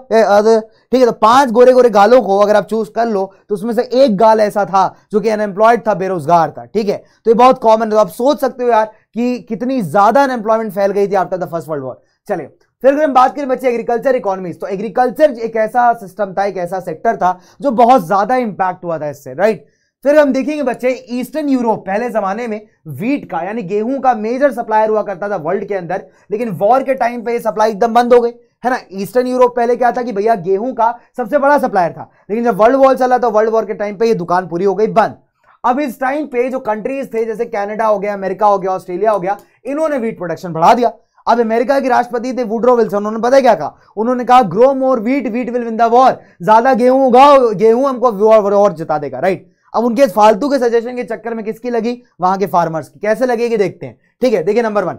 ठीक है तो पाँच गोरे गोरे गालों को अगर आप चूज़ कर लो तो उसमें से एक गाल ऐसा था जो कि अनएम्प्लॉयड था, बेरोजगार था, ठीक है? तो ये बहुत कॉमन है। तो आप सोच सकते हो यार कि कितनी ज़्यादा अनएम्प्लॉयमेंट फैल गई थी after the first world war चलिए, फिर अगर हम बात करें बच्चे एग्रीकल्चर इकोनॉमी तो एग्रीकल्चर एक ऐसा सिस्टम था, एक ऐसा सेक्टर था जो बहुत ज़्यादा इंपैक्ट हुआ था इससे राइट फिर हम देखेंगे बच्चे ईस्टर्न यूरोप पहले जमाने में वीट का, यानी गेहूँ का मेजर सप्लायर हुआ करता था वर्ल्ड के अंदर, लेकिन वॉर के टाइम पे सप्लाई एकदम बंद हो गई है ना? ईस्टर्न यूरोप पहले क्या था कि भैया गेहूँ का सबसे बड़ा सप्लायर था। लेकिन जब वर्ल्ड वॉर चला तो वर्ल्ड वॉर के टाइम पे ये दुकान पूरी हो गई बंद। अब इस टाइम पे जो कंट्रीज़ थे, जैसे कनाडा हो गया अमेरिका हो गया ऑस्ट्रेलिया हो गया, इन्होंने वीट प्रोडक्शन बढ़ा दिया। अब अमेरिका के राष्ट्रपति थे वुड्रो विल्सन उन्होंने पता क्या कहा? उन्होंने कहा grow more wheat wheat will win the war ज़्यादा गेहूँ उगाओ, गेहूँ हमको वॉर जिता देगा। राइट अब उनके फालतू के सजेशन के चक्कर में किसकी लगी? वहाँ के फार्मर्स की। कैसे लगेगी? देखते हैं। ठीक है, देखिए नंबर वन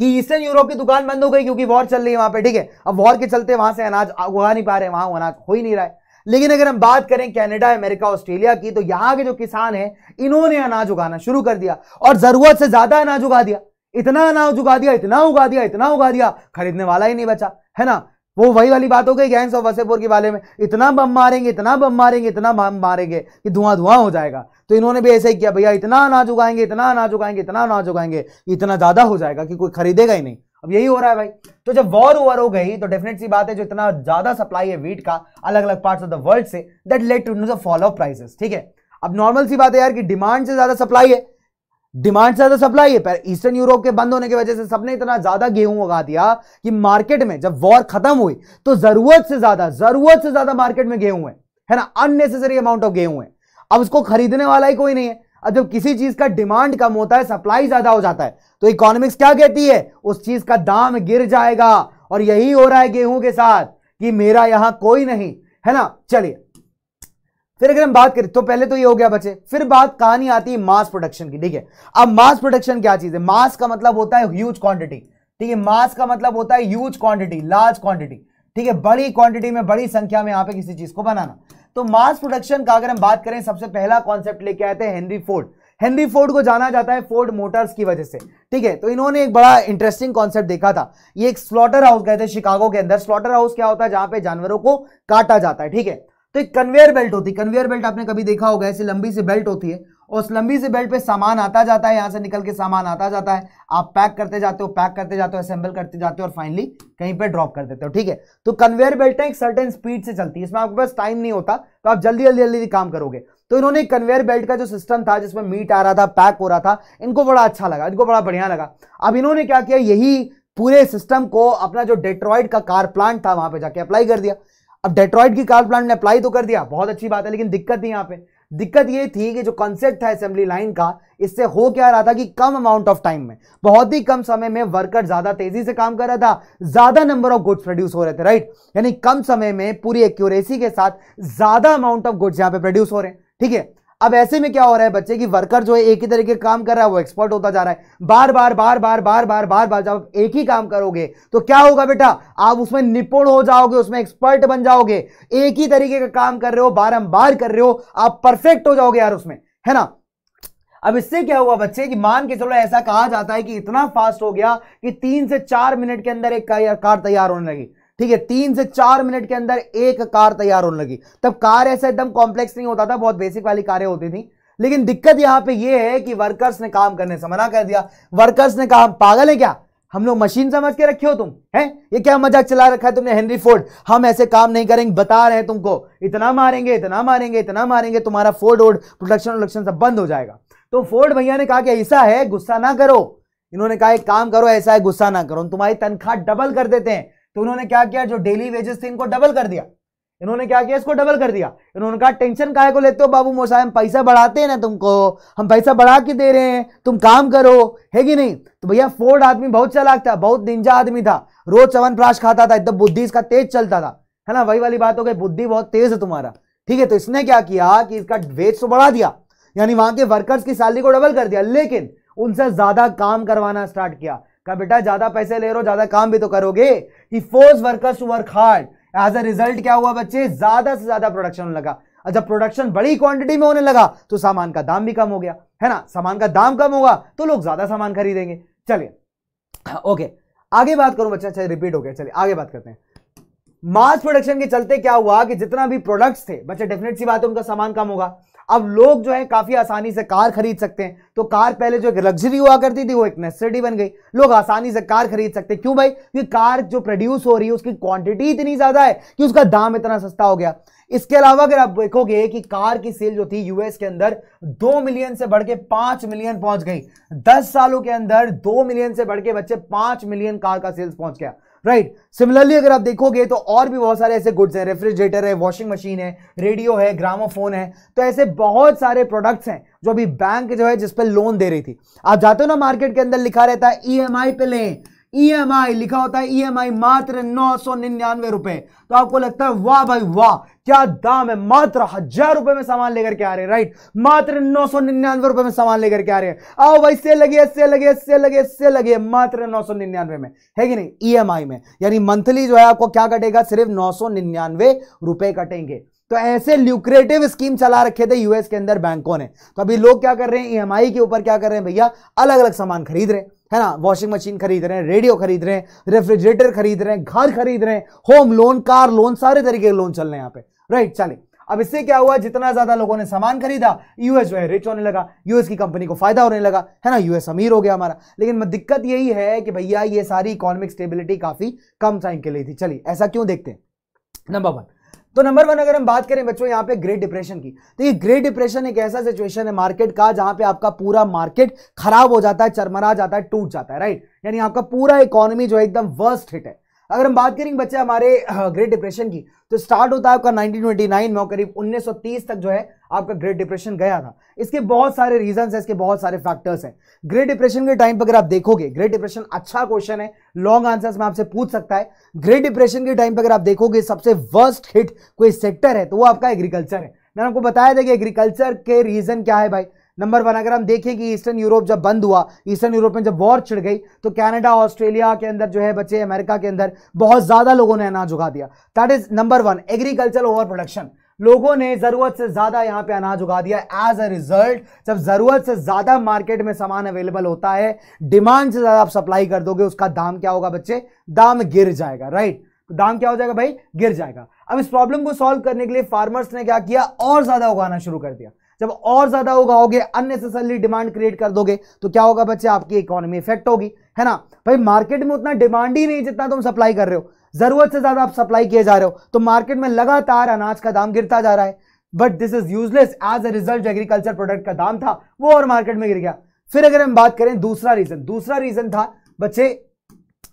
कि ईस्टर्न यूरोप की दुकान बंद हो गई क्योंकि वॉर चल रही है वहाँ पे, ठीक है? अब वॉर के चलते वहाँ से अनाज उगा नहीं पा रहे, वहाँ अनाज हो ही नहीं रहा है। लेकिन अगर हम बात करें कनाडा अमेरिका ऑस्ट्रेलिया की तो यहाँ के जो किसान हैं, इन्होंने अनाज उगाना शुरू कर दिया और ज़रूरत से ज़्यादा अनाज उगा दिया। इतना अनाज उगा दिया, इतना उगा दिया, इतना उगा दिया, खरीदने वाला ही नहीं बचा, है ना? वो वही वाली बात हो गई गैंग्स ऑफ़ वसेपुर के बारे में। इतना बम मारेंगे, इतना बम मारेंगे, इतना बम मारेंगे कि धुआँ धुआँ हो जाएगा। तो इन्होंने भी ऐसे ही किया, भैया, इतना अनाज उगाएँगे, इतना अनाज उगाएँगे, इतना अनाज उगाएँगे, इतना ज़्यादा हो जाएगा कि कोई खरीदेगा ही नहीं। अब यही हो रहा है भाई। तो जब वॉर ओवर हो गई तो डेफिनेट सी बात है जो इतना ज़्यादा सप्लाई है वीट का अलग अलग पार्ट्स ऑफ़ द वर्ल्ड से that let to the follow prices ठीक है? अब नॉर्मल सी बात है यार कि डिमांड से ज़्यादा सप्लाई है। डिमांड ज़्यादा सप्लाई है। पर ईस्टर्न यूरोप के बंद होने की वजह से सबने इतना ज़्यादा गेहूँ उगा दिया कि मार्केट में जब वॉर खत्म हुई तो ज़रूरत से ज़्यादा, ज़रूरत से ज़्यादा मार्केट में गेहूँ है। है ना? अननेसेसरी अमाउंट ऑफ़ गेहूँ है। अब उसको खरीदने वाला ही कोई नहीं है। अब जब किसी चीज़ का डिमांड कम होता है सप्लाई ज़्यादा हो जाता है तो इकोनॉमिक्स क्या कहती है? उस चीज़ का दाम गिर जाएगा। और यही हो रहा है गेहूँ के साथ कि मेरा यहाँ कोई नहीं। है ना? चलिए। फिर अगर हम बात करें तो पहले तो ये हो गया बच्चे फिर बात कहानी आती है मास प्रोडक्शन की, ठीक है? अब मास प्रोडक्शन क्या चीज़ है? मास का मतलब होता है ह्यूज क्वांटिटी ठीक है? मास का मतलब होता है ह्यूज क्वांटिटी लार्ज क्वांटिटी ठीक है? बड़ी क्वांटिटी में, बड़ी संख्या में यहाँ पे किसी चीज़ को बनाना। तो मास प्रोडक्शन का अगर हम बात करें, सबसे पहला कॉन्सेप्ट लेके आए थे हेनरी फोर्ड हेनरी फोर्ड को जाना जाता है फोर्ड मोटर्स की वजह से, ठीक है? तो इन्होंने एक बड़ा इंटरेस्टिंग कॉन्सेप्ट देखा था। ये एक स्लॉटर हाउस गए थे शिकागो के अंदर। स्लॉटर हाउस क्या होता है? जहाँ पे जानवरों को काटा जाता है, ठीक है? तो एक कन्वेयर बेल्ट होती है। कन्वेयर बेल्ट आपने कभी देखा होगा, ऐसी लंबी सी बेल्ट होती है और उस लंबी सी बेल्ट पे सामान आता जाता है, यहाँ से निकल के सामान आता जाता है। आप पैक करते जाते हो पैक करते जाते हो असेंबल करते जाते हो और फाइनली कहीं पे ड्रॉप कर देते हो, ठीक है? तो कन्वेयर बेल्ट एक सर्टेन स्पीड से चलती है, इसमें आपके पास टाइम नहीं होता तो आप जल्दी जल्दी जल्दी काम करोगे। तो इन्होंने कन्वेयर बेल्ट का जो सिस्टम था, जिसमें मीट आ रहा था पैक हो रहा था, इनको बड़ा अच्छा लगा, इनको बड़ा बढ़िया लगा। अब इन्होंने क्या किया, यही पूरे सिस्टम को अपना जो डेट्रॉइड का कार प्लांट था, वहाँ पे जाके अप्लाई कर दिया। अब डेट्रॉइड की कार प्लांट ने अप्लाई तो कर दिया, बहुत अच्छी बात है, लेकिन दिक्कत नहीं यहाँ पे। दिक्कत ये थी कि जो कॉन्सेप्ट था असेंबली लाइन का, इससे हो क्या रहा था कि कम अमाउंट ऑफ़ टाइम में, बहुत ही कम समय में वर्कर ज़्यादा तेज़ी से काम कर रहा था, ज़्यादा नंबर ऑफ़ गुड्स प्रोड्यूस हो रहे थे राइट यानी कम समय में पूरी एक्यूरेसी के साथ ज़्यादा अमाउंट ऑफ़ गुड्स यहाँ पे प्रोड्यूस हो रहे हैं, ठीक है? अब ऐसे में क्या हो रहा है बच्चे की वर्कर जो है एक ही तरीके काम कर रहा है, वो एक्सपर्ट होता जा रहा है। बार बार बार बार बार बार बार बार जब एक ही काम करोगे तो क्या होगा बेटा? आप उसमें निपुण हो जाओगे, उसमें एक्सपर्ट बन जाओगे। एक ही तरीके का काम कर रहे हो, बारंबार कर रहे हो, आप परफेक्ट हो जाओगे यार उसमें, है ना? अब इससे क्या हुआ बच्चे कि मान के चलो, ऐसा कहा जाता है कि इतना फास्ट हो गया कि तीन से चार मिनट के अंदर एक कार तैयार होने लगी। ठीक है, तीन से चार मिनट के अंदर एक कार तैयार होने लगी। तब कार ऐसा एकदम कॉम्प्लेक्स नहीं होता था, बहुत बेसिक वाली कारें होती थी। लेकिन दिक्कत यहाँ पे ये है कि वर्कर्स ने काम करने से मना कर दिया। वर्कर्स ने कहा पागल है क्या? हम लोग मशीन समझ के रखे हो तुम, हैं? ये क्या मज़ाक चला रखा है तुमने हेनरी फोर्ड हम ऐसे काम नहीं करेंगे, बता रहे हैं तुमको। इतना मारेंगे इतना मारेंगे इतना मारेंगे, तुम्हारा फोर्ड वोर्ड प्रोडक्शन प्रोडक्शन सब बंद हो जाएगा। तो फोर्ड भैया ने कहा कि ऐसा है, गुस्सा ना करो। इन्होंने कहा, एक काम करो, ऐसा है, गुस्सा ना करो। तुम्हारी तनख्वाह डबल कर देते हैं। तो उन्होंने क्या किया? जो डेली वेजेस थे, इनको डबल कर दिया। इन्होंने क्या किया? इसको डबल कर दिया। इन्होंने कहा टेंशन काहे को लेते हो बाबू मोसा हम पैसा बढ़ाते हैं ना तुमको। हम पैसा बढ़ा के दे रहे हैं। तुम काम करो। है कि नहीं? तो भैया फोर्ड आदमी बहुत चलाक था, बहुत निंजा आदमी था। रोज चवन प्राश खाता था, एकदम बुद्धि इसका तेज चलता था। है ना? वही वाली बात हो गई। बुद्धि बहुत तेज है तुम्हारा। ठीक है तो इसने क्या किया कि इसका वेज तो बढ़ा दिया। यानी वहाँ के वर्कर्स की सैलरी को डबल कर दिया। लेकिन उनसे ज़्यादा काम करवाना स्टार्ट किया। कहा, बेटा, ज़्यादा पैसे ले रहे हो, ज़्यादा काम भी तो करोगे. He force workers to work hard as a result क्या हुआ बच्चे? ज़्यादा से ज़्यादा प्रोडक्शन होने लगा। और जब प्रोडक्शन बड़ी क्वांटिटी में होने लगा तो सामान का दाम भी कम हो गया। है ना? सामान का दाम कम होगा तो लोग ज़्यादा सामान खरीदेंगे। चलिए, ओके, आगे बात करूँ बच्चा अच्छा रिपीट हो गया। चलिए, आगे बात करते हैं। मास प्रोडक्शन के चलते क्या हुआ कि जितना भी प्रोडक्ट्स थे, बच्चे डेफिनेट सी बात है, उनका सामान कम होगा। अब लोग जो है काफ़ी आसानी से कार खरीद सकते हैं। तो कार पहले जो एक लग्जरी हुआ करती थी, वो एक नेसेसिटी बन गई। लोग आसानी से कार खरीद सकते हैं। क्यों भाई? क्योंकि कार जो प्रोड्यूस हो रही है, उसकी क्वांटिटी इतनी ज़्यादा है कि उसका दाम इतना सस्ता हो गया। इसके अलावा अगर आप देखोगे कि कार की सेल जो थी यूएस के अंदर दो मिलियन से बढ़ के पाँच मिलियन पहुँच गई। दस सालों के अंदर दो मिलियन से बढ़ के बच्चे पाँच मिलियन कार का सेल्स पहुँच गया। Right right. सिमिलरली अगर आप देखोगे तो और भी बहुत सारे ऐसे गुड्स हैं रेफ्रिजरेटर है वॉशिंग मशीन है रेडियो है ग्रामोफोन है तो ऐसे बहुत सारे प्रोडक्ट्स हैं जो अभी बैंक जो है जिस पर लोन दे रही थी आप जाते हो ना मार्केट के अंदर लिखा रहता है ईएमआई पे लें ईएमआई e लिखा होता है ईएमआई e मात्र नौ सौ निन्यानवे रुपए। तो आपको लगता है, वाह भाई वाह, क्या दाम है, मात्र हज़ार रुपए में सामान लेकर के आ रहे हैं राइट मात्र नौ सौ निन्यानवे रुपए में सामान लेकर के आ रहे हैं। आओ भाई से लगे से लगे से लगे से लगे मात्र नौ सौ निन्यानवे में। है कि नहीं? ईएमआई e में। यानी मंथली जो है आपको क्या कटेगा? सिर्फ़ नौ सौ निन्यानवे रुपए कटेंगे। तो ऐसे ल्यूक्रेटिव स्कीम चला रखे थे यूएस के अंदर बैंकों ने। तो अभी लोग क्या कर रहे हैं? ईएमआई के ऊपर क्या कर रहे हैं भैया? अलग अलग सामान खरीद रहे हैं, है ना? वॉशिंग मशीन खरीद रहे हैं रेडियो खरीद रहे हैं रेफ्रिजरेटर खरीद रहे हैं, घर खरीद रहे हैं होम लोन कार लोन सारे तरीके के लोन चल रहे हैं यहाँ पे। राइट चलिए। अब इससे क्या हुआ? जितना ज़्यादा लोगों ने सामान खरीदा यूएस जो है रिच होने लगा यूएस की कंपनी को फ़ायदा होने लगा, है ना? यूएस अमीर हो गया हमारा। लेकिन दिक्कत यही है कि भैया ये सारी इकोनॉमिक स्टेबिलिटी काफ़ी कम टाइम के लिए थी। चलिए, ऐसा क्यों देखते हैं? नंबर वन तो नंबर वन अगर हम बात करें बच्चों यहाँ पे ग्रेट डिप्रेशन की तो ये ग्रेट डिप्रेशन एक ऐसा सिचुएशन है मार्केट का जहाँ पे आपका पूरा मार्केट खराब हो जाता है, चरमरा जाता है, टूट जाता है राइट यानी आपका पूरा इकोनॉमी जो है एकदम वर्स्ट हिट है। अगर हम बात करेंगे बच्चे हमारे ग्रेट डिप्रेशन की तो स्टार्ट होता है आपका 1929 में करीब 1930 तक जो है आपका ग्रेट डिप्रेशन गया था। इसके बहुत सारे रीजंस हैं, इसके बहुत सारे फैक्टर्स हैं। ग्रेट डिप्रेशन के टाइम पर अगर आप देखोगे ग्रेट डिप्रेशन अच्छा क्वेश्चन है लॉन्ग आंसर्स में आपसे पूछ सकता है। ग्रेट डिप्रेशन के टाइम पर अगर आप देखोगे, सबसे वर्स्ट हिट कोई सेक्टर है तो वो आपका एग्रीकल्चर है। मैंने आपको बताया था कि एग्रीकल्चर के रीजन क्या है भाई? नंबर वन अगर हम देखें कि ईस्टर्न यूरोप जब बंद हुआ ईस्टर्न यूरोप में जब वॉर छिड़ गई तो कनाडा ऑस्ट्रेलिया के अंदर जो है बच्चे अमेरिका के अंदर, बहुत ज़्यादा लोगों ने अनाज उगा दिया। That is number one agriculture over production लोगों ने ज़रूरत से ज़्यादा यहाँ पे अनाज उगा दिया। एज अ रिज़ल्ट जब ज़रूरत से ज़्यादा मार्केट में सामान अवेलेबल होता है डिमांड से ज़्यादा आप सप्लाई कर दोगे, उसका दाम क्या होगा बच्चे? दाम गिर जाएगा राइट तो दाम क्या हो जाएगा भाई? गिर जाएगा। अब इस प्रॉब्लम को सॉल्व करने के लिए फार्मर्स ने क्या किया? और ज़्यादा उगाना शुरू कर दिया। जब और ज़्यादा उगाओगे अननेसेसरली डिमांड क्रिएट कर दोगे तो क्या होगा बच्चे? आपकी इकोनॉमी इफ़ेक्ट होगी, है ना? भाई मार्केट में उतना डिमांड ही नहीं जितना तुम सप्लाई कर रहे हो। ज़रूरत से ज़्यादा आप सप्लाई किए जा रहे हो। तो मार्केट में लगातार अनाज का दाम गिरता जा रहा है। But this is useless as a result agriculture product का दाम था, वो और मार्केट में गिर गया। फिर अगर हम बात करें, दूसरा रीजन दूसरा रीजन था, बच्चे,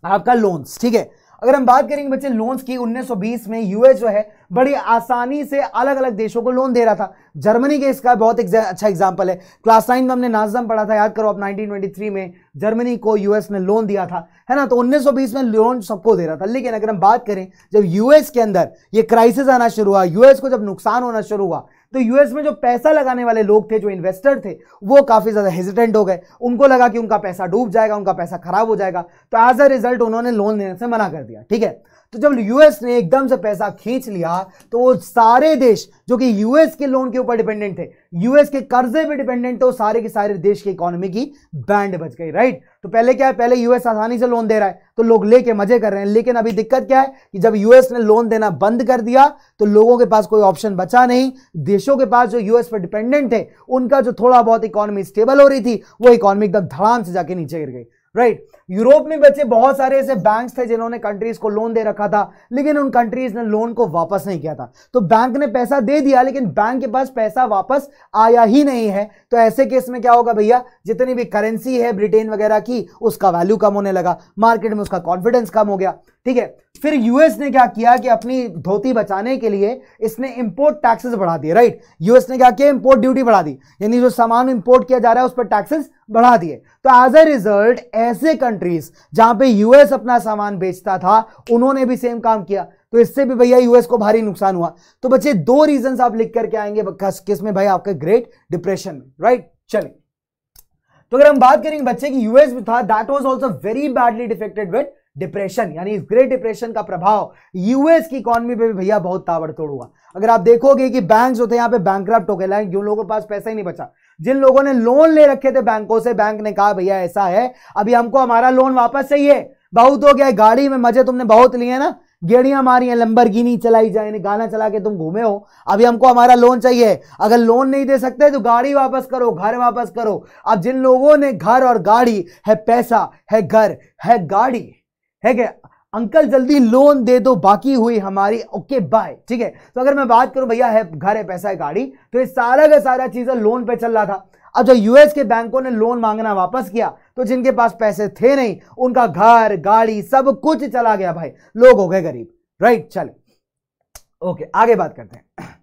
आपका लोन्स ठीक है? अगर हम बात करेंगे बच्चे लोन्स की 1920 में यूएस जो है, बड़ी आसानी से अलग अलग देशों को लोन दे रहा था। जर्मनी के इसका बहुत अच्छा एग्जांपल है। क्लास नाइन में हमने नाजम पढ़ा था, याद करो अब 1923 में जर्मनी को यूएस ने लोन दिया था, है ना? तो 1920 में लोन सबको दे रहा था। लेकिन अगर हम बात करें, जब यूएस के अंदर ये क्राइसिस आना शुरू हुआ यूएस को जब नुकसान होना शुरू हुआ तो यूएस में जो पैसा लगाने वाले लोग थे, जो इन्वेस्टर थे, वो काफ़ी ज़्यादा हेजिटेंट हो गए। उनको लगा कि उनका पैसा डूब जाएगा, उनका पैसा खराब हो जाएगा। तो एज अ रिज़ल्ट उन्होंने लोन देने से मना कर दिया, ठीक है? तो जब यूएस ने एकदम से पैसा खींच लिया तो वो सारे देश, जो कि यूएस के लोन के ऊपर डिपेंडेंट थे यूएस के कर्जे पे डिपेंडेंट थे, वो सारे के सारे देश की इकोनॉमी की बैंड बच गई राइट तो पहले क्या है? पहले यूएस आसानी से लोन दे रहा है तो लोग लेके मज़े कर रहे हैं, लेकिन अभी दिक्कत क्या है कि जब यूएस ने लोन देना बंद कर दिया तो लोगों के पास कोई ऑप्शन बचा नहीं, देशों के पास जो यूएस पर डिपेंडेंट थे, उनका जो थोड़ा बहुत इकोनॉमी स्टेबल हो रही थी, वो इकोनॉमी एकदम धड़ाम से जाके नीचे गिर गई राइट यूरोप में बच्चे बहुत सारे ऐसे बैंक्स थे जिन्होंने कंट्रीज़ को लोन दे रखा था, लेकिन उन कंट्रीज़ ने लोन को वापस नहीं किया था। तो बैंक ने पैसा दे दिया, लेकिन बैंक के पास पैसा वापस आया ही नहीं है। तो ऐसे केस में क्या होगा भैया? जितनी भी करेंसी है ब्रिटेन वगैरह की, उसका वैल्यू कम होने लगा। मार्केट में उसका कॉन्फिडेंस कम हो गया। ठीक है? फिर यूएस ने क्या किया कि अपनी धोती बचाने के लिए इसने इंपोर्ट टैक्सेस बढ़ा दिए राइट यूएस ने क्या किया? इंपोर्ट ड्यूटी बढ़ा दी। यानी जो सामान इंपोर्ट किया जा रहा है, उस पर टैक्सेस बढ़ा दिए। तो एज ए रिज़ल्ट ऐसे कंट्रीज़ जहाँ पे यूएस अपना सामान बेचता था, उन्होंने भी सेम काम किया। तो इससे भी भैया यूएस को भारी नुकसान हुआ। तो बच्चे, दो रीजन आप लिख करके आएँगे किसमें भाई आपके ग्रेट डिप्रेशन में राइट चलिए। तो अगर हम बात करेंगे बच्चे की यूएस भी था that was also very badly defected with depression यानी ग्रेट डिप्रेशन का प्रभाव यूएस की इकोनॉमी पे भी भैया बहुत ताबड़तोड़ हुआ। अगर आप देखोगे कि बैंक जो थे, यहाँ पे बैंक हो गए जिन लोगों के पास पैसा ही नहीं बचा। जिन लोगों ने लोन ले रखे थे बैंकों से, बैंक ने कहा, भैया, ऐसा है, अभी हमको हमारा लोन वापस चाहिए। बहुत हो गया, गाड़ी में मज़े तुमने बहुत लिए ना? गेड़ियाँ मारी हैं लंबरगिनी चलाई जाए गाना चला के तुम घूमे हो। अभी हमको हमारा लोन चाहिए। अगर लोन नहीं दे सकते तो गाड़ी वापस करो, घर वापस करो। अब जिन लोगों ने घर और गाड़ी, है पैसा, है घर, है गाड़ी, है क्या? अंकल जल्दी लोन दे दो, बाकी हुई हमारी ओके बाय ठीक है? तो अगर मैं बात करूँ, भैया, है, घर है, पैसा है, गाड़ी तो ये सारा का सारा चीज़ें लोन पे चल रहा था। अब जब यूएस के बैंकों ने लोन मांगना वापस किया तो जिनके पास पैसे थे नहीं, उनका घर, गाड़ी, सब कुछ चला गया, भाई। लोग हो गए गरीब। राइट चले। ओके आगे बात करते हैं।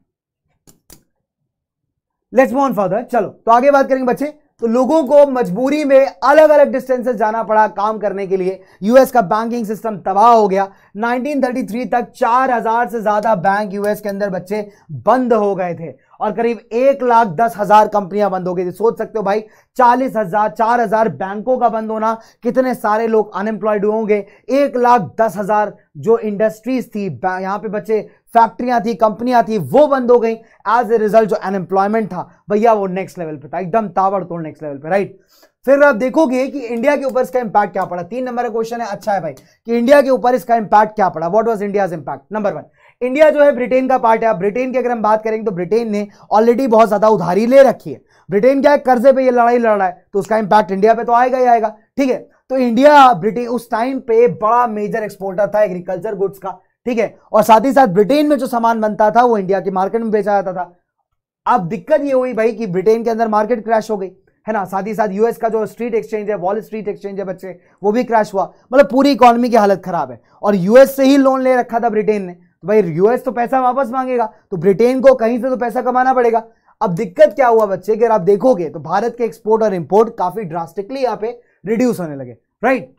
लेट्स मूव ऑन फर्दर चलो तो आगे बात करेंगे बच्चे। तो लोगों को मजबूरी में अलग अलग डिस्टेंसेस जाना पड़ा काम करने के लिए। यूएस का बैंकिंग सिस्टम तबाह हो गया। 1933 तक 4000 से ज़्यादा बैंक यूएस के अंदर बच्चे बंद हो गए थे और करीब एक लाख दस हज़ार कंपनियाँ बंद हो गई थी। सोच सकते हो भाई, चालीस हज़ार, चार हज़ार बैंकों का बंद होना, कितने सारे लोग अनएम्प्लॉयड होंगे? एक लाख दस हज़ार जो इंडस्ट्रीज़ थी यहाँ पे बच्चे फैक्ट्रियाँ थी, कंपनियाँ थी, वो बंद हो गई। एज ए रिज़ल्ट जो अनएम्प्लॉयमेंट था, भैया वो नेक्स्ट लेवल पे था, एकदम ताबड़तोड़ नेक्स्ट लेवल पे राइट फिर आप देखोगे कि इंडिया के ऊपर इसका इंपैक्ट क्या पड़ा? तीन नंबर का क्वेश्चन है अच्छा है भाई, कि इंडिया के ऊपर इसका इंपैक्ट क्या पड़ा? What was India's impact number one India जो है ब्रिटेन का पार्ट है। ब्रिटेन की अगर हम बात करेंगे तो ब्रिटेन ने ऑलरेडी बहुत ज़्यादा उधारी ले रखी है। ब्रिटेन क्या है? कर्जे पे ये लड़ाई लड़ रहा है तो उसका इंपैक्ट इंडिया पे तो आएगा ही आएगा, ठीक है? तो इंडिया ब्रिटेन उस टाइम पे बड़ा मेजर एक्सपोर्टर था एग्रीकल्चर गुड्स का। ठीक है? और साथ ही साथ ब्रिटेन में जो सामान बनता था, वो इंडिया के मार्केट में बेचा जाता था। अब दिक्कत ये हुई भाई कि ब्रिटेन के अंदर मार्केट क्रैश हो गई, है ना? साथ ही साथ यूएस का जो स्ट्रीट एक्सचेंज है वॉल स्ट्रीट एक्सचेंज है बच्चे, वो भी क्रैश हुआ। मतलब पूरी इकोनॉमी की हालत खराब है। और यूएस से ही लोन ले रखा था ब्रिटेन ने। तो भाई यूएस तो पैसा वापस मांगेगा तो ब्रिटेन को कहीं से तो पैसा कमाना पड़ेगा। अब दिक्कत क्या हुआ बच्चे? अगर आप देखोगे तो भारत के एक्सपोर्ट और इंपोर्ट काफ़ी ड्रास्टिकली यहाँ पे रिड्यूस होने लगे राइट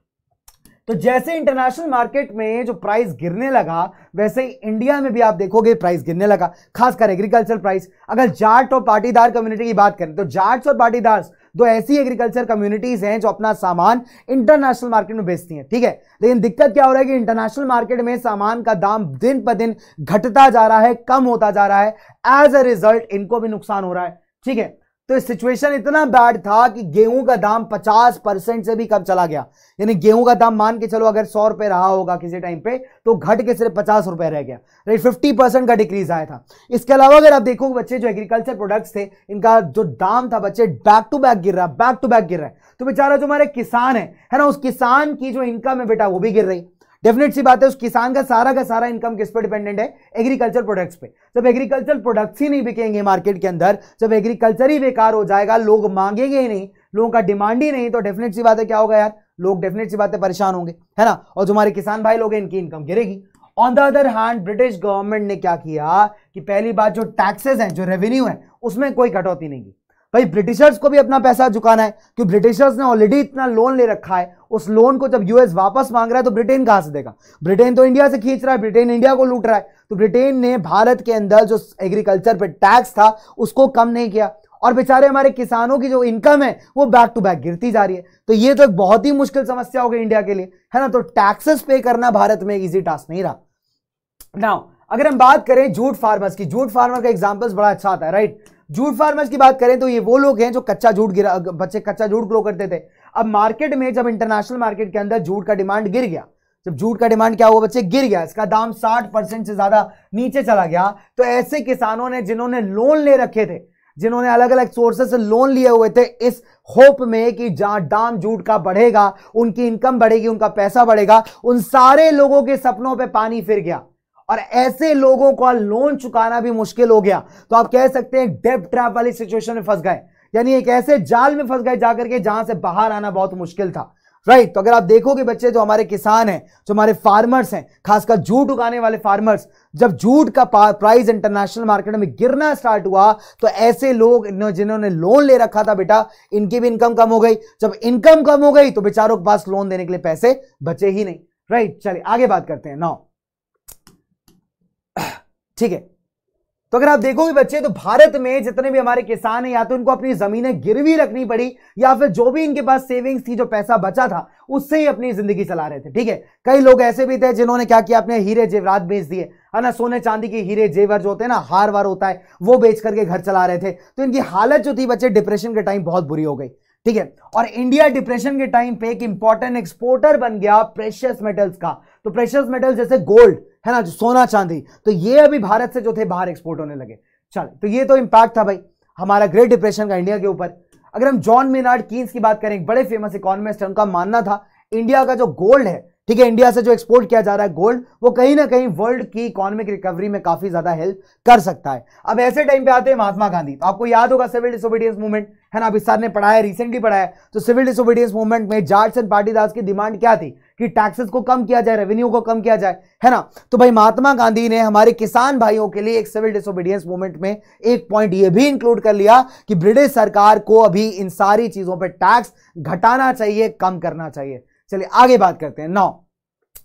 तो जैसे इंटरनेशनल मार्केट में जो प्राइस गिरने लगा, वैसे ही इंडिया में भी आप देखोगे प्राइस गिरने लगा, खासकर एग्रीकल्चर प्राइस अगर जाट और पाटीदार कम्युनिटी की बात करें तो जाट्स और पाटीदार दो ऐसी एग्रीकल्चर कम्युनिटीज हैं जो अपना सामान इंटरनेशनल मार्केट में बेचती हैं, ठीक है? लेकिन दिक्कत क्या हो रहा है कि इंटरनेशनल मार्केट में सामान का दाम दिन पर दिन घटता जा रहा है, कम होता जा रहा है। एज अ रिज़ल्ट इनको भी नुकसान हो रहा है, ठीक है? तो सिचुएशन इतना बैड था कि गेहूँ का दाम 50 परसेंट से भी कम चला गया। यानी गेहूँ का दाम मान के चलो, अगर सौ रुपए रहा होगा किसी टाइम पे तो घट के सिर्फ़ पचास रुपए रह गया। राइट फिफ्टी परसेंट का डिक्रीज आया था। इसके अलावा अगर आप देखोगे, बच्चे जो एग्रीकल्चर प्रोडक्ट्स थे, इनका जो दाम था, बच्चे बैक टू बैक गिर रहा बैक टू बैक गिर रहा है। तो बेचारा जो हमारे किसान है है ना, उस किसान की जो इनकम है बेटा, वो भी गिर रही। डेफिनेट सी बात है, उस किसान का सारा का सारा इनकम किस पे डिपेंडेंट है? एग्रीकल्चर प्रोडक्ट्स पे। जब एग्रीकल्चर प्रोडक्ट्स ही नहीं बिकेंगे मार्केट के अंदर, जब एग्रीकल्चर ही बेकार हो जाएगा, लोग मांगेंगे ही नहीं, लोगों का डिमांड ही नहीं तो डेफिनेट सी बात है क्या होगा यार? लोग डेफिनेट सी बातें परेशान होंगे, है ना? और जो हमारे किसान भाई लोग हैं, इनकी इनकम गिरेगी। On the other hand British government ने क्या किया कि पहली बात जो टैक्सेस हैं, जो रेवेन्यू है, उसमें कोई कटौती नहीं की। भाई, ब्रिटिशर्स को भी अपना पैसा चुकाना है, क्योंकि ब्रिटिशर्स ने ऑलरेडी इतना लोन ले रखा है। उस लोन को जब यूएस वापस मांग रहा है तो ब्रिटेन कहाँ से देगा? ब्रिटेन तो इंडिया से खींच रहा है, ब्रिटेन इंडिया को लूट रहा है। तो ब्रिटेन ने भारत के अंदर जो एग्रीकल्चर पर टैक्स था, उसको कम नहीं किया। और बेचारे हमारे किसानों की जो इनकम है, वो बैक टू बैक गिरती जा रही है। तो ये तो एक बहुत ही मुश्किल समस्या हो गई इंडिया के लिए, है ना? तो टैक्सेस पे करना भारत में इजी टास्क नहीं रहा। नाउ अगर हम बात करें जूट फार्मर्स की जूट फार्मर का एग्जांपल्स बड़ा अच्छा आता है राइट जूट फार्मर्स की बात करें तो ये वो लोग हैं जो कच्चा जूट गिरा, बच्चे कच्चा जूट ग्रो करते थे। अब मार्केट में जब इंटरनेशनल मार्केट के अंदर जूट का डिमांड गिर गया, जब जूट का डिमांड क्या हुआ, बच्चे गिर गया, इसका दाम 60 परसेंट से ज़्यादा नीचे चला गया तो ऐसे किसानों ने जिन्होंने लोन ले रखे थे, जिन्होंने अलग अलग सोर्सेस से लोन लिए हुए थे, इस होप में कि जहाँ दाम जूट का बढ़ेगा, उनकी इनकम बढ़ेगी, उनका पैसा बढ़ेगा, उन सारे लोगों के सपनों पे पानी फिर गया। और ऐसे लोगों का लोन चुकाना भी मुश्किल हो गया। तो आप कह सकते हैं डेप ट्रैप वाली सिचुएशन में फंस गए। यानी एक ऐसे जाल में फंस गए जाकर के जहाँ से बाहर आना बहुत मुश्किल था। राइट right, तो अगर आप देखोगे बच्चे जो हमारे किसान हैं जो हमारे फार्मर्स हैं खासकर जूट उगाने वाले फार्मर्स जब जूट का प्राइस इंटरनेशनल मार्केट में गिरना स्टार्ट हुआ तो ऐसे लोग जिन्होंने लोन ले रखा था बेटा इनकी भी इनकम कम हो गई। जब इनकम कम हो गई तो बेचारों के पास लोन देने के लिए पैसे बचे ही नहीं। राइट right, चलिए आगे बात करते हैं। नाउ ठीक है? तो अगर आप देखोगे बच्चे तो भारत में जितने भी हमारे किसान हैं, या तो इनको अपनी जमीनें गिरवी रखनी पड़ी, या फिर जो भी इनके पास सेविंग्स थी, जो पैसा बचा था, उससे ही अपनी ज़िंदगी चला रहे थे, ठीक है? कई लोग ऐसे भी थे जिन्होंने क्या किया? अपने हीरे जेवरात बेच दिए। है ना? सोने चांदी के हीरे जेवर जो होते हैं ना हार वार होता है, वो बेच करके घर चला रहे थे। तो इनकी हालत जो थी बच्चे डिप्रेशन के टाइम बहुत बुरी हो गई। ठीक है? और इंडिया डिप्रेशन के टाइम पे एक इंपॉर्टेंट एक्सपोर्टर बन गया प्रेशियस मेटल्स का। तो प्रेशियस मेटल जैसे गोल्ड है ना, जो सोना चांदी तो ये अभी भारत से जो थे, बाहर एक्सपोर्ट होने लगे। चल तो ये तो इंपैक्ट था भाई, हमारा ग्रेट डिप्रेशन का इंडिया के ऊपर। अगर हम जॉन मिनार्ड कीन्स की बात करें बड़े फ़ेमस इकोनॉमिस्ट है, उनका मानना था इंडिया का जो गोल्ड है ठीक है इंडिया से जो एक्सपोर्ट किया जा रहा है गोल्ड वो कहीं ना कहीं वर्ल्ड की इकोनॉमिक रिकवरी में काफ़ी ज़्यादा हेल्प कर सकता है। अब ऐसे टाइम पे आते हैं महात्मा गांधी। तो आपको याद होगा सिविल डिसोबीडियंस मूवमेंट है ना? अभी सर ने पढ़ाया रिसेंटली पढ़ाया। तो सिविल डिसोबीडियंस मूवमेंट में जाट्स एंड पार्टीदार्स की डिमांड क्या थी? कि टैक्सेस को कम किया जाए रेवेन्यू को कम किया जाए, है ना? तो भाई महात्मा गांधी ने हमारे किसान भाइयों के लिए एक सिविल डिसोबीडियंस मूवमेंट में एक पॉइंट ये भी इंक्लूड कर लिया कि ब्रिटिश सरकार को अभी इन सारी चीज़ों पर टैक्स घटाना चाहिए, कम करना चाहिए। चलिए, आगे बात करते हैं। नाउ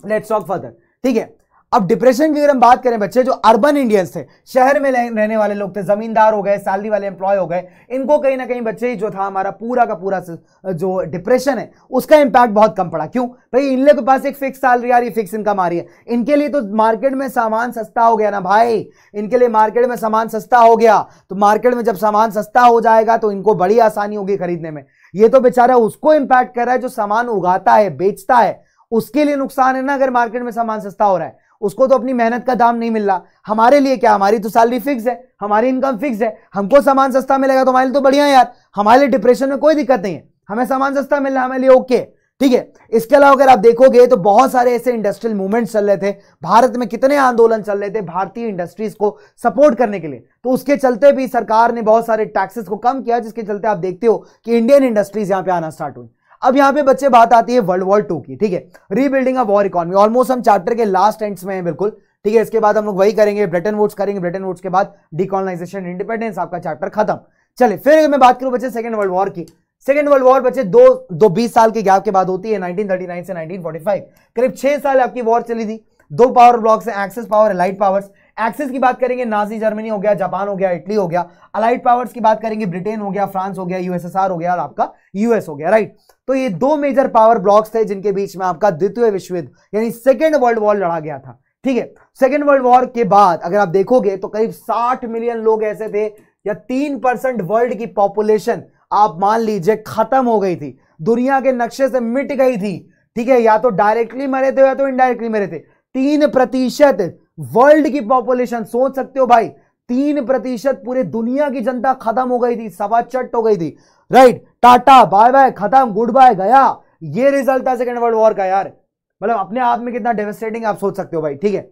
लेट्स टॉक फर्दर ठीक है? अब डिप्रेशन की अगर हम बात करें बच्चे, जो अर्बन इंडियंस थे, शहर में रहने वाले लोग थे, जमींदार हो गए सैलरी वाले एम्प्लॉय हो गए, इनको कहीं ना कहीं बच्चे जो था, हमारा पूरा का पूरा जो डिप्रेशन है, उसका इंपैक्ट बहुत कम पड़ा। क्यों? भाई इन लोगों के पास एक फिक्स सैलरी आ रही है फिक्स इनकम आ रही है। इनके लिए तो मार्केट में सामान सस्ता हो गया ना भाई। इनके लिए मार्केट में सामान सस्ता हो गया। तो मार्केट में जब सामान सस्ता हो जाएगा तो इनको बड़ी आसानी होगी खरीदने में। ये तो बेचारा उसको इंपैक्ट कर रहा है जो सामान उगाता है, बेचता है। उसके लिए नुकसान है ना अगर मार्केट में सामान सस्ता हो रहा है। उसको तो अपनी मेहनत का दाम नहीं मिल रहा। हमारे लिए क्या? हमारी तो सैलरी फिक्स है, हमारी इनकम फिक्स है। हमको सामान सस्ता मिलेगा तो हमारे लिए तो बढ़िया है यार। हमारे लिए डिप्रेशन में कोई दिक्कत नहीं है। हमें सामान सस्ता मिल रहा है, हमारे लिए ओके ठीक है? इसके अलावा अगर आप देखोगे तो बहुत सारे ऐसे इंडस्ट्रियल मूवमेंट्स चल रहे थे। भारत में कितने आंदोलन चल रहे थे भारतीय इंडस्ट्रीज़ को सपोर्ट करने के लिए। तो उसके चलते भी सरकार ने बहुत सारे टैक्सेस को कम किया, जिसके चलते आप देखते हो कि इंडियन इंडस्ट्रीज़ यहाँ पे आना स्टार्ट हुई। अब यहाँ पे बच्चे, बात आती है वर्ल्ड वॉर टू की, ठीक है? Rebuilding of war economy almost हम चैप्टर के लास्ट एंड्स में हैं बिल्कुल। ठीक है? इसके बाद हम लोग वही करेंगे ब्रिटेन वोट्स करेंगे। ब्रिटेन वोट्स के बाद डिकॉलोनाइजेशन इंडिपेंडेंस आपका चैप्टर खत्म। चले फिर मैं बात करूँ बच्चे सेकंड वर्ल्ड वॉर की सेकेंड वर्ल्ड वॉर बच्चे दो दो बीस साल के गैप के बाद होती है 1939 से 1945 करीब छह साल आपकी वॉर चली थी। दो पावर ब्लॉक्स हैं axis power light powers axis की बात करेंगे नाजी जर्मनी हो गया जापान हो गया इटली हो गया। अलाइड पावर्स की बात करेंगे ब्रिटेन हो गया फ्रांस हो गया यूएसएसआर हो गया और आपका यूएस हो गया राइट तो ये दो मेजर पावर ब्लॉक्स थे जिनके बीच में आपका द्वितीय विश्व युद्ध, यानी सेकेंड वर्ल्ड वॉर लड़ा गया था। ठीक है? सेकेंड वर्ल्ड वॉर के बाद अगर आप देखोगे तो करीब साठ मिलियन लोग ऐसे थे या तीन वर्ल्ड की पॉपुलेशन आप मान लीजिए खत्म हो गई थी, दुनिया के नक्शे से मिट गई थी, ठीक है, या तो डायरेक्टली मरे थे या तो इनडायरेक्टली मरे थे। तीन प्रतिशत वर्ल्ड की पॉपुलेशन सोच सकते हो भाई, तीन प्रतिशत पूरे दुनिया की जनता खत्म हो गई थी, सवा चट हो गई थी। राइट टाटा बाय बाय खत्म गुड बाय गया। ये रिज़ल्ट था सेकेंड वर्ल्ड वॉर का यार। मतलब अपने आप में कितना डेवस्टेटिंग आप सोच सकते हो भाई, ठीक है।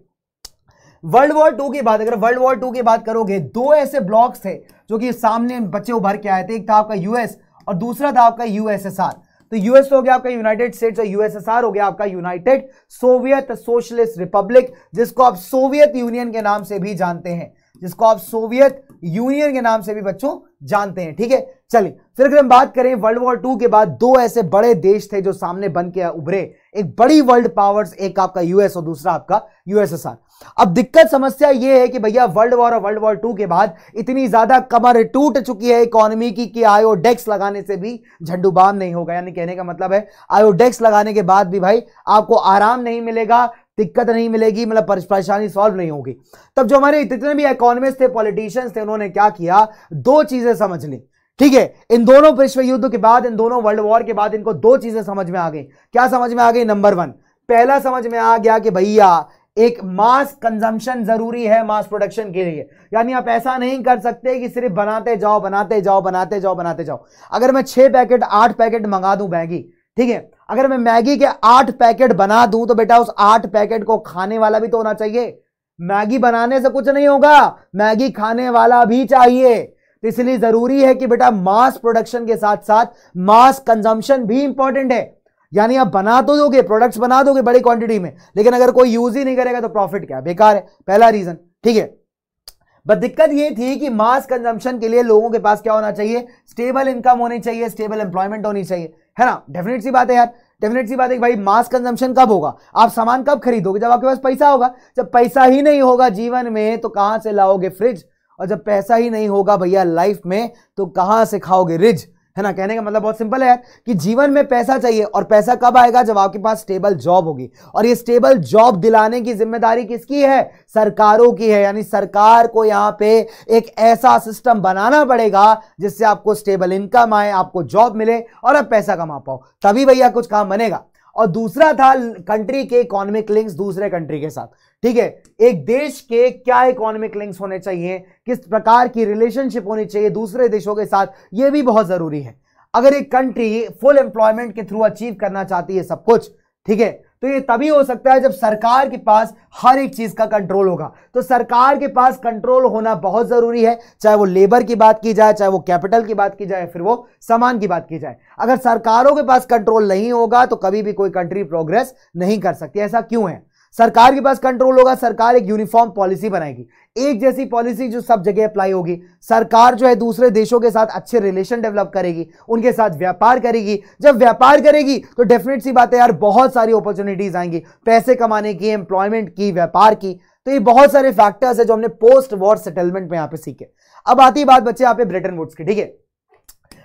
वर्ल्ड वॉर टू की बात, अगर वर्ल्ड वॉर टू की बात करोगे, दो ऐसे ब्लॉक्स थे जो कि सामने बच्चे उभर के आए थे। एक था आपका यूएस और दूसरा था आपका यूएसएसआर तो यूएस हो गया आपका यूनाइटेड स्टेट्स और यूएसएसआर हो गया आपका यूनाइटेड सोवियत सोशलिस्ट रिपब्लिक जिसको आप सोवियत यूनियन के नाम से भी जानते हैं। जिसको आप सोवियत यूनियन के नाम से भी बच्चों जानते हैं। ठीक है? चलिए, फिर अगर हम बात करें वर्ल्ड वॉर टू के बाद, दो ऐसे बड़े देश थे जो सामने बन के उभरे। एक बड़ी वर्ल्ड पावर्स एक आपका यूएस और दूसरा आपका यूएसएसआर अब दिक्कत समस्या यह है कि भैया वर्ल्ड वॉर और वर्ल्ड वॉर टू के बाद इतनी ज़्यादा कमर टूट चुकी है इकोनॉमी की कि आयोडेक्स लगाने से भी झंडूबाम नहीं होगा। यानी कहने का मतलब है, आयोडेक्स लगाने के बाद भी भाई आपको आराम नहीं मिलेगा, दिक्कत नहीं मिलेगी मतलब परेशानी सॉल्व नहीं होगी। तब जो हमारे जितने भी इकोनॉमिस्ट थे पॉलिटिशियंस थे, उन्होंने क्या किया? दो चीज़ें समझ ली। ठीक है, इन दोनों विश्व युद्ध के बाद, इन दोनों वर्ल्ड वॉर के बाद इनको दो चीज़ें समझ में आ गई। क्या समझ में आ गई? नंबर वन पहला समझ में आ गया कि भैया एक मास कंजम्पशन ज़रूरी है मास प्रोडक्शन के लिए। यानी आप ऐसा नहीं कर सकते कि सिर्फ़ बनाते जाओ बनाते जाओ बनाते जाओ बनाते जाओ। अगर मैं छह पैकेट आठ पैकेट मंगा दूँ मैगी, ठीक है? अगर मैं मैगी के आठ पैकेट बना दूँ तो बेटा उस आठ पैकेट को खाने वाला भी तो होना चाहिए। मैगी बनाने से कुछ नहीं होगा, मैगी खाने वाला भी चाहिए। तो इसलिए ज़रूरी है कि बेटा मास प्रोडक्शन के साथ साथ मास कंजम्पशन भी इंपॉर्टेंट है। यानी आप बना तो दोगे प्रोडक्ट्स बना दोगे बड़ी क्वांटिटी में, लेकिन अगर कोई यूज़ ही नहीं करेगा तो प्रॉफिट क्या बेकार है। पहला रीजन ठीक है? बट दिक्कत ये थी कि मास कंजम्पशन के लिए लोगों के पास क्या होना चाहिए? स्टेबल इनकम होनी चाहिए स्टेबल एम्प्लॉयमेंट होनी चाहिए। है ना? डेफिनेट सी बात है यार। डेफिनेट सी बात है कि भाई मास कंजम्पशन कब होगा? आप सामान कब खरीदोगे? जब आपके पास पैसा होगा। जब पैसा ही नहीं होगा जीवन में तो कहाँ से लाओगे फ्रिज और जब पैसा ही नहीं होगा भैया लाइफ में तो कहाँ से खाओगे? रिज है ना? कहने का मतलब बहुत सिंपल है कि जीवन में पैसा चाहिए, और पैसा कब आएगा जब आपके पास स्टेबल जॉब होगी? और ये स्टेबल जॉब दिलाने की ज़िम्मेदारी किसकी है? सरकारों की है। यानी सरकार को यहाँ पे एक ऐसा सिस्टम बनाना पड़ेगा, जिससे आपको स्टेबल इनकम आए, आपको जॉब मिले, और आप पैसा कमा पाओ। तभी भैया कुछ काम बनेगा। और दूसरा था कंट्री के इकोनॉमिक लिंक्स दूसरे कंट्री के साथ। ठीक है? एक देश के क्या इकोनॉमिक लिंक्स होने चाहिए? किस प्रकार की रिलेशनशिप होनी चाहिए दूसरे देशों के साथ? यह भी बहुत ज़रूरी है। अगर एक कंट्री फुल एम्प्लॉयमेंट के थ्रू अचीव करना चाहती है सब कुछ, ठीक है? तो ये तभी हो सकता है जब सरकार के पास हर एक चीज़ का कंट्रोल होगा। तो सरकार के पास कंट्रोल होना बहुत ज़रूरी है, चाहे वो लेबर की बात की जाए, चाहे वो कैपिटल की बात की जाए, फिर वो सामान की बात की जाए। अगर सरकारों के पास कंट्रोल नहीं होगा तो कभी भी कोई कंट्री प्रोग्रेस नहीं कर सकती। ऐसा क्यों है? सरकार के पास कंट्रोल होगा, सरकार एक यूनिफॉर्म पॉलिसी बनाएगी। एक जैसी पॉलिसी जो सब जगह अप्लाई होगी। सरकार जो है दूसरे देशों के साथ अच्छे रिलेशन डेवलप करेगी, उनके साथ व्यापार करेगी। जब व्यापार करेगी तो डेफिनेट सी बात है यार, बहुत सारी अपॉर्चुनिटीज़ आएँगी। पैसे कमाने की एम्प्लॉयमेंट की, व्यापार की। तो ये बहुत सारे फैक्टर्स है जो हमने पोस्ट वॉर सेटलमेंट में यहाँ पे सीखे। अब आती बात बच्चे यहाँ पे ब्रिटेन वुड्स की, ठीक है?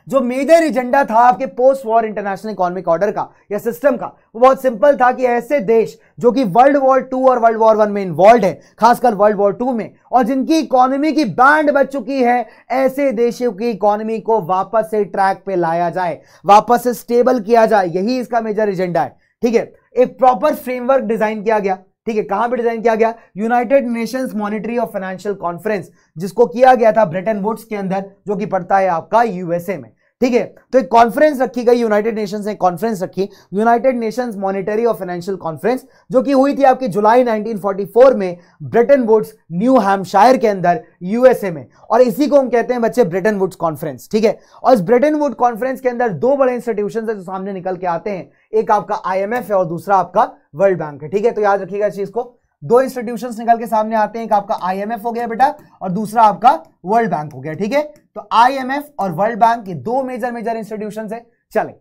जो मेजर एजेंडा था आपके post war international economic order का, या सिस्टम का, वो बहुत सिंपल था कि ऐसे देश जो कि वर्ल्ड वॉर टू और वर्ल्ड वॉर वन में इन्वॉल्व है, खासकर वर्ल्ड वॉर टू में, और जिनकी इकोनॉमी की बैंड बच चुकी है, ऐसे देशों की इकोनॉमी को वापस से ट्रैक पे लाया जाए, वापस से स्टेबल किया जाए, यही इसका मेजर एजेंडा है। ठीक है? एक प्रॉपर फ्रेमवर्क डिज़ाइन किया गया। ठीक है, कहाँ पे डिज़ाइन किया गया? यूनाइटेड नेशंस मॉनिटरी और फाइनेंशियल कॉन्फ्रेंस जिसको किया गया था ब्रिटेन वुड्स के अंदर, जो कि पड़ता है आपका यूएसए में। ठीक है? तो एक कॉन्फ्रेंस रखी गई यूनाइटेड नेशंस ने कॉन्फ्रेंस रखी यूनाइटेड नेशंस मॉनिटरी और फाइनेंशियल कॉन्फ्रेंस जो कि हुई थी आपकी जुलाई 1944 में ब्रिटेन वुड्स न्यू हैम्पशायर के अंदर यूएसए में। और इसी को हम कहते हैं बच्चे ब्रिटेन वुड्स कॉन्फ्रेंस ठीक है? और इस ब्रिटेन वुड कॉन्फ्रेंस के अंदर दो बड़े इंस्टीट्यूशन है जो सामने निकल के आते हैं। एक आपका आईएमएफ है और दूसरा आपका वर्ल्ड बैंक है, ठीक है? तो याद रखिएगा इस चीज़ को। दो इंस्टीट्यूशंस निकल के सामने आते हैं, एक आपका आईएमएफ हो गया बेटा, और दूसरा आपका वर्ल्ड बैंक हो गया, ठीक है? तो आईएमएफ और वर्ल्ड बैंक ये दो मेजर मेजर इंस्टीट्यूशन है। चले,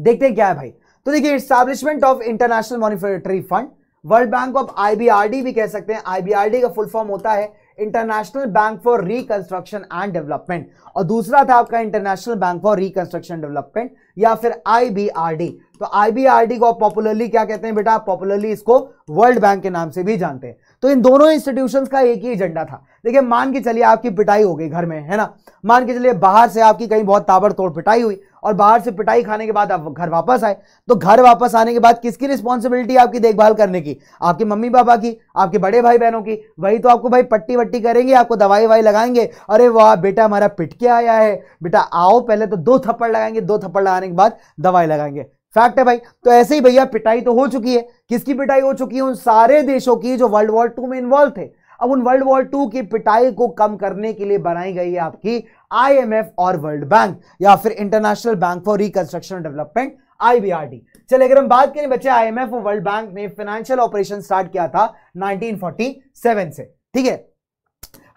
देखते हैं क्या है भाई। तो देखिए establishment of international monetary fund world bank of IBRD भी कह सकते हैं। आईबीआरडी का फुल फॉर्म होता है। International bank for reconstruction and development और दूसरा था आपका international bank for reconstruction development या फिर आईबीआरडी तो आईबीआरडी को पॉपुलरली क्या कहते हैं बेटा? पॉपुलरली इसको वर्ल्ड बैंक के नाम से भी जानते हैं। तो इन दोनों इंस्टीट्यूशंस का एक ही एजेंडा था। देखिए, मान के चलिए आपकी पिटाई हो गई घर में, है ना? मान के चलिए बाहर से आपकी कहीं बहुत ताबड़तोड़ पिटाई हुई और बाहर से पिटाई खाने के बाद आप घर वापस आए। तो घर वापस आने के बाद किसकी रिस्पॉन्सिबिलिटी आपकी देखभाल करने की? आपके मम्मी पापा की, आपके बड़े भाई बहनों की। वही तो आपको भाई पट्टी वट्टी करेंगे, आपको दवाई ववाई लगाएँगे। अरे वाह, बेटा हमारा पिट के आया है? बेटा आओ पहले तो दो थप्पड़ लगाएँगे, दो थप्पड़ लगाने के बाद दवाई लगाएँगे। फैक्ट है भाई। तो ऐसे ही भैया पिटाई तो हो चुकी है। किसकी पिटाई हो चुकी है? उन सारे देशों की जो वर्ल्ड वॉर टू में इन्वॉल्व थे। अब उन वर्ल्ड वॉर टू की पिटाई को कम करने के लिए बनाई गई है आपकी आईएमएफ और वर्ल्ड बैंक या फिर international bank for reconstruction development IBRD चलिए, अगर हम बात करें बच्चे आईएमएफ और वर्ल्ड बैंक ने फाइनेंशियल ऑपरेशन स्टार्ट किया था 1947 से। ठीक है?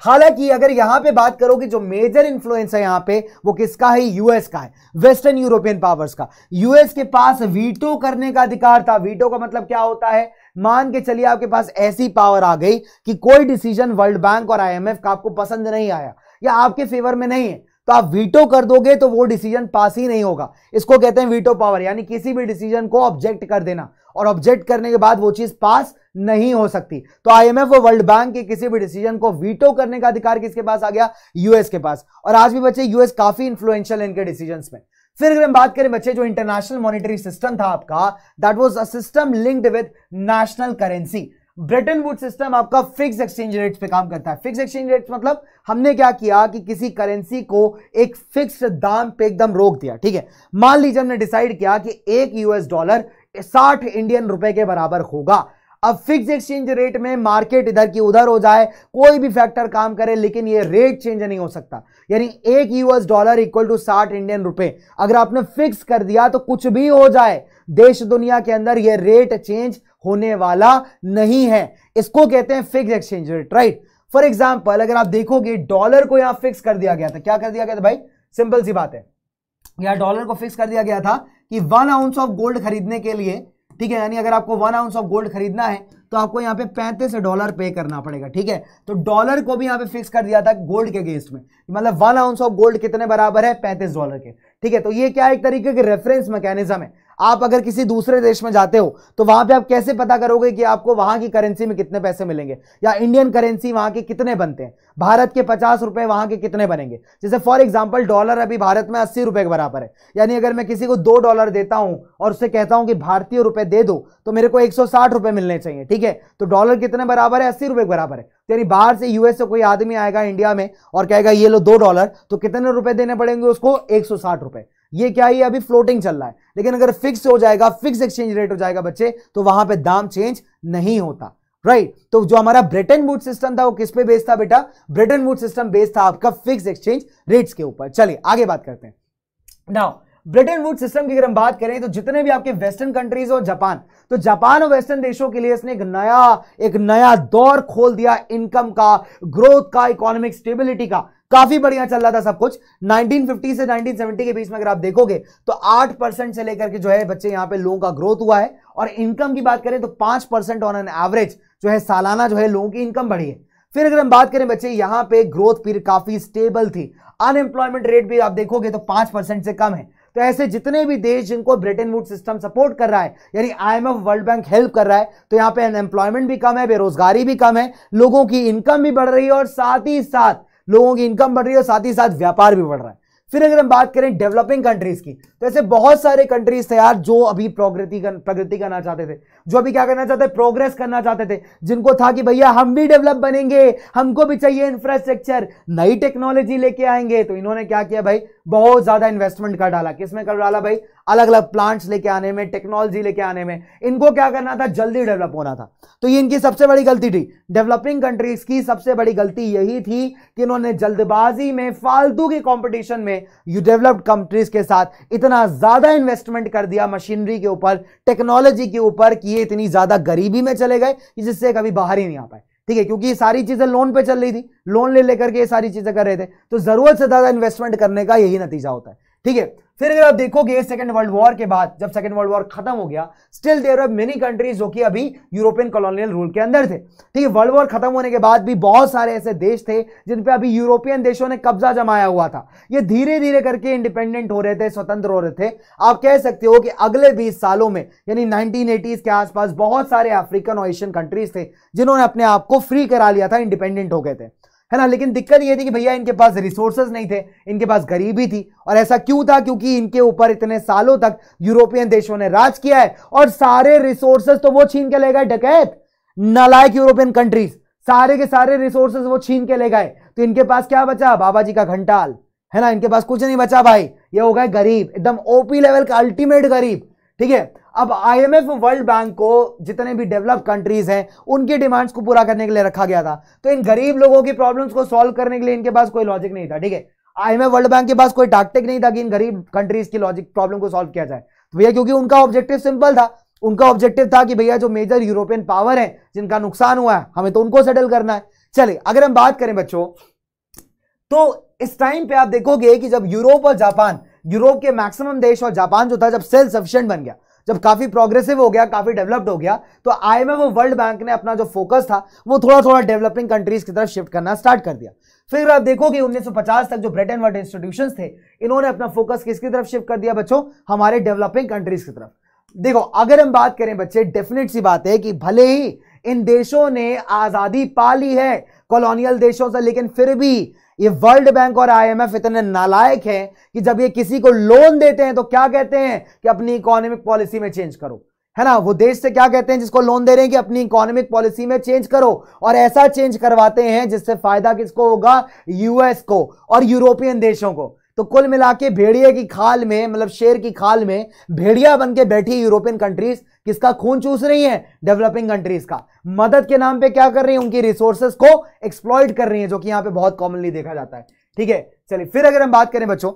हालाँकि अगर यहाँ पे बात करो कि जो मेजर इंफ्लुएंस है यहाँ पे, वो किसका है? यूएस का है। वेस्टर्न यूरोपियन पावर्स का। यूएस के पास वीटो करने का अधिकार था। वीटो का मतलब क्या होता है? मान के चलिए आपके पास ऐसी पावर आ गई कि कोई डिसीज़न वर्ल्ड बैंक और आईएमएफ का आपको पसंद नहीं आया या आपके फेवर में नहीं है तो आप वीटो कर दोगे तो वो डिसीज़न पास ही नहीं होगा। इसको कहते हैं वीटो पावर यानी किसी भी डिसीज़न को ऑब्जेक्ट कर देना। और ऑब्जेक्ट करने के बाद वो चीज़ पास नहीं हो सकती। तो आईएमएफ और वर्ल्ड बैंक के किसी भी डिसीज़न को वीटो करने का अधिकार किसके पास आ गया? यूएस के पास। और आज भी बच्चे यूएस काफ़ी इंफ्लुएंशियल इनके डिसीज़न में। फिर अगर हम बात करें बच्चे, जो इंटरनेशनल मॉनिटरी सिस्टम था आपका that was a system linked with national currency Bretton Wood system आपका फिक्स एक्सचेंज रेट पे काम करता है। फिक्स एक्सचेंज रेट मतलब हमने क्या किया कि किसी करेंसी को एक फिक्स दाम पे एकदम रोक दिया, ठीक है? मान लीजिए हमने डिसाइड किया कि एक यूएस डॉलर साठ इंडियन रुपए के बराबर होगा। अब फिक्स एक्सचेंज रेट में मार्केट इधर की उधर हो जाए, कोई भी फैक्टर काम करे, लेकिन ये रेट चेंज नहीं हो सकता। यानी एक यूएस डॉलर इक्वल टू साठ इंडियन रुपए। अगर आपने फिक्स कर दिया तो कुछ भी हो जाए। देश दुनिया के अंदर ये रेट चेंज होने वाला नहीं है। इसको कहते हैं fix exchange rate right for example अगर आप देखोगे डॉलर को यहाँ फिक्स कर दिया गया था। क्या कर दिया गया था भाई? सिंपल सी बात है। यहाँ डॉलर को फिक्स कर दिया गया था। कि वन आउंस ऑफ़ गोल्ड खरीदने के लिए, ठीक है, यानी अगर आपको वन आउंस ऑफ़ गोल्ड खरीदना है तो आपको यहाँ पे पैंतीस डॉलर पे करना पड़ेगा, ठीक है? तो डॉलर को भी यहाँ पे फिक्स कर दिया था गोल्ड के अगेंस्ट में मतलब वन आउंस ऑफ़ गोल्ड कितने बराबर है? पैंतीस डॉलर के, ठीक है? तो ये क्या एक तरीके की रेफरेंस मैकेनिज्म है। आप अगर किसी दूसरे देश में जाते हो तो वहाँ पे आप कैसे पता करोगे कि आपको वहाँ की करेंसी में कितने पैसे मिलेंगे? या इंडियन करेंसी वहाँ के कितने बनते हैं? भारत के पचास रुपए वहाँ के कितने बनेंगे? जैसे फॉर एग्ज़ाम्पल डॉलर अभी भारत में अस्सी रुपए के बराबर है। यानी अगर मैं किसी को दो डॉलर देता हूँ और उससे कहता हूँ कि भारतीय रुपए दे दो तो मेरे को एक रुपए मिलने चाहिए, ठीक है? तो डॉलर कितने बराबर है? अस्सी रुपए के बराबर है। तो यानी बाहर से यूएस से कोई आदमी आएगा इंडिया में और कहेगा, ये लो दो डॉलर तो कितने रुपए देने पड़ेंगे उसको? एक रुपए। ये क्या है? अभी फ्लोटिंग चल रहा है। लेकिन अगर फिक्स हो जाएगा फिक्स एक्सचेंज रेट हो जाएगा बच्चे तो वहाँ पे दाम चेंज नहीं होता। Right right. तो जो हमारा ब्रिटेन वुड सिस्टम था, वो किस पे बेस्ड था बेटा? ब्रिटेन वुड सिस्टम बेस्ड था आपका फिक्स एक्सचेंज रेट्स के ऊपर। चलिए, आगे बात करते हैं। नाउ ब्रिटेन वुड सिस्टम की अगर हम बात करें तो जितने भी आपके वेस्टर्न कंट्रीज़ और जापान तो जापान और वेस्टर्न देशों के लिए इसने एक नया एक नया दौर खोल दिया इनकम का ग्रोथ का इकोनॉमिक स्टेबिलिटी का। काफ़ी बढ़िया चल रहा था सब कुछ। 1950 से 1970 के बीच में अगर आप देखोगे तो 8 परसेंट से लेकर के जो है बच्चे यहाँ पे लोगों का ग्रोथ हुआ है। और इनकम की बात करें तो 5 परसेंट ऑन एन एवरेज जो है सालाना जो है लोगों की इनकम बढ़ी है। फिर अगर हम बात करें बच्चे, यहाँ पे ग्रोथ पीरियड काफ़ी स्टेबल थी। अनएम्प्लॉयमेंट रेट भी आप देखोगे तो पाँच से कम है। तो ऐसे जितने भी देश जिनको ब्रिटेन वुड सिस्टम सपोर्ट कर रहा है, यानी आईएमएफ वर्ल्ड बैंक हेल्प कर रहा है तो यहाँ पे अनएम्प्लॉयमेंट भी कम है, बेरोजगारी भी कम है, लोगों की इनकम भी बढ़ रही है, और साथ ही साथ लोगों की इनकम बढ़ रही है और साथ ही साथ व्यापार भी बढ़ रहा है। फिर अगर हम बात करें डेवलपिंग कंट्रीज़ की तो ऐसे बहुत सारे कंट्रीज़ थे यार जो अभी प्रगति कर, प्रगति करना चाहते थे। जो अभी क्या करना चाहते प्रोग्रेस करना चाहते थे। जिनको था कि भैया हम भी डेवलप बनेंगे हमको भी चाहिए इंफ्रास्ट्रक्चर नई टेक्नोलॉजी लेके आएँगे। तो इन्होंने क्या किया भाई? बहुत ज़्यादा इन्वेस्टमेंट कर डाला। किसमें कर डाला भाई? अलग अलग प्लांट्स लेके आने में टेक्नोलॉजी लेके आने में। इनको क्या करना था? जल्दी डेवलप होना था। तो ये इनकी सबसे बड़ी गलती थी। डेवलपिंग कंट्रीज़ की सबसे बड़ी गलती यही थी कि इन्होंने जल्दबाजी में, फालतू के कॉम्पिटिशन में यू डेवलप्ड कंट्रीज़ के साथ इतना ज़्यादा इन्वेस्टमेंट कर दिया मशीनरी के ऊपर टेक्नोलॉजी के ऊपर कि ये इतनी ज़्यादा गरीबी में चले गए जिससे कभी बाहर ही नहीं आ पाए। ठीक है, क्योंकि ये सारी चीज़ें लोन पे चल रही थी। लोन ले लेकर के ये सारी चीज़ें कर रहे थे। तो ज़रूरत से ज़्यादा इन्वेस्टमेंट करने का यही नतीजा होता है। ठीक है फिर अगर आप देखोगे सेकंड वर्ल्ड वॉर के बाद, जब सेकंड वर्ल्ड वॉर खत्म हो गया still there are many countries जो कि अभी यूरोपियन कॉलोनियल रूल के अंदर थे। ठीक है वर्ल्ड वॉर खत्म होने के बाद भी बहुत सारे ऐसे देश थे जिन पे अभी यूरोपियन देशों ने कब्जा जमाया हुआ था। ये धीरे धीरे करके इंडिपेंडेंट हो रहे थे, स्वतंत्र हो रहे थे। आप कह सकते हो कि अगले बीस सालों में, यानी नाइनटीन के आसपास बहुत सारे अफ्रीकन और एशियन कंट्रीज़ थे जिन्होंने अपने आप को फ्री करा लिया था इंडिपेंडेंट हो गए थे। है ना? लेकिन दिक्कत ये थी कि भैया इनके पास रिसोर्सेज नहीं थे, इनके पास गरीबी थी और ऐसा क्यों था? क्योंकि इनके ऊपर इतने सालों तक यूरोपियन देशों ने राज किया है और सारे रिसोर्सेज तो वो छीन के ले गए डकैत, नलायक यूरोपियन कंट्रीज़ सारे के सारे रिसोर्सेज वो छीन के ले गए। तो इनके पास क्या बचा? बाबा जी का घंटाल, है ना? इनके पास कुछ नहीं बचा भाई। ये हो गए गरीब, एकदम ओपी लेवल का अल्टीमेट गरीब, ठीक है? अब आईएमएफ वर्ल्ड बैंक को जितने भी डेवलप कंट्रीज़ हैं, उनकी डिमांड्स को पूरा करने के लिए रखा गया था। तो इन गरीब लोगों की प्रॉब्लम्स को सॉल्व करने के लिए इनके पास कोई लॉजिक नहीं था, ठीक है? आईएमएफ वर्ल्ड बैंक के पास कोई टैक्टिक नहीं था कि इन गरीब कंट्रीज़ की लॉजिक प्रॉब्लम को सॉल्व किया जाए। तो भैया, क्योंकि उनका ऑब्जेक्टिव सिंपल था, उनका ऑब्जेक्टिव था कि भैया, जो मेजर यूरोपियन पावर है, जिनका नुकसान हुआ है, हमें तो उनको सेटल करना है। चलिए, अगर हम बात करें बच्चों तो इस टाइम पे आप देखोगे कि जब यूरोप और जापान यूरोप के मैक्सिमम देश और जापान जो था, जब सेल्फ सफिशियंट बन गया जब काफ़ी प्रोग्रेसिव हो गया, काफ़ी डेवलप्ड हो गया तो आईएमएफ और वर्ल्ड बैंक ने अपना जो फोकस था, वो थोड़ा थोड़ा डेवलपिंग कंट्रीज़ की तरफ़ शिफ्ट करना स्टार्ट कर दिया। फिर आप देखोगे 1950 तक जो ब्रिटेन वर्ल्ड इंस्टीट्यूशन थे, इन्होंने अपना फोकस किसकी तरफ़ शिफ्ट कर दिया बच्चों? हमारे डेवलपिंग कंट्रीज़ की तरफ़। देखो, अगर हम बात करें बच्चे डेफिनेट सी बात है कि भले ही इन देशों ने आज़ादी पा ली है कॉलोनियल देशों से, लेकिन फिर भी ये वर्ल्ड बैंक और आईएमएफ इतने नालायक हैं कि जब ये किसी को लोन देते हैं तो क्या कहते हैं कि अपनी इकोनॉमिक पॉलिसी में चेंज करो। है ना? वो देश से क्या कहते हैं जिसको लोन दे रहे हैं कि अपनी इकोनॉमिक पॉलिसी में चेंज करो। और ऐसा चेंज करवाते हैं जिससे फ़ायदा किसको होगा? यूएस को और यूरोपियन देशों को। तो कुल मिला के भेड़िए की खाल में मतलब शेर की खाल में भेड़िया बन के बैठी यूरोपियन कंट्रीज़ किसका खून चूस रही है? डेवलपिंग कंट्रीज़ का। मदद के नाम पे क्या कर रही है? उनकी रिसोर्सेस को एक्सप्लॉइट कर रही है, जो कि यहाँ पे बहुत कॉमनली देखा जाता है। ठीक है? चलिए, फिर अगर हम बात करें बच्चों,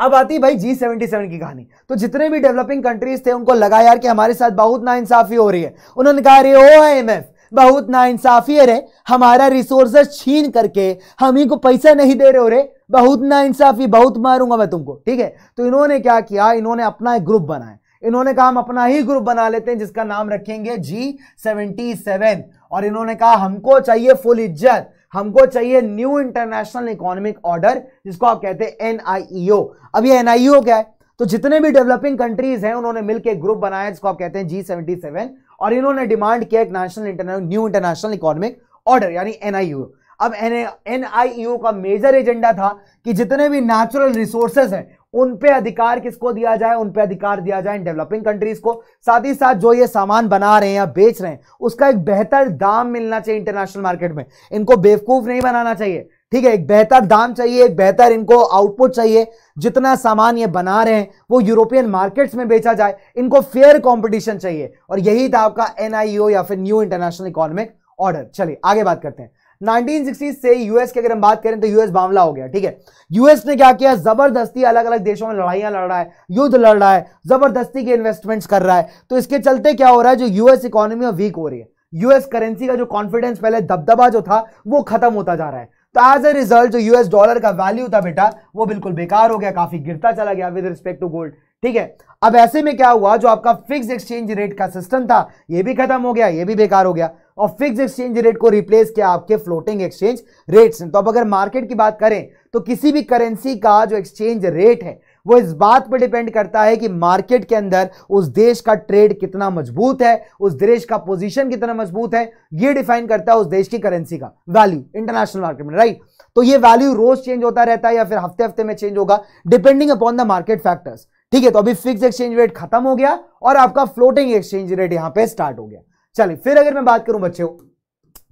अब आती भाई जी सेवेंटी सेवन की कहानी। तो जितने भी डेवलपिंग कंट्रीज़ थे, उनको लगा यार कि हमारे साथ बहुत नाइंसाफी हो रही है। उन्होंने कहा, अरे ओ एम एफ़ बहुत नाइंसाफी है हमारा रिसोर्सेस छीन करके हम ही को पैसा नहीं दे रहे हो रे। बहुत नाइंसाफी बहुत मारूँगा मैं तुमको, ठीक है? तो इन्होंने क्या किया? इन्होंने अपना एक ग्रुप बनाया। इन्होंने कहा, हम अपना ही ग्रुप बना लेते हैं, जिसका नाम रखेंगे जी सेवेंटी सेवन और इन्होंने कहा, हमको चाहिए फुल इज़्ज़त, हमको चाहिए न्यू इंटरनेशनल इकोनॉमिक ऑर्डर जिसको आप कहते हैं एनआईईओ अब ये एनआईईओ क्या है? तो जितने भी डेवलपिंग कंट्रीज़ हैं, उन्होंने मिलकर एक ग्रुप बनाया, जिसको आप कहते हैं जी सेवेंटी सेवन और इन्होंने डिमांड किया एक national international new international economic order यानी एनआईयू अब एनआईयू का मेजर एजेंडा था कि जितने भी नेचुरल रिसोर्सेज हैं, उन पे अधिकार किसको दिया जाए, उन पे अधिकार दिया जाए इन डेवलपिंग कंट्रीज़ को। साथ ही साथ जो ये सामान बना रहे हैं या बेच रहे हैं, उसका एक बेहतर दाम मिलना चाहिए इंटरनेशनल मार्केट में। इनको बेवकूफ़ नहीं बनाना चाहिए, ठीक है? एक बेहतर दाम चाहिए, एक बेहतर इनको आउटपुट चाहिए। जितना सामान ये बना रहे हैं, वो यूरोपियन मार्केट्स में बेचा जाए, इनको फेयर कंपटीशन चाहिए। और यही था आपका एनआईओ या फिर न्यू इंटरनेशनल इकोनॉमिक ऑर्डर चलिए, आगे बात करते हैं। 1960 से यूएस की अगर हम बात करें तो यूएस मामला हो गया, ठीक है? यूएस ने क्या किया? ज़बरदस्ती अलग अलग देशों में लड़ाइयाँ लड़ रहा है, युद्ध लड़ रहा है, ज़बरदस्ती के इन्वेस्टमेंट्स कर रहा है। तो इसके चलते क्या हो रहा है? जो यूएस इकोनॉमी वीक हो रही है। यूएस करेंसी का जो कॉन्फिडेंस पहले दबदबा जो था, वो खत्म होता जा रहा है। तो एज ए रिज़ल्ट जो यूएस डॉलर का वैल्यू था बेटा, वो बिल्कुल बेकार हो गया, काफ़ी गिरता चला गया विद रिस्पेक्ट टू गोल्ड ठीक है? अब ऐसे में क्या हुआ, जो आपका फिक्स एक्सचेंज रेट का सिस्टम था, ये भी खत्म हो गया, ये भी बेकार हो गया, और फिक्स एक्सचेंज रेट को रिप्लेस किया आपके फ्लोटिंग एक्सचेंज रेट्स तो अब अगर मार्केट की बात करें तो किसी भी करेंसी का जो एक्सचेंज रेट है वो इस बात पर डिपेंड करता है कि मार्केट के अंदर उस देश का ट्रेड कितना मज़बूत है, उस देश का पोजीशन कितना मज़बूत है, ये डिफाइन करता है उस देश की करेंसी का वैल्यू, इंटरनेशनल मार्केट में राइट तो ये वैल्यू रोज चेंज होता रहता है या फिर हफ़्ते हफ़्ते में चेंज होगा depending upon the market factors ठीक है तो अभी फिक्स एक्सचेंज रेट खत्म हो गया और आपका फ्लोटिंग एक्सचेंज रेट यहाँ पे स्टार्ट हो गया। चलिए, फिर अगर मैं बात करूँ बच्चों,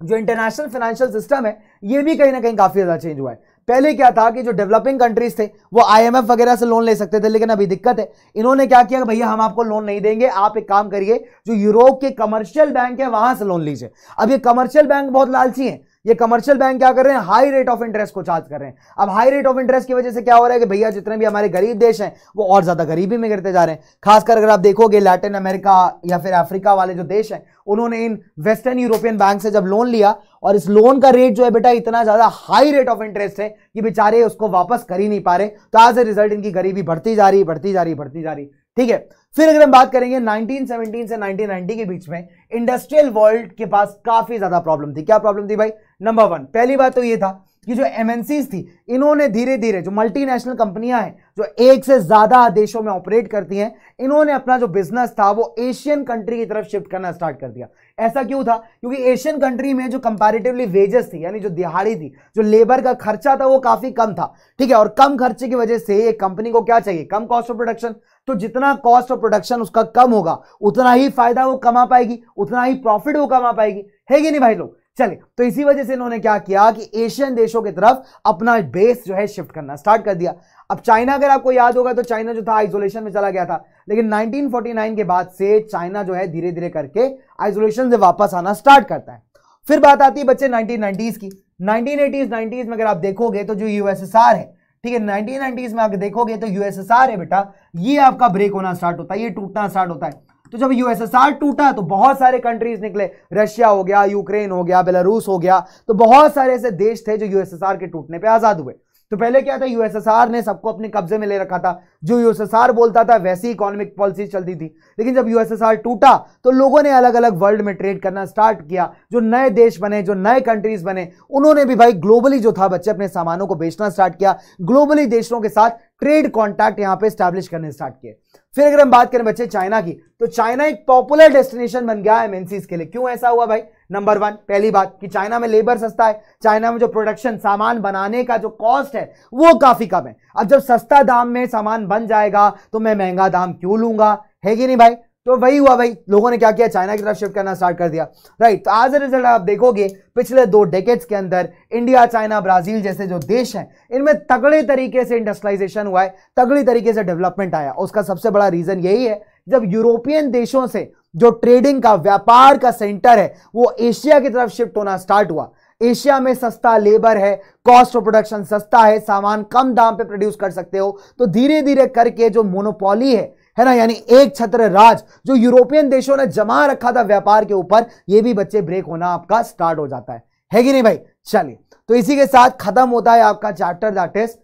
जो इंटरनेशनल फाइनेंशियल सिस्टम है, ये भी कहीं ना कहीं काफ़ी ज़्यादा चेंज हुआ है। पहले क्या था कि जो डेवलपिंग कंट्रीज़ थे, वो आईएमएफ वगैरह से लोन ले सकते थे, लेकिन अभी दिक्कत है। इन्होंने क्या किया भैया, हम आपको लोन नहीं देंगे, आप एक काम करिए, जो यूरोप के कमर्शियल बैंक है, वहाँ से लोन लीजिए। अब ये कमर्शियल बैंक बहुत लालची है। ये कमर्शियल बैंक क्या कर रहे हैं? हाई रेट ऑफ़ इंटरेस्ट को चार्ज कर रहे हैं। अब हाई रेट ऑफ़ इंटरेस्ट की वजह से क्या हो रहा है कि भैया जितने भी हमारे गरीब देश हैं, वो और ज़्यादा गरीबी में गिरते जा रहे हैं। खासकर अगर आप देखोगे लैटिन अमेरिका या फिर अफ्रीका वाले जो देश हैं, उन्होंने इन वेस्टर्न यूरोपियन बैंक से जब लोन लिया और इस लोन का रेट जो है बेटा इतना ज़्यादा हाई रेट ऑफ़ इंटरेस्ट है कि बेचारे उसको वापस कर ही नहीं पा रहे। तो एज ए रिज़ल्ट इनकी गरीबी बढ़ती जा रही, बढ़ती जा रही, बढ़ती जा रही। ठीक है? फिर अगर हम बात करेंगे 1917 से 1990 के बीच में इंडस्ट्रियल वर्ल्ड के पास काफ़ी ज़्यादा प्रॉब्लम थी। क्या प्रॉब्लम थी भाई? नंबर वन पहली बात तो ये था कि जो एमएनसीज थी, इन्होंने धीरे धीरे जो मल्टीनेशनल कंपनियाँ हैं जो एक से ज़्यादा देशों में ऑपरेट करती हैं, इन्होंने अपना जो बिज़नेस था, वो एशियन कंट्री की तरफ़ शिफ्ट करना स्टार्ट कर दिया। ऐसा क्यों था? क्योंकि एशियन कंट्री में जो कंपैरेटिवली वेजेस थी, यानी जो दिहाड़ी थी, जो लेबर का खर्चा था, वो काफ़ी कम था। ठीक है, और कम खर्चे की वजह से एक कंपनी को क्या चाहिए? कम कॉस्ट ऑफ़ प्रोडक्शन तो जितना कॉस्ट ऑफ़ प्रोडक्शन उसका कम होगा, उतना ही फ़ायदा वो कमा पाएगी, उतना ही प्रॉफिट वो कमा पाएगी। है कि नहीं भाई लोग? चले तो इसी वजह से इन्होंने क्या किया कि एशियन देशों की तरफ़ अपना बेस जो है शिफ्ट करना स्टार्ट कर दिया। अब चाइना अगर आपको याद होगा तो चाइना जो था आइसोलेशन में चला गया था। लेकिन 1949 के बाद से चाइना जो है धीरे धीरे करके आइसोलेशन से वापस आना स्टार्ट करता है। फिर बात आती है बच्चे 1990s की। 1980s 90s में अगर आप देखोगे तो जो यूएसएसआर है, ठीक है 1990s में आप देखोगे तो यूएसएसआर है बेटा, ये आपका ब्रेक होना स्टार्ट होता है, ये टूटना स्टार्ट होता है। तो जब यूएसएसआर टूटा तो बहुत सारे कंट्रीज़ निकले। रशिया हो गया यूक्रेन हो गया बेलारूस हो गया तो बहुत सारे ऐसे देश थे जो यूएसएसआर के टूटने पे आज़ाद हुए। तो पहले क्या था यूएसएसआर ने सबको अपने कब्जे में ले रखा था। जो यूएसएसआर बोलता था, वैसी इकोनॉमिक पॉलिसी चलती थी। लेकिन जब यूएसएसआर टूटा तो लोगों ने अलग अलग वर्ल्ड में ट्रेड करना स्टार्ट किया। जो नए देश बने, जो नए कंट्रीज़ बने, उन्होंने भी भाई ग्लोबली जो था, बच्चे अपने सामानों को बेचना स्टार्ट किया। ग्लोबली देशों के साथ ट्रेड कॉन्टैक्ट यहाँ पे स्टैब्लिश करने स्टार्ट किए। फिर अगर हम बात करें बच्चे चाइना की तो चाइना एक पॉपुलर डेस्टिनेशन बन गया एमएनसीज के लिए। क्यों ऐसा हुआ भाई? नंबर वन पहली बात कि चाइना में लेबर सस्ता है। चाइना में जो प्रोडक्शन सामान बनाने का जो कॉस्ट है, वो काफ़ी कम है। अब जब सस्ता दाम में सामान बन जाएगा तो मैं महँगा दाम क्यों लूँगा? है कि नहीं भाई? तो वही हुआ भाई, लोगों ने क्या किया? चाइना की तरफ़ शिफ्ट करना स्टार्ट कर दिया। राइट तो आज रिज़ल्ट आप देखोगे, पिछले दो डेकेट्स के अंदर इंडिया चाइना ब्राज़ील जैसे जो देश हैं, इनमें तगड़े तरीके से इंडस्ट्रियलाइजेशन हुआ है, तगड़ी तरीके से डेवलपमेंट आया। उसका सबसे बड़ा रीजन यही है, जब यूरोपियन देशों से जो ट्रेडिंग का, व्यापार का सेंटर है, वो एशिया की तरफ़ शिफ्ट होना स्टार्ट हुआ। एशिया में सस्ता लेबर है कॉस्ट ऑफ़ प्रोडक्शन सस्ता है, सामान कम दाम पे प्रोड्यूस कर सकते हो। तो धीरे धीरे करके जो मोनोपोली है है ना? यानी एक छत्र राज जो यूरोपियन देशों ने जमा रखा था व्यापार के ऊपर, ये भी बच्चे ब्रेक होना आपका स्टार्ट हो जाता है। है कि नहीं भाई? चलिए तो इसी के साथ खत्म होता है आपका chapter that is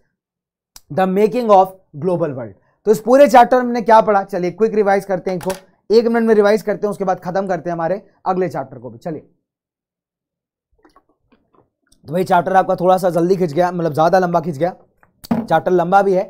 the making of global world तो इस पूरे चैप्टर में क्या पढ़ा? चलिए क्विक रिवाइज करते हैं इसको एक मिनट में रिवाइज करते हैं, उसके बाद खत्म करते हैं हमारे अगले चैप्टर को भी। चलिए। तो भाई चैप्टर आपका थोड़ा सा जल्दी खिंच गया मतलब ज़्यादा लंबा खिंच गया। चैप्टर लंबा भी है।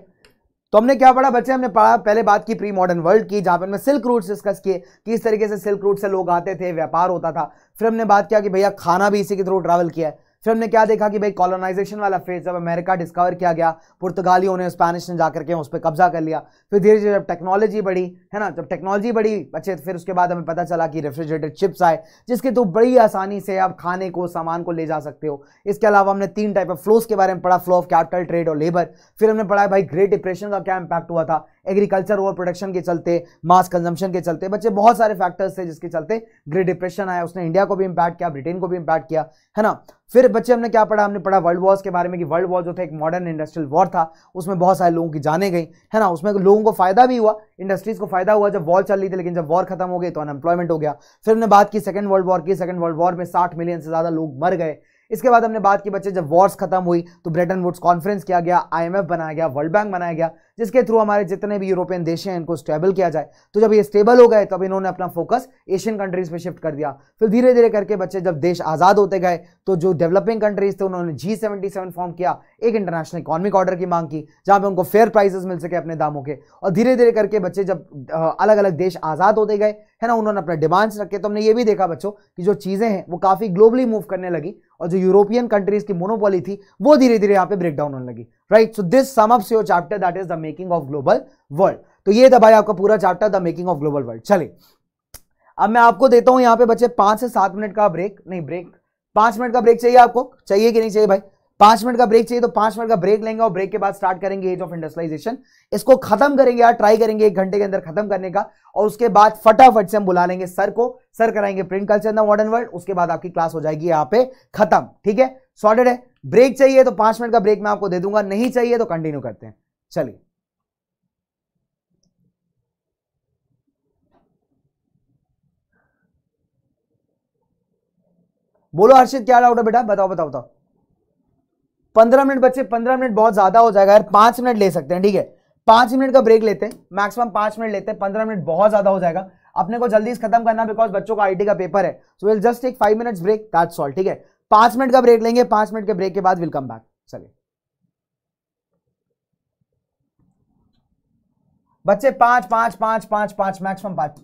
तो हमने क्या पढ़ा बच्चे? हमने पढ़ा पहले बात की प्री मॉडर्न वर्ल्ड की, जहाँ पर हमने सिल्क रूट डिस्कस किए, किस तरीके से सिल्क रूट से लोग आते थे, व्यापार होता था। फिर हमने बात किया कि भैया खाना भी इसी के थ्रू ट्रैवल किया है। फिर हमने क्या देखा कि भाई कॉलोनाइजेशन वाला फ़ेज़ जब अमेरिका डिस्कवर किया गया, पुर्तगालियों ने स्पेनिश ने जाकर के उस पर कब्जा कर लिया। फिर धीरे धीरे जब टेक्नोलॉजी बढ़ी, है ना, जब टेक्नोलॉजी बढ़ी बच्चे फिर उसके बाद हमें पता चला कि रेफ्रिजरेटेड चिप्स आए, जिसके तो बड़ी आसानी से आप खाने को, सामान को ले जा सकते हो। इसके अलावा हमने तीन टाइप ऑफ़ फ्लोस के बारे में पढ़ा फ्लो ऑफ़ कैपिटल ट्रेड और लेबर फिर हमने पढ़ा भाई ग्रेट डिप्रेशन का क्या इंपैक्ट हुआ था? एग्रीकल्चर ओवर प्रोडक्शन के चलते मास कंजम्पशन के चलते, बच्चे बहुत सारे फैक्टर्स थे जिसके चलते ग्रेट डिप्रेशन आया, उसने इंडिया को भी इंपैक्ट किया ब्रिटेन को भी इंपैक्ट किया, है ना? फिर बच्चे, हमने क्या पढ़ा? हमने पढ़ा वर्ल्ड वॉर्स के बारे में कि वर्ल्ड वॉर जो था, एक मॉडर्न इंडस्ट्रियल वॉर था। उसमें बहुत सारे लोगों की जाने गई, है ना? उसमें लोगों को फ़ायदा भी हुआ इंडस्ट्रीज़ को फ़ायदा हुआ। जब वॉर चल रही थी, लेकिन जब वॉर खत्म हो गई तो अनएम्प्लॉयमेंट हो गया। फिर हमने बात की सेकंड वर्ल्ड वॉर की। सेकंड वर्ल्ड वॉर में साठ मिलियन से ज़्यादा लोग मर गए। इसके बाद हमने बात की बच्चे, जब वॉर्स खत्म हुई तो ब्रिटेन वुड्स कॉन्फ्रेंस किया गया आईएमएफ बनाया गया वर्ल्ड बैंक बनाया गया, जिसके थ्रू हमारे जितने भी यूरोपियन देश हैं, इनको स्टेबल किया जाए। तो जब ये स्टेबल हो गए, तब इन्होंने अपना फोकस एशियन कंट्रीज़ पे शिफ्ट कर दिया। फिर धीरे धीरे करके बच्चे, जब देश आज़ाद होते गए तो जो डेवलपिंग कंट्रीज़ थे, उन्होंने जी सेवेंटी सेवन फॉर्म किया, एक इंटरनेशनल इकोनॉमिक ऑर्डर की मांग की, जहाँ पे उनको फेयर प्राइजेस मिल सके अपने दामों के। और धीरे धीरे करके बच्चे, जब अलग अलग देश आज़ाद होते गए, है ना, उन्होंने अपने डिमांड्स रखे। तो हमने ये भी देखा बच्चों, कि जो चीज़ें हैं, वो काफ़ी ग्लोबली मूव करने लगी। और जो यूरोपियन कंट्रीज़ की मोनोपोली थी, वो धीरे धीरे यहाँ पे ब्रेक डाउन होने लगी right so this sum up your chapter that is the making of global world तो ये था भाई आपका पूरा chapter the making of global world चले अब मैं आपको देता हूँ यहाँ पे बच्चे पाँच से सात मिनट का ब्रेक नहीं ब्रेक पाँच मिनट का ब्रेक चाहिए आपको? चाहिए कि नहीं चाहिए भाई? पाँच मिनट का ब्रेक चाहिए तो पाँच मिनट का ब्रेक लेंगे और ब्रेक के बाद स्टार्ट करेंगे एज ऑफ़ इंडस्ट्रियलाइजेशन इसको खत्म करेंगे यार ट्राई करेंगे एक घंटे के अंदर खत्म करने का और उसके बाद फटाफट से हम बुला लेंगे सर को। सर कराएँगे print culture the modern world उसके बाद आपकी क्लास हो जाएगी यहाँ पे खत्म, ठीक है? सॉर्टेड है? ब्रेक चाहिए तो पाँच मिनट का ब्रेक मैं आपको दे दूँगा, नहीं चाहिए तो कंटिन्यू करते हैं। चलिए। बोलो हर्षित, क्या डाउट है बेटा? बताओ बताओ बताओ। पंद्रह मिनट बच्चे, पंद्रह मिनट बहुत ज़्यादा हो जाएगा यार, पाँच मिनट ले सकते हैं, ठीक है? पाँच मिनट का ब्रेक लेते हैं मैक्सिमम पाँच मिनट लेते हैं, पंद्रह मिनट बहुत ज़्यादा हो जाएगा। अपने को जल्दी खत्म करना बिकॉज़ बच्चों का आईटी का पेपर है। So will just take five minutes break that's all ठीक है? पाँच मिनट का ब्रेक लेंगे, पाँच मिनट के ब्रेक के बाद विल कम बैक चलिए। बच्चे, पाँच पाँच पाँच पाँच पाँच मैक्सिमम पाँच।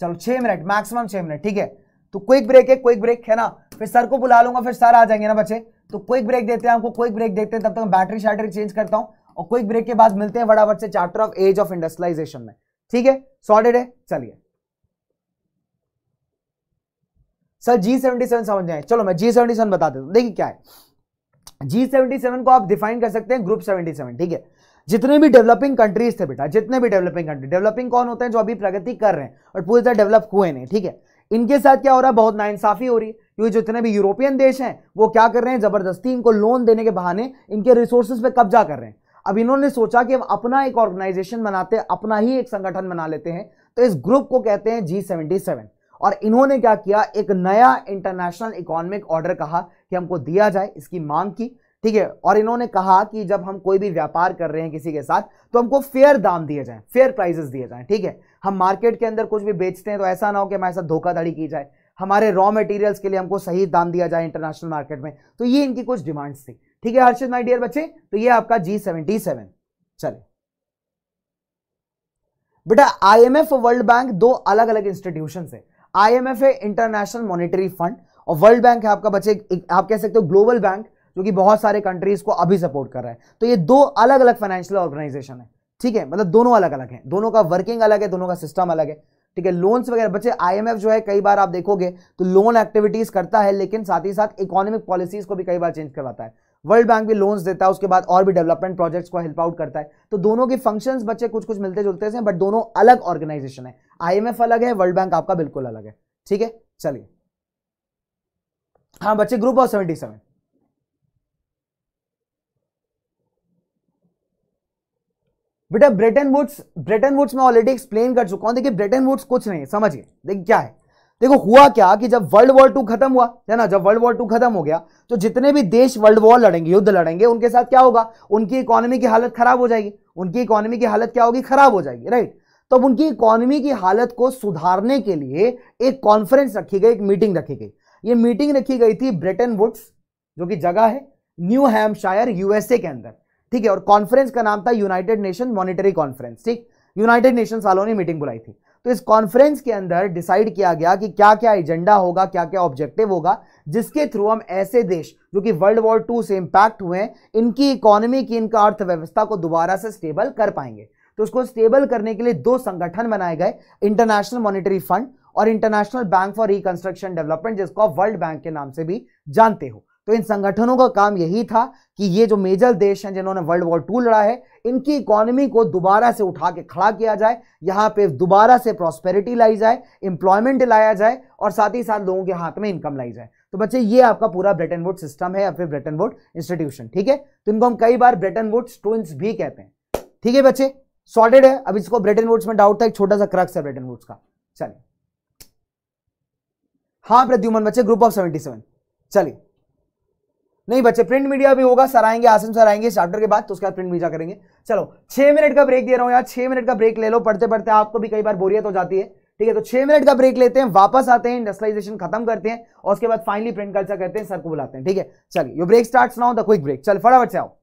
चलो, छह मिनट मैक्सिमम छह मिनट, ठीक है? तो क्विक ब्रेक है क्विक ब्रेक है ना? फिर सर को बुला लूँगा, फिर सर आ जाएँगे ना बच्चे? तो क्विक ब्रेक देते हैं आपको क्विक ब्रेक देते हैं, तब तक मैं बैटरी शैटरी चेंज करता हूँ और क्विक ब्रेक के बाद मिलते हैं फटाफट से chapter of age of industrialisation में। ठीक है? सॉर्टेड है? चलिए। सर जी सेवेंटी सेवन समझ जाए। चलो, मैं जी सेवेंटी सेवन बता देता हूँ। देखिए क्या है। जी सेवेंटी सेवन को आप डिफाइन कर सकते हैं ग्रुप सेवेंटी सेवन ठीक है? जितने भी डेवलपिंग कंट्रीज़ थे बेटा, जितने भी डेवलपिंग कंट्री डेवलपिंग कौन होते हैं जो अभी प्रगति कर रहे हैं और पूरी तरह डेवलप हुए नहीं, ठीक है? इनके साथ क्या हो रहा है? बहुत नाइंसाफी हो रही है। क्योंकि जितने भी यूरोपियन देश हैं, वो क्या कर रहे हैं? ज़बरदस्ती इनको लोन देने के बहाने इनके रिसोर्सेज पे कब्जा कर रहे हैं। अब इन्होंने सोचा कि अपना एक ऑर्गेनाइजेशन बनाते, अपना ही एक संगठन बना लेते हैं तो इस ग्रुप को कहते हैं जी सेवेंटी सेवन और इन्होंने क्या किया? एक नया इंटरनेशनल इकोनॉमिक ऑर्डर कहा कि हमको दिया जाए, इसकी मांग की, ठीक है? और इन्होंने कहा कि जब हम कोई भी व्यापार कर रहे हैं किसी के साथ तो हमको फेयर दाम दिए जाए फेयर प्राइजेस दिए जाए, ठीक है? हम मार्केट के अंदर कुछ भी बेचते हैं तो ऐसा ना हो कि हमारे साथ धोखाधड़ी की जाए। हमारे रॉ मटेरियल्स के लिए हमको सही दाम दिया जाए इंटरनेशनल मार्केट में। तो ये इनकी कुछ डिमांड्स थी। ठीक है हर्षित माई डियर बच्चे? तो ये आपका जी सेवेंटी सेवन चले बेटा आईएमएफ और वर्ल्ड बैंक दो अलग अलग इंस्टीट्यूशन है आईएमएफ है इंटरनेशनल मॉनिटरी फंड और वर्ल्ड बैंक है आपका बच्चे आप कह सकते हो ग्लोबल बैंक जो कि बहुत सारे कंट्रीज़ को अभी सपोर्ट कर रहा है। तो ये दो अलग अलग फाइनेंशियल ऑर्गेनाइजेशन है। ठीक है मतलब दोनों अलग अलग हैं। दोनों का वर्किंग अलग है, दोनों का सिस्टम अलग है। ठीक है लोन्स वगैरह बच्चे आईएमएफ जो है कई बार आप देखोगे तो लोन एक्टिविटीज़ करता है, लेकिन साथ ही साथ इकोनॉमिक पॉलिसीज़ को भी कई बार चेंज करवाता है। वर्ल्ड बैंक भी लोन्स देता है, उसके बाद और भी डेवलपमेंट प्रोजेक्ट्स को हेल्प आउट करता है। तो दोनों के फ़ंक्शंस बच्चे कुछ कुछ मिलते जुलते हैं बट दोनों अलग ऑर्गेनाइजेशन है। आईएमएफ अलग है वर्ल्ड बैंक आपका बिल्कुल अलग है। ठीक है, चलिए। हाँ बच्चे ग्रुप ऑफ़ सेवेंटी सेवन बेटा ब्रिटेन वुड्स ब्रिटेन वुड्स में ऑलरेडी एक्सप्लेन कर चुका हूँ। देखिए ब्रिटेन वुड्स कुछ नहीं, समझिए। देखिए, क्या है? देखो, हुआ क्या कि जब वर्ल्ड वॉर टू खत्म हुआ, है ना, जब वर्ल्ड वॉर टू खत्म हो गया तो जितने भी देश वर्ल्ड वॉर लड़ेंगे, युद्ध लड़ेंगे, उनके साथ क्या होगा? उनकी इकोनॉमी की हालत खराब हो जाएगी। उनकी इकोनॉमी की हालत क्या होगी? खराब हो जाएगी राइट तो उनकी इकोनॉमी की हालत को सुधारने के लिए एक कॉन्फ्रेंस रखी गई, एक मीटिंग रखी गई। ये मीटिंग रखी गई थी ब्रिटेन वुड्स जो कि जगह है न्यू हैम्पशायर यूएसए के अंदर। ठीक है, और कॉन्फ्रेंस का नाम था यूनाइटेड नेशन मॉनिटरी कॉन्फ्रेंस ठीक? यूनाइटेड नेशन वालों ने मीटिंग बुलाई थी। तो इस कॉन्फ्रेंस के अंदर डिसाइड किया गया कि क्या क्या एजेंडा होगा क्या क्या ऑब्जेक्टिव होगा, जिसके थ्रू हम ऐसे देश, जो कि वर्ल्ड वॉर टू से इंपैक्ट हुए हैं, इनकी इकोनॉमी की, इनका अर्थव्यवस्था को दोबारा से स्टेबल कर पाएँगे। तो उसको स्टेबल करने के लिए दो संगठन बनाए गए इंटरनेशनल मॉनिटरी फंड और international bank for reconstruction development जिसको आप वर्ल्ड बैंक के नाम से भी जानते हो। तो इन संगठनों का काम यही था कि ये जो मेजर देश हैं जिन्होंने वर्ल्ड वॉर टू लड़ा है, इनकी इकोनॉमी को दोबारा से उठा के खड़ा किया जाए, यहाँ पे दोबारा से प्रॉस्पेरिटी लाई जाए इंप्लॉयमेंट लाया जाए और साथ ही साथ लोगों के हाथ में इनकम लाई जाए। तो बच्चे, ये आपका पूरा ब्रिटेन वुड सिस्टम है या फिर ब्रिटेन वुड इंस्टीट्यूशन ठीक है? तो इनको हम कई बार ब्रिटेन वुड ट्विंस भी कहते हैं। ठीक है बच्चे? सॉर्टेड है? अब इसको ब्रिटेन वुड्स में डाउट था, एक छोटा सा क्रक्स है ब्रिटेन वुड्स का। चलिए। हाँ प्रद्युमन बच्चे ग्रुप ऑफ़ सेवेंटी सेवन चलिए। नहीं बच्चे प्रिंट मीडिया भी होगा, सर आएँगे, आसिम सर आएँगे चैप्टर के बाद तो उसके बाद प्रिंट मीडिया करेंगे। चलो, छह मिनट का ब्रेक दे रहा हूँ यार, छह मिनट का ब्रेक ले लो, पढ़ते पढ़ते आपको भी कई बार बोरियत हो जाती है। ठीक है तो छह मिनट का ब्रेक लेते हैं, वापस आते हैं इंडस्ट्रियलाइजेशन खत्म करते हैं, और उसके बाद फाइनली प्रिंट कल्चर करते हैं, सर को बुलाते हैं। ठीक है, चलिए yo break start now the quick break चल, फटाफट से आओ।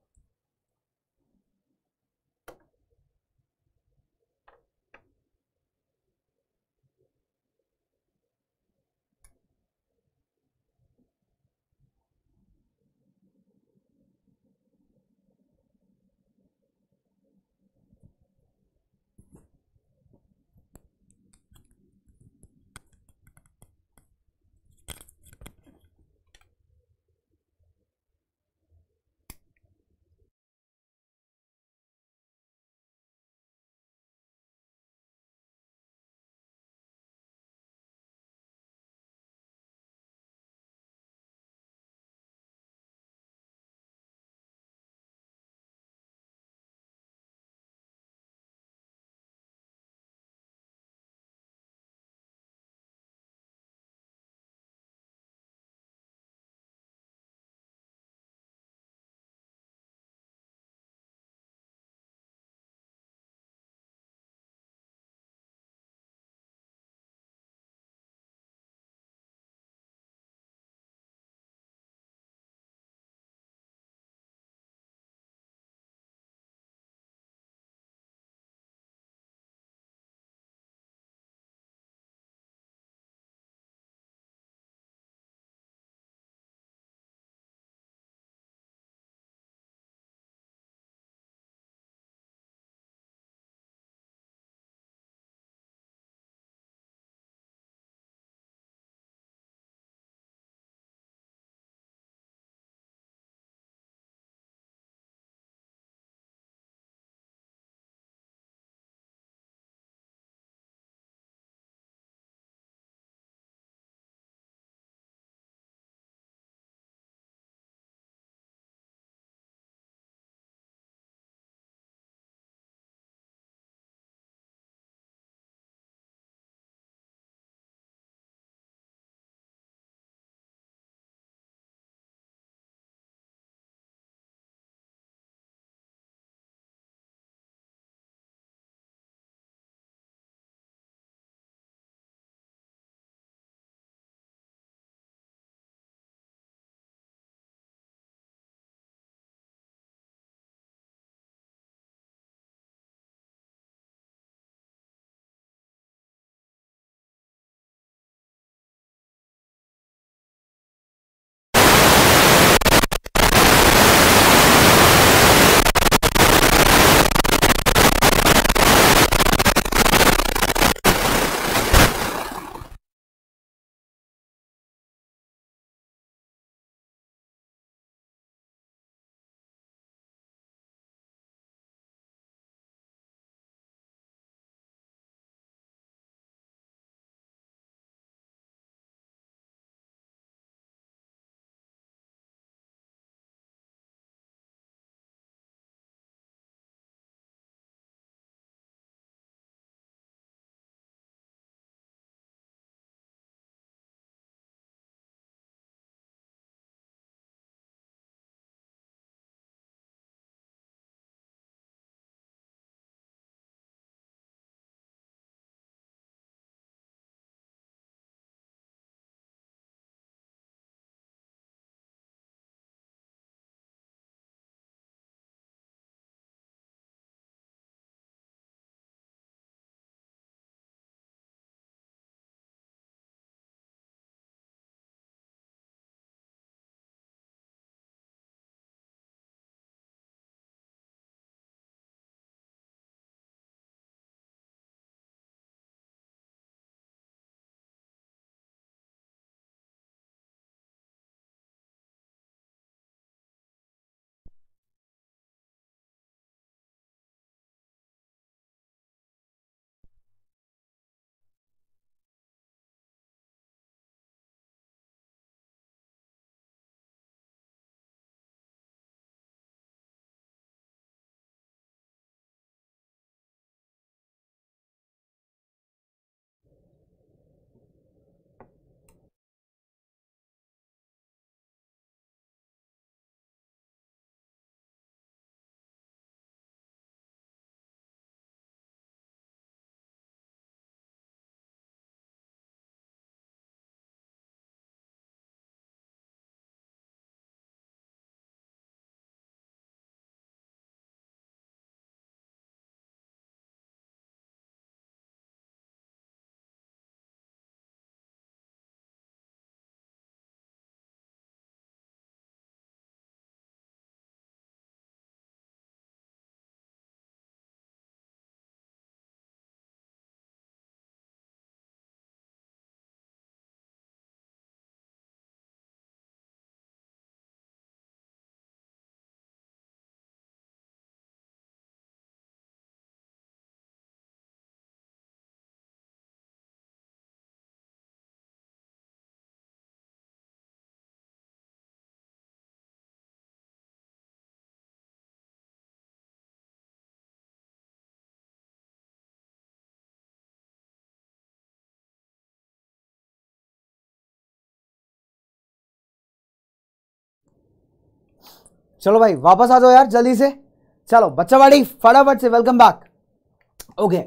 चलो भाई, वापस आ जाओ यार, जल्दी से। चलो बच्चा बाड़ी फटाफट से वेलकम बैक ओके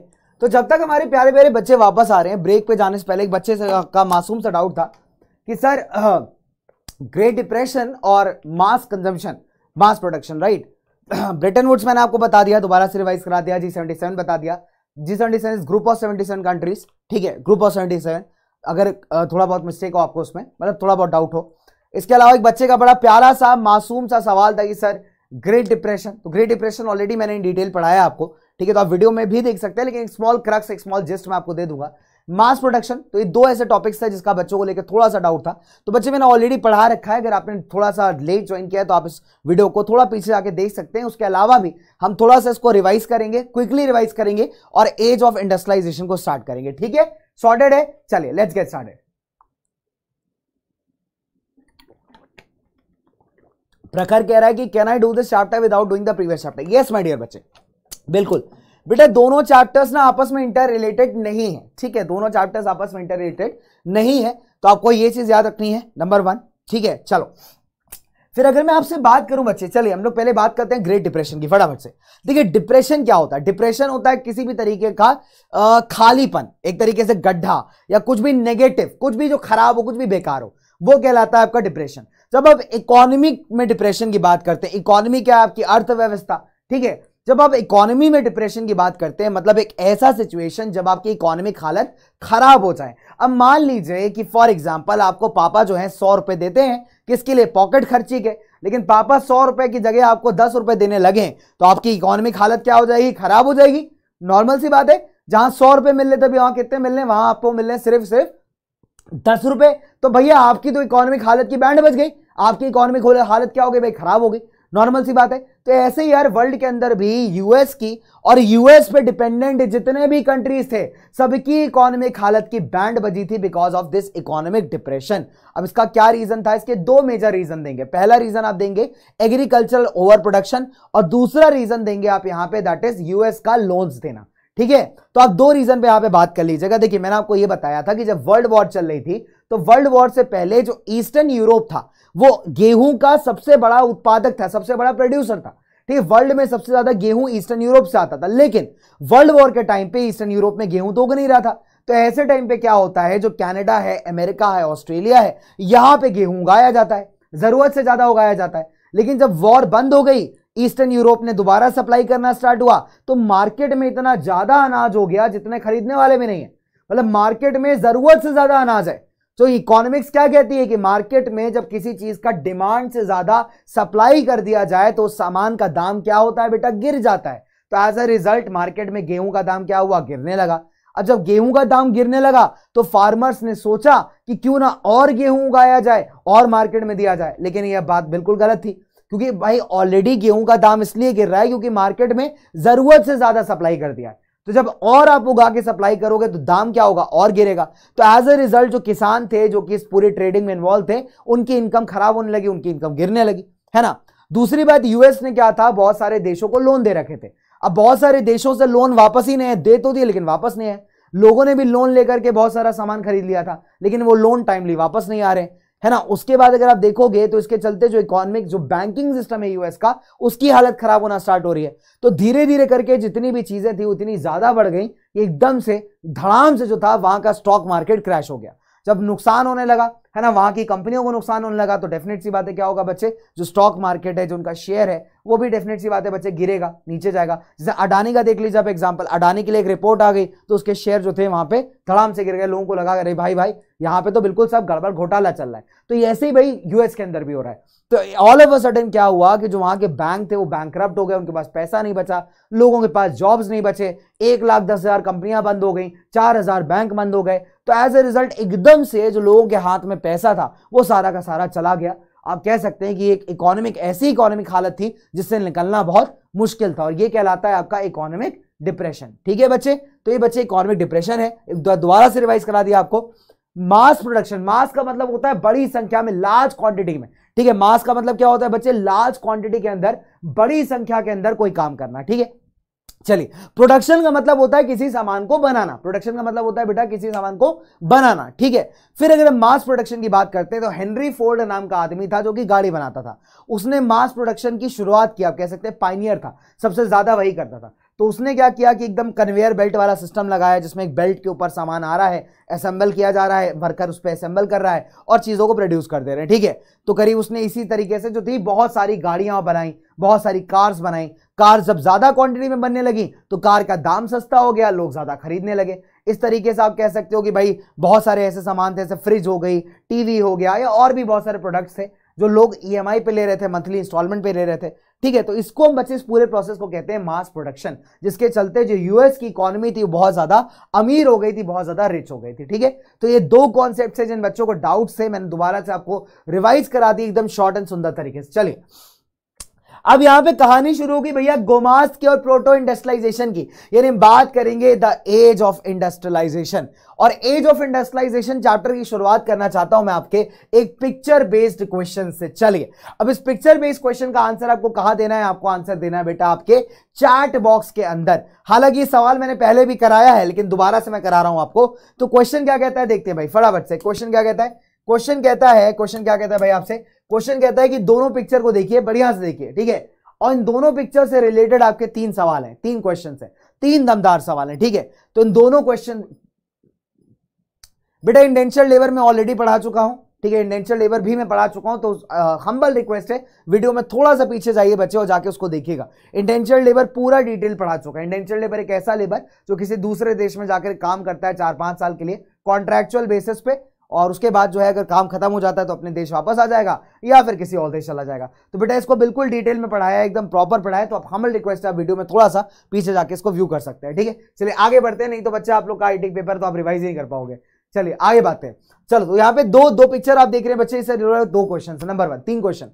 तो जब तक हमारे प्यारे प्यारे बच्चे वापस आ रहे हैं ब्रेक पे जाने से पहले एक बच्चे का मासूम सा डाउट था कि सर ग्रेट डिप्रेशन और mass consumption mass production right Bretton Woods मैंने आपको बता दिया, दोबारा से रिवाइज करा दिया जी सेवेंटी सेवन बता दिया। G seventy seven group of seventy seven countries ठीक है? ग्रुप ऑफ़ सेवेंटी सेवन अगर थोड़ा बहुत मिस्टेक हो आपको उसमें मतलब थोड़ा बहुत डाउट हो। इसके अलावा एक बच्चे का बड़ा प्यारा सा, मासूम सा सवाल था कि सर ग्रेट डिप्रेशन तो ग्रेट डिप्रेशन ऑलरेडी मैंने इन डिटेल पढ़ाया आपको। ठीक है तो आप वीडियो में भी देख सकते हैं, लेकिन एक स्मॉल क्रक्स एक स्मॉल जिस्ट मैं आपको दे दूँगा। मास प्रोडक्शन तो ये दो ऐसे टॉपिक्स थे जिसका बच्चों को लेकर थोड़ा सा डाउट था। तो बच्चे, मैंने ऑलरेडी पढ़ा रखा है, अगर आपने थोड़ा सा लेट ज्वाइन किया है तो आप इस वीडियो को थोड़ा पीछे जाके देख सकते हैं। उसके अलावा भी हम थोड़ा सा इसको रिवाइज करेंगे क्विकली रिवाइज करेंगे और एज ऑफ़ इंडस्ट्रियलाइजेशन को स्टार्ट करेंगे। ठीक है? सॉर्टेड है? चलिए लेट्स गेट स्टार्टेड प्रखर कह रहा है कि can I do this chapter without doing the previous chapter yes my dear बच्चे। बिल्कुल। बेटा दोनों चैप्टर्स ना आपस में इंटर रिलेटेड नहीं है। ठीक है दोनों चैप्टर्स आपस में इंटर रिलेटेड नहीं है। तो आपको ये चीज़ याद रखनी है नंबर वन ठीक है चलो। फिर अगर मैं आपसे बात करूँ बच्चे चलिए हम लोग पहले बात करते हैं ग्रेट डिप्रेशन की फटाफट से। देखिए डिप्रेशन क्या होता है? डिप्रेशन होता है किसी भी तरीके का अ, खालीपन एक तरीके से गड्ढा या कुछ भी नेगेटिव कुछ भी जो खराब हो कुछ भी बेकार हो वो कहलाता है आपका डिप्रेशन जब आप इकोनॉमिक में डिप्रेशन की बात करते हैं इकोनॉमी क्या है आपकी? अर्थव्यवस्था, ठीक है? जब आप इकोनॉमी में डिप्रेशन की बात करते हैं मतलब एक ऐसा सिचुएशन जब आपकी इकोनॉमिक हालत खराब हो जाए। अब मान लीजिए कि फॉर एग्जांपल आपको पापा जो है, सौ रुपए देते हैं, किसके लिए? पॉकेट खर्ची के। लेकिन पापा सौ रुपए की जगह आपको दस रुपए देने लगे तो आपकी इकोनॉमिक हालत क्या हो जाएगी? खराब हो जाएगी। नॉर्मल सी बात है, जहाँ सौ रुपए मिल रहे वहाँ कितने मिल रहे हैं? वहाँ आपको मिल रहे हैं सिर्फ़ सिर्फ़ दस रुपए? तो भैया, आपकी तो इकोनॉमिक हालत की बैंड बच गई। आपकी इकोनॉमिक हालत क्या हो गई भाई? खराब हो गई। नॉर्मल सी बात है। तो ऐसे ही यार वर्ल्ड के अंदर भी यूएस की और यूएस पे डिपेंडेंट जितने भी कंट्रीज़ थे, सबकी इकोनॉमिक हालत की बैंड बजी थी because of this economic depression अब इसका क्या रीजन था? इसके दो मेजर रीजन देंगे। पहला रीजन आप देंगे एग्रीकल्चरल ओवर प्रोडक्शन और दूसरा रीजन देंगे आप यहाँ पे दैट इज़ यूएस का लोन्स देना। ठीक है? तो आप दो रीजन पे यहाँ पे बात कर लीजिएगा। देखिए, मैंने आपको ये बताया था कि जब वर्ल्ड वॉर चल रही थी तो वर्ल्ड वॉर से पहले जो ईस्टर्न यूरोप था, वो गेहूँ का सबसे बड़ा उत्पादक था, सबसे बड़ा प्रोड्यूसर था। ठीक है? वर्ल्ड में सबसे ज़्यादा गेहूँ ईस्टर्न यूरोप से आता था। लेकिन वर्ल्ड वॉर के टाइम पे ईस्टर्न यूरोप में गेहूँ तो उग नहीं रहा था। तो ऐसे टाइम पे क्या होता है? जो कनाडा है अमेरिका है ऑस्ट्रेलिया है, यहाँ पे गेहूँ उगाया जाता है। ज़रूरत से ज़्यादा उगाया जाता है। लेकिन जब वॉर बंद हो गई ईस्टर्न यूरोप ने दोबारा सप्लाई करना स्टार्ट हुआ तो मार्केट में इतना ज़्यादा अनाज हो गया जितने खरीदने वाले भी नहीं है। मतलब मार्केट में ज़रूरत से ज़्यादा अनाज है। तो इकोनॉमिक्स क्या कहती है कि मार्केट में जब किसी चीज़ का डिमांड से ज़्यादा सप्लाई कर दिया जाए तो उस सामान का दाम क्या होता है बेटा? गिर जाता है। तो एज अ रिज़ल्ट मार्केट में गेहूँ का दाम क्या हुआ? गिरने लगा। अब जब गेहूँ का दाम गिरने लगा तो फार्मर्स ने सोचा कि क्यों ना और गेहूँ उगाया जाए, और मार्केट में दिया जाए। लेकिन यह बात बिल्कुल गलत थी। क्योंकि भाई ऑलरेडी गेहूँ का दाम इसलिए गिर रहा है क्योंकि मार्केट में ज़रूरत से ज़्यादा सप्लाई कर दिया है। तो जब और आप उगा के सप्लाई करोगे तो दाम क्या होगा? और गिरेगा। तो एज अ रिज़ल्ट जो किसान थे, जो कि इस पूरी ट्रेडिंग में इन्वॉल्व थे, उनकी इनकम खराब होने लगी, उनकी इनकम गिरने लगी, है ना? दूसरी बात यूएस ने क्या था? बहुत सारे देशों को लोन दे रखे थे। अब बहुत सारे देशों से लोन वापस ही नहीं है दे तो दिए, लेकिन वापस नहीं है लोगों ने भी लोन लेकर के बहुत सारा सामान खरीद लिया था, लेकिन वो लोन टाइमली वापस नहीं आ रहे। है ना? उसके बाद अगर आप देखोगे तो इसके चलते जो इकोनॉमिक जो बैंकिंग सिस्टम है यूएस का, उसकी हालत खराब होना स्टार्ट हो रही है। तो धीरे धीरे करके जितनी भी चीज़ें थी, उतनी ज़्यादा बढ़ गई। एकदम से, धड़ाम से जो था, वहाँ का स्टॉक मार्केट क्रैश हो गया। जब नुकसान होने लगा, है ना, वहाँ की कंपनियों को नुकसान होने लगा तो डेफिनेट सी बात है, क्या होगा बच्चे? जो स्टॉक मार्केट है, जो उनका शेयर है वो भी डेफिनेट सी बात है, बच्चे गिरेगा, नीचे जाएगा। जैसे अडानी का देख लीजिए आप एग्ज़ाम्पल अडानी के लिए एक रिपोर्ट आ गई तो उसके शेयर जो थे वहाँ पे धड़ाम से गिर गए, लोगों को लगा अरे भाई भाई, यहाँ पे तो बिल्कुल सब गड़बड़, घोटाला चल रहा है। तो ऐसे ही भाई यूएस के अंदर भी हो रहा है। तो ऑल ऑफ़ अ सडन क्या हुआ कि जो वहाँ के बैंक थे, वो बैंक हो गए, उनके पास पैसा नहीं बचा, लोगों के पास जॉब्स नहीं बचे, एक लाख दस हज़ार कंपनियाँ बंद हो गई, चार हज़ार बैंक बंद हो गए। तो एज ए रिज़ल्ट एकदम से जो लोगों के हाथ में पैसा था, वो सारा का सारा चला गया। आप कह सकते हैं कि एक इकोनॉमिक ऐसी इकोनॉमिक हालत थी जिससे निकलना बहुत मुश्किल था। और ये कहलाता है आपका इकोनॉमिक डिप्रेशन ठीक है बच्चे? तो ये बच्चे इकोनॉमिक डिप्रेशन है। दोबारा से रिवाइज करा दिया आपको। मास प्रोडक्शन मास का मतलब होता है बड़ी संख्या में लार्ज क्वांटिटी में। ठीक है? मास का मतलब क्या होता है बच्चे? लार्ज क्वांटिटी के अंदर, बड़ी संख्या के अंदर कोई काम करना। ठीक है? चलिए प्रोडक्शन का मतलब होता है किसी सामान को बनाना। प्रोडक्शन का मतलब होता है, बेटा, किसी सामान को बनाना, ठीक है? फिर अगर हम मास प्रोडक्शन की बात करते हैं तो हेनरी फोर्ड नाम का आदमी था जो कि गाड़ी बनाता था। उसने मास प्रोडक्शन की शुरुआत की, आप कह सकते हैं पाइनियर था। सबसे ज़्यादा वही करता था। तो उसने क्या किया कि एकदम कन्वेयर बेल्ट वाला सिस्टम लगाया, जिसमें एक बेल्ट के ऊपर सामान आ रहा है असेंबल किया जा रहा है वर्कर उस पर असेंबल कर रहा है और चीज़ों को प्रोड्यूस कर दे रहे हैं, ठीक है? तो करीब उसने इसी तरीके से जो थी, बहुत सारी गाड़ियाँ बनाई, बहुत सारी कार्स बनाई कार जब ज़्यादा क्वांटिटी में बनने लगी तो कार का दाम सस्ता हो गया, लोग ज़्यादा खरीदने लगे। इस तरीके से आप कह सकते हो कि भाई, बहुत सारे ऐसे सामान थे, जैसे फ्रिज हो गई टीवी हो गया, या और भी बहुत सारे प्रोडक्ट्स थे, जो लोग ईएमआई पे ले रहे थे मंथली इंस्टॉलमेंट पे ले रहे थे। ठीक है तो इसको हम बच्चे इस पूरे प्रोसेस को कहते हैं मास प्रोडक्शन जिसके चलते जो यूएस की इकोनॉमी थी बहुत ज़्यादा अमीर हो गई थी, बहुत ज़्यादा रिच हो गई थी। ठीक है तो ये दो कॉन्सेप्ट है जिन बच्चों को डाउट से मैंने दोबारा से आपको रिवाइज करा दी, एकदम शॉर्ट एंड सुंदर तरीके से। चलिए अब यहाँ पे कहानी शुरू होगी भैया गोमास की और प्रोटो इंडस्ट्रियलाइजेशन की। यानी बात करेंगे द एज ऑफ़ इंडस्ट्रियलाइजेशन। और एज ऑफ़ इंडस्ट्रियलाइजेशन चैप्टर की शुरुआत करना चाहता हूँ मैं आपके, एक पिक्चर बेस्ड क्वेश्चन से। चलिए, अब इस पिक्चर बेस्ड क्वेश्चन का आंसर आपको कहाँ देना है? आपको आंसर देना है बेटा आपके चैट बॉक्स के अंदर। हालाँकि ये सवाल मैंने पहले भी कराया है, लेकिन दोबारा से मैं करा रहा हूँ आपको। तो क्वेश्चन क्या कहता है? देखते हैं भाई, फटाफट से। क्वेश्चन क्या कहता है? क्वेश्चन कहता है क्वेश्चन क्या कहता है भाई आपसे? क्वेश्चन कहता है कि दोनों पिक्चर को देखिए, बढ़िया से देखिए, ठीक है? और इन दोनों पिक्चर से रिलेटेड आपके तीन सवाल हैं, तीन क्वेश्चन है, तीन दमदार सवाल हैं, ठीक है? तो इन दोनों क्वेश्चन बेटा इंडेंशियल लेबर में ऑलरेडी पढ़ा चुका हूँ, ठीक है? इंडेंशियल लेबर भी मैं पढ़ा चुका हूँ तो हम्बल रिक्वेस्ट है। वीडियो में थोड़ा सा पीछे जाइए बच्चे और जाके उसको देखिएगा। इंडेंशियल लेबर पूरा डिटेल पढ़ा चुका है। इंडेंशियल लेबर एक ऐसा लेबर जो किसी दूसरे देश में जाकर काम करता है चार पाँच साल के लिए कॉन्ट्रेक्चुअल बेसिस पे और उसके बाद जो है, अगर काम खत्म हो जाता है तो अपने देश वापस आ जाएगा या फिर किसी और देश चला जाएगा। तो बेटा, इसको बिल्कुल डिटेल में पढ़ाया, एकदम प्रॉपर पढ़ाया तो आप हमल रिक्वेस्ट है, आप वीडियो में थोड़ा सा पीछे जाके इसको व्यू कर सकते हैं, ठीक है? चलिए, आगे बढ़ते हैं, नहीं तो बच्चा, आप लोग का आईटी पेपर तो आप रिवाइज नहीं कर पाओगे। चलिए, आगे बात। है चलो तो यहाँ पे दो दो पिक्चर आप देख रहे हैं बच्चे, इससे दो क्वेश्चन नंबर वन तीन क्वेश्चन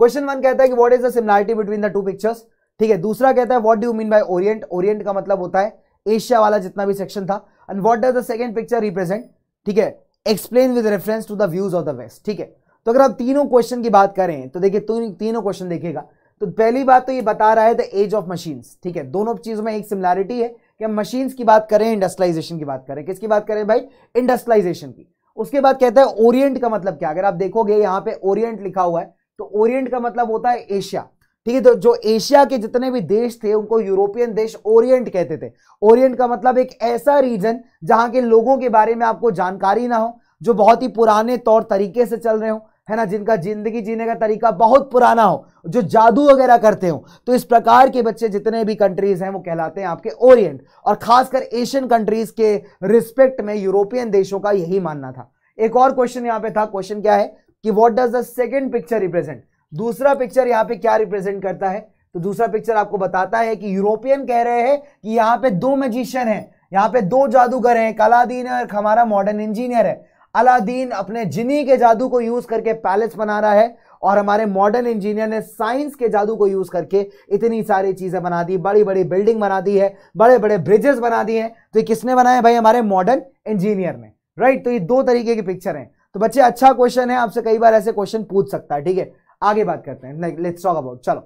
क्वेश्चन वन कहता है कि what is the similarity between the two pictures ठीक है, दूसरा कहता है what do mean by orient orient का मतलब होता है एशिया वाला जितना भी सेक्शन था। And what does the second picture represent ठीक है explain with reference to the views of the west ठीक है? तो अगर आप तीनों क्वेश्चन की बात करें तो देखिए तीनों क्वेश्चन देखेगा। तो पहली बात तो ये बता रहा है द एज ऑफ़ मशीन्स ठीक है? दोनों चीज़ों में एक सिमिलैरिटी है कि हम मशीन्स की बात करें इंडस्ट्रियलाइजेशन की बात करें। किसकी बात करें भाई? इंडस्ट्रियलाइजेशन की। उसके बाद कहता है ओरिएंट का मतलब क्या? अगर आप देखोगे, यहाँ पे ओरिएंट लिखा हुआ है तो ओरिएंट का मतलब होता है एशिया ठीक है तो जो एशिया के जितने भी देश थे, उनको यूरोपियन देश ओरिएंट कहते थे। ओरिएंट का मतलब एक ऐसा रीजन जहाँ के लोगों के बारे में आपको जानकारी ना हो, जो बहुत ही पुराने तौर तरीके से चल रहे हो, है ना, जिनका ज़िंदगी जीने का तरीका बहुत पुराना हो, जो जादू वगैरह करते हो। तो इस प्रकार के बच्चे जितने भी कंट्रीज़ हैं, वो कहलाते हैं आपके ओरिएंट। और खासकर एशियन कंट्रीज़ के रिस्पेक्ट में यूरोपियन देशों का यही मानना था। एक और क्वेश्चन यहाँ पे था क्वेश्चन क्या है कि what does the second picture represent दूसरा पिक्चर यहाँ पे क्या रिप्रेजेंट करता है? तो दूसरा पिक्चर आपको बताता है कि यूरोपियन कह रहे हैं कि यहाँ पे दो मैजिशियन हैं। यहाँ पे दो जादूगर हैं कलादीन और हमारा मॉडर्न इंजीनियर है। अलादीन अपने जिनी के जादू को यूज़ करके पैलेस बना रहा है और हमारे मॉडर्न इंजीनियर ने साइंस के जादू को यूज़ करके इतनी सारी चीज़ें बना दी बड़ी बड़ी बिल्डिंग बना दी है बड़े बड़े ब्रिजेस बना दिए हैं। तो ये किसने बनाए भाई? हमारे मॉडर्न इंजीनियर ने। राइट तो ये दो तरीके के पिक्चर हैं। तो बच्चे अच्छा क्वेश्चन है, आपसे कई बार ऐसे क्वेश्चन पूछ सकता है, ठीक है? आगे बात करते हैं। लेट्स टॉक अबाउट चलो।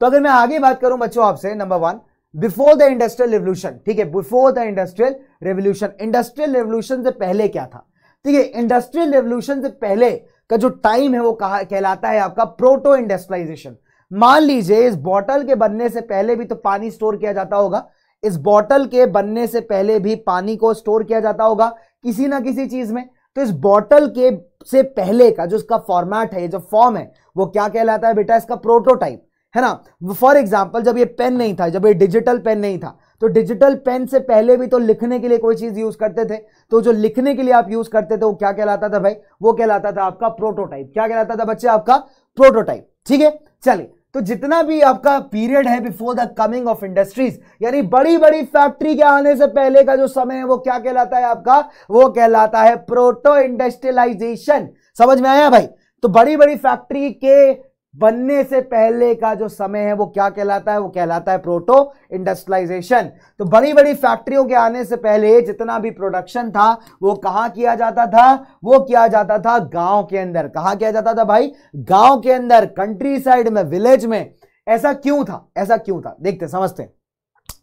तो अगर मैं आगे बात करूँ बच्चों आपसे number one before the industrial revolution ठीक है? Before the industrial revolution industrial revolution से पहले क्या था? ठीक है इंडस्ट्रियल रेवल्यूशन से पहले का जो टाइम है वो कहा, कहलाता है आपका प्रोटो इंडस्ट्रियलाइजेशन मान लीजिए, इस बॉटल के बनने से पहले भी तो पानी स्टोर किया जाता होगा। इस बॉटल के बनने से पहले भी पानी को स्टोर किया जाता होगा, किसी ना किसी चीज़ में। तो इस बॉटल के से पहले का जो इसका फॉर्मेट है जो फॉर्म है, वो क्या कहलाता है बेटा? इसका प्रोटोटाइप है ना? फॉर एग्ज़ाम्पल जब ये पेन नहीं था, जब ये डिजिटल पेन नहीं था तो डिजिटल पेन से पहले भी तो लिखने के लिए कोई चीज़ यूज़ करते थे। तो जो लिखने के लिए आप यूज़ करते थे, वो क्या कहलाता था भाई? वो कहलाता था आपका प्रोटोटाइप क्या कहलाता था बच्चे? आपका प्रोटोटाइप ठीक है? चलिए तो जितना भी आपका पीरियड है before the coming of industries यानी बड़ी बड़ी फैक्ट्री के आने से पहले का जो समय है, वो क्या कहलाता है आपका? वो कहलाता है प्रोटो इंडस्ट्रियलाइजेशन समझ में आया भाई? तो बड़ी बड़ी फैक्ट्री के बनने से पहले का जो समय है, वो क्या कहलाता है? वो कहलाता है प्रोटो इंडस्ट्रियलाइजेशन तो बड़ी बड़ी फैक्ट्रियों के आने से पहले जितना भी प्रोडक्शन था, वो कहाँ किया जाता था? वो किया जाता था गाँव के अंदर. कहाँ किया जाता था भाई? गाँव के अंदर कंट्री साइड में विलेज में. ऐसा क्यों था? ऐसा क्यों था? देखते, समझते.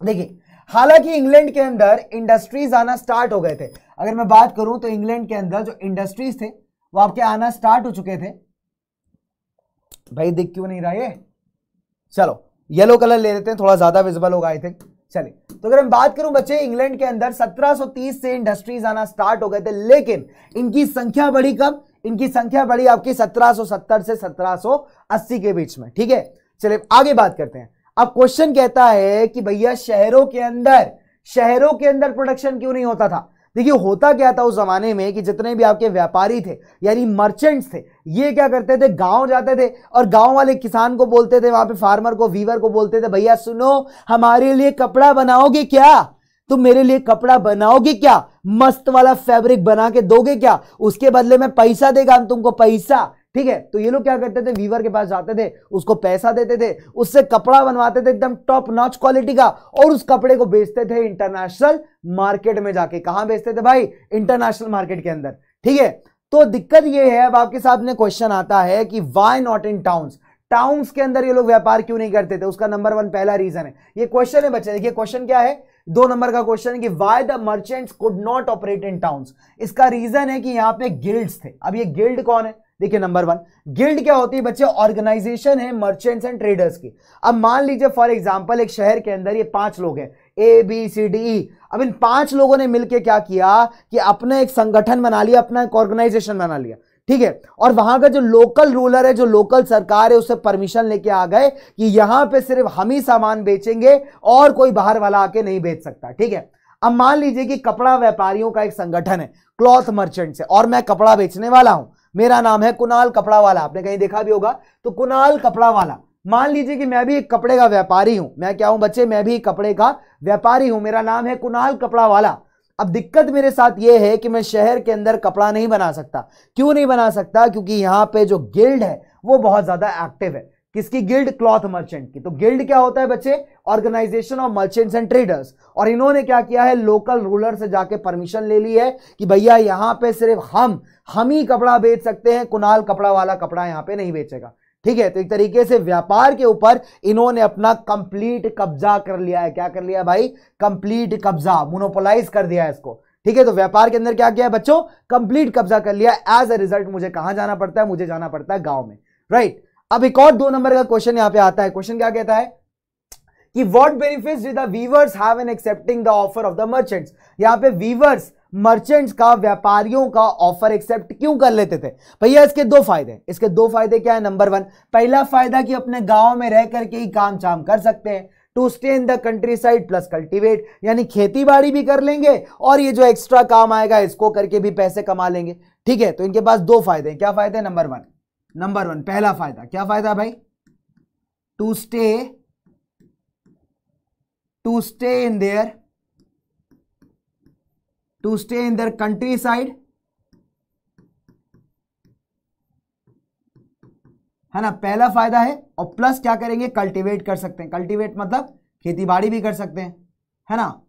देखिए, हालाँकि इंग्लैंड के अंदर इंडस्ट्रीज़ आना स्टार्ट हो गए थे. अगर मैं बात करूँ तो इंग्लैंड के अंदर जो इंडस्ट्रीज़ थे, वो आपके आना स्टार्ट हो चुके थे. भाई, दिख क्यों नहीं रहा ये? चलो येलो कलर ले लेते हैं, थोड़ा ज़्यादा विजिबल होगा आई थिंक चलिए तो अगर हम बात करूँ बच्चे इंग्लैंड के अंदर 1730 से इंडस्ट्रीज़ आना स्टार्ट हो गए थे, लेकिन इनकी संख्या बढ़ी कब? इनकी संख्या बढ़ी आपकी 1770 से 1780 के बीच में, ठीक है? चलिए, आगे बात करते हैं। अब क्वेश्चन कहता है कि भैया, शहरों के अंदर, शहरों के अंदर प्रोडक्शन क्यों नहीं होता था? देखिए, होता क्या था उस जमाने में कि जितने भी आपके व्यापारी थे, यानी मर्चेंट्स थे, ये क्या करते थे? गाँव जाते थे और गाँव वाले किसान को बोलते थे, वहाँ पे फार्मर को वीवर को बोलते थे, भैया, सुनो, हमारे लिए कपड़ा बनाओगे क्या? तुम मेरे लिए कपड़ा बनाओगे क्या? मस्त वाला फैब्रिक बना के दोगे क्या? उसके बदले में पैसा देगा हम तुमको, पैसा। ठीक है? तो ये लोग क्या करते थे? वीवर के पास जाते थे, उसको पैसा देते थे, उससे कपड़ा बनवाते थे एकदम टॉप नॉच क्वालिटी का, और उस कपड़े को बेचते थे इंटरनेशनल मार्केट में जाके। कहाँ बेचते थे भाई? इंटरनेशनल मार्केट के अंदर। ठीक है? तो दिक्कत ये है, अब आपके सामने क्वेश्चन आता है कि why not in towns towns के अंदर ये लोग व्यापार क्यों नहीं करते थे? उसका नंबर वन पहला रीजन है। ये क्वेश्चन है बच्चे देखिए क्वेश्चन क्या है? दो नंबर का क्वेश्चन है कि why the merchants could not operate in towns इसका रीजन है कि यहाँ पे गिल्ड्स थे। अब ये गिल्ड कौन है? देखिए नंबर वन गिल्ड क्या होती है बच्चे? ऑर्गेनाइजेशन है मर्चेंट्स एंड ट्रेडर्स की। अब मान लीजिए फॉर एग्जांपल एक शहर के अंदर ये पाँच लोग हैं। A B C D E अब इन पाँच लोगों ने मिलकर क्या किया कि अपना एक संगठन बना लिया, अपना एक ऑर्गेनाइजेशन बना लिया। ठीक है? और वहाँ का जो लोकल रूलर है, जो लोकल सरकार है, उससे परमिशन लेके आ गए कि यहाँ पे सिर्फ़ हम ही सामान बेचेंगे और कोई बाहर वाला आके नहीं बेच सकता। ठीक है? अब मान लीजिए कि कपड़ा व्यापारियों का एक संगठन है क्लॉथ मर्चेंट से, और मैं कपड़ा बेचने वाला हूँ। मेरा नाम है कुणाल कपड़ा वाला आपने कहीं देखा भी होगा। तो कुणाल कपड़ा वाला मान लीजिए कि मैं भी एक कपड़े का व्यापारी हूँ। मैं क्या हूँ बच्चे? मैं भी एक कपड़े का व्यापारी हूँ। मेरा नाम है कुणाल कपड़ा वाला अब दिक्कत मेरे साथ यह है कि मैं शहर के अंदर कपड़ा नहीं बना सकता। क्यों नहीं बना सकता? क्योंकि यहाँ पे जो गिल्ड है, वो बहुत ज़्यादा एक्टिव है। किसकी? गिल्ड क्लॉथ मर्चेंट की। तो गिल्ड क्या होता है बच्चे? Organisation of merchants and traders. और इन्होंने क्या किया है? लोकल रूलर से जाके परमिशन ले ली है कि भैया, यहाँ पे सिर्फ़ हम हम ही कपड़ा बेच सकते हैं। कुणाल कपड़ा वाला कपड़ा यहाँ पे नहीं बेचेगा। ठीक है? तो एक तरीके से व्यापार के ऊपर इन्होंने अपना कंप्लीट कब्जा कर लिया है। क्या कर लिया भाई? कंप्लीट कब्जा, मोनोपोलाइज कर दिया है इसको। ठीक है? तो व्यापार के अंदर क्या किया है बच्चों? कंप्लीट कब्जा कर लिया। एज अ रिज़ल्ट मुझे कहाँ जाना पड़ता है? मुझे जाना पड़ता है गाँव में। राइट अब एक और दो नंबर का क्वेश्चन यहाँ पे आता है। क्वेश्चन क्या कहता है? कि what benefits did the weavers have in accepting the offer of the merchants यहाँ पे वीवर्स मर्चेंट्स का, व्यापारियों का ऑफ़र एक्सेप्ट क्यों कर लेते थे? भैया, इसके दो फ़ायदे इसके दो फ़ायदे क्या है? नंबर वन पहला फ़ायदा कि अपने गाँव में रह करके ही काम चाम कर सकते हैं। To stay in the countryside plus cultivate यानी खेती बाड़ी भी कर लेंगे और ये जो एक्स्ट्रा काम आएगा, इसको करके भी पैसे कमा लेंगे। ठीक है तो इनके पास दो फ़ायदे क्या फ़ायदे नंबर वन नंबर वन, पहला फ़ायदा। क्या फ़ायदा भाई? To stay to stay in there to stay in there countryside है ना? पहला फ़ायदा है, और प्लस क्या करेंगे? कल्टीवेट कर सकते हैं। कल्टीवेट मतलब खेती बाड़ी भी कर सकते हैं, है ना?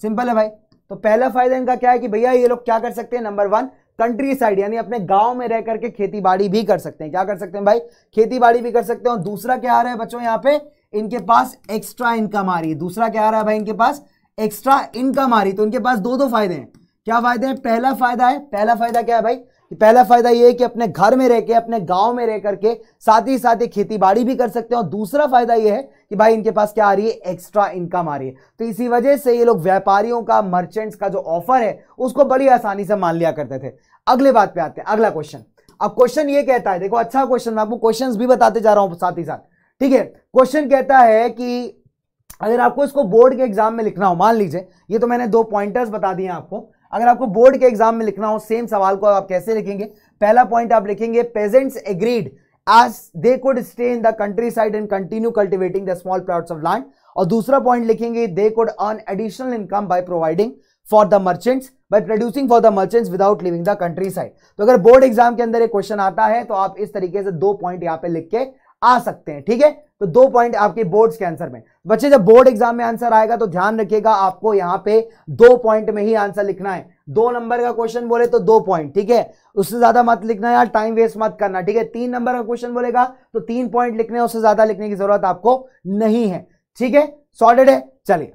सिंपल है भाई। तो पहला फ़ायदा इनका क्या है कि भैया ये लोग क्या कर सकते हैं? नंबर वन कंट्री साइड, यानी अपने गाँव में रह करके खेती बाड़ी भी कर सकते हैं। क्या कर सकते हैं भाई? खेती बाड़ी भी कर सकते हैं। और दूसरा क्या आ रहा है बच्चों यहाँ पे? इनके पास एक्स्ट्रा इनकम आ रही है। दूसरा क्या आ रहा है भाई इनके पास? एक्स्ट्रा इनकम आ रही है। तो इनके पास दो दो फ़ायदे हैं। क्या फ़ायदे हैं? पहला फ़ायदा है, पहला फ़ायदा क्या है भाई? कि पहला फ़ायदा ये है कि अपने घर में रह के, अपने गाँव में रह करके साथ ही साथ खेती बाड़ी भी कर सकते हैं। और दूसरा फ़ायदा ये है कि भाई इनके पास क्या आ रही है? एक्स्ट्रा इनकम आ रही है। तो इसी वजह से ये लोग व्यापारियों का मर्चेंट्स का जो ऑफ़र है, उसको बड़ी आसानी से मान लिया करते थे। अगले बात पे आते हैं। अगला क्वेश्चन अब क्वेश्चन ये कहता है, देखो अच्छा क्वेश्चन मैं आपको क्वेश्चन भी बताते जा रहा हूँ साथ ही साथ। ठीक है? क्वेश्चन कहता है कि अगर आपको इसको बोर्ड के एग्ज़ाम में लिखना हो, मान लीजिए, ये तो मैंने दो पॉइंटर्स बता दिए आपको। अगर आपको बोर्ड के एग्ज़ाम में लिखना हो सेम सवाल को आप कैसे लिखेंगे? पहला पॉइंट आप लिखेंगे peasants agreed as they could stay in the countryside and continue cultivating the small plots of land और दूसरा पॉइंट लिखेंगे they could earn additional income by providing for the merchants by producing for the merchants without leaving the countryside तो अगर बोर्ड एग्ज़ाम के अंदर एक क्वेश्चन आता है तो आप इस तरीके से दो पॉइंट यहाँ पे लिख के आ सकते हैं, ठीक है? तो दो पॉइंट आपके बोर्ड्स के आंसर में। बच्चे, जब बोर्ड एग्ज़ाम में आंसर आएगा तो ध्यान रखिएगा, आपको यहाँ पे दो पॉइंट में ही आंसर लिखना है। दो नंबर का क्वेश्चन बोले तो दो पॉइंट ठीक है? उससे ज़्यादा मत लिखना यार टाइम वेस्ट मत करना, ठीक है? तीन नंबर का क्वेश्चन बोलेगा तो तीन पॉइंट लिखने उससे ज़्यादा लिखने की ज़रूरत आपको नहीं है, ठीक है? सॉर्टेड है? चलिए।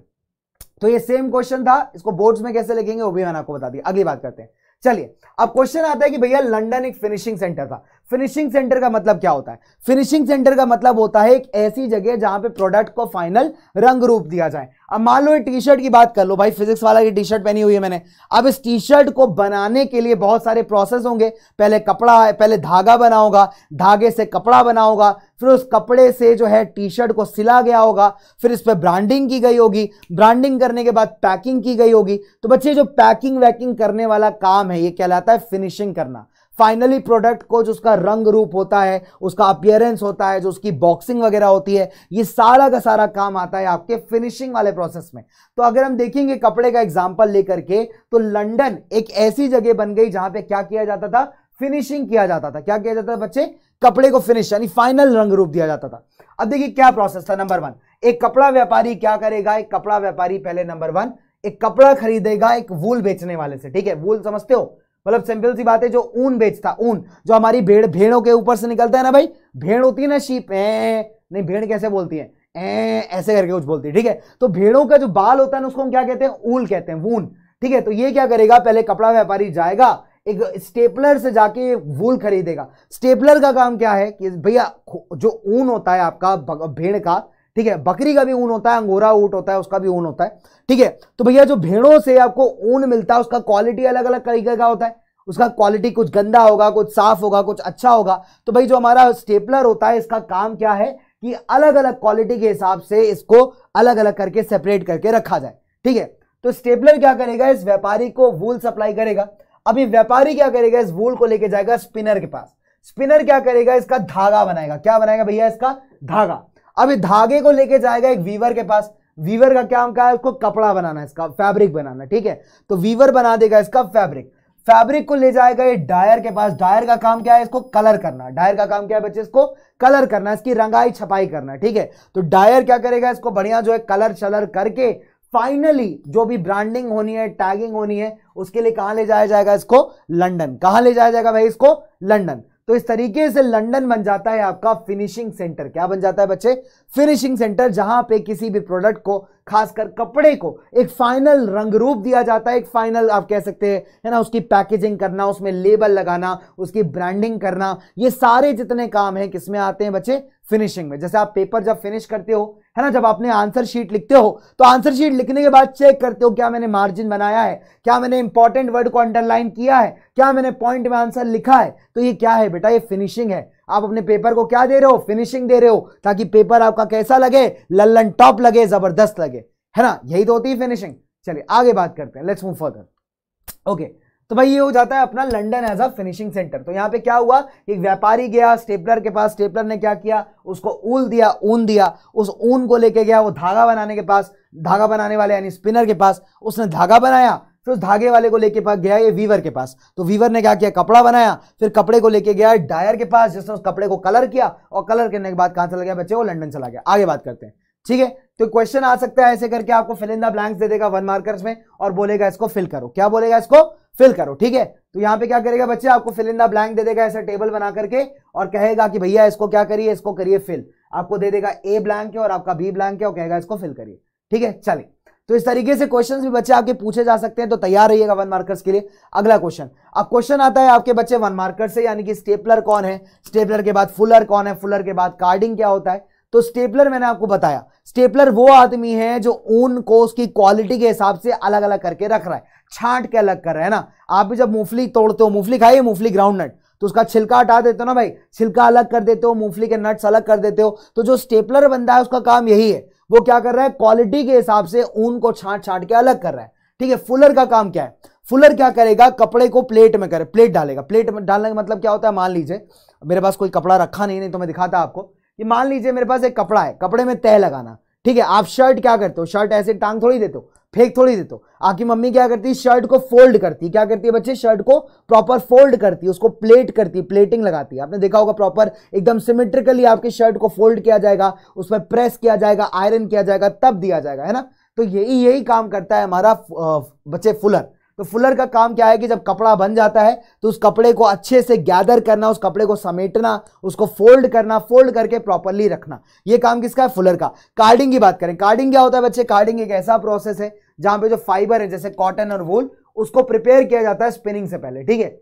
तो ये सेम क्वेश्चन था, इसको बोर्ड्स में कैसे लिखेंगे, वो भी मैंने आपको बता दिया। अगली बात करते हैं। चलिए, अब क्वेश्चन आता है कि भैया लंदन एक फिनिशिंग सेंटर था। फिनिशिंग सेंटर का मतलब क्या होता है? फिनिशिंग सेंटर का मतलब होता है एक ऐसी जगह जहाँ पे प्रोडक्ट को फाइनल रंग रूप दिया जाए। अब मान लो टी शर्ट की बात कर लो, भाई फिजिक्स वाला की टी शर्ट पहनी हुई है मैंने। अब इस टी शर्ट को बनाने के लिए बहुत सारे प्रोसेस होंगे। पहले कपड़ा, पहले धागा बना होगा, धागे से कपड़ा बना होगा, फिर उस कपड़े से जो है टी शर्ट को सिला गया होगा, फिर इस पर ब्रांडिंग की गई होगी। ब्रांडिंग करने के बाद पैकिंग की गई होगी। तो बच्चे, जो पैकिंग वैकिंग करने वाला काम है, ये कहलाता है फिनिशिंग करना। फाइनली प्रोडक्ट को जो उसका रंग रूप होता है, उसका अपियरेंस होता है, जो उसकी बॉक्सिंग वगैरह होती है, ये सारा का सारा काम आता है आपके फिनिशिंग वाले प्रोसेस में। तो अगर हम देखेंगे कपड़े का एग्ज़ाम्पल लेकर के तो लंडन एक ऐसी जगह बन गई जहाँ पे क्या किया जाता था? फिनिशिंग किया जाता था। क्या किया जाता था बच्चे? कपड़े को फिनिश यानी फाइनल रंग रूप दिया जाता था। अब देखिए क्या प्रोसेस था नंबर वन एक कपड़ा व्यापारी क्या करेगा? एक कपड़ा व्यापारी पहले नंबर वन एक कपड़ा खरीदेगा, एक वूल बेचने वाले से, ठीक है? वूल समझते हो? मतलब सिंपल सी बात है, जो ऊन बेचता, ऊन, जो हमारी भेड़ भेड़ों के ऊपर से निकलता है ना भाई? भेड़ होती है ना शीप ए नहीं, भेड़ कैसे बोलती है? ए ऐसे करके कुछ बोलती है, ठीक है? तो भेड़ों का जो बाल होता है ना, उसको हम क्या कहते हैं? ऊल कहते हैं, वून, ठीक है? तो ये क्या करेगा? पहले कपड़ा व्यापारी जाएगा, एक स्टेपलर से जाके वूल खरीदेगा। स्टेपलर का काम क्या है कि भैया जो ऊन होता है आपका भेड़ का ठीक है, बकरी का भी ऊन होता है, अंगोरा ऊट होता है, उसका भी ऊन होता है, ठीक है? तो भैया, जो भेड़ों से आपको ऊन मिलता है, उसका क्वालिटी अलग अलग तरीके का होता है। उसका क्वालिटी कुछ गंदा होगा, कुछ साफ़ होगा, कुछ अच्छा होगा। तो भाई, जो हमारा स्टेपलर होता है, इसका काम क्या है कि अलग अलग क्वालिटी के हिसाब से इसको अलग अलग करके सेपरेट करके रखा जाए, ठीक है? तो स्टेपलर क्या करेगा? इस व्यापारी को वूल सप्लाई करेगा। अभी व्यापारी क्या करेगा? इस वूल को लेके जाएगा स्पिनर के पास। स्पिनर क्या करेगा? इसका धागा बनाएगा। क्या बनाएगा भैया इसका? धागा। अब धागे को लेके जाएगा एक वीवर के पास। वीवर का क्या है? उसको कपड़ा बनाना इसका फैब्रिक बनाना ठीक है? तो वीवर बना देगा इसका फैब्रिक फैब्रिक को ले जाएगा ये डायर के पास। डायर का काम क्या है? इसको कलर करना डायर का काम क्या है बच्चे? इसको कलर करना इसकी रंगाई छपाई करना ठीक है? तो डायर क्या करेगा? इसको बढ़िया जो है कलर शलर करके फाइनली जो भी ब्रांडिंग होनी है टैगिंग होनी है, उसके लिए कहाँ ले जाया जाएगा इसको? लंदन कहाँ ले जाया जाएगा भाई इसको? लंदन तो इस तरीके से लंदन बन जाता है आपका फिनिशिंग सेंटर। क्या बन जाता है बच्चे? फिनिशिंग सेंटर जहाँ पे किसी भी प्रोडक्ट को खासकर कपड़े को एक फाइनल रंग रूप दिया जाता है, एक फाइनल आप कह सकते हैं, है ना, उसकी पैकेजिंग करना, उसमें लेबल लगाना, उसकी ब्रांडिंग करना, ये सारे जितने काम हैं किसमें आते हैं बच्चे? फिनिशिंग में। जैसे आप पेपर जब फिनिश करते हो, है ना, जब आपने आंसर शीट लिखते हो तो आंसर शीट लिखने के बाद चेक करते हो क्या मैंने मार्जिन बनाया है, क्या मैंने इंपॉर्टेंट वर्ड को अंडरलाइन किया है, क्या मैंने पॉइंट में आंसर लिखा है तो ये क्या है बेटा? ये फिनिशिंग है। आप अपने पेपर को क्या दे रहे हो? फिनिशिंग दे रहे हो, ताकि पेपर आपका कैसा लगे, लल्लन टॉप लगे, ज़बरदस्त लगे। है ना? यही तो होती है फिनिशिंग चलिए, आगे बात करते हैं। लेट्स मूव फर्दर ओके तो भाई ये हो जाता है अपना London as a finishing centre तो यहाँ पे क्या हुआ? एक व्यापारी गया, स्टेपलर के पास। स्टेपलर ने क्या किया? उसको ऊल दिया, ऊन दिया। उस ऊन को लेके गया, वो धागा बनाने के पास। धागा बनाने वाले, यानी स्पिनर के पास। उसने धागा बनाया फिर उस धागे वाले को लेके पास गया ये वीवर के पास। तो वीवर ने क्या किया? कपड़ा बनाया, फिर कपड़े को लेके गया डायर के पास, जिसने उस कपड़े को कलर किया और कलर करने के बाद कहाँ चला गया बच्चे? वो लंडन चला गया। आगे बात करते हैं। ठीक है? तो क्वेश्चन आ सकता है ऐसे करके आपको फिल इन द ब्लैंक्स दे देगा वन मार्कर्स में और बोलेगा इसको फिल करो। क्या बोलेगा इसको? फिल करो। ठीक है? तो यहाँ पे क्या करेगा बच्चे? आपको फिल इन द ब्लैंक दे देगा ऐसा टेबल बना करके और कहेगा कि भैया इसको क्या करिए? इसको करिए फिल आपको दे देगा ए ब्लैंक है और आपका बी ब्लैंक है और कहेगा इसको फिल करिए। ठीक है? चलिए। तो इस तरीके से क्वेश्चन भी बच्चे आपके पूछे जा सकते हैं तो तैयार रहिएगा वन मार्कर्स के लिए। अगला क्वेश्चन अब क्वेश्चन आता है आपके बच्चे वन मार्कर से, यानी कि स्टेपलर कौन है? स्टेपलर के बाद फुलर कौन है? फुलर के बाद कार्डिंग क्या होता है? तो स्टेपलर मैंने आपको बताया। स्टेपलर वो आदमी है जो ऊन को उसकी क्वालिटी के हिसाब से अलग अलग करके रख रहा है। छांट के अलग कर रहा है ना? आप भी जब मूंगफली तोड़ते हो, मूंगफली खाइए, मूंगफली ग्राउंड नट तो उसका छिलका हटा देते हो ना भाई? छिलका अलग कर देते हो, मूंगफली के नट्स अलग कर देते हो। तो जो स्टेपलर बंदा है, उसका काम यही है। वो क्या कर रहा है? क्वालिटी के हिसाब से ऊन को छाट छाट के अलग कर रहा है। ठीक है फुलर का काम क्या है? फुलर क्या करेगा? कपड़े को प्लेट में करे प्लेट डालेगा। प्लेट में डालने का मतलब क्या होता है? मान लीजिए, मेरे पास कोई कपड़ा रखा नहीं नहीं तो मैं दिखाता आपको कि मान लीजिए मेरे पास एक कपड़ा है, कपड़े में तय लगाना। ठीक है, आप शर्ट क्या करते हो? शर्ट ऐसे टांग थोड़ी देते हो। फेंक थोड़ी देते हो। आपकी मम्मी क्या करती है? शर्ट को फोल्ड करती है। क्या करती है बच्चे? शर्ट को प्रॉपर फोल्ड करती है, उसको प्लेट करती है प्लेटिंग लगाती है। आपने देखा होगा प्रॉपर एकदम सिमेट्रिकली आपके शर्ट को फोल्ड किया जाएगा, उसमें पर प्रेस किया जाएगा आयरन किया जाएगा, तब दिया जाएगा, है ना? तो यही यही काम करता है हमारा बच्चे फुलर तो फुलर का काम क्या है कि जब कपड़ा बन जाता है तो उस कपड़े को अच्छे से गैदर करना, उस कपड़े को समेटना, उसको फोल्ड करना फोल्ड करके प्रॉपरली रखना। ये काम किसका है? फुलर का। कार्डिंग की बात करें। कार्डिंग क्या होता है बच्चे? कार्डिंग एक ऐसा प्रोसेस है, जहाँ पे जो फाइबर है, जैसे कॉटन और वूल उसको प्रिपेयर किया जाता है स्पिनिंग से पहले, ठीक है?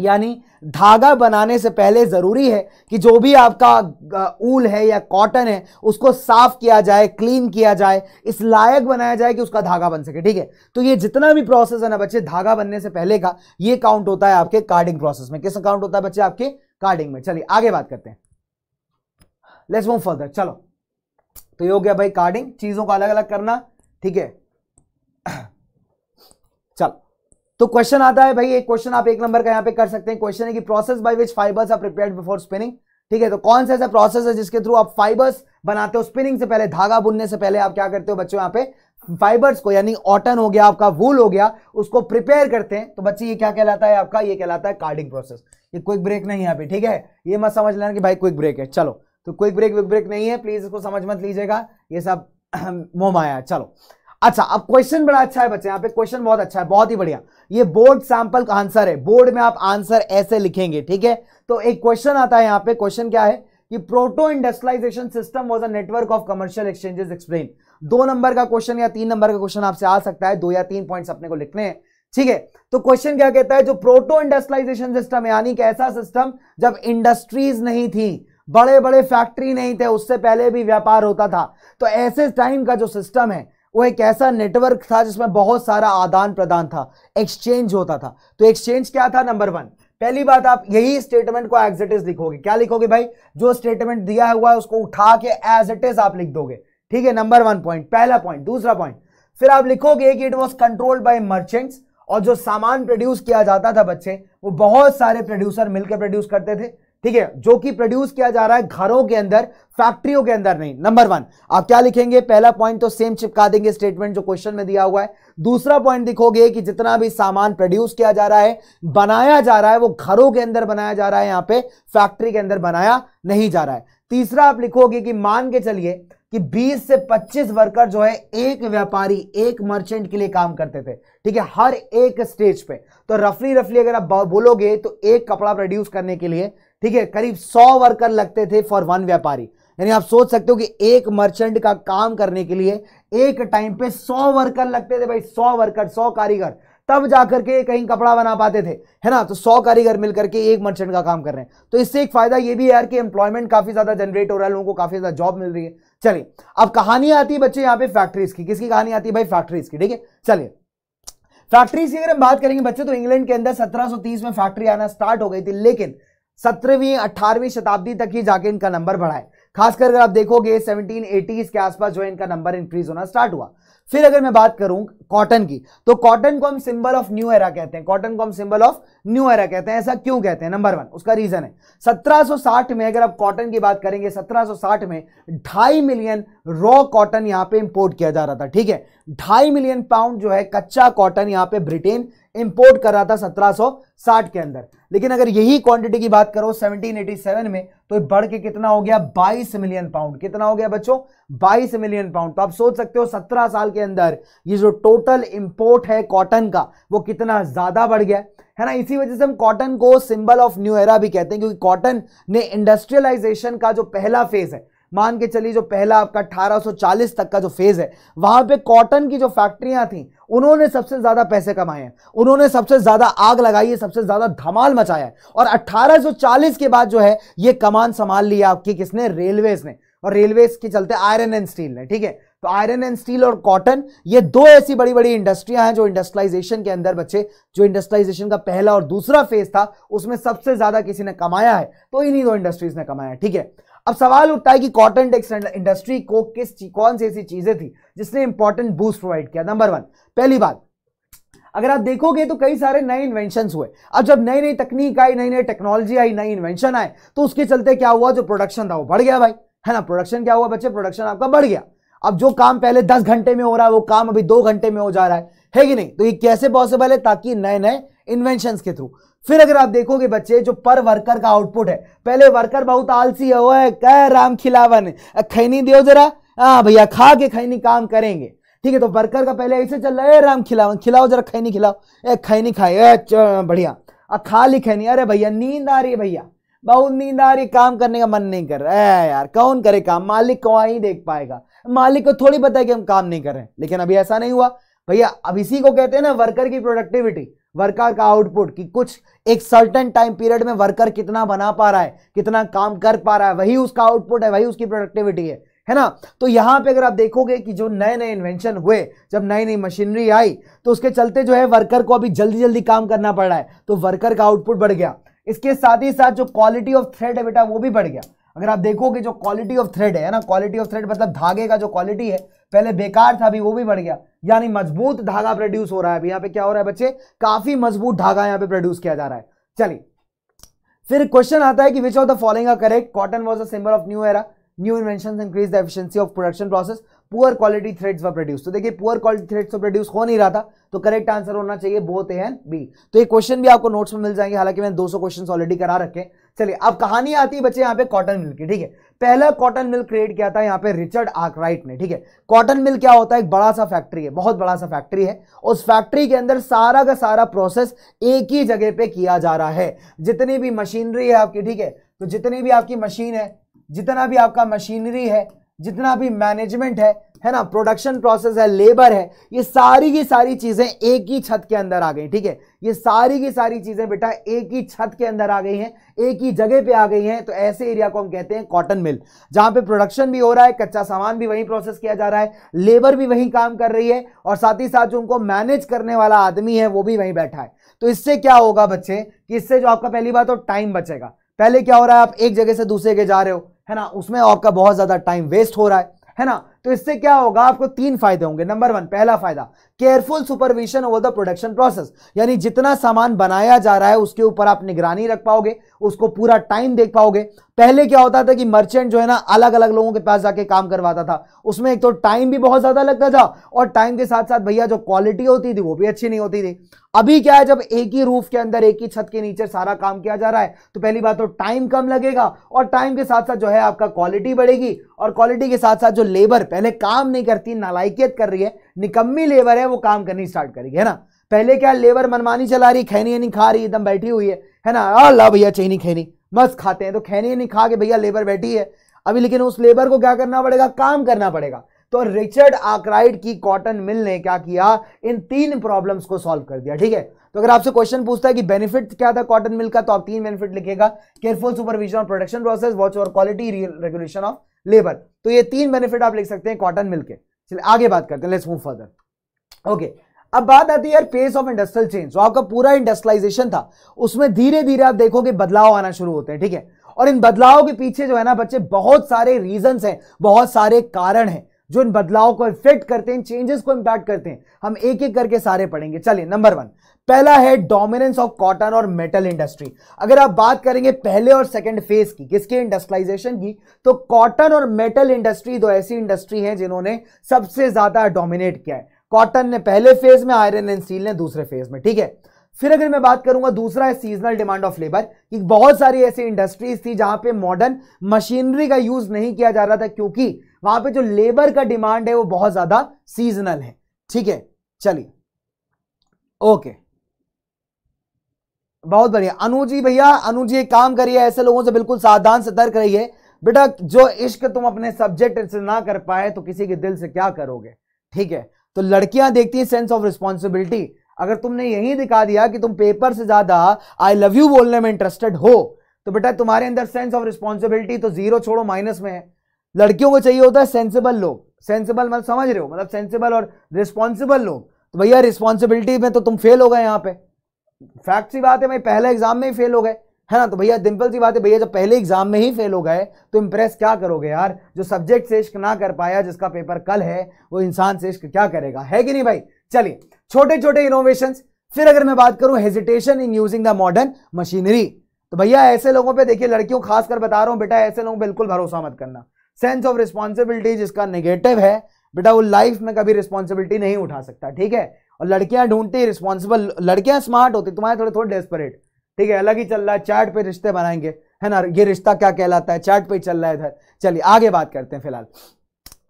यानी धागा बनाने से पहले ज़रूरी है कि जो भी आपका ऊल है या कॉटन है, उसको साफ़ किया जाए, क्लीन किया जाए, इस लायक बनाया जाए कि उसका धागा बन सके, ठीक है? तो ये जितना भी प्रोसेस है ना बच्चे, धागा बनने से पहले का, ये काउंट होता है आपके कार्डिंग प्रोसेस में। किस काउंट होता है बच्चे आपके? कार्डिंग में। चलिए, आगे बात करते हैं। लेट्स मूव फर्दर चलो। तो ये हो गया भाई कार्डिंग चीज़ों को अलग अलग करना, ठीक है? चलो। तो क्वेश्चन आता है भाई, एक क्वेश्चन आप एक नंबर का यहाँ पे कर सकते हैं। क्वेश्चन है कि process by which fibres are prepared before spinning ठीक है तो कौन सा ऐसा प्रोसेस है जिसके थ्रू आप फाइबर्स बनाते हो? स्पिनिंग से पहले, धागा बुनने से पहले आप क्या करते हो बच्चों यहाँ पे? फाइबर्स को, यानी ऑटन हो गया, आपका वूल हो गया, उसको प्रिपेयर करते हैं। तो बच्चे, ये क्या कहलाता है आपका? ये कहलाता है कार्डिंग प्रोसेस ये क्विक ब्रेक नहीं यहाँ पे, ठीक है? ये मत समझ लेना कि भाई क्विक ब्रेक है। चलो तो क्विक ब्रेक विक ब्रेक नहीं है। प्लीज़ इसको समझ मत लीजिएगा। ये सब मोह माया चलो अच्छा अब क्वेश्चन बड़ा अच्छा है बच्चे, यहाँ पे क्वेश्चन बहुत अच्छा है, बहुत ही बढ़िया। ये बोर्ड सैंपल का आंसर है। बोर्ड में आप आंसर ऐसे लिखेंगे, ठीक है? तो एक क्वेश्चन आता है यहाँ पे क्वेश्चन क्या है? कि proto industrialisation system was a network of commercial exchanges explain दो नंबर का क्वेश्चन या तीन नंबर का क्वेश्चन आपसे आ सकता है, दो या तीन पॉइंट्स अपने को लिखने हैं, ठीक है? तो क्वेश्चन क्या कहता है? जो प्रोटो इंडस्ट्रियलाइजेशन सिस्टम यानी कि ऐसा सिस्टम जब इंडस्ट्रीज़ नहीं थी बड़े बड़े फैक्ट्री नहीं थे, उससे पहले भी व्यापार होता था तो ऐसे टाइम का जो सिस्टम है वो एक ऐसा नेटवर्क था जिसमें बहुत सारा आदान प्रदान था एक्सचेंज होता था। तो एक्सचेंज क्या था? नंबर वन पहली बात आप यही स्टेटमेंट को एज इट इज़ लिखोगे। क्या लिखोगे भाई? जो स्टेटमेंट दिया हुआ है उसको उठा के एज इट इज़ आप लिख दोगे। ठीक है? नंबर वन पॉइंट पहला पॉइंट दूसरा पॉइंट फिर आप लिखोगे कि it was controlled by merchants और जो सामान प्रोड्यूस किया जाता था बच्चे, वो बहुत सारे प्रोड्यूसर मिलकर प्रोड्यूस करते थे। ठीक है, जो कि प्रोड्यूस किया जा रहा है घरों के अंदर फैक्ट्रियों के अंदर नहीं। नंबर वन आप क्या लिखेंगे? पहला पॉइंट तो सेम चिपका देंगे स्टेटमेंट जो क्वेश्चन में दिया हुआ है। दूसरा पॉइंट दिखोगे कि जितना भी सामान प्रोड्यूस किया जा रहा है, बनाया जा रहा है, वो घरों के अंदर बनाया जा रहा है, यहाँ पे फैक्ट्री के अंदर बनाया नहीं जा रहा है। तीसरा आप लिखोगे कि मान के चलिए कि 20 से 25 वर्कर जो है, एक व्यापारी, एक मर्चेंट के लिए काम करते थे। ठीक है, हर एक स्टेज पे। तो रफली रफली अगर आप बोलोगे तो एक कपड़ा प्रोड्यूस करने के लिए ठीक है, करीब सौ वर्कर लगते थे फॉर वन व्यापारी। यानी आप सोच सकते हो कि एक मर्चेंट का काम करने के लिए एक टाइम पे सौ वर्कर लगते थे भाई, सौ वर्कर सौ कारीगर। तब जाकर के कहीं कपड़ा बना पाते थे, है ना? तो सौ कारीगर मिलकर के एक मर्चेंट का काम कर रहे हैं। तो इससे एक फ़ायदा ये भी है यार कि एम्प्लॉयमेंट काफ़ी ज़्यादा जनरेट हो रहा है, लोगों को काफ़ी ज़्यादा जॉब मिल रही है। चलिए, अब कहानी आती है बच्चे यहाँ पे फैक्ट्रीज की। किसकी कहानी आती है भाई? फैक्ट्रीज की, ठीक है? चलिए। फैक्ट्रीज की अगर हम बात करेंगे बच्चे तो इंग्लैंड के अंदर 1730 में फैक्ट्री आना स्टार्ट हो गई थी, लेकिन सत्रहवीं, अठारहवीं शताब्दी तक ही जाके इनका नंबर बढ़ाए खासकर अगर आप देखोगे 1780s के आसपास जो है इनका नंबर इंक्रीज होना स्टार्ट हुआ। फिर अगर मैं बात करूँ कॉटन की तो कॉटन को हम सिंबल ऑफ़ न्यू एरा कहते हैं। कॉटन को हम सिंबल ऑफ़ न्यू एरा कहते हैं, ऐसा क्यों कहते हैं? नंबर वन उसका रीजन है। 1760 में अगर आप कॉटन की बात करेंगे 1760 में ढाई मिलियन रॉ कॉटन यहाँ पे इंपोर्ट किया जा रहा था, ठीक है? ढाई मिलियन पाउंड जो है, कच्चा कॉटन यहाँ पे ब्रिटेन इंपोर्ट कर रहा था 1760 के अंदर। लेकिन अगर यही क्वांटिटी की बात करो 1787 में तो बढ़ के कितना हो गया? 22 मिलियन पाउंड कितना हो गया बच्चों? 22 मिलियन पाउंड तो आप सोच सकते हो 17 साल के अंदर ये जो टोटल इंपोर्ट है कॉटन का, वो कितना ज़्यादा बढ़ गया? है ना? इसी वजह से हम कॉटन को सिंबल ऑफ़ न्यू एरा भी कहते हैं, क्योंकि कॉटन ने इंडस्ट्रियलाइजेशन का जो पहला फ़ेज़ है, मान के चलिए जो पहला आपका 1840 तक का जो फ़ेज़ है, वहाँ पे कॉटन की जो फैक्ट्रियाँ थी, उन्होंने सबसे ज़्यादा पैसे कमाए हैं, उन्होंने सबसे ज़्यादा आग लगाई है, सबसे ज़्यादा धमाल मचाया है, और 1840 के बाद जो है, ये कमान संभाल लिया आपकी किसने? रेलवेज ने, और रेलवेज के चलते आयरन एंड स्टील ने, ठीक है? तो आयरन एंड स्टील और कॉटन ये दो ऐसी बड़ी बड़ी इंडस्ट्रियाँ हैं जो इंडस्ट्रियलाइजेशन के अंदर बच्चे जो इंडस्ट्रियलाइजेशन का पहला और दूसरा फ़ेज़ था, उसमें सबसे ज़्यादा किसी ने कमाया है तो इन्हीं दो इंडस्ट्रीज़ ने कमाया ठीक है? अब सवाल उठता है कि कॉटन टेक्सटाइल इंडस्ट्री को किस कौन सी ऐसी चीज़ें थी जिसने इंपॉर्टेंट बूस्ट प्रोवाइड किया? नंबर वन पहली बात, अगर आप देखोगे तो कई सारे नए इन्वेंशन हुए। अब जब नई नई तकनीक आई नई नई टेक्नोलॉजी आई, नई इन्वेंशन आए तो उसके चलते क्या हुआ? जो प्रोडक्शन था वो बढ़ गया भाई। है ना? प्रोडक्शन क्या हुआ बच्चे? प्रोडक्शन आपका बढ़ गया। अब जो काम पहले दस घंटे में हो रहा है, वो काम अभी दो घंटे में हो जा रहा है। है कि नहीं? तो ये कैसे पॉसिबल है ताकि नए नए इन्वेंशन के थ्रू फिर अगर आप देखोगे बच्चे, जो पर वर्कर का आउटपुट है, पहले वर्कर बहुत आलसी है कह राम खिलावन खैनी दो जरा। हाँ भैया, खा के खैनी काम करेंगे। ठीक है तो वर्कर का पहले ऐसे चल रहा है राम खिलावन, खिलाओ जरा खैनी, खिलाओ। ए खाई नहीं खाए बढ़िया। अब खा ली खाई नहीं अरे भैया, नींद आ रही है भैया। बहुत नींद आ रही काम करने का मन नहीं कर रहा। है यार, कौन करे काम? मालिक को ही देख पाएगा। मालिक को थोड़ी पता है कि हम काम नहीं कर रहे लेकिन अभी ऐसा नहीं हुआ। भैया, अब इसी को कहते हैं ना वर्कर की प्रोडक्टिविटी वर्कर का आउटपुट कि कुछ एक सर्टन टाइम पीरियड में वर्कर कितना बना पा रहा है, कितना काम कर पा रहा है, वही उसका आउटपुट है, वही उसकी प्रोडक्टिविटी है। है ना? तो यहाँ पे अगर आप देखोगे कि जो नए नए इन्वेंशन हुए, जब नई नई मशीनरी आई तो उसके चलते जो है वर्कर को अभी जल्दी जल्दी काम करना पड़ रहा है। तो वर्कर का आउटपुट बढ़ गया। इसके साथ ही साथ जो क्वालिटी ऑफ़ थ्रेड है बेटा, वो भी बढ़ गया। अगर आप देखोगे जो क्वालिटी ऑफ़ थ्रेड है ना? क्वालिटी ऑफ़ थ्रेड मतलब धागे का जो क्वालिटी है, पहले बेकार था, अभी वो भी बढ़ गया। यानी मज़बूत धागा प्रोड्यूस हो रहा है अभी। यहाँ पे क्या हो रहा है बच्चे? काफ़ी मज़बूत धागा यहाँ पे प्रोड्यूस किया जा रहा है। चलिए, फिर क्वेश्चन आता है कि which of the following are correct cotton was a symbol of new era new invention increase the efficiency of production process poor quality threads were produce तो देखिए पुअर क्वालिटी थ्रेड्स तो प्रोड्यूस हो नहीं रहा था तो करेक्ट आंसर होना चाहिए बोथ ए एंड बी तो ये क्वेश्चन भी आपको नोट्स में मिल जाएँगे। हालाँकि मैंने 200 क्वेश्चन ऑलरेडी करा रखे चलिए, अब कहानी आती है बच्चे यहाँ पे कॉटन मिल की, ठीक है? पहला कॉटन मिल क्रिएट किया था यहाँ पे रिचर्ड आर्कराइट ने, ठीक है? कॉटन मिल क्या होता है? एक बड़ा सा फैक्ट्री है, बहुत बड़ा सा फैक्ट्री है। उस फैक्ट्री के अंदर सारा का सारा प्रोसेस एक ही जगह पे किया जा रहा है। जितनी भी मशीनरी है आपकी, ठीक है? तो जितनी भी आपकी मशीन है, जितना भी आपका मशीनरी है, जितना भी मैनेजमेंट है है ना? प्रोडक्शन प्रोसेस है लेबर है, ये सारी की सारी चीज़ें एक ही छत के अंदर आ गई, ठीक है? ये सारी की सारी चीज़ें बेटा एक ही छत के अंदर आ गई हैं, एक ही जगह पे आ गई हैं तो ऐसे एरिया को हम कहते हैं कॉटन मिल जहाँ पे प्रोडक्शन भी हो रहा है, कच्चा सामान भी वहीं प्रोसेस किया जा रहा है लेबर भी वहीं काम कर रही है, और साथ ही साथ जो उनको मैनेज करने वाला आदमी है, वो भी वहीं बैठा है। तो इससे क्या होगा बच्चे? कि इससे जो आपका पहली बात तो टाइम बचेगा। पहले क्या हो रहा है, आप एक जगह से दूसरे जगह जा रहे हो, है ना? उसमें आपका बहुत ज़्यादा टाइम वेस्ट हो रहा है है ना? तो इससे क्या होगा? आपको तीन फ़ायदे होंगे। नंबर वन पहला फ़ायदा careful supervision over the production process यानी जितना सामान बनाया जा रहा है, उसके ऊपर आप निगरानी रख पाओगे, उसको पूरा टाइम देख पाओगे। पहले क्या होता था कि मर्चेंट जो है ना अलग अलग लोगों के पास जाके काम करवाता था। उसमें एक तो टाइम भी बहुत ज़्यादा लगता था और टाइम के साथ साथ भैया जो क्वालिटी होती थी, वो भी अच्छी नहीं होती थी। अभी क्या है, जब एक ही रूफ के अंदर, एक ही छत के नीचे सारा काम किया जा रहा है तो पहली बात तो टाइम कम लगेगा और टाइम के साथ साथ जो है, आपका क्वालिटी बढ़ेगी और क्वालिटी के साथ साथ जो लेबर पहले काम नहीं करती, नालायकियत कर रही है निकम्मी लेबर है, वो काम करनी स्टार्ट करेगी, है ना? पहले क्या लेबर मनमानी चला रही खैनी नहीं खा रही, एकदम बैठी हुई है है ना? अल्लाह भैया, चैनी खैनी, मस्त खाते हैं। तो खैनी नहीं खा के भैया लेबर बैठी है। अभी लेकिन उस लेबर को क्या करना पड़ेगा? काम करना पड़ेगा। तो रिचर्ड आक्राइड की कॉटन मिल ने क्या किया? इन तीन प्रॉब्लम्स को सॉल्व कर दिया, ठीक है? तो अगर आपसे क्वेश्चन पूछता है कि बेनिफिट क्या था कॉटन मिल का तो आप तीन बेनिफिट लिखेगा। Careful supervision of production process watch और क्वालिटी रेगुलेशन ऑफ़ लेबर तो ये तीन बेनिफिट आप लिख सकते हैं कॉटन मिल के। चलिए, आगे बात करते हैं लेट्स मूव फर्दर ओके अब बात आती है यार पेस ऑफ़ इंडस्ट्रियल चेंज जो आपका पूरा इंडस्ट्रियलाइजेशन था, उसमें धीरे धीरे आप देखोगे बदलाव आना शुरू होते हैं, ठीक है? और इन बदलाव के पीछे जो है ना, बच्चे, बहुत सारे रीजन हैं, बहुत सारे कारण हैं, जो इन बदलाव को इफ़ेक्ट करते हैं चेंजेस को इंपैक्ट करते हैं. हम एक एक करके सारे पढ़ेंगे. चलिए नंबर वन पहला है डोमिनेंस ऑफ़ कॉटन और मेटल इंडस्ट्री अगर आप बात करेंगे पहले और सेकंड फ़ेज़ की, किसके इंडस्ट्रियलाइजेशन की तो कॉटन और मेटल इंडस्ट्री दो ऐसी इंडस्ट्री हैं जिन्होंने सबसे ज़्यादा डोमिनेट किया है. कॉटन ने पहले फ़ेज़ में आयरन एंड स्टील ने दूसरे फ़ेज़ में, ठीक है? फिर अगर मैं बात करूँगा, दूसरा है सीजनल डिमांड ऑफ़ लेबर कि बहुत सारी ऐसी इंडस्ट्रीज़ थी जहाँ पे मॉडर्न मशीनरी का यूज़ नहीं किया जा रहा था, क्योंकि वहाँ पे जो लेबर का डिमांड है, वो बहुत ज़्यादा सीजनल है. ठीक है? चलिए. ओके बहुत बढ़िया। अनुजी भैया, अनुजी एक काम करिए, ऐसे लोगों से बिल्कुल सावधान, सतर्क रहिए। बेटा, जो इश्क तुम अपने सब्जेक्ट से ना कर पाए तो किसी के दिल से क्या करोगे? ठीक है? तो लड़कियाँ देखती हैं सेंस ऑफ़ रिस्पॉन्सिबिलिटी अगर तुमने यही दिखा दिया कि तुम पेपर से ज़्यादा आई लव यू बोलने में इंटरेस्टेड हो तो बेटा तुम्हारे अंदर सेंस ऑफ़ रिस्पॉन्सिबिलिटी तो ज़ीरो छोड़ो माइनस में है। लड़कियों को चाहिए होता है सेंसिबल लोग। सेंसिबल मतलब समझ रहे हो? मतलब सेंसिबल और रिस्पॉन्सिबल लोग। तो भैया रिस्पॉन्सिबिलिटी में तो तुम फेल हो गए यहाँ पे। फैक्ट सी बात है, भाई, पहले एग्ज़ाम में ही फेल हो गए। है ना? तो भैया सिंपल सी बात है, भैया, जब पहले एग्ज़ाम में ही फेल हो गए तो इंप्रेस क्या करोगे यार? जो सब्जेक्ट से इश्क ना कर पाया, जिसका पेपर कल है, वो इंसान से इश्क क्या करेगा? है कि नहीं भाई? चलिए छोटे छोटे इनोवेशन फिर अगर मैं बात करूँ hesitation in using the modern machinery तो भैया, ऐसे लोगों पे देखिए, लड़कियों खासकर बता रहा हूँ, बेटा, ऐसे लोगों बिल्कुल भरोसा मत करना। सेंस ऑफ़ रिस्पॉन्सिबिलिटी जिसका नेगेटिव है, बेटा, वो लाइफ में कभी रिस्पॉन्सिबिलिटी नहीं उठा सकता, ठीक है? और लड़कियाँ ढूंढती रिस्पॉन्सिबल लड़कियाँ स्मार्ट होती, तुम्हारे थोड़े थोड़े डेस्परेट ठीक है, अलग ही चल रहा है चैट पे रिश्ते बनाएँगे, है ना? ये रिश्ता क्या कहलाता है? चैट पे चल रहा है इधर। चलिए, आगे बात करते हैं फ़िलहाल।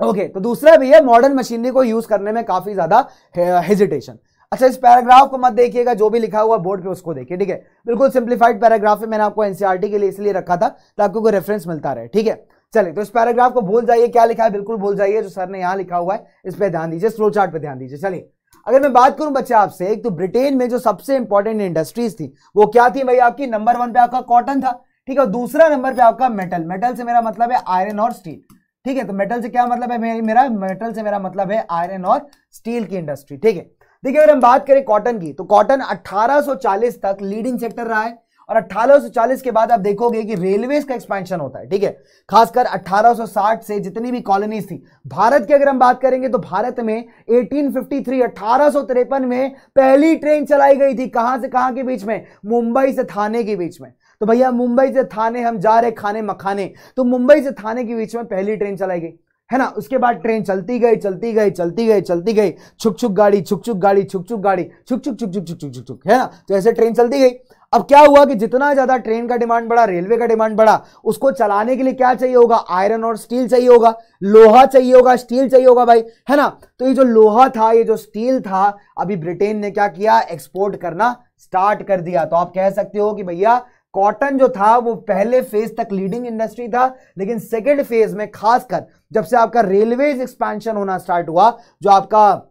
ओके तो दूसरा भी है मॉडर्न मशीनरी को यूज़ करने में काफ़ी ज़्यादा हेजिटेशन अच्छा इस पैराग्राफ को मत देखिएगा, जो भी लिखा हुआ बोर्ड पे उसको देखिए, ठीक है? बिल्कुल सिंप्लीफाइड पैराग्राफ है, मैंने आपको एनसीआरटी के लिए इसलिए रखा था, ताकि कोई रेफरेंस मिलता रहे, ठीक है? चलिए तो इस पैराग्राफ को भूल जाइए, क्या लिखा है? बिल्कुल भूल जाइए, जो सर ने यहाँ लिखा हुआ है, इस पर ध्यान दीजिए स्लो चार्ट पर ध्यान दीजिए, चलिए। अगर मैं बात करूँ बच्चे आपसे, एक तो ब्रिटेन में जो सबसे इंपॉर्टेंट इंडस्ट्रीज़ थी, वो क्या थी भाई आपकी? नंबर वन पे आपका कॉटन था, ठीक है? दूसरा नंबर पे आपका मेटल मेटल से मेरा मतलब है आयरन और स्टील ठीक है? तो मेटल से क्या मतलब है मेरा मेटल से मेरा मतलब है आयरन और स्टील की इंडस्ट्री ठीक है? देखिए, अगर हम बात करें कॉटन की तो कॉटन 1840 तक लीडिंग सेक्टर रहा है। और 1840 के बाद आप देखोगे कि रेलवे का एक्सपेंशन होता है, ठीक है? खासकर 1860 से जितनी भी कॉलोनीज थी। भारत की अगर हम बात करेंगे तो भारत में 1853 1853 में पहली ट्रेन चलाई गई थी। कहाँ से कहाँ के बीच में? मुंबई से थाने के बीच में। तो भैया, मुंबई से थाने हम जा रहे खाने मखाने। तो मुंबई से थाने के बीच में पहली ट्रेन चलाई गई, है ना? उसके बाद ट्रेन चलती गई चलती गई चलती गई चलती गई। छुक छुक गाड़ी, छुक छुक गाड़ी, छुक छुक गाड़ी, छुक छुक छुक छुक छुक छुक छुक है ना? तो ऐसे ट्रेन चलती गई। अब क्या हुआ कि जितना ज़्यादा ट्रेन का डिमांड बढ़ा, रेलवे का डिमांड बढ़ा, उसको चलाने के लिए क्या चाहिए होगा? आयरन और स्टील चाहिए होगा। लोहा चाहिए होगा, स्टील चाहिए होगा भाई, है ना? तो ये जो लोहा था, ये जो स्टील था, अभी ब्रिटेन ने क्या किया? एक्सपोर्ट करना स्टार्ट कर दिया। तो आप कह सकते हो कि भैया, कॉटन जो था, वो पहले फ़ेज़ तक लीडिंग इंडस्ट्री था, लेकिन सेकेंड फ़ेज़ में खासकर जब से आपका रेलवेज एक्सपेंशन होना स्टार्ट हुआ, जो आपका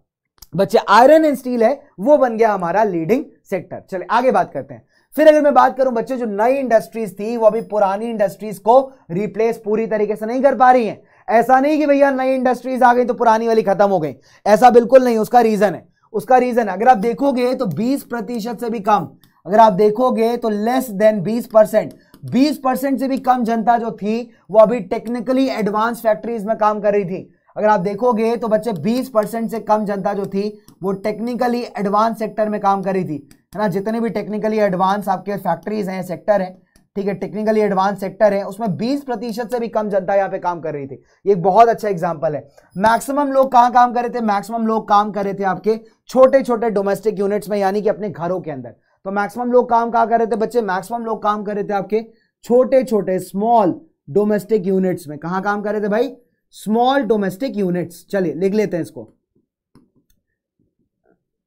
बच्चे आयरन एंड स्टील है, वो बन गया हमारा लीडिंग सेक्टर चले आगे बात करते हैं। फिर अगर मैं बात करूँ बच्चे, जो नई इंडस्ट्रीज़ थी, वो अभी पुरानी इंडस्ट्रीज़ को रिप्लेस पूरी तरीके से नहीं कर पा रही हैं। ऐसा नहीं कि भैया नई इंडस्ट्रीज़ आ गई तो पुरानी वाली खत्म हो गई। ऐसा बिल्कुल नहीं, उसका रीजन है। उसका रीजन अगर आप देखोगे तो 20 प्रतिशत से भी कम। अगर आप देखोगे तो लेस देन 20 परसेंट। बीस परसेंट से भी कम जनता जो थी, वो अभी टेक्निकली एडवांस फैक्ट्रीज में काम कर रही थी। अगर आप देखोगे तो बच्चे 20 परसेंट से कम जनता जो थी, वो टेक्निकली एडवांस सेक्टर में काम कर रही थी। है ना? जितने भी टेक्निकली एडवांस आपके फैक्ट्रीज हैं सेक्टर हैं, ठीक है? टेक्निकली एडवांस सेक्टर है, उसमें 20 प्रतिशत से भी कम जनता यहाँ पे काम कर रही थी। ये एक बहुत अच्छा एग्जांपल है। मैक्सिमम लोग कहाँ काम कर रहे थे? मैक्सिमम लोग काम कर रहे थे आपके छोटे छोटे डोमेस्टिक यूनिट्स में, यानी कि अपने घरों के अंदर। तो मैक्सिमम लोग काम कहाँ कर रहे थे बच्चे? मैक्सिमम लोग काम कर रहे थे आपके छोटे छोटे स्मॉल डोमेस्टिक यूनिट्स में। कहा काम कर रहे थे भाई? स्मॉल डोमेस्टिक यूनिट्स चलिए, लिख लेते हैं इसको।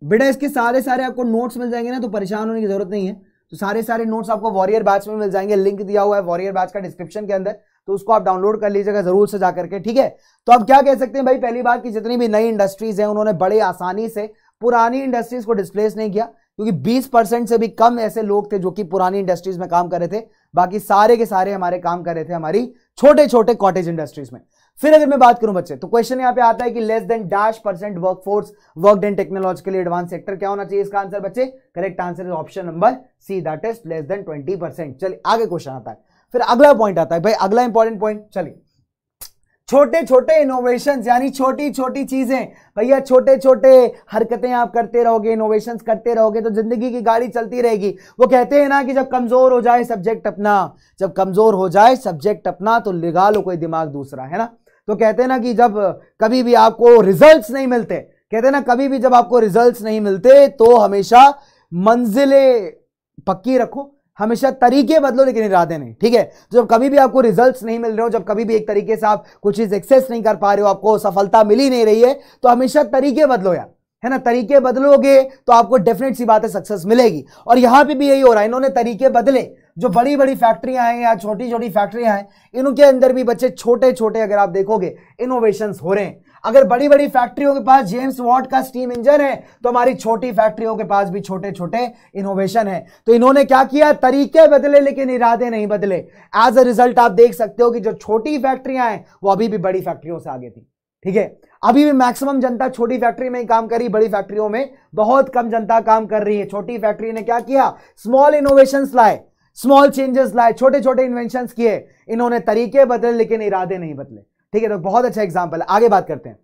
बेटा इसके सारे सारे आपको नोट्स मिल जाएँगे ना तो परेशान होने की ज़रूरत नहीं है। तो सारे सारे नोट्स आपको वॉरियर बैच में मिल जाएँगे। लिंक दिया हुआ है वॉरियर बैच का डिस्क्रिप्शन के अंदर। तो उसको आप डाउनलोड कर लीजिएगा, ज़रूर से जाकर के, ठीक है? तो आप क्या कह सकते हैं भाई, पहली बात की जितनी भी नई इंडस्ट्रीज़ है, उन्होंने बड़े आसानी से पुरानी इंडस्ट्रीज़ को डिस्प्लेस नहीं किया, क्योंकि 20 परसेंट से भी कम ऐसे लोग थे जो कि पुरानी इंडस्ट्रीज़ में काम कर रहे थे। बाकी सारे के सारे हमारे काम कर रहे थे हमारी छोटे छोटे कॉटेज इंडस्ट्रीज़ में। फिर अगर मैं बात करूँ बच्चे तो क्वेश्चन यहाँ पे आता है कि less than dash percent workforce work in technologically advance sector क्या होना चाहिए? इसका आंसर बच्चे correct answer is option number C that is less than twenty percent चलिए, आगे क्वेश्चन आता है। फिर अगला पॉइंट आता है। भाई, अगला इंपॉर्टेंट पॉइंट चलिए। छोटे छोटे इनोवेशन यानी छोटी छोटी चीज़ें। भैया, छोटे छोटे हरकतें आप करते रहोगे इनोवेशन करते रहोगे तो ज़िंदगी की गाड़ी चलती रहेगी। वो कहते हैं ना कि जब कमज़ोर हो जाए सब्जेक्ट अपना, जब कमज़ोर हो जाए सब्जेक्ट अपना तो लगा लो कोई दिमाग दूसरा, है ना? तो कहते हैं ना कि जब कभी भी आपको रिजल्ट्स नहीं मिलते, कहते ना, कभी भी जब आपको रिजल्ट्स नहीं मिलते तो हमेशा मंजिलें पक्की रखो, हमेशा तरीके बदलो लेकिन इरादे नहीं, ठीक है? जब कभी भी आपको रिजल्ट्स नहीं मिल रहे हो, जब कभी भी एक तरीके से आप कुछ चीज़ एक्सेस नहीं कर पा रहे हो, आपको सफलता मिल ही नहीं रही है तो हमेशा तरीके बदलो यार, है ना? तरीके बदलोगे तो आपको डेफिनेट सी बात है सक्सेस मिलेगी। और यहाँ पे भी यही हो रहा है, इन्होंने तरीके बदले जो बड़ी बड़ी फैक्ट्रियाँ हैं या छोटी छोटी फैक्ट्रियाँ हैं इनके अंदर भी बच्चे छोटे छोटे अगर आप देखोगे इनोवेशन हो रहे हैं। अगर बड़ी बड़ी फैक्ट्रियों के पास जेम्स वॉट का स्टीम इंजन है तो हमारी छोटी फैक्ट्रियों के पास भी छोटे छोटे इनोवेशन है। तो इन्होंने क्या किया? तरीके बदले, लेकिन इरादे नहीं बदले। एज अ रिज़ल्ट आप देख सकते हो कि जो छोटी फैक्ट्रियाँ हैं वो अभी भी बड़ी फैक्ट्रियों से आगे थी। ठीक है? अभी भी मैक्सिमम जनता छोटी फैक्ट्री में ही काम कर बड़ी फैक्ट्रियों में बहुत कम जनता काम कर रही है। छोटी फैक्ट्री ने क्या किया? स्मॉल इनोवेशन लाए। स्मॉल चेंजेस लाए छोटे छोटे इन्वेंशन किए, इन्होंने तरीके बदले, लेकिन इरादे नहीं बदले। ठीक है तो बहुत अच्छा एग्ज़ाम्पल आगे बात करते हैं।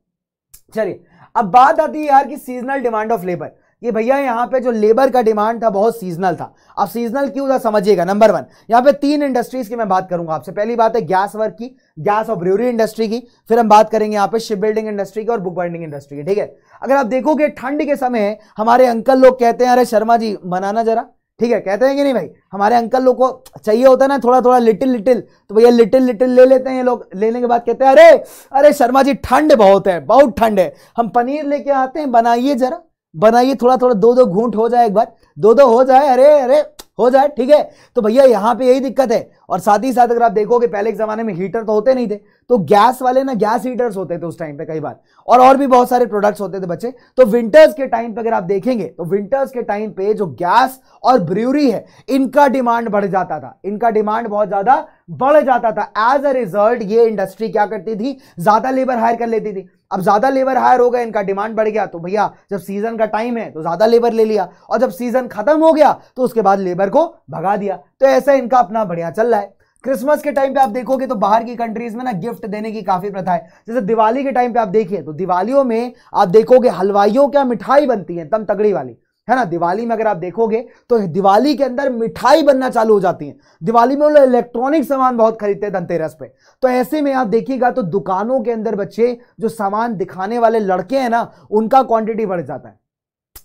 चलिए, अब बात आती है यार कि सीजनल डिमांड ऑफ़ लेबर ये भैया यहाँ पे जो लेबर का डिमांड था, बहुत सीजनल था। अब सीजनल क्यों था, समझिएगा। नंबर वन यहाँ पे तीन इंडस्ट्रीज़ की मैं बात करूँगा आपसे। पहली बात है गैस वर्क की गैस और ब्रूरी इंडस्ट्री की। फिर हम बात करेंगे यहाँ पे शिप बिल्डिंग इंडस्ट्री की और बुक बाइंडिंग इंडस्ट्री की। ठीक है? अगर आप देखोगे ठंड के समय, हमारे अंकल लोग कहते हैं, अरे शर्मा जी बनाना जरा। ठीक है, कहते हैं कि नहीं भाई? हमारे अंकल लोग को चाहिए होता है ना थोड़ा थोड़ा लिटिल लिटिल तो भैया लिटिल लिटिल ले लेते हैं ये लोग। लेने के बाद कहते हैं, अरे अरे शर्मा जी, ठंड बहुत है, बहुत ठंड है। हम पनीर लेके आते हैं, बनाइए जरा। बनाइए, थोड़ा थोड़ा, दो दो घूंट हो जाए एक बार। दो दो हो जाए, अरे अरे, हो जाए, ठीक है। तो भैया, यहाँ पे यही दिक्कत है। और साथ ही साथ अगर आप देखोगे, पहले के जमाने में हीटर तो होते नहीं थे। तो गैस वाले ना गैस हीटर्स होते थे उस टाइम पे, कई बार। और और भी बहुत सारे प्रोडक्ट्स होते थे बच्चे। तो विंटर्स के टाइम पे अगर आप देखेंगे तो विंटर्स के टाइम पे जो गैस और ब्रूरी है, इनका डिमांड बढ़ जाता था। इनका डिमांड बहुत ज़्यादा बढ़ जाता था। एज अ रिज़ल्ट ये इंडस्ट्री क्या करती थी? ज़्यादा लेबर हायर कर लेती थी। अब ज़्यादा लेबर हायर हो गया, इनका डिमांड बढ़ गया तो भैया, जब सीज़न का टाइम है तो ज़्यादा लेबर ले लिया। और जब सीज़न खत्म हो गया तो उसके बाद लेबर को भगा दिया। तो ऐसा इनका अपना बढ़िया चल रहा है। क्रिसमस के टाइम पे आप देखोगे तो बाहर की कंट्रीज़ में ना गिफ्ट देने की काफ़ी प्रथा है। जैसे दिवाली के टाइम पे आप देखिए तो दिवालियों में आप देखोगे हलवाइयों क्या मिठाई बनती है तम तगड़ी वाली, है ना? दिवाली में अगर आप देखोगे तो दिवाली के अंदर मिठाई बनना चालू हो जाती है। दिवाली में लोग इलेक्ट्रॉनिक सामान बहुत खरीदते हैं धनतेरस पे। तो ऐसे में आप देखिएगा तो दुकानों के अंदर बच्चे जो सामान दिखाने वाले लड़के हैं ना, उनका क्वांटिटी बढ़ जाता है।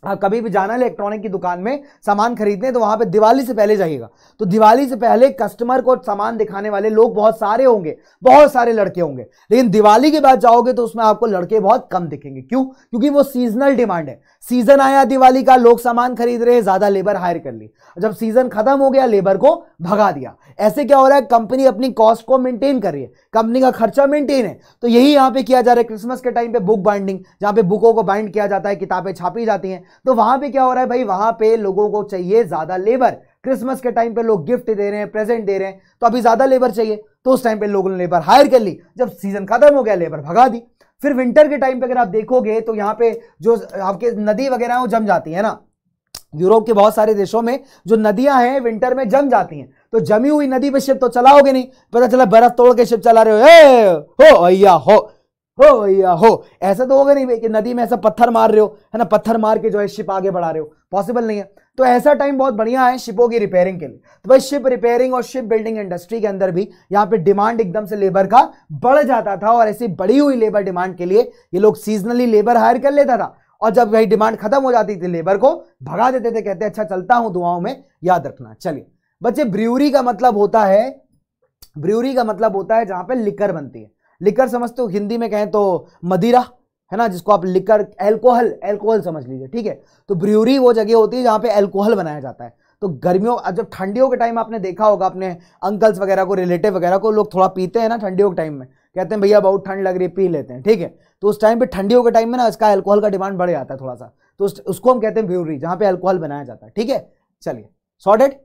आप कभी भी जाना इलेक्ट्रॉनिक की दुकान में सामान खरीदने तो वहाँ पे दिवाली से पहले जाइएगा। तो दिवाली से पहले कस्टमर को सामान दिखाने वाले लोग बहुत सारे होंगे, बहुत सारे लड़के होंगे। लेकिन दिवाली के बाद जाओगे तो उसमें आपको लड़के बहुत कम दिखेंगे। क्यों? क्योंकि वो सीजनल डिमांड है। सीज़न आया, दिवाली का, लोग सामान खरीद रहे, ज़्यादा लेबर हायर कर ली जब सीज़न खत्म हो गया लेबर को भगा दिया। ऐसे क्या हो रहा है? कंपनी अपनी कॉस्ट को मेंटेन कर रही है। कंपनी का खर्चा मेंटेन है। तो यही यहाँ पे किया जा रहा है। क्रिसमस के टाइम पे बुक बाइंडिंग जहाँ पे बुकों को बाइंड किया जाता है, किताबें छापी जाती हैं। तो वहाँ पे क्या हो रहा है भाई? वहाँ पे लोगों को चाहिए ज़्यादा लेबर क्रिसमस के टाइम पे लोग गिफ्ट दे रहे हैं प्रेजेंट दे रहे हैं। तो अभी ज़्यादा लेबर चाहिए। तो उस टाइम पे लोगों ने लेबर हायर कर ली। जब सीज़न खत्म हो गया लेबर भगा दी। फिर विंटर के टाइम पे अगर आप देखोगे तो यहाँ पे जो आपके नदी वगैरह है वो जम जाती है ना? यूरोप के बहुत सारे देशों में जो नदियाँ हैं विंटर में जम जाती हैं। तो जमी हुई नदी पे शिप तो चलाओगे नहीं। पता चला बर्फ़ तोड़ के शिप चला रहे हो। ए, हो भैया हो हो भैया हो। ऐसा तो होगा नहीं कि नदी में ऐसा पत्थर मार रहे हो है ना? पत्थर मार के जो है शिप आगे बढ़ा रहे हो। पॉसिबल नहीं है। तो ऐसा टाइम बहुत बढ़िया है शिपों की रिपेयरिंग के लिए। तो भाई शिप रिपेयरिंग और शिप बिल्डिंग इंडस्ट्री के अंदर भी यहाँ पे डिमांड एकदम से लेबर का बढ़ जाता था और ऐसी बढ़ी हुई लेबर डिमांड के लिए ये लोग सीजनली लेबर हायर कर लेता था। और जब भाई डिमांड खत्म हो जाती थी लेबर को, भगा देते थे, कहते अच्छा चलता हूँ दुआओं में, याद रखना। चलिए, बच्चे ब्र्यूरी का मतलब होता है ब्र्यूरी का मतलब होता है जहाँ पे लिकर बनती है। लिकर समझते हो, हिंदी में कहें तो मदिरा। है ना जिसको आप लिकर एल्कोहल एल्कोहल समझ लीजिए ठीक है? तो ब्र्यूरी वो जगह होती है जहाँ पे एल्कोहल बनाया जाता है। तो गर्मियों जब ठंडियों के टाइम आपने देखा होगा अपने अंकल्स वगैरह को रिलेटिव वगैरह को लोग थोड़ा पीते हैं ना ठंडियों के टाइम में। कहते हैं भैया बहुत ठंड लग रही पी लेते हैं। ठीक है? तो उस टाइम पे ठंडियों के टाइम में ना इसका एल्कोहल का डिमांड बढ़ जाता है थोड़ा सा तो उस, उसको हम कहते हैं ब्यूरी जहाँ पे एल्कोहल बनाया जाता है। ठीक है? चलिए सॉर्टेड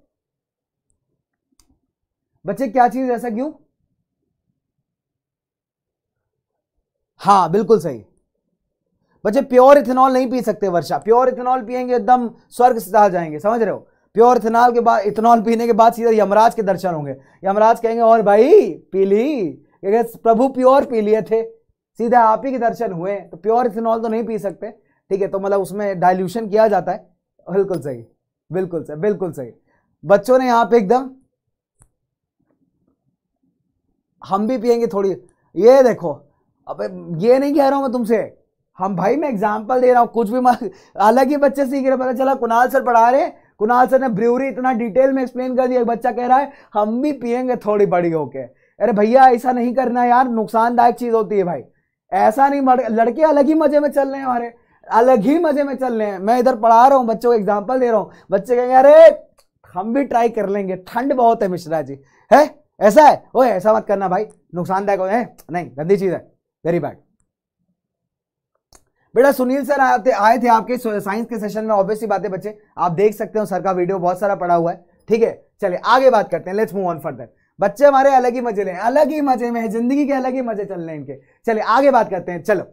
बच्चे क्या चीज़ ऐसा क्यों? हाँ बिल्कुल सही। बच्चे प्योर इथेनॉल नहीं पी सकते वर्षा। प्योर इथेनॉल पियेंगे, एकदम स्वर्ग से आ जाएँगे। समझ रहे हो? प्योर इथेनॉल के बाद, इथेनॉल पीने के बाद सीधा यमराज के दर्शन होंगे। यमराज कहेंगे, और भाई, पी ली। प्रभु प्योर पी लिए थे। सीधा आप ही के दर्शन हुए तो प्योर इथेनॉल तो नहीं पी सकते। ठीक है तो मतलब उसमें डाइल्यूशन किया जाता है। बिल्कुल सही बिल्कुल सही बिल्कुल सही। बच्चों ने यहाँ पे एकदम, हम भी पियेंगे थोड़ी। ये देखो, अब, ये नहीं कह रहा हूँ मैं तुमसे। हम भाई, मैं एग्ज़ाम्पल दे रहा हूँ, कुछ भी अलग ही बच्चे सीख रहे पता चला, कुणाल सर पढ़ा रहे कुणाल सर ने ब्र्यूरी इतना डिटेल में एक्सप्लेन कर दिया बच्चा कह रहा है, हम भी पियेंगे थोड़ी बड़ी होके। अरे भैया, ऐसा नहीं करना यार, नुकसानदायक चीज़ होती है भाई। ऐसा नहीं लड़के अलग ही मज़े में चल रहे हैं हमारे, अलग ही मज़े में चल रहे हैं। मैं इधर पढ़ा रहा हूँ, बच्चों को एग्ज़ाम्पल दे रहा हूँ। बच्चे कहेंगे, अरे, हम भी ट्राई कर लेंगे, ठंड बहुत है मिश्रा जी। है? ऐसा है? ओए, ऐसा मत करना भाई, नुकसानदायक है नहीं, गंदी चीज़ है वेरी बैड बेटा सुनील सर आते, आए थे आपके साइंस के सेशन में ऑब्वियसली बातें बच्चे। आप देख सकते हो, सर का वीडियो बहुत सारा पड़ा हुआ है। ठीक है, चलिए आगे बात करते हैं। लेट्स मूव ऑन फर्दर बच्चे हमारे अलग ही मज़े ले, अलग ही मज़े में है, ज़िंदगी के अलग ही मज़े चल रहे हैं इनके। चलिए आगे बात करते हैं, चलो।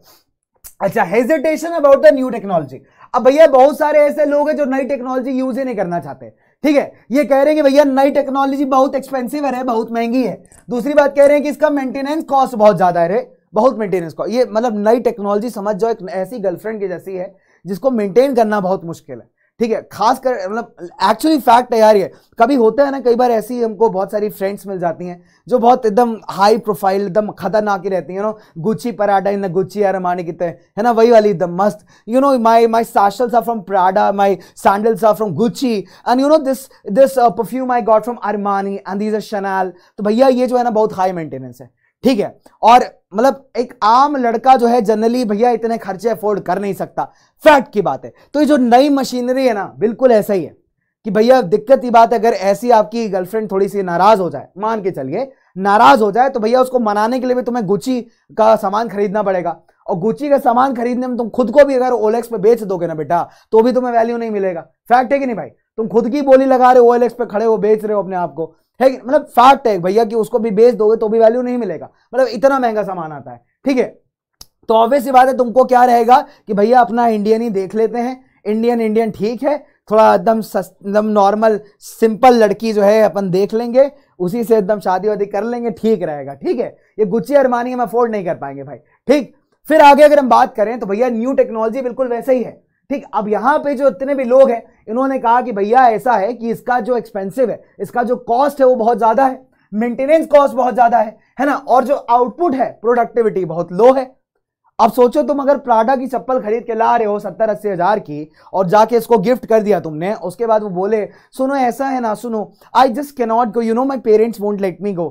अच्छा hesitation about the new technology अब भैया, बहुत सारे ऐसे लोग हैं जो नई टेक्नोलॉजी यूज़ ही नहीं करना चाहते। ठीक है, ये कह रहे हैं कि भैया, नई टेक्नोलॉजी बहुत एक्सपेंसिव है, बहुत महँगी है। दूसरी बात कह रहे हैं कि इसका मेंटेनेंस कॉस्ट बहुत ज़्यादा है रे। बहुत मेंटेनेंस कॉस्ट ये मतलब नई टेक्नोलॉजी समझ जाओ, एक ऐसी गर्लफ्रेंड की जैसी है, जिसको मेंटेन करना बहुत मुश्किल है। ठीक है? खास कर मतलब एक्चुअली फैक्ट है यार ये। कभी होता है ना, कई बार ऐसी हमको बहुत सारी फ्रेंड्स मिल जाती हैं, जो बहुत एकदम हाई प्रोफ़ाइल एकदम खतरनाक ही रहती हैं नो गुच्ची पराडा इन गुच्ची यार माने कितने है। ना? वही वाली एकदम मस्त। You know my my socials are from Prada my sandals are from Gucci and you know this this perfume I got from Armani and these are Chanel तो भैया, ये जो है ना, बहुत हाई मेंटेनेंस है। ठीक है? और मतलब एक आम लड़का जो है जनरली भैया इतने खर्चे अफोर्ड कर नहीं सकता। फैक्ट की बात है। तो ये जो नई मशीनरी है ना, बिल्कुल ऐसा ही है कि भैया, दिक्कत की बात है, अगर ऐसी आपकी गर्लफ्रेंड थोड़ी सी नाराज़ हो जाए, मान के चलिए, नाराज़ हो जाए तो भैया उसको मनाने के लिए भी तुम्हें गुची का सामान खरीदना पड़ेगा। और गुची का सामान खरीदने में तुम खुद को भी अगर ओलेक्स पे बेच दोगे ना बेटा तो भी तुम्हें वैल्यू नहीं मिलेगा। फैक्ट है कि नहीं भाई? तुम खुद की बोली लगा रहे हो ओएलएक्स पे खड़े हो, बेच रहे हो अपने आप को। है मतलब फैक्ट है भैया कि उसको भी बेच दोगे तो भी वैल्यू नहीं मिलेगा। मतलब इतना महँगा सामान आता है। ठीक है? तो ऑब्वियस बात है, तुमको क्या रहेगा कि भैया अपना इंडियन ही देख लेते हैं। इंडियन इंडियन ठीक है। थोड़ा एकदम एकदम नॉर्मल सिंपल लड़की जो है अपन देख लेंगे। उसी से एकदम शादी वादी कर लेंगे, ठीक रहेगा। ठीक है? ये गुच्ची अरमानी हम अफोर्ड नहीं कर पाएँगे भाई। ठीक? फिर आगे अगर हम बात करें तो भैया न्यू टेक्नोलॉजी बिल्कुल वैसे ही है। ठीक, अब यहाँ पे जो इतने भी लोग हैं, इन्होंने कहा कि भैया ऐसा है कि इसका जो एक्सपेंसिव है, इसका जो कॉस्ट है वो बहुत ज़्यादा है मेंटेनेंस कॉस्ट बहुत ज़्यादा है है ना? और जो आउटपुट है प्रोडक्टिविटी बहुत लो है। अब सोचो तुम अगर प्राडा की चप्पल खरीद के ला रहे हो सत्तर अस्सी हज़ार की और जाके इसको गिफ्ट कर दिया तुमने, उसके बाद वो बोले, सुनो, ऐसा है ना, सुनो I just cannot go you know my parents won't let me go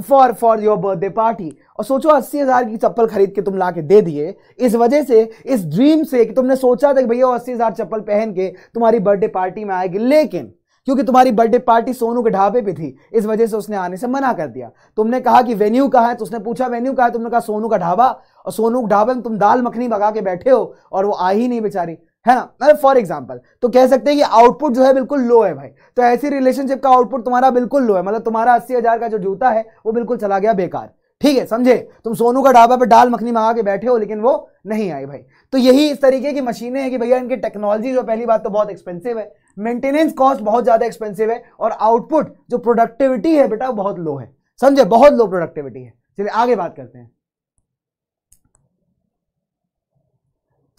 for for your birthday party और सोचो अस्सी हज़ार की चप्पल खरीद के तुम ला के दे दिए। इस वजह से, इस ड्रीम से कि तुमने सोचा था कि भैया अस्सी हज़ार चप्पल पहन के तुम्हारी बर्थडे पार्टी में आएगी। लेकिन, क्योंकि तुम्हारी बर्थडे पार्टी सोनू के ढाबे पे थी, इस वजह से उसने आने से मना कर दिया। तुमने कहा कि वेन्यू कहा है? तो उसने पूछा वेन्यू कहा है? तुमने कहा, सोनू का ढाबा। और सोनू के ढाबे में तुम दाल मखनी भगा के बैठे हो और वो आ ही नहीं बेचारी। है ना? मतलब फॉर एग्ज़ाम्पल तो कह सकते हैं कि आउटपुट जो है बिल्कुल लो है भाई। तो ऐसी रिलेशनशिप का आउटपुट तुम्हारा बिल्कुल लो है। मतलब तुम्हारा अस्सी हज़ार का जो जूता है, वो बिल्कुल चला गया बेकार। ठीक है, समझे? तुम सोनू का ढाबा पे दाल मखनी मंगा के बैठे हो, लेकिन वो नहीं आई भाई। तो यही इस तरीके की मशीनें हैं कि भैया, इनकी टेक्नोलॉजी जो पहली बात तो बहुत एक्सपेंसिव है। मेंटेनेंस कॉस्ट बहुत ज़्यादा एक्सपेंसिव है और आउटपुट जो प्रोडक्टिविटी है बेटा बहुत लो है। समझे? बहुत लो प्रोडक्टिविटी है। चलिए, आगे बात करते हैं।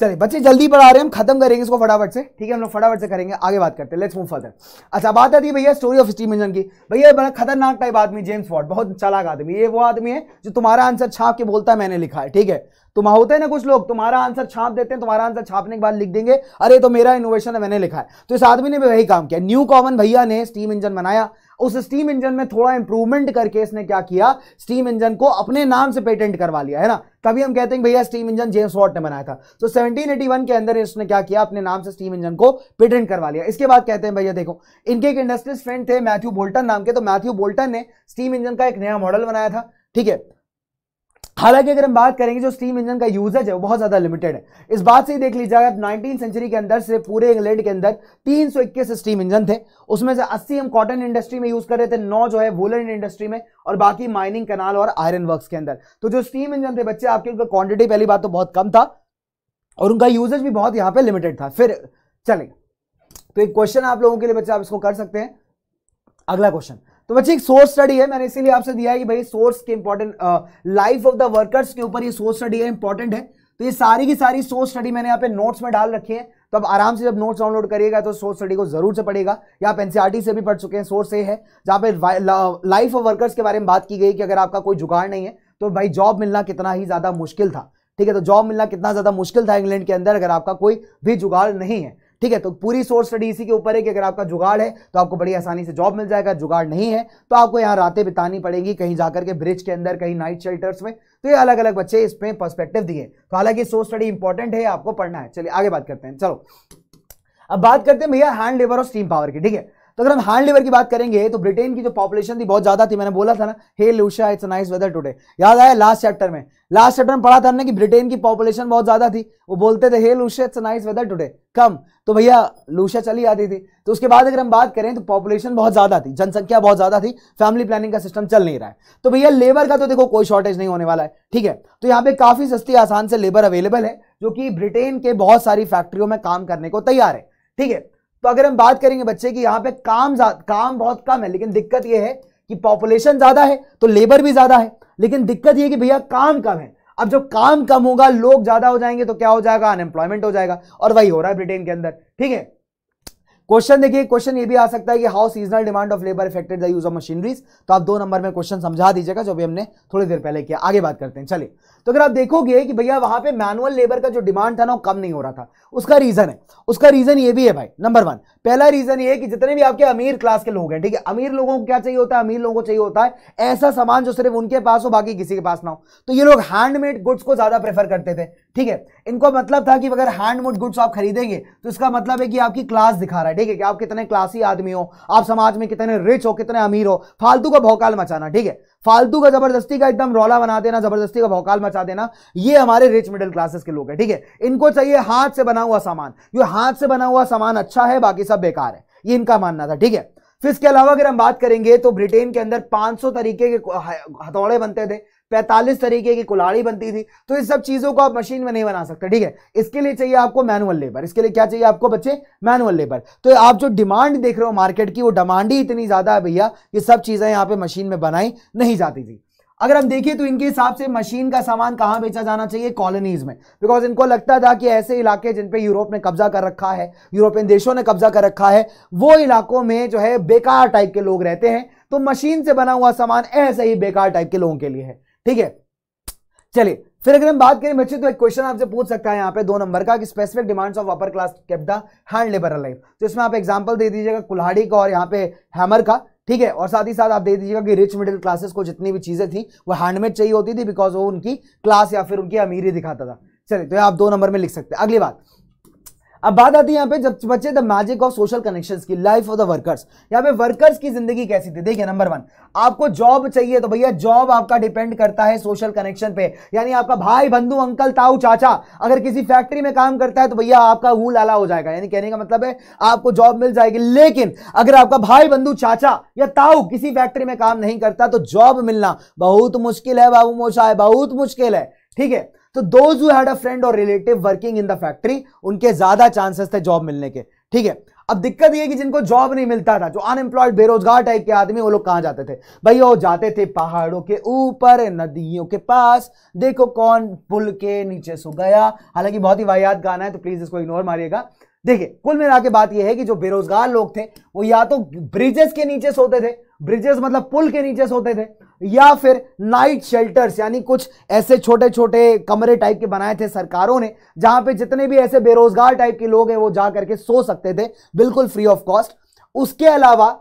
चलिए, बच्चे जल्दी पढ़ा रहे हैं, हम खत्म करेंगे इसको फटाफट से, ठीक है, हम लोग फटाफट से करेंगे, आगे बात करते हैं लेट्स मूव फर्दर अच्छा बात आती है भैया स्टोरी ऑफ़ स्टीम इंजन की। भैया, बड़ा खतरनाक टाइप आदमी जेम्स फॉर्ड बहुत चालाक आदमी। ये वो आदमी है जो तुम्हारा आंसर छाप के बोलता है, मैंने लिखा है, ठीक है? तुम होते हैं ना कुछ लोग, तुम्हारा आंसर छाप देते हैं, तुम्हारा आंसर छापने के बाद लिख देंगे, अरे तो मेरा इनोवेशन है, मैंने लिखा है। तो इस आदमी ने भी वही काम किया। न्यू कॉमन भैया ने स्टीम इंजन बनाया उस स्टीम इंजन में थोड़ा इंप्रूवमेंट करके इसने क्या किया? स्टीम इंजन को अपने नाम से पेटेंट करवा लिया, है ना? तभी हम कहते हैं भैया स्टीम इंजन जेम्स वॉट ने बनाया था। तो 1781 के अंदर इसने क्या किया? अपने नाम से स्टीम इंजन को पेटेंट करवा लिया। इसके बाद कहते हैं, भैया देखो, इनके एक इंडस्ट्रीज़ फ्रेंड थे मैथ्यू बोल्टन नाम के तो मैथ्यू बोल्टन ने स्टीम इंजन का एक नया मॉडल बनाया था, ठीक है? हालाँकि अगर हम बात करेंगे जो स्टीम इंजन का यूजेज है, वो बहुत ज़्यादा लिमिटेड है। इस बात से ही देख लीजिए, अगर नाइनटीन सेंचुरी के अंदर से पूरे इंग्लैंड के अंदर, तीन सौ इक्कीस स्टीम इंजन थे, उसमें से 80 हम कॉटन इंडस्ट्री में यूज़ कर रहे थे, नौ जो है वुलन इंडस्ट्री में, और बाकी माइनिंग कनाल और आयरन वर्क के अंदर। तो जो स्टीम इंजन थे बच्चे, आपके उनका क्वांटिटी पहली बात तो बहुत कम था, और उनका यूजेज भी बहुत यहाँ पर लिमिटेड था। फिर चलेगा तो एक क्वेश्चन आप लोगों के लिए बच्चे, आप इसको कर सकते हैं। अगला क्वेश्चन तो बच्चे, एक सोर्स स्टडी है, मैंने इसीलिए आपसे दिया है कि भाई सोर्स के important life of the workers के ऊपर ये सोर्स स्टडी है इंपॉर्टेंट है। तो ये सारी की सारी सोर्स स्टडी मैंने यहाँ पे नोट्स में डाल रखी है। तो अब आराम से जब नोट्स डाउनलोड करिएगा तो सोर्स स्टडी को ज़रूर से पढ़ेगा या आप एनसीआरटी से भी पढ़ चुके हैं सोर्स ये है, जहाँ पे लाइफ ऑफ़ वर्कर्स के बारे में बात की गई कि अगर आपका कोई जुगाड़ नहीं है तो भाई जॉब मिलना कितना ही ज़्यादा मुश्किल था। ठीक है तो जॉब मिलना कितना ज़्यादा मुश्किल था इंग्लैंड के अंदर अगर आपका कोई भी जुगाड़ नहीं है। ठीक है तो पूरी सोर्स स्टडी इसी के ऊपर है कि अगर आपका जुगाड़ है तो आपको बड़ी आसानी से जॉब मिल जाएगा, जुगाड़ नहीं है तो आपको यहाँ रातें बितानी पड़ेगी कहीं जाकर के ब्रिज के अंदर, कहीं नाइट शेल्टर्स में। तो ये अलग अलग बच्चे इसमें पर्सपेक्टिव दिए। तो हालाँकि सोर्स स्टडी इंपॉर्टेंट है, आपको पढ़ना है। चलिए, आगे बात करते हैं। चलो, अब बात करते हैं भैया हैंड लेबर और स्टीम पावर की, ठीक है? तो अगर हम हैंड लिवर की बात करेंगे तो ब्रिटेन की जो पॉपुलेशन थी, बहुत ज़्यादा थी, मैंने बोला था ना hey Lusha it's nice weather today याद आया लास्ट चैप्टर में? लास्ट चैप्टर में पढ़ा था हमने कि ब्रिटेन की पॉपुलेशन बहुत ज़्यादा थी। वो बोलते थे hey it's nice weather today come तो भैया लूशा चली आती थी। तो उसके बाद अगर हम बात करें तो पॉपुलेशन बहुत ज़्यादा थी, जनसंख्या बहुत ज़्यादा थी फैमिली प्लानिंग का सिस्टम चल नहीं रहा है। तो भैया लेबर का तो देखो कोई शॉर्टेज नहीं होने वाला है, ठीक है? तो यहाँ पे काफ़ी सस्ती, आसान से लेबर अवेलेबल है, जो कि ब्रिटेन के बहुत सारी फैक्ट्रियों में काम करने को तैयार है, ठीक है? तो अगर हम बात करेंगे बच्चे की, यहाँ पे काम काम बहुत कम है, लेकिन दिक्कत यह है कि पॉपुलेशन ज़्यादा है तो लेबर भी ज़्यादा है। लेकिन दिक्कत यह कि भैया, काम कम है। अब जब काम कम होगा, लोग ज़्यादा हो जाएँगे तो क्या हो जाएगा? अनएम्प्लॉयमेंट हो जाएगा। और वही हो रहा है ब्रिटेन के अंदर। ठीक है? क्वेश्चन देखिए क्वेश्चन ये भी आ सकता है कि how seasonal demand of labour affected the use of machineries तो आप दो नंबर में क्वेश्चन समझा दीजिएगा, जो भी हमने थोड़ी देर पहले किया। आगे बात करते हैं। चलिए। तो अगर आप देखोगे कि भैया वहाँ पे मैनुअल लेबर का जो डिमांड था ना वो कम नहीं हो रहा था। उसका रीजन है। उसका रीजन ये भी है भाई नंबर वन पहला रीजन ये है कि जितने भी आपके अमीर क्लास के लोग हैं, ठीक है, अमीर लोगों को क्या चाहिए होता है? अमीर लोगों को चाहिए होता है ऐसा सामान जो सिर्फ़ उनके पास हो, बाकी किसी के पास ना हो। तो ये लोग हैंडमेड गुड्स को ज़्यादा प्रेफर करते थे, ठीक है? इनको मतलब था कि अगर हैंडमेड गुड्स आप खरीदेंगे तो इसका मतलब है कि आपकी क्लास दिखा रहा है, ठीक है, कि आप कितने क्लासी आदमी हो, आप समाज में कितने रिच हो, कितने अमीर हो, फालतू का भौकाल मचाना, ठीक है? फालतू का ज़बरदस्ती का एकदम रौला बना देना, ज़बरदस्ती का भौकाल मचा देना, ये हमारे रिच मिडिल क्लासेस के लोग हैं, ठीक है? इनको चाहिए हाथ से बना हुआ सामान। ये हाथ से बना हुआ सामान अच्छा है, बाकी सब बेकार है। ये इनका मानना था, ठीक है? फिर इसके अलावा अगर हम बात करेंगे तो ब्रिटेन के अंदर 500 तरीके के हथौड़े बनते थे। 45 तरीके की कुल्हाड़ी बनती थी तो इस सब चीज़ों को आप मशीन में नहीं बना सकते, ठीक है? इसके लिए चाहिए आपको मैनुअल लेबर, इसके लिए क्या चाहिए आपको बच्चे? Manual labour. तो आप जो डिमांड देख रहे हो मार्केट की, वो डिमांड ही इतनी ज़्यादा है भैया, ये सब चीज़ें यहाँ पे मशीन में बनाई नहीं जाती थी। अगर हम देखें तो इनके हिसाब से मशीन का सामान कहाँ बेचा जाना चाहिए? कॉलोनीज में। बिकॉज़ इनको लगता था कि ऐसे इलाके जिन पे यूरोप ने कब्जा कर रखा है, यूरोपियन देशों ने कब्जा कर रखा है, वो इलाकों में जो है बेकार टाइप के लोग रहते हैं तो मशीन से बना हुआ सामान ऐसे ही बेकार टाइप के लोगों के लिए है। ठीक है? चलिए, फिर अगर हम बात करें बच्चे तो एक क्वेश्चन आपसे पूछ सकता है यहाँ पे दो नंबर का कि specific demands of upper class kept hand labour life तो इसमें आप एग्जांपल दे दीजिएगा कुल्हाड़ी का और यहाँ पे हैमर का, ठीक है? और साथ ही साथ आप दे दीजिएगा कि रिच मिडिल क्लासेस को जितनी भी चीज़ें थी, वो हैंडमेड चाहिए होती थी बिकॉज़ वो उनकी क्लास या फिर उनकी अमीरी दिखाता था। चलिए तो आप दो नंबर में लिख सकते हैं। अगली बात अब बात आती है यहाँ पे, जब बच्चे the magic of social connections की लाइफ ऑफ़ द वर्कर्स यहाँ पे वर्कर्स की ज़िंदगी कैसी थी? देखिए नंबर वन आपको जॉब चाहिए तो भैया जॉब आपका डिपेंड करता है सोशल कनेक्शन पे। यानी आपका भाई, बंधु, अंकल, ताऊ, चाचा, अगर किसी फैक्ट्री में काम करता है तो भैया आपका हूल आला हो जाएगा। यानी कहने का मतलब है, आपको जॉब मिल जाएगी। लेकिन अगर आपका भाई, बंधु, चाचा या ताऊ किसी फैक्ट्री में काम नहीं करता तो जॉब मिलना बहुत मुश्किल है बाबू मोशा है बहुत मुश्किल है। ठीक है? तो those who had a friend और relative working in the factory उनके ज़्यादा चांसेस थे जॉब मिलने के। ठीक है? अब दिक्कत ये कि जिनको जॉब नहीं मिलता था, जो अनएम्प्लॉयड बेरोजगार टाइप के आदमी, वो लोग कहाँ जाते थे? भैया वो जाते थे पहाड़ों के ऊपर, नदियों के पास। देखो कौन पुल के नीचे सो गया। हालाँकि बहुत ही वाहियात गाना है तो प्लीज़ इसको इग्नोर मारिएगा। देखिए, कुल मिला के बात यह है कि जो बेरोजगार लोग थे, वो या तो ब्रिजेस के नीचे सोते थे ब्रिजेस मतलब पुल के नीचे सोते थे, या फिर नाइट शेल्टर्स यानी कुछ ऐसे छोटे छोटे कमरे टाइप के बनाए थे सरकारों ने, जहाँ पे जितने भी ऐसे बेरोजगार टाइप के लोग हैं, वो जा करके सो सकते थे, बिल्कुल फ्री ऑफ़ कॉस्ट उसके अलावा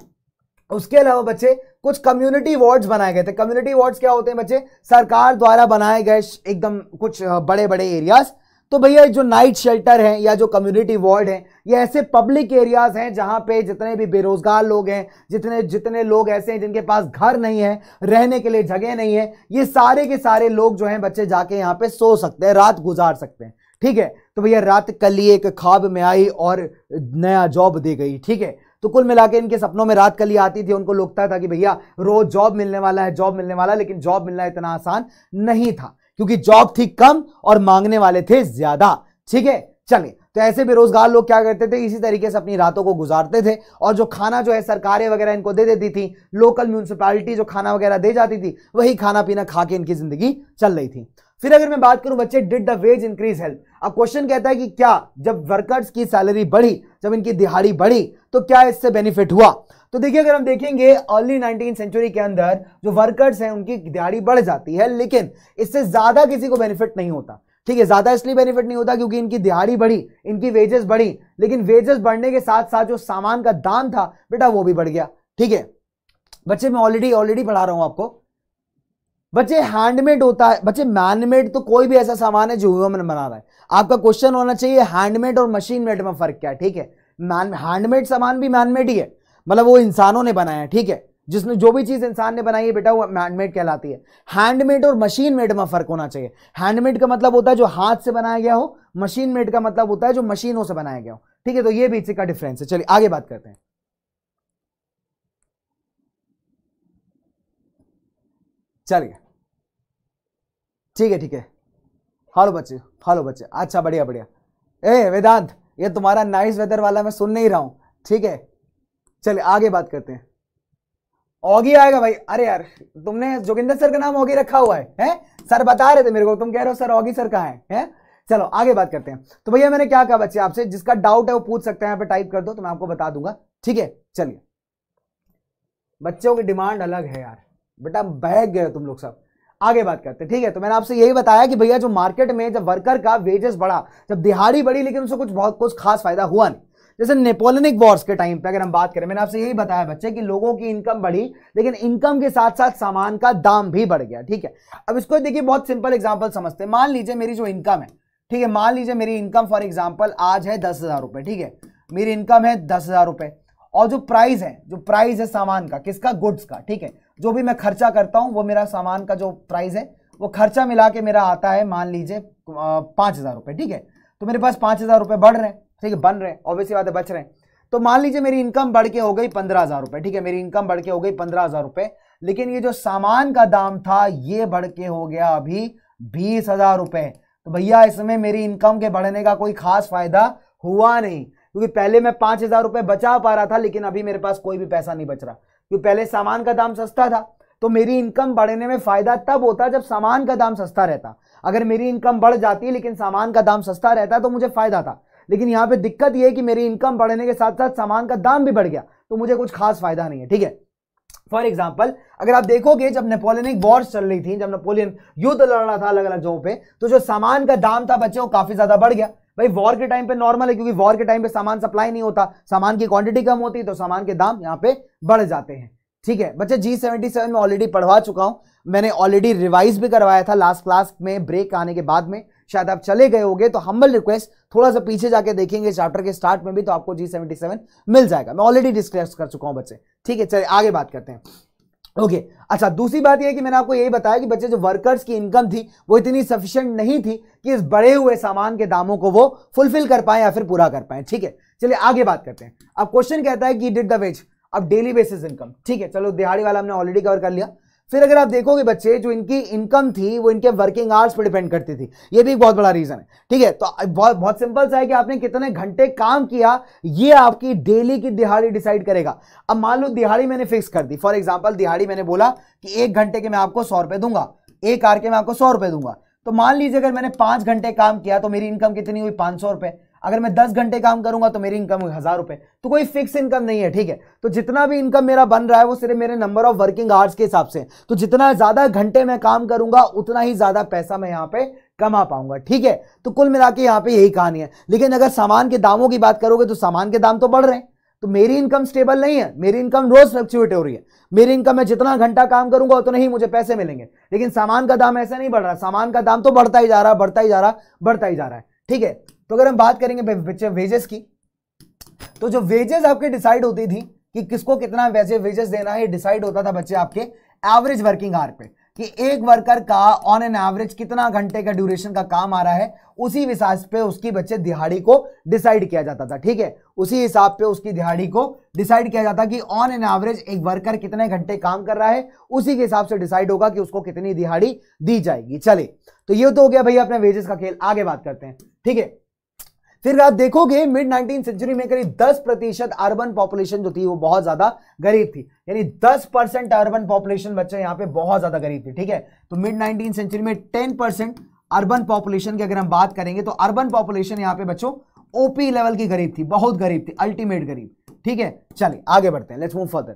उसके अलावा बच्चे कुछ कम्युनिटी वार्ड्स बनाए गए थे। कम्युनिटी वार्ड्स क्या होते हैं बच्चे? सरकार द्वारा बनाए गए एकदम कुछ बड़े बड़े एरियाज़ तो भैया जो नाइट शेल्टर है या जो कम्युनिटी वार्ड है, ये ऐसे पब्लिक एरियाज़ हैं जहाँ पे जितने भी बेरोजगार लोग हैं, जितने जितने लोग ऐसे हैं जिनके पास घर नहीं है, रहने के लिए जगह नहीं है, ये सारे के सारे लोग जो हैं बच्चे जाके यहाँ पे सो सकते हैं, रात गुजार सकते हैं। ठीक है? तो भैया, रात कल ही एक खाब में आई और नया जॉब दे गई। ठीक है? तो कुल मिला के इनके सपनों में रात कली आती थी, उनको लगता था कि भैया, रोज जॉब मिलने वाला है जॉब मिलने वाला लेकिन जॉब मिलना इतना आसान नहीं था। क्योंकि जॉब थी कम और मांगने वाले थे ज़्यादा। ठीक है? चलिए तो ऐसे बेरोजगार लोग क्या करते थे? इसी तरीके से अपनी रातों को गुजारते थे और जो खाना जो है, सरकारें वगैरह इनको दे देती थी लोकल म्यूनसिपालिटी जो खाना वगैरह दे जाती थी, वही खाना पीना खा के इनकी ज़िंदगी चल रही थी। फिर अगर मैं बात करूँ, बच्चे did the wage increase help अब क्वेश्चन कहता है कि क्या, जब वर्कर्स की सैलरी बढ़ी, जब इनकी दिहाड़ी बढ़ी तो क्या इससे बेनिफिट हुआ? तो देखिए, अगर हम देखेंगे अर्ली नाइनटीन सेंचुरी के अंदर जो वर्कर्स हैं, उनकी दिहाड़ी बढ़ जाती है, लेकिन इससे ज़्यादा किसी को बेनिफिट नहीं होता। ठीक है, ज़्यादा इसलिए बेनिफिट नहीं होता क्योंकि इनकी दिहाड़ी बढ़ी, इनकी वेजेस बढ़ी, लेकिन वेजेस बढ़ने के साथ साथ जो सामान का दाम था, बेटा, वो भी बढ़ गया। ठीक है? बच्चे, मैं ऑलरेडी ऑलरेडी पढ़ा रहा हूँ आपको। बच्चे हैंडमेड होता है, बच्चे मैनमेड तो कोई भी ऐसा सामान है जो ह्यूमन बना रहा है। आपका क्वेश्चन होना चाहिए हैंडमेड और मशीन मेड में फ़र्क क्या है? ठीक है? हैंडमेड सामान भी मैनमेड ही है। मतलब वो इंसानों ने बनाया ठीक है? जिसने जो भी चीज़ इंसान ने बनाई है बेटा, वो हैंडमेड कहलाती है। हैंडमेड और मशीन मेड में फ़र्क होना चाहिए। हैंडमेड का मतलब होता है जो हाथ से बनाया गया हो मशीन मेड का मतलब होता है जो मशीनों से बनाया गया हो, ठीक है? तो ये बीच का डिफरेंस है। चलिए, आगे बात करते हैं। चलिए। ठीक है ठीक है। हालो बच्चे हालो बच्चे। अच्छा बढ़िया बढ़िया। ए, वेदांत, ये तुम्हारा नाइस वेदर वाला मैं सुन नहीं रहा हूँ, ठीक है? चलिए, आगे बात करते हैं। ऑगी आएगा भाई। अरे यार, तुमने जोगिंदर सर का नाम ऑगी रखा हुआ है, हैं? सर बता रहे थे मेरे को, तुम कह रहे हो सर ऑगी सर कहाँ है, हैं? चलो, आगे बात करते हैं। तो भैया, मैंने क्या कहा बच्चे आपसे, जिसका डाउट है वो पूछ सकते हैं, यहाँ पे टाइप कर दो तो मैं आपको बता दूँगा। ठीक है? चलिए। बच्चों की डिमांड अलग है यार। बेटा बहक गए तुम लोग सब। आगे बात करते हैं। ठीक है? तो मैंने आपसे यही बताया कि भैया, जो मार्केट में जब वर्कर का वेजेस बढ़ा, जब दिहाड़ी बढ़ी, लेकिन उससे कुछ बहुत, कुछ खास फ़ायदा हुआ नहीं। जैसे नेपोलियनिक वॉर्स के टाइम पे अगर हम बात करें, मैंने आपसे यही बताया बच्चे कि लोगों की इनकम बढ़ी, लेकिन इनकम के साथ साथ सामान का दाम भी बढ़ गया, ठीक है? अब इसको देखिए, बहुत सिंपल एग्ज़ाम्पल समझते हैं। मान लीजिए मेरी जो इनकम है, ठीक है? मान लीजिए मेरी इनकम फॉर एग्ज़ाम्पल आज है दस हज़ार रुपए, ठीक है? मेरी इनकम है दस हज़ार रुपए। और जो प्राइस है, जो प्राइस है सामान का, किसका? गुड्स का, ठीक है? जो भी मैं खर्चा करता हूँ, वो मेरा सामान का जो प्राइस है, वो खर्चा मिला के मेरा आता है, मान लीजिए पाँच हज़ार रुपए, ठीक है? तो मेरे पास पाँच हज़ार रुपए बढ़ रहे हैं, ठीक है, बन रहे हैं ऑब्वियसली बात है, बच रहे हैं। तो मान लीजिए मेरी इनकम बढ़ के हो गई पंद्रह हज़ार रुपए, ठीक है, मेरी इनकम बढ़ के हो गई पंद्रह हज़ार रुपए, लेकिन ये जो सामान का दाम था, ये बढ़ के हो गया अभी बीस हज़ार रुपए। तो भैया इसमें मेरी इनकम के बढ़ने का कोई खास फ़ायदा हुआ नहीं, क्योंकि पहले मैं पाँच हज़ार रुपए बचा पा रहा था, लेकिन अभी मेरे पास कोई भी पैसा नहीं बच रहा, क्योंकि पहले सामान का दाम सस्ता था। तो मेरी इनकम बढ़ने में फ़ायदा तब होता जब सामान का दाम सस्ता रहता। अगर मेरी इनकम बढ़ जाती, लेकिन सामान का दाम सस्ता रहता तो मुझे फ़ायदा था। लेकिन यहाँ पे दिक्कत यह है कि मेरी इनकम बढ़ने के साथ साथ सामान का दाम भी बढ़ गया तो मुझे कुछ खास फ़ायदा नहीं है, ठीक है? फॉर एग्ज़ाम्पल अगर आप देखोगे, जब नेपोलियनिक वॉर्स चल रही थी, जब नेपोलियन युद्ध लड़ रहा था अलग अलग जगहों पे तो जो सामान का दाम था बच्चे, वो काफ़ी ज़्यादा बढ़ गया। भाई वॉर के टाइम पे नॉर्मल है, क्योंकि वॉर के टाइम पे सामान सप्लाई नहीं होता। सामान की क्वांटिटी कम होती तो सामान के दाम यहाँ पे बढ़ जाते हैं, ठीक है? बच्चे जी सेवेंटी सेवन में ऑलरेडी पढ़वा चुका हूँ। मैंने ऑलरेडी रिवाइज भी करवाया था लास्ट क्लास में ब्रेक आने के बाद में। शायद आप चले गए होंगे तो हम्बल रिक्वेस्ट थोड़ा सा पीछे जाके देखेंगे चैप्टर के स्टार्ट में भी तो आपको जी सेवेंटी सेवन मिल जाएगा। मैं ऑलरेडी डिस्कस कर चुका हूँ बच्चे। ठीक है, चलिए आगे बात करते हैं। Okay okay. अच्छा दूसरी बात यह कि मैंने आपको यही बताया कि बच्चे, जो वर्कर्स की इनकम थी, वो इतनी सफिशिएंट नहीं थी कि इस बढ़े हुए सामान के दामों को वो फुलफिल कर पाए या फिर पूरा कर पाए। ठीक है, चलिए आगे बात करते हैं। अब क्वेश्चन कहता है कि डिड द वेज अब डेली बेसिस इनकम ठीक है, चलो, दिहाड़ी वाला हमने ऑलरेडी कवर कर लिया। फिर अगर आप देखोगे बच्चे, जो इनकी इनकम थी, वो इनके वर्किंग आवर्स पर डिपेंड करती थी। ये भी एक बहुत बड़ा रीजन है। ठीक है तो बहुत बहुत सिंपल सा है कि आपने कितने घंटे काम किया, ये आपकी डेली की दिहाड़ी डिसाइड करेगा। अब मान लो दिहाड़ी मैंने फिक्स कर दी। फॉर एग्ज़ाम्पल दिहाड़ी मैंने बोला कि एक घंटे के मैं आपको सौ रुपए दूँगा। एक आर के मैं आपको सौ रुपए दूँगा। तो मान लीजिए अगर मैंने पाँच घंटे काम किया तो मेरी इनकम कितनी हुई? पाँच सौ रुपए। अगर मैं दस घंटे काम करूँगा तो मेरी इनकम हज़ार रुपए। तो कोई फिक्स इनकम नहीं है, ठीक है? तो जितना भी इनकम मेरा बन रहा है, वो सिर्फ़ मेरे नंबर ऑफ़ वर्किंग आवर्स के हिसाब से। तो जितना ज़्यादा घंटे में काम करूँगा, उतना ही ज़्यादा पैसा मैं यहाँ पे कमा पाऊँगा, ठीक है? तो कुल मिला के यहाँ पे यही कहानी है। लेकिन अगर सामान के दामों की बात करोगे तो सामान के दाम तो बढ़ रहे हैं। तो मेरी इनकम स्टेबल नहीं है, मेरी इनकम रोज फ्लक्चुएट हो रही है। मेरी इनकम में जितना घंटा काम करूँगा, उतना तो ही मुझे पैसे मिलेंगे। लेकिन सामान का दाम ऐसा नहीं बढ़ रहा, सामान का दाम तो बढ़ता ही जा रहा, बढ़ता ही जा रहा, बढ़ता ही जा रहा है, ठीक है? तो अगर हम बात करेंगे वेजेस की तो जो वेजेस आपके डिसाइड होती थी कि किसको कितना वैसे वेजेस देना है डिसाइड होता था बच्चे आपके एवरेज वर्किंग आवर पे कि एक वर्कर का ऑन एन एवरेज कितना घंटे का ड्यूरेशन का काम आ रहा है, उसी हिसाब पे उसकी बच्चे दिहाड़ी को डिसाइड किया जाता था, ठीक है? उसी हिसाब पे उसकी दिहाड़ी को डिसाइड किया जाता कि ऑन एन एवरेज एक वर्कर कितने घंटे काम कर रहा है, उसी के हिसाब से डिसाइड होगा कि उसको कितनी दिहाड़ी दी जाएगी। चले तो ये तो हो गया भैया अपने वेजेस का खेल, आगे बात करते हैं, ठीक है? फिर आप देखोगे मिड नाइनटीन सेंचुरी में करीब 10 प्रतिशत अर्बन पॉपुलेशन जो थी वो बहुत ज़्यादा गरीब थी। यानी 10 परसेंट अर्बन पॉपुलेशन बच्चे यहाँ पे बहुत ज़्यादा गरीब थी, ठीक है? तो मिड नाइनटीन सेंचुरी में 10 परसेंट अर्बन पॉपुलेशन की अगर हम बात करेंगे तो अर्बन पॉपुलेशन यहाँ पे बच्चों ओपी लेवल की गरीब थी, बहुत गरीब थी अल्टीमेट गरीब, ठीक है? चलिए, आगे बढ़ते हैं लेट्स मूव फर्दर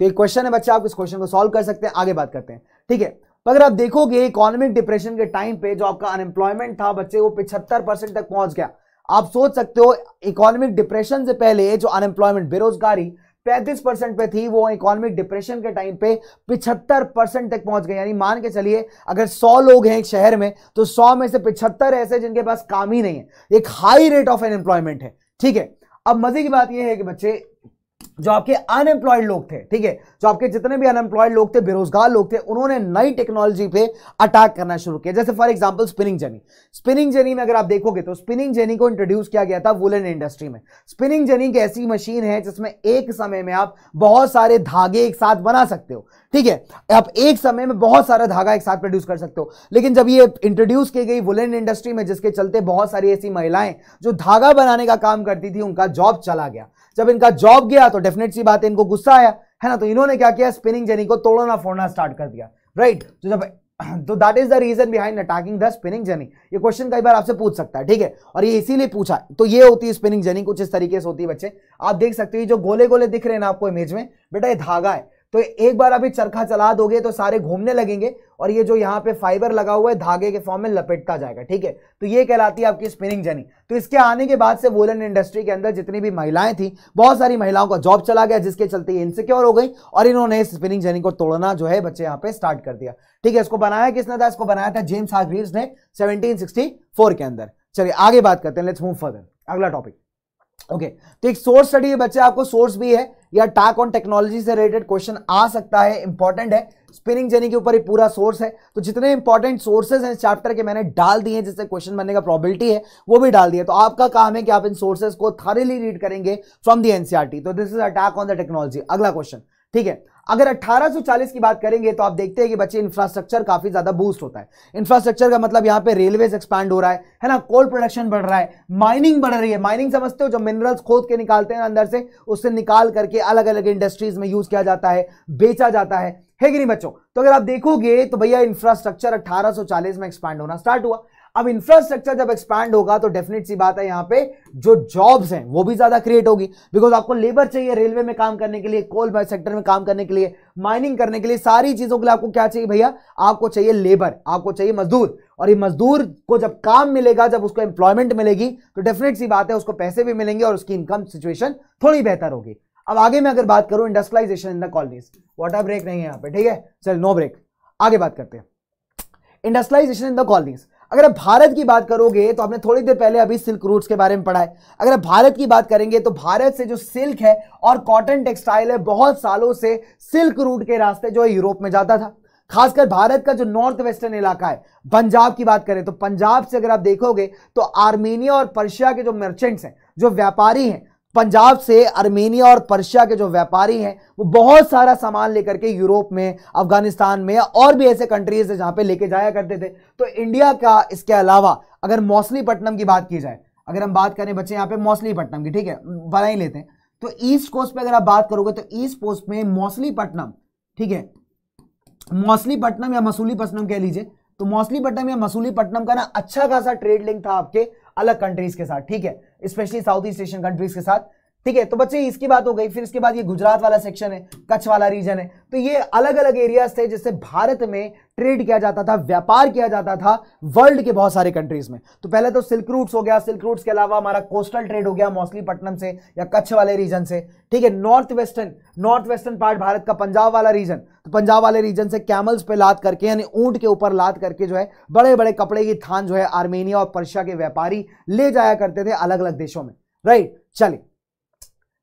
तो एक क्वेश्चन है बच्चा, आप इस क्वेश्चन को सॉल्व कर सकते हैं, आगे बात करते हैं, ठीक है? अगर आप देखोगे इकोनॉमिक डिप्रेशन के टाइम पे जो आपका अनएम्प्लॉयमेंट था बच्चे, वो पिछहत्तर परसेंट तक पहुँच गया। आप सोच सकते हो इकोनॉमिक डिप्रेशन से पहले जो अनएम्प्लॉयमेंट बेरोजगारी 35 परसेंट पे थी, वो इकोनॉमिक डिप्रेशन के टाइम पे 75 परसेंट तक पहुँच गई। यानी मान के चलिए, अगर 100 लोग हैं एक शहर में तो 100 में से 75 ऐसे जिनके पास काम ही नहीं है। एक हाई रेट ऑफ़ अनएम्प्लॉयमेंट है, ठीक है? अब मज़े की बात यह है कि बच्चे जो आपके अनएम्प्लॉयड लोग थे, ठीक है? जो आपके जितने भी अनएम्प्लॉयड लोग थे, बेरोजगार लोग थे, उन्होंने नई टेक्नोलॉजी पे अटैक करना शुरू किया। जैसे for example spinning jenny spinning jenny में अगर आप देखोगे तो स्पिनिंग जेनी को इंट्रोड्यूस किया गया था वुलन इंडस्ट्री में। स्पिनिंग जर्नी एक ऐसी मशीन है जिसमें एक समय में आप बहुत सारे धागे एक साथ बना सकते हो, ठीक है? आप एक समय में बहुत सारा धागा एक साथ प्रोड्यूस कर सकते हो। लेकिन जब ये इंट्रोड्यूस की गई वुलन इंडस्ट्री में, जिसके चलते बहुत सारी ऐसी महिलाएँ जो धागा बनाने का काम करती थी, उनका जॉब चला गया। जब इनका जॉब गया तो डेफिनेट सी बात है, इनको गुस्सा आया, है ना? तो इन्होंने क्या किया? स्पिनिंग जेनी को तोड़ना, फोड़ना स्टार्ट कर दिया राइट तो जब तो that is the reason behind attacking the spinning jenny ये क्वेश्चन कई बार आपसे पूछ सकता है, ठीक है? और ये इसीलिए पूछा तो ये होती है स्पिनिंग जर्नी कुछ इस तरीके से होती है बच्चे। आप देख सकते हो जो गोले गोले दिख रहे हैं ना आपको इमेज में, बेटा ये धागा है। तो एक बार अभी चरखा चला दोगे तो सारे घूमने लगेंगे और ये जो यहाँ पे फाइबर लगा हुआ है धागे के फॉर्म में लपेटता जाएगा, ठीक है? तो ये कहलाती है आपकी स्पिनिंग जर्नी तो इसके आने के बाद से वोलन इंडस्ट्री के अंदर जितनी भी महिलाएँ थी, बहुत सारी महिलाओं का जॉब चला गया, जिसके चलते ये इनसिक्योर हो गई और इन्होंने स्पिनिंग जर्नी को तोड़ना जो है बच्चे यहाँ पे स्टार्ट कर दिया। ठीक है, इसको बनाया किसने था? इसको बनाया था जेम्स हार्ग्रीव्स ने 1764 के अंदर। चलिए, आगे बात करते हैं लेट्स मूव फर्दर अगला टॉपिक ओके तो एक सोर्स स्टडी है, बच्चे, आपको सोर्स भी है, या टाक ऑन टेक्नोलॉजी से रिलेटेड क्वेश्चन आ सकता है इंपॉर्टेंट है। स्पिनिंग जर्नी के ऊपर ही पूरा सोर्स है। तो जितने इंपॉर्टेंट सोर्सेज हैं चैप्टर के, मैंने डाल दिए हैं, जिससे क्वेश्चन बनने का प्रोबेबिलिटी है, वो भी डाल दिया तो आपका काम है कि आप इन सोर्सेज को थरली रीड करेंगे फ्रॉम दी एनसीआरटी तो this is attack on the technology अगला क्वेश्चन ठीक है? अगर 1840 की बात करेंगे तो आप देखते हैं कि बच्चे इंफ्रास्ट्रक्चर काफ़ी ज़्यादा बूस्ट होता है। इंफ्रास्ट्रक्चर का मतलब यहाँ पे रेलवेज एक्सपैंड हो रहा है है ना? कोल प्रोडक्शन बढ़ रहा है माइनिंग बढ़ रही है। माइनिंग समझते हो जो मिनरल्स खोद के निकालते हैं अंदर से, उससे निकाल करके अलग अलग इंडस्ट्रीज़ में यूज़ किया जाता है, बेचा जाता है। है कि नहीं बच्चों? तो अगर आप देखोगे तो भैया इंफ्रास्ट्रक्चर 1840 में एक्सपैंड होना स्टार्ट हुआ। अब इंफ्रास्ट्रक्चर जब एक्सपैंड होगा तो डेफिनेट सी बात है यहाँ पे, जो जॉब्स हैं, वो भी ज़्यादा क्रिएट होगी। बिकॉज़ आपको लेबर चाहिए रेलवे में काम करने के लिए कोल सेक्टर में काम करने के लिए माइनिंग करने के लिए, सारी चीज़ों के लिए आपको क्या चाहिए भैया? आपको चाहिए लेबर आपको चाहिए मजदूर। और ये मजदूर को जब काम मिलेगा, जब उसको एम्प्लॉयमेंट मिलेगी तो डेफिनेट सी बात है, उसको पैसे भी मिलेंगे और उसकी इनकम सिचुएशन थोड़ी बेहतर होगी। अब आगे मैं अगर बात करूँ industrialisation in the colonies water break नहीं है यहाँ पे, ठीक है? चल नो ब्रेक आगे बात करते हैं। इंडस्ट्रियलाइजेशन इन द कॉलोनीज अगर आप भारत की बात करोगे तो आपने थोड़ी देर पहले अभी सिल्क रूट्स के बारे में पढ़ा है। अगर आप भारत की बात करेंगे तो भारत से जो सिल्क है और कॉटन टेक्सटाइल है, बहुत सालों से सिल्क रूट के रास्ते जो है यूरोप में जाता था। खासकर भारत का जो नॉर्थ वेस्टर्न इलाका है, पंजाब की बात करें तो पंजाब से अगर आप देखोगे तो आर्मेनिया और पर्शिया के जो मर्चेंट्स हैं, जो व्यापारी हैं पंजाब से अर्मेनिया और पर्शिया के जो व्यापारी हैं, वो बहुत सारा सामान लेकर के यूरोप में, अफ़गानिस्तान में और भी ऐसे कंट्रीज़ है जहाँ पे लेके जाया करते थे। तो इंडिया का इसके अलावा, अगर मौसलीपट्टनम की बात की जाए, अगर हम बात करें बच्चे यहाँ पे मौसलीपट्टनम की, ठीक है? बना ही लेते हैं। तो ईस्ट कोस्ट पे अगर आप बात करोगे तो ईस्ट कोस्ट में मौसलीपट्टनम, ठीक है? मौसलीपट्टनम या मसूलीपट्टनम कह लीजिए। तो मौसलीपट्टनम या मसूलीपट्टनम का ना अच्छा खासा ट्रेड लिंक था आपके अलग कंट्रीज़ के साथ ठीक है? Specially south east Asian countries के साथ ठीक है तो बच्चे, इसकी बात हो गई, फिर इसके बाद ये गुजरात वाला सेक्शन है, कच्छ वाला रीजन है। तो ये अलग अलग एरियाज़ थे जिससे भारत में ट्रेड किया जाता था, व्यापार किया जाता था वर्ल्ड के बहुत सारे कंट्रीज़ में। तो पहले तो सिल्क रूट्स हो गया सिल्क रूट्स के अलावा हमारा कोस्टल ट्रेड हो गया मौसलीपट्टनम से या कच्छ वाले रीजन से। ठीक है north western north western part Bharat का पंजाब वाला रीजन तो पंजाब वाले रीजन से कैमल्स पे लाद करके, यानी ऊँट के ऊपर लाद करके जो है बड़े बड़े कपड़े की थान जो है आर्मेनिया और पर्शिया के व्यापारी ले जाया करते थे अलग अलग देशों में। राइट चलिए।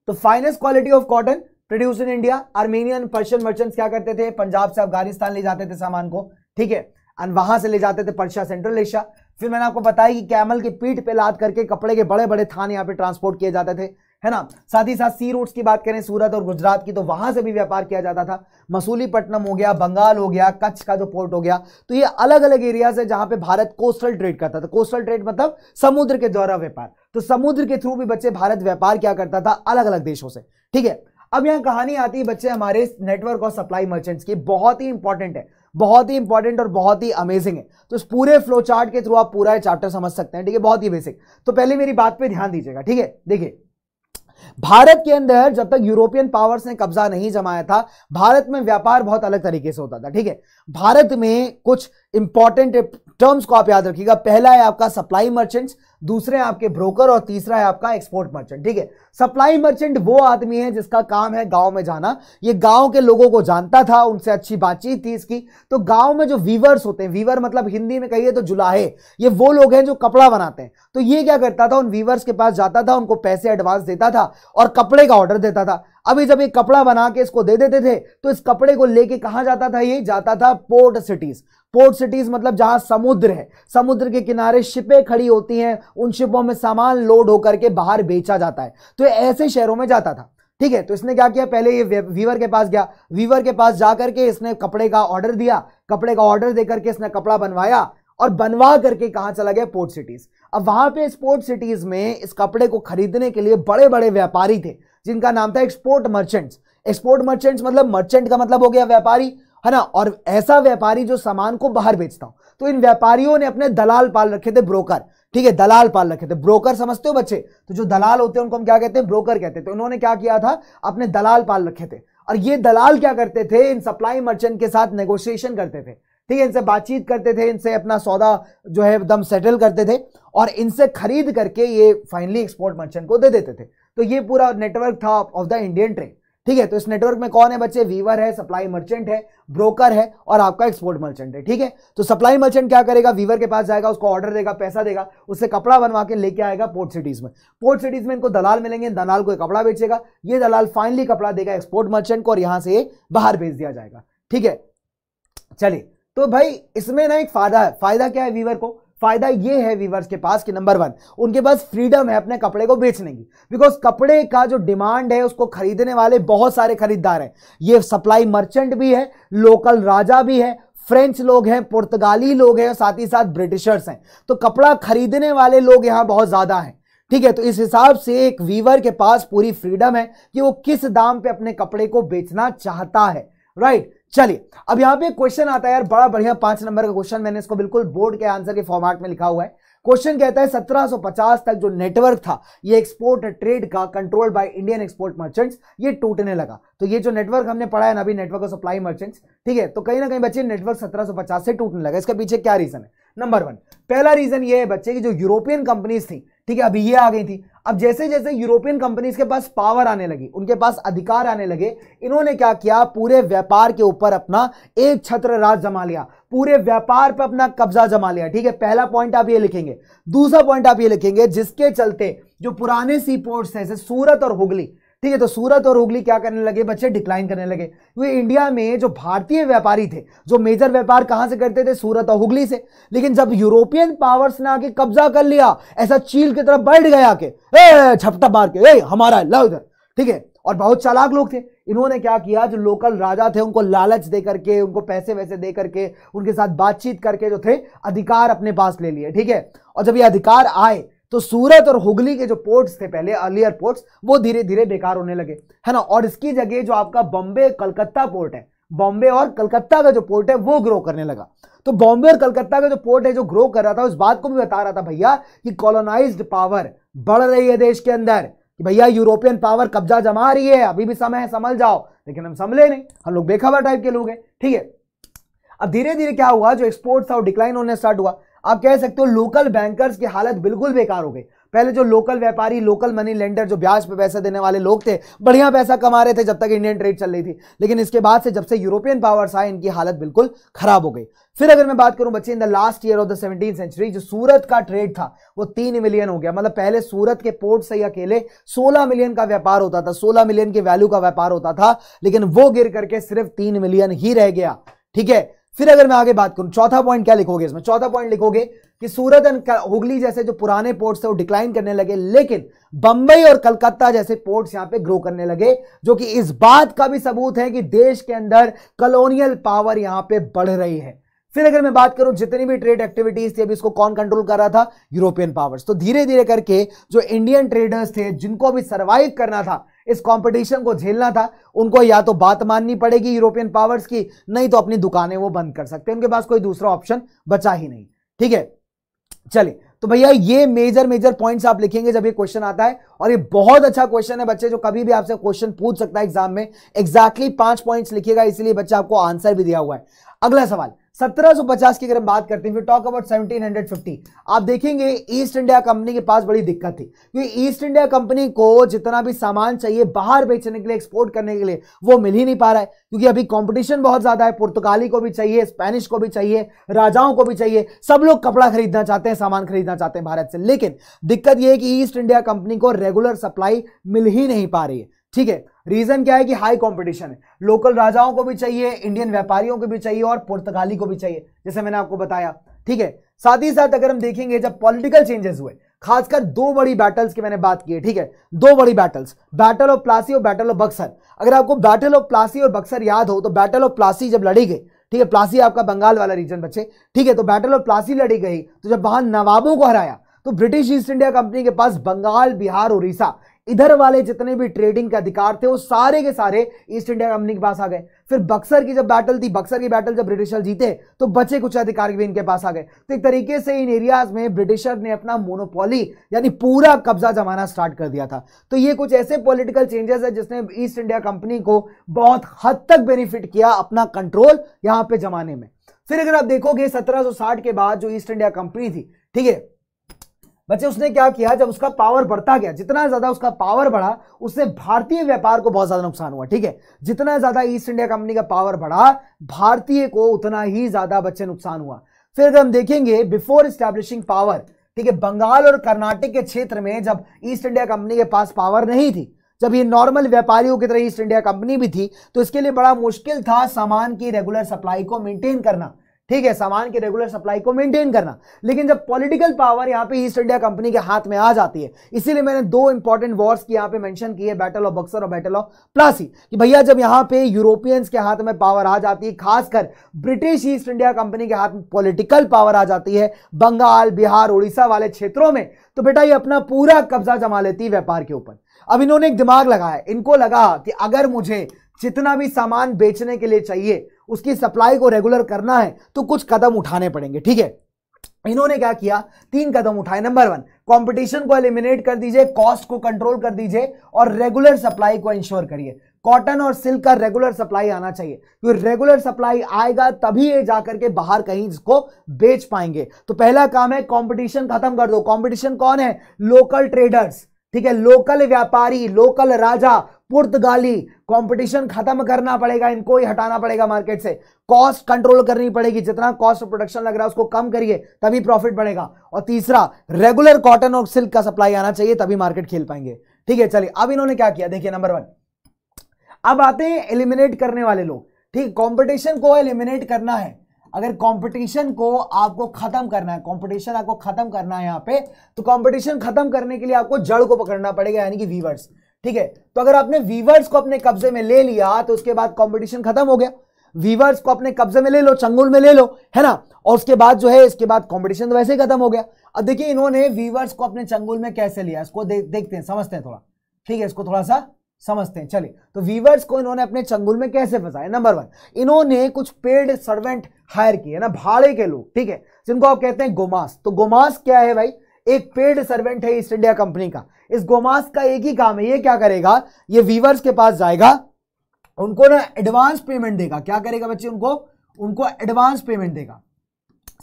तो finest quality of cotton produce in India Armenian Persian merchants क्या करते थे? पंजाब से अफ़गानिस्तान ले जाते थे सामान को, ठीक है? एंड वहाँ से ले जाते थे पर्शिया सेंट्रल एशिया फिर मैंने आपको बताया कि कैमल की पीठ पे लाद करके कपड़े के बड़े बड़े थान यहाँ पे ट्रांसपोर्ट किए जाते थे। है ना? साथ ही साथ सी रूट्स की बात करें, सूरत और गुजरात की तो वहाँ से भी व्यापार किया जाता था। मसूलीपट्टनम हो गया, बंगाल हो गया, कच्छ का जो पोर्ट हो गया तो ये अलग अलग एरियाज़ है जहाँ पे भारत कोस्टल ट्रेड करता था। कोस्टल ट्रेड मतलब समुद्र के द्वारा व्यापार। तो समुद्र के थ्रू भी बच्चे भारत व्यापार क्या करता था? अलग अलग देशों से। ठीक है? अब यहाँ कहानी आती है बच्चे हमारे नेटवर्क और सप्लाई मर्चेंट्स की। बहुत ही इंपॉर्टेंट है। बहुत ही इंपॉर्टेंट और बहुत ही अमेजिंग है। तो इस पूरे फ्लो चार्ट के थ्रू आप पूरा चैप्टर समझ सकते हैं। ठीक है? बहुत ही बेसिक तो पहले मेरी बात पे ध्यान दीजिएगा। ठीक है? देखिए भारत के अंदर जब तक यूरोपियन पावर्स ने कब्जा नहीं जमाया था, भारत में व्यापार बहुत अलग तरीके से होता था, ठीक है? भारत में कुछ इंपॉर्टेंट टर्म्स को आप याद रखिएगा। पहला है आपका सप्लाई मर्चेंट्स, दूसरे आपके ब्रोकर और तीसरा है आपका एक्सपोर्ट मर्चेंट, ठीक है? सप्लाई मर्चेंट वो आदमी है जिसका काम है गाँव में जाना। ये गाँव के लोगों को जानता था, उनसे अच्छी बातचीत थी इसकी। तो गाँव में जो वीवर्स होते हैं वीवर मतलब हिंदी में कहिए तो जुलाहे, ये वो लोग हैं जो कपड़ा बनाते हैं। तो ये क्या करता था, उन वीवर्स के पास जाता था, उनको पैसे एडवांस देता था और कपड़े का ऑर्डर देता था। अभी जब ये कपड़ा बना के इसको दे देते थे तो इस कपड़े को लेके कहा जाता था ये? जाता था पोर्ट सिटीज़ पोर्ट सिटीज़ मतलब जहाँ समुद्र है। समुद्र के किनारे शिपें खड़ी होती हैं, उन शिपों में सामान लोड होकर के बाहर बेचा जाता है। तो ऐसे शहरों में जाता था। ठीक है तो इसने क्या किया? पहले ये वीवर के पास गया। वीवर के पास जाकर के इसने कपड़े का ऑर्डर दिया। कपड़े का ऑर्डर देकर के इसने कपड़ा बनवाया और बनवा करके कहाँ चला गया? पोर्ट सिटीज़ अब वहाँ पे स्पोर्ट सिटीज़ में इस कपड़े को खरीदने के लिए बड़े बड़े व्यापारी थे, जिनका नाम था एक्सपोर्ट मर्चेंट्स एक्सपोर्ट मर्चेंट्स मतलब मर्चेंट का मतलब हो गया व्यापारी। है ना? और ऐसा व्यापारी जो सामान को बाहर बेचता हो। तो इन व्यापारियों ने अपने दलाल पाल रखे थे ब्रोकर। ठीक है? दलाल पाल रखे थे। ब्रोकर समझते हो बच्चे? तो जो दलाल होते हैं, उनको हम क्या कहते हैं? ब्रोकर कहते हैं। तो उन्होंने क्या किया था? अपने दलाल पाल रखे थे। और ये दलाल क्या करते थे? इन सप्लाई मर्चेंट के साथ नेगोशिएशन करते थे। ठीक है? इनसे बातचीत करते थे। इनसे अपना सौदा जो है, एकदम सेटल करते थे। और इनसे खरीद करके ये फाइनली एक्सपोर्ट मर्चेंट को दे देते थे। तो ये पूरा नेटवर्क था ऑफ़ द इंडियन ट्रेड ठीक है तो इस नेटवर्क में कौन है बच्चे? वीवर है सप्लाई मर्चेंट है ब्रोकर है और आपका एक्सपोर्ट मर्चेंट है, ठीक है? तो सप्लाई मर्चेंट क्या करेगा? वीवर के पास जाएगा, उसको ऑर्डर देगा, पैसा देगा, उससे कपड़ा बनवा के लेके आएगा पोर्ट सिटीज़ में। पोर्ट सिटीज़ में इनको दलाल मिलेंगे, दलाल को कपड़ा बेचेगा, ये दलाल फाइनली कपड़ा देगा एक्सपोर्ट मर्चेंट को और यहाँ से बाहर भेज दिया जाएगा, ठीक है? चलिए तो भाई इसमें ना एक फ़ायदा है, फ़ायदा क्या है वीवर को? फ़ायदा ये है वीवर्स के पास कि नंबर वन उनके पास फ्रीडम है अपने कपड़े को बेचने की। बिकॉज़ कपड़े का जो डिमांड है, उसको खरीदने वाले बहुत सारे खरीदार हैं। ये सप्लाई मर्चेंट भी है लोकल राजा भी है फ्रेंच लोग हैं, पुर्तगाली लोग हैं, साथ ही साथ ब्रिटिशर्स हैं। तो कपड़ा खरीदने वाले लोग यहाँ बहुत ज़्यादा हैं। ठीक है तो इस हिसाब से एक वीवर के पास पूरी फ्रीडम है कि वो किस दाम पे अपने कपड़े को बेचना चाहता है। राइट चलिए, अब यहाँ पे क्वेश्चन आता है यार, बड़ा बढ़िया पाँच नंबर का क्वेश्चन मैंने इसको बिल्कुल बोर्ड के आंसर के फॉर्मेट में लिखा हुआ है। क्वेश्चन कहता है 1750 तक जो नेटवर्क था, ये एक्सपोर्ट ट्रेड का control by Indian export merchants ये टूटने लगा। तो ये जो नेटवर्क हमने पढ़ा है ना, अभी नेटवर्क ऑफ़ सप्लाई मर्चेंट्स ठीक है? तो कहीं ना कहीं बच्चे नेटवर्क 1750 से टूटने लगा। इसके पीछे क्या रीजन है? नंबर वन पहला रीजन ये है बच्चे की जो यूरोपियन कंपनीज़ थी, ठीक है, अभी ये आ गई थी। अब जैसे जैसे यूरोपियन कंपनीज़ के पास पावर आने लगी, उनके पास अधिकार आने लगे, इन्होंने क्या किया? पूरे व्यापार के ऊपर अपना एक छत्र राज जमा लिया। पूरे व्यापार पर अपना कब्जा जमा लिया, ठीक है? पहला पॉइंट आप ये लिखेंगे। दूसरा पॉइंट आप ये लिखेंगे, जिसके चलते जो पुराने सी पोर्ट्स हैं, जैसे सूरत और हुगली ठीक है तो सूरत और हुगली क्या करने लगे? बच्चे डिक्लाइन करने लगे। क्योंकि इंडिया में जो भारतीय व्यापारी थे, जो मेजर व्यापार कहाँ से करते थे? सूरत और हुगली से। लेकिन जब यूरोपियन पावर्स ने आके कब्जा कर लिया, ऐसा चील की तरफ़ बैठ गया के छपटा मार के, ए, हमारा है, लो इधर ठीक है, और बहुत चालाक लोग थे। इन्होंने क्या किया? जो लोकल राजा थे, उनको लालच दे करके, उनको पैसे वैसे दे करके, उनके साथ बातचीत करके जो थे, अधिकार अपने पास ले लिए। ठीक है, और जब ये अधिकार आए तो सूरत और हुगली के जो पोर्ट्स थे पहले अर्लियर पोर्ट्स वो धीरे धीरे बेकार होने लगे। है ना? और इसकी जगह जो आपका बॉम्बे, कलकत्ता पोर्ट है, बॉम्बे और कलकत्ता का जो पोर्ट है, वो ग्रो करने लगा। तो बॉम्बे और कलकत्ता का जो पोर्ट है, जो ग्रो कर रहा था, उस बात को भी बता रहा था भैया कि कॉलोनाइज्ड पावर बढ़ रही है देश के अंदर। कि भैया यूरोपियन पावर कब्जा जमा रही है, अभी भी समय है समझ जाओ। लेकिन हम संभले नहीं, हम लोग बेखबर टाइप के लोग हैं, ठीक है? अब धीरे धीरे क्या हुआ, जो एक्सपोर्ट था वो डिक्लाइन होने स्टार्ट हुआ आप कह सकते हो लोकल बैंकर्स की हालत बिल्कुल बेकार हो गई। पहले जो लोकल व्यापारी लोकल मनी लेंडर जो ब्याज पे पैसा देने वाले लोग थे, बढ़िया पैसा कमा रहे थे जब तक इंडियन ट्रेड चल रही थी। लेकिन इसके बाद से जब से यूरोपियन पावर्स आए, इनकी हालत बिल्कुल खराब हो गई। फिर अगर मैं बात करूँ बच्चे in the last year of the seventeen century जो सूरत का ट्रेड था, वो तीन मिलियन हो गया। मतलब पहले सूरत के पोर्ट से ही अकेले सोलह मिलियन का व्यापार होता था, सोलह मिलियन के वैल्यू का व्यापार होता था, लेकिन वो गिर करके सिर्फ़ तीन मिलियन ही रह गया। ठीक है? फिर अगर मैं आगे बात करूँ, चौथा पॉइंट क्या लिखोगे इसमें? चौथा पॉइंट लिखोगे कि सूरत एंड हुगली जैसे जो पुराने पोर्ट्स थे, वो डिक्लाइन करने लगे, लेकिन बंबई और कलकत्ता जैसे पोर्ट्स यहाँ पे ग्रो करने लगे, जो कि इस बात का भी सबूत है कि देश के अंदर कॉलोनियल पावर यहाँ पे बढ़ रही है। फिर अगर मैं बात करूँ जितनी भी ट्रेड एक्टिविटीज़ थी, अभी इसको कौन कंट्रोल कर रहा था? यूरोपियन पावर्स तो धीरे धीरे करके जो इंडियन ट्रेडर्स थे, जिनको भी सर्वाइव करना था, इस कंपटीशन को झेलना था, उनको या तो बात माननी पड़ेगी यूरोपियन पावर्स की, नहीं तो अपनी दुकानें वो बंद कर सकते हैं। उनके पास कोई दूसरा ऑप्शन बचा ही नहीं। ठीक है? चलिए तो भैया ये मेजर मेजर पॉइंट्स आप लिखेंगे जब ये क्वेश्चन आता है, और ये बहुत अच्छा क्वेश्चन है बच्चे, जो कभी भी आपसे क्वेश्चन पूछ सकता है एग्ज़ाम में। एग्जैक्टली पाँच पॉइंट्स लिखिएगा, इसलिए बच्चा आपको आंसर भी दिया हुआ है। अगला सवाल 1750 की अगर हम बात करते हैं फिर टॉक अबाउट 1750 आप देखेंगे ईस्ट इंडिया कंपनी के पास बड़ी दिक्कत थी। क्योंकि ईस्ट इंडिया कंपनी को जितना भी सामान चाहिए बाहर बेचने के लिए एक्सपोर्ट करने के लिए, वो मिल ही नहीं पा रहा है। क्योंकि अभी कंपटीशन बहुत ज़्यादा है। पुर्तगाली को भी चाहिए स्पेनिश को भी चाहिए, राजाओं को भी चाहिए। सब लोग कपड़ा खरीदना चाहते हैं, सामान खरीदना चाहते हैं भारत से। लेकिन दिक्कत यह है कि ईस्ट इंडिया कंपनी को रेगुलर सप्लाई मिल ही नहीं पा रही है। ठीक है? रीजन क्या है कि हाई कंपटीशन है। लोकल राजाओं को भी चाहिए इंडियन व्यापारियों को भी चाहिए और पुर्तगाली को भी चाहिए, जैसे मैंने आपको बताया। ठीक है? साथ ही साथ अगर हम देखेंगे, जब पॉलिटिकल चेंजेस हुए, खासकर दो बड़ी बैटल्स की मैंने बात की है, ठीक है? दो बड़ी बैटल्स बैटल ऑफ़ प्लासी और बैटल ऑफ़ बक्सर अगर आपको बैटल ऑफ़ प्लासी और बक्सर याद हो तो बैटल ऑफ़ प्लासी जब लड़ी गई, ठीक है? प्लासी आपका बंगाल वाला रीजन बच्चे ठीक है? तो बैटल ऑफ़ प्लासी लड़ी गई तो जब वहाँ नवाबों को हराया तो ब्रिटिश ईस्ट इंडिया कंपनी के पास बंगाल, बिहार, उड़ीसा इधर वाले जितने भी ट्रेडिंग के अधिकार थे, वो सारे के सारे ईस्ट इंडिया कंपनी के पास आ गए। फिर बक्सर की जब बैटल थी, बक्सर की बैटल जब ब्रिटिशर जीते तो बचे कुछ अधिकार भी इनके पास आ गए। तो एक तरीके से इन एरियाज़ में ब्रिटिशर ने अपना मोनोपोली यानी पूरा कब्जा जमाना स्टार्ट कर दिया था। तो ये कुछ ऐसे पॉलिटिकल चेंजेस है, जिसने ईस्ट इंडिया कंपनी को बहुत हद तक बेनिफिट किया अपना कंट्रोल यहाँ पे जमाने में। फिर अगर आप देखोगे 1760 के बाद जो ईस्ट इंडिया कंपनी थी, ठीक है बच्चे, उसने क्या किया, जब उसका पावर बढ़ता गया, जितना ज़्यादा उसका पावर बढ़ा, उससे भारतीय व्यापार को बहुत ज़्यादा नुकसान हुआ, ठीक है? जितना ज़्यादा ईस्ट इंडिया कंपनी का पावर बढ़ा, भारतीय को उतना ही ज़्यादा बच्चे नुकसान हुआ। फिर अगर हम देखेंगे बिफोर स्टैब्लिशिंग पावर ठीक है, बंगाल और कर्नाटक के क्षेत्र में जब ईस्ट इंडिया कंपनी के पास पावर नहीं थी, जब ये नॉर्मल व्यापारियों की तरह ईस्ट इंडिया कंपनी भी थी तो इसके लिए बड़ा मुश्किल था सामान की रेगुलर सप्लाई को मेंटेन करना। ठीक है, सामान की रेगुलर सप्लाई को मेंटेन करना। लेकिन जब पॉलिटिकल पावर यहाँ पे ईस्ट इंडिया कंपनी के हाथ में आ जाती है, इसीलिए मैंने दो इंपॉर्टेंट वॉर्स की यहाँ पे मेंशन की है बैटल ऑफ़ बक्सर और बैटल ऑफ़ प्लासी कि भैया, जब यहाँ पे यूरोपियंस के हाथ में पावर आ जाती है, खासकर ब्रिटिश ईस्ट इंडिया कंपनी के हाथ में पॉलिटिकल पावर आ जाती है बंगाल बिहार उड़ीसा वाले क्षेत्रों में तो बेटा ये अपना पूरा कब्जा जमा लेती है व्यापार के ऊपर। अब इन्होंने एक दिमाग लगाया, इनको लगा कि अगर मुझे जितना भी सामान बेचने के लिए चाहिए उसकी सप्लाई को रेगुलर करना है तो कुछ कदम उठाने पड़ेंगे, ठीक है? इन्होंने क्या किया? तीन कदम उठाए। नंबर वन कंपटीशन को एलिमिनेट कर दीजिए कॉस्ट को कंट्रोल कर दीजिए और रेगुलर सप्लाई को इंश्योर करिए। कॉटन और सिल्क का रेगुलर सप्लाई आना चाहिए। क्योंकि रेगुलर सप्लाई आएगा, तभी ये जाकर के बाहर कहीं इसको बेच पाएँगे। तो पहला काम है कंपटीशन खत्म कर दो। कंपटीशन कौन है? लोकल ट्रेडर्स ठीक है? लोकल व्यापारी लोकल राजा पुर्तगाली कंपटीशन खत्म करना पड़ेगा, इनको ही हटाना पड़ेगा मार्केट से। कॉस्ट कंट्रोल करनी पड़ेगी, जितना कॉस्ट ऑफ़ प्रोडक्शन लग रहा है उसको कम करिए, तभी प्रॉफिट बढ़ेगा। और तीसरा रेगुलर कॉटन और सिल्क का सप्लाई आना चाहिए, तभी मार्केट खेल पाएँगे। ठीक है, चलिए, अब इन्होंने क्या किया? देखिए नंबर वन अब आते हैं एलिमिनेट करने वाले लोग। ठीक कॉम्पिटिशन को एलिमिनेट करना है। अगर कंपटीशन को आपको खत्म करना है कंपटीशन आपको खत्म करना है यहाँ पे तो कंपटीशन खत्म करने के लिए आपको जड़ को पकड़ना पड़ेगा, यानी कि वीवर्स ठीक है? तो अगर आपने वीवर्स को अपने कब्जे में ले लिया तो उसके बाद कॉम्पिटिशन खत्म हो गया। वीवर्स को अपने कब्जे में ले लो, चंगुल में ले लो, है ना? और उसके बाद जो है, इसके बाद कंपटीशन तो वैसे ही खत्म हो गया। अब देखिए, इन्होंने वीवर्स को अपने चंगुल में कैसे लिया? इसको देखते हैं, समझते हैं थोड़ा। ठीक है, इसको थोड़ा सा समझते हैं। चलिए तो वीवर्स को इन्होंने अपने चंगुल में कैसे फंसाया? नंबर वन इन्होंने कुछ पेड सर्वेंट हायर किए ना? भाड़े के लोग, ठीक है? जिनको आप कहते हैं गोमास तो गोमास क्या है भाई? एक पेड सर्वेंट है ईस्ट इंडिया कंपनी का। इस गोमास का एक ही काम है, ये क्या करेगा? ये वीवर्स के पास जाएगा, उनको ना एडवांस पेमेंट देगा। क्या करेगा बच्चे उनको? उनको एडवांस पेमेंट देगा।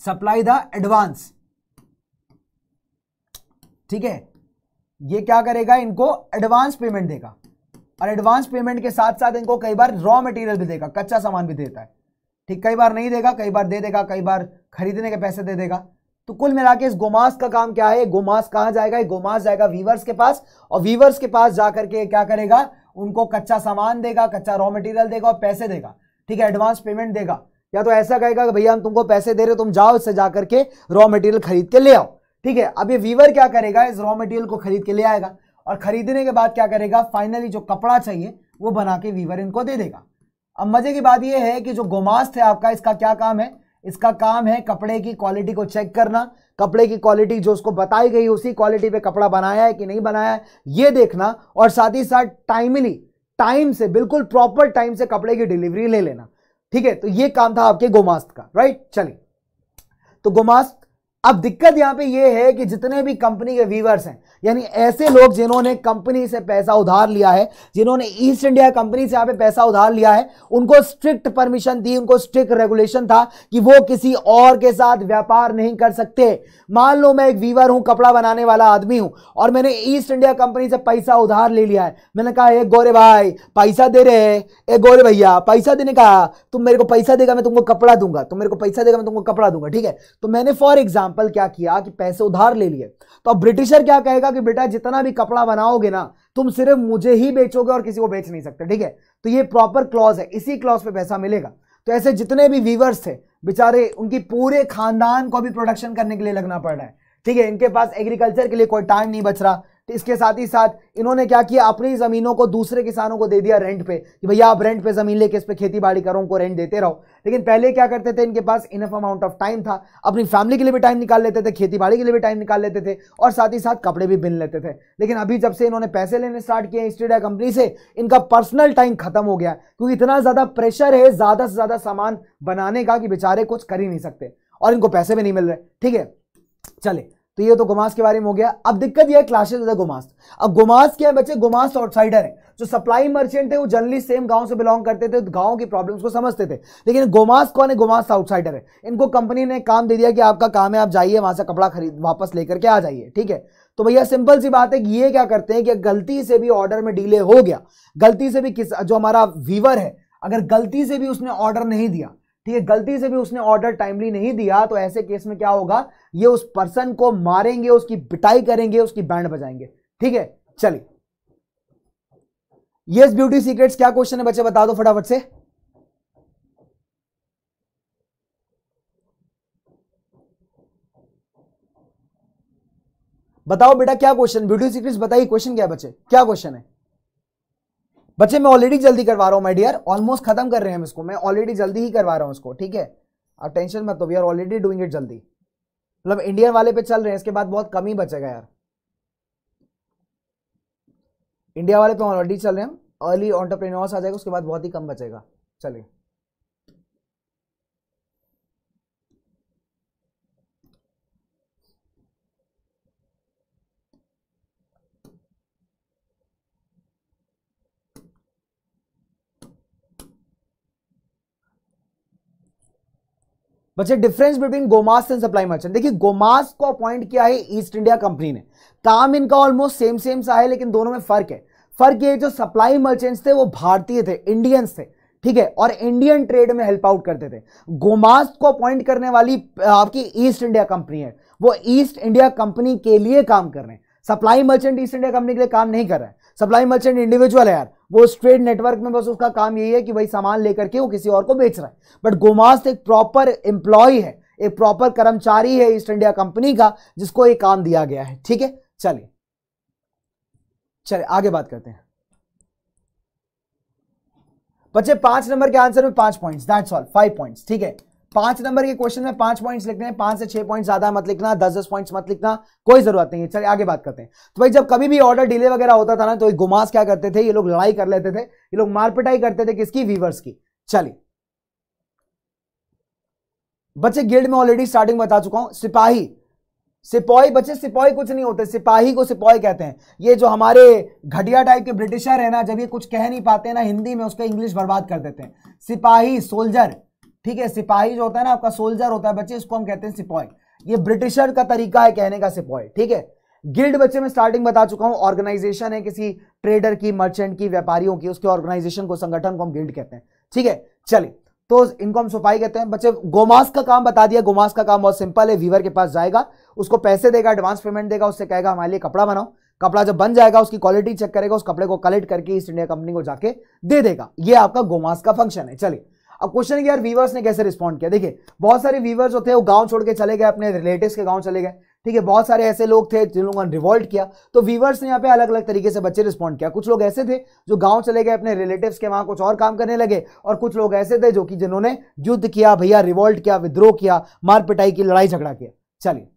सप्लाई द एडवांस ठीक है? ये क्या करेगा? इनको एडवांस पेमेंट देगा। और एडवांस पेमेंट के साथ साथ इनको कई बार रॉ मटेरियल भी देगा, कच्चा सामान भी देता है। ठीक, कई बार नहीं देगा, कई बार दे देगा, कई बार खरीदने के पैसे दे देगा। तो कुल मिला के इस गोमास का काम क्या है? गोमास कहाँ जाएगा? गोमास जाएगा वीवर्स के पास और वीवर्स के पास जाकर के क्या करेगा? उनको कच्चा सामान देगा, कच्चा रॉ मटेरियल देगा और पैसे देगा। ठीक है? एडवांस पेमेंट देगा। या तो ऐसा कहेगा कि भैया हम तुमको पैसे दे रहे हो, तुम जाओ इससे जाकर के रॉ मटेरियल खरीद के ले आओ। ठीक है? अब ये वीवर क्या करेगा? इस रॉ मटेरियल को खरीद के ले आएगा और खरीदने के बाद क्या करेगा? फाइनली जो कपड़ा चाहिए, वो बना के वीवर इनको दे देगा। अब मज़े की बात यह है कि जो गोमास थे आपका, इसका क्या काम है? इसका काम है कपड़े की क्वालिटी को चेक करना। कपड़े की क्वालिटी जो उसको बताई गई, उसी क्वालिटी पे कपड़ा बनाया है कि नहीं बनाया है, ये देखना और साथ ही साथ टाइमली टाइम से, बिल्कुल प्रॉपर टाइम से कपड़े की डिलीवरी ले लेना। ठीक है? तो ये काम था आपके गोमास्त का राइट चलिए। तो गोमास्त अब दिक्कत यहाँ पे ये है कि जितने भी कंपनी के व्यूवर्स हैं, यानी ऐसे लोग जिन्होंने कंपनी से पैसा उधार लिया है, जिन्होंने ईस्ट इंडिया कंपनी से यहाँ पे पैसा उधार लिया है, उनको स्ट्रिक्ट परमिशन थी उनको स्ट्रिक्ट रेगुलेशन था कि वो किसी और के साथ व्यापार नहीं कर सकते। मान लो मैं एक वीवर हूँ, कपड़ा बनाने वाला आदमी हूँ, और मैंने ईस्ट इंडिया कंपनी से पैसा उधार ले लिया है। मैंने कहा एक गोरे भाई, पैसा दे रहे एक गोरे भैया, पैसा देने का, तुम मेरे को पैसा देगा, मैं तुमको कपड़ा दूँगा, तुम मेरे को पैसा देगा, मैं तुमको कपड़ा दूँगा। ठीक है? तो मैंने फॉर एग्ज़ाम्पल क्या किया कि पैसे उधार ले लिए। तो अब ब्रिटिशर क्या कहेगा कि बेटा जितना भी कपड़ा बनाओगे ना, तुम सिर्फ़ मुझे ही बेचोगे और किसी को बेच नहीं सकते, ठीक है? तो ये प्रॉपर क्लॉज है, इसी क्लॉज पे पैसा मिलेगा। तो ऐसे जितने भी वीवर्स थे, बेचारे उनकी पूरे खानदान को भी प्रोडक्शन करने के लिए लगना पड़ रहा है, ठीक है? इनके पास एग्रीकल्चर के लिए कोई टाइम नहीं बच रहा। तो इसके साथ ही साथ इन्होंने क्या किया? अपनी जमीनों को दूसरे किसानों को दे दिया रेंट पे। कि भैया, आप रेंट पे ज़मीन लेके इस पे खेती बाड़ी करो उनको रेंट देते रहो। लेकिन पहले क्या करते थे इनके पास? इनफ अमाउंट ऑफ़ टाइम था। अपनी फैमिली के लिए भी टाइम निकाल लेते थे खेती बाड़ी के लिए भी टाइम निकाल लेते थे और साथ ही साथ कपड़े भी बिन लेते थे। लेकिन अभी जब से इन्होंने पैसे लेने स्टार्ट किए ईस्ट इंडिया कंपनी से, इनका पर्सनल टाइम खत्म हो गया क्योंकि इतना ज़्यादा प्रेशर है, ज़्यादा से ज़्यादा सामान बनाने का कि बेचारे कुछ कर ही नहीं सकते और इनको पैसे भी नहीं मिल रहे। ठीक है? चले। तो ये तो गुमास के बारे में हो गया। अब दिक्कत यह है क्लासेस विद गुमास। अब गुमास क्या है बच्चे, गुमास आउटसाइडर है, जो सप्लाई मर्चेंट थे वो जनरली सेम गाँव से बिलोंग करते थे, गाँव की प्रॉब्लम्स को समझते थे। लेकिन गोमास कौन है? गोमास आउटसाइडर है। इनको कंपनी ने काम दे दिया कि आपका काम है, आप जाइए, वहाँ से कपड़ा खरीद, वापस लेकर के आ जाइए, ठीक है? तो भैया सिंपल सी बात है कि ये क्या करते हैं कि गलती से भी ऑर्डर में डिले हो गया। गलती से भी किस, जो हमारा वीवर है, अगर गलती से भी उसने ऑर्डर नहीं दिया ठीक है, गलती से भी उसने ऑर्डर टाइमली नहीं दिया तो ऐसे केस में क्या होगा? ये उस पर्सन को मारेंगे, उसकी पिटाई करेंगे, उसकी बैंड बजाएँगे। ठीक है, चलिए। यस ब्यूटी सीक्रेट्स क्या क्वेश्चन है बच्चे, बता दो फटाफट से। बताओ बेटा, क्या क्वेश्चन ब्यूटी सीक्रेट्स बताइए क्वेश्चन क्या है बच्चे? क्या क्वेश्चन है? बच्चे, मैं ऑलरेडी जल्दी करवा रहा हूँ माई डियर ऑलमोस्ट खत्म कर रहे हैं हम इसको. मैं ऑलरेडी जल्दी ही करवा रहा हूँ इसको, ठीक है? आप टेंशन मत लो we are already doing it जल्दी. मतलब इंडियन वाले पे चल रहे हैं, इसके बाद बहुत कम ही बचेगा यार. इंडिया वाले पे ऑलरेडी चल रहे हैं अर्ली ऑन्टरप्रेन्योर्स आ जाएगा, उसके बाद बहुत ही कम बचेगा. चलिए. बच्चे difference between गोमास and supply merchant. देखिए, गोमास को अपॉइंट किया है ईस्ट इंडिया कंपनी ने। काम इनका ऑलमोस्ट सेम सेम सा है, लेकिन दोनों में फ़र्क है। फ़र्क ये जो सप्लाई मर्चेंट्स थे, वो भारतीय थे इंडियंस थे, ठीक है? और इंडियन ट्रेड में हेल्प आउट करते थे। गोमास को अपॉइंट करने वाली आपकी ईस्ट इंडिया कंपनी है। वो ईस्ट इंडिया कंपनी के लिए काम कर रहे हैं। Supply merchant East India company के लिए काम नहीं कर रहा है। सप्लाई मर्चेंट इंडिविजुअल है यार। वो ट्रेड नेटवर्क में बस उसका काम यही है कि भाई सामान लेकर के वो किसी और को बेच रहा है। बट गोमास्त एक प्रॉपर एम्प्लॉय है, एक प्रॉपर कर्मचारी है ईस्ट इंडिया कंपनी का, जिसको ये काम दिया गया है। ठीक है? चलिए। चलिए, आगे बात करते हैं। बच्चे पाँच नंबर के आंसर में पाँच points that's all five points ठीक है? पाँच नंबर के क्वेश्चन में पाँच पॉइंट्स लिखने हैं, पाँच से छह पॉइंट ज़्यादा मत लिखना, दस दस पॉइंट्स मत लिखना, कोई ज़रूरत नहीं है। चलिए आगे बात करते हैं। तो भाई, जब कभी भी ऑर्डर डिले वगैरह होता था ना तो गुमास क्या करते थे? ये लोग लड़ाई कर लेते थे, ये लोग मारपिटाई करते थे किसकी? वीवर्स की। चलिए। बच्चे गिल्ड में ऑलरेडी स्टार्टिंग बता चुका हूँ, सिपाही। सिपाही, बच्चे, सिपाही कुछ नहीं होते, सिपाही को सिपाही कहते हैं। ये जो हमारे घटिया टाइप के ब्रिटिशर है ना, जब ये कुछ कह नहीं पाते ना, हिंदी में उसका इंग्लिश बर्बाद कर देते हैं। सिपाही सोल्जर ठीक है, सिपाही जो होता है ना, आपका सोल्जर होता है बच्चे, इसको हम कहते हैं सिपाही। ये ब्रिटिशर का तरीका है कहने का सिपॉय ठीक है? गिल्ड बच्चे, में स्टार्टिंग बता चुका हूँ ऑर्गेनाइजेशन है किसी ट्रेडर की मर्चेंट की, व्यापारियों की, उसके ऑर्गेनाइजेशन को, संगठन को हम गिल्ड कहते हैं, ठीक है? चलिए तो इनको हम सफ़ाई कहते हैं। बच्चे, गोमास का काम बता दिया, गोमास का काम बहुत सिंपल है वीवर के पास जाएगा, उसको पैसे देगा एडवांस पेमेंट देगा, उससे कहेगा, हमारे लिए कपड़ा बनाओ। कपड़ा जब बन जाएगा, उसकी क्वालिटी चेक करेगा, उस कपड़े को कलेक्ट करके ईस्ट इंडिया कंपनी को जाके दे देगा। ये आपका गोमास का फ़ंक्शन है। चलिए अब क्वेश्चन है यार वीवर्स ने कैसे रिस्पॉन्ड किया? देखिए, बहुत सारे वीवर्स होते हैं वो गाँव छोड़ के चले गए, अपने रिलेटिव्स के गाँव चले गए। ठीक है, बहुत सारे ऐसे लोग थे जिन लोगों ने रिवॉल्ट किया। तो वीवर्स ने यहाँ पे अलग अलग तरीके से बच्चे रिस्पॉन्ड किया। कुछ लोग ऐसे थे जो गाँव चले गए, अपने रिलेटिव्स के वहाँ कुछ और काम करने लगे, और कुछ लोग ऐसे थे जो कि जिन्होंने युद्ध किया, भैया रिवॉल्ट किया विद्रोह किया मार पिटाई की लड़ाई झगड़ा किया। चलिए।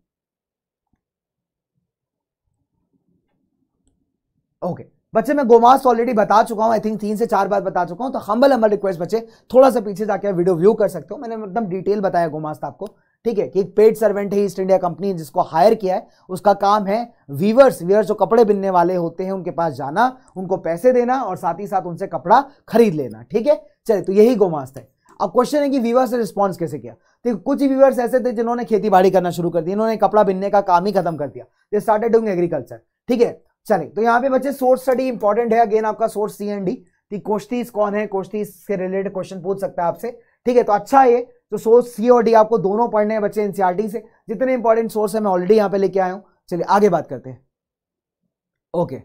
ओके। okay. बच्चे, मैं गोमास ऑलरेडी बता चुका हूँ आई थिंक तीन से चार बार बता चुका हूँ तो हम्बल हम्बल रिक्वेस्ट बच्चे, थोड़ा सा पीछे जाके वीडियो व्यू कर सकते हो। मैंने एकदम डिटेल बताया गोमास आपको ठीक है, कि एक पेड सर्वेंट है ईस्ट इंडिया कंपनी जिसको हायर किया है, उसका काम है वीवर्स वीवर्स जो कपड़े बिनने वाले होते हैं, उनके पास जाना, उनको पैसे देना और साथ ही साथ उनसे कपड़ा खरीद लेना, ठीक है? चलिए तो यही गोमास्त है अब क्वेश्चन है कि व्यूवर्स ने रिस्पॉन्स कैसे किया? तो कुछ व्यूवर्स ऐसे थे जिन्होंने खेती बाड़ी करना शुरू कर दिया इन्होंने कपड़ा बिनने का काम ही खत्म कर दिया। दे स्टार्टेड डूइंग एग्रीकल्चर ठीक है? चलिए तो यहाँ पे बच्चे सोर्स स्टडी इंपॉर्टेंट है। अगेन आपका सोर्स सी एंड डी कोश्तीस कौन है? कोश्तीस से रिलेटेड क्वेश्चन पूछ सकता है आपसे। ठीक है तो अच्छा है तो सोर्स सी और डी आपको दोनों पढ़ने हैं बच्चे एनसीआरटी से। जितने इंपॉर्टेंट सोर्स है, मैं ऑलरेडी यहाँ पे लेके आया हूँ। चलिए, आगे बात करते हैं। ओके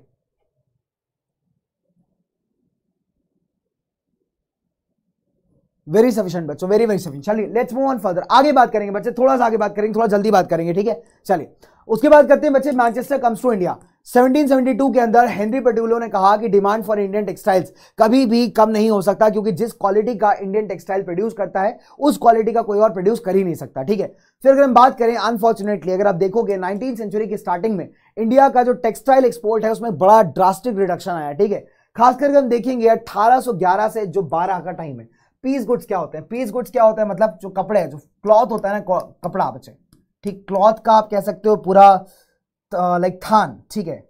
वेरी सफिशिएंट बच्चों वेरी वेरी सफिशिएंट चलिए लेट्स मूव ऑन फर्दर आगे बात करेंगे बच्चे, थोड़ा सा आगे बात करेंगे, थोड़ा जल्दी बात करेंगे, ठीक है? चलिए, उसके बाद करते हैं बच्चे मैनचेस्टर कम्स टू इंडिया 1772 के अंदर हेनरी पेटुलो ने कहा कि डिमांड फॉर इंडियन टेक्सटाइल्स कभी भी कम नहीं हो सकता, क्योंकि जिस क्वालिटी का इंडियन टेक्सटाइल प्रोड्यूस करता है, उस क्वालिटी का कोई और प्रोड्यूस कर ही नहीं सकता, ठीक है? फिर अगर हम बात करें अनफॉर्चुनेटली अगर आप देखोगे, नाइनटीन सेंचुरी की स्टार्टिंग में इंडिया का जो टेक्सटाइल एक्सपोर्ट है, उसमें बड़ा ड्रास्टिक रिडक्शन आया, ठीक है? खास करके हम देखेंगे 1811 से जो 12 का टाइम है पीस गुड्स क्या होते हैं? पीस गुड्स क्या होता है? मतलब जो कपड़े जो क्लॉथ होता है ना कपड़ा बच्चे, ठीक? क्लॉथ का आप कह सकते हो, पूरा लाइक थान ठीक है?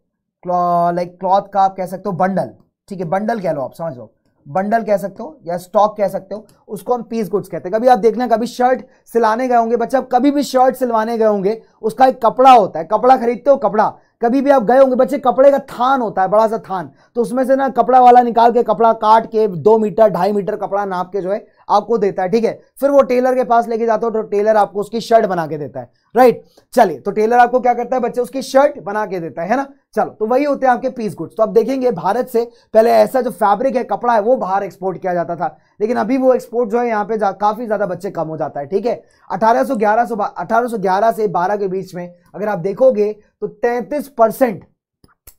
लाइक क्लॉथ का आप कह सकते हो बंडल ठीक है? बंडल कह लो आप, समझ लो? बंडल कह सकते हो या स्टॉक कह सकते हो, उसको हम पीस गुड्स कहते हैं। कभी आप देखना, कभी शर्ट सिलाने गए होंगे, बच्चा कभी भी शर्ट सिलवाने गए होंगे, उसका एक कपड़ा होता है, कपड़ा खरीदते हो, कपड़ा। कभी भी आप गए होंगे, बच्चे, कपड़े का थान होता है, बड़ा सा थान तो उसमें से ना कपड़ा वाला निकाल के कपड़ा काट के दो मीटर, ढाई मीटर कपड़ा नाप के जो है आपको देता है, ठीक है? फिर वो टेलर के पास लेके जाता हो तो टेलर आपको उसकी शर्ट बना के देता है राइट चलिए तो टेलर आपको क्या करता है, बच्चे उसकी शर्ट बना के देता है ना? चलो तो वही होते हैं आपके पीस गुड्स तो आप देखेंगे भारत से पहले ऐसा जो फैब्रिक है, कपड़ा है, वो बाहर एक्सपोर्ट किया जाता था। लेकिन अभी वो एक्सपोर्ट जो है, यहाँ पे काफ़ी ज़्यादा बच्चे कम हो जाता है, ठीक है? अठारह सौ ग्यारह सौ अठारह सौ ग्यारह से बारह के बीच में अगर आप देखोगे तो तैंतीस परसेंट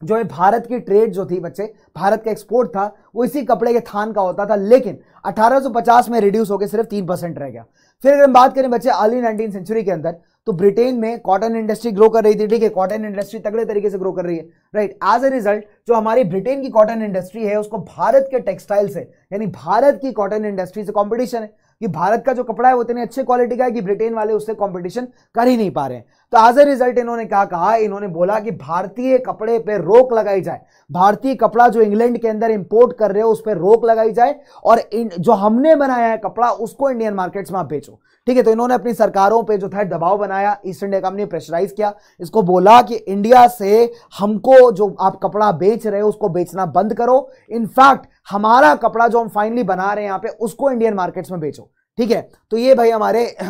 जो है भारत की ट्रेड जो थी बच्चे, भारत का एक्सपोर्ट था, वो इसी कपड़े के थान का होता था, लेकिन 1850 में रिड्यूस होकर सिर्फ़ तीन परसेंट रह गया। फिर अगर हम बात करें बच्चे अर्ली नाइनटीन सेंचुरी के अंदर तो ब्रिटेन में कॉटन इंडस्ट्री ग्रो कर रही थी, ठीक है? कॉटन इंडस्ट्री तगड़े तरीके से ग्रो कर रही है राइट एज ए रिज़ल्ट जो हमारी ब्रिटेन की कॉटन इंडस्ट्री है, उसको भारत के टेक्सटाइल से, यानी भारत की कॉटन इंडस्ट्री से कॉम्पिटिशन है। कि भारत का जो कपड़ा है, वो इतने अच्छे क्वालिटी का है कि ब्रिटेन वाले उससे कंपटीशन कर ही नहीं पा रहे हैं। तो एज ए रिज़ल्ट इन्होंने क्या कहा? इन्होंने बोला कि भारतीय कपड़े पे रोक लगाई जाए। भारतीय कपड़ा जो इंग्लैंड के अंदर इंपोर्ट कर रहे हो, उस पर रोक लगाई जाए और जो हमने बनाया है कपड़ा, उसको इंडियन मार्केट्स में आप बेचो। ठीक है तो इन्होंने अपनी सरकारों पे जो था दबाव बनाया ईस्ट इंडिया कंपनी प्रेशराइज किया। इसको बोला कि इंडिया से हमको जो आप कपड़ा बेच रहे हो, उसको बेचना बंद करो। इनफैक्ट हमारा कपड़ा जो हम फाइनली बना रहे हैं यहाँ पे, उसको इंडियन मार्केट्स में बेचो। ठीक है तो ये भाई हमारे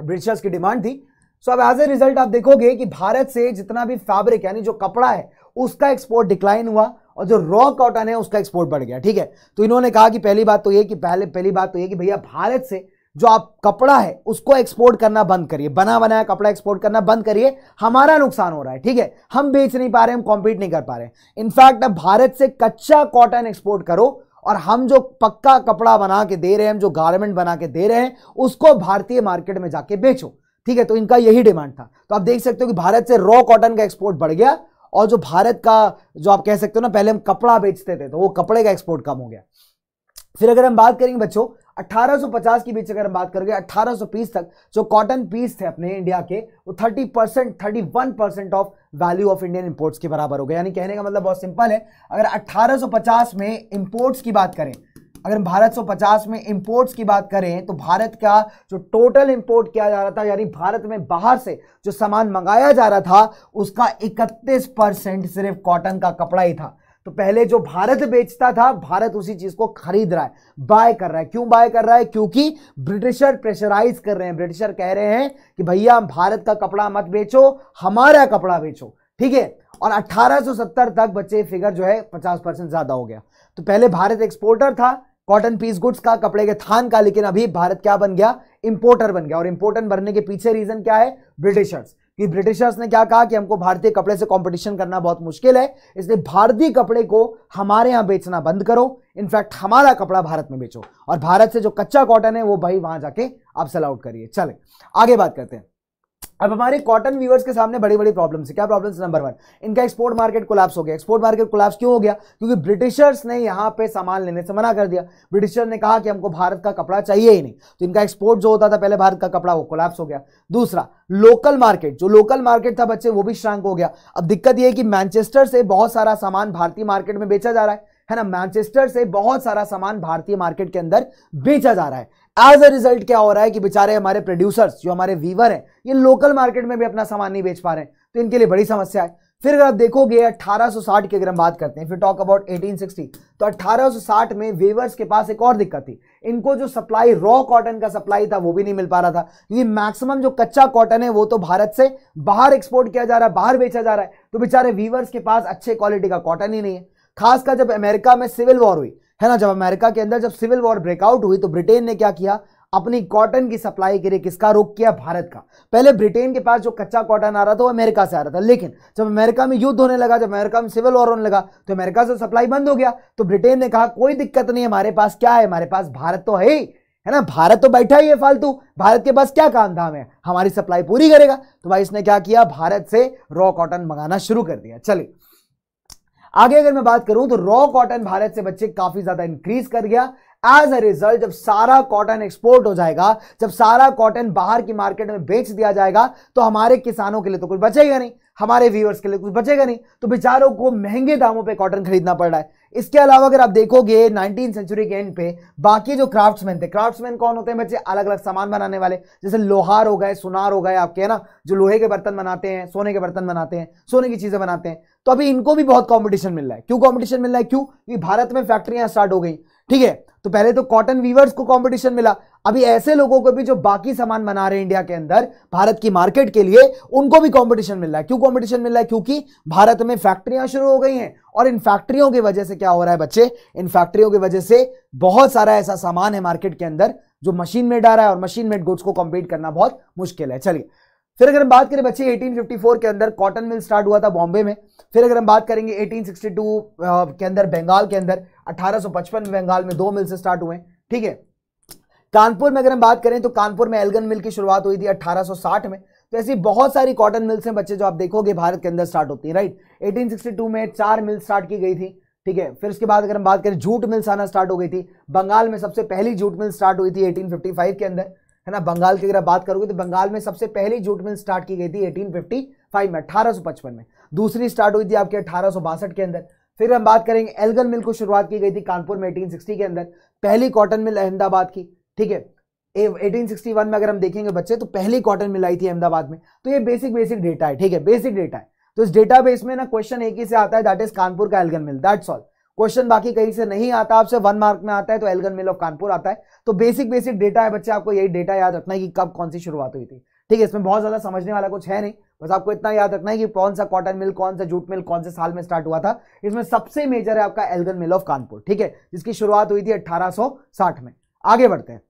ब्रिटिशर्स की डिमांड थी। सो अब एज ए रिज़ल्ट आप देखोगे कि भारत से जितना भी फैब्रिक यानी जो कपड़ा है, उसका एक्सपोर्ट डिक्लाइन हुआ और जो रॉ कॉटन है, उसका एक्सपोर्ट बढ़ गया, ठीक है? तो इन्होंने कहा कि पहली बात तो ये कि पहले, पहली बात तो ये कि भैया भारत से जो आप कपड़ा है, उसको एक्सपोर्ट करना बंद करिए। बना, बनाया कपड़ा एक्सपोर्ट करना बंद करिए। हमारा नुकसान हो रहा है, ठीक है? हम बेच नहीं पा रहे, हम कॉम्पीट नहीं कर पा रहे। इनफैक्ट अब भारत से कच्चा कॉटन एक्सपोर्ट करो और हम जो पक्का कपड़ा बना के दे रहे हैं, हम जो गारमेंट बना के दे रहे हैं, उसको भारतीय मार्केट में जाके बेचो। ठीक है तो इनका यही डिमांड था। तो आप देख सकते हो कि भारत से रॉ कॉटन का एक्सपोर्ट बढ़ गया और जो भारत का जो आप कह सकते हो ना, पहले हम कपड़ा बेचते थे तो वो कपड़े का एक्सपोर्ट कम हो गया। फिर अगर हम बात करेंगे बच्चों 1850 के बीच अगर हम बात करेंगे 1830 तक जो कॉटन पीस थे अपने इंडिया के, वो 30 percent thirty percent of value of Indian imports के बराबर हो गया यानी कहने का मतलब बहुत सिंपल है, अगर 1850 में इंपोर्ट्स की बात करें अगर हम भारत 150 में इंपोर्ट्स की बात करें तो भारत का जो टोटल इंपोर्ट किया जा रहा था, यानी भारत में बाहर से जो सामान मंगाया जा रहा था, उसका 31 परसेंट सिर्फ़ कॉटन का कपड़ा ही था। तो पहले जो भारत बेचता था, भारत उसी चीज़ को खरीद रहा है। बाय कर रहा है। क्यों बाय कर रहा है? क्योंकि ब्रिटिशर प्रेशराइज कर रहे हैं। ब्रिटिशर कह रहे हैं कि भैया, हम भारत का कपड़ा मत बेचो, हमारा कपड़ा बेचो। ठीक है? और 1870 तक बच्चे फिगर जो है 50 परसेंट ज़्यादा हो गया। तो पहले भारत एक्सपोर्टर था कॉटन पीस गुड्स का कपड़े के थान का, लेकिन अभी भारत क्या बन गया? इंपोर्टर बन गया। और इंपोर्टर बनने के पीछे रीजन क्या है? ब्रिटिशर्स कि ब्रिटिशर्स ने क्या कहा कि हमको भारतीय कपड़े से कंपटीशन करना बहुत मुश्किल है, इसलिए भारतीय कपड़े को हमारे यहाँ बेचना बंद करो। इनफैक्ट हमारा कपड़ा भारत में बेचो। और भारत से जो कच्चा कॉटन है, वो भाई वहाँ जाके आप सेल आउट करिए। चले, आगे बात करते हैं। अब हमारे कॉटन व्यूअर्स के सामने बड़ी बड़ी प्रॉब्लम्स है। क्या प्रॉब्लम्स नंबर वन इनका एक्सपोर्ट मार्केट कोलैप्स हो गया। एक्सपोर्ट मार्केट कोलैप्स क्यों हो गया? क्योंकि ब्रिटिशर्स ने यहाँ पे सामान लेने से मना कर दिया। ब्रिटिशर ने कहा कि हमको भारत का कपड़ा चाहिए ही नहीं। तो इनका एक्सपोर्ट जो होता था, पहले भारत का कपड़ा, वो कोलैप्स हो गया। दूसरा लोकल मार्केट जो लोकल मार्केट था बच्चे, वो भी श्रांक हो गया। अब दिक्कत यह है कि मैनचेस्टर से बहुत सारा सामान भारतीय मार्केट में बेचा जा रहा है। है ना? मैनचेस्टर से बहुत सारा सामान भारतीय मार्केट के अंदर बेचा जा रहा है। एज अ रिज़ल्ट क्या हो रहा है कि बेचारे हमारे प्रोड्यूसर्स जो हमारे वीवर हैं, ये लोकल मार्केट में भी अपना सामान नहीं बेच पा रहे तो इनके लिए बड़ी समस्या है। फिर अगर आप देखोगे 1860 की अगर हम बात करते हैं फिर टॉक अबाउट 1860 तो 1860 में वेवर्स के पास एक और दिक्कत थी। इनको जो सप्लाई रॉ कॉटन का सप्लाई था, वो भी नहीं मिल पा रहा था। क्योंकि मैक्सिमम जो कच्चा कॉटन है, वो तो भारत से बाहर एक्सपोर्ट किया जा रहा है, बाहर बेचा जा रहा है। तो बेचारे वीवर्स के पास अच्छे क्वालिटी का कॉटन ही नहीं है। खासकर जब अमेरिका में सिविल वॉर हुई है ना, जब अमेरिका के अंदर जब सिविल वॉर ब्रेकआउट हुई तो ब्रिटेन ने क्या किया? अपनी कॉटन की सप्लाई के लिए किसका रोक किया? भारत का। पहले ब्रिटेन के पास जो कच्चा कॉटन आ रहा था, वो अमेरिका से आ रहा था। लेकिन जब अमेरिका में युद्ध होने लगा, जब अमेरिका में सिविल वॉर होने लगा तो अमेरिका से सप्लाई बंद हो गया। तो ब्रिटेन ने कहा, कोई दिक्कत नहीं हमारे पास क्या है? हमारे पास भारत तो है ही, है ना? भारत तो बैठा ही है फालतू। भारत के पास क्या काम धाम है? हमारी सप्लाई पूरी करेगा। तो भाई इसने क्या किया? भारत से रॉ कॉटन मंगाना शुरू कर दिया। चलिए। आगे अगर मैं बात करूँ तो रॉ कॉटन भारत से बच्चे काफ़ी ज़्यादा इंक्रीज कर गया। एज अ रिज़ल्ट जब सारा कॉटन एक्सपोर्ट हो जाएगा, जब सारा कॉटन बाहर की मार्केट में बेच दिया जाएगा तो हमारे किसानों के लिए तो कुछ बचेगा नहीं, हमारे व्यूअर्स के लिए कुछ बचेगा नहीं। तो बेचारों को महँगे दामों पे कॉटन खरीदना पड़ रहा है। इसके अलावा अगर आप देखोगे नाइनटीन सेंचुरी के एंड पे बाकी जो क्राफ्ट्समैन थे क्राफ्ट्समैन कौन होते हैं बच्चे? अलग अलग सामान बनाने वाले। जैसे लोहार हो गए, सुनार हो गए आपके, है ना? जो लोहे के बर्तन बनाते हैं, सोने के बर्तन बनाते हैं, सोने की चीज़ें बनाते हैं। तो अभी इनको भी बहुत कॉम्पिटिशन मिल रहा है। क्यों कॉम्पिटिशन मिल रहा है? क्यों? क्योंकि भारत में फैक्ट्रियाँ स्टार्ट हो गई। ठीक है? तो पहले तो कॉटन वीवर्स को कंपटीशन मिला। अभी ऐसे लोगों को भी जो बाकी सामान बना रहे हैं इंडिया के अंदर, भारत की मार्केट के लिए, उनको भी कंपटीशन मिल रहा है। क्यों कंपटीशन मिल रहा है? क्योंकि भारत में फैक्ट्रियाँ शुरू हो गई हैं। और इन फैक्ट्रियों की वजह से क्या हो रहा है बच्चे? इन फैक्ट्रियों की वजह से बहुत सारा ऐसा सामान है मार्केट के अंदर, जो मशीन मेड आ रहा है और मशीन मेड गुड्स को कॉम्पीट करना बहुत मुश्किल है। चलिए फिर अगर हम बात करें बच्चे 1854 के अंदर कॉटन मिल स्टार्ट हुआ था बॉम्बे में। फिर अगर हम बात करेंगे 1862 के अंदर बंगाल के अंदर 1855 में बंगाल में दो मिल से स्टार्ट हुए ठीक है? कानपुर में अगर हम बात करें तो कानपुर में एल्गन मिल की शुरुआत हुई थी 1860 में। तो ऐसी बहुत सारी कॉटन मिल्स हैं बच्चे जो आप देखोगे भारत के अंदर स्टार्ट होती है राइट 1862 में चार मिल स्टार्ट की गई थी, ठीक है? फिर उसके बाद अगर हम बात करें जूट मिल्स आना स्टार्ट हो गई थी, बंगाल में सबसे पहली जूट मिल स्टार्ट हुई थी 1855 के अंदर। है ना? बंगाल की अगर बात करोगे तो बंगाल में सबसे पहली जूट मिल स्टार्ट की गई थी 1855 में 1855 में। दूसरी स्टार्ट हुई थी आपके अठारह के अंदर। फिर हम बात करेंगे एल्गन मिल को शुरुआत की गई थी कानपुर में 1860 के अंदर। पहली कॉटन मिल अहमदाबाद की, ठीक है? 1861 में अगर हम देखेंगे बच्चे तो पहली कॉटन मिल आई थी अहमदाबाद में। तो ये बेसिक बेसिक डेटा है, ठीक है? बेसिक डेटा है। तो इस डेटा बेस में ना क्वेश्चन एक ही से आता है दैट इज़ कानपुर का Elgin mill that's all question बाकी कहीं से नहीं आता, आपसे वन मार्क में आता है तो एलगन मिल ऑफ़ कानपुर आता है। तो बेसिक बेसिक डेटा है बच्चे, आपको यही डेटा याद रखना है कि कब कौन सी शुरुआत हुई थी। ठीक है, इसमें बहुत ज़्यादा समझने वाला कुछ है नहीं, बस आपको इतना याद रखना है कि कौन सा कॉटन मिल कौन सा जूट मिल कौन से साल में स्टार्ट हुआ था। इसमें सबसे मेजर है आपका एलगन मिल ऑफ़ कानपुर ठीक है, जिसकी शुरुआत हुई थी अट्ठारह में। आगे बढ़ते हैं।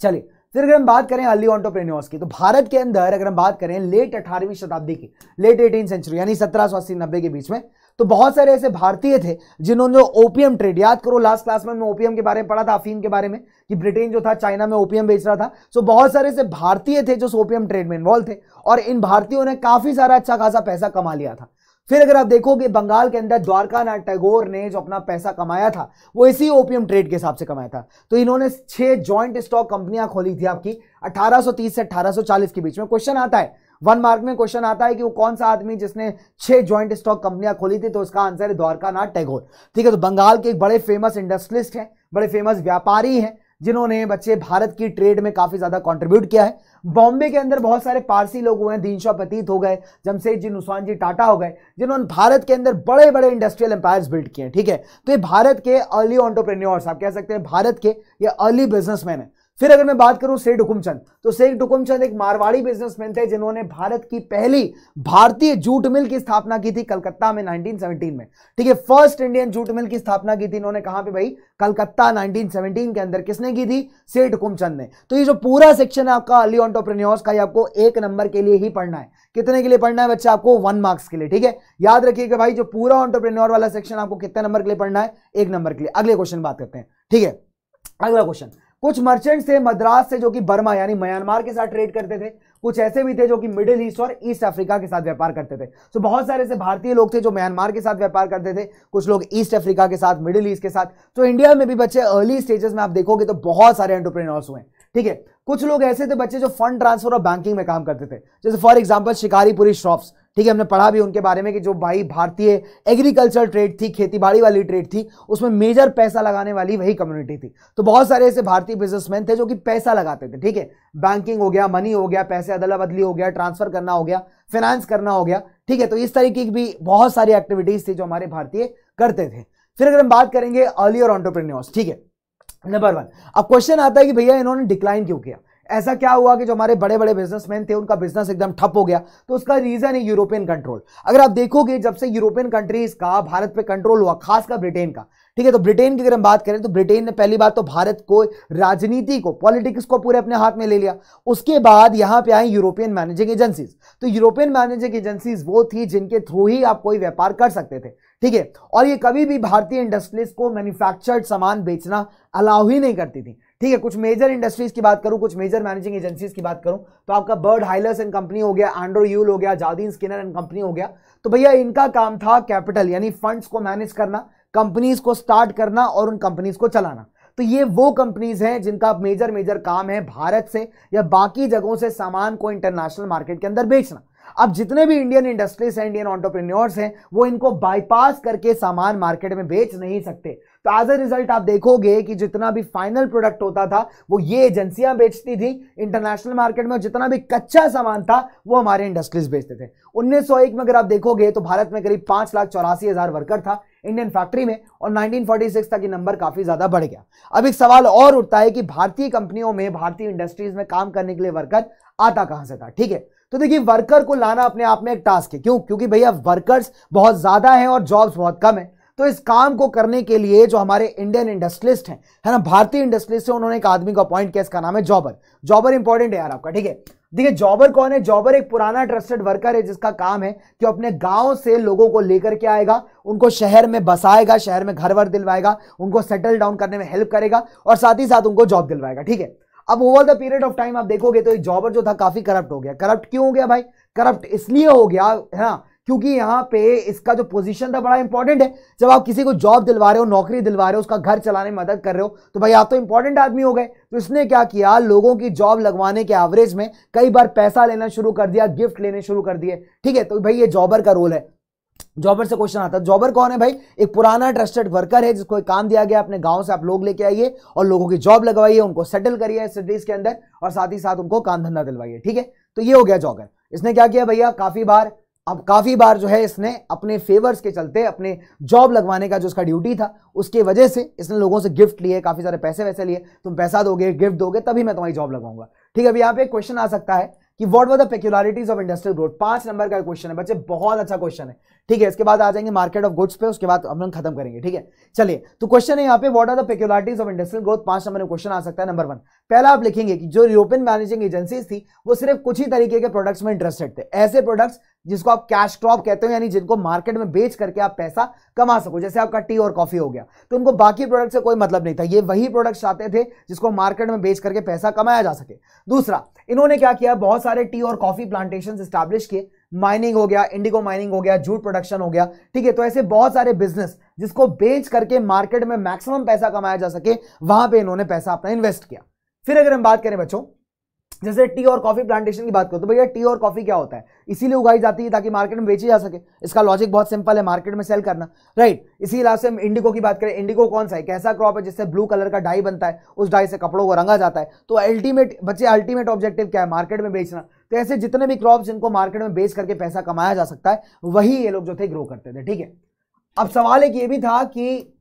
चलिए, फिर अगर हम बात करें अर्ली ऑन्टोप्रेन्योर्स की तो भारत के अंदर अगर हम बात करें लेट अठारहवीं शताब्दी की लेट एटीन सेंचुरी यानी सत्रह सौ अस्सी नब्बे के बीच में तो बहुत सारे ऐसे भारतीय थे जिन्होंने ओपीएम ट्रेड, याद करो लास्ट क्लास में ओपीएम के बारे में पढ़ा था, अफीम के बारे में, कि ब्रिटेन जो था, चाइना में ओपीएम बेच रहा था। सो बहुत सारे ऐसे भारतीय थे जो ओपीएम ट्रेड में इन्वॉल्व थे और इन भारतीयों ने काफ़ी सारा अच्छा खासा पैसा कमा लिया था। फिर अगर आप देखोगे, बंगाल के अंदर द्वारका नाथ टैगोर ने जो अपना पैसा कमाया था, वो इसी ओपीएम ट्रेड के हिसाब से कमाया था। तो इन्होंने छह जॉइंट स्टॉक कंपनियाँ खोली थी आपकी 1830 से 1840 के बीच में। क्वेश्चन आता है वन मार्क में क्वेश्चन आता है कि वो कौन सा आदमी जिसने छह ज्वाइंट स्टॉक कंपनियाँ खोली थी तो उसका आंसर है द्वारका नाथ टैगोर। ठीक है तो बंगाल के एक बड़े फ़ेमस इंडस्ट्रियलिस्ट हैं, बड़े फ़ेमस व्यापारी हैं, जिन्होंने बच्चे भारत की ट्रेड में काफ़ी ज़्यादा कंट्रीब्यूट किया है। बॉम्बे के अंदर बहुत सारे पारसी लोग हुए हैं दीनशा पतीत हो गए जमशेद जी नुसवान जी टाटा हो गए, जिन्होंने भारत के अंदर बड़े बड़े इंडस्ट्रियल एम्पायर्स बिल्ड किए हैं, ठीक है। तो ये भारत के अर्ली ऑन्टरप्रेन्योर्स आप कह सकते हैं, भारत के ये अर्ली बिजनेसमैन है। फिर अगर मैं बात करूँ सेठ हुकुमचंद तो सेठ हुकुमचंद एक मारवाड़ी बिजनेसमैन थे जिन्होंने भारत की पहली भारतीय जूट मिल की स्थापना की थी कलकत्ता में 1917 में। ठीक है फ़र्स्ट इंडियन जूट मिल की स्थापना की थी इन्होंने कहाँ पे भाई? कलकत्ता 1917 के अंदर। किसने की थी? सेठ हुकुमचंद ने। तो ये जो पूरा सेक्शन है आपका अर्ली ऑन्टरप्रेन्योर्स का आपको एक नंबर के लिए ही पढ़ना है। कितने के लिए पढ़ना है बच्चे? आपको वन मार्क्स के लिए, ठीक है? याद रखिएगा भाई जो पूरा ऑन्टरप्रेन्योर वाला सेक्शन आपको कितने नंबर के लिए पढ़ना है? एक नंबर के लिए। अगले क्वेश्चन बात करते हैं, ठीक है? अगला क्वेश्चन कुछ मर्चेंट्स थे मद्रास से जो कि बर्मा यानी म्यांमार के साथ ट्रेड करते थे। कुछ ऐसे भी थे जो कि मिडिल ईस्ट और ईस्ट अफ्रीका के साथ व्यापार करते थे। तो बहुत सारे ऐसे भारतीय लोग थे जो म्यांमार के साथ व्यापार करते थे। कुछ लोग ईस्ट अफ्रीका के साथ मिडिल ईस्ट के साथ। तो इंडिया में भी बच्चे अर्ली स्टेजेस में आप देखोगे तो बहुत सारे एंटरप्रेन्योर्स हुए। ठीक है? कुछ लोग ऐसे थे बच्चे जो फंड ट्रांसफ़र और बैंकिंग में काम करते थे। जैसे फॉर एग्ज़ाम्पल शिकारीपुरी शॉप्स ठीक है, हमने पढ़ा भी उनके बारे में कि जो भाई भारतीय एग्रीकल्चर ट्रेड थी, खेतीबाड़ी वाली ट्रेड थी, उसमें मेजर पैसा लगाने वाली वही कम्युनिटी थी। तो बहुत सारे ऐसे भारतीय बिजनेसमैन थे जो कि पैसा लगाते थे, ठीक है? बैंकिंग हो गया मनी हो गया, पैसे अदला बदली हो गया ट्रांसफ़र करना हो गया फाइनेंस करना हो गया, ठीक है? तो इस तरीके की भी बहुत सारी एक्टिविटीज़ थी जो हमारे भारतीय करते थे। फिर अगर हम बात करेंगे अर्ली और ऑन्टरप्रेन्योर्स ठीक है? नंबर वन अब क्वेश्चन आता है कि भैया इन्होंने डिक्लाइन क्यों किया? ऐसा क्या हुआ कि जो हमारे बड़े बड़े बिजनेसमैन थे, उनका बिज़नेस एकदम ठप हो गया? तो उसका रीजन है यूरोपियन कंट्रोल अगर आप देखोगे, जब से यूरोपियन कंट्रीज़ का, भारत पे कंट्रोल हुआ, खासकर ब्रिटेन का, ठीक है तो ब्रिटेन की अगर हम बात करें तो ब्रिटेन ने पहली बार तो भारत को, राजनीति को पॉलिटिक्स को पूरे अपने हाथ में ले लिया। उसके बाद यहाँ पे आई यूरोपियन मैनेजिंग एजेंसीज तो यूरोपियन मैनेजिंग एजेंसीज वो थी जिनके थ्रू ही आप कोई व्यापार कर सकते थे, ठीक है? और ये कभी भी भारतीय इंडस्ट्रीज़ को मैन्युफैक्चर्ड सामान बेचना अलाउ ही नहीं करती थी। ठीक है, कुछ मेजर इंडस्ट्रीज़ की बात करूँ, कुछ मेजर मैनेजिंग एजेंसीज की बात करूँ तो आपका बर्ड हाइलर्स एंड कंपनी हो गया एंड्रो यूल हो गया जादीन स्किनर एंड कंपनी हो गया। तो भैया, इनका काम था कैपिटल यानी फंड्स को मैनेज करना कंपनीज़ को स्टार्ट करना और उन कंपनीज़ को चलाना। तो ये वो कंपनीज़ हैं जिनका मेजर मेजर काम है भारत से या बाकी जगहों से सामान को इंटरनेशनल मार्केट के अंदर बेचना। अब जितने भी इंडियन इंडस्ट्रीज़ हैं इंडियन ऑन्टरप्रेन्योर्स हैं, वो इनको बाईपास करके सामान मार्केट में बेच नहीं सकते। तो एज ए रिज़ल्ट आप देखोगे कि जितना भी फाइनल प्रोडक्ट होता था, वो ये एजेंसियाँ बेचती थी इंटरनेशनल मार्केट में जितना भी कच्चा सामान था, वो हमारे इंडस्ट्रीज़ बेचते थे। 1901 में अगर आप देखोगे तो भारत में करीब पाँच लाख चौरासी हज़ार वर्कर था इंडियन फैक्ट्री में और 1946 तक ये नंबर काफ़ी ज़्यादा बढ़ गया। अब एक सवाल और उठता है कि भारतीय कंपनियों में, भारतीय इंडस्ट्रीज़ में काम करने के लिए वर्कर आता कहाँ से था? ठीक है? तो देखिए वर्कर को लाना अपने आप में एक टास्क है। क्यों? क्योंकि भैया वर्कर्स बहुत ज़्यादा है और जॉब्स बहुत कम है। तो इस काम को करने के लिए जो हमारे इंडियन इंडस्ट्रियलिस्ट हैं, है ना, भारतीय इंडस्ट्रियलिस्ट है उन्होंने एक आदमी को अपॉइंट किया, इसका नाम है जॉबर जॉबर इंपॉर्टेंट है यार आपका, ठीक है? देखिए जॉबर कौन है? जॉबर एक पुराना ट्रस्टेड वर्कर है जिसका काम है कि अपने गाँव से लोगों को लेकर के आएगा, उनको शहर में बसाएगा, शहर में घर वर दिलवाएगा, उनको सेटल डाउन करने में हेल्प करेगा और साथ ही साथ उनको जॉब दिलवाएगा, ठीक है? अब over the period of time आप देखोगे तो जॉबर जो था काफ़ी करप्ट हो गया। करप्ट क्यों हो गया भाई? करप्ट इसलिए हो गया, है ना क्योंकि यहाँ पे इसका जो पोजीशन था बड़ा इंपॉर्टेंट है। जब आप किसी को जॉब दिलवा रहे हो, नौकरी दिलवा रहे हो, उसका घर चलाने में मदद कर रहे हो तो भाई आप तो इंपॉर्टेंट आदमी हो गए। तो इसने क्या किया? लोगों की जॉब लगवाने के एवरेज में कई बार पैसा लेना शुरू कर दिया गिफ्ट लेने शुरू कर दिए। ठीक है तो भाई ये जॉबर का रोल है। जॉबर से क्वेश्चन आता है जॉबर कौन है भाई? एक पुराना ट्रस्टेड वर्कर है, जिसको एक काम दिया गया, अपने गाँव से आप लोग लेके आइए और लोगों की जॉब लगवाइए, उनको सेटल करिए सिटीज़ के अंदर और साथ ही साथ उनको काम धंधा दिलवाइए। ठीक है तो ये हो गया जॉगर इसने क्या किया भैया? काफ़ी बार अब काफ़ी बार जो है इसने अपने फेवर्स के चलते, अपने जॉब लगवाने का जो उसका ड्यूटी था, उसकी वजह से इसने लोगों से गिफ्ट लिए, काफ़ी सारे पैसे वैसे लिए। तुम पैसा दोगे गिफ्ट दोगे, तभी मैं तुम्हारी जॉब लगाऊँगा ठीक है, अभी यहाँ पे क्वेश्चन आ सकता है कि what were the peculiarities of industrial growth पाँच नंबर का क्वेश्चन है बच्चे, बहुत अच्छा क्वेश्चन है। ठीक है, इसके बाद आ जाएँगे मार्केट ऑफ़ गुड्स पे, उसके बाद हम लोग खत्म करेंगे। ठीक है, चलिए तो क्वेश्चन है यहाँ पे what are the peculiarities of industrial growth पाँच नंबर क्वेश्चन आ सकता है नंबर वन पहला आप लिखेंगे कि जो यूरोपियन मैनेजिंग एजेंसीज थी, वो सिर्फ़ कुछ ही तरीके के प्रोडक्ट्स में इंटरेस्टेड थे। ऐसे प्रोडक्ट्स जिसको आप कैश क्रॉप कहते हो, यानी जिनको मार्केट में बेच करके आप पैसा कमा सको, जैसे आपका टी और कॉफ़ी हो गया। तो उनको बाकी प्रोडक्ट से कोई मतलब नहीं था। ये वही प्रोडक्ट्स चाहते थे जिसको मार्केट में बेच करके पैसा कमाया जा सके। दूसरा, इन्होंने क्या किया? बहुत सारे टी और कॉफ़ी प्लांटेशन स्टैब्लिश किए। माइनिंग हो गया इंडिगो माइनिंग हो गया जूट प्रोडक्शन हो गया। ठीक है तो ऐसे बहुत सारे बिज़नेस जिसको बेच करके मार्केट में मैक्सिमम पैसा कमाया जा सके, वहाँ पे इन्होंने पैसा अपना इन्वेस्ट किया। फिर अगर हम बात करें बच्चों जैसे टी और कॉफ़ी प्लांटेशन की बात करो तो भैया टी और कॉफ़ी क्या होता है? इसीलिए उगाई जाती है ताकि मार्केट में बेची जा सके। इसका लॉजिक बहुत सिंपल है मार्केट में सेल करना। राइट इसी इलाज से हम इंडिगो की बात करें। इंडिगो कौन सा है? कैसा क्रॉप है जिससे ब्लू कलर का डाई बनता है। उस डाई से कपड़ों को रंगा जाता है। तो अल्टीमेट बच्चे अल्टीमेट ऑब्जेक्टिव क्या है? मार्केट में बेचना। तो ऐसे जितने भी क्रॉप जिनको मार्केट में बेच करके पैसा कमाया जा सकता है, वही ये लोग जो थे ग्रो करते थे, ठीक है? अब सवाल एक ये भी था कि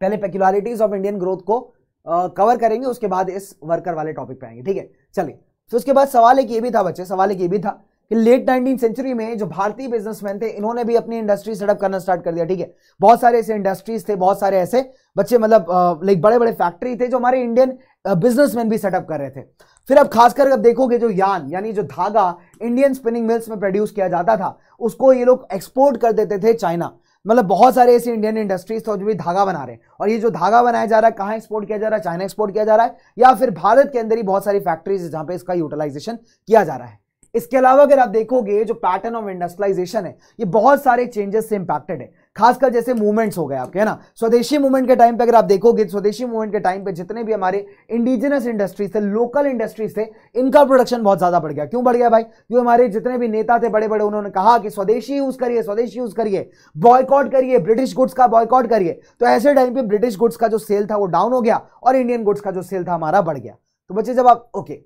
पहले पेक्युलरिटीज ऑफ़ इंडियन ग्रोथ को कवर करेंगे, उसके बाद इस वर्कर वाले टॉपिक पे आएँगे, ठीक है? चलिए फिर उसके बाद सवाल एक ये भी था बच्चे, सवाल एक ये भी था कि लेट नाइनटीन सेंचुरी में जो भारतीय बिजनेसमैन थे, इन्होंने भी अपनी इंडस्ट्री सेटअप करना स्टार्ट कर दिया, ठीक है? बहुत सारे ऐसे इंडस्ट्रीज़ थे, बहुत सारे ऐसे बच्चे मतलब लाइक बड़े बड़े फैक्ट्री थे जो हमारे इंडियन बिजनेसमैन भी सेटअप कर रहे थे। फिर अब खासकर अब देखोगे जो यान, यानी जो धागा इंडियन स्पिनिंग मिल्स में प्रोड्यूस किया जाता था, उसको ये लोग एक्सपोर्ट कर देते थे चाइना मतलब बहुत सारे ऐसे इंडियन इंडस्ट्रीज़ थे जो भी धागा बना रहे हैं। और ये जो धागा बनाया जा रहा है, कहाँ एक्सपोर्ट किया जा रहा है? चाइना एक्सपोर्ट किया जा रहा है। या फिर भारत के अंदर ही बहुत सारी फैक्ट्रीज जहाँ पे इसका यूटिलाइजेशन किया जा रहा है। इसके अलावा अगर आप देखोगे, जो पैटर्न ऑफ़ इंडस्ट्रियलाइजेशन है, ये बहुत सारे चेंजेस से इंपैक्टेड है। खासकर जैसे मूवमेंट्स हो गए आपके, है ना? स्वदेशी मूवमेंट के टाइम पे अगर आप देखोगे, स्वदेशी मूवमेंट के टाइम पे जितने भी हमारे इंडिजिनस इंडस्ट्रीज़ थे लोकल इंडस्ट्रीज़ थे, इनका प्रोडक्शन बहुत ज़्यादा बढ़ गया। क्यों बढ़ गया भाई? क्यों हमारे जितने भी नेता थे बड़े बड़े उन्होंने कहा कि स्वदेशी यूज़ करिए, स्वदेशी यूज़ करिए बॉयकॉट करिए ब्रिटिश गुड्स का बॉयकॉट करिए। तो ऐसे टाइम पे ब्रिटिश गुड्स का जो सेल था वो डाउन हो गया और इंडियन गुड्स का जो सेल था हमारा बढ़ गया। तो बच्चे, जब आप ओके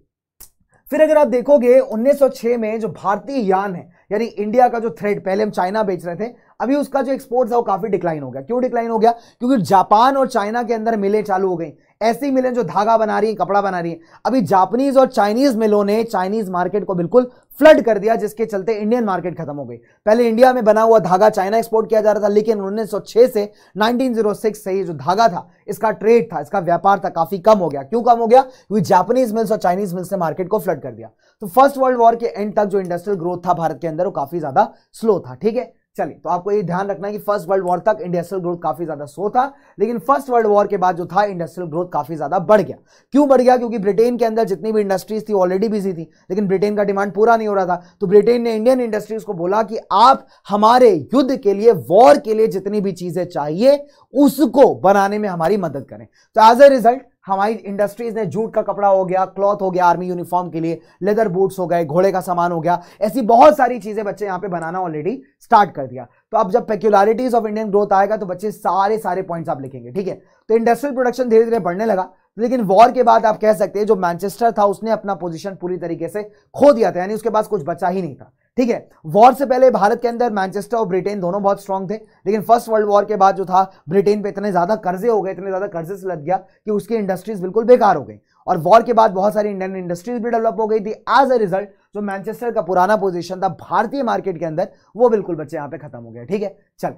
फिर अगर आप देखोगे 1906 में जो भारतीय यान है, यानी इंडिया का जो थ्रेड पहले हम चाइना बेच रहे थे अभी उसका जो एक्सपोर्ट था वो काफ़ी डिक्लाइन हो गया। क्यों डिक्लाइन हो गया? क्योंकि जापान और चाइना के अंदर मिले चालू हो गई। ऐसी मिलें जो धागा बना रही है, कपड़ा बना रही है। अभी जापानीज और चाइनीज़ मिलों ने चाइनीज़ मार्केट को बिल्कुल फ्लड कर दिया, जिसके चलते इंडियन मार्केट खत्म हो गई। पहले इंडिया में बना हुआ धागा चाइना एक्सपोर्ट किया जा रहा था, लेकिन 1906 से 1906 से ये जो धागा था, इसका ट्रेड था, इसका व्यापार था काफ़ी कम हो गया। क्यों कम हो गया? क्योंकि जापानीज मिल्स और चाइनीज़ मिल्स ने मार्केट को फ्लड कर दिया। तो फ़र्स्ट वर्ल्ड वॉर के एंड तक जो इंडस्ट्रियल ग्रोथ था भारत के अंदर, वो काफ़ी ज़्यादा स्लो था, ठीक है? चलिए तो आपको ये ध्यान रखना है कि फ़र्स्ट वर्ल्ड वॉर तक इंडस्ट्रियल ग्रोथ काफ़ी ज़्यादा स्लो था, लेकिन फ़र्स्ट वर्ल्ड वॉर के बाद जो था इंडस्ट्रियल ग्रोथ काफ़ी ज़्यादा बढ़ गया। क्यों बढ़ गया? क्योंकि ब्रिटेन के अंदर जितनी भी इंडस्ट्रीज़ थी ऑलरेडी बिज़ी थी, लेकिन ब्रिटेन का डिमांड पूरा नहीं हो रहा था। तो ब्रिटेन ने इंडियन इंडस्ट्रीज़ को बोला कि आप हमारे युद्ध के लिए वॉर के लिए जितनी भी चीज़ें चाहिए, उसको बनाने में हमारी मदद करें। तो एज ए रिज़ल्ट हमारी इंडस्ट्रीज़ ने जूट का कपड़ा हो गया क्लॉथ हो गया आर्मी यूनिफॉर्म के लिए लेदर बूट्स हो गए, घोड़े का सामान हो गया, ऐसी बहुत सारी चीज़ें बच्चे यहाँ पे बनाना ऑलरेडी स्टार्ट कर दिया। तो अब जब पेक्युलरिटीज ऑफ़ इंडियन ग्रोथ आएगा तो बच्चे सारे सारे पॉइंट्स आप लिखेंगे, ठीक है? तो इंडस्ट्रियल प्रोडक्शन धीरे धीरे बढ़ने लगा, लेकिन वॉर के बाद आप कह सकते हैं, जो मैनचेस्टर था, उसने अपना पोजीशन पूरी तरीके से खो दिया था, यानी उसके पास कुछ बचा ही नहीं था। ठीक है? वॉर से पहले भारत के अंदर मैनचेस्टर और ब्रिटेन दोनों बहुत स्ट्रांग थे, लेकिन फ़र्स्ट वर्ल्ड वॉर के बाद जो था ब्रिटेन पे इतने ज़्यादा कर्जे हो गए, इतने ज़्यादा कर्जे से लग गया कि उसकी इंडस्ट्रीज़ बिल्कुल बेकार हो गई। और वॉर के बाद बहुत सारी इंडियन इंडस्ट्रीज़ भी डेवलप हो गई थी। एज अ रिज़ल्ट जो मैनचेस्टर का पुराना पोजिशन था, भारतीय मार्केट के अंदर, वो बिल्कुल बच्चे यहाँ पे खत्म हो गया, ठीक है? चल।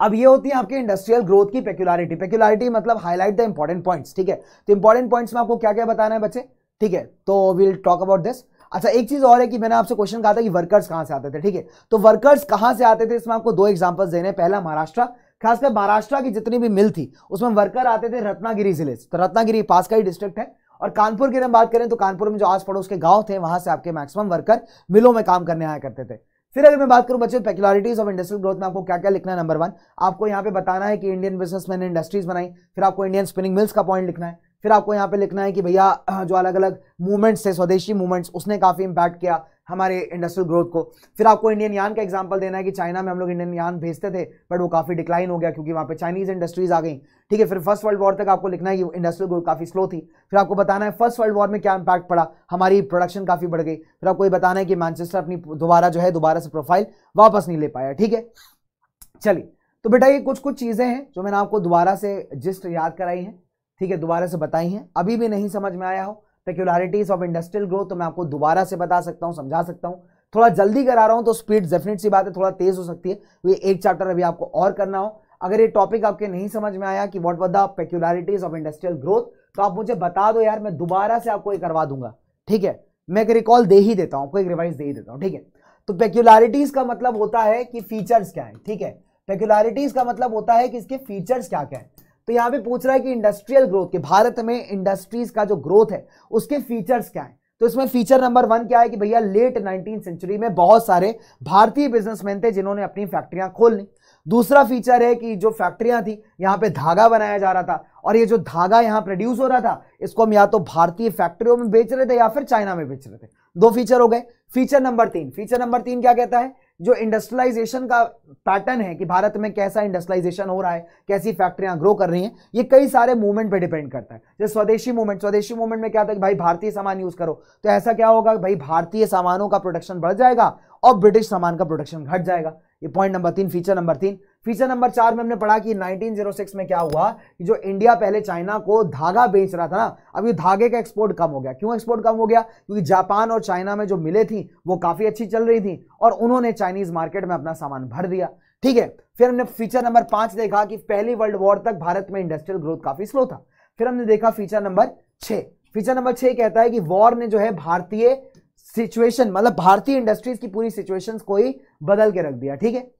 अब ये होती है आपके इंडस्ट्रियल ग्रोथ की पेक्युलरिटी पेक्युलरिटी मतलब हाईलाइट द इंपॉर्टेंट पॉइंट्स ठीक है? तो इंपॉर्टेंट पॉइंट्स में आपको क्या क्या बताना है बच्चे? ठीक है तो विल टॉक अबाउट दिस अच्छा एक चीज़ और है कि मैंने आपसे क्वेश्चन कहा था कि वर्कर्स कहाँ से आते थे, ठीक है? तो वर्कर्स कहाँ से आते थे? इसमें आपको दो एग्जांपल्स देने पहला महाराष्ट्र, खासकर महाराष्ट्र की जितनी भी मिल थी, उसमें वर्कर आते थे रत्नागिरी ज़िले से। तो रत्नागिरी पास का ही डिस्ट्रिक्ट है। और कानपुर की हम बात करें तो कानपुर में जो आस पड़ोस के गाँव थे, वहाँ से आपके मैक्सिमम वर्कर मिलों में काम करने आया करते थे। फिर अगर मैं बात करूँ बच्चे पेक्युलरिटीज ऑफ़ इंडस्ट्रियल ग्रोथ में आपको क्या क्या लिखना है नंबर वन आपको यहाँ पे बताना है कि इंडियन बिजनेसमैन ने इंडस्ट्रीज़ बनाई, फिर आपको इंडियन स्पिनिंग मिल्स का पॉइंट लिखना है। फिर आपको यहाँ पे लिखना है कि भैया, जो अलग अलग मूवमेंट्स थे, स्वदेशी मूवमेंट्स उसने काफ़ी इंपैक्ट किया हमारे इंडस्ट्रियल ग्रोथ को। फिर आपको इंडियन यान का एग्जांपल देना है कि चाइना में हम लोग इंडियन यान भेजते थे बट वो काफ़ी डिक्लाइन हो गया क्योंकि वहाँ पे चाइनीज़ इंडस्ट्रीज़ आ गई। ठीक है, फिर फ़र्स्ट वर्ल्ड वॉर तक आपको लिखना है कि इंडस्ट्रियल ग्रोथ काफ़ी स्लो थी। फिर आपको बताना है फ़र्स्ट वर्ल्ड वॉर में क्या इंपैक्ट पड़ा, हमारी प्रोडक्शन काफ़ी बढ़ गई। फिर आपको ये बताना है कि मैनचेस्टर अपनी दोबारा जो है, दोबारा से प्रोफ़ाइल वापस नहीं ले पाया, ठीक है? चलिए तो बेटा ये कुछ कुछ चीज़ें हैं जो मैंने आपको दोबारा से जिस्ट याद कराई हैं। ठीक है, दोबारा से बताई हैं। अभी भी नहीं समझ में आया हो पेक्युलरिटीज ऑफ़ इंडस्ट्रियल ग्रोथ तो मैं आपको दोबारा से बता सकता हूँ, समझा सकता हूँ। थोड़ा जल्दी करा रहा हूँ तो स्पीड डेफिनेट सी बात है, थोड़ा तेज हो सकती है। ये एक चैप्टर अभी आपको और करना हो। अगर ये टॉपिक आपके नहीं समझ में आया कि what were the peculiarities of industrial growth तो आप मुझे बता दो यार, मैं दोबारा से आपको ये करवा दूँगा। ठीक है, मैं एक रिकॉल दे ही देता हूँ, आपको एक रिवाइज दे ही देता हूँ, ठीक है। तो पेक्युलरिटीज का मतलब होता है कि फीचर्स क्या है, ठीक है। पेक्युलरिटीज का मतलब होता है कि इसके फीचर्स क्या क्या है। तो यहाँ पे पूछ रहा है कि इंडस्ट्रियल ग्रोथ के, भारत में इंडस्ट्रीज़ का जो ग्रोथ है, उसके फीचर्स क्या है? तो इसमें फीचर नंबर वन क्या है कि भैया लेट नाइनटीन सेंचुरी में बहुत सारे भारतीय बिजनेसमैन थे जिन्होंने अपनी फैक्ट्रियाँ खोल ली दूसरा फीचर है कि जो फैक्ट्रियाँ थी, यहाँ पे धागा बनाया जा रहा था और ये जो धागा यहाँ प्रोड्यूस हो रहा था, इसको हम या तो भारतीय फैक्ट्रियों में बेच रहे थे या फिर चाइना में बेच रहे थे। दो फीचर हो गए। फीचर नंबर तीन। फीचर नंबर तीन क्या कहता है? जो इंडस्ट्रियलाइजेशन का पैटर्न है कि भारत में कैसा इंडस्ट्रियलाइजेशन हो रहा है, कैसी फैक्ट्रियाँ ग्रो कर रही हैं, ये कई सारे मूवमेंट पे डिपेंड करता है। जैसे स्वदेशी मूवमेंट स्वदेशी मूवमेंट में क्या था कि भाई भारतीय सामान यूज़ करो तो ऐसा क्या होगा भाई भारतीय सामानों का प्रोडक्शन बढ़ जाएगा और ब्रिटिश सामान का प्रोडक्शन घट जाएगा। ये पॉइंट नंबर तीन फीचर नंबर तीन। फीचर नंबर चार में हमने पढ़ा कि 1906 में क्या हुआ कि जो इंडिया पहले चाइना को धागा बेच रहा था ना, अब ये धागे का एक्सपोर्ट कम हो गया। क्यों एक्सपोर्ट कम हो गया? क्योंकि जापान और चाइना में जो मिले थी, वो काफ़ी अच्छी चल रही थी और उन्होंने चाइनीज़ मार्केट में अपना सामान भर दिया। ठीक है, फिर हमने फीचर नंबर पाँच देखा कि पहली वर्ल्ड वॉर तक भारत में इंडस्ट्रियल ग्रोथ काफ़ी स्लो था। फिर हमने देखा फीचर नंबर छह। फीचर नंबर छह कहता है कि वॉर ने जो है भारतीय सिचुएशन मतलब भारतीय इंडस्ट्रीज़ की पूरी सिचुएशन को ही बदल के रख दिया। ठीक है?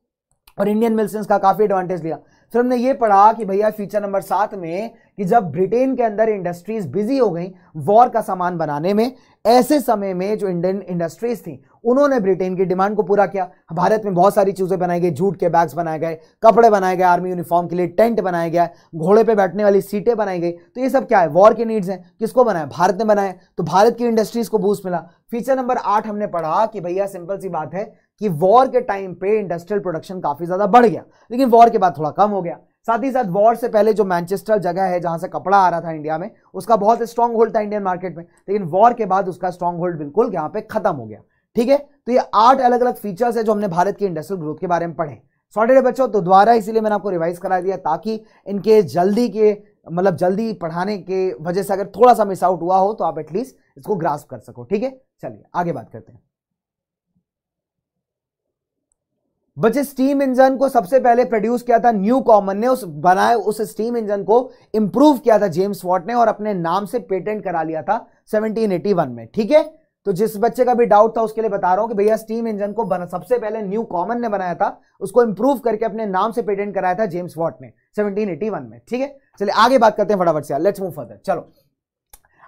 और इंडियन मिल्सन्स का काफ़ी एडवांटेज लिया। फिर हमने ये पढ़ा कि भैया फीचर नंबर सात में कि जब ब्रिटेन के अंदर इंडस्ट्रीज़ बिज़ी हो गई वॉर का सामान बनाने में, ऐसे समय में जो इंडियन इंडस्ट्रीज़ थी, उन्होंने ब्रिटेन की डिमांड को पूरा किया। भारत में बहुत सारी चीज़ें बनाई गई, जूट के बैग्स बनाए गए, कपड़े बनाए गए आर्मी यूनिफॉर्म के लिए टेंट बनाया गया, घोड़े पे बैठने वाली सीटें बनाई गई। तो ये सब क्या है? वॉर के नीड्स हैं। किसको बनाया? भारत ने बनाया। तो भारत की इंडस्ट्रीज़ को बूस्ट मिला। फीचर नंबर आठ हमने पढ़ा कि भैया सिंपल सी बात है कि वॉर के टाइम पे इंडस्ट्रियल प्रोडक्शन काफ़ी ज़्यादा बढ़ गया, लेकिन वॉर के बाद थोड़ा कम हो गया। साथ ही साथ वॉर से पहले जो मैनचेस्टर जगह है जहाँ से कपड़ा आ रहा था इंडिया में, उसका बहुत स्ट्रॉन्ग होल्ड था इंडियन मार्केट में, लेकिन वॉर के बाद उसका स्ट्रॉन्ग होल्ड बिल्कुल यहाँ पे खत्म हो गया। ठीक है? तो ये आठ अलग अलग फीचर्स है जो हमने भारत के इंडस्ट्रियल ग्रोथ के बारे में पढ़े सॉर्टेड बच्चों तो द्वारा इसीलिए मैंने आपको रिवाइज करा दिया ताकि इनके जल्दी के मतलब जल्दी पढ़ाने के वजह से अगर थोड़ा सा मिस आउट हुआ हो तो आप एटलीस्ट इसको ग्रास कर सको। ठीक है? चलिए, आगे बात करते हैं। बच्चे स्टीम इंजन को सबसे पहले प्रोड्यूस किया था न्यू कॉमन ने, उस बनाए, उस स्टीम इंजन को इंप्रूव किया था जेम्स वॉट ने और अपने नाम से पेटेंट करा लिया था 1781 में, ठीक है? तो जिस बच्चे का भी डाउट था, उसके लिए बता रहा हूँ कि भैया स्टीम इंजन को बना, सबसे पहले न्यू कॉमन ने बनाया था, उसको इंप्रूव करके अपने नाम से पेटेंट कराया था जेम्स वॉट ने 1781 में, ठीक है? चलिए, आगे बात करते हैं फटाफट से लेट्स मूव फर्दर चलो।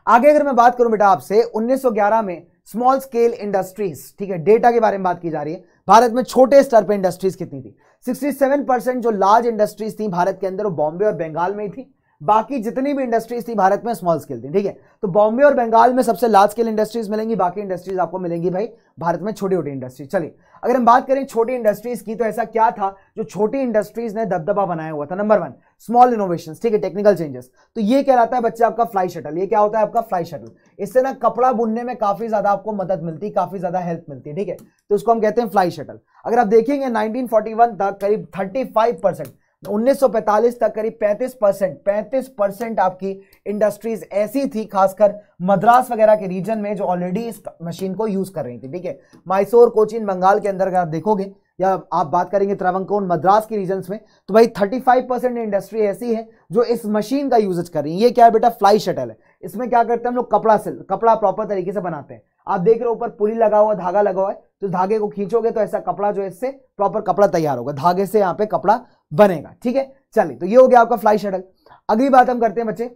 आगे अगर मैं बात करूँ बेटा आपसे 1911 में स्मॉल स्केल इंडस्ट्रीज़ ठीक है डेटा के बारे में बात की जा रही है भारत में छोटे स्तर पर इंडस्ट्रीज़ कितनी थी? 67 परसेंट जो लार्ज इंडस्ट्रीज़ थी भारत के अंदर, वो बॉम्बे और बंगाल में ही थी। बाकी जितनी भी इंडस्ट्रीज़ थी भारत में स्मॉल स्केल थी, ठीक है? तो बॉम्बे और बंगाल में सबसे लार्ज स्केल इंडस्ट्रीज़ मिलेंगी, बाकी इंडस्ट्रीज़ आपको मिलेंगी भाई भारत में छोटी छोटी इंडस्ट्रीज़ चलिए, अगर हम बात करें छोटी इंडस्ट्रीज़ की तो ऐसा क्या था जो छोटी इंडस्ट्रीज़ ने दबदबा बनाया हुआ था? नंबर वन स्मॉल इनोवेशन ठीक है? टेक्निकल चेंजेस तो ये कहलाता है बच्चा आपका फ्लाई शटल ये क्या होता है आपका फ्लाई शटल इससे ना कपड़ा बुनने में काफ़ी ज़्यादा आपको मदद मिलती है काफ़ी ज़्यादा हेल्प मिलती है, ठीक है? तो उसको हम कहते हैं फ्लाई शटल अगर आप देखेंगे 1941 तक करीब 35 परसेंट 1945 तक करीब 35 परसेंट, पैंतीस परसेंट आपकी इंडस्ट्रीज़ ऐसी थी, खासकर मद्रास वगैरह के रीजन में जो ऑलरेडी इस मशीन को यूज़ कर रही थी, ठीक है? मैसूर कोचिन बंगाल के अंदर अगर आप देखोगे, या आप बात करेंगे त्रवंकोन मद्रास की रीजन में तो भाई 35 परसेंट इंडस्ट्री ऐसी है जो इस मशीन का यूज़ कर रही है। ये क्या है बेटा? फ्लाई शटल है। इसमें क्या करते हैं हम लोग? कपड़ा से कपड़ा प्रॉपर तरीके से बनाते हैं। आप देख रहे हो ऊपर पुली लगा हुआ, धागा लगा हुआ है। तो धागे को खींचोगे तो ऐसा कपड़ा जो है इससे प्रॉपर कपड़ा तैयार होगा। धागे से यहाँ पे कपड़ा बनेगा, ठीक है? चलिए तो ये हो गया आपका फ्लाई शटल अगली बात हम करते हैं बच्चे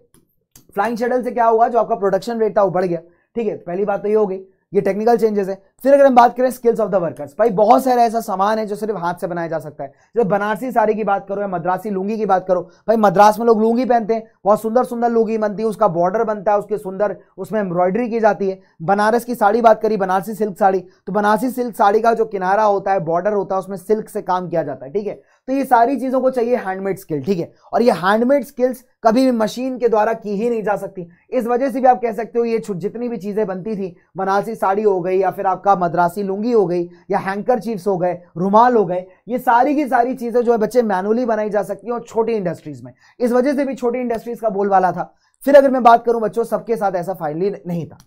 फ्लाइंग शटल से क्या हुआ? जो आपका प्रोडक्शन रेट था वो बढ़ गया, ठीक है? पहली बात तो ये हो गई, ये टेक्निकल चेंजेस है। फिर अगर हम बात करें स्किल्स ऑफ़ द वर्कर्स भाई, बहुत सारे ऐसा सामान है जो सिर्फ़ हाथ से बनाया जा सकता है। जैसे बनारसी साड़ी की बात करो या मद्रासी लुंगी की बात करो, भाई, मद्रास में लोग लुंगी पहनते हैं, बहुत सुंदर सुंदर लुंगी बनती है, उसका बॉर्डर बनता है, उसके सुंदर, उसमें एम्ब्रॉयडरी की जाती है। बनारस की साड़ी बात करी, बनारसी सिल्क साड़ी तो बनारसी सिल्क साड़ी का जो किनारा होता है बॉर्डर होता है, उसमें सिल्क से काम किया जाता है, ठीक है? तो ये सारी चीज़ों को चाहिए हैंडमेड स्किल ठीक है? और ये हैंडमेड स्किल्स कभी भी मशीन के द्वारा की ही नहीं जा सकती। इस वजह से भी आप कह सकते हो ये जितनी भी चीज़ें बनती थी, बनारसी साड़ी हो गई या फिर आपका मद्रासी लुंगी हो गई या हैंकर चीफ्स हो गए, रुमाल हो गए, ये सारी की सारी चीज़ें जो है बच्चे मैनुअली बनाई जा सकती है और छोटी इंडस्ट्रीज़ में। इस वजह से भी छोटी इंडस्ट्रीज़ का बोलवाला था। फिर अगर मैं बात करूँ बच्चों, सबके साथ ऐसा फाइनली नहीं था।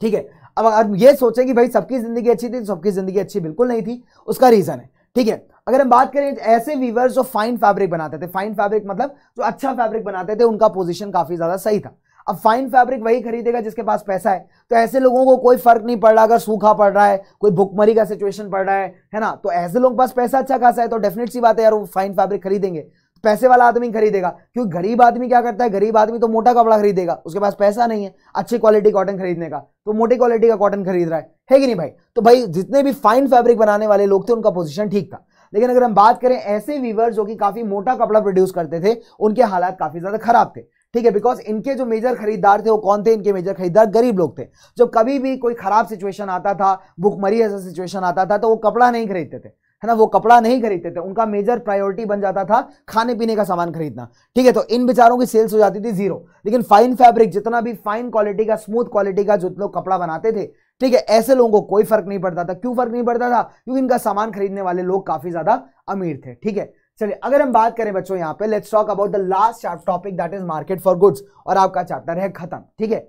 ठीक है? अब अगर ये सोचें कि भाई सबकी ज़िंदगी अच्छी थी तो सबकी ज़िंदगी अच्छी बिल्कुल नहीं थी। उसका रीजन है। ठीक है? अगर हम बात करें, ऐसे वीवर्स जो फाइन फैब्रिक बनाते थे फाइन फैब्रिक मतलब जो अच्छा फैब्रिक बनाते थे, उनका पोजीशन काफ़ी ज़्यादा सही था। अब फाइन फैब्रिक वही खरीदेगा जिसके पास पैसा है। तो ऐसे लोगों को कोई फ़र्क नहीं पड़ रहा, अगर सूखा पड़ रहा है, कोई भुखमरी का सिचुएशन पड़ रहा है है ना? तो ऐसे लोगों के पास पैसा अच्छा खासा है तो डेफिनेट सी बात है, यार वो फाइन फैब्रिक खरीदेंगे। पैसे वाला आदमी खरीदेगा। क्योंकि गरीब आदमी क्या करता है? गरीब आदमी तो मोटा कपड़ा खरीदेगा। उसके पास पैसा नहीं है अच्छी क्वालिटी कॉटन खरीदने का। तो मोटी क्वालिटी का कॉटन खरीद रहा है। है कि नहीं भाई? तो भाई, जितने भी फाइन फैब्रिक बनाने वाले लोग थे, उनका पोजीशन ठीक था। लेकिन अगर हम बात करें ऐसे वीवर जो कि काफ़ी मोटा कपड़ा प्रोड्यूस करते थे, उनके हालात काफ़ी ज़्यादा खराब थे। ठीक है? बिकॉज़ इनके जो मेजर खरीदार थे, वो कौन थे? इनके मेजर खरीदार गरीब लोग थे। जब कभी भी कोई खराब सिचुएशन आता था, भुखमरी ऐसा सिचुएशन आता था तो वो कपड़ा नहीं खरीदते थे। है ना, वो कपड़ा नहीं खरीदते थे, उनका मेजर प्रायोरिटी बन जाता था खाने पीने का सामान खरीदना। ठीक है तो इन बेचारों की सेल्स हो जाती थी ज़ीरो लेकिन फाइन फैब्रिक जितना भी फाइन क्वालिटी का स्मूथ क्वालिटी का जो लोग कपड़ा बनाते थे, ठीक है, ऐसे लोगों को कोई फ़र्क नहीं पड़ता था। क्यों फ़र्क नहीं पड़ता था? क्योंकि इनका सामान खरीदने वाले लोग काफ़ी ज़्यादा अमीर थे, ठीक है। चलिए, अगर हम बात करें बच्चों यहाँ पे let's talk about the last topic that is market for goods और आपका चैप्टर है खत्म, ठीक है।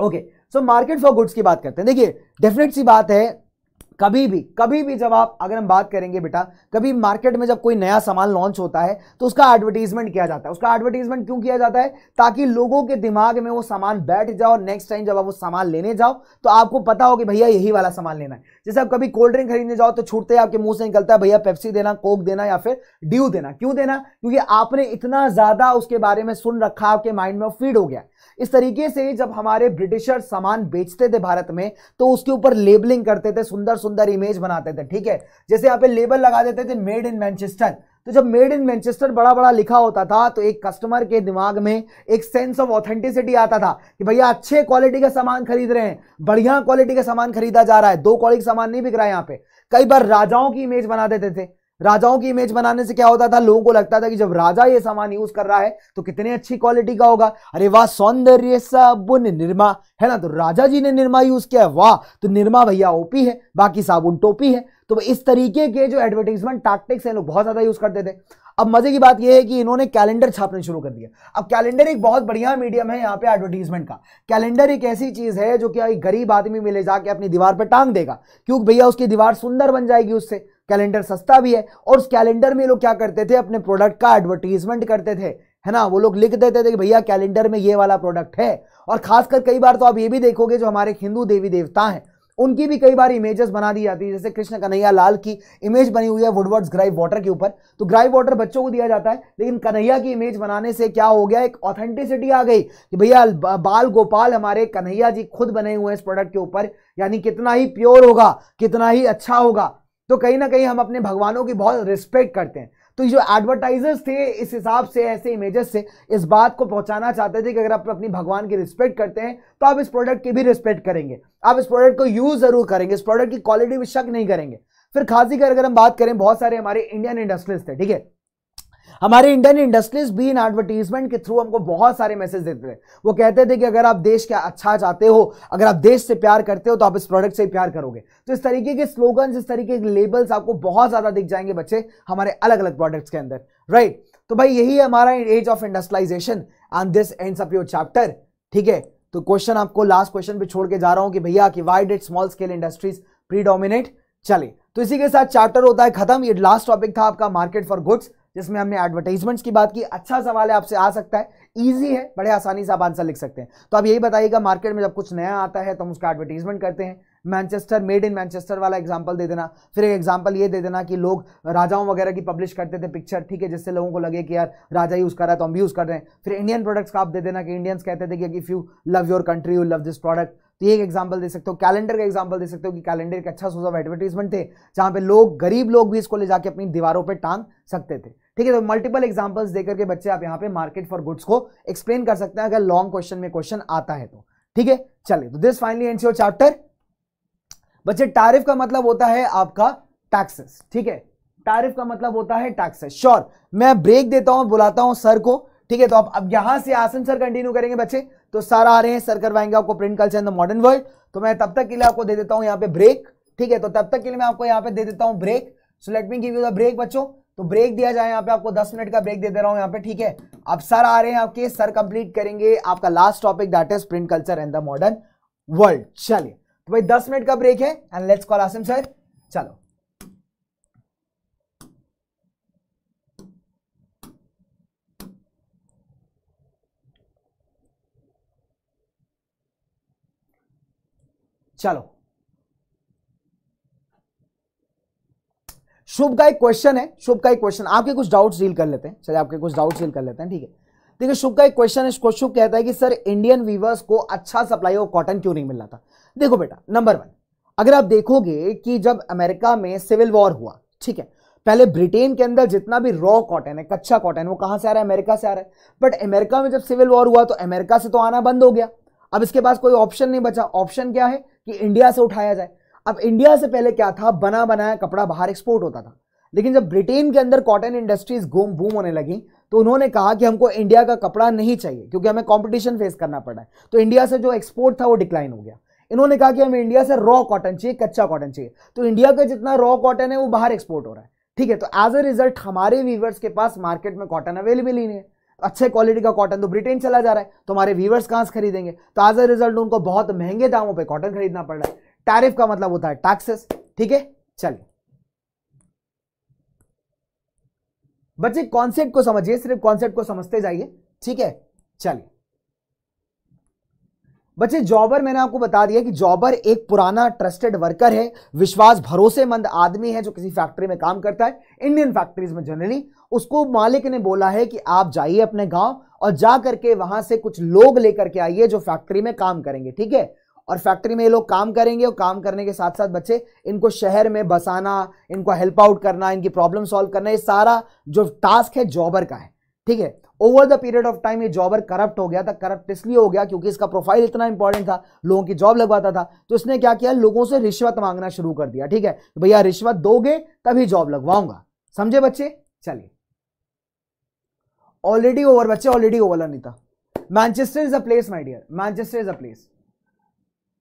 Okay so market for goods की बात करते हैं। देखिए डेफिनेट सी बात है कभी भी कभी भी जब आप, अगर हम बात करेंगे बेटा, कभी मार्केट में जब कोई नया सामान लॉन्च होता है तो उसका एडवर्टीजमेंट किया जाता है। उसका एडवर्टीजमेंट क्यों किया जाता है? ताकि लोगों के दिमाग में वो सामान बैठ जाओ और नेक्स्ट टाइम जब आप वो सामान लेने जाओ तो आपको पता हो कि भैया यही वाला सामान लेना है। जैसे आप कभी कोल्ड ड्रिंक खरीदने जाओ तो छूटते आपके मुँह से निकलता है, भैया पेप्सी देना कोक देना या फिर ड्यू देना। क्यों देना? क्योंकि आपने इतना ज़्यादा उसके बारे में सुन रखा, आपके माइंड में फ़ीड हो गया। इस तरीके से जब हमारे ब्रिटिशर सामान बेचते थे भारत में तो उसके ऊपर लेबलिंग करते थे सुंदर सुंदर इमेज बनाते थे, ठीक है? जैसे यहाँ पे लेबल लगा देते थे मेड इन मैनचेस्टर तो जब मेड इन मैनचेस्टर बड़ा बड़ा लिखा होता था तो एक कस्टमर के दिमाग में एक सेंस ऑफ़ ऑथेंटिसिटी आता था कि भैया, अच्छे क्वालिटी का सामान खरीद रहे हैं, बढ़िया क्वालिटी का सामान खरीदा जा रहा है, दो क्वालिटी सामान नहीं बिक रहा है यहाँ पे। कई बार राजाओं की इमेज बना देते थे राजाओं की इमेज बनाने से क्या होता था? लोगों को लगता था कि जब राजा ये सामान यूज़ कर रहा है तो कितने अच्छी क्वालिटी का होगा। अरे वाह, सौंदर्य साबुन निर्मा। है ना? तो राजा जी ने निर्मा यूज़ किया है। वाह तो निर्मा भैया ओपी है, बाकी साबुन टोपी है। तो इस तरीके के जो एडवर्टीजमेंट टैक्टिक्स हैं, लोग बहुत ज़्यादा यूज़ करते थे। अब मज़े की बात यह है कि इन्होंने कैलेंडर छापने शुरू कर दिया। अब कैलेंडर एक बहुत बढ़िया मीडियम है यहाँ पे एडवर्टीजमेंट का। कैलेंडर एक ऐसी चीज़ है जो कि गरीब आदमी में ले जाके अपनी दीवार पर टांग देगा। क्योंकि भैया उसकी दीवार सुंदर बन जाएगी उससे। कैलेंडर सस्ता भी है, और उस कैलेंडर में लोग क्या करते थे, अपने प्रोडक्ट का एडवर्टीजमेंट करते थे, है ना? वो लोग लिख देते थे कि भैया, कैलेंडर में ये वाला प्रोडक्ट है, और खासकर कई बार तो आप ये भी देखोगे, जो हमारे हिंदू देवी देवता हैं, उनकी भी कई बार इमेजेस बना दी जाती है, जैसे कृष्ण कन्हैया लाल की इमेज बनी हुई है वुडवर्ड्स ग्राइव वाटर के ऊपर। तो ग्राइव वाटर बच्चों को दिया जाता है, लेकिन कन्हैया की इमेज बनाने से क्या हो गया, एक ऑथेंटिसिटी आ गई कि भैया बाल गोपाल हमारे कन्हैया जी खुद बने हुए हैं इस प्रोडक्ट के ऊपर, यानी कितना ही प्योर होगा, कितना ही अच्छा होगा। तो कहीं ना कहीं हम अपने भगवानों की बहुत रिस्पेक्ट करते हैं। तो जो एडवर्टाइजर्स थे, इस हिसाब से, ऐसे इमेजेस से, इस बात को पहुंचाना चाहते थे कि अगर आप अपनी भगवान की रिस्पेक्ट करते हैं तो आप इस प्रोडक्ट की भी रिस्पेक्ट करेंगे। आप इस प्रोडक्ट को यूज़ ज़रूर करेंगे, इस प्रोडक्ट की क्वालिटी भी शक नहीं करेंगे। फिर खासी कर अगर हम बात करें, बहुत सारे हमारे इंडियन इंडस्ट्रीज़ थे, ठीक है? हमारे इंडियन इंडस्ट्रीज़ भी इन एडवर्टीजमेंट के थ्रू हमको बहुत सारे मैसेज देते थे। वो कहते थे कि अगर आप देश का अच्छा चाहते हो, अगर आप देश से प्यार करते हो तो आप इस प्रोडक्ट से प्यार करोगे। तो इस तरीके के स्लोगन इस तरीके के लेबल्स आपको बहुत ज़्यादा दिख जाएँगे बच्चे हमारे अलग अलग प्रोडक्ट्स के अंदर राइट तो भाई यही है हमारा age of industrialisation and this ends up your chapter ठीक है? तो क्वेश्चन आपको लास्ट क्वेश्चन पे छोड़ के जा रहा हूँ कि भैया कि why did small scale industries predominate चले। तो इसी के साथ चैप्टर होता है खत्म। ये लास्ट टॉपिक था आपका मार्केट फॉर गुड्स जिसमें हमने एडवर्टाइजमेंट्स की बात की अच्छा सवाल है, आपसे आ सकता है ईजी है, बड़े आसानी से आप आंसर लिख सकते हैं। तो आप यही बताइएगा मार्केट में जब कुछ नया आता है तो हम उसका एडवर्टीजमेंट करते हैं। मैनचेस्टर मेड इन मैनचेस्टर वाला एग्ज़ाम्पल दे देना। फिर एक एग्ज़ाम्पल ये दे देना कि लोग राजाओं वगैरह की पब्लिश करते थे पिक्चर ठीक है, जिससे लोगों को लगे कि यार राजा यूज़ कर रहा है तो हम भी यूज़ कर रहे हैं। फिर इंडियन प्रोडक्ट्स का आप दे देना कि इंडियंस कहते थे कि if you love your country you love this product तो ये एक एग्ज़ाम्पल दे सकते हो। कैलेंडर का एग्ज़ाम्पल दे सकते हो कि कैलेंडर एक अच्छा सोर्स ऑफ़ एडवर्टीजमेंट थे, जहाँ पे लोग, गरीब लोग भी इसको ले जाके अपनी दीवारों पर टांग सकते थे। ठीक है तो मल्टीपल एग्जाम्पल्स देकर के बच्चे आप यहाँ पे मार्केट फॉर गुड्स को एक्सप्लेन कर सकते हैं, अगर लॉन्ग क्वेश्चन में क्वेश्चन आता है तो। ठीक है, चलिए तो this finally end your chapter बच्चे टैरिफ का मतलब होता है आपका टैक्सेस ठीक है? टैरिफ का मतलब होता है टैक्सेस श्योर मैं ब्रेक देता हूँ, बुलाता हूँ सर को, ठीक है? तो आप अब यहाँ से आसन सर कंटिन्यू करेंगे बच्चे। तो सर आ रहे हैं सर करवाएँगे आपको print culture in the modern world तो मैं तब तक के लिए आपको दे देता हूँ यहाँ पे ब्रेक ठीक है? तो तब तक के लिए मैं आपको यहाँ पे दे देता हूँ break so let me give you the break बच्चों. तो ब्रेक दिया जाए यहाँ पे, आपको 10 मिनट का ब्रेक दे दे रहा हूँ यहाँ पे, ठीक है? अब सर आ रहे हैं आपके सर कंप्लीट करेंगे आपका last topic that is print culture and the modern world चलिए। तो भाई 10 मिनट का ब्रेक है and let's call Asim sir चलो। चलो। शुभ का एक क्वेश्चन है, शुभ का एक क्वेश्चन आपके कुछ डाउट्स डील कर लेते हैं। चलिए, आपके कुछ डाउट्स डील कर लेते हैं, ठीक है? देखिए, शुभ का एक क्वेश्चन है शुभ कहता है कि, सर इंडियन वीवर्स को अच्छा सप्लाई ऑफ़ कॉटन क्यों नहीं मिल रहा था? देखो बेटा नंबर वन अगर आप देखोगे कि जब अमेरिका में सिविल वॉर हुआ, ठीक है, पहले ब्रिटेन के अंदर जितना भी रॉ कॉटन है, कच्चा कॉटन वो कहाँ से आ रहा है? अमेरिका से आ रहा है। बट अमेरिका में जब सिविल वॉर हुआ तो अमेरिका से तो आना बंद हो गया। अब इसके पास कोई ऑप्शन नहीं बचा। ऑप्शन क्या है? कि इंडिया से उठाया जाए। अब इंडिया से पहले क्या था? बना बनाया कपड़ा बाहर एक्सपोर्ट होता था। लेकिन जब ब्रिटेन के अंदर कॉटन इंडस्ट्रीज़ घूम बूम होने लगी तो उन्होंने कहा कि हमको इंडिया का कपड़ा नहीं चाहिए, क्योंकि हमें कंपटीशन फेस करना पड़ा है। तो इंडिया से जो एक्सपोर्ट था, वो डिक्लाइन हो गया। इन्होंने कहा कि हमें इंडिया से रॉ कॉटन चाहिए, कच्चा कॉटन चाहिए। तो इंडिया का जितना रॉ कॉटन है, वो बाहर एक्सपोर्ट हो रहा है। ठीक है तो एज अ रिज़ल्ट हमारे वीवर्स के पास मार्केट में कॉटन अवेलेबल ही नहीं है। अच्छे क्वालिटी का कॉटन तो ब्रिटेन चला जा रहा है तो हमारे व्यूवर्स कहाँ से खरीदेंगे? तो एज अ रिज़ल्ट उनको बहुत महँगे दामों पे कॉटन खरीदना पड़ रहा है। टैरिफ का मतलब होता है टैक्सेस ठीक है, चलिए। बच्चे कॉन्सेप्ट को समझिए, सिर्फ़ कॉन्सेप्ट को समझते जाइए। ठीक है, चलिए। बच्चे, जॉबर मैंने आपको बता दिया कि जॉबर एक पुराना ट्रस्टेड वर्कर है, विश्वास भरोसेमंद आदमी है जो किसी फैक्ट्री में काम करता है, इंडियन फैक्ट्रीज में जनरली। उसको मालिक ने बोला है कि आप जाइए अपने गाँव और जा करके वहाँ से कुछ लोग लेकर के आइए जो फैक्ट्री में काम करेंगे, ठीक है? और फैक्ट्री में ये लोग काम करेंगे और काम करने के साथ साथ बच्चे, इनको शहर में बसाना, इनको हेल्प आउट करना, इनकी प्रॉब्लम सॉल्व करना, ये सारा जो टास्क है जॉबर का है। ठीक है? Over the period of time ये जॉबर करप्ट हो गया था करप्ट इसलिए हो गया क्योंकि इसका प्रोफ़ाइल इतना इंपॉर्टेंट था, लोगों की जॉब लगवाता था तो इसने क्या किया? लोगों से रिश्वत मांगना शुरू कर दिया, ठीक है? भैया रिश्वत दोगे तभी जॉब लगवाऊँगा। समझे बच्चे? चलिए। ऑलरेडी ओवर बच्चे already over Anita. Manchester is a place my dear Manchester is a place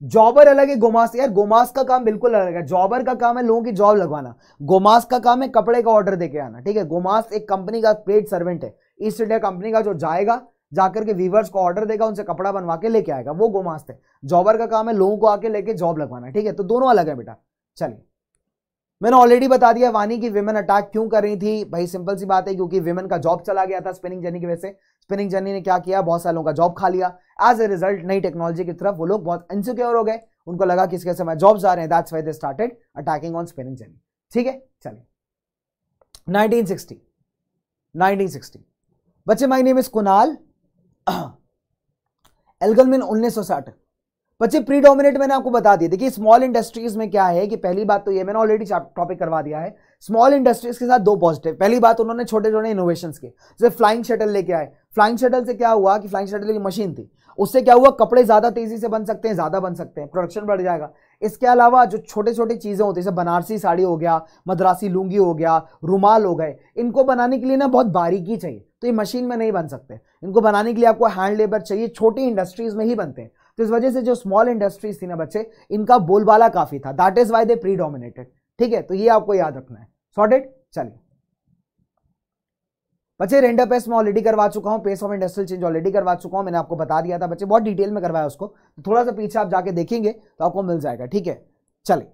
jobber अलग है गोमास यार गोमास का काम बिल्कुल अलग है। जॉबर का काम है लोगों की जॉब लगवाना। गोमास का काम है कपड़े का ऑर्डर देके आना, ठीक है? गोमास एक कंपनी का पेड सर्वेंट है। ईस्ट इंडिया कंपनी का जो जाएगा, जाकर के वीवर्स को ऑर्डर देगा, उनसे कपड़ा बनवा के लेके आएगा। वो गोमास्त है जॉबर का काम है लोगों को आके लेके जॉब लगवाना, ठीक है? तो दोनों अलग है बेटा। चलिए। मैंने ऑलरेडी बता दिया वानी की विमेन अटैक क्यों कर रही थी। भाई सिंपल सी बात है, क्योंकि विमेन का जॉब चला गया था स्पिनिंग जर्नी की वजह से। स्पिनिंग जर्नी ने क्या किया? बहुत सालों का जॉब खा लिया। एज ए रिज़ल्ट नई टेक्नोलॉजी की तरफ़ वो लोग बहुत इनसिक्योर हो गए। उनको लगा कि इसके समय जॉब्स आ रहे हैं। That's why they started attacking on spinning journey ठीक है? चलिए। 1960 1960 बच्चे माय नेम इज़ कुणाल एल्गलमिन 1960 बच्चे प्रीडोमिनेट मैंने आपको बता दिया। देखिए स्मॉल इंडस्ट्रीज़ में क्या है कि पहली बात तो ये, मैंने ऑलरेडी टॉपिक करवा दिया है। स्मॉल इंडस्ट्रीज़ के साथ दो पॉजिटिव पहली बात उन्होंने छोटे छोटे इनोवेशन के। जैसे फ्लाइंग शटल लेके आए। फ्लाइंग शटल से क्या हुआ कि फ्लाइंग शटल की मशीन थी। उससे क्या हुआ? कपड़े ज़्यादा तेज़ी से बन सकते हैं, ज़्यादा बन सकते हैं। प्रोडक्शन बढ़ जाएगा। इसके अलावा जो छोटे छोटे चीज़ें होती है, जैसे बनारसी साड़ी हो गया, मद्रासी लुंगी हो गया, रुमाल हो गए, इनको बनाने के लिए ना बहुत बारीकी चाहिए। तो ये मशीन में नहीं बन सकते। इनको बनाने के लिए आपको हैंड लेबर चाहिए, छोटी इंडस्ट्रीज़ में ही बनते हैं। तो इस वजह से जो स्मॉल इंडस्ट्रीज़ थी ना बच्चे, इनका बोलबाला काफ़ी था। That is why they pre ठीक है? तो ये आपको याद रखना है। सॉर्टेड चलिए। बच्चे रेंडर पेस्ट में ऑलरेडी करवा चुका हूँ pace of industrial change already करवा चुका हूँ, मैंने आपको बता दिया था बच्चे, बहुत डिटेल में करवाया उसको। तो थोड़ा सा पीछे आप जाके देखेंगे तो आपको मिल जाएगा, ठीक है? चले,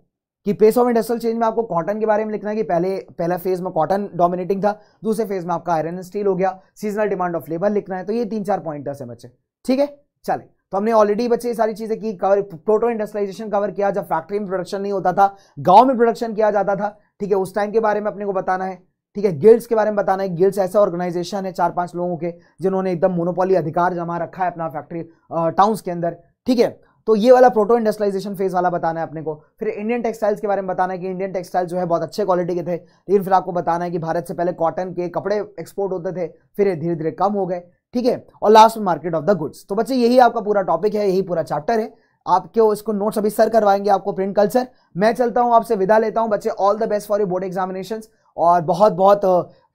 कि पेस ऑफ़ इंडस्ट्रियल चेंज में आपको कॉटन के बारे में लिखना है कि पहले, पहला फ़ेज़ में कॉटन डोमिनेटिंग था, दूसरे फ़ेज़ में आपका आयरन स्टील हो गया सीजनल डिमांड ऑफ़ लेबर लिखना है तो ये तीन चार पॉइंटर्स है बच्चे, ठीक है? चले तो हमने ऑलरेडी बच्चे ये सारी चीज़ें की कवर प्रोटो इंडस्ट्रियलाइजेशन कवर किया, जब फैक्ट्री में प्रोडक्शन नहीं होता था, गाँव में प्रोडक्शन किया जाता था, ठीक है? उस टाइम के बारे में अपने को बताना है। ठीक है गिल्ड्स के बारे में बताना है। गिल्ड्स ऐसा ऑर्गेनाइजेशन है चार पाँच लोगों के, जिन्होंने एकदम मोनोपोली अधिकार जमा रखा है अपना फैक्ट्री टाउन्स के अंदर, ठीक है? तो ये वाला प्रोटो इंडस्ट्रियलाइजेशन फ़ेज़ वाला बताना है अपने को। फिर इंडियन टेक्सटाइल्स के बारे में बताना है कि इंडियन टेक्सटाइल जो है बहुत अच्छे क्वालिटी के थे। लेकिन फिर आपको बताना है कि भारत से पहले कॉटन के कपड़े एक्सपोर्ट होते थे, फिर धीरे धीरे कम हो गए, ठीक है? और लास्ट में मार्केट ऑफ़ द गुड्स तो बच्चे, यही आपका पूरा टॉपिक है, यही पूरा चैप्टर है। आपके इसको नोट्स अभी सर करवाएँगे आपको प्रिंट कल्चर मैं चलता हूँ, आपसे विदा लेता हूँ। बच्चे all the best for your board examination और बहुत बहुत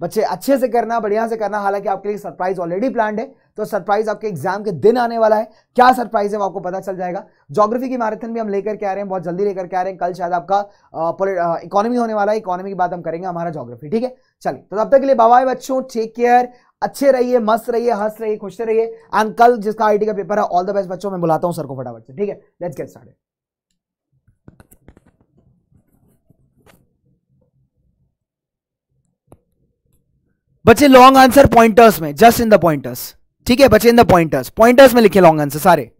बच्चे अच्छे से करना, बढ़िया से करना। हालाँकि आपके लिए सरप्राइज़ ऑलरेडी प्लान है तो सरप्राइज़ आपके एग्ज़ाम के दिन आने वाला है। क्या सरप्राइज़ है वो आपको पता चल जाएगा। ज्योग्राफी की मैराथन भी हम लेकर के आ रहे हैं, बहुत जल्दी लेकर के आ रहे हैं। कल शायद आपका इकोनॉमी होने वाला है। इकोनॉमी की बात हम करेंगे हमारा ज्योग्राफी ठीक है? चलिए तो तब तक के लिए बाबा बच्चों टेक केयर अच्छे रहिए, मस्त रहिए, हंस रहिए, खुश रहिए। एंड कल जिसका आईटी का पेपर है ऑल द बेस्ट बच्चों, मैं बुलाता हूँ सर को फटाफट से, ठीक है? लेट्स गेट स्टार्टेड बच्चे लॉन्ग आंसर पॉइंटर्स में जस्ट इन द पॉइंटर्स ठीक है बच्चे इन द पॉइंटर्स पॉइंटर्स में लिखे लॉन्ग आंसर सारे.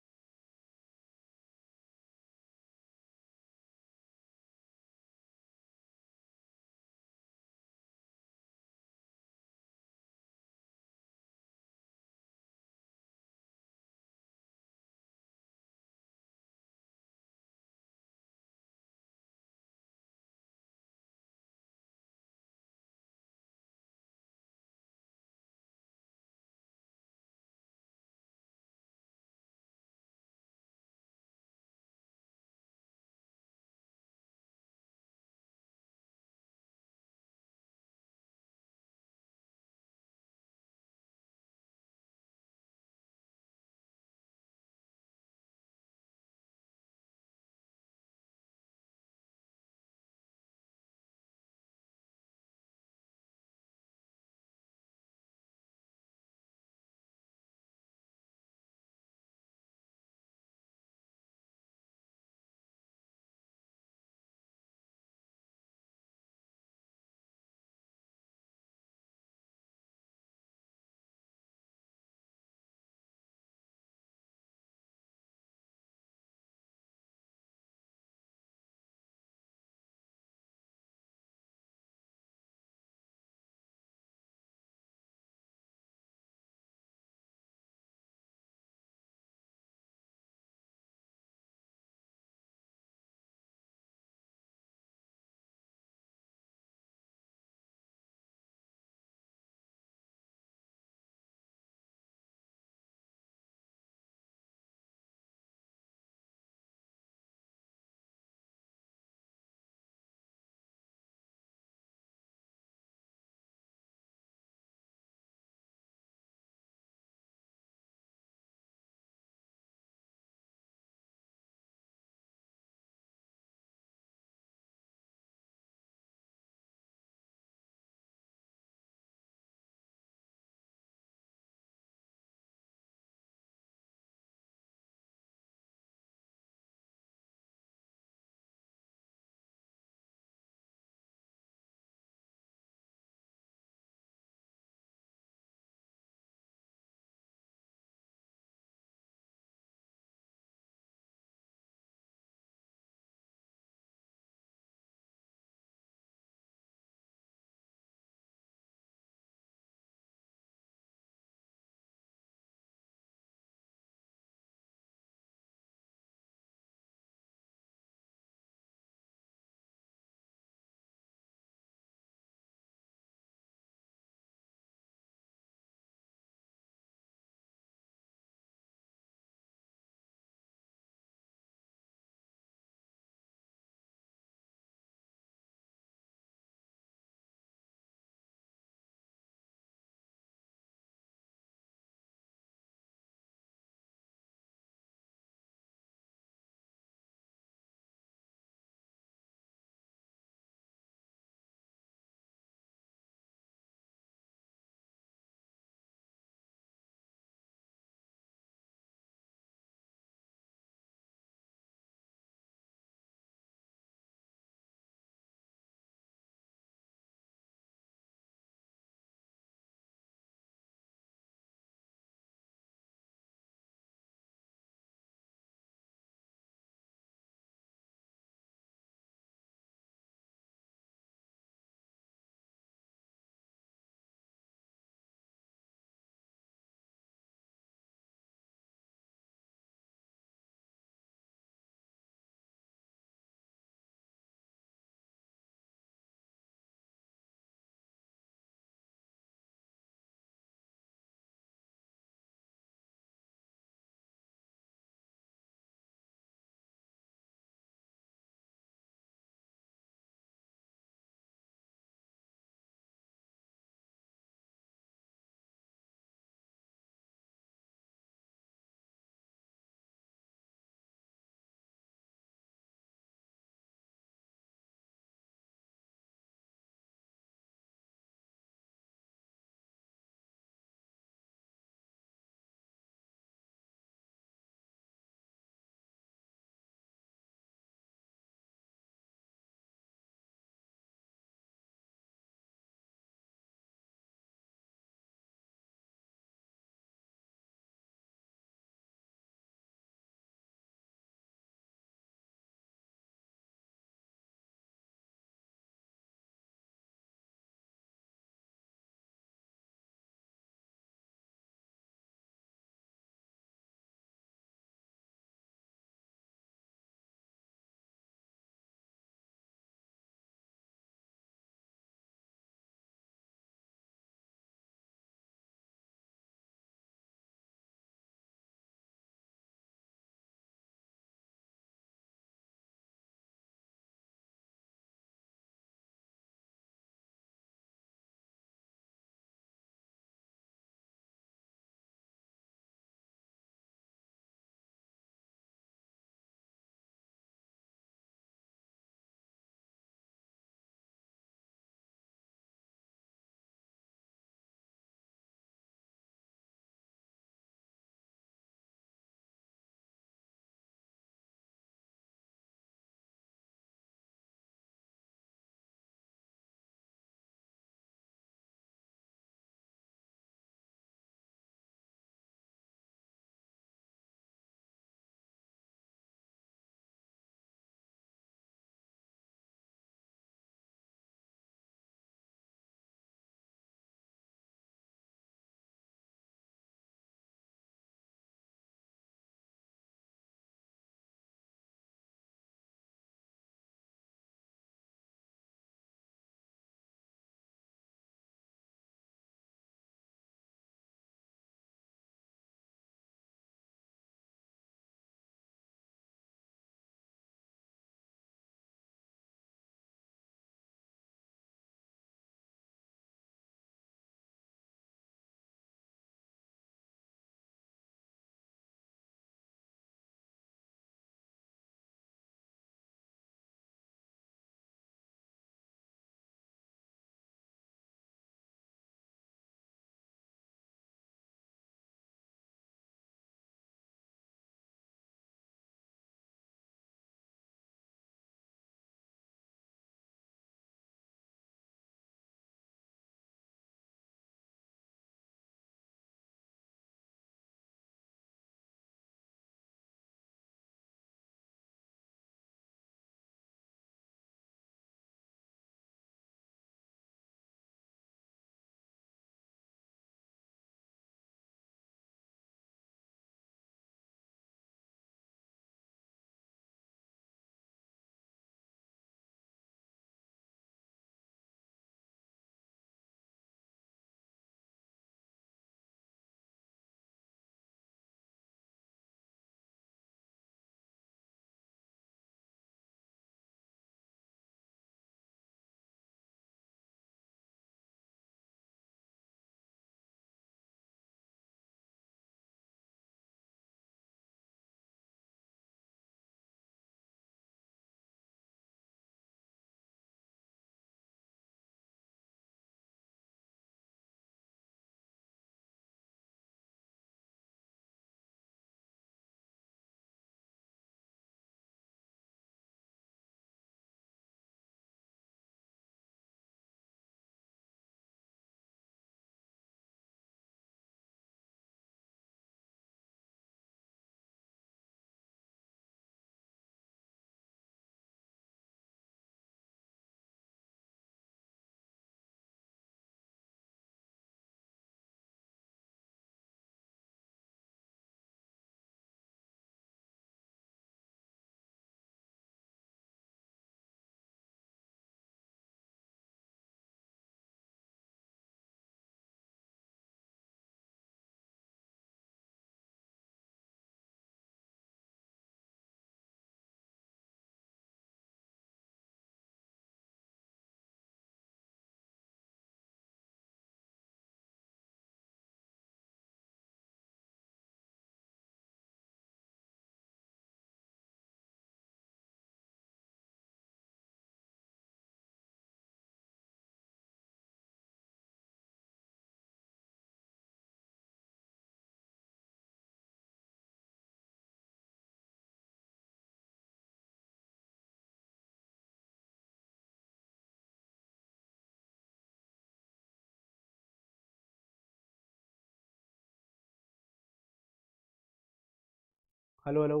हेलो हेलो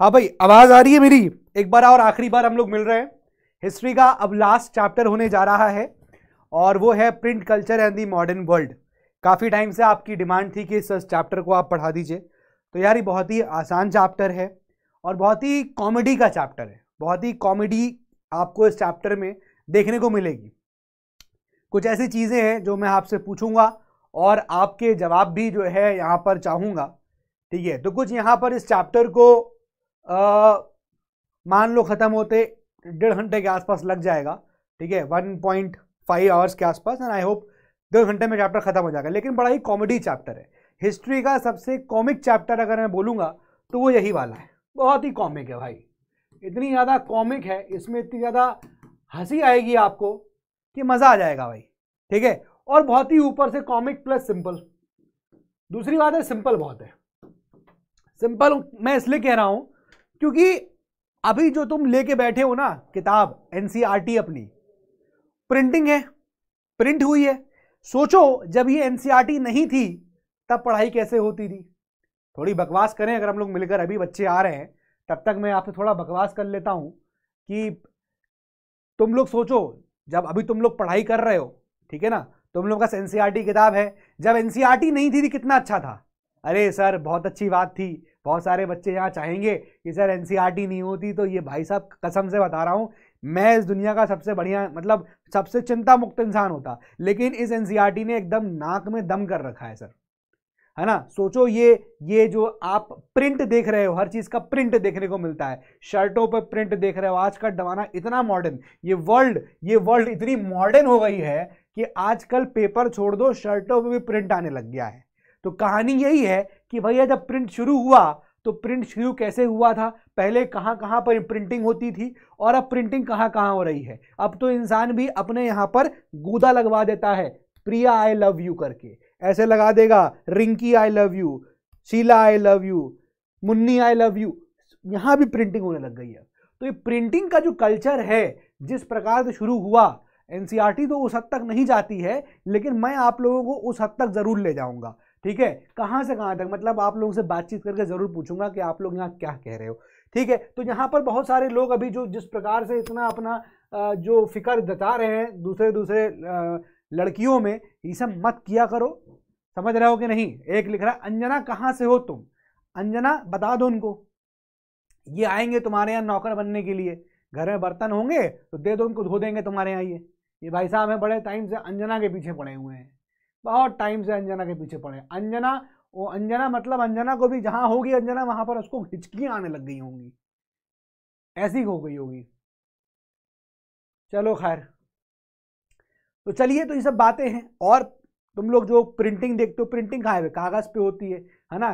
हाँ भाई, आवाज़ आ रही है मेरी। एक बार और आखिरी बार हम लोग मिल रहे हैं। हिस्ट्री का अब लास्ट चैप्टर होने जा रहा है। और वो है print culture and the modern world काफ़ी टाइम से आपकी डिमांड थी कि इस चैप्टर को आप पढ़ा दीजिए। तो यार ये बहुत ही आसान चैप्टर है और बहुत ही कॉमेडी का चैप्टर है। बहुत ही कॉमेडी आपको इस चैप्टर में देखने को मिलेगी। कुछ ऐसी चीज़ें हैं जो मैं आपसे पूछूँगा और आपके जवाब भी जो है यहाँ पर चाहूँगा। ठीक है तो कुछ यहाँ पर इस चैप्टर को आ, मान लो ख़त्म होते डेढ़ घंटे के आसपास लग जाएगा। ठीक है वन पॉइंट फाइव आवर्स के आसपास एंड आई होप दो घंटे में चैप्टर खत्म हो जाएगा। लेकिन बड़ा ही कॉमेडी चैप्टर है। हिस्ट्री का सबसे कॉमिक चैप्टर अगर मैं बोलूँगा तो वो यही वाला है। बहुत ही कॉमिक है भाई। इतनी ज़्यादा कॉमिक है, इसमें इतनी ज़्यादा हँसी आएगी आपको कि मज़ा आ जाएगा भाई। ठीक है? और बहुत ही ऊपर से कॉमिक प्लस सिंपल दूसरी बात है सिंपल बहुत है। सिंपल मैं इसलिए कह रहा हूँ, क्योंकि अभी जो तुम लेके बैठे हो ना, किताब एनसीआरटी अपनी प्रिंटिंग है प्रिंट हुई है। सोचो जब ये एनसीआरटी नहीं थी तब पढ़ाई कैसे होती थी? थोड़ी बकवास करें अगर हम लोग मिलकर अभी बच्चे आ रहे हैं तब तक मैं आपसे थोड़ा बकवास कर लेता हूँ कि तुम लोग सोचो जब अभी तुम लोग पढ़ाई कर रहे हो ठीक है ना? तुम लोग का एनसीआरटी किताब है। जब एनसीआरटी नहीं थी, थी कितना अच्छा था। अरे सर बहुत अच्छी बात थी। बहुत सारे बच्चे यहाँ चाहेंगे कि सर एनसीईआरटी नहीं होती तो ये भाई साहब कसम से बता रहा हूँ मैं इस दुनिया का सबसे बढ़िया मतलब सबसे चिंता मुक्त इंसान होता। लेकिन इस एनसीईआरटी ने एकदम नाक में दम कर रखा है, सर। है ना? सोचो ये ये जो आप प्रिंट देख रहे हो, हर चीज़ का प्रिंट देखने को मिलता है। शर्टों पर प्रिंट देख रहे हो, आज का जमाना इतना मॉडर्न ये वर्ल्ड ये वर्ल्ड इतनी मॉडर्न हो गई है कि आजकल पेपर छोड़ दो, शर्टों पर भी प्रिंट आने लग गया है। तो कहानी यही है कि भैया जब प्रिंट शुरू हुआ तो प्रिंट शुरू कैसे हुआ था? पहले कहाँ कहाँ पर प्रिंटिंग होती थी और अब प्रिंटिंग कहाँ कहाँ हो रही है? अब तो इंसान भी अपने यहाँ पर गूदा लगवा देता है, प्रिया आई लव यू करके। ऐसे लगा देगा, Rinki I love you Sheela I love you Munni I love you यहाँ भी प्रिंटिंग होने लग गई है। तो ये प्रिंटिंग का जो कल्चर है, जिस प्रकार से शुरू हुआ एनसीआरटी तो उस हद तक नहीं जाती है, लेकिन मैं आप लोगों को उस हद तक ज़रूर ले जाऊँगा। ठीक है? कहाँ से कहाँ तक? मतलब आप लोगों से बातचीत करके ज़रूर पूछूँगा कि आप लोग यहाँ क्या कह रहे हो। ठीक है? तो यहाँ पर बहुत सारे लोग अभी जो जिस प्रकार से इतना अपना जो फ़िक्र जता रहे हैं दूसरे दूसरे लड़कियों में, ये सब मत किया करो। समझ रहे हो कि नहीं? एक लिख रहा है अंजना कहाँ से हो तुम? अंजना बता दो उनको। ये आएँगे तुम्हारे यहाँ नौकर बनने के लिए। घर में बर्तन होंगे तो दे दो उनको, धो देंगे तुम्हारे यहाँ ये। ये भाई साहब हैं बड़े, टाइम से अंजना के पीछे पड़े हुए हैं। बहुत टाइम से अंजना के पीछे पड़े अंजना, वो अंजना मतलब अंजना को भी जहाँ होगी, अंजना वहाँ पर उसको हिचकियाँ आने लग गई होंगी। ऐसी हो गई होगी। चलो खैर। तो चलिए तो ये सब बातें हैं। और तुम लोग जो प्रिंटिंग देखते हो प्रिंटिंग कहाँ है? कागज़ पे होती है है ना?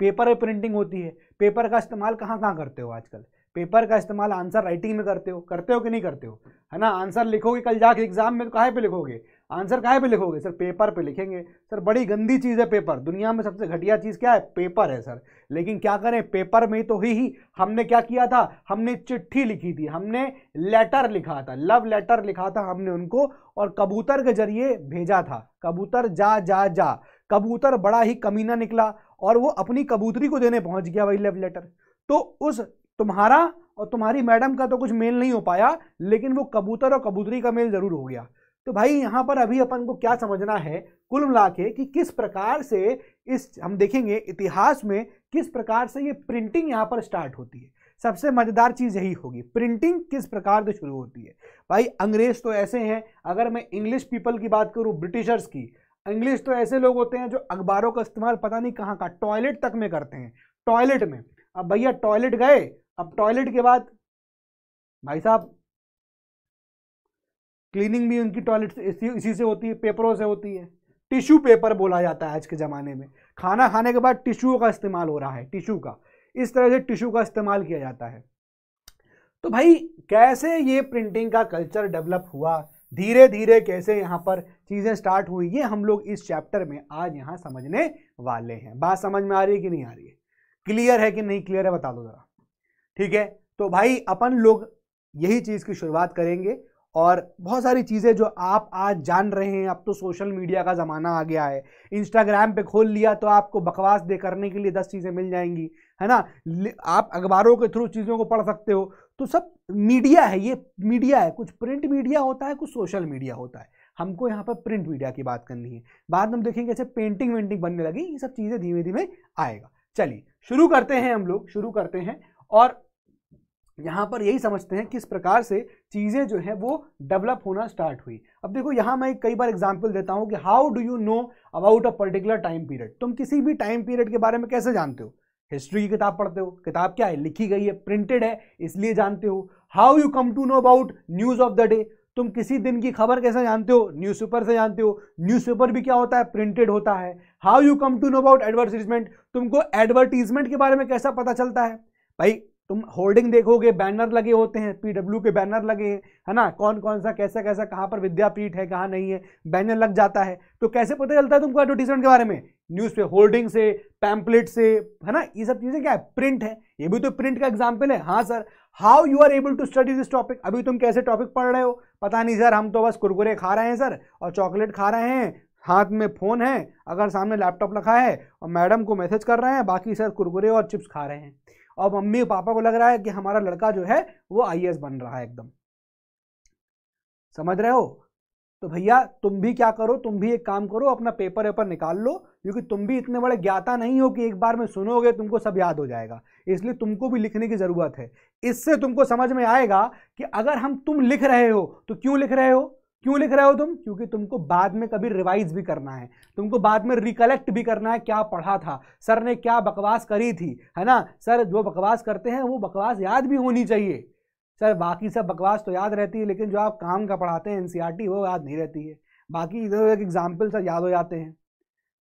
पेपर पे प्रिंटिंग होती है। पेपर का इस्तेमाल कहाँ कहाँ करते हो आजकल? पेपर का इस्तेमाल आंसर राइटिंग में करते हो। करते हो कि नहीं करते हो? है ना? आंसर लिखोगे कल जाके एग्ज़ाम में तो कहाँ पे लिखोगे? आंसर कहाँ पे लिखोगे? सर, पेपर पे लिखेंगे। सर, बड़ी गंदी चीज़ है पेपर। दुनिया में सबसे घटिया चीज़ क्या है? पेपर है, सर। लेकिन क्या करें? पेपर में तो ही ही हमने क्या किया था? हमने चिट्ठी लिखी थी। हमने लेटर लिखा था। लव लेटर लिखा था हमने उनको और कबूतर के ज़रिए भेजा था। कबूतर जा जा जा। कबूतर बड़ा ही कमीना निकला और वो अपनी कबूतरी को देने पहुँच गया वही लव लेटर तो उस तुम्हारा और तुम्हारी मैडम का तो कुछ मेल नहीं हो पाया, लेकिन वो कबूतर और कबूतरी का मेल ज़रूर हो गया। तो भाई यहाँ पर अभी अपन को क्या समझना है, कुल मिला के कि किस प्रकार से इस, हम देखेंगे इतिहास में किस प्रकार से ये प्रिंटिंग यहाँ पर स्टार्ट होती है। सबसे मज़ेदार चीज़ यही होगी प्रिंटिंग किस प्रकार से शुरू होती है। भाई अंग्रेज़ तो ऐसे हैं, अगर मैं इंग्लिश पीपल की बात करूँ, ब्रिटिशर्स की इंग्लिश तो ऐसे लोग होते हैं जो अखबारों का इस्तेमाल पता नहीं कहाँ का टॉयलेट तक में करते हैं टॉयलेट में। अब भैया टॉयलेट गए, अब टॉयलेट के बाद, भाई साहब क्लीनिंग भी उनकी टॉयलेट इसी इसी से होती है, पेपरों से होती है। टिश्यू पेपर बोला जाता है आज के ज़माने में। खाना खाने के बाद टिश्यू का इस्तेमाल हो रहा है, टिश्यू का। इस तरह से टिश्यू का इस्तेमाल किया जाता है। तो भाई, कैसे ये प्रिंटिंग का कल्चर डेवलप हुआ? धीरे धीरे कैसे यहाँ पर चीज़ें स्टार्ट हुई, ये हम लोग इस चैप्टर में आज यहाँ समझने वाले हैं। बात समझ में आ रही है कि नहीं आ रही है? क्लियर है कि नहीं क्लियर है, बता दो जरा। ठीक है? तो भाई, अपन लोग यही चीज़ की शुरुआत करेंगे। और बहुत सारी चीज़ें जो आप आज जान रहे हैं, अब तो सोशल मीडिया का ज़माना आ गया है। इंस्टाग्राम पे खोल लिया तो आपको बकवास दे करने के लिए दस चीज़ें मिल जाएँगी, है ना? आप अखबारों के थ्रू चीज़ों को पढ़ सकते हो। तो सब मीडिया है, ये मीडिया है। कुछ प्रिंट मीडिया होता है, कुछ सोशल मीडिया होता है। हमको यहाँ पर प्रिंट मीडिया की बात करनी है। बाद में हम देखेंगे कैसे पेंटिंग वेंटिंग बनने लगी। ये सब चीज़ें धीमे धीमे आएगा। चलिए, शुरू करते हैं हम लोग, शुरू करते हैं। और यहाँ पर यही समझते हैं किस प्रकार से चीज़ें जो है वो डेवलप होना स्टार्ट हुई। अब देखो, यहाँ मैं कई बार एग्जांपल देता हूँ कि how do you know about a particular time period तुम किसी भी टाइम पीरियड के बारे में कैसे जानते हो? हिस्ट्री की किताब पढ़ते हो? किताब क्या है? लिखी गई है प्रिंटेड है, इसलिए जानते हो। How you come to know about news of the day तुम किसी दिन की खबर कैसे जानते हो? न्यूज़पेपर से जानते हो। न्यूज़पेपर भी क्या होता है? प्रिंटेड होता है। How you come to know about advertisement तुमको एडवर्टीजमेंट के बारे में कैसा पता चलता है? भाई तुम होर्डिंग देखोगे, बैनर लगे होते हैं, पीडब्ल्यू के बैनर लगे हैं, है ना? कौन कौन सा कैसा कैसा कहाँ पर विद्यापीठ है, कहाँ नहीं है, बैनर लग जाता है। तो कैसे पता चलता है तुमको एडवर्टीजमेंट के बारे में? न्यूज़ पे होर्डिंग से पैम्पलेट से, है ना? ये सब चीज़ें क्या है? प्रिंट है। ये भी तो प्रिंट का एग्ज़ाम्पल है। हाँ sir how you are able to study this topic अभी तुम कैसे टॉपिक पढ़ रहे हो? पता नहीं सर हम तो बस कुरकुरे खा रहे हैं सर और चॉकलेट खा रहे हैं। हाथ में फ़ोन है, अगर सामने लैपटॉप रखा है, और मैडम को मैसेज कर रहे हैं, बाकी सर कुरकुरे और चिप्स खा रहे हैं। और मम्मी पापा को लग रहा है कि हमारा लड़का जो है, वो आई बन रहा है एकदम। समझ रहे हो? तो भैया, तुम भी क्या करो, तुम भी एक काम करो, अपना पेपर वेपर निकाल लो, क्योंकि तुम भी इतने बड़े ज्ञाता नहीं हो कि एक बार में सुनोगे, तुमको सब याद हो जाएगा। इसलिए तुमको भी लिखने की ज़रूरत है। इससे तुमको समझ में आएगा कि अगर हम तुम लिख रहे हो तो क्यों लिख रहे हो? क्यों लिख रहे हो तुम? क्योंकि तुमको बाद में कभी रिवाइज भी करना है। तुमको बाद में रिकलेक्ट भी करना है क्या पढ़ा था। सर ने क्या बकवास करी थी, है ना? सर जो बकवास करते हैं, वो बकवास याद भी होनी चाहिए। सर, बाकी सब बकवास तो याद रहती है, लेकिन जो आप काम का पढ़ाते हैं एनसीईआरटी वो याद नहीं रहती है। बाकी इधर एक एग्ज़ाम्पल सर याद हो जाते हैं।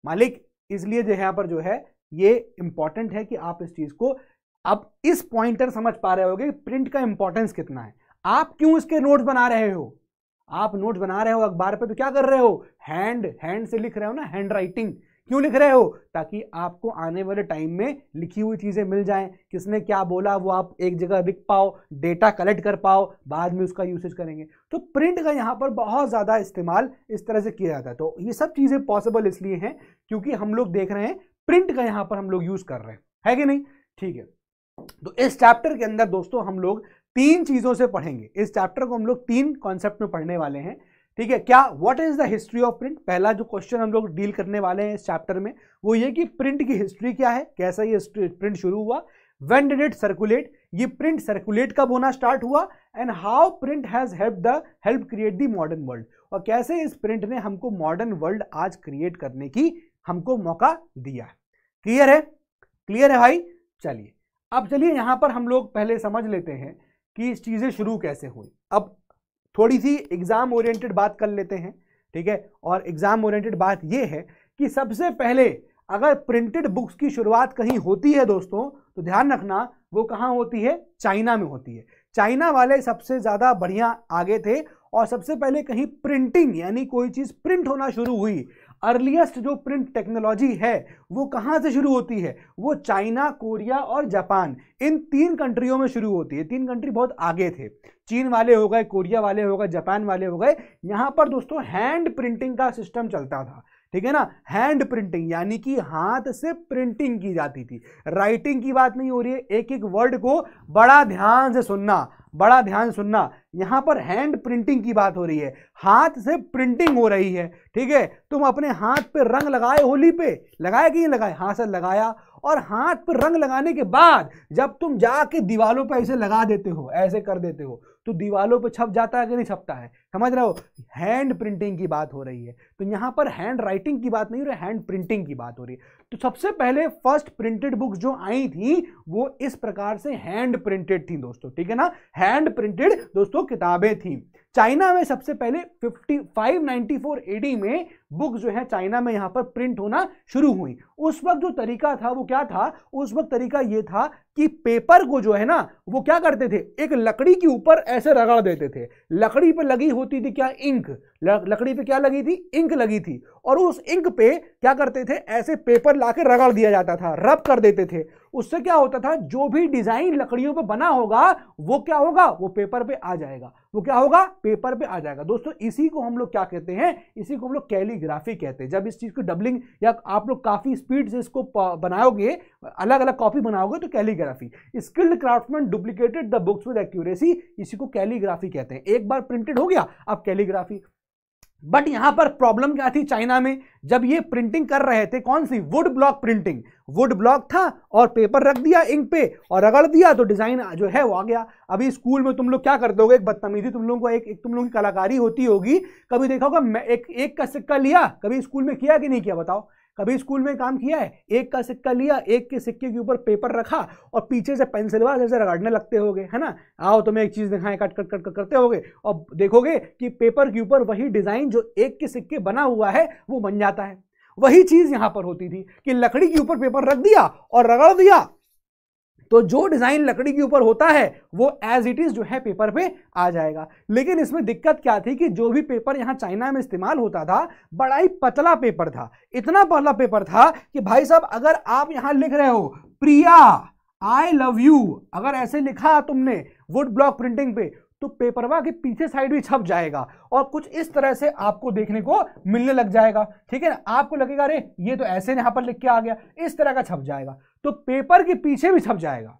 मालिक, इसलिए जो यहाँ पर जो है, ये इंपॉर्टेंट है कि आप इस चीज़ को अब इस पॉइंटर समझ पा रहे होगे प्रिंट का इंपॉर्टेंस कितना है। आप क्यों इसके नोट्स बना रहे हो? आप नोट्स बना रहे हो अखबार पे तो क्या कर रहे हो? हैंड हैंड से लिख रहे हो ना हैंड राइटिंग क्यों लिख रहे हो? ताकि आपको आने वाले टाइम में लिखी हुई चीज़ें मिल जाएँ। किसने क्या बोला, वो आप एक जगह लिख पाओ डेटा कलेक्ट कर पाओ, बाद में उसका यूसेज करेंगे। तो प्रिंट का यहाँ पर बहुत ज़्यादा इस्तेमाल इस तरह से किया जाता है। तो ये सब चीज़ें पॉसिबल इसलिए हैं, क्योंकि हम लोग देख रहे हैं प्रिंट का यहाँ पर हम लोग यूज़ कर रहे हैं। है कि नहीं? ठीक है। तो इस चैप्टर के अंदर दोस्तों, हम लोग तीन चीज़ों से पढ़ेंगे। इस चैप्टर को हम लोग तीन कॉन्सेप्ट में पढ़ने वाले हैं। ठीक है, क्या what is the history of print पहला जो क्वेश्चन हम लोग डील करने वाले हैं इस चैप्टर में, वो ये कि प्रिंट की हिस्ट्री क्या है, कैसा ये प्रिंट शुरू हुआ वेन डिड इट सर्कुलेट ये प्रिंट सर्कुलेट कब होना स्टार्ट हुआ and how print has help the help create the modern world और कैसे इस प्रिंट ने हमको मॉडर्न वर्ल्ड आज क्रिएट करने की हमको मौका दिया। क्लियर है? क्लियर है भाई? चलिए। अब चलिए, यहाँ पर हम लोग पहले समझ लेते हैं। कि चीज़ें शुरू कैसे हुई। अब थोड़ी सी एग्ज़ाम ओरिएंटेड बात कर लेते हैं, ठीक है? और एग्ज़ाम ओरिएंटेड बात यह है कि सबसे पहले अगर प्रिंटेड बुक्स की शुरुआत कहीं होती है दोस्तों तो ध्यान रखना वो कहाँ होती है? चाइना में होती है। चाइना वाले सबसे ज़्यादा बढ़िया आगे थे और सबसे पहले कहीं प्रिंटिंग यानी कोई चीज़ प्रिंट होना शुरू हुई अर्लीस्ट जो प्रिंट टेक्नोलॉजी है, वो कहाँ से शुरू होती है? वो चाइना, कोरिया और जापान। इन तीन कंट्रियों में शुरू होती है। तीन कंट्री बहुत आगे थे। चीन वाले हो गए, कोरिया वाले हो गए, जापान वाले हो गए। यहाँ पर दोस्तों हैंड प्रिंटिंग का सिस्टम चलता था। ठीक है ना? हैंड प्रिंटिंग यानी कि हाथ से प्रिंटिंग की जाती थी। राइटिंग की बात नहीं हो रही है। एक एक वर्ड को बड़ा ध्यान से सुनना। बड़ा ध्यान सुनना। यहाँ पर हैंड प्रिंटिंग की बात हो रही है। हाथ से प्रिंटिंग हो रही है, ठीक है? तुम अपने हाथ पे रंग लगाए होली पे। लगाया कि नहीं लगाए हाथ से लगाया। और हाथ पर रंग लगाने के बाद जब तुम जाके दीवालों पर ऐसे लगा देते हो, ऐसे कर देते हो तो दीवालों पर छप जाता है कि नहीं छपता है? समझ रहे हो? हैंड प्रिंटिंग की बात हो रही है। तो यहाँ पर हैंड राइटिंग की बात नहीं हो रही हैंड प्रिंटिंग की बात हो रही है। तो सबसे पहले फ़र्स्ट प्रिंटेड बुक्स जो आई थी, वो इस प्रकार से हैंड प्रिंटेड थी दोस्तों, ठीक है ना? हैंड प्रिंटेड दोस्तों किताबें थी। चाइना में सबसे पहले 5594 एडी में बुक जो है चाइना में यहाँ पर प्रिंट होना शुरू हुई। उस वक्त जो तरीका था, वो क्या था? उस वक्त तरीका ये था कि पेपर को जो है ना, वो क्या करते थे? एक लकड़ी के ऊपर ऐसे रगड़ देते थे। लकड़ी पे लगी होती थी क्या? इंक लकड़ी पे क्या लगी थी? इंक लगी थी। और उस इंक पे क्या करते थे? ऐसे पेपर लाके रगड़ दिया जाता था, रब कर देते थे। उससे क्या होता था? जो भी डिज़ाइन लकड़ियों पे बना होगा, वो क्या होगा? वो पेपर पे आ जाएगा। वो क्या होगा? पेपर पे आ जाएगा। दोस्तों, इसी को हम लोग क्या कहते हैं? इसी को हम लोग कैलीग्राफी कहते हैं। जब इस चीज़ को डबलिंग या आप लोग काफ़ी स्पीड से इसको बनाओगे अलग अलग कॉपी बनाओगे तो calligraphy. Skilled craftsman duplicated the books with accuracy, इसी को कैलीग्राफी कहते हैं। एक बार प्रिंटेड हो गया, अब कैलीग्राफी। बट यहाँ पर प्रॉब्लम क्या थी चाइना में? जब ये प्रिंटिंग कर रहे थे कौन सी? Wood block printing wood block था और पेपर रख दिया इंक पे और रगड़ दिया तो डिज़ाइन जो है वो आ गया। अभी स्कूल में तुम लोग क्या करते हो एक बदतमीजी तुम लोगों को एक, एक तुम लोगों की कलाकारी होती होगी। कभी देखा होगा एक एक का सिक्का लिया कभी स्कूल में किया कि नहीं किया? बताओ। कभी स्कूल में काम किया है, एक का सिक्का लिया, एक के सिक्के के ऊपर पेपर रखा और पीछे से पेंसिल पेंसिलवा जैसे रगड़ने लगते होगे, है ना? आओ तुम्हें एक चीज़ दिखाएँ कट कट कट करते होगे और देखोगे कि पेपर के ऊपर वही डिज़ाइन जो एक के सिक्के बना हुआ है, वो बन जाता है। वही चीज़ यहाँ पर होती थी कि लकड़ी के ऊपर पेपर रख दिया और रगड़ दिया तो जो डिज़ाइन लकड़ी के ऊपर होता है, वो एज इट इज़ जो है पेपर पे आ जाएगा। लेकिन इसमें दिक्कत क्या थी कि जो भी पेपर यहाँ चाइना में इस्तेमाल होता था, बड़ा ही पतला पेपर था। इतना पतला पेपर था कि भाई साहब, अगर आप यहाँ लिख रहे हो, प्रिया आई लव यू अगर ऐसे लिखा तुमने वुड ब्लॉक प्रिंटिंग पे तो पेपरवा के पीछे साइड भी छप जाएगा और कुछ इस तरह से आपको देखने को मिलने लग जाएगा। ठीक है ना? आपको लगेगा, अरे, ये तो ऐसे यहाँ पर लिख के आ गया। इस तरह का छप जाएगा। तो पेपर के पीछे भी छप जाएगा।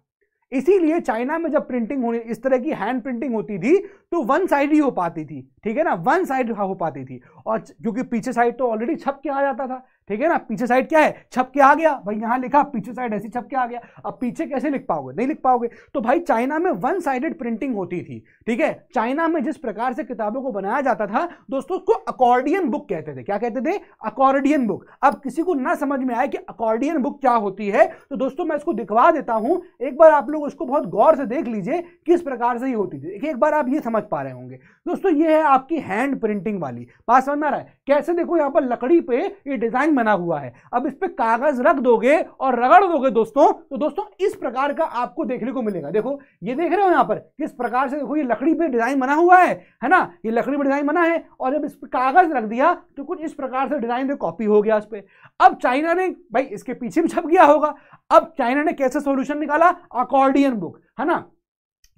इसीलिए चाइना में जब प्रिंटिंग होनी, इस तरह की हैंड प्रिंटिंग होती थी तो वन साइड ही हो पाती थी। ठीक है ना? वन साइड हो पाती थी। और क्योंकि पीछे साइड तो ऑलरेडी छप के आ जाता था। ठीक है ना? पीछे साइड क्या है? छप के आ गया। भाई, यहाँ लिखा, पीछे साइड ऐसी छप के आ गया। अब पीछे कैसे लिख पाओगे? नहीं लिख पाओगे। तो भाई, चाइना में वन साइडेड प्रिंटिंग होती थी, ठीक है? चाइना में जिस प्रकार से किताबों को बनाया जाता था, दोस्तों, उसको अकॉर्डियन बुक कहते थे। क्या कहते थे? अकॉर्डियन बुक अब किसी को ना समझ में आए कि अकॉर्डियन बुक क्या होती है तो दोस्तों, मैं इसको दिखवा देता हूँ। एक बार आप लोग उसको बहुत गौर से देख लीजिए, किस प्रकार से ही होती थी। एक बार आप ये समझ पा रहे होंगे। दोस्तों, ये है आपकी हैंड प्रिंटिंग वाली। बात समझ में आ रहा है? कैसे देखो यहाँ पर लकड़ी पे ये डिज़ाइन बना हुआ है। अब इस पे कागज़ रख दोगे और रगड़ दोगे दोस्तों तो दोस्तों इस प्रकार का आपको देखने को मिलेगा। देखो, ये देख रहे हो यहाँ पर किस प्रकार से देखो, ये लकड़ी पे डिज़ाइन बना हुआ है है ना? ये लकड़ी पे डिज़ाइन बना है और जब इस पर कागज़ रख दिया तो कुछ इस प्रकार से डिज़ाइन कॉपी हो गया इस पर अब चाइना ने, भाई, इसके पीछे भी छप गया होगा। अब चाइना ने कैसे सोल्यूशन निकाला? अकॉर्डियन बुक है ना?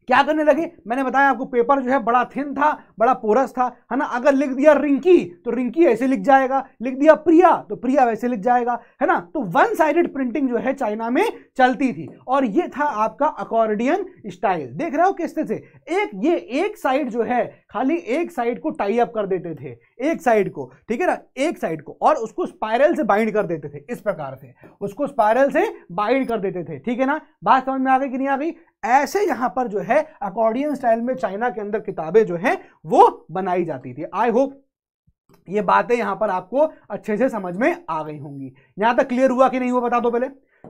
क्या करने लगे? मैंने बताया आपको पेपर जो है बड़ा थिन था, बड़ा पोरस था, है ना? अगर लिख दिया रिंकी तो रिंकी ऐसे लिख जाएगा। लिख दिया प्रिया तो प्रिया वैसे लिख जाएगा, है ना? तो वन साइडेड प्रिंटिंग जो है चाइना में चलती थी। और ये था आपका अकॉर्डियन स्टाइल देख रहे हो किस से? एक, ये एक साइड जो है, खाली एक साइड को टाई अप कर देते थे। एक साइड को, ठीक है ना? एक साइड को। और उसको स्पाइरल से बाइंड कर देते थे, इस प्रकार से। उसको स्पाइरल से बाइंड कर देते थे, ठीक है ना? बात समझ में आ गई कि नहीं आ गई? ऐसे यहाँ पर जो है अकॉर्डियन स्टाइल में चाइना के अंदर किताबें जो है, वो बनाई जाती थी। आई होप ये बातें यहाँ पर आपको अच्छे से समझ में आ गई होंगी। यहाँ तक क्लियर हुआ कि नहीं हुआ, बता दो पहले।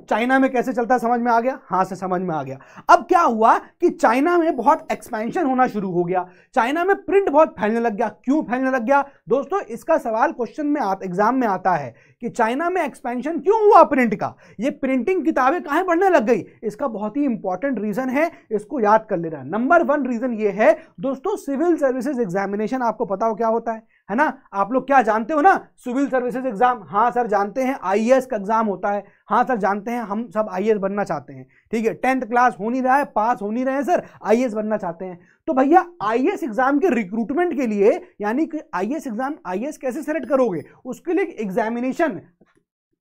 चाइना में कैसे चलता समझ में आ गया? हाँ से समझ में आ गया। अब क्या हुआ कि चाइना में बहुत एक्सपेंशन होना शुरू हो गया। चाइना में प्रिंट बहुत फैलने लग गया। क्यों फैलने लग गया? दोस्तों, इसका सवाल क्वेश्चन में एग्ज़ाम में आता है कि चाइना में एक्सपेंशन क्यों हुआ प्रिंट का? ये प्रिंटिंग किताबें कहाँ बढ़ने लग गई? इसका बहुत ही इंपॉर्टेंट रीजन है, इसको याद कर लेना। नंबर वन रीजन ये है, दोस्तों सिविल सर्विसेज़ एग्जामिनेशन आपको पता हो क्या होता है? है ना? आप लोग क्या जानते हो ना? Civil services exam. हाँ सर, जानते हैं। आईएएस का एग्ज़ाम होता है। हाँ सर, जानते हैं। हम सब आईएएस बनना चाहते हैं। ठीक है? टेंथ क्लास हो नहीं रहा है, पास हो नहीं रहे हैं सर आईएएस बनना चाहते हैं। तो भैया आईएएस एग्ज़ाम के रिक्रूटमेंट के लिए, यानी कि आईएएस एग्ज़ाम आईएएस कैसे सेलेक्ट करोगे? उसके लिए एग्जामिनेशन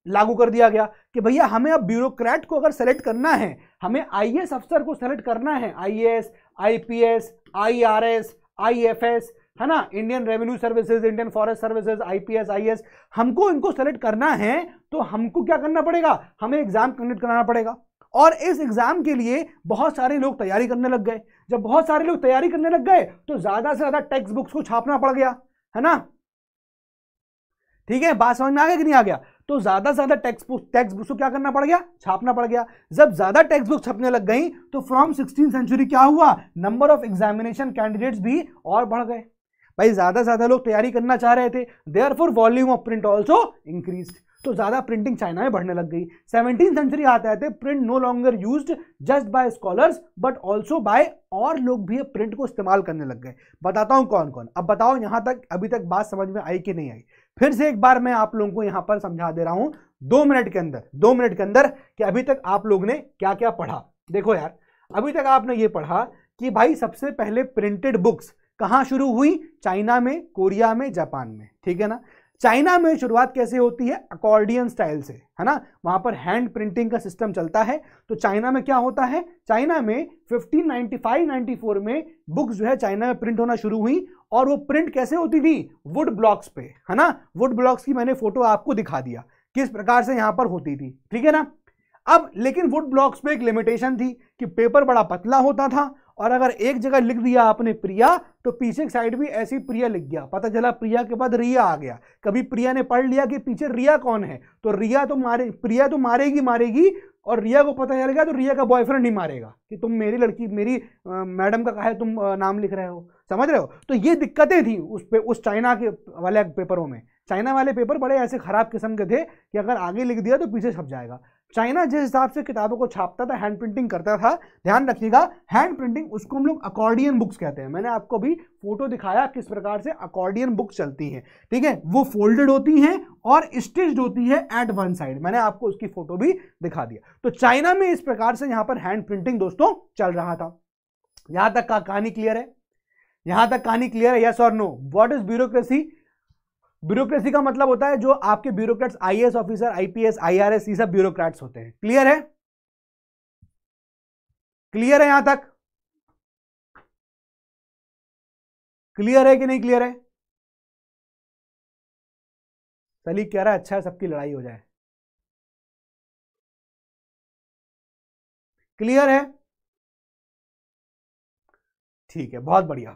लागू कर दिया गया कि भैया, हमें अब ब्यूरोक्रेट को अगर सेलेक्ट करना है, हमें आईएएस अफसर को सेलेक्ट करना है। आईएएस आईपीएस आईआरएस आईएफएस है ना? Indian revenue services Indian forest services IPS IAS हमको इनको सेलेक्ट करना है तो हमको क्या करना पड़ेगा? हमें एग्ज़ाम कंडक्ट कराना पड़ेगा। और इस एग्ज़ाम के लिए बहुत सारे लोग तैयारी करने लग गए। जब बहुत सारे लोग तैयारी करने लग गए तो ज़्यादा से ज़्यादा टेक्स्ट बुक्स को छापना पड़ गया, है ना? ठीक है? बात समझ में आ गया कि नहीं आ गया? तो ज़्यादा से ज़्यादा टेक्स्ट बुक टेक्स्ट बुक्स को क्या करना पड़ गया? छापना पड़ गया। जब ज़्यादा टेक्स्ट बुक छपने लग गई तो फ्रॉम सिक्सटीन सेंचुरी क्या हुआ? नंबर ऑफ़ एग्जामिनेशन कैंडिडेट्स भी और बढ़ गए। भाई, ज़्यादा ज़्यादा लोग तैयारी करना चाह रहे थे। Therefore volume of print also increase तो ज़्यादा प्रिंटिंग चाइना में बढ़ने लग गई। सेवनटीन सेंचुरी आते आते print no longer use just by scholars but also by और लोग भी प्रिंट को इस्तेमाल करने लग गए। बताता हूँ कौन कौन। अब बताओ यहाँ तक, अभी तक बात समझ में आई कि नहीं आई। फिर से एक बार मैं आप लोगों को यहाँ पर समझा दे रहा हूँ, दो मिनट के अंदर, दो मिनट के अंदर कि अभी तक आप लोग ने क्या क्या पढ़ा। देखो यार, अभी तक आपने ये पढ़ा कि भाई सबसे पहले प्रिंटेड बुक्स कहाँ शुरू हुई? चाइना में, कोरिया में, जापान में। ठीक है ना? चाइना में शुरुआत कैसे होती है? अकॉर्डियन स्टाइल से, है ना? वहाँ पर हैंड प्रिंटिंग का सिस्टम चलता है। तो चाइना में क्या होता है? चाइना में 1595-94 में बुक्स जो है चाइना में प्रिंट होना शुरू हुई और वो प्रिंट कैसे होती थी? वुड ब्लॉक्स पे, है ना? वुड ब्लॉक्स की मैंने फ़ोटो आपको दिखा दिया, किस प्रकार से यहाँ पर होती थी। ठीक है ना? अब लेकिन वुड ब्लॉक्स पे एक लिमिटेशन थी कि पेपर बड़ा पतला होता था और अगर एक जगह लिख दिया आपने प्रिया तो पीछे की साइड भी ऐसी प्रिया लिख गया पता चला प्रिया के बाद रिया आ गया। कभी प्रिया ने पढ़ लिया कि पीछे रिया कौन है? तो रिया तो मारे प्रिया तो मारेगी मारेगी और रिया को पता चल गया तो रिया का बॉयफ्रेंड ही मारेगा कि तुम मेरी लड़की मेरी आ, मैडम का कहा है तुम आ, नाम लिख रहे हो। समझ रहे हो? तो ये दिक्कतें थी उस पे उस चाइना के वाले पेपरों में। चाइना वाले पेपर बड़े ऐसे खराब किस्म के थे कि अगर आगे लिख दिया तो पीछे छप जाएगा। चाइना जिस हिसाब से किताबों को छापता था हैंड प्रिंटिंग करता था, ध्यान रखिएगा हैंड प्रिंटिंग उसको हम लोग अकॉर्डियन बुक्स कहते हैं। मैंने आपको भी फ़ोटो दिखाया किस प्रकार से अकॉर्डियन बुक्स चलती हैं। ठीक है, वो फोल्डेड होती हैं और स्टिच्ड होती है एट वन साइड मैंने आपको उसकी फ़ोटो भी दिखा दिया। तो चाइना में इस प्रकार से यहाँ पर हैंड प्रिंटिंग दोस्तों चल रहा था। यहाँ तक का कहानी क्लियर है? यहाँ तक कहानी क्लियर है? यस और no what is bureaucracy bureaucracy का मतलब होता है जो आपके bureaucrats, IAS officer, IPS, IRS, ये सब ब्यूरोक्रेट्स होते हैं। क्लियर है? क्लियर है यहाँ तक? क्लियर है कि नहीं क्लियर है? सलीक कह रहा है अच्छा है सबकी लड़ाई हो जाए। क्लियर है? ठीक है, बहुत बढ़िया।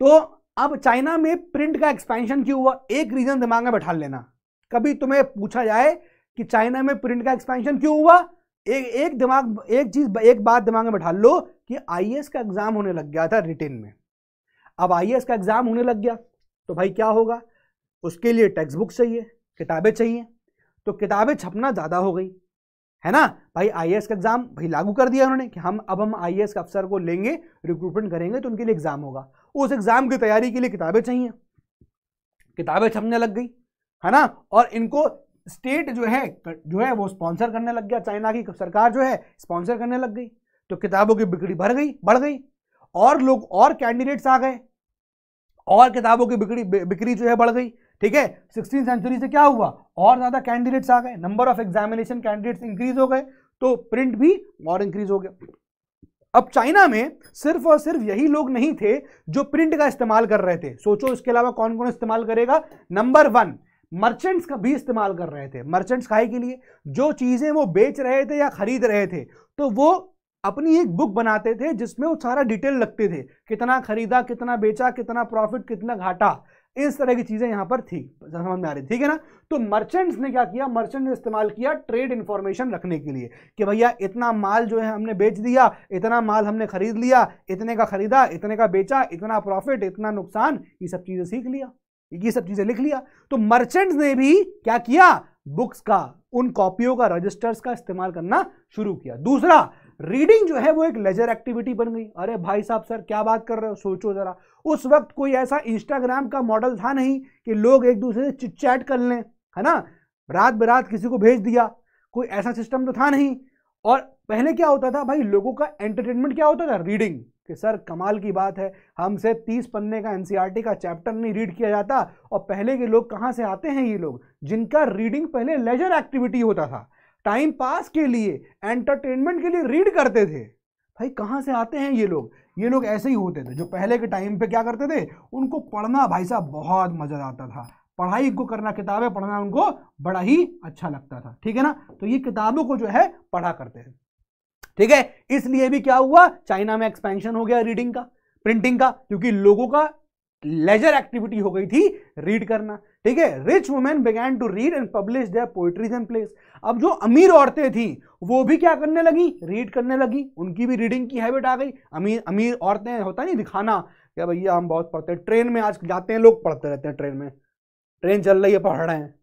तो अब चाइना में प्रिंट का एक्सपेंशन क्यों हुआ? एक रीजन दिमाग में बैठा लेना। कभी तुम्हें पूछा जाए कि चाइना में प्रिंट का एक्सपेंशन क्यों हुआ? एक एक दिमाग, एक चीज़, एक बात दिमाग में बैठा लो कि आईएएस का एग्ज़ाम होने लग गया था रिटेन में। अब आईएएस का एग्ज़ाम होने लग गया तो भाई क्या होगा? उसके लिए टेक्स्ट बुक चाहिए, किताबें चाहिए। तो किताबें छपना ज़्यादा हो गई। है ना? भाई आईएएस का एग्ज़ाम भाई लागू कर दिया उन्होंने कि हम, अब हम आईएएस का अफसर को लेंगे रिक्रूटमेंट करेंगे तो उनके लिए एग्ज़ाम होगा। उस एग्ज़ाम की तैयारी के लिए किताबें चाहिए। किताबें छपने लग गई, है ना? और इनको स्टेट जो है जो है वो स्पॉन्सर करने लग गया। चाइना की सरकार जो है स्पॉन्सर करने लग गई। तो किताबों की बिक्री बढ़ गई बढ़ गई। और लोग और कैंडिडेट्स आ गए। और किताबों की बिक्री बिक्री जो है बढ़ गई। ठीक है? सिक्सटीन सेंचुरी से क्या हुआ? और ज़्यादा कैंडिडेट्स आ गए। Number of examination candidates increase हो गए तो प्रिंट भी और इंक्रीज हो गया। अब चाइना में सिर्फ़ और सिर्फ़ यही लोग नहीं थे जो प्रिंट का इस्तेमाल कर रहे थे। सोचो, इसके अलावा कौन कौन इस्तेमाल करेगा? नंबर वन मर्चेंट्स का भी इस्तेमाल कर रहे थे। मर्चेंट्स खाए के लिए। जो चीज़ें वो बेच रहे थे या खरीद रहे थे तो वो अपनी एक बुक बनाते थे जिसमें वो सारा डिटेल लगते थे। कितना खरीदा, कितना बेचा, कितना प्रॉफिट कितना घाटा। इस तरह की चीज़ें यहाँ पर थी, समझ में आ रही, ठीक है ना? तो मर्चेंट्स ने क्या किया? मर्चेंट ने इस्तेमाल किया ट्रेड इंफॉर्मेशन रखने के लिए कि भैया, इतना माल जो है हमने बेच दिया, इतना माल हमने खरीद लिया, इतने का खरीदा, इतने का बेचा, इतना प्रॉफिट इतना नुकसान, ये सब चीज़ें सीख लिया, ये सब चीज़ें लिख लिया। तो मर्चेंट्स ने भी क्या किया? बुक्स का, उन कॉपियों का रजिस्टर्स का इस्तेमाल करना शुरू किया। दूसरा रीडिंग जो है वो एक लेजर एक्टिविटी बन गई। अरे भाई साहब सर क्या बात कर रहे हो? सोचो जरा। उस वक्त कोई ऐसा इंस्टाग्राम का मॉडल था नहीं कि लोग एक दूसरे से चिट चैट कर लें, है ना? रात बरात किसी को भेज दिया। कोई ऐसा सिस्टम तो था नहीं। और पहले क्या होता था भाई, लोगों का एंटरटेनमेंट क्या होता था? रीडिंग कि, सर, कमाल की बात है, हमसे तीस पन्ने का एनसीईआरटी का चैप्टर नहीं रीड किया जाता और पहले के लोग कहाँ से आते हैं ये लोग? जिनका रीडिंग पहले लेजर एक्टिविटी होता था। टाइम पास के लिए, एंटरटेनमेंट के लिए रीड करते थे। भाई, कहाँ से आते हैं ये लोग? ये लोग ऐसे ही होते थे, जो पहले के टाइम पे क्या करते थे? उनको पढ़ना भाई साहब बहुत मज़ा आता था। पढ़ाई को करना, किताबें पढ़ना उनको बड़ा ही अच्छा लगता था, ठीक है ना? तो ये किताबों को जो है, पढ़ा करते थे। ठीक है? इसलिए भी क्या हुआ? चाइना में एक्सपेंशन हो गया रीडिंग का प्रिंटिंग का, क्योंकि लोगों का लेजर एक्टिविटी हो गई थी रीड करना। ठीक है? Rich women began to read and publish their poetries and place अब जो अमीर औरतें थी, वो भी क्या करने लगी? रीड करने लगी। उनकी भी रीडिंग की हैबिट आ गई। अमीर अमीर औरतें, होता नहीं दिखाना क्या भैया हम बहुत पढ़ते हैं। ट्रेन में आज जाते हैं, लोग पढ़ते रहते हैं ट्रेन में। ट्रेन चल रही है, पढ़ रहे हैं।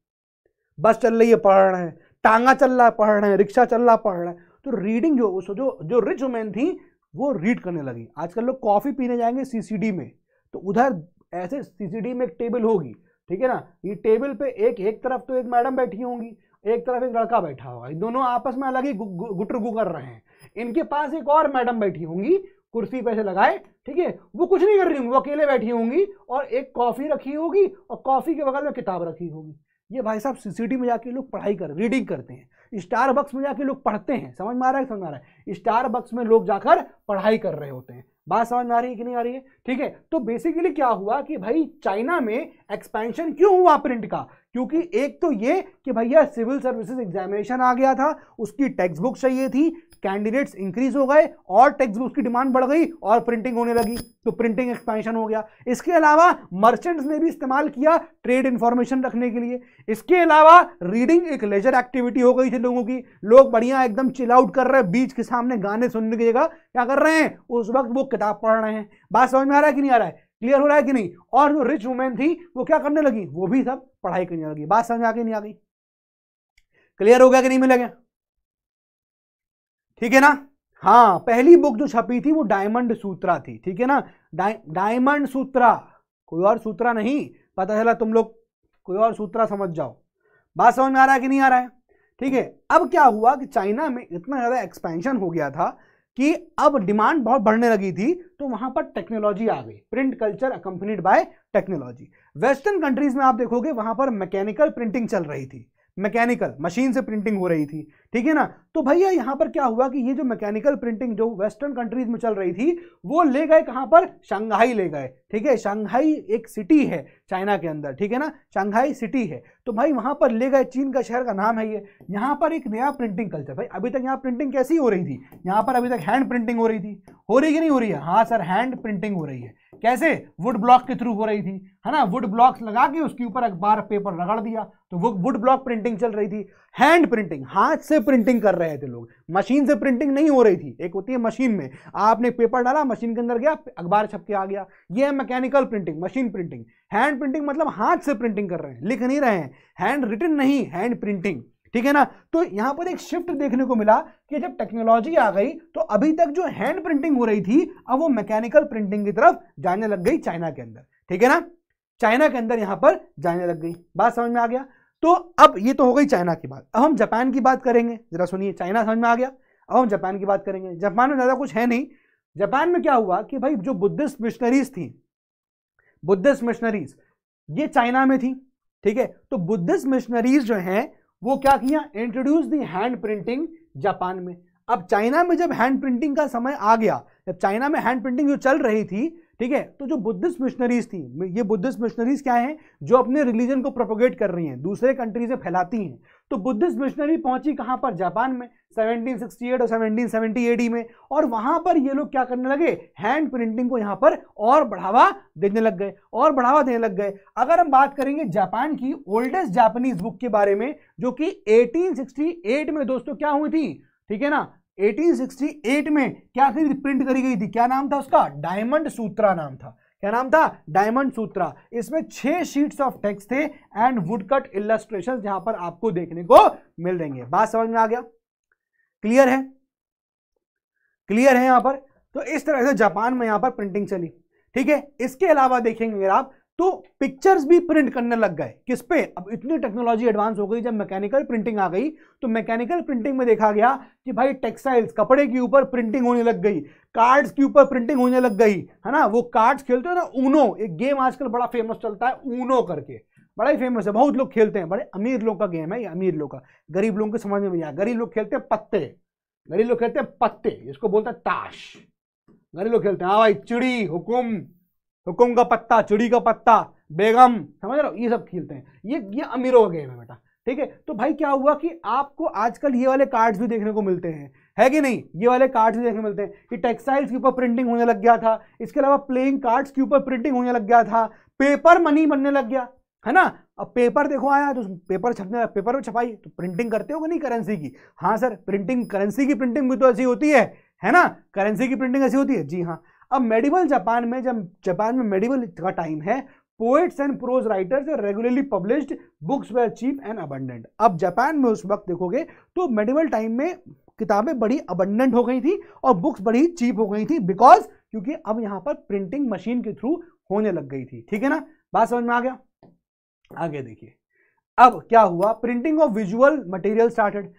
बस चल रही है, पढ़ रहे हैं। टांगा चल रहा है, पढ़ रहे हैं। रिक्शा चल रहा है, पढ़ रहे हैं। तो रीडिंग जो, उस जो जो रिच वुमेन थी, वो रीड करने लगी। आजकल लोग कॉफ़ी पीने जाएँगे सीसीडी में। तो उधर ऐसे सीसीडी में एक टेबल होगी। ठीक है ना? ये टेबल पे एक एक तरफ़ तो एक मैडम बैठी होंगी, एक तरफ़ एक लड़का बैठा होगा दोनों आपस में अलग ही गुटरगु कर रहे हैं। इनके पास एक और मैडम बैठी होंगी, कुर्सी पे से लगाए, ठीक है? वो कुछ नहीं कर रही होंगी, वो अकेले बैठी होंगी और एक कॉफ़ी रखी होगी और कॉफ़ी के बगल में किताब रखी होगी। ये भाई साहब सीसीटी में जाके लोग पढ़ाई कर, रीडिंग करते हैं। स्टार बक्स में जाके लोग पढ़ते हैं, समझ में आ रहा है, समझ आ रहा है? स्टार बक्स में लोग जाकर पढ़ाई कर रहे होते हैं। बात समझ में आ रही है कि नहीं आ रही है? ठीक है तो बेसिकली क्या हुआ कि भाई चाइना में एक्सपेंशन क्यों हुआ प्रिंट का? क्योंकि एक तो ये कि भैया सिविल सर्विसेज़ एग्जामिनेशन आ गया था, उसकी टेक्स्ट बुक चाहिए थी कैंडिडेट्स इंक्रीज हो गए और टेक्स्ट बुक्स की डिमांड बढ़ गई और प्रिंटिंग होने लगी। तो प्रिंटिंग एक्सपेंशन हो गया। इसके अलावा मर्चेंट्स ने भी इस्तेमाल किया ट्रेड इंफॉर्मेशन रखने के लिए। इसके अलावा रीडिंग एक लेजर एक्टिविटी हो गई थी लोगों की। लोग बढ़िया एकदम चिल आउट कर रहे हैं। बीच के सामने गाने सुनने की जगह क्या कर रहे हैं? उस वक्त वो किताब पढ़ रहे हैं। बात समझ में आ रहा है कि नहीं आ रहा है? क्लियर हो रहा है कि नहीं? और जो रिच वुमेन थी, वो क्या करने लगी? वो भी सब पढ़ाई करने लगी। बात समझ आ गई नहीं आ गई। क्लियर हो गया कि नहीं मिलेगा ठीक है ना? हाँ पहली बुक जो छपी थी वो डायमंड सूत्रा थी, ठीक है ना? डायमंड सूत्रा कोई और सूत्रा नहीं, पता चला तुम लोग, कोई और सूत्रा समझ जाओ। बात समझ में आ रहा है कि नहीं आ रहा है? ठीक है, अब क्या हुआ कि चाइना में इतना ज़्यादा एक्सपेंशन हो गया था कि अब डिमांड बहुत बढ़ने लगी थी तो वहाँ पर टेक्नोलॉजी आ गई। Print culture accompanied by technology western countries में आप देखोगे, वहाँ पर मैकेनिकल प्रिंटिंग चल रही थी। मैकेनिकल मशीन से प्रिंटिंग हो रही थी। ठीक है ना? तो भैया, यहाँ पर क्या हुआ कि ये जो मैकेनिकल प्रिंटिंग जो वेस्टर्न कंट्रीज़ में चल रही थी, वो ले गए कहाँ पर? शंघाई ले गए। ठीक है? शंघाई एक सिटी है चाइना के अंदर, ठीक है ना? शंघाई सिटी है। तो भाई, वहाँ पर ले गए चीन का शहर का नाम है ये। यहाँ पर एक नया प्रिंटिंग कल्चर भाई, अभी तक यहाँ प्रिंटिंग कैसी हो रही थी? यहाँ पर अभी तक हैंड प्रिंटिंग हो रही थी। हो रही कि नहीं हो रही है? हाँ सर हैंड प्रिंटिंग हो रही है। कैसे? वुड ब्लॉक के थ्रू हो रही थी, है ना? वुड ब्लॉक्स लगा के उसके ऊपर अखबार पेपर रगड़ दिया तो वो वुड ब्लॉक प्रिंटिंग चल रही थी। हैंड प्रिंटिंग, हाथ से प्रिंटिंग कर रहे थे लोग। मशीन से प्रिंटिंग नहीं हो रही थी, एक होती है मशीन में। आपने पेपर डाला, मशीन के अंदर गया, अखबार छप के आ गया। ये है mechanical printing, machine printing. Hand printing मतलब हाथ से प्रिंटिंग कर रहे हैं, लिख नहीं रहे हैं। हैंड रिटन नहीं, हैंड प्रिंटिंग। ठीक है ना? तो यहाँ पर एक शिफ्ट देखने को मिला कि जब टेक्नोलॉजी आ गई तो अभी तक जो हैंड प्रिंटिंग हो रही थी, अब वो मैकेनिकल प्रिंटिंग की तरफ़ जाने लग गई चाइना के अंदर। ठीक है ना? चाइना के अंदर यहाँ पर जाने लग गई। बात समझ में आ गया? तो अब ये तो हो गई चाइना की बात। अब हम जापान की बात करेंगे। जरा सुनिए, चाइना समझ में आ गया? अब हम जापान की बात करेंगे। जापान में ज़्यादा कुछ है नहीं। जापान में क्या हुआ कि भाई जो बुद्धिस्ट मिशनरीज थी, बुद्धिस्ट मिशनरीज ये चाइना में थी, ठीक है? तो बुद्धिस्ट मिशनरीज जो हैं, वो क्या किया? Introduce the hand printing Japan में। अब चाइना में जब हैंड प्रिंटिंग का समय आ गया, जब चाइना में हैंड प्रिंटिंग जो चल रही थी ठीक है? तो जो बुद्धिस्ट मिशनरीज थी ये बुद्धिस्ट मिशनरीज क्या हैं? जो अपने रिलीजन को प्रोपोगेट कर रही हैं, दूसरे कंट्रीज़ में फैलाती हैं। तो बुद्धिस्ट मिशनरी पहुँची कहाँ पर? जापान में 1768 और 1770 एडी में। और वहाँ पर ये लोग क्या करने लगे? हैंड प्रिंटिंग को यहाँ पर और बढ़ावा देने लग गए, और बढ़ावा देने लग गए। अगर हम बात करेंगे जापान की ओल्डेस्ट जापानीज बुक के बारे में, जो कि 1868 में दोस्तों क्या हुई थी? ठीक है ना? 1868 में क्या प्रिंट करी गई थी? क्या नाम था उसका? डायमंड सूत्रा नाम था। क्या नाम था? डायमंड सूत्रा इसमें छह शीट्स ऑफ़ टेक्स्ट थे एंड वुडकट इलस्ट्रेशन यहाँ पर आपको देखने को मिल देंगे बात समझ में आ गया? क्लियर है? क्लियर है यहाँ पर? तो इस तरह से जापान में यहाँ पर प्रिंटिंग चली। ठीक है? इसके अलावा देखेंगे अगर आप तो पिक्चर्स भी प्रिंट करने लग गए। किस पे? अब इतनी टेक्नोलॉजी एडवांस हो गई, जब मैकेनिकल प्रिंटिंग आ गई तो मैकेनिकल प्रिंटिंग में देखा गया कि भाई टेक्सटाइल्स कपड़े के ऊपर प्रिंटिंग होने लग गई कार्ड्स के ऊपर प्रिंटिंग होने लग गई, है ना? वो कार्ड्स खेलते हो ना ऊनो एक गेम आजकल बड़ा फ़ेमस चलता है ऊनो करके। बड़ा ही फ़ेमस है, बहुत लोग खेलते हैं, बड़े अमीर लोग का गेम है ये, अमीर लोग का। गरीब लोगों के समझ में नहीं आया। गरीब लोग खेलते हैं पत्ते। गरीब लोग खेलते हैं पत्ते इसको बोलते हैं ताश। गरीब लोग खेलते हैं हाँ भाई, चिड़ी, हुकुम हुकुम का पत्ता, चुड़ी का पत्ता, बेगम, समझ रहे हो? ये सब खेलते हैं। ये ये अमीरों का गेम है बेटा, ठीक है? तो भाई क्या हुआ कि आपको आजकल ये वाले कार्ड्स भी देखने को मिलते हैं। है कि नहीं? ये वाले कार्ड्स भी देखने को मिलते हैं कि टेक्सटाइल्स के ऊपर प्रिंटिंग होने लग गया था, इसके अलावा प्लेइंग कार्ड्स के ऊपर प्रिंटिंग होने लग गया था पेपर मनी बनने लग गया, है ना? अब पेपर देखो आया तो पेपर छपने पेपर में छपाई तो प्रिंटिंग करते हो नहीं करेंसी की? हाँ सर प्रिंटिंग करेंसी की प्रिंटिंग भी तो ऐसी होती है है ना? करेंसी की प्रिंटिंग ऐसी होती है? जी हाँ। अब मेडिवल जापान में जब जापान में मेडिवल का टाइम है poets and prose writers regularly published books were cheap and abundant अब जापान में उस वक्त देखोगे तो मेडिवल टाइम में किताबें बड़ी अबंडेंट हो गई थी और बुक्स बड़ी चीप हो गई थी बिकॉज़ क्योंकि अब यहाँ पर प्रिंटिंग मशीन के थ्रू होने लग गई थी। ठीक है ना? बात समझ में आ गया? आगे देखिए। अब क्या हुआ? Printing of visual material started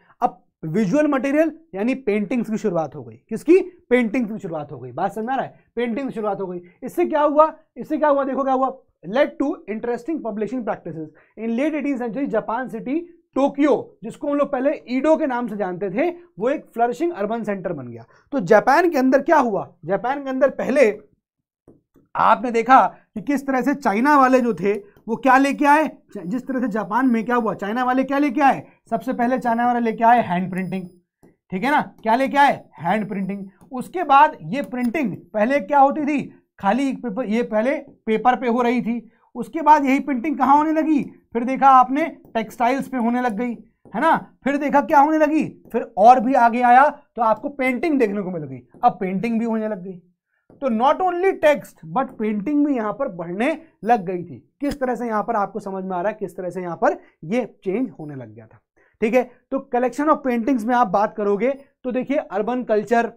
visual material यानी पेंटिंग्स की शुरुआत हो गई। किसकी? पेंटिंग्स की शुरुआत हो गई। बात समझ आ रहा है? पेंटिंग शुरुआत हो गई। इससे क्या हुआ? इससे क्या हुआ? देखो क्या हुआ। Led to interesting publishing practice in late eighteen century Japan city Tokyo जिसको हम लोग पहले ईडो के नाम से जानते थे, वो एक फ्लरिशिंग अर्बन सेंटर बन गया। तो जापान के अंदर क्या हुआ? जापान के अंदर पहले आपने देखा कि किस तरह से चाइना वाले जो थे वो क्या लेके आए? जिस तरह से जापान में क्या हुआ? चाइना वाले क्या लेके आए? सबसे पहले चाइना वाले लेके आए हैंड प्रिंटिंग ठीक है ना? क्या लेके आए? हैंड प्रिंटिंग उसके बाद ये प्रिंटिंग पहले क्या होती थी? खाली पेपर ये पहले पेपर पे हो रही थी। उसके बाद यही प्रिंटिंग कहाँ होने लगी? फिर देखा आपने टेक्सटाइल्स पे होने लग गई। है ना? फिर देखा क्या होने लगी? फिर और भी आगे आया तो आपको पेंटिंग देखने को मिल गई। अब पेंटिंग भी होने लग गई। तो not only text but painting भी यहाँ पर बढ़ने लग गई थी। किस तरह से यहाँ पर आपको समझ में आ रहा है? किस तरह से यहाँ पर ये चेंज होने लग गया था? ठीक है? तो कलेक्शन ऑफ़ पेंटिंग्स में आप बात करोगे तो देखिए अर्बन कल्चर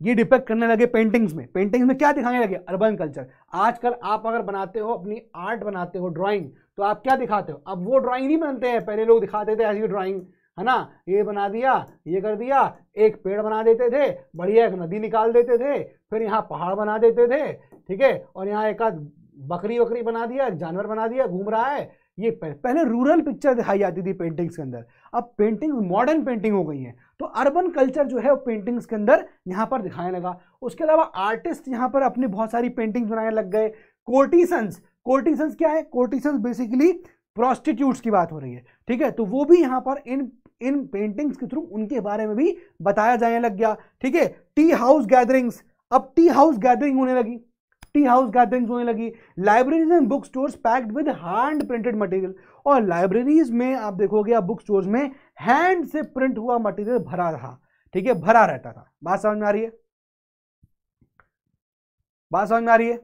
ये डिपेक्ट करने लगे पेंटिंग्स में। पेंटिंग्स में क्या दिखाने लगे? अर्बन कल्चर आजकल आप अगर बनाते हो, अपनी आर्ट बनाते हो ड्राइंग तो आप क्या दिखाते हो? अब वो ड्राइंग नहीं बनते हैं। पहले लोग दिखाते थे ऐसी ड्राइंग है ना? ये बना दिया, ये कर दिया, एक पेड़ बना देते थे, बढ़िया एक नदी निकाल देते थे, फिर यहाँ पहाड़ बना देते थे, ठीक है? और यहाँ एक आध बकरी वकरी बना दिया, एक जानवर बना दिया, घूम रहा है। ये पहले रूरल पिक्चर दिखाई जाती थी पेंटिंग्स के अंदर, अब पेंटिंग मॉडर्न पेंटिंग हो गई है। तो अर्बन कल्चर जो है वो पेंटिंग्स के अंदर यहाँ पर दिखाने लगा। उसके अलावा आर्टिस्ट यहाँ पर अपनी बहुत सारी पेंटिंग्स बनाने लग गए। कोर्टिसंस कोर्टिसंस क्या है? कोर्टिसंस बेसिकली प्रोस्टिट्यूट्स की बात हो रही है, ठीक है? तो वो भी यहाँ पर इन इन पेंटिंग्स के थ्रू उनके बारे में भी बताया जाने लग गया। ठीक है? टी हाउस गैदरिंग्स अब टी हाउस गैदरिंग होने लगी। टी हाउस गैदरिंग्स होने लगी। Libraries and book stores packed with hand printed material और लाइब्रेरीज में आप देखोगे, आप बुक स्टोर्स में हैंड से प्रिंट हुआ मटेरियल भरा रहा। ठीक है? भरा रहता था। बात समझ में आ रही है? बात समझ में आ रही है?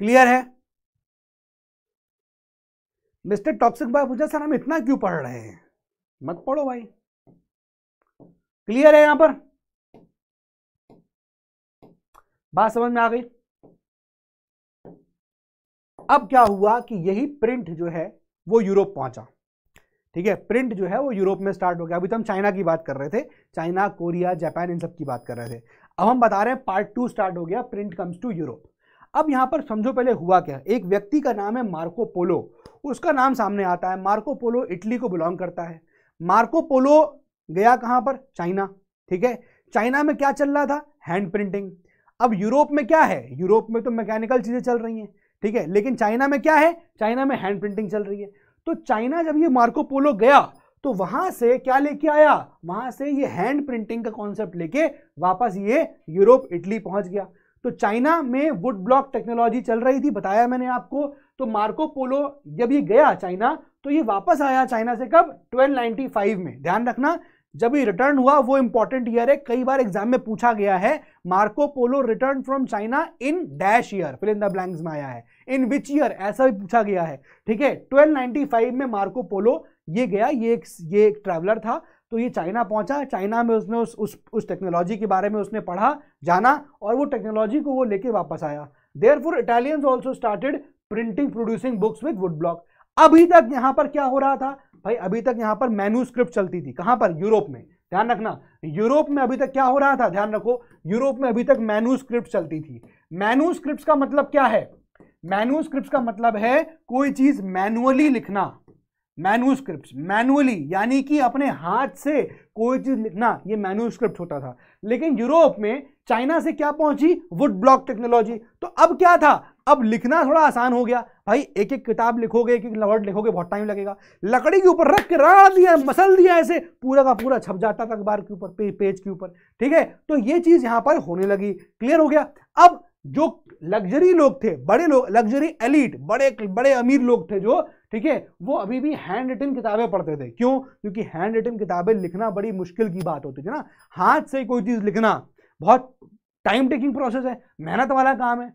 क्लियर है? मिस्टर टॉक्सिक भाई पूछा सर हम इतना क्यों पढ़ रहे हैं? मत पढ़ो भाई। क्लियर है यहाँ पर? बात समझ में आ गई? अब क्या हुआ कि यही प्रिंट जो है, वो यूरोप पहुँचा। ठीक है प्रिंट जो है, वो यूरोप में स्टार्ट हो गया। अभी तो हम चाइना की बात कर रहे थे। चाइना, कोरिया, जापान, इन सब की बात कर रहे थे। अब हम बता रहे हैं पार्ट टू स्टार्ट हो गया प्रिंट कम्स टू यूरोप अब यहाँ पर समझो पहले हुआ क्या एक व्यक्ति का नाम है मार्को पोलो। उसका नाम सामने आता है। मार्को पोलो इटली को बिलोंग करता है। मार्को पोलो गया कहाँ पर? चाइना, ठीक है? चाइना में क्या चल रहा था? Hand printing. अब यूरोप में क्या है? यूरोप में तो मैकेनिकल चीज़ें चल रही हैं, ठीक है? लेकिन चाइना में क्या है? चाइना में हैंड प्रिंटिंग चल रही है। तो चाइना जब ये मार्को पोलो गया तो वहाँ से क्या लेके आया? वहाँ से ये हैंड प्रिंटिंग का कॉन्सेप्ट लेके वापस ये यूरोप इटली पहुँच गया। तो चाइना में वुड ब्लॉक टेक्नोलॉजी चल रही थी, बताया मैंने आपको। तो मार्को पोलो जब ये गया चाइना तो ये वापस आया चाइना से कब? 1295 में। ध्यान रखना, जब ये रिटर्न हुआ, वो इंपॉर्टेंट ईयर है, कई बार एग्ज़ाम में पूछा गया है, Marco Polo return from China in dash year fill in the blanks में आया है। इन विच ईयर ऐसा भी पूछा गया है। ठीक है 1295 में मार्को पोलो, ये गया, ये एक ये एक ट्रैवलर था तो ये चाइना पहुँचा, चाइना में उसने उस उस उस टेक्नोलॉजी के बारे में उसने पढ़ा, जाना और वो टेक्नोलॉजी को वो लेके वापस आया। Therefore Italians also started printing producing books with wood block अभी तक यहाँ पर क्या हो रहा था? भाई, अभी तक यहाँ पर मैन्यूस्क्रिप्ट चलती थी। कहाँ पर? यूरोप में। ध्यान रखना, यूरोप में अभी तक क्या हो रहा था? ध्यान रखो, यूरोप में अभी तक मैन्यूस्क्रिप्ट चलती थी। मैन्यूस्क्रिप्ट का मतलब क्या है? मैन्यूस्क्रिप्ट का मतलब है कोई चीज़ मैनुअली लिखना। मैन्यूस्क्रिप्ट मैनुअली यानी कि अपने हाथ से कोई चीज़ लिखना ये मैन्यूस्क्रिप्ट होता था। लेकिन यूरोप में चाइना से क्या पहुँची? वुड ब्लॉक टेक्नोलॉजी तो अब क्या था? अब लिखना थोड़ा आसान हो गया। भाई एक एक किताब लिखोगे एक एक वर्ड लिखोगे, बहुत टाइम लगेगा। लकड़ी के ऊपर रख के रड़ा दिया, मसल दिया ऐसे, पूरा का पूरा छप जाता था अखबार के ऊपर पेज के ऊपर। ठीक है? तो ये चीज़ यहाँ पर होने लगी। क्लियर हो गया? अब जो लग्जरी लोग थे, बड़े लोग, लग्जरी एलिट, बड़े बड़े अमीर लोग थे जो, ठीक है, वो अभी भी हैंड रिटन किताबें पढ़ते थे। क्यों? क्योंकि हैंड रिटन किताबें लिखना बड़ी मुश्किल की बात होती थी ना। हाथ से कोई चीज़ लिखना बहुत टाइम टेकिंग प्रोसेस है, मेहनत वाला काम है।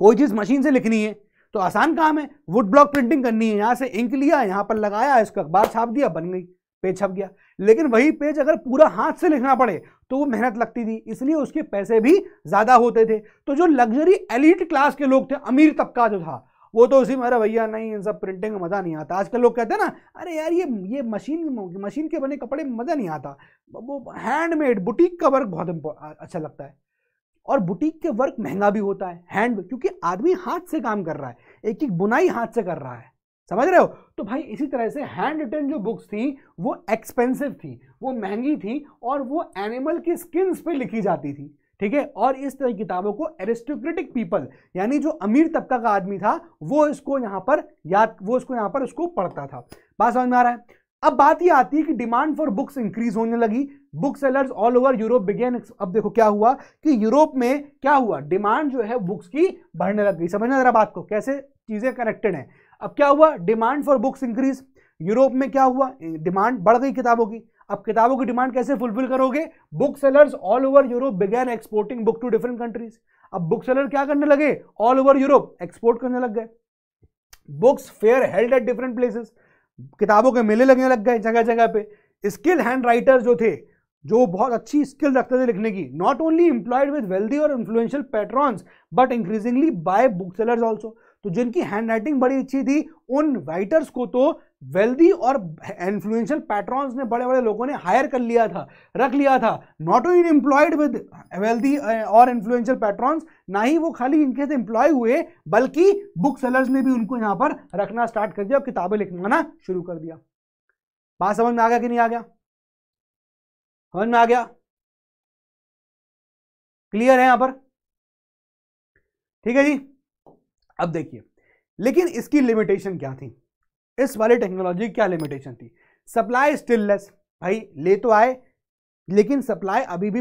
कोई चीज़ मशीन से लिखनी है तो आसान काम है। वुड ब्लॉक प्रिंटिंग करनी है, यहाँ से इंक लिया, यहाँ पर लगाया, इसका अखबार छाप दिया, बन गई, पेज छप गया। लेकिन वही पेज अगर पूरा हाथ से लिखना पड़े तो वो मेहनत लगती थी, इसलिए उसके पैसे भी ज़्यादा होते थे। तो जो लग्जरी एलिट क्लास के लोग थे, अमीर तबका जो था, वो तो उसी में, अरे भैया, नहीं, इन सब प्रिंटिंग में मज़ा नहीं आता। आजकल लोग कहते हैं ना, अरे यार, ये ये मशीन मशीन के बने कपड़े में मज़ा नहीं आता। वो हैंडमेड बुटीक का वर्क बहुत अच्छा लगता है। और बुटीक के वर्क महँगा भी होता है हैंड क्योंकि आदमी हाथ से काम कर रहा है एक एक बुनाई हाथ से कर रहा है। समझ रहे हो? तो भाई इसी तरह से हैंड रिटर्न जो बुक्स थी, वो एक्सपेंसिव थी, वो महँगी थी और वो एनिमल की स्किन्स पे लिखी जाती थी, ठीक है? और इस तरह की किताबों को एरिस्टोक्रेटिक पीपल यानी जो अमीर तबका का आदमी था, वो इसको यहाँ पर याद, वो इसको यहाँ पर उसको पढ़ता था। बात समझ में आ रहा है? अब बात ये आती है कि डिमांड फॉर बुक्स इंक्रीज होने लगी। Book sellers all over Europe began अब देखो क्या हुआ कि यूरोप में क्या हुआ? डिमांड जो है बुक्स की बढ़ने लग गई। समझना जरा बात को? कैसे चीज़ें कनेक्टेड हैं? अब क्या हुआ? Demand for books increase Europe में क्या हुआ? डिमांड बढ़ गई किताबों की। अब किताबों की डिमांड कैसे फुलफिल करोगे? Book sellers all over Europe began exporting book to different countries अब बुक सेलर क्या करने लगे? ऑल ओवर यूरोप एक्सपोर्ट करने लग गए। Books fair held at different places किताबों के मेले लगने लग गए जगह जगह पे। स्किल हैंड राइटर जो थे, जो बहुत अच्छी स्किल रखते थे लिखने की not only employed with wealthy और influential patrons but increasingly by book sellers also तो जिनकी हैंड राइटिंग बड़ी अच्छी थी, उन राइटर्स को तो वेल्दी और इन्फ्लुएंशियल पैट्रॉन्स ने बड़े बड़े लोगों ने हायर कर लिया था, रख लिया था। Not only employed with wealthy और इन्फ्लुएंशियल पैट्रॉन्स ना ही वो खाली इनके से एम्प्लॉय हुए, बल्कि बुक सेलर्स ने भी उनको यहाँ पर रखना स्टार्ट कर दिया और किताबें लिखवाना शुरू कर दिया। बात समझ में आ गया कि नहीं आ गया? समझ में आ गया? क्लियर है यहाँ पर? ठीक है जी? अब देखिए, लेकिन इसकी लिमिटेशन क्या थी? इस वाली टेक्नोलॉजी क्या लिमिटेशन थी? सप्लाई स्टिल लेस भाई, ले तो आए, लेकिन सप्लाई अभी भी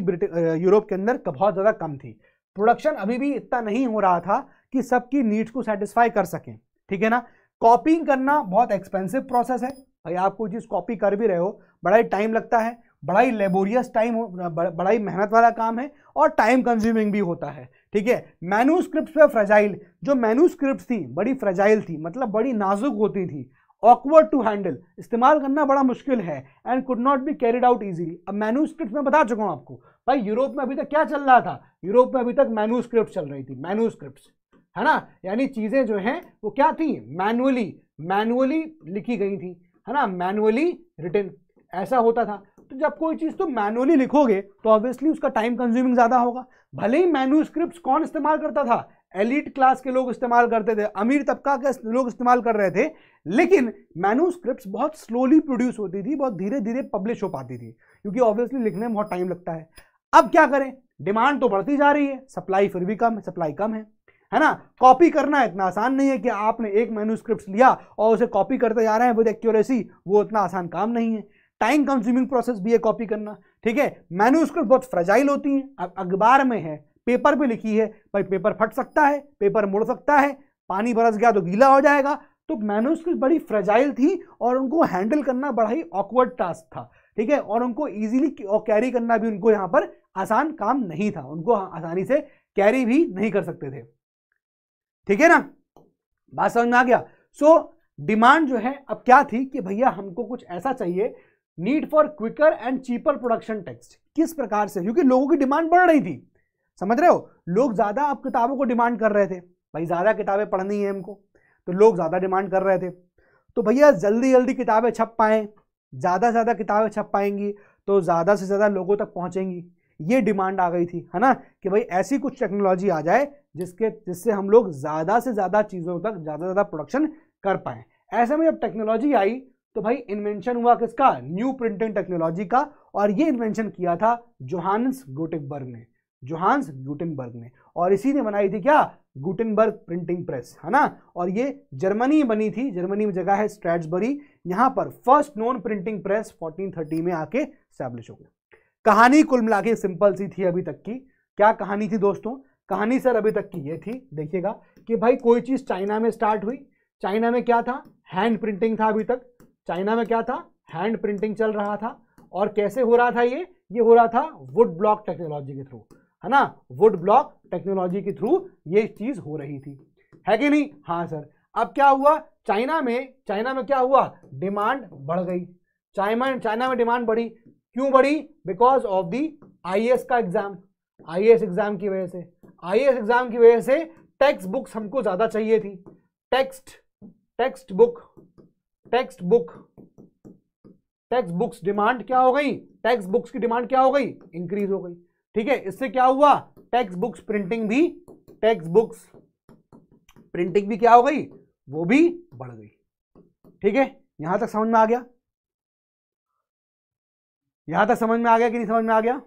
यूरोप के अंदर बहुत ज़्यादा कम थी। प्रोडक्शन अभी भी इतना नहीं हो रहा था कि सबकी नीड्स को सेटिस्फाई कर सकें। ठीक है ना? कॉपिंग करना बहुत एक्सपेंसिव प्रोसेस है। भाई, आप कोई चीज़ कॉपी कर भी रहे हो, बड़ा ही टाइम लगता है, बड़ा ही लेबोरियस टाइम बड़ा ही मेहनत वाला काम है और टाइम कंज्यूमिंग भी होता है। ठीक है? मैन्यूस्क्रिप्ट पे फ्रेजाइल जो मैन्यूस्क्रिप्ट थी, बड़ी फ्रेजाइल थी मतलब बड़ी नाजुक होती थी ऑकवर्ड टू हैंडल इस्तेमाल करना बड़ा मुश्किल है and could not be carried out easily अब मैन्यूस्क्रिप्ट में बता चुका हूँ आपको, भाई यूरोप में अभी तक क्या चल रहा था? यूरोप में अभी तक मैन्यूस्क्रिप्ट चल रही थी मैन्यूस्क्रिप्ट है ना? यानी चीज़ें जो हैं, वो क्या थी? मैनुअली मैनुअली लिखी गई थी, है ना? मैनुअली रिटर्न ऐसा होता था। तो जब कोई चीज़ तो मैनुअली लिखोगे तो ऑब्वियसली उसका टाइम कंज्यूमिंग ज़्यादा होगा। भले ही मैन्यूस्क्रिप्ट कौन इस्तेमाल करता था एलिट क्लास के लोग इस्तेमाल करते थे, अमीर तबका के लोग इस्तेमाल कर रहे थे, लेकिन मैन्यूस्क्रिप्ट बहुत स्लोली प्रोड्यूस होती थी, बहुत धीरे धीरे पब्लिश हो पाती थी, क्योंकि ऑब्वियसली लिखने में बहुत टाइम लगता है। अब क्या करें? डिमांड तो बढ़ती जा रही है सप्लाई फिर भी कम है सप्लाई कम है। है ना? कॉपी करना इतना आसान नहीं है कि आपने एक मैन्यूस्क्रिप्ट लिया और उसे कॉपी करते जा रहे हैं विद एक्यूरेसी वो इतना आसान काम नहीं है। टाइम कंज्यूमिंग प्रोसेस भी है कॉपी करना ठीक है? मैन्यूस्क्रिप्ट बहुत फ्रेजाइल होती हैं अब अखबार में है पेपर पे लिखी है भाई पेपर फट सकता है पेपर मुड़ सकता है पानी बरस गया तो गीला हो जाएगा तो मैन्यूस्क्रिप्ट बड़ी फ्रेजाइल थी और उनको हैंडल करना बड़ा ही ऑकवर्ड टास्क था ठीक है? और उनको और कैरी करना भी उनको यहाँ पर आसान काम नहीं था उनको आसानी से कैरी भी नहीं कर सकते थे। ठीक है ना? बात समझ में आ गया? सो so, डिमांड जो है अब क्या थी कि भैया हमको कुछ ऐसा चाहिए need for quicker and cheaper production text किस प्रकार से? क्योंकि लोगों की डिमांड बढ़ रही थी। समझ रहे हो? लोग ज़्यादा अब किताबों को डिमांड कर रहे थे। भाई, ज़्यादा किताबें पढ़नी है हमको तो लोग ज़्यादा डिमांड कर रहे थे। तो भैया, जल्दी जल्दी किताबें छप पाएँ। ज़्यादा से ज़्यादा किताबें छप पाएँगी तो ज़्यादा से ज़्यादा लोगों तक पहुँचेंगी। ये डिमांड आ गई थी, है ना? कि भाई, ऐसी कुछ टेक्नोलॉजी आ जाए जिसके, जिससे हम लोग ज़्यादा से ज़्यादा चीज़ों तक, ज़्यादा से ज़्यादा प्रोडक्शन कर पाएँ। ऐसे में जब टेक्नोलॉजी आई तो भाई इन्वेंशन हुआ किसका? न्यू प्रिंटिंग टेक्नोलॉजी का। और ये इन्वेंशन किया था जोहानस गुटेनबर्ग ने। जोहान्स गुटेनबर्ग ने। और इसी ने बनाई थी क्या? गुटेनबर्ग प्रिंटिंग प्रेस है ना? और ये जर्मनी बनी थी। जर्मनी में जगह है स्ट्रेट्सबरी यहाँ पर फ़र्स्ट नॉन प्रिंटिंग प्रेस 1430 में आके स्टैब्लिश हो गया। कहानी कुल मिला के सिंपल सी थी अभी तक की। क्या कहानी थी दोस्तों? कहानी सर अभी तक की ये थी। देखिएगा कि भाई कोई चीज़ चाइना में स्टार्ट हुई। चाइना में क्या था? हैंड प्रिंटिंग था अभी तक। चाइना में क्या था? हैंड प्रिंटिंग चल रहा था। और कैसे हो रहा था ये? ये हो रहा था वुड ब्लॉक टेक्नोलॉजी के थ्रू, है ना? वुड ब्लॉक टेक्नोलॉजी के थ्रू ये चीज़ हो रही थी। है कि नहीं? हाँ सर। अब क्या हुआ? चाइना में चाइना में क्या हुआ? डिमांड बढ़ गई। चाइना चाइना में डिमांड बढ़ी। क्यों बढ़ी? बिकॉज़ ऑफ़ दी आईएएस का एग्ज़ाम। आईएएस एग्ज़ाम की वजह से। आईएएस एग्ज़ाम की वजह से टेक्स्ट बुक्स हमको ज़्यादा चाहिए थी। Text text book. Text book text books demand क्या हो गई? टेक्स्ट बुक्स की डिमांड क्या हो गई? इंक्रीज हो गई। ठीक है, इससे क्या हुआ? टेक्स्ट बुक्स प्रिंटिंग भी टेक्स्ट बुक्स प्रिंटिंग भी क्या हो गई? वो भी बढ़ गई। ठीक है, यहाँ तक समझ में आ गया? यहाँ तक समझ में आ गया कि नहीं समझ में आ गया?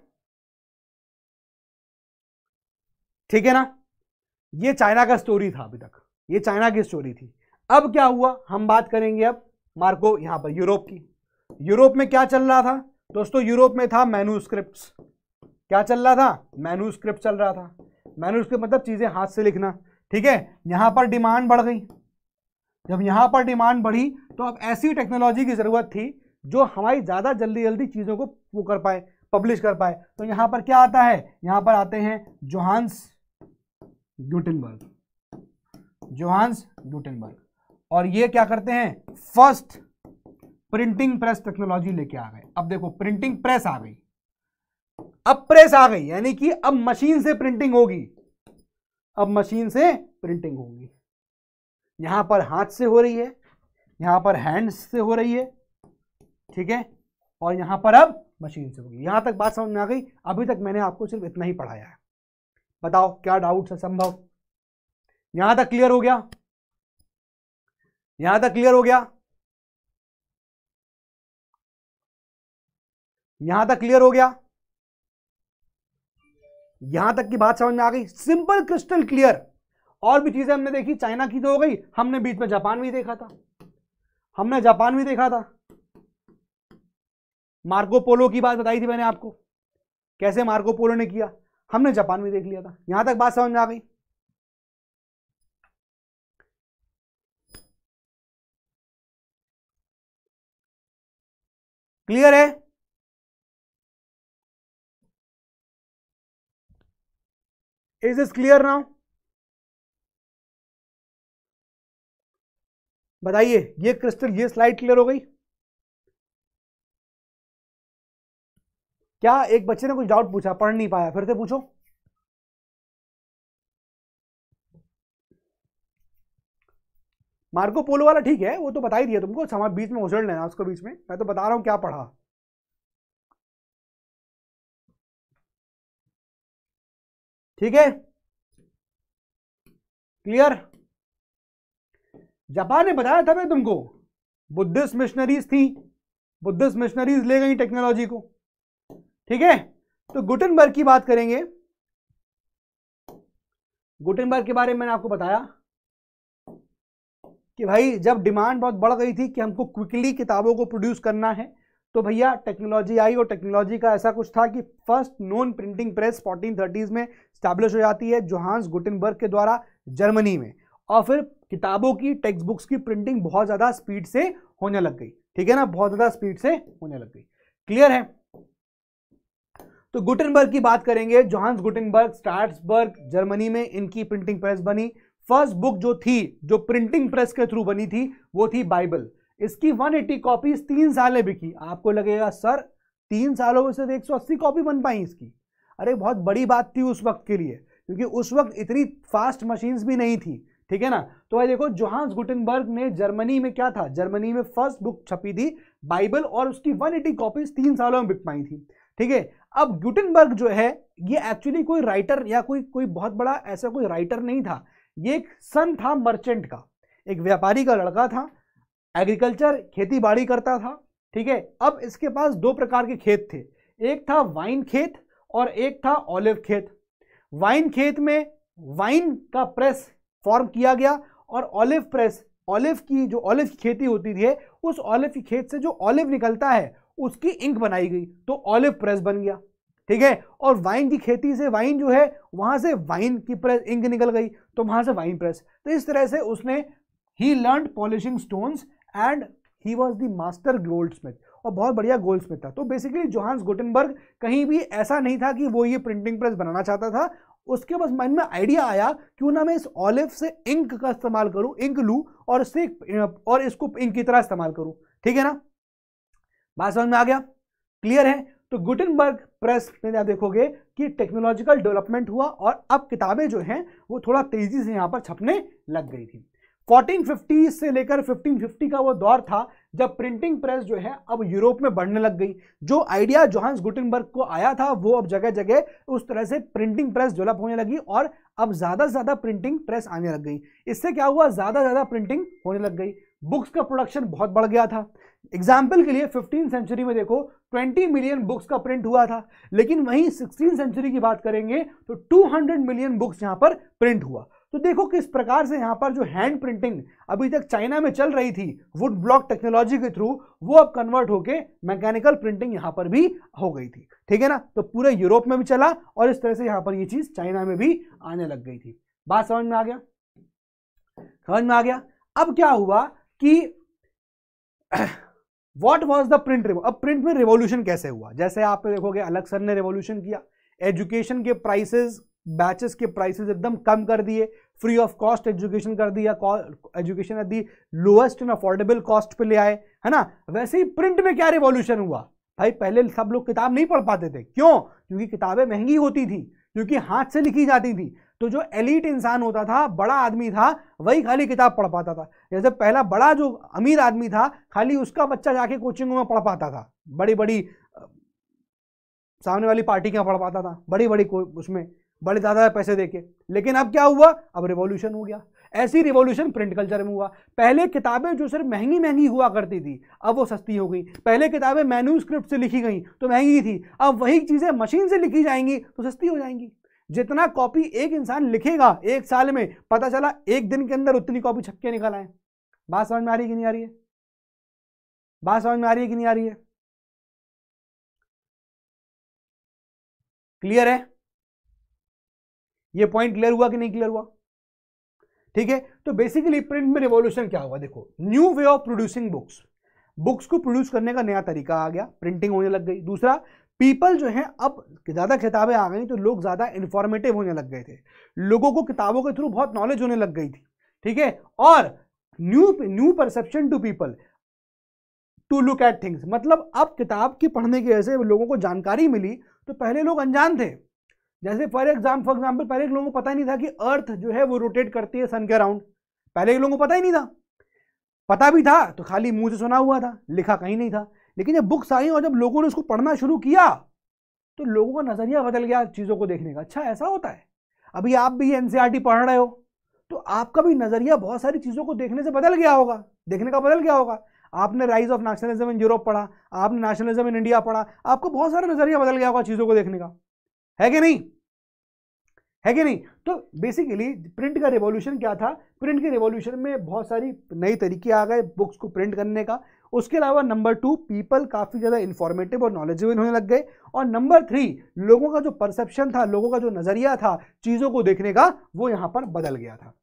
ठीक है ना? ये चाइना का स्टोरी था अभी तक। ये चाइना की स्टोरी थी। अब क्या हुआ? हम बात करेंगे अब मार्को यहाँ पर यूरोप की। यूरोप में क्या चल रहा था? दोस्तों, यूरोप में था मैन्यूस्क्रिप्ट क्या चल रहा था? मैन्यूस्क्रिप्ट चल रहा था। मैन्यूस्क्रिप्ट मतलब चीज़ें हाथ से लिखना। ठीक है? यहाँ पर डिमांड बढ़ गई। जब यहाँ पर डिमांड बढ़ी तो अब ऐसी टेक्नोलॉजी की ज़रूरत थी, जो हमारी ज़्यादा जल्दी जल्दी चीज़ों को वो कर पाए पब्लिश कर पाए। तो यहाँ पर क्या आता है? यहाँ पर आते हैं जोहान्स ग्यूटेनबर्ग जोहान्स ग्यूटेनबर्ग और ये क्या करते हैं? फ़र्स्ट प्रिंटिंग प्रेस टेक्नोलॉजी लेके आ गए। अब देखो प्रिंटिंग प्रेस आ गई। अब प्रेस आ गई, यानी कि अब मशीन से प्रिंटिंग होगी। अब मशीन से प्रिंटिंग होगी। यहाँ पर हाथ से हो रही है, यहाँ पर हैंड से हो रही है, ठीक है? और यहाँ पर अब मशीन से होगी। यहाँ तक बात समझ में आ गई? अभी तक मैंने आपको सिर्फ़ इतना ही पढ़ाया है। बताओ, क्या डाउट है, संभव? यहाँ तक क्लियर हो गया? यहाँ तक क्लियर हो गया? यहाँ तक क्लियर हो गया? यहाँ तक की बात समझ में आ गई? Simple, crystal, clear. और भी चीज़ें हमने देखी, चाइना की तो हो गई, हमने बीच में जापान भी देखा था। हमने जापान भी देखा था। मार्को पोलो की बात बताई थी मैंने आपको। कैसे मार्को पोलो ने किया? हमने जापान भी देख लिया था। यहाँ तक बात समझ में आ गई? क्लियर है? इज़ इज़ क्लियर नाउ बताइए, ये क्रिस्टल ये स्लाइड क्लियर हो गई? क्या एक बच्चे ने कुछ डाउट पूछा? पढ़ नहीं पाया, फिर से पूछो। मार्को पोलो वाला ठीक है, वो तो बता ही दिया तुमको समाज बीच में उछल लेना उसको बीच में। मैं तो बता रहा हूँ क्या पढ़ा। ठीक है? क्लियर जापान ने बताया था मैं तुमको, बुद्धिस्ट मिशनरीज थी, बुद्धिस्ट मिशनरीज ले गई टेक्नोलॉजी को। ठीक है? तो गुटनबर्ग की बात करेंगे। गुटनबर्ग के बारे में मैंने आपको बताया। कि भाई जब डिमांड बहुत बढ़ गई थी कि हमको क्विकली किताबों को प्रोड्यूस करना है तो भैया टेक्नोलॉजी आई और टेक्नोलॉजी का ऐसा कुछ था कि first non printing press fourteen thirties में स्टैब्लिश हो जाती है जोहान्स गुटनबर्ग के द्वारा जर्मनी में। और फिर किताबों की टेक्स्ट बुक्स की प्रिंटिंग बहुत ज़्यादा स्पीड से होने लग गई। ठीक है ना? बहुत ज़्यादा स्पीड से होने लग गई। क्लियर है? तो गुटनबर्ग की बात करेंगे। जोहान्स गुटनबर्ग स्टार्ट्सबर्ग जर्मनी में इनकी प्रिंटिंग प्रेस बनी। फ़र्स्ट बुक जो थी, जो प्रिंटिंग प्रेस के थ्रू बनी थी, वो थी बाइबल। इसकी 180 कॉपीज तीन साल में बिकी। आपको लगेगा, सर, तीन सालों में सिर्फ़ 180 कॉपी बन पाई इसकी? अरे, बहुत बड़ी बात थी उस वक्त के लिए, क्योंकि उस वक्त इतनी फास्ट मशीन्स भी नहीं थी, ठीक है ना? तो भाई देखो जोहान्स गुटनबर्ग ने जर्मनी में क्या था? जर्मनी में फ़र्स्ट बुक छपी थी बाइबल और उसकी 180 कॉपीज तीन सालों में बिक पाई थी, ठीक है? अब गुटनबर्ग जो है, ये एक्चुअली कोई राइटर या कोई कोई बहुत बड़ा ऐसा कोई राइटर नहीं था। ये एक सन था मर्चेंट का। एक व्यापारी का लड़का था एग्रीकल्चर खेती बाड़ी करता था, ठीक है? अब इसके पास दो प्रकार के खेत थे। एक था वाइन खेत और एक था ऑलिव खेत। वाइन खेत में वाइन का प्रेस फॉर्म किया गया और ऑलिव प्रेस ऑलिव की जो ऑलिव की खेती होती थी, उस ऑलिव की खेत से जो ऑलिव निकलता है, उसकी इंक बनाई गई। तो ऑलिव प्रेस बन गया। ठीक है? और वाइन की खेती से वाइन जो है, वहाँ से वाइन की प्रेस इंक निकल गई तो वहाँ से वाइन प्रेस तो इस तरह से उसने ही learn polishing stones and he was the master goldsmith और बहुत बढ़िया गोल्ड स्मिथ था। तो बेसिकली जोहान्स गुटनबर्ग कहीं भी ऐसा नहीं था कि वो ये प्रिंटिंग प्रेस बनाना चाहता था। उसके बस माइंड में आइडिया आया, क्यों ना मैं इस ऑलिव से इंक का इस्तेमाल करूँ इंक लूँ और इससे, और इसको इंक की तरह इस्तेमाल करूँ। ठीक है ना? बात समझ में आ गया? क्लियर है? तो गुटनबर्ग प्रेस में आप देखोगे कि टेक्नोलॉजिकल डेवलपमेंट हुआ और अब किताबें जो हैं, वो थोड़ा तेज़ी से यहाँ पर छपने लग गई थी। 1450 से लेकर 1550 का वो दौर था जब प्रिंटिंग प्रेस जो है अब यूरोप में बढ़ने लग गई। जो आइडिया जोहान्स गुटनबर्ग को आया था, वो अब जगह जगह उस तरह से प्रिंटिंग प्रेस डेवलप होने लगी और अब ज़्यादा से ज़्यादा प्रिंटिंग प्रेस आने लग गई। इससे क्या हुआ? ज़्यादा ज़्यादा प्रिंटिंग होने लग गई। बुक्स का प्रोडक्शन बहुत बढ़ गया था। एग्ज़ाम्पल के लिए फिफ्टीन सेंचुरी में देखो 20 मिलियन बुक्स का प्रिंट हुआ था। लेकिन वहीं सिक्सटीन सेंचुरी की बात करेंगे तो 200 मिलियन बुक्स यहाँ पर प्रिंट हुआ। तो देखो किस प्रकार से यहाँ पर जो हैंड प्रिंटिंग अभी तक चाइना में चल रही थी वुड ब्लॉक टेक्नोलॉजी के थ्रू वो अब कन्वर्ट होके मैकेनिकल प्रिंटिंग यहाँ पर भी हो गई थी। ठीक है ना? तो पूरे यूरोप में भी चला और इस तरह से यहाँ पर ये चीज़ चाइना में भी आने लग गई थी। बात समझ में आ गया? समझ में आ गया? अब क्या हुआ? कि वॉट वॉज़ द प्रिंट अब प्रिंट में रिवोल्यूशन कैसे हुआ? जैसे आप देखोगे अलग सर ने रिवोल्यूशन किया। एजुकेशन के प्राइसेस बैचेस के प्राइसेस एकदम कम कर दिए। फ्री ऑफ़ कॉस्ट एजुकेशन कर दिया। Education the lowest and affordable cost पे ले आए। है ना? वैसे ही प्रिंट में क्या रिवॉल्यूशन हुआ? भाई, पहले सब लोग किताब नहीं पढ़ पाते थे। क्यों? क्योंकि किताबें महँगी होती थी। क्योंकि हाथ से लिखी जाती थी। तो जो एलिट इंसान होता था, बड़ा आदमी था, वही खाली किताब पढ़ पाता था। जैसे पहला बड़ा जो अमीर आदमी था, खाली उसका बच्चा जाके कोचिंगों में पढ़ पाता था। बड़ी बड़ी सामने वाली पार्टी क्या पढ़ पाता था। बड़ी बड़ी उसमें, बड़े ज़्यादा पैसे देके। लेकिन अब क्या हुआ? अब रिवॉल्यूशन हो गया। ऐसी रिवॉल्यूशन प्रिंट कल्चर में हुआ। पहले किताबें जो सिर्फ़ महँगी महँगी हुआ करती थी, अब वो सस्ती हो गई। पहले किताबें मैन्यू से लिखी गई तो महँगी थी। अब वही चीज़ें मशीन से लिखी जाएँगी तो सस्ती हो जाएँगी। जितना कॉपी एक इंसान लिखेगा एक साल में, पता चला एक दिन के अंदर उतनी कॉपी छपके निकल आए। बात समझ में आ रही कि नहीं आ रही है? बात समझ में आ रही है कि नहीं आ रही है? क्लियर है? ये पॉइंट क्लियर हुआ कि नहीं क्लियर हुआ? ठीक है? तो बेसिकली प्रिंट में रिवॉल्यूशन क्या हुआ? देखो new way of producing books books को प्रोड्यूस करने का नया तरीका आ गया प्रिंटिंग होने लग गई। दूसरा पीपल जो है, अब ज़्यादा किताबें आ गई तो लोग ज़्यादा इन्फॉर्मेटिव होने लग गए थे। लोगों को किताबों के थ्रू बहुत नॉलेज होने लग गई थी, ठीक है? और new new perception to people to look at things मतलब अब किताब की पढ़ने की वजह से लोगों को जानकारी मिली तो पहले लोग अनजान थे। जैसे फॉर एग्ज़ाम फॉर एग्ज़ाम्पल पहले लोगों को पता ही नहीं था कि अर्थ जो है वो रोटेट करती है सन के अराउंड पहले लोगों को पता ही नहीं था। पता भी था तो खाली मुँह से सुना हुआ था, लिखा कहीं नहीं था। लेकिन जब बुक्स आई और जब लोगों ने उसको पढ़ना शुरू किया तो लोगों का नज़रिया बदल गया चीज़ों को देखने का। अच्छा ऐसा होता है। अभी आप भी एनसीईआरटी पढ़ रहे हो तो आपका भी नज़रिया बहुत सारी चीज़ों को देखने से बदल गया होगा, देखने का बदल गया होगा। आपने rise of nationalism in Europe पढ़ा, आपने नेशनलिज्म इन इंडिया पढ़ा, आपको बहुत सारा नज़रिया बदल गया होगा चीज़ों को देखने का। है कि नहीं? है कि नहीं? तो बेसिकली प्रिंट का रिवॉल्यूशन क्या था? प्रिंट के रिवॉल्यूशन में बहुत सारी नई तरीके आ गए बुक्स को प्रिंट करने का। उसके अलावा नंबर टू पीपल काफ़ी ज़्यादा इन्फॉर्मेटिव और नॉलेजेबल होने लग गए। और नंबर थ्री लोगों का जो परसेप्शन था, लोगों का जो नज़रिया था, चीज़ों को देखने का, वो यहाँ पर बदल गया था।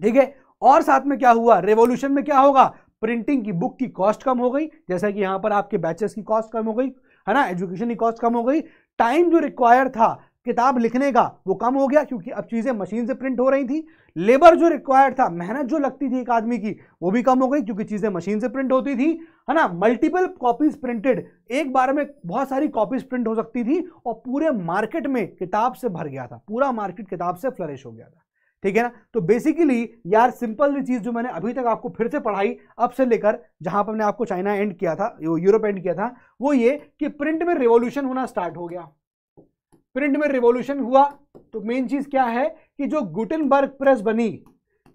ठीक है? और साथ में क्या हुआ? रेवोल्यूशन में क्या होगा? प्रिंटिंग की बुक की कॉस्ट कम हो गई। जैसा कि यहाँ पर आपके बैचेस की कॉस्ट कम हो गई, है ना? एजुकेशन की कॉस्ट कम हो गई। टाइम जो रिक्वायर था किताब लिखने का वो कम हो गया क्योंकि अब चीज़ें मशीन से प्रिंट हो रही थी। लेबर जो रिक्वायर्ड था, मेहनत जो लगती थी एक आदमी की, वो भी कम हो गई क्योंकि चीज़ें मशीन से प्रिंट होती थी, है ना? मल्टीपल कॉपीज प्रिंटेड एक बार में बहुत सारी कॉपीज प्रिंट हो सकती थी और पूरे मार्केट में किताब से भर गया था, पूरा मार्केट किताब से फ्लरिश हो गया था। ठीक है ना? तो बेसिकली यार सिंपल चीज़ जो मैंने अभी तक आपको फिर से पढ़ाई, अब से लेकर जहाँ पर मैंने आपको चाइना एंड किया था यूरोप एंड किया था, वो ये कि प्रिंट में रिवॉल्यूशन होना स्टार्ट हो गया। प्रिंट में रिवॉल्यूशन हुआ तो मेन चीज़ क्या है कि जो गुटनबर्ग प्रेस बनी,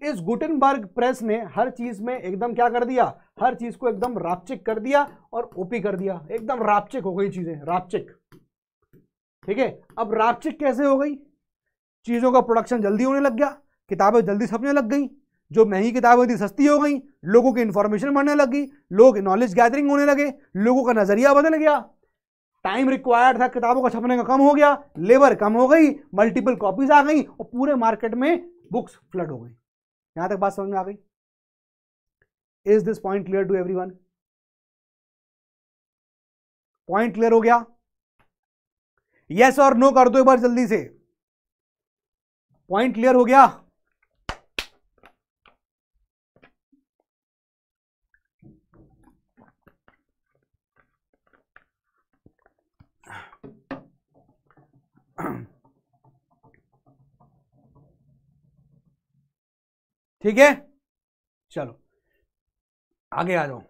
इस गुटनबर्ग प्रेस ने हर चीज़ में एकदम क्या कर दिया, हर चीज़ को एकदम रापचिक कर दिया और ओपी कर दिया, एकदम रापचिक हो गई चीज़ें रापचिक ठीक है, अब रापचिक कैसे हो गई? चीज़ों का प्रोडक्शन जल्दी होने लग गया, किताबें जल्दी छपने लग गई, जो महँगी किताबें थी सस्ती हो गई, लोगों की इंफॉर्मेशन बढ़ने लगी लोग नॉलेज गैदरिंग होने लगे, लोगों का नज़रिया बदल गया। टाइम रिक्वायर्ड था, किताबों का छपने का कम हो गया लेबर कम हो गई मल्टीपल कॉपीज आ गई और पूरे मार्केट में बुक्स फ्लड हो गई। यहाँ तक बात समझ में आ गई? Is this point clear to every point clear हो गया? यस और नो कर दो एक बार जल्दी से। पॉइंट क्लियर हो गया? ठीक है? चलो, आगे आ जाओ।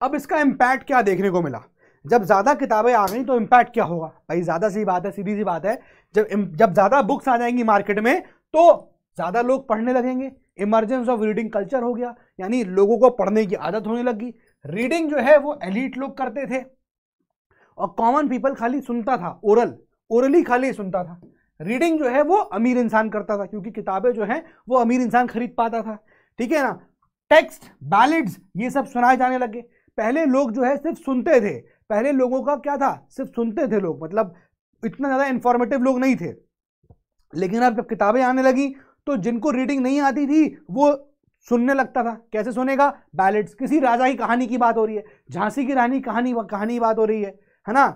अब इसका इंपैक्ट क्या देखने को मिला? जब ज़्यादा किताबें आ गई तो इंपैक्ट क्या होगा? भाई, ज़्यादा सी बात है, सीधी सी बात है। जब जब ज़्यादा बुक्स आ जाएँगी मार्केट में तो ज़्यादा लोग पढ़ने लगेंगे। इमरजेंस ऑफ़ रीडिंग कल्चर हो गया, यानी लोगों को पढ़ने की आदत होने लगी रीडिंग जो है, वो एलिट लोग करते थे। और कॉमन पीपल खाली सुनता था ओरल ओरली खाली सुनता था। रीडिंग जो है वो अमीर इंसान करता था, क्योंकि किताबें जो है वो अमीर इंसान खरीद पाता था। ठीक है ना? टेक्स्ट बैलेड्स ये सब सुनाए जाने लगे पहले लोग जो है सिर्फ़ सुनते थे। पहले लोगों का क्या था? सिर्फ़ सुनते थे लोग। मतलब इतना ज़्यादा इंफॉर्मेटिव लोग नहीं थे। लेकिन अब जब किताबें आने लगी तो जिनको रीडिंग नहीं आती थी, वो सुनने लगता था। कैसे सुनेगा? बैलेट्स किसी राजा की कहानी की बात हो रही है। झांसी की रानी कहानी कहानी बात हो रही है। है ना?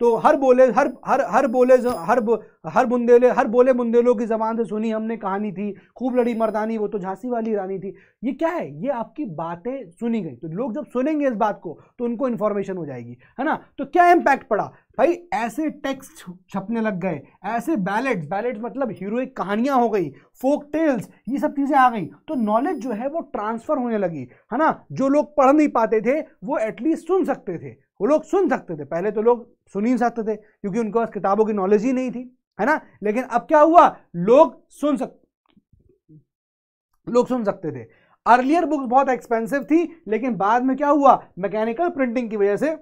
तो हर बोले, हर हर हर बोले, हर हर बुंदेले, हर बोले बुंदेलों की जबान से सुनी हमने कहानी थी, खूब लड़ी मर्दानी, वो तो झांसी वाली रानी थी। ये क्या है? ये आपकी बातें सुनी गई। तो लोग जब सुनेंगे इस बात को तो उनको इन्फॉर्मेशन हो जाएगी, है ना? तो क्या इम्पैक्ट पड़ा? भाई, ऐसे टेक्स्ट छपने लग गए, ऐसे बैलेट्स बैलेट्स मतलब हीरोइक कहानियाँ हो गई फोक टेल्स ये सब चीज़ें आ गई। तो नॉलेज जो है वो ट्रांसफ़र होने लगी, है ना? जो लोग पढ़ नहीं पाते थे, वो एटलीस्ट सुन सकते थे। वो लोग सुन सकते थे। पहले तो लोग सुन ही सकते थे, क्योंकि उनके पास किताबों की नॉलेज ही नहीं थी, है ना? लेकिन अब क्या हुआ? लोग सुन सक, लोग सुन सकते थे। अर्लियर बुक्स बहुत एक्सपेंसिव थी, लेकिन बाद में क्या हुआ? मैकेनिकल प्रिंटिंग की वजह से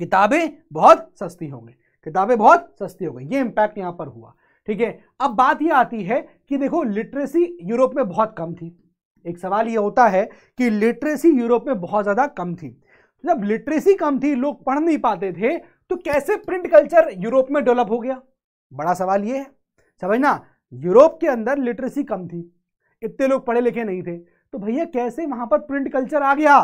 किताबें बहुत सस्ती हो गई। किताबें बहुत सस्ती हो गई। ये इंपैक्ट यहाँ पर हुआ। ठीक है? अब बात यह आती है कि देखो लिटरेसी यूरोप में बहुत कम थी। एक सवाल यह होता है कि लिटरेसी यूरोप में बहुत ज़्यादा कम थी। जब लिटरेसी कम थी, लोग पढ़ नहीं पाते थे तो कैसे प्रिंट कल्चर यूरोप में डेवलप हो गया? बड़ा सवाल यह है। समझना यूरोप के अंदर लिटरेसी कम थी। इतने लोग पढ़े लिखे नहीं थे। तो भैया, कैसे वहाँ पर प्रिंट कल्चर आ गया?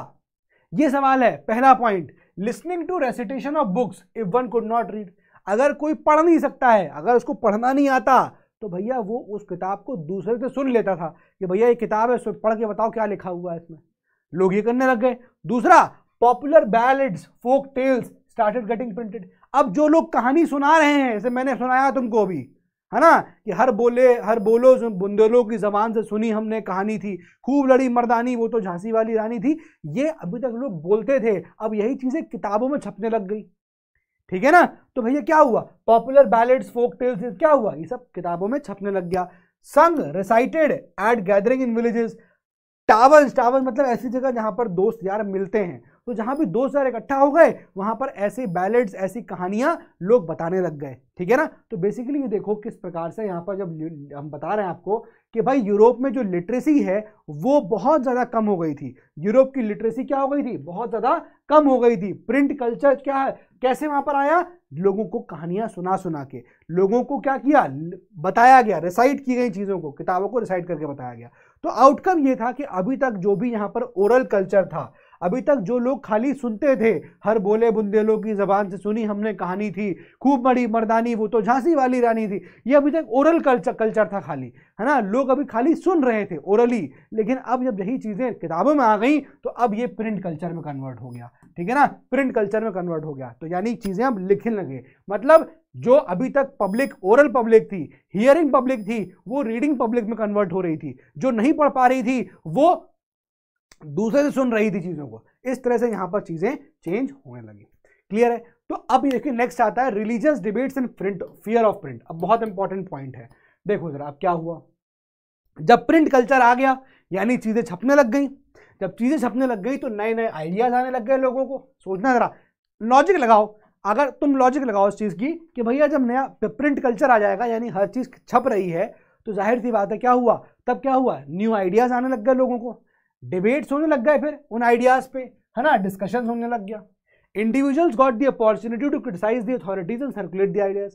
यह सवाल है, पहला point listening to recitation of books if one could not read अगर कोई पढ़ नहीं सकता है, अगर उसको पढ़ना नहीं आता तो भैया, वो उस किताब को दूसरे से सुन लेता था कि भैया, ये किताब है पढ़ के बताओ क्या लिखा हुआ है इसमें। लोग ये करने लग गए। दूसरा popular ballads folk tales started getting printed अब जो लोग कहानी सुना रहे हैं जैसे मैंने सुनाया तुमको अभी, है ना? कि हर बोले, हर बोलो बुंदेलों की जबान से सुनी हमने कहानी थी, खूब लड़ी मर्दानी, वो तो झांसी वाली रानी थी, ये अभी तक लोग बोलते थे, अब यही चीज़ें किताबों में छपने लग गई। ठीक है ना? तो भैया, क्या हुआ? पॉपुलर बैलेट्स फोक टेल्स क्या हुआ? ये सब किताबों में छपने लग गया। Song recited at gathering in villages towers towers मतलब ऐसी जगह जहाँ पर दोस्त यार मिलते हैं। तो जहाँ भी दो हज़ार इकट्ठा हो गए, वहाँ पर ऐसे बैलेट्स ऐसी कहानियाँ लोग बताने लग गए, ठीक है ना? तो बेसिकली ये देखो किस प्रकार से यहाँ पर जब हम बता रहे हैं आपको कि भाई यूरोप में जो लिटरेसी है, वो बहुत ज़्यादा कम हो गई थी। यूरोप की लिटरेसी क्या हो गई थी? बहुत ज़्यादा कम हो गई थी। प्रिंट कल्चर क्या है? कैसे वहाँ पर आया? लोगों को कहानियाँ सुना सुना के। लोगों को क्या किया? बताया गया रिसाइट की गई चीज़ों को, किताबों को रिसाइट करके बताया गया। तो आउटकम ये था कि अभी तक जो भी यहाँ पर ओरल कल्चर था अभी तक जो लोग खाली सुनते थे, हर बोले बुंदेलों की जबान से सुनी हमने कहानी थी। खूब बड़ी मर्दानी, वो तो झांसी वाली रानी थी। ये अभी तक ओरल कल्चर कल्चर था खाली, है ना? लोग अभी खाली सुन रहे थे ओरली लेकिन अब जब यही चीज़ें किताबों में आ गई तो अब ये प्रिंट कल्चर में कन्वर्ट हो गया। ठीक है ना? प्रिंट कल्चर में कन्वर्ट हो गया। तो यानी चीज़ें अब लिखने लगे। मतलब जो अभी तक पब्लिक ओरल पब्लिक थी हियरिंग पब्लिक थी, वो रीडिंग पब्लिक में कन्वर्ट हो रही थी। जो नहीं पढ़ पा रही थी, वो दूसरे से सुन रही थी चीज़ों को। इस तरह से यहाँ पर चीज़ें चेंज होने लगी। क्लियर है? तो अब देखिए नेक्स्ट आता है religious debates and print fear of print अब बहुत इंपॉर्टेंट पॉइंट है। देखो जरा, अब क्या हुआ? जब प्रिंट कल्चर आ गया, यानी चीज़ें छपने लग गई। जब चीज़ें छपने लग गई तो नए नए आइडियाज़ आने लग गए लोगों को। सोचना जरा लॉजिक लगाओ। अगर तुम लॉजिक लगाओ इस चीज़ की, कि भैया जब नया प्रिंट कल्चर आ जाएगा, यानी हर चीज़ छप रही है तो ज़ाहिर सी बात है, क्या हुआ? तब क्या हुआ? न्यू आइडियाज़ आने लग गए लोगों को। डिबेट्स होने लग गए फिर, उन आइडियाज़ पे, है ना? डिस्कशन होने लग गया। Individuals got the opportunity to criticise the authorities and circulate the ideas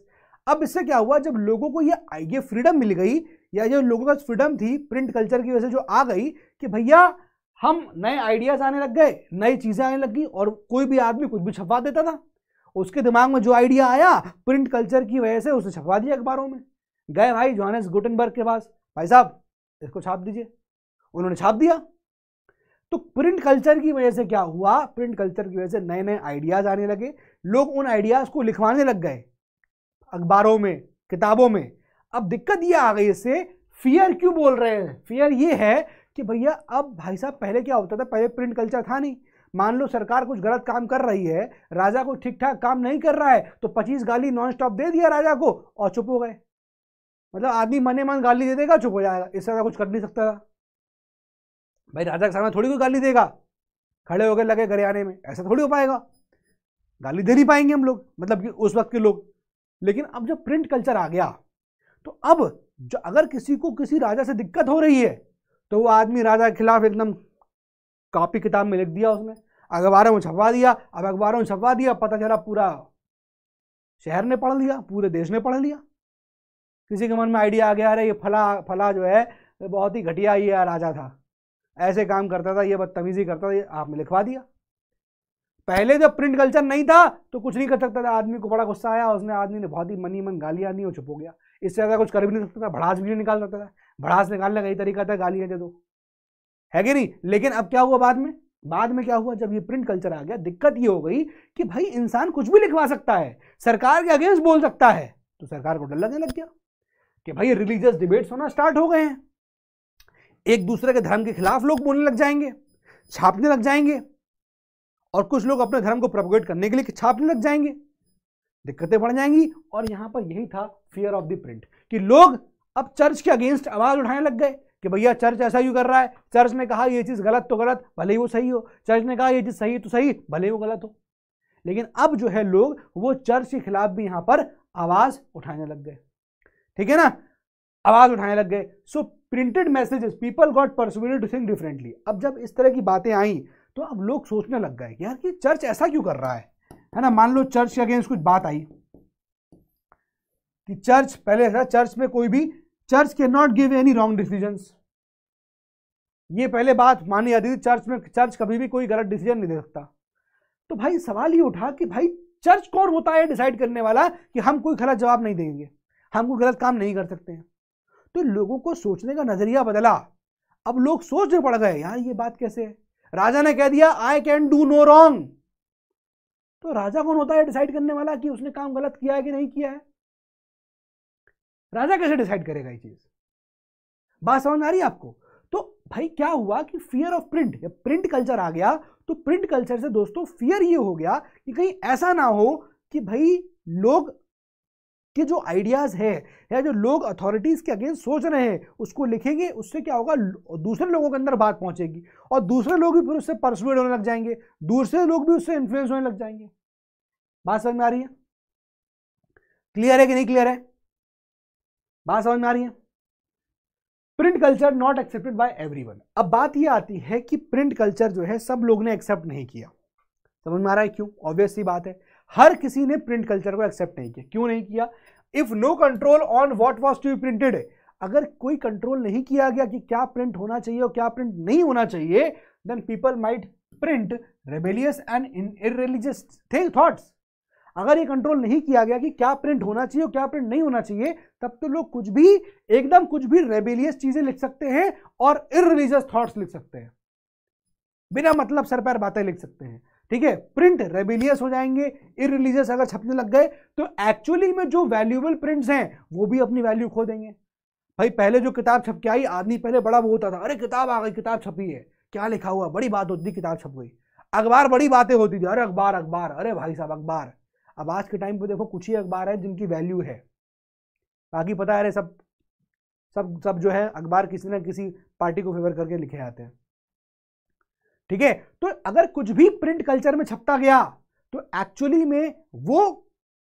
अब इससे क्या हुआ? जब लोगों को ये ये फ्रीडम मिल गई, या जो लोगों का फ्रीडम थी प्रिंट कल्चर की वजह से जो आ गई, कि भैया, हम नए आइडियाज़ आने लग गए, नई चीज़ें आने लगी और कोई भी आदमी कुछ भी छपवा देता था। उसके दिमाग में जो आइडिया आया प्रिंट कल्चर की वजह से उसे छपवा दिया अखबारों में। गए भाई जोहानस गुटनबर्ग के पास। भाई साहब, इसको छाप दीजिए। उन्होंने छाप दिया। तो प्रिंट कल्चर की वजह से क्या हुआ? प्रिंट कल्चर की वजह से नए नए आइडियाज़ आने लगे। लोग उन आइडियाज़ को लिखवाने लग गए अखबारों में, किताबों में। अब दिक्कत ये आ गई इससे फियर क्यों बोल रहे हैं? फियर ये है कि भैया, अब भाई साहब, पहले क्या होता था? पहले प्रिंट कल्चर था नहीं। मान लो सरकार कुछ गलत काम कर रही है, राजा को ठीक ठाक काम नहीं कर रहा है तो पच्चीस गाली नॉन स्टॉप दे दिया राजा को और चुप हो गए। मतलब आदमी मने मन गाली दे देगा, चुप हो जाएगा। इससे ज़्यादा कुछ कर नहीं सकता था। भाई राजा के सामने थोड़ी कोई गाली देगा। खड़े होकर लगे घर आने में। ऐसा थोड़ी हो पाएगा। गाली दे नहीं पाएँगे हम लोग मतलब कि उस वक्त के लोग। लेकिन अब जब प्रिंट कल्चर आ गया तो अब जो, अगर किसी को किसी राजा से दिक्कत हो रही है तो वो आदमी राजा के खिलाफ एकदम कॉपी किताब में लिख दिया उसने। अखबारों में छपवा दिया, अब अखबारों में छपवा दिया, पता चला पूरा शहर ने पढ़ लिया, पूरे देश ने पढ़ लिया। किसी के मन में आइडिया आ गया, अरे ये फला फला जो है, बहुत ही घटिया ये राजा था। ऐसे काम करता था, ये बदतमीजी करता था, ये आपने लिखवा दिया। पहले जब प्रिंट कल्चर नहीं था तो कुछ नहीं कर सकता था। आदमी को बड़ा गुस्सा आया, उसने, आदमी ने बहुत ही मनी मन गालियाँ दी और चुप हो गया। इससे ज़्यादा कुछ कर भी नहीं सकता था, भड़ास भी नहीं निकाल सकता था। भड़ास निकालने का यही तरीका था, गालियाँ दे दो। है कि नहीं? लेकिन अब क्या हुआ बाद में? बाद में क्या हुआ? जब ये प्रिंट कल्चर आ गया, दिक्कत ये हो गई कि भाई, इंसान कुछ भी लिखवा सकता है, सरकार के अगेंस्ट बोल सकता है। तो सरकार को डर लगने लग गया कि भाई रिलीजियस डिबेट्स होना स्टार्ट हो गए हैं। एक दूसरे के धर्म के खिलाफ लोग बोलने लग जाएँगे, छापने लग जाएँगे, और कुछ लोग अपने धर्म को प्रोपोगेट करने के लिए छापने लग जाएँगे। दिक्कतें बढ़ जाएँगी, और यहाँ पर यही था फियर ऑफ़ द प्रिंट कि लोग अब चर्च के अगेंस्ट आवाज़ उठाने लग गए कि भैया चर्च ऐसा क्यों कर रहा है? चर्च ने कहा ये चीज़ गलत तो गलत, भले ही वो सही हो। चर्च ने कहा ये चीज़ सही तो सही, भले ही वो गलत हो। लेकिन अब जो है लोग, वो चर्च के खिलाफ भी यहाँ पर आवाज़ उठाने लग गए। ठीक है ना? आवाज़ उठाने लग गए। So printed messages people got persuaded to think differently अब जब इस तरह की बातें आई तो अब लोग सोचने लग गए यार, कि चर्च ऐसा क्यों कर रहा है? है ना, मान लो चर्च के अगेंस्ट कुछ बात आई। कि चर्च पहले था चर्च में कोई भी चर्च के not give any wrong decision ये पहले बात मानी जाती थी चर्च में चर्च कभी भी कोई गलत डिसीज़न नहीं दे सकता। तो भाई, सवाल ये उठा कि भाई चर्च कौन होता है डिसाइड करने वाला कि हम कोई गलत जवाब नहीं देंगे? हम कोई गलत काम नहीं कर सकते हैं। तो लोगों को सोचने का नज़रिया बदला। अब लोग सोचने पड़ गए, यार, ये बात कैसे? है राजा ने कह दिया I can do no wrong तो राजा कौन होता है डिसाइड करने वाला कि उसने काम गलत किया है कि नहीं किया है? राजा कैसे डिसाइड करेगा ये चीज़? बात समझ आ रही है आपको? तो भाई, क्या हुआ कि फियर ऑफ़ प्रिंट जब प्रिंट कल्चर आ गया तो प्रिंट कल्चर से दोस्तों फियर ये हो गया कि कहीं ऐसा ना हो कि भाई, लोग के जो आइडियाज़ है या जो लोग अथॉरिटीज के अगेंस्ट सोच रहे हैं, उसको लिखेंगे, उससे क्या होगा? दूसरे लोगों के अंदर बात पहुंचेगी और दूसरे लोग भी फिर उससे परसुएड होने लग जाएँगे, दूसरे लोग भी उससे इन्फ्लुएंस होने लग जाएँगे। बात समझ में आ रही है? क्लियर है कि नहीं क्लियर है? बात समझ में आ रही है? Print culture not accepted by everyone अब बात यह आती है कि प्रिंट कल्चर जो है, सब लोग ने एक्सेप्ट नहीं किया। समझ में आ रहा है क्यों? ऑब्वियस सी बात है। हर किसी ने प्रिंट कल्चर को एक्सेप्ट नहीं किया। क्यों नहीं किया? If no control on what was to be printed अगर कोई कंट्रोल नहीं किया गया कि क्या प्रिंट होना चाहिए और क्या प्रिंट नहीं होना चाहिए then people might print rebellious and irreligious thing thoughts अगर ये कंट्रोल नहीं किया गया कि क्या प्रिंट होना चाहिए और क्या प्रिंट नहीं होना चाहिए, तब तो लोग कुछ भी, एकदम कुछ भी रेबेलियस चीज़ें लिख सकते हैं और इरिलीजियस थॉट्स लिख सकते हैं। बिना मतलब सर पैर बातें लिख सकते हैं। ठीक है? प्रिंट रेबिलियस हो जाएँगे इरिलीजियस अगर छपने लग गए तो एक्चुअली में जो वैल्यूएबल प्रिंट्स हैं, वो भी अपनी वैल्यू खो देंगे। भाई, पहले जो किताब छप के आई, आदमी पहले बड़ा वो होता था, अरे, किताब आ गई, किताब छपी है, क्या लिखा हुआ, बड़ी बात होती थी, किताब छप गई। अखबार बड़ी बातें होती थी, अरे, अखबार अखबार, अरे भाई साहब, अखबार। अब आज के टाइम पे देखो, कुछ ही अखबार है जिनकी वैल्यू है। बाकी पता है, अरे, सब सब सब जो है, अखबार किसी ना किसी पार्टी को फेवर करके लिखे आते हैं। ठीक है? तो अगर कुछ भी प्रिंट कल्चर में छपता गया तो एक्चुअली में वो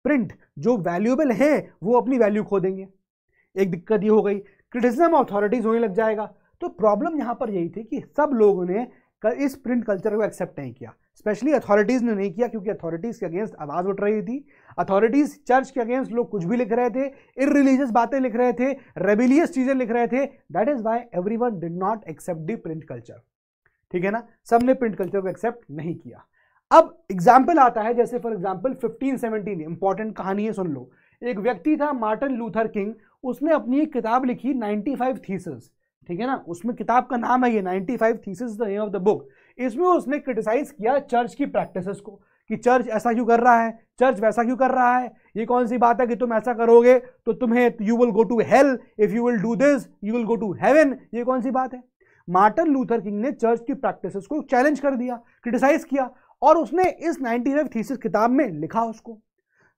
प्रिंट जो वैल्यूएबल है, वो अपनी वैल्यू खो देंगे। एक दिक्कत ये हो गई क्रिटिसिज्म अथॉरिटीज होने लग जाएगा। तो प्रॉब्लम यहाँ पर यही थी कि सब लोगों ने इस प्रिंट कल्चर को एक्सेप्ट नहीं किया। स्पेशली अथॉरिटीज ने नहीं किया, क्योंकि अथॉरिटीज के अगेंस्ट आवाज़ उठ रही थी। अथॉरिटीज चर्च के अगेंस्ट लोग कुछ भी लिख रहे थे इरिलीजियस बातें लिख रहे थे रेबिलियस चीज़ें लिख रहे थे। That is why everyone did not accept the print culture ठीक है ना? सबने प्रिंट कल्चर को एक्सेप्ट नहीं किया। अब एग्ज़ाम्पल आता है, जैसे फॉर एग्ज़ाम्पल 1517 इंपॉर्टेंट कहानी है सुन लो। एक व्यक्ति था मार्टिन लूथर किंग उसने अपनी एक किताब लिखी 95 थीसिस ठीक है ना? उसमें किताब का नाम है ये 95 thesis the name of the book इसमें उसने क्रिटिसाइज किया चर्च की प्रैक्टिसेस को, कि चर्च ऐसा क्यों कर रहा है? चर्च वैसा क्यों कर रहा है? ये कौन सी बात है कि तुम ऐसा करोगे तो तुम्हें you will go to hell if you will do this you will go to heaven ये कौन सी बात है? मार्टिन लूथर किंग ने चर्च की प्रैक्टिसेस को चैलेंज कर दिया, क्रिटिसाइज किया और उसने इस 95 थीसिस किताब में लिखा उसको।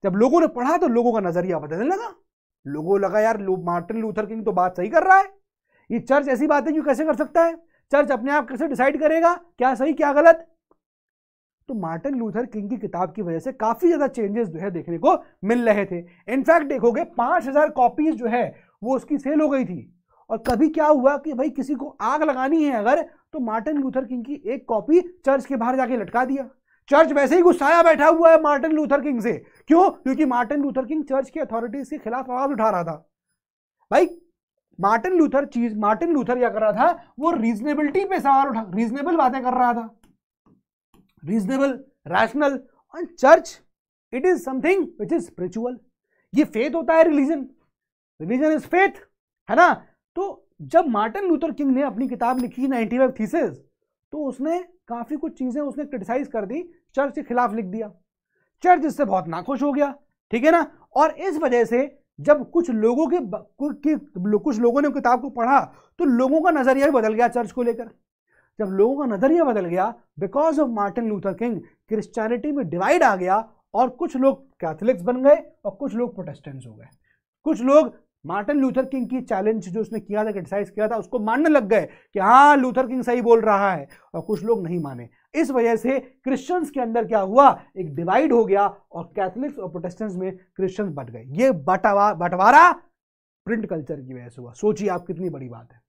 जब लोगों ने पढ़ा तो लोगों का नज़रिया बदलने लगा। लोगों को लगा, यार मार्टिन लूथर किंग तो बात सही कर रहा है। ये चर्च ऐसी बातें क्यों कैसे कर सकता है? चर्च अपने आप कैसे डिसाइड करेगा? क्या सही, क्या गलत? तो मार्टिन लूथर किंग की किताब की वजह से काफ़ी ज़्यादा चेंजेस जो है देखने को मिल रहे थे। इनफैक्ट देखोगे, पाँच हज़ार कॉपीज जो है वो उसकी सेल हो गई थी। और कभी क्या हुआ कि भाई किसी को आग लगानी है अगर तो मार्टिन लूथर किंग की एक कॉपी चर्च के बाहर जाके लटका दिया। चर्च वैसे ही गुस्साया बैठा हुआ है मार्टिन लूथर किंग से। क्यों? क्योंकि मार्टिन लूथर किंग चर्च की अथॉरिटीज के खिलाफ आवाज़ उठा रहा था। भाई, मार्टिन लूथर चीज़, मार्टिन लूथर क्या कर रहा था? वो रीजनेबिलिटी पे सवाल उठा रीजनेबल बातें कर रहा था। रीजनेबल रैशनल और church it is something which is spiritual ये फेथ होता है रिलीजन रिलीजन इज़ फेथ है ना? तो जब मार्टिन लूथर किंग ने अपनी किताब लिखी नाइनटी फाइव थीसेस तो उसने काफ़ी कुछ चीज़ें उसने क्रिटिसाइज कर दी, चर्च के खिलाफ लिख दिया। चर्च इससे बहुत नाखुश हो गया, ठीक है ना? और इस वजह से जब कुछ लोगों के कुछ लोगों ने किताब को पढ़ा तो लोगों का नज़रिया भी बदल गया चर्च को लेकर। जब लोगों का नज़रिया बदल गया because of Martin Luther King Christianity में डिवाइड आ गया और कुछ लोग कैथोलिक्स बन गए और कुछ लोग प्रोटेस्टेंट्स हो गए। कुछ लोग मार्टिन लूथर किंग की चैलेंज जो उसने किया था क्रिटिसाइज किया था, उसको मानने लग गए कि हाँ लूथर किंग सही बोल रहा है और कुछ लोग नहीं माने। इस वजह से क्रिश्चियंस के अंदर क्या हुआ? एक डिवाइड हो गया और कैथोलिक्स और प्रोटेस्टेंट्स में क्रिश्चियंस बट गए। ये बटवा, बंटवारा प्रिंट कल्चर की वजह से हुआ। सोचिए आप कितनी बड़ी बात है।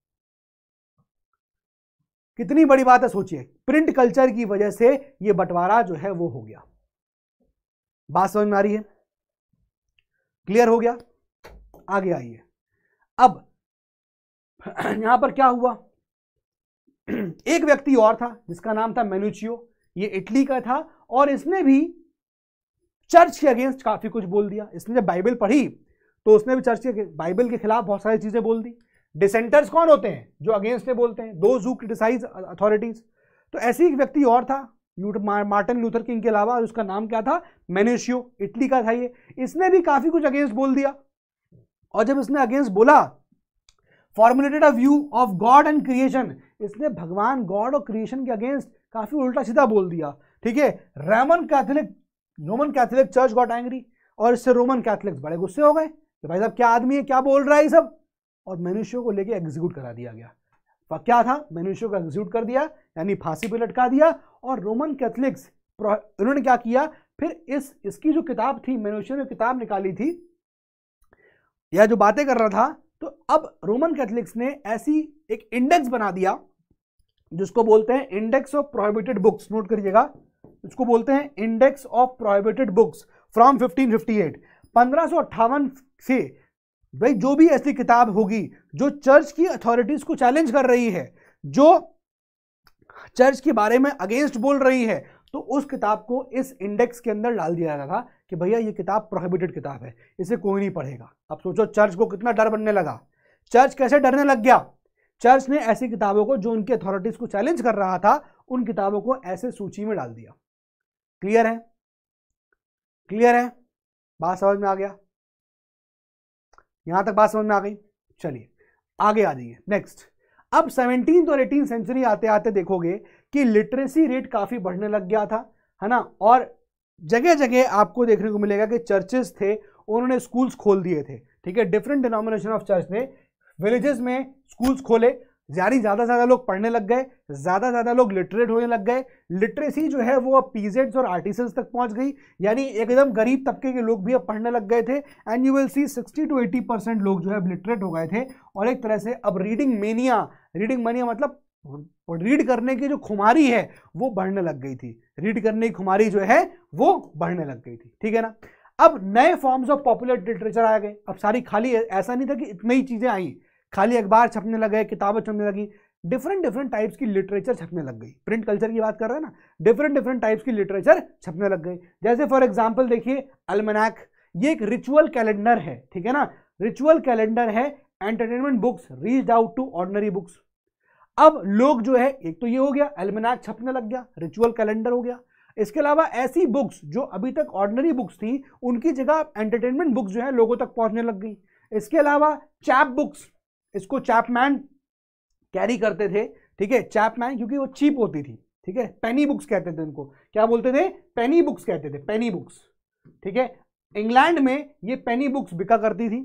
कितनी बड़ी बात है, सोचिए। प्रिंट कल्चर की वजह से ये बंटवारा जो है वो हो गया। बात समझ में आ रही है? क्लियर हो गया? आगे आइए। अब, यहाँ पर क्या हुआ? एक व्यक्ति और था, जिसका नाम था मेनुचियो। ये इटली का था और इसने भी चर्च के अगेंस्ट काफ़ी कुछ बोल दिया। इसने जब बाइबल पढ़ी तो उसने भी चर्च के बाइबल के खिलाफ बहुत सारी चीज़ें बोल दी। डिसेंटर्स कौन होते हैं जो अगेंस्ट में बोलते हैं? दो जू क्रिटिसाइज अथॉरिटीज। तो ऐसे एक व्यक्ति और था मार्टिन लूथर किंग के अलावा उसका नाम क्या था? मेनेशियो इटली का था ये। इसने भी काफ़ी कुछ अगेंस्ट बोल दिया। और जब इसने अगेंस्ट बोला formulated a view of God and creation इसने भगवान गॉड और क्रिएशन के अगेंस्ट काफ़ी उल्टा सीधा बोल दिया। ठीक है? Roman Catholic Roman Catholic church got angry और इससे रोमन कैथोलिक्स बड़े गुस्से हो गए कि भाई साहब, क्या आदमी है? क्या बोल रहा है ये सब? और मनुष्यों को लेके एग्जीक्यूट करा दिया गया। क्या था? मनुष्यों को एग्जीक्यूट कर दिया, यानी फांसी पे लटका दिया और रोमन कैथलिक्स उन्होंने क्या किया? फिर इस, इसकी जो किताब थी, मनुष्यों ने किताब निकाली थी यह जो बातें कर रहा था तो अब रोमन कैथलिक्स ने ऐसी एक इंडेक्स बना दिया, जिसको बोलते हैं index of prohibited books note करिएगा, इसको बोलते हैं index of prohibited books from 1558 1558 से भाई, जो भी ऐसी किताब होगी, जो चर्च की अथॉरिटीज को चैलेंज कर रही है, जो चर्च के बारे में अगेंस्ट बोल रही है तो उस किताब को इस इंडेक्स के अंदर डाल दिया जाता था। कि भैया ये किताब प्रोहिबिटेड किताब है, इसे कोई नहीं पढ़ेगा। अब सोचो, चर्च को कितना डर बनने लगा। चर्च कैसे डरने लग गया? चर्च ने ऐसी किताबों को, जो उनकी अथॉरिटीज को चैलेंज कर रहा था, उन किताबों को ऐसे सूची में डाल दिया। क्लियर है? क्लियर है? बात समझ में आ गया? यहाँ तक बात समझ में आ गई? चलिए, आगे आ जाइए। नेक्स्ट अब सेवनटीन और एटीन सेंचुरी आते आते देखोगे कि लिटरेसी रेट काफ़ी बढ़ने लग गया था, है ना? और जगह जगह आपको देखने को मिलेगा कि चर्चेस थे, उन्होंने स्कूल्स खोल दिए थे। ठीक है? डिफरेंट डिनोमिनेशन ऑफ़ चर्च ने विलेजेस में स्कूल्स खोले। यानी ज़्यादा से ज़्यादा लोग पढ़ने लग गए, ज़्यादा से ज़्यादा लोग लिटरेट होने लग गए। लिटरेसी जो है वो अब पीजेड्स और आर्टिसंस तक पहुँच गई। यानी एकदम गरीब तबके के लोग भी अब पढ़ने लग गए थे। And you will see 60 to 80 percent लोग जो है अब लिटरेट हो गए थे। और एक तरह से अब रीडिंग मेनिया रीडिंग मनिया मतलब रीड करने की जो खुमारी है, वो बढ़ने लग गई थी। रीड करने की खुमारी जो है, वो बढ़ने लग गई थी। ठीक है ना? अब नए फॉर्म्स ऑफ़ पॉपुलर लिटरेचर आ गए। अब सारी खाली, ऐसा नहीं था कि इतनी ही चीज़ें आई। खाली अखबार छपने लगे, किताबें छपने लगी। डिफरेंट डिफरेंट टाइप्स की लिटरेचर छपने लग गई। प्रिंट कल्चर की बात कर रहे हैं ना? डिफरेंट डिफरेंट टाइप्स की लिटरेचर छपने लग गई। जैसे फॉर एग्ज़ाम्पल देखिए अल्मनाक ये एक रिचुअल कैलेंडर है। ठीक है ना? रिचुअल कैलेंडर है entertainment books reach out to ordinary books अब लोग जो है, एक तो ये हो गया एल्मनाक छपने लग गया रिचुअल कैलेंडर हो गया। इसके अलावा ऐसी बुक्स जो अभी तक ऑर्डनरी बुक्स थी, उनकी जगह एंटरटेनमेंट बुक्स जो है लोगों तक पहुँचने लग गई। इसके अलावा चैप बुक्स इसको चैपमैन कैरी करते थे, ठीक है? चैपमैन क्योंकि वो चीप होती थी, ठीक है? पेनी बुक्स कहते थे उनको। क्या बोलते थे? पेनी बुक्स कहते थे पेनी बुक्स ठीक है? इंग्लैंड में ये पेनी बुक्स बिका करती थी,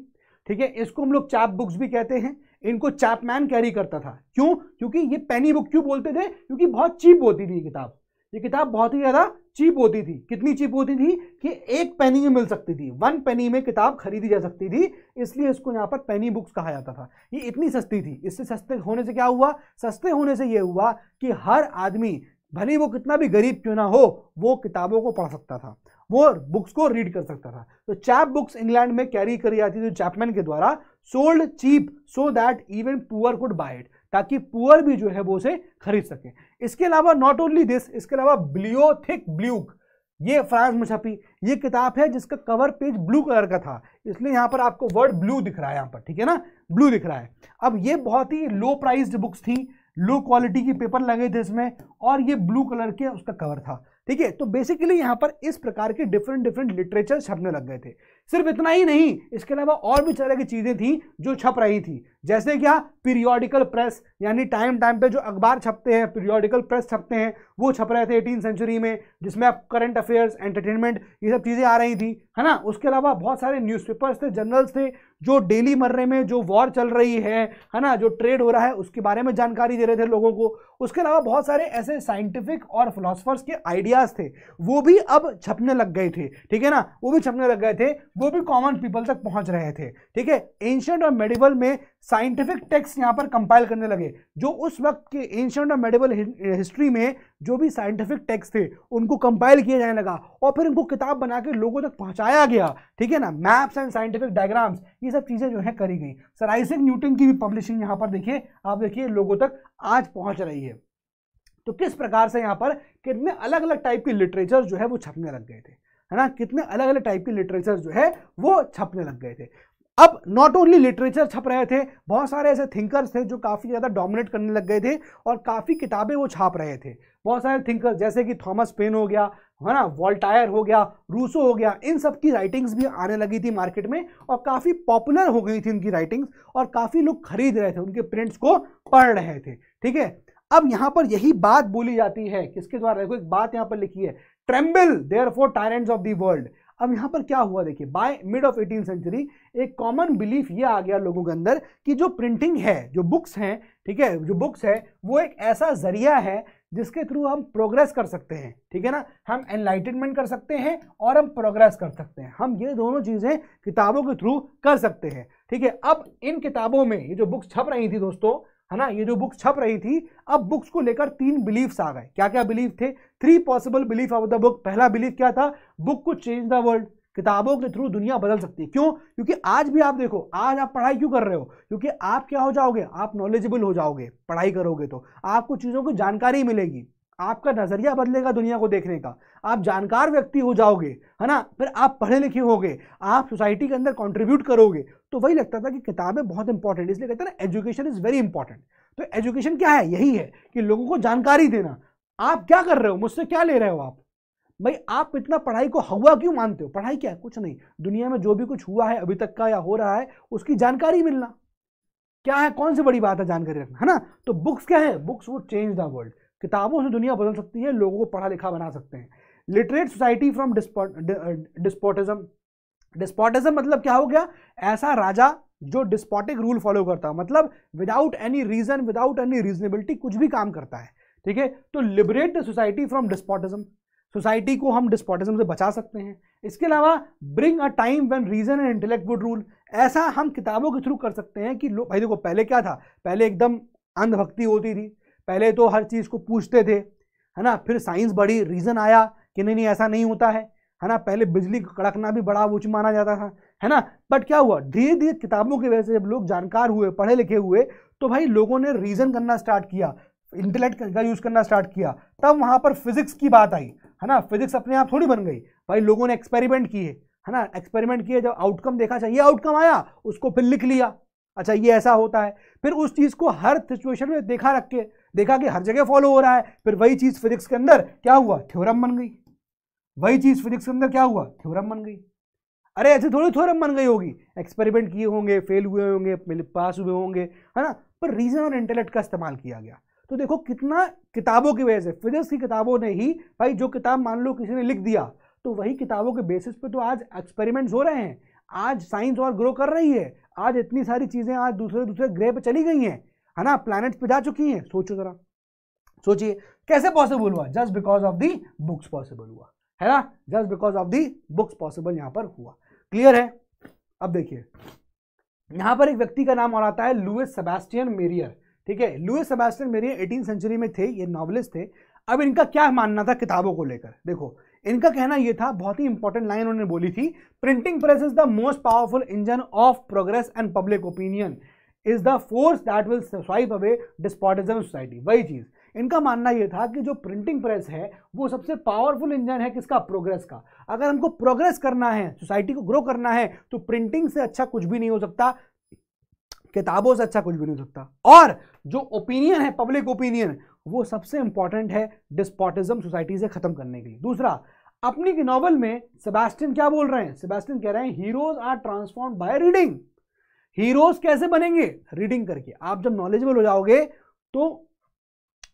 ठीक है? इसको हम लोग चैप बुक्स भी कहते हैं। इनको चैपमैन कैरी करता था। क्यों? क्योंकि ये पेनी बुक क्यों बोलते थे? क्योंकि बहुत चीप होती थी ये किताब। ये किताब बहुत ही ज़्यादा चीप होती थी। कितनी चीप होती थी? कि एक पेनी में मिल सकती थी। वन पेनी में किताब खरीदी जा सकती थी। इसलिए इसको यहाँ पर पेनी बुक्स कहा जाता था। ये इतनी सस्ती थी। इससे सस्ते होने से क्या हुआ? सस्ते होने से ये हुआ कि हर आदमी, भले वो कितना भी गरीब क्यों ना हो, वो किताबों को पढ़ सकता था। वो बुक्स को रीड कर सकता था। तो चैप बुक्स इंग्लैंड में कैरी करी जाती थी चैपमैन के द्वारा। Sold cheap so that even poor could buy it ताकि पुअर भी जो है वो उसे खरीद सके। इसके अलावा नॉट ओनली दिस इसके अलावा ब्लियोथिक ब्ल्यूक, ये फ्रांस में छपी ये किताब है जिसका कवर पेज ब्लू कलर का था। इसलिए यहाँ पर आपको वर्ड ब्लू दिख रहा है यहाँ पर, ठीक है ना? ब्लू दिख रहा है। अब ये बहुत ही लो प्राइस्ड बुक्स थी लो क्वालिटी की पेपर लगे थे इसमें, और ये ब्लू कलर के उसका कवर था, ठीक है? तो बेसिकली यहाँ पर इस प्रकार के डिफरेंट डिफरेंट लिटरेचर छपने लग गए थे। सिर्फ़ इतना ही नहीं, इसके अलावा और भी तरह की चीज़ें थी जो छप रही थी। जैसे क्या पीरियोडिकल प्रेस यानी टाइम टाइम पे जो अखबार छपते हैं पीरियोडिकल प्रेस छपते हैं, वो छप रहे थे एटीन सेंचुरी में, जिसमें आप करंट अफेयर्स एंटरटेनमेंट ये सब चीज़ें आ रही थी, है ना? उसके अलावा बहुत सारे न्यूज़पेपर्स थे जर्नल्स थे, जो डेली मर्रे में जो वॉर चल रही है है ना? जो ट्रेड हो रहा है, उसके बारे में जानकारी दे रहे थे लोगों को। उसके अलावा बहुत सारे ऐसे साइंटिफिक और फिलोसफर्स के आइडियाज़ थे, वो भी अब छपने लग गए थे, ठीक है ना? वो भी छपने लग गए थे वो भी कॉमन पीपल तक पहुँच रहे थे, ठीक है? एंशियंट और मेडिवल में साइंटिफिक टेक्स्ट यहाँ पर कंपाइल करने लगे, जो उस वक्त के एंशियंट और मेडिवल हिस्ट्री में जो भी साइंटिफिक टेक्स्ट थे, उनको कंपाइल किया जाने लगा और फिर उनको किताब बना के लोगों तक पहुँचाया गया, ठीक है ना? मैप्स एंड साइंटिफिक डायग्राम्स ये सब चीज़ें जो है करी गई। सर आइसिक न्यूटन की भी पब्लिशिंग यहाँ पर देखिए, आप देखिए, लोगों तक आज पहुँच रही है। तो किस प्रकार से यहाँ पर कितने अलग अलग टाइप के लिटरेचर जो है वो छपने लग गए थे? है ना? कितने अलग अलग टाइप के लिटरेचर जो है, वो छपने लग गए थे। अब नॉट ओनली लिटरेचर छप रहे थे, बहुत सारे ऐसे थिंकर्स थे जो काफ़ी ज़्यादा डोमिनेट करने लग गए थे और काफ़ी किताबें वो छाप रहे थे। बहुत सारे थिंकर्स जैसे कि थॉमस पेन हो गया, है ना? वॉल्टायर हो गया, रूसो हो गया, इन सब की राइटिंग्स भी आने लगी थी मार्केट में और काफ़ी पॉपुलर हो गई थी उनकी राइटिंग्स और काफ़ी लोग खरीद रहे थे, उनके प्रिंट्स को पढ़ रहे थे। ठीक है? अब यहाँ पर यही बात बोली जाती है। किसके द्वारा? देखो, एक बात यहाँ पर लिखी है। Tremble there for tyrants of the world अब यहाँ पर क्या हुआ देखिए by mid of eighteen century एक कॉमन बिलीफ ये आ गया लोगों के अंदर कि जो प्रिंटिंग है, जो बुक्स हैं, ठीक है, जो बुक्स है, वो एक ऐसा ज़रिया है जिसके थ्रू हम प्रोग्रेस कर सकते हैं, ठीक है ना? हम एनलाइटनमेंट कर सकते हैं और हम प्रोग्रेस कर सकते हैं। हम ये दोनों चीज़ें किताबों के थ्रू कर सकते हैं, ठीक है? अब इन किताबों में ये जो बुक्स छप रही थी दोस्तों है ना? ये जो बुक्स छप रही थी, अब बुक्स को लेकर तीन बिलीफ्स आ गए। क्या क्या बिलीफ थे? Three possible belief of the book पहला बिलीफ क्या था? बुक को चेंज द वर्ल्ड किताबों के थ्रू दुनिया बदल सकती है। क्यों? क्योंकि आज भी आप देखो, आज आप पढ़ाई क्यों कर रहे हो? क्योंकि आप क्या हो जाओगे? आप नॉलेजेबल हो जाओगे, पढ़ाई करोगे तो। आपको चीज़ों की जानकारी मिलेगी। आपका नज़रिया बदलेगा दुनिया को देखने का। आप जानकार व्यक्ति हो जाओगे, है ना? फिर आप पढ़े लिखे होगे, आप सोसाइटी के अंदर कंट्रीब्यूट करोगे तो वही लगता था कि किताबें बहुत इंपॉर्टेंट इसलिए कहते हैं ना एजुकेशन इज़ वेरी इंपॉर्टेंट तो एजुकेशन क्या है? यही है कि लोगों को जानकारी देना। आप क्या कर रहे हो? मुझसे क्या ले रहे हो आप? भाई, आप इतना पढ़ाई को हवा क्यों मानते हो? पढ़ाई क्या है? कुछ नहीं। दुनिया में जो भी कुछ हुआ है, अभी तक का या हो रहा है, उसकी जानकारी मिलना। क्या है? कौन सी बड़ी बात है जानकारी रखना, है ना? तो बुक्स क्या है? बुक्स वो चेंज द वर्ल्ड किताबों से दुनिया बदल सकती है, लोगों को पढ़ा लिखा बना सकते हैं। Literate society from despotism despotism मतलब क्या हो गया? ऐसा राजा जो डिस्पोटिक रूल फॉलो करता है मतलब without any reason without any reasonability कुछ भी काम करता है। ठीक है? तो liberate the society from despotism society को हम डिस्पोटिज्म से बचा सकते हैं। इसके अलावा bring a time when reason and intellect would rule ऐसा हम किताबों के थ्रू कर सकते हैं कि भाई देखो, पहले क्या था? पहले एकदम अंधभक्ति होती थी। पहले तो हर चीज़ को पूछते थे, है ना? फिर साइंस बढ़ी रीज़न आया कि नहीं नहीं, ऐसा नहीं होता है है ना? पहले बिजली कड़कना भी बड़ा ऊँच माना जाता था, है ना? बट क्या हुआ? धीरे धीरे किताबों की वजह से जब लोग जानकार हुए, पढ़े लिखे हुए तो भाई लोगों ने रीजन करना स्टार्ट किया, इंटेलेक्ट का यूज़ करना स्टार्ट किया। तब वहाँ पर फिजिक्स की बात आई, है ना? फिजिक्स अपने आप थोड़ी बन गई। भाई लोगों ने एक्सपेरिमेंट किए, है ना? एक्सपेरिमेंट किए, जब आउटकम देखा चाहिए, आउटकम आया, उसको फिर लिख लिया। अच्छा ये ऐसा होता है। फिर उस चीज़ को हर सिचुएशन में देखा रख के, देखा कि हर जगह फॉलो हो रहा है। फिर वही चीज़ फिजिक्स के अंदर क्या हुआ? थ्योरम बन गई। वही चीज़ फिजिक्स के अंदर क्या हुआ? थ्योरम बन गई। अरे, ऐसे थोड़ी थ्योरम बन गई होगी। एक्सपेरिमेंट किए होंगे फेल हुए होंगे पास हुए होंगे, है ना? पर रीजन और इंटेलेक्ट का इस्तेमाल किया गया। तो देखो कितना किताबों की वजह से फिजिक्स की किताबों ने ही, भाई जो किताब मान लो किसी ने लिख दिया तो वही किताबों के बेसिस पे तो आज एक्सपेरिमेंट्स हो रहे हैं। आज साइंस और ग्रो कर रही है। आज इतनी सारी चीज़ें आज दूसरे दूसरे ग्रह पे चली गई हैं, है ना? प्लैनेट्स पे जा चुकी हैं। सोचो जरा। सोचिए, कैसे पॉसिबल हुआ? Just because of the books possible हुआ, है ना? Just because of the books possible यहाँ पर हुआ। क्लियर है? अब देखिए, यहाँ पर एक व्यक्ति का नाम और आता है लुइस सेबेस्टियन मेरियर ठीक है? Louis Sebastian Mercier eighteen century में थे, ये नॉवलिस्ट थे। अब इनका क्या मानना था किताबों को लेकर? देखो इनका कहना यह था, बहुत ही इंपॉर्टेंट लाइन उन्होंने बोली थी printing press is the most powerful engine of progress and public opinion is the force that will swipe away despotism society वही चीज़। इनका मानना यह था कि जो प्रिंटिंग प्रेस है, वो सबसे पावरफुल इंजन है किसका? प्रोग्रेस का। अगर हमको प्रोग्रेस करना है सोसाइटी को ग्रो करना है तो प्रिंटिंग से अच्छा कुछ भी नहीं हो सकता, किताबों से अच्छा कुछ भी नहीं हो सकता। और जो ओपिनियन है पब्लिक ओपिनियन वो सबसे इंपॉर्टेंट है डिस्पोटिज्म सोसाइटी से खत्म करने के लिए। दूसरा, अपनी नॉवल में सेबेस्टियन क्या बोल रहे हैं? सेबेस्टियन कह रहे हैं heroes are transform by reading heroes कैसे बनेंगे? रीडिंग करके। आप जब नॉलेजेबल हो जाओगे तो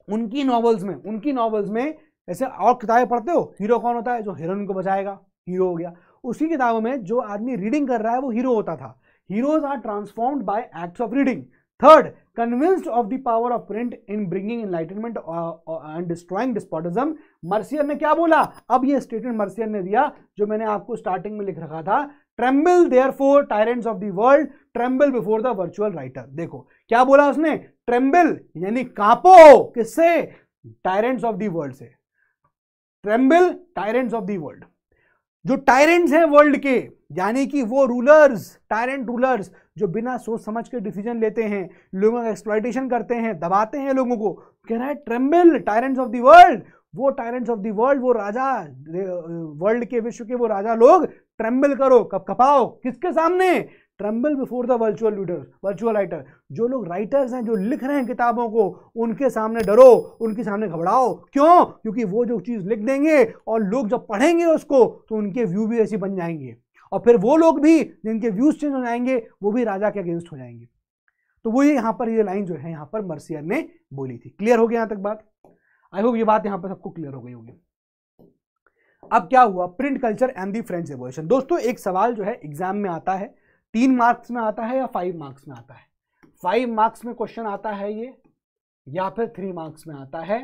उनकी नॉवेल्स में, उनकी नॉवेल्स में ऐसे और किताबें पढ़ते हो हीरो कौन होता है? जो हीरोइन को बचाएगा। हीरो हो गया। उसी किताबों में जो आदमी रीडिंग कर रहा है, वो हीरो होता था। Heroes are transformed by acts of reading third convinced of the power of print in bringing enlightenment and destroying despotism Mercier ने क्या बोला? अब ये स्टेटमेंट मर्सियर ने दिया, जो मैंने आपको स्टार्टिंग में लिख रखा था। Tremble therefore tyrants of the world tremble before the virtual writer देखो, क्या बोला उसने? ट्रेम्बल यानी कांपो। किससे? टायरेंट्स ऑफ़ द वर्ल्ड से। Tremble tyrants of the world जो टायरेंट्स हैं वर्ल्ड के, यानी कि वो रूलर्स टायरेंट रूलर्स जो बिना सोच समझ के डिसीज़न लेते हैं, लोगों का एक्सप्लाइटेशन करते हैं, दबाते हैं लोगों को, कह रहा है tremble tyrants of the world वो टायरेंट्स ऑफ़ द वर्ल्ड वो राजा वर्ल्ड के, विश्व के वो राजा लोग ट्रेम्बल करो कप कपाओ किसके सामने? Tremble before the virtual readers virtual writer जो लोग राइटर्स हैं, जो लिख रहे हैं किताबों को, उनके सामने डरो, उनके सामने घबराओ। क्यों? क्योंकि वो जो चीज़ लिख देंगे और लोग जब पढ़ेंगे उसको तो उनके व्यू भी ऐसे बन जाएँगे। और फिर वो लोग भी, जिनके व्यूज़ चेंज हो जाएँगे, वो भी राजा के अगेंस्ट हो जाएँगे। तो वो ये यहाँ पर, ये लाइन जो है, यहाँ पर मर्सियर ने बोली थी। क्लियर हो गया यहाँ तक बात? आई होप ये बात यहाँ पर सबको क्लियर हो गई होगी। अब क्या हुआ? Print culture and the French revolution दोस्तों, एक सवाल जो है एग्ज़ाम में आता है। तीन मार्क्स में आता है या फाइव मार्क्स में आता है? फाइव मार्क्स में क्वेश्चन आता है ये, या फिर थ्री मार्क्स में आता है?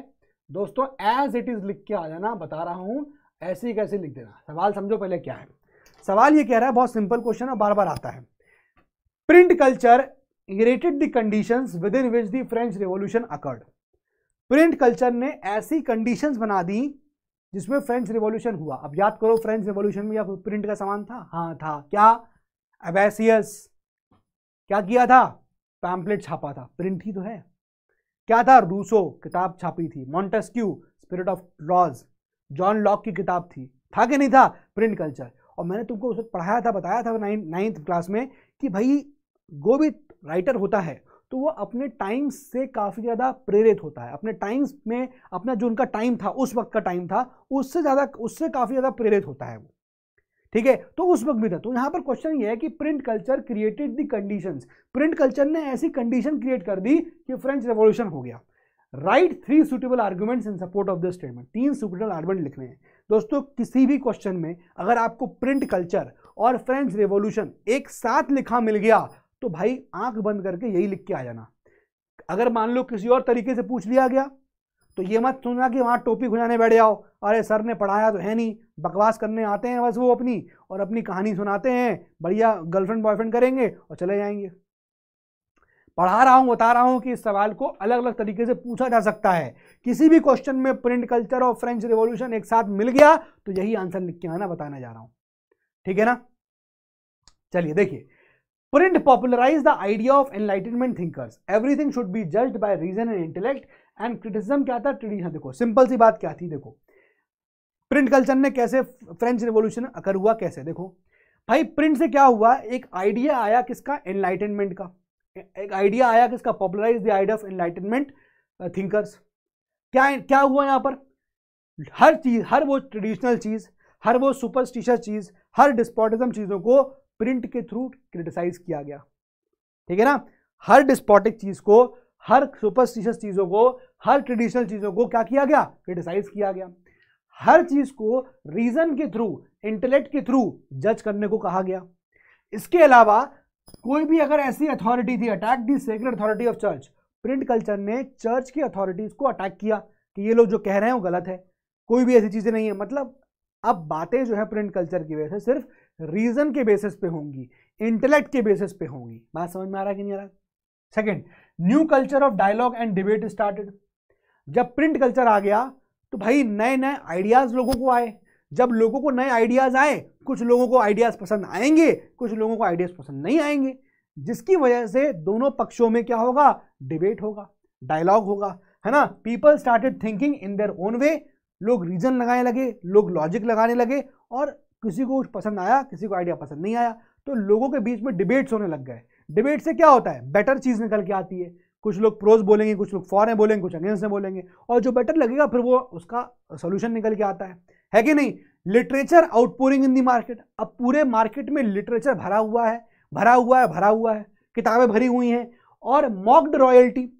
दोस्तों एज इट इज़ लिख के आ जाना, बता रहा हूँ, ऐसे ही कैसे लिख देना। सवाल समझो पहले क्या है। सवाल ये कह रहा है, बहुत सिंपल क्वेश्चन है बार बार आता है। Print culture created the within which the French revolution occurred print culture ने ऐसी कंडीशंस बना दी, जिसमें फ्रेंच रिवॉल्यूशन हुआ। अब याद करो फ्रेंच रिवॉल्यूशन में या प्रिंट का सामान था? हाँ था। क्या? अबैसियस क्या किया था? पैम्पलेट छापा था। प्रिंट ही तो है। क्या था? रूसो किताब छापी थी। Montesquieu, spirit of laws John Locke की किताब थी। था कि नहीं था? Print culture. और मैंने तुमको उस वक्त पढ़ाया था, बताया था नाइन्थ क्लास में कि भाई जो भी राइटर होता है तो वो अपने टाइम्स से काफ़ी ज़्यादा प्रेरित होता है। अपने टाइम्स में अपना जो उनका टाइम था, उस वक्त का टाइम था, उससे ज़्यादा, उससे काफ़ी ज़्यादा प्रेरित होता है वो। ठीक है? तो उस वक्त भी था। तो यहाँ पर क्वेश्चन ये है कि print culture created the conditions print culture ने ऐसी कंडीशन क्रिएट कर दी कि फ्रेंच रेवोल्यूशन हो गया। Right three suitable arguments in support of this statement तीन सुटेबल आर्ग्यूमेंट लिखने हैं दोस्तों, किसी भी क्वेश्चन में अगर आपको प्रिंट कल्चर और फ्रेंच रेवोल्यूशन एक साथ लिखा मिल गया तो भाई आँख बंद करके यही लिख के आ जाना। अगर मान लो किसी और तरीके से पूछ लिया गया तो ये मत सुनना कि वहाँ टोपी खुजाने बैठ जाओ अरे, सर ने पढ़ाया तो है नहीं। बकवास करने आते हैं बस वो अपनी और अपनी कहानी सुनाते हैं। बढ़िया गर्लफ्रेंड, बॉयफ्रेंड करेंगे और चले जाएँगे। पढ़ा रहा हूँ, बता रहा हूँ कि इस सवाल को अलग अलग तरीके से पूछा जा सकता है। किसी भी क्वेश्चन में प्रिंट कल्चर और फ्रेंच रिवॉल्यूशन एक साथ मिल गया तो यही आंसर लिख के आना, बताना जा रहा हूँ। ठीक है ना? चलिए, देखिए print popularise the idea of enlightenment thinkers everything should be judged by reason and intellect and criticism क्या था? ट्रेडिशन देखो सिंपल सी बात क्या थी? देखो प्रिंट कल्चर ने कैसे फ्रेंच रिवॉल्यूशन अकर हुआ कैसे? देखो, भाई प्रिंट से क्या हुआ? एक आइडिया आया किसका? एनलाइटनमेंट का। एक आइडिया आया किसका? Popularise the idea of enlightenment thinkers क्या क्या हुआ यहाँ पर? हर चीज़, हर वो ट्रेडिशनल चीज़, हर वो सुपरस्टिशियस चीज़, हर डिस्पोटिज्म चीज़ों को प्रिंट के थ्रू क्रिटिसाइज किया गया। ठीक है ना? हर डिस्पोटिक चीज़ को, हर सुपरस्टिशियस चीज़ों को, हर ट्रेडिशनल चीज़ों को क्या किया गया? क्रिटिसाइज किया गया। हर चीज़ को रीजन के थ्रू, इंटेलेक्ट के थ्रू जज करने को कहा गया। इसके अलावा कोई भी अगर ऐसी अथॉरिटी थी, attack the sacred authority of church, print culture ने चर्च की अथॉरिटीज को अटैक किया कि ये लोग जो कह रहे हैं वो गलत है। कोई भी ऐसी चीज़ें नहीं है। मतलब अब बातें जो है प्रिंट कल्चर की वजह से सिर्फ़ रीजन के बेसिस पे होंगी, इंटेलेक्ट के बेसिस पे होंगी। बात समझ में आ रहा कि नहीं आ रहा? Second new culture of dialogue and debate started जब प्रिंट कल्चर आ गया तो भाई नए नए आइडियाज़ लोगों को आए। जब लोगों को नए आइडियाज़ आए, कुछ लोगों को आइडियाज़ पसंद आएँगे, कुछ लोगों को आइडियाज़ पसंद नहीं आएँगे। जिसकी वजह से दोनों पक्षों में क्या होगा? डिबेट होगा डायलॉग होगा, है ना? People started thinking in their own way लोग रीजन लगाने लगे, लोग लॉजिक लगाने लगे और किसी को कुछ पसंद आया, किसी को आइडिया पसंद नहीं आया तो लोगों के बीच में डिबेट्स होने लग गए। डिबेट से क्या होता है? बेटर चीज़ निकल के आती है। कुछ लोग प्रोज बोलेंगे, कुछ लोग फॉर बोलेंगे, कुछ अगेंस्ट में बोलेंगे, और जो बेटर लगेगा, फिर वो उसका सोल्यूशन निकल के आता है। है कि नहीं? Literature outpouring in the market अब पूरे मार्केट में लिटरेचर भरा हुआ है, भरा हुआ है, भरा हुआ है। किताबें भरी हुई हैं, और मॉक्ड रॉयल्टी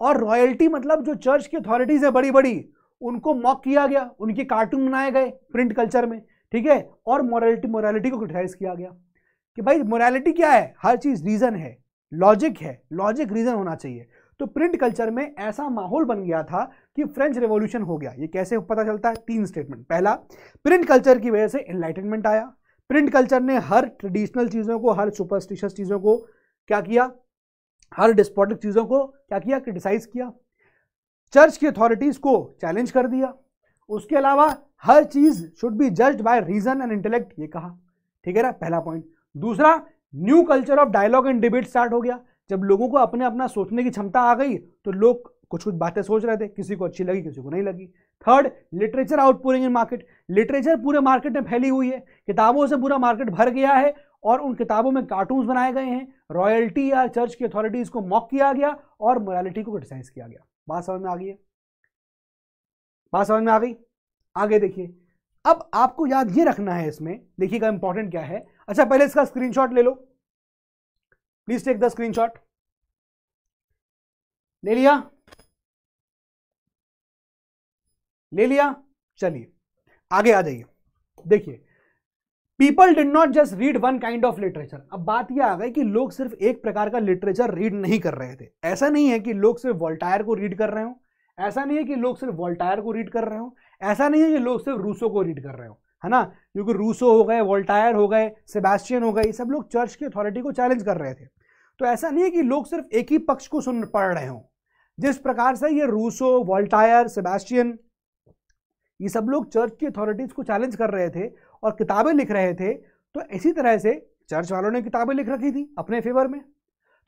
और रॉयल्टी मतलब जो चर्च की अथॉरिटीज है बड़ी बड़ी उनको मॉक किया गया, उनके कार्टून बनाए गए प्रिंट कल्चर में। ठीक है? और मोरालिटी मोरालिटी को क्रिटिसाइज किया गया कि भाई मोरालिटी क्या है? हर चीज़ रीजन है लॉजिक है लॉजिक रीजन होना चाहिए। तो प्रिंट कल्चर में ऐसा माहौल बन गया था कि फ्रेंच रेवोल्यूशन हो गया। ये कैसे पता चलता है? तीन स्टेटमेंट पहला प्रिंट कल्चर की वजह से एनलाइटनमेंट आया। प्रिंट कल्चर ने हर ट्रेडिशनल चीज़ों को, हर सुपरस्टिशियस चीज़ों को क्या किया? हर डिस्पोटिक चीज़ों को क्या किया? क्रिटिसाइज किया। चर्च की अथॉरिटीज़ को चैलेंज कर दिया। उसके अलावा हर चीज़ should be judged by reason and intellect ये कहा। ठीक है ना? पहला पॉइंट दूसरा new culture of dialogue and debate start हो गया। जब लोगों को अपने अपना सोचने की क्षमता आ गई तो लोग कुछ कुछ बातें सोच रहे थे। किसी को अच्छी लगी, किसी को नहीं लगी। Third literature outpouring in market literature पूरे मार्केट में फैली हुई है। किताबों से पूरा मार्केट भर गया है और उन किताबों में कार्टून्स बनाए गए हैं। रॉयल्टी या चर्च की अथॉरिटीज को मॉक किया गया और मोरालिटी को क्रिटिसाइज किया गया। बात समझ में आ गई है? बात समझ में आ गई? आगे देखिए। अब आपको याद ये रखना है इसमें देखिएगा इंपॉर्टेंट क्या है। अच्छा पहले इसका स्क्रीनशॉट ले लो। प्लीज़ टेक द स्क्रीनशॉट ले लिया? ले लिया? चलिए, आगे आ जाइए। देखिए people did not just read one kind of literature अब बात यह आ गई कि लोग सिर्फ़ एक प्रकार का लिटरेचर रीड नहीं कर रहे थे। ऐसा नहीं है कि लोग सिर्फ़ वोल्टायर को रीड कर रहे हो। ऐसा नहीं है कि लोग सिर्फ़ वोल्टायर को रीड कर रहे हो, ऐसा नहीं है कि लोग सिर्फ़ रूसो को रीड कर रहे हो, है ना? क्योंकि रूसो हो गए, वोल्टायर हो गए, सेबेस्टियन हो गए सब लोग चर्च की अथॉरिटी को चैलेंज कर रहे थे। तो ऐसा नहीं है कि लोग सिर्फ़ एक ही पक्ष को सुन पढ़ रहे हो। जिस प्रकार से ये रूसो, वोल्टायर, सेबेस्टियन, ये सब लोग चर्च की अथॉरिटीज को चैलेंज कर रहे थे और किताबें लिख रहे थे तो इसी तरह से चर्च वालों ने किताबें लिख रखी थी अपने फेवर में।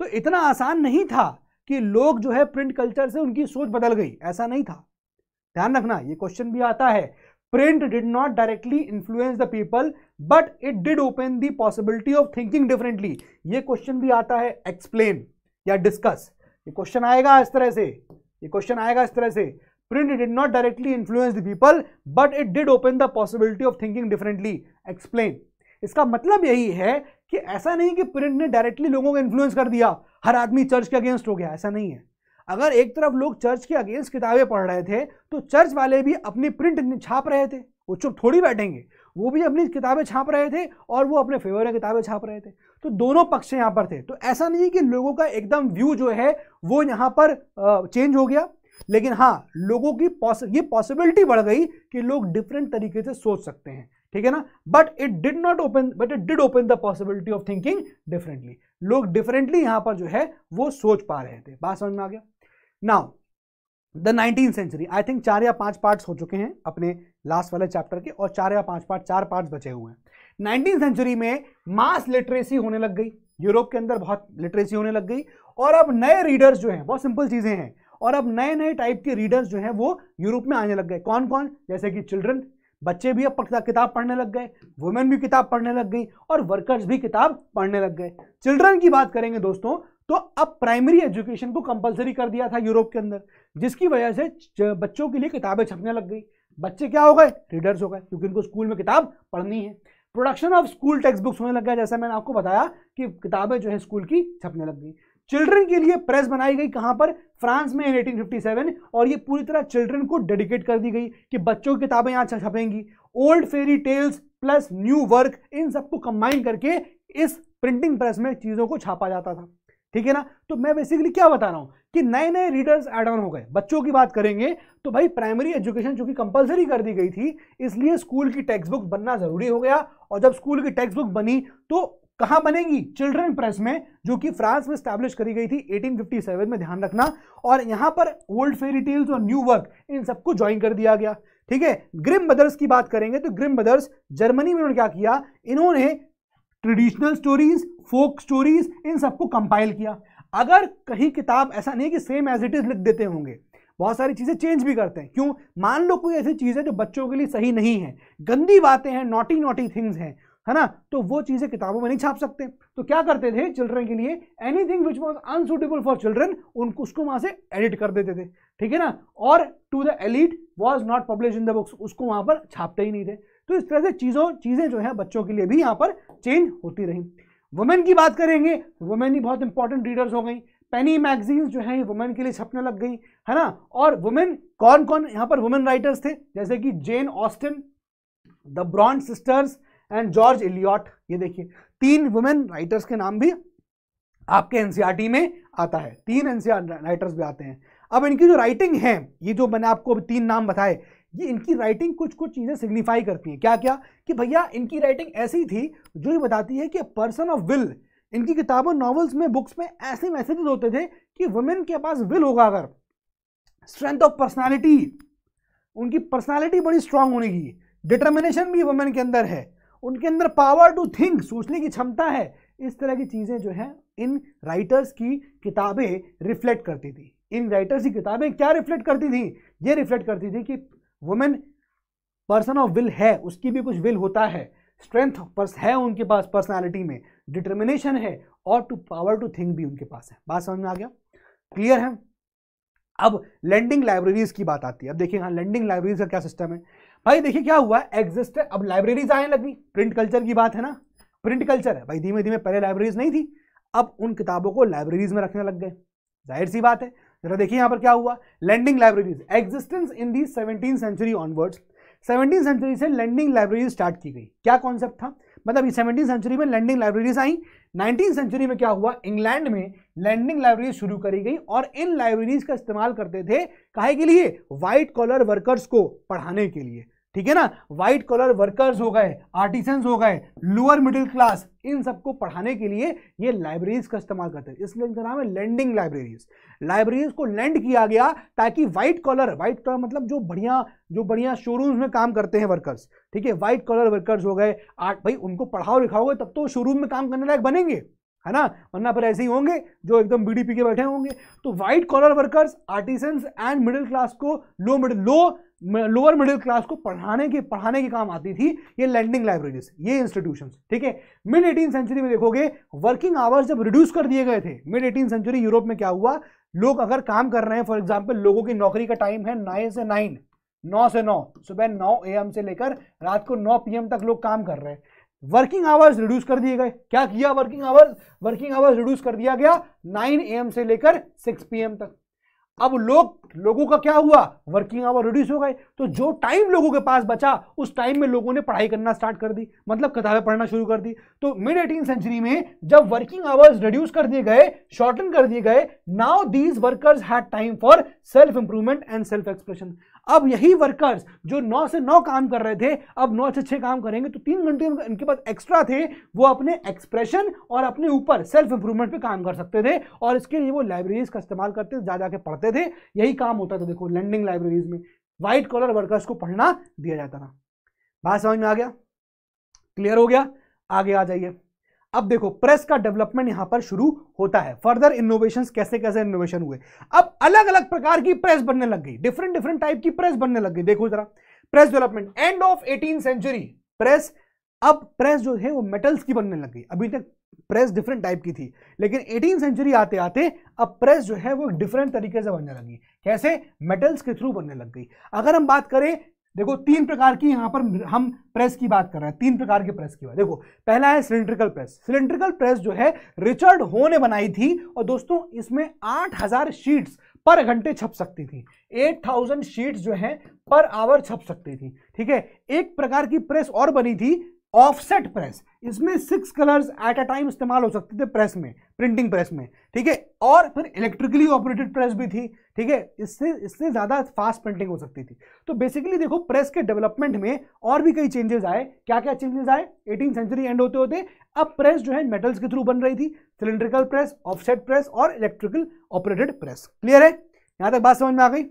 तो इतना आसान नहीं था कि लोग जो है प्रिंट कल्चर से उनकी सोच बदल गई। ऐसा नहीं था। ध्यान रखना, ये क्वेश्चन भी आता है। Print did not directly influence the people but it did open the possibility of thinking differently ये क्वेश्चन भी आता है एक्सप्लेन या डिस्कस ये क्वेश्चन आएगा इस तरह से। ये क्वेश्चन आएगा इस तरह से। Print did not directly influence the people but it did open the possibility of thinking differently explain इसका मतलब यही है कि ऐसा नहीं कि प्रिंट ने डायरेक्टली लोगों को इन्फ्लुएंस कर दिया हर आदमी चर्च के अगेंस्ट हो गया ऐसा नहीं है। अगर एक तरफ़ लोग चर्च के अगेंस्ट किताबें पढ़ रहे थे तो चर्च वाले भी अपनी प्रिंट छाप रहे थे वो चुप थोड़ी बैठेंगे वो भी अपनी किताबें छाप रहे थे और वो अपने फेवर में किताबें छाप रहे थे। तो दोनों पक्ष यहाँ पर थे। तो ऐसा नहीं कि लोगों का एकदम व्यू जो है वो यहाँ पर चेंज हो गया लेकिन हाँ लोगों की पॉस, ये पॉसिबिलिटी बढ़ गई कि लोग डिफरेंट तरीके से सोच सकते हैं। ठीक है ना? But it did not open but it did open the possibility of thinking differently लोग डिफरेंटली यहाँ पर जो है, वो सोच पा रहे थे। बात समझ में आ गया? Now the nineteen century I think चार या पाँच पार्ट्स हो चुके हैं अपने लास्ट वाले चैप्टर के, और चार या पाँच पार्ट चार पार्ट्स बचे हुए हैं। नाइनटीन सेंचुरी में मास लिटरेसी होने लग गई। यूरोप के अंदर बहुत लिटरेसी होने लग गई। और अब नए रीडर्स जो हैं, बहुत सिंपल चीज़ें हैं। और अब नए नए टाइप के रीडर्स जो हैं, वो यूरोप में आने लग गए। कौन कौन जैसे कि चिल्ड्रन बच्चे भी अब किताब पढ़ने लग गए वुमेन भी किताब पढ़ने लग गई, और वर्कर्स भी किताब पढ़ने लग गए। चिल्ड्रन की बात करेंगे दोस्तों तो अब प्राइमरी एजुकेशन को कंपलसरी कर दिया था यूरोप के अंदर, जिसकी वजह से बच्चों के लिए किताबें छपने लग गई। बच्चे क्या हो गए? रीडर्स हो गए, क्योंकि उनको स्कूल में किताब पढ़नी है। Production of school text books होने लग गया, जैसा मैंने आपको बताया कि किताबें जो है स्कूल की छपने लग गई। चिल्ड्रन के लिए प्रेस बनाई गई कहाँ पर? फ्रांस में इन 1857 और ये पूरी तरह चिल्ड्रन को डेडिकेट कर दी गई कि बच्चों की किताबें यहाँ छपेंगी। Old fairy tales plus new work इन सबको कंबाइन करके इस प्रिंटिंग प्रेस में चीज़ों को छापा जाता था। ठीक है ना? तो मैं बेसिकली क्या बता रहा हूँ कि नए नए रीडर्स एड ऑन हो गए। बच्चों की बात करेंगे तो भाई प्राइमरी एजुकेशन जो कि कंपलसरी कर दी गई थी, इसलिए स्कूल की टेक्स्ट बुक बनना ज़रूरी हो गया, और जब स्कूल की टेक्स्ट बुक बनी तो कहाँ बनेगी? चिल्ड्रन प्रेस में, जो कि फ्रांस में स्टैब्लिश करी गई थी 1857 में ध्यान रखना। और यहाँ पर ओल्ड फेरी टेल्स और न्यू वर्क इन सबको ज्वाइन कर दिया गया। ठीक है? ग्रिम ब्रदर्स की बात करेंगे तो ग्रिम ब्रदर्स जर्मनी में उन्होंने क्या किया? इन्होंने ट्रेडिशनल स्टोरीज फोक स्टोरीज इन सबको कंपाइल किया। अगर कहीं किताब ऐसा नहीं कि सेम एज इट इज़ लिख देते होंगे, बहुत सारी चीज़ें चेंज भी करते हैं। क्यों? मान लो कोई ऐसी चीज़ है जो बच्चों के लिए सही नहीं है। गंदी बातें हैं नॉटी नॉटी थिंग्स हैं। है ना? तो वो चीज़ें किताबों में नहीं छाप सकते। तो क्या करते थे चिल्ड्रन के लिए? Anything which was unsuitable for children उनको उसको वहाँ से एडिट कर देते थे। ठीक है ना? और to the elite was not publish in the books उसको वहाँ पर छापते ही नहीं थे। तो इस तरह से चीज़ों, चीज़ें जो है बच्चों के लिए भी यहाँ पर चेंज होती रही। वुमेन की बात करेंगे वुमेन ही बहुत इंपॉर्टेंट रीडर्स हो गई। पेनी मैगजीन्स जो है वुमेन के लिए छपने लग गई, है ना? और वुमेन कौन कौन यहाँ पर वुमेन राइटर्स थे? जैसे कि Jane Austen the Bronte sisters and George Eliot ये देखिए, तीन वुमेन राइटर्स के नाम भी आपके एनसीईआरटी e में आता है। तीन एनसीआर राइटर्स भी आते हैं। अब इनकी जो राइटिंग है, ये जो मैंने आपको तीन नाम बताए, ये इनकी राइटिंग कुछ कुछ चीज़ें सिग्निफाई करती हैं। क्या क्या कि भैया, इनकी राइटिंग ऐसी थी, जो ये बताती है कि पर्सन ऑफ़ विल इनकी किताबों नॉवेल्स में बुक्स में ऐसे मैसेजेस होते थे कि वुमेन के पास विल होगा अगर। स्ट्रेंथ ऑफ़ पर्सनैलिटी उनकी पर्सनैलिटी बड़ी स्ट्रांग होने की। डिटर्मिनेशन भी वुमेन के अंदर है। उनके अंदर पावर टू थिंक सोचने की क्षमता है, इस तरह की चीज़ें जो है, इन राइटर्स की किताबें रिफ्लेक्ट करती थी। इन राइटर्स की किताबें क्या रिफ्लेक्ट करती थी? ये रिफ्लेक्ट करती थी कि वुमेन पर्सन ऑफ़ विल है, उसकी भी कुछ विल होता है। स्ट्रेंथ पर्स है उनके पास पर्सनालिटी में डिटर्मिनेशन है और टू पावर टू थिंक भी उनके पास है। बात समझ में आ गया? क्लियर है? अब लैंडिंग लाइब्रेरीज की बात आती है। अब देखिए हाँ लैंडिंग लाइब्रेरीज का क्या सिस्टम है? भाई देखिए क्या हुआ एग्जिस्ट अब लाइब्रेरीज आने लगी प्रिंट कल्चर की बात है ना? प्रिंट कल्चर है। भाई धीमे धीमे पहले लाइब्रेरीज नहीं थी, अब उन किताबों को लाइब्रेरीज में रखने लग गए। ज़ाहिर सी बात है। जरा देखिए यहाँ पर क्या हुआ। Lending libraries existence in the seventeen century onwards seventeen century से लैंडिंग लाइब्रेरीज स्टार्ट की गई। क्या कॉन्सेप्ट था? मतलब सेवनटीन सेंचुरी में लैंडिंग लाइब्रेरीज आई, नाइनटीन सेंचुरी में क्या हुआ, इंग्लैंड में लैंडिंग लाइब्रेरी शुरू करी गई और इन लाइब्रेरीज का इस्तेमाल करते थे काहे के लिए, व्हाइट कॉलर वर्कर्स को पढ़ाने के लिए। ठीक है ना? व्हाइट कॉलर वर्कर्स हो गए आर्टिसंस हो गए लोअर मिडिल क्लास इन सबको पढ़ाने के लिए ये लाइब्रेरीज का इस्तेमाल करते हैं। इसलिए इनका नाम है लैंडिंग लाइब्रेरीज लाइब्रेरीज को लैंड किया गया ताकि व्हाइट कॉलर व्हाइट कॉलर मतलब जो बढ़िया जो बढ़िया शोरूम्स में काम करते हैं वर्कर्स ठीक है? व्हाइट कॉलर वर्कर्स हो गए आर्ट भाई उनको पढ़ाओ लिखाओगे तब तो शोरूम में काम करने लायक बनेंगे। है ना? वरना पर ऐसे ही होंगे जो एकदम बीडी पी के बैठे होंगे। तो white collar workers artisans and middle class को low middle low lower middle class को पढ़ाने के पढ़ाने के काम आती थी ये लैंडिंग लाइब्रेरीज ये इंस्टीट्यूशंस ठीक है? मिड एटीन सेंचुरी में देखोगे वर्किंग आवर्स जब रिड्यूस कर दिए गए थे मिड एटीन सेंचुरी यूरोप में क्या हुआ? लोग अगर काम कर रहे हैं फॉर एग्ज़ाम्पल लोगों की नौकरी का टाइम है नाइन से नाइन नौ से नौ, सुबह नौ ए से लेकर रात को नौ पी तक लोग काम कर रहे हैं। वर्किंग आवर्स रिड्यूस कर दिए गए। क्या किया working hours working hours reduce कर दिया गया 9 एम से लेकर 6 पीएम तक। अब लोग, लोगों का क्या हुआ? वर्किंग आवर रिड्यूस हो गए। तो जो टाइम लोगों के पास बचा, उस टाइम में लोगों ने पढ़ाई करना स्टार्ट कर दी। मतलब किताबें पढ़ना शुरू कर दी। तो मिड एटीन सेंचुरी में जब वर्किंग आवर्स रिड्यूस कर दिए गए शॉर्टन कर दिए गए now these workers had time for self improvement and self expression अब यही वर्कर्स जो नौ से नौ काम कर रहे थे, अब नौ से छह काम करेंगे तो तीन घंटे इनके पास एक्स्ट्रा थे, वो अपने एक्सप्रेशन और अपने ऊपर सेल्फ इंप्रूवमेंट पे काम कर सकते थे और इसके लिए वो लाइब्रेरीज का इस्तेमाल करते जा जाके पढ़ते थे। यही काम होता था, देखो लैंडिंग लाइब्रेरीज में। व्हाइट कॉलर वर्कर्स को पढ़ना दिया जाता था। बात समझ में आ गया? क्लियर हो गया? आगे आ जाइए। अब देखो प्रेस का डेवलपमेंट यहाँ पर शुरू होता है। फर्दर इनोवेशन कैसे कैसे इनोवेशन हुए? अब अलग अलग प्रकार की प्रेस बनने लग गई। डिफरेंट डिफरेंट टाइप की प्रेस बनने लग गई। देखो जरा press development end of eighteen century press अब प्रेस जो है वो मेटल्स की बनने लग गई। अभी तक प्रेस डिफरेंट टाइप की थी। लेकिन एटीन सेंचुरी आते आते अब प्रेस जो है वो डिफरेंट तरीके से बनने लगी। कैसे? मेटल्स के थ्रू बनने लग गई। अगर हम बात करें देखो, तीन प्रकार की यहाँ पर हम प्रेस की बात कर रहे हैं। तीन प्रकार के प्रेस की बात। देखो, पहला है सिलेंड्रिकल प्रेस। सिलेंड्रिकल प्रेस जो है, रिचर्ड हो ने बनाई थी और दोस्तों, इसमें 8000 शीट्स पर घंटे छप सकती थी। 8000 शीट्स जो है, पर आवर छप सकती थी। ठीक है? एक प्रकार की प्रेस और बनी थी ऑफसेट प्रेस, इसमें six colours at a time इस्तेमाल हो सकते थे प्रेस में प्रिंटिंग प्रेस में, ठीक है? और फिर इलेक्ट्रिकली ऑपरेटेड प्रेस भी थी, ठीक है? इससे इससे ज़्यादा फास्ट प्रिंटिंग हो सकती थी। तो बेसिकली देखो प्रेस के डेवलपमेंट में और भी कई चेंजेस आए। क्या क्या चेंजेस आए? एटीन सेंचुरी एंड होते होते, अब प्रेस जो है मेटल्स के थ्रू बन रही थी। सिलेंड्रिकल प्रेस ऑफसेट प्रेस और इलेक्ट्रिकल ऑपरेटेड प्रेस क्लियर है? यहाँ तक बात समझ में आ गई?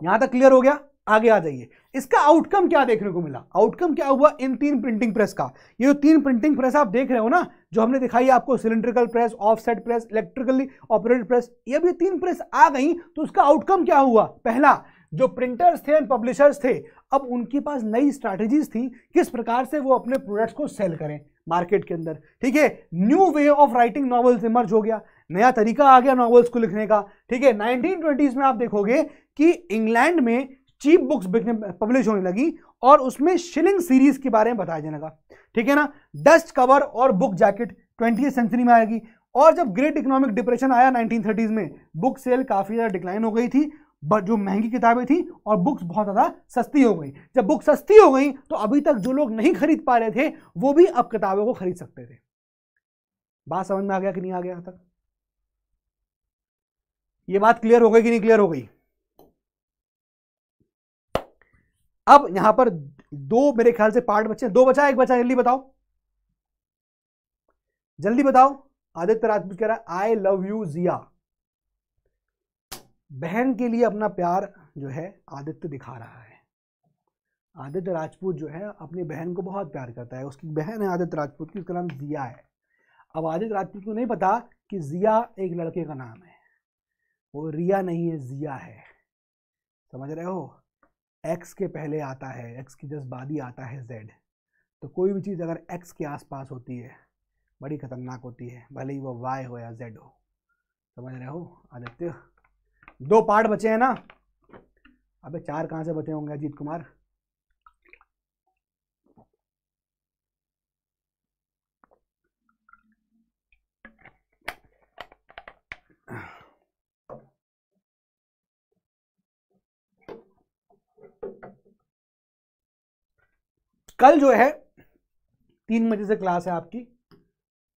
यहाँ तक क्लियर हो गया? आगे आ जाइए। इसका आउटकम क्या देखने को मिला? आउटकम क्या हुआ? इन तीन प्रिंटिंग प्रेस का। ये जो तीन प्रिंटिंग प्रेस आप देख रहे हो ना, जो हमने दिखाई आपको cylindrical press offset press electrically operated press ये भी तीन प्रेस आ गई तो उसका आउटकम क्या हुआ? पहला, जो प्रिंटर्स थे एंड पब्लिशर्स थे, अब उनके पास नई स्ट्रैटेजीज थी, किस प्रकार से वो अपने प्रोडक्ट्स को सेल करें मार्केट के अंदर। ठीक है? New way of writing novels emerge हो गया। नया तरीका आ गया नॉवेल्स को लिखने का। ठीक है? 1920s में आप देखोगे कि इंग्लैंड में चीप बुक्स बिकने पब्लिश होने लगी और उसमें शिलिंग सीरीज़ के बारे में बताया जाने लगा। ठीक है ना? डस्ट कवर और बुक जैकेट ट्वेंटी सेंचुरी में आएगी। और जब ग्रेट इकोनॉमिक डिप्रेशन आया 1930s में, बुक सेल काफ़ी ज़्यादा डिक्लाइन हो गई थी बट जो महँगी किताबें थी और बुक्स बहुत ज़्यादा सस्ती हो गई। जब बुक सस्ती हो गई तो अभी तक जो लोग नहीं खरीद पा रहे थे, वो भी अब किताबों को खरीद सकते थे। बात समझ में आ गया कि नहीं आ गया तक? ये बात क्लियर हो गई कि नहीं क्लियर हो गई? अब यहाँ पर दो मेरे ख्याल से पार्ट बचे दो बचा, एक बचा, जल्दी बताओ। जल्दी बताओ। आदित्य राजपूत कह रहा है आई लव यू जिया बहन के लिए अपना प्यार जो है, आदित्य दिखा रहा है। आदित्य राजपूत जो है, अपनी बहन को बहुत प्यार करता है। उसकी बहन है आदित्य राजपूत की, उसका नाम जिया है। अब आदित्य राजपूत को नहीं पता कि जिया एक लड़के का नाम है। वो रिया नहीं है जिया है। समझ रहे हो? एक्स के पहले आता है एक्स की जस्ट बाद ही आता है जेड तो कोई भी चीज़ अगर एक्स के आसपास होती है, बड़ी खतरनाक होती है, भले ही वो वाई हो या जेड हो। समझ रहे हो, आदित्य? दो पार्ट बचे हैं ना? अबे चार कहाँ से बचे होंगे अजीत कुमार? कल जो है, तीन बजे से क्लास है आपकी,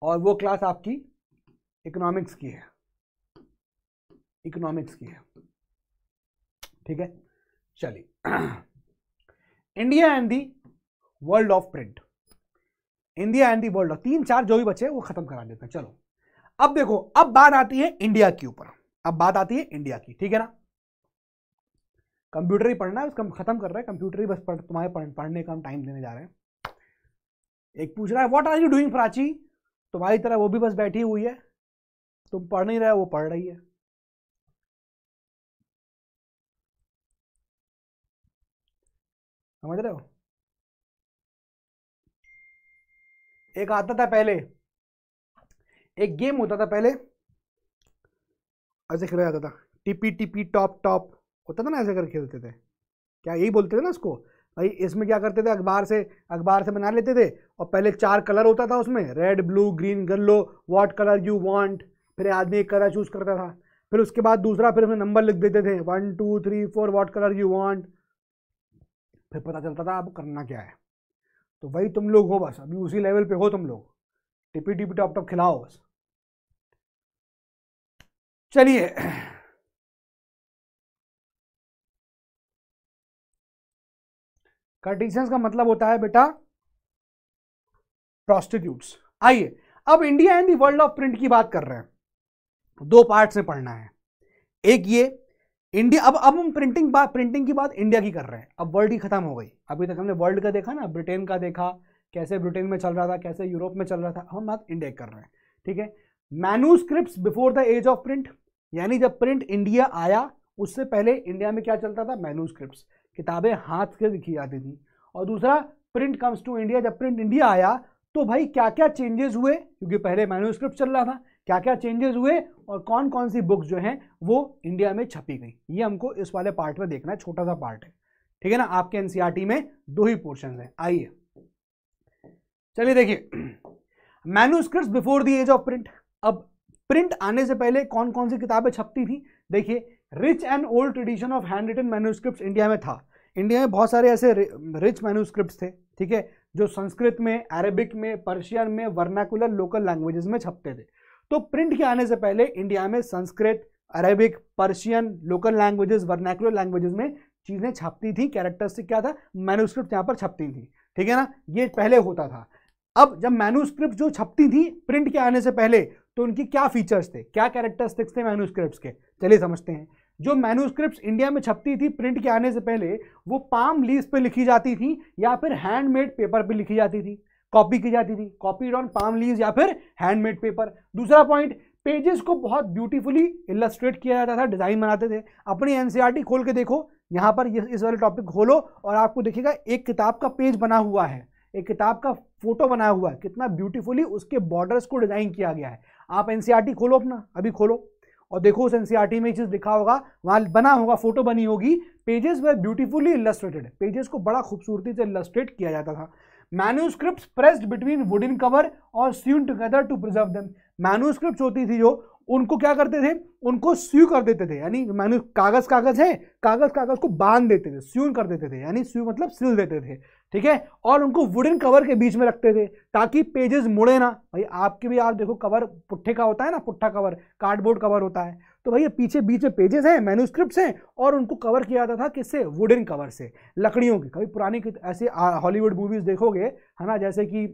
और वो क्लास आपकी इकोनॉमिक्स की है। इकोनॉमिक्स की है। ठीक है? चलिए। India and the world of print India and the world of तीन चार जो भी बचे वो खत्म करा देते हैं। चलो। अब देखो, अब बात आती है इंडिया के ऊपर। अब बात आती है इंडिया की। ठीक है ना? कंप्यूटर ही पढ़ना है, उसका खत्म कर रहे हैं, कंप्यूटर ही बस पढ़, तुम्हारे पढ़ने का हम टाइम देने जा रहे हैं। एक पूछ रहा है what are you doing Prachi? तुम्हारी तरह वो भी बस बैठी हुई है। तुम पढ़ नहीं रहे, वो पढ़ रही है। समझ रहे हो? एक आता था पहले। एक गेम होता था पहले। ऐसे खेला जाता था। Tippy tippy, top top. होता था ना ऐसे कर खेलते थे। क्या यही बोलते थे ना उसको? भाई, इसमें क्या करते थे? अखबार से अखबार से बना लेते थे और पहले चार कलर होता था उसमें रेड ब्लू ग्रीन कर लो वॉट कलर यू वांट फिर आदमी एक कलर चूज़ करता था। फिर उसके बाद दूसरा फिर उसमें नंबर लिख देते थे। One two three four what colour you want फिर पता चलता था अब करना क्या है। तो वही तुम लोग हो बस, अभी उसी लेवल पे हो तुम लोग। टिपी टिपी टॉप टॉप खिलाओ बस। चलिए कार्टिशियंस का मतलब होता है, बेटा प्रोस्टिट्यूट्स आइए, अब India and world of print की बात कर रहे हैं। दो पार्ट से पढ़ना है। एक ये इंडिया अब अब हम प्रिंटिंग बात प्रिंटिंग की बात इंडिया की कर रहे हैं। अब वर्ल्ड की खत्म हो गई। अभी तक हमने वर्ल्ड का देखा ना ब्रिटेन का देखा, कैसे ब्रिटेन में चल रहा था, कैसे यूरोप में चल रहा था हम बात इंडिया कर रहे हैं। ठीक है? Manuscript before the age of print यानी जब प्रिंट इंडिया आया, उससे पहले इंडिया में क्या चलता था? मैन्यूस्क्रिप्ट किताबें हाथ से लिखी जाती थी। और दूसरा प्रिंट कम्स टू इंडिया जब प्रिंट इंडिया आया तो भाई क्या क्या चेंजेस हुए? क्योंकि पहले मैन्यूस्क्रिप्ट चल रहा था। क्या क्या चेंजेस हुए? और कौन कौन सी बुक्स जो हैं, वो इंडिया में छपी गई। ये हमको इस वाले पार्ट में देखना है, छोटा सा पार्ट है। ठीक है ना? आपके एनसीईआरटी में दो ही पोर्शन है। आइए। चलिए देखिए। Manuscript before the age of print अब प्रिंट आने से पहले कौन कौन सी किताबें छपती थी? देखिए rich and old tradition of hand written manuscript India में था। इंडिया में बहुत सारे ऐसे रिच मैन्यूस्क्रिप्ट थे, ठीक है, जो संस्कृत में अरेबिक में पर्शियन में वर्नाकुलर लोकल लैंग्वेजेस में छपते थे। तो प्रिंट के आने से पहले इंडिया में Sanskrit Arabic Persian local languages vernacular languages में चीज़ें छपती थी। कैरेक्टरिस्टिक क्या था? मैन्यूस्क्रिप्ट यहाँ पर छपती थी, ठीक है ना? ये पहले होता था। अब जब मैन्यूस्क्रिप्ट जो छपती थी प्रिंट के आने से पहले तो उनकी क्या फीचर्स थे? क्या कैरेक्टरिस्टिक्स थे मैन्यूस्क्रिप्ट के? चलिए समझते हैं। जो मैन्यूस्क्रिप्ट इंडिया में छपती थी प्रिंट के आने से पहले, वो पाम लीज पे लिखी जाती थी या फिर हैंडमेड पेपर पे लिखी जाती थी। कॉपी की जाती थी। कॉपीड ऑन पाम लीज या फिर हैंडमेड पेपर दूसरा पॉइंट पेजेस को बहुत ब्यूटीफुली इलस्ट्रेट किया जाता था डिज़ाइन बनाते थे। अपनी एनसीईआरटी खोल के देखो। यहाँ पर इस वाले टॉपिक खोलो और आपको देखिएगा एक किताब का पेज बना हुआ है। एक किताब का फ़ोटो बनाया हुआ है। कितना ब्यूटीफुली उसके बॉर्डर्स को डिज़ाइन किया गया है। आप एनसीईआरटी खोलो अपना। अभी खोलो। और देखो उस एनसीईआरटी में चीज़ लिखा होगा, वहाँ बना होगा, फ़ोटो बनी होगी pages were beautifully illustrated pages को बड़ा खूबसूरती से इलस्ट्रेट किया जाता था। Manuscript pressed between wooden cover और sewn together to preserve them manuscript होती थी जो, उनको क्या करते थे? उनको स्यू कर देते थे, यानी मैन्यू कागज़ कागज़ है कागज़ कागज़ को बाँध देते थे स्यून कर देते थे, यानी स्यू मतलब सिल देते थे। ठीक है? और उनको वुडन कवर के बीच में रखते थे, ताकि पेजेस मुड़े ना। भाई, आपके भी, आप देखो कवर पुट्ठे का होता है ना, पुट्ठा कवर कार्डबोर्ड कवर होता है। तो भैया पीछे, बीच में पेजेस हैं मैन्यूस्क्रिप्ट हैं, और उनको कवर किया जाता था किससे? वुडन कवर से, लकड़ियों की। कभी पुरानी ऐसे हॉलीवुड मूवीज़ देखोगे, है ना, जैसे कि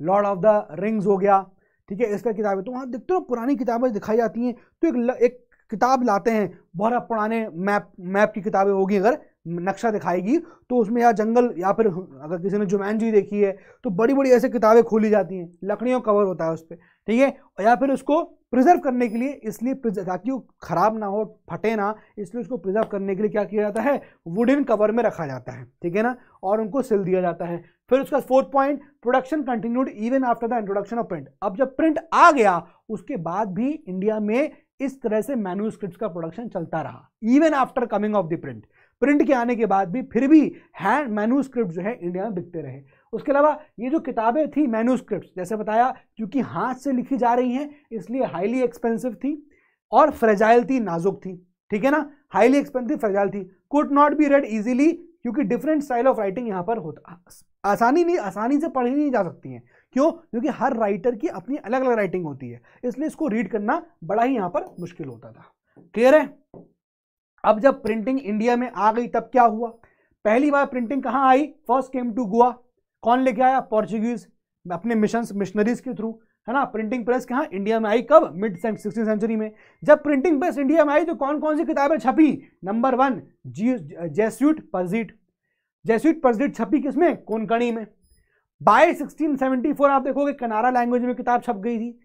लॉर्ड ऑफ़ द रिंग्स हो गया, ठीक है इसका किताबें। तो वहाँ देखते हो, पुरानी किताबें दिखाई जाती हैं। तो एक एक किताब लाते हैं, बहुत पुराने मैप मैप की किताबें होगी अगर नक्शा दिखाएगी तो उसमें या जंगल या फिर अगर किसी ने जुमैन जी देखी है तो बड़ी बड़ी ऐसे किताबें खोली जाती हैं, लकड़ियों कवर होता है उस पर ठीक है? या फिर उसको प्रिजर्व करने के लिए, इसलिए ताकि वो खराब ना हो, फटे ना, इसलिए उसको प्रिजर्व करने के लिए क्या किया जाता है? वुडन कवर में रखा जाता है, ठीक है ना? और उनको सिल दिया जाता है। फिर उसका fourth point production continued even after the introduction of print अब जब प्रिंट आ गया, उसके बाद भी इंडिया में इस तरह से मैन्यूस्क्रिप्ट का प्रोडक्शन चलता रहा even after coming of the print print के आने के बाद भी फिर भी हैंड मैन्यूस्क्रिप्ट जो है इंडिया में बिकते रहे। उसके अलावा ये जो किताबें थी मैन्यूस्क्रिप्ट जैसे बताया, क्योंकि हाथ से लिखी जा रही हैं, इसलिए हाईली एक्सपेंसिव थी और फ्रेजाइल थी, नाजुक थी। ठीक है ना? हाईली एक्सपेंसिव फ्रेजाइल थी। Could not be read easily क्योंकि डिफरेंट स्टाइल ऑफ़ राइटिंग यहाँ पर होता आसानी नहीं, आसानी से पढ़ी नहीं जा सकती हैं। क्यों? क्योंकि हर राइटर की अपनी अलग अलग राइटिंग होती है। इसलिए इसको रीड करना बड़ा ही यहाँ पर मुश्किल होता था। क्लियर है? अब जब प्रिंटिंग इंडिया में आ गई, तब क्या हुआ? पहली बार प्रिंटिंग कहाँ आई? फ़र्स्ट केम टू गोवा कौन लेके आया? पोर्चुगीज अपने मिशन मिशनरीज के थ्रू है ना? प्रिंटिंग प्रेस कहाँ? इंडिया में आई। कब? मिड सिक्सटीन सेंचुरी में। जब प्रिंटिंग प्रेस इंडिया में आई तो कौन कौन सी किताबें छपी? नंबर वन जी जेस्यूट परजिट जेस्यूट परजिट छपी किसमें कोनकणी में। बाय 1674 आप देखोगे कनारा लैंग्वेज में किताब छप गई थी।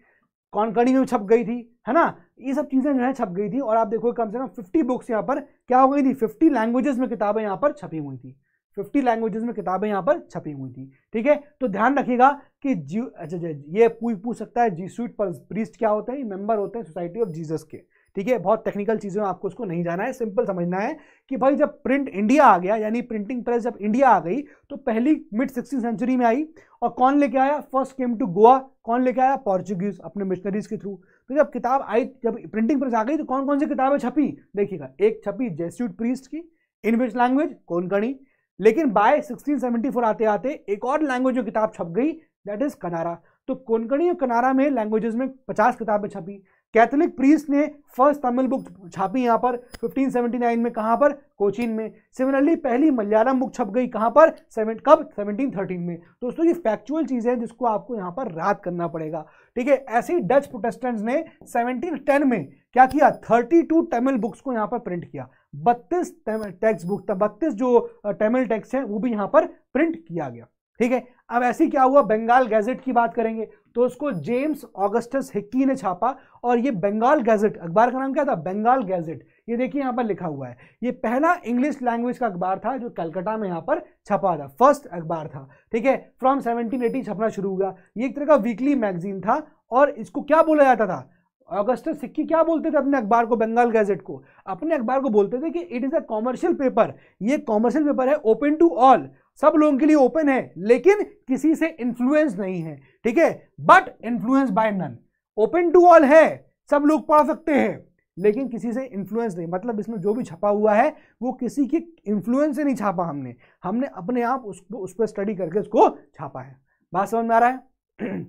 कॉनकड़ी में छप गई थी, है ना? ये सब चीज़ें जो है छप गई थी और आप देखो कम से कम 50 बुक्स यहाँ पर क्या हो गई थी? 50 लैंग्वेजेस में किताबें यहाँ पर छपी हुई थी। 50 लैंग्वेजेस में किताबें यहाँ पर छपी हुई थी। ठीक है? तो ध्यान रखिएगा कि जी अच्छा ये पूछ पूछ सकता है जी स्वीट पर प्रीस्ट क्या होते हैं? मेंबर होते हैं सोसाइटी ऑफ़ जीसस के। ठीक है? बहुत टेक्निकल चीज़ें आपको उसको नहीं जाना है। सिंपल समझना है कि भाई जब प्रिंट इंडिया आ गया, यानी प्रिंटिंग प्रेस जब इंडिया आ गई तो पहली मिड सिक्सटीन सेंचुरी में आई और कौन लेके आया? फ़र्स्ट केम टू गोवा कौन लेके आया? पोर्चुगीज अपने मिशनरीज के थ्रू तो जब किताब आई, जब प्रिंटिंग प्रेस आ गई तो कौन कौन सी किताबें छपी? देखिएगा, एक छपी जेस्यूट प्रीस्ट की इन विच लैंग्वेज कोनकणी लेकिन बाय 1674 आते आते एक और लैंग्वेज जो किताब छप गई दैट इज़ कनारा तो कोनकणी और कनारा में लैंग्वेजेस में 50 किताबें छपी। कैथोलिक प्रीस्ट ने फ़र्स्ट तमिल बुक छापी यहाँ पर 1579 में कहाँ पर? कोचीन में। सिमिलरली पहली मलयालम बुक छप गई कहाँ पर? सेवन कब? 1713 में। दोस्तों, ये फैक्चुअल चीज़ है जिसको आपको यहाँ पर रात करना पड़ेगा। ठीक है, ऐसे ही डच प्रोटेस्टेंट्स ने 1710 में क्या किया? 32 तमिल बुक्स को यहाँ पर प्रिंट किया। बत्तीस टेक्स्ट बुक बत्तीस जो तमिल टेक्स्ट हैं, वो भी यहाँ पर प्रिंट किया गया। ठीक है अब ऐसे क्या हुआ? बंगाल गैजेट की बात करेंगे तो उसको जेम्स ऑगस्टस हिक्की ने छापा, और ये बंगाल गैजेट, अखबार का नाम क्या था? बंगाल गैजेट। ये देखिए यहाँ पर लिखा हुआ है। ये पहला इंग्लिश लैंग्वेज का अखबार था जो कलकत्ता में यहाँ पर छपा था। फ़र्स्ट अखबार था, ठीक है? फ्रॉम 1780 छपना शुरू हुआ। ये एक तरह का वीकली मैगजीन था, और इसको क्या बोला जाता था? ऑगस्टस सिक्की क्या बोलते थे अपने अखबार को, बंगाल गैजेट को? अपने अखबार को बोलते थे कि it is a commercial paper ये कॉमर्शियल पेपर है ओपन टू ऑल सब लोगों के लिए ओपन है, लेकिन किसी से इंफ्लुएंस नहीं है, ठीक है? But influence by none open to all है, सब लोग पढ़ सकते हैं, लेकिन किसी से इन्फ्लुएंस नहीं। मतलब इसमें जो भी छपा हुआ है, वो किसी के इन्फ्लुएंस से नहीं छापा हमने। हमने अपने आप उसको उस पर स्टडी करके उसको छापा है। बात समझ में आ रहा है?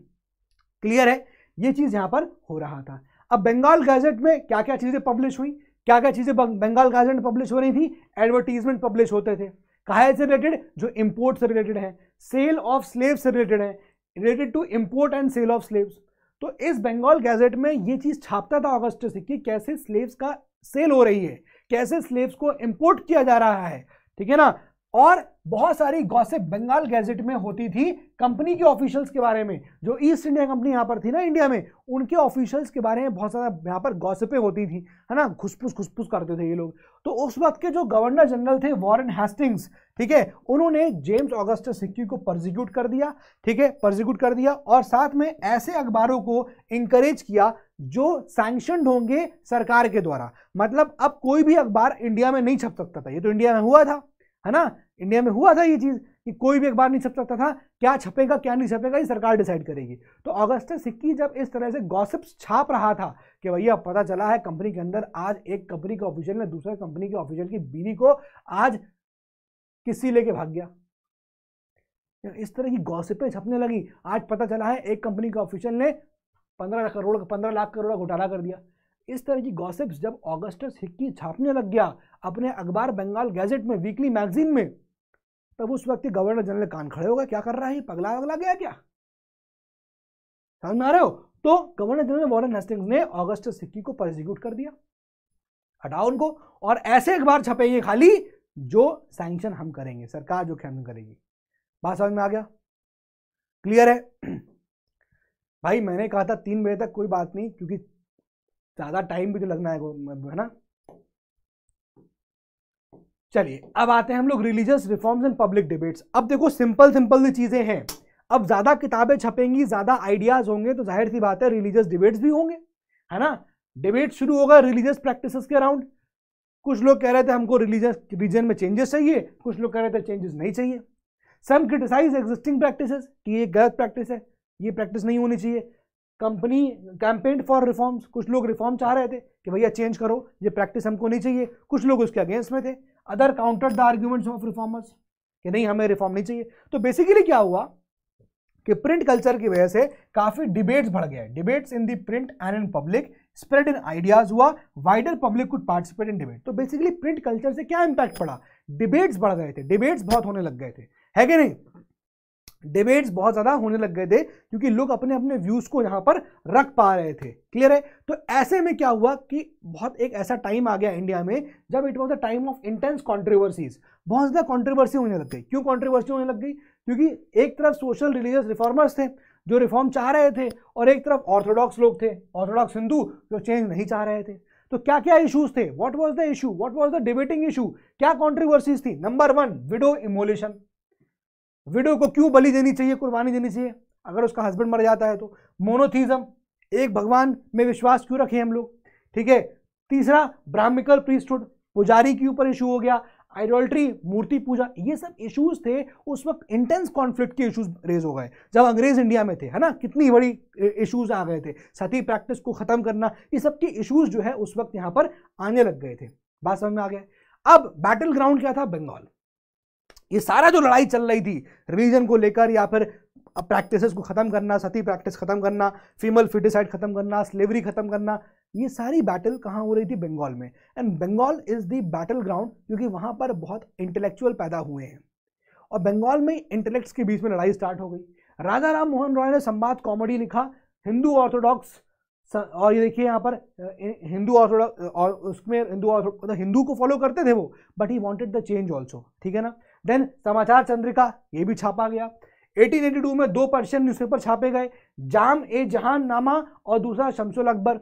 क्लियर है? ये चीज़ यहाँ पर हो रहा था। अब बंगाल गैजेट में क्या क्या चीज़ें पब्लिश हुई? क्या क्या चीज़ें बंगाल गैजेट में पब्लिश हो रही थी? एडवर्टीजमेंट पब्लिश होते थे। कहा से रिलेटेड जो इंपोर्ट से रिलेटेड है। सेल ऑफ़ स्लेव से रिलेटेड है। Related to import and sale of slaves तो इस बंगाल गैजेट में ये चीज़ छापता था अगस्त से कि कैसे स्लेव्स का सेल हो रही है। कैसे स्लेव्स को इंपोर्ट किया जा रहा है। ठीक है ना? और बहुत सारी गॉसिप बंगाल गैजेट में होती थी कंपनी के ऑफिशियल्स के बारे में। जो ईस्ट इंडिया कंपनी यहाँ पर थी ना इंडिया में, उनके ऑफिशियल्स के बारे में बहुत सारा यहाँ पर गॉसिपें होती थी, है ना? खुसफुस खुसफुस करते थे ये लोग। तो उस वक्त के जो गवर्नर जनरल थे वॉरेन हेस्टिंग्स ठीक है, उन्होंने जेम्स ऑगस्ट सिक्की को परजिक्यूट कर दिया, ठीक है परजिक्यूट कर दिया और साथ में ऐसे अखबारों को इंकरेज किया जो सैंक्शन होंगे सरकार के द्वारा। मतलब अब कोई भी अखबार इंडिया में नहीं छप सकता था, ये तो इंडिया में हुआ था। है ना? इंडिया में हुआ था ये चीज़ कि कोई भी अखबार नहीं छप सकता था, क्या छपेगा, क्या नहीं छपेगा, ये सरकार डिसाइड करेगी। तो अगस्त सिक्की जब इस तरह से गॉसिप्स छाप रहा था कि भैया पता चला है कंपनी के अंदर आज एक कंपनी के ऑफिशियल ने दूसरे कंपनी के ऑफिशियल की बीवी को आज किसी लेके भाग गया। इस तरह की गॉसिपें छपने लगी। आज पता चला है एक कंपनी के ऑफिशियल ने पंद्रह करोड़, पंद्रह लाख करोड़ का घोटाला कर दिया। इस तरह की गॉसिप्स जब ऑगस्टस हिक्की छापने लग गया अपने अखबार बंगाल गैजेट में वीकली मैगजीन में, तब उस वक्त गवर्नर जनरल कान खड़े हो गए, क्या कर रहा है पगला वगला गया क्या? समझ में आ रहे हो? तो गवर्नर जनरल वॉरेन हेस्टिंग्स ने ऑगस्ट सिक्की को प्रोसिक्यूट कर दिया। हटाओ उनको। और ऐसे अखबार छपेंगे खाली जो सैंक्शन हम करेंगे, सरकार जो हम करेगी। बात समझ में आ गया? क्लियर है? भाई, मैंने कहा था तीन बजे तक कोई बात नहीं, क्योंकि ज़्यादा टाइम भी तो लगना है है ना? चलिए, अब आते हैं हम लोग religious reforms and public debates अब देखो सिंपल सिंपल सी चीज़ें हैं। अब ज़्यादा किताबें छपेंगी, ज़्यादा आइडियाज़ होंगे तो ज़ाहिर सी बात है रिलीजियस डिबेट्स भी होंगे, है ना? डिबेट शुरू होगा रिलीजियस प्रैक्टिसेस के अराउंड कुछ लोग कह रहे थे हमको रिलीजियस रीजन में चेंजेस चाहिए, कुछ लोग कह रहे थे चेंजेस नहीं चाहिए। सम क्रिटिसाइज एग्जिस्टिंग प्रैक्टिसेस कि ये गलत प्रैक्टिस है, ये प्रैक्टिस नहीं होनी चाहिए। कंपनी कैंपेन फॉर रिफॉर्म्स कुछ लोग रिफॉर्म चाह रहे थे कि भैया चेंज करो, ये प्रैक्टिस हमको नहीं चाहिए। कुछ लोग उसके अगेंस्ट में थे। Other counter the arguments of reformers कि नहीं, हमें रिफॉर्म नहीं चाहिए। तो बेसिकली क्या हुआ कि प्रिंट कल्चर की वजह से काफ़ी डिबेट्स बढ़ गए। Debates in the print and in public spread in ideas हुआ wider public could participate in debate तो बेसिकली प्रिंट कल्चर से क्या इंपैक्ट पड़ा? डिबेट्स बढ़ गए थे। डिबेट्स बहुत होने लग गए थे। है कि नहीं? डिबेट्स बहुत ज़्यादा होने लग गए थे, क्योंकि लोग अपने अपने व्यूज़ को यहाँ पर रख पा रहे थे। क्लियर है? तो ऐसे में क्या हुआ कि बहुत एक ऐसा टाइम आ गया इंडिया में, जब it was the time of intense controversies बहुत ज़्यादा कॉन्ट्रोवर्सी होने लग गई। क्यों कॉन्ट्रोवर्सी होने लग गई? क्योंकि एक तरफ़ सोशल रिलीजियस रिफॉर्मर्स थे, जो रिफॉर्म चाह रहे थे, और एक तरफ़ ऑर्थोडॉक्स लोग थे ऑर्थोडॉक्स हिंदू, जो चेंज नहीं चाह रहे थे। तो क्या क्या इश्यूज़ थे? What was the issue what was the debating issue क्या कॉन्ट्रोवर्सीज थी? Number one widow immolation widow को क्यों बलि देनी चाहिए, कुर्बानी देनी चाहिए? अगर उसका हस्बैंड मर जाता है तो। मोनोथीज्म एक भगवान में विश्वास क्यों रखें हम लोग? ठीक है? तीसरा ब्राह्मिकल प्रीस्टुड पुजारी के ऊपर इशू हो गया आइडोल्ट्री मूर्ति पूजा, ये सब इश्यूज़ थे, उस वक्त इंटेंस कॉन्फ्लिक्ट के इश्यूज़ रेज हो गए। जब अंग्रेज़ इंडिया में थे, है ना? कितनी बड़ी इश्यूज़ आ गए थे, सती प्रैक्टिस को खत्म करना, ये सब के इश्यूज़ जो है उस वक्त यहाँ पर आने लग गए थे। बात समझ में आ गया? अब बैटल ग्राउंड क्या था? बंगाल। ये सारा जो लड़ाई चल रही थी रिलीजन को लेकर या फिर प्रैक्टिसेस को ख़त्म करना, सती प्रैक्टिस ख़त्म करना फीमेल फिटिसाइड ख़त्म करना स्लेवरी ख़त्म करना, ये सारी बैटल कहाँ हो रही थी बंगाल में? And Bengal is the battle ground क्योंकि वहाँ पर बहुत इंटेलेक्चुअल पैदा हुए हैं। और बंगाल में इंटेलेक्ट्स के बीच में लड़ाई स्टार्ट हो गई। राजा राम मोहन रॉय ने संवाद कॉमेडी लिखा, हिंदू ऑर्थोडॉक्स और ये देखिए यहाँ पर हिंदू ऑर्थोडॉक्स उसमें हिंदू मतलब हिंदू को फॉलो करते थे वो but he wanted the change also ठीक है ना? देन समाचार चंद्रिका, ये भी छापा गया। 1882 में दो पर्शियन न्यूज़पेपर छापे गए, जाम ए जहान नामा और दूसरा शमसुल अकबर।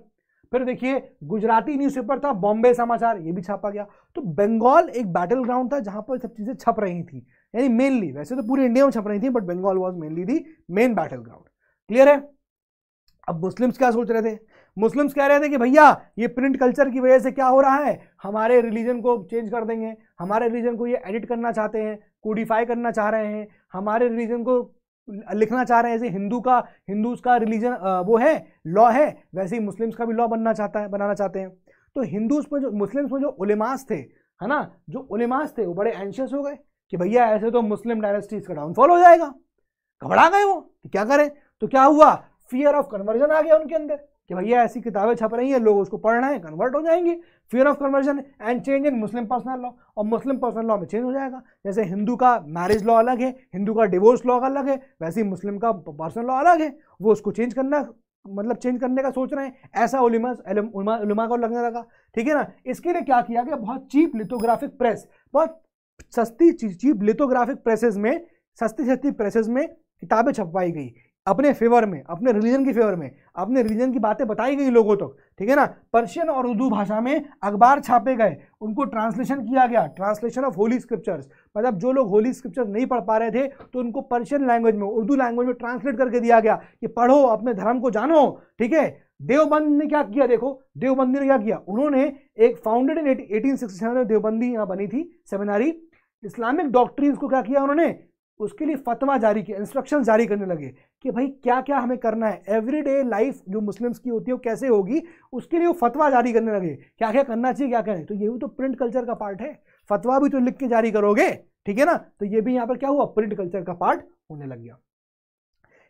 फिर देखिए, गुजराती न्यूज़पेपर था, बॉम्बे समाचार, ये भी छापा गया। तो बंगाल एक बैटल ग्राउंड था जहाँ पर सब चीज़ें छप रही थी, यानी मेनली वैसे तो पूरे इंडिया में छप रही थी but Bengal was mainly the main battle ground clear है? अब मुस्लिम्स क्या सोच रहे थे? मुस्लिम्स कह रहे थे कि भैया, ये प्रिंट कल्चर की वजह से क्या हो रहा है? हमारे रिलीजन को चेंज कर देंगे। हमारे रिलीजन को ये एडिट करना चाहते हैं कोडिफाई करना चाह रहे हैं। हमारे रिलीजन को लिखना चाह रहे हैं, जैसे हिंदू का, हिंदूज का रिलीजन वो है लॉ है, वैसे ही मुस्लिम्स का भी लॉ बनना चाहता है, बनाना चाहते हैं। तो हिंदूज में जो, मुस्लिम्स में जो उलेमास थे, है ना? जो उलेमास थे, वो बड़े एंशियस हो गए कि भैया, ऐसे तो मुस्लिम डायनेस्टीज का डाउनफॉल हो जाएगा। घबरा गए वो कि क्या करें? तो क्या हुआ? फियर ऑफ़ कन्वर्जन आ गया उनके अंदर। कि भैया, ऐसी किताबें छप रही हैं, लोग उसको पढ़ रहे हैं कन्वर्ट हो जाएँगे। Fear of conversion and change in Muslim personal law और मुस्लिम पर्सनल लॉ में चेंज हो जाएगा। जैसे हिंदू का मैरिज लॉ अलग है, हिंदू का डिवोर्स लॉ अलग है, वैसे ही मुस्लिम का पर्सनल लॉ अलग है। वो उसको चेंज करना मतलब चेंज करने का सोच रहे हैं। ऐसा उलिमा को लगने लगा। ठीक है ना? इसके लिए क्या किया गया? बहुत चीप लिथोग्राफिक प्रेस बहुत सस्ती चीप लिथोग्राफिक प्रेसेस में सस्ती सस्ती प्रेसेस में किताबें छपवाई गई। अपने फेवर में अपने रिलीजन की फेवर में अपने रिलीजन की बातें बताई गई लोगों तक तो, ठीक है ना? पर्शियन और उर्दू भाषा में अखबार छापे गए उनको ट्रांसलेशन किया गया ट्रांसलेशन ऑफ़ होली स्क्रिप्चर्स मतलब जो लोग होली स्क्रिप्चर्स नहीं पढ़ पा रहे थे तो उनको पर्शियन लैंग्वेज में उर्दू लैंग्वेज में ट्रांसलेट करके दिया गया कि पढ़ो अपने धर्म को जानो ठीक है? देवबंद ने क्या किया देखो देवबंदी ने क्या किया? उन्होंने एक founded in eighteen sixty seven में देवबंदी यहाँ बनी थी सेमिनारी इस्लामिक डॉक्ट्रीन्स को क्या किया उन्होंने? उसके लिए फतवा जारी किया इंस्ट्रक्शन जारी करने लगे। कि भाई क्या क्या हमें करना है। एवरीडे लाइफ जो मुस्लिम्स की होती है वो कैसे होगी, उसके लिए वो फतवा जारी करने लगे। क्या क्या करना चाहिए क्या नहीं। तो ये भी तो प्रिंट कल्चर का पार्ट है। फतवा भी तो लिख के जारी करोगे, ठीक है ना? तो ये भी यहाँ पर क्या हुआ? प्रिंट कल्चर का पार्ट होने लग गया।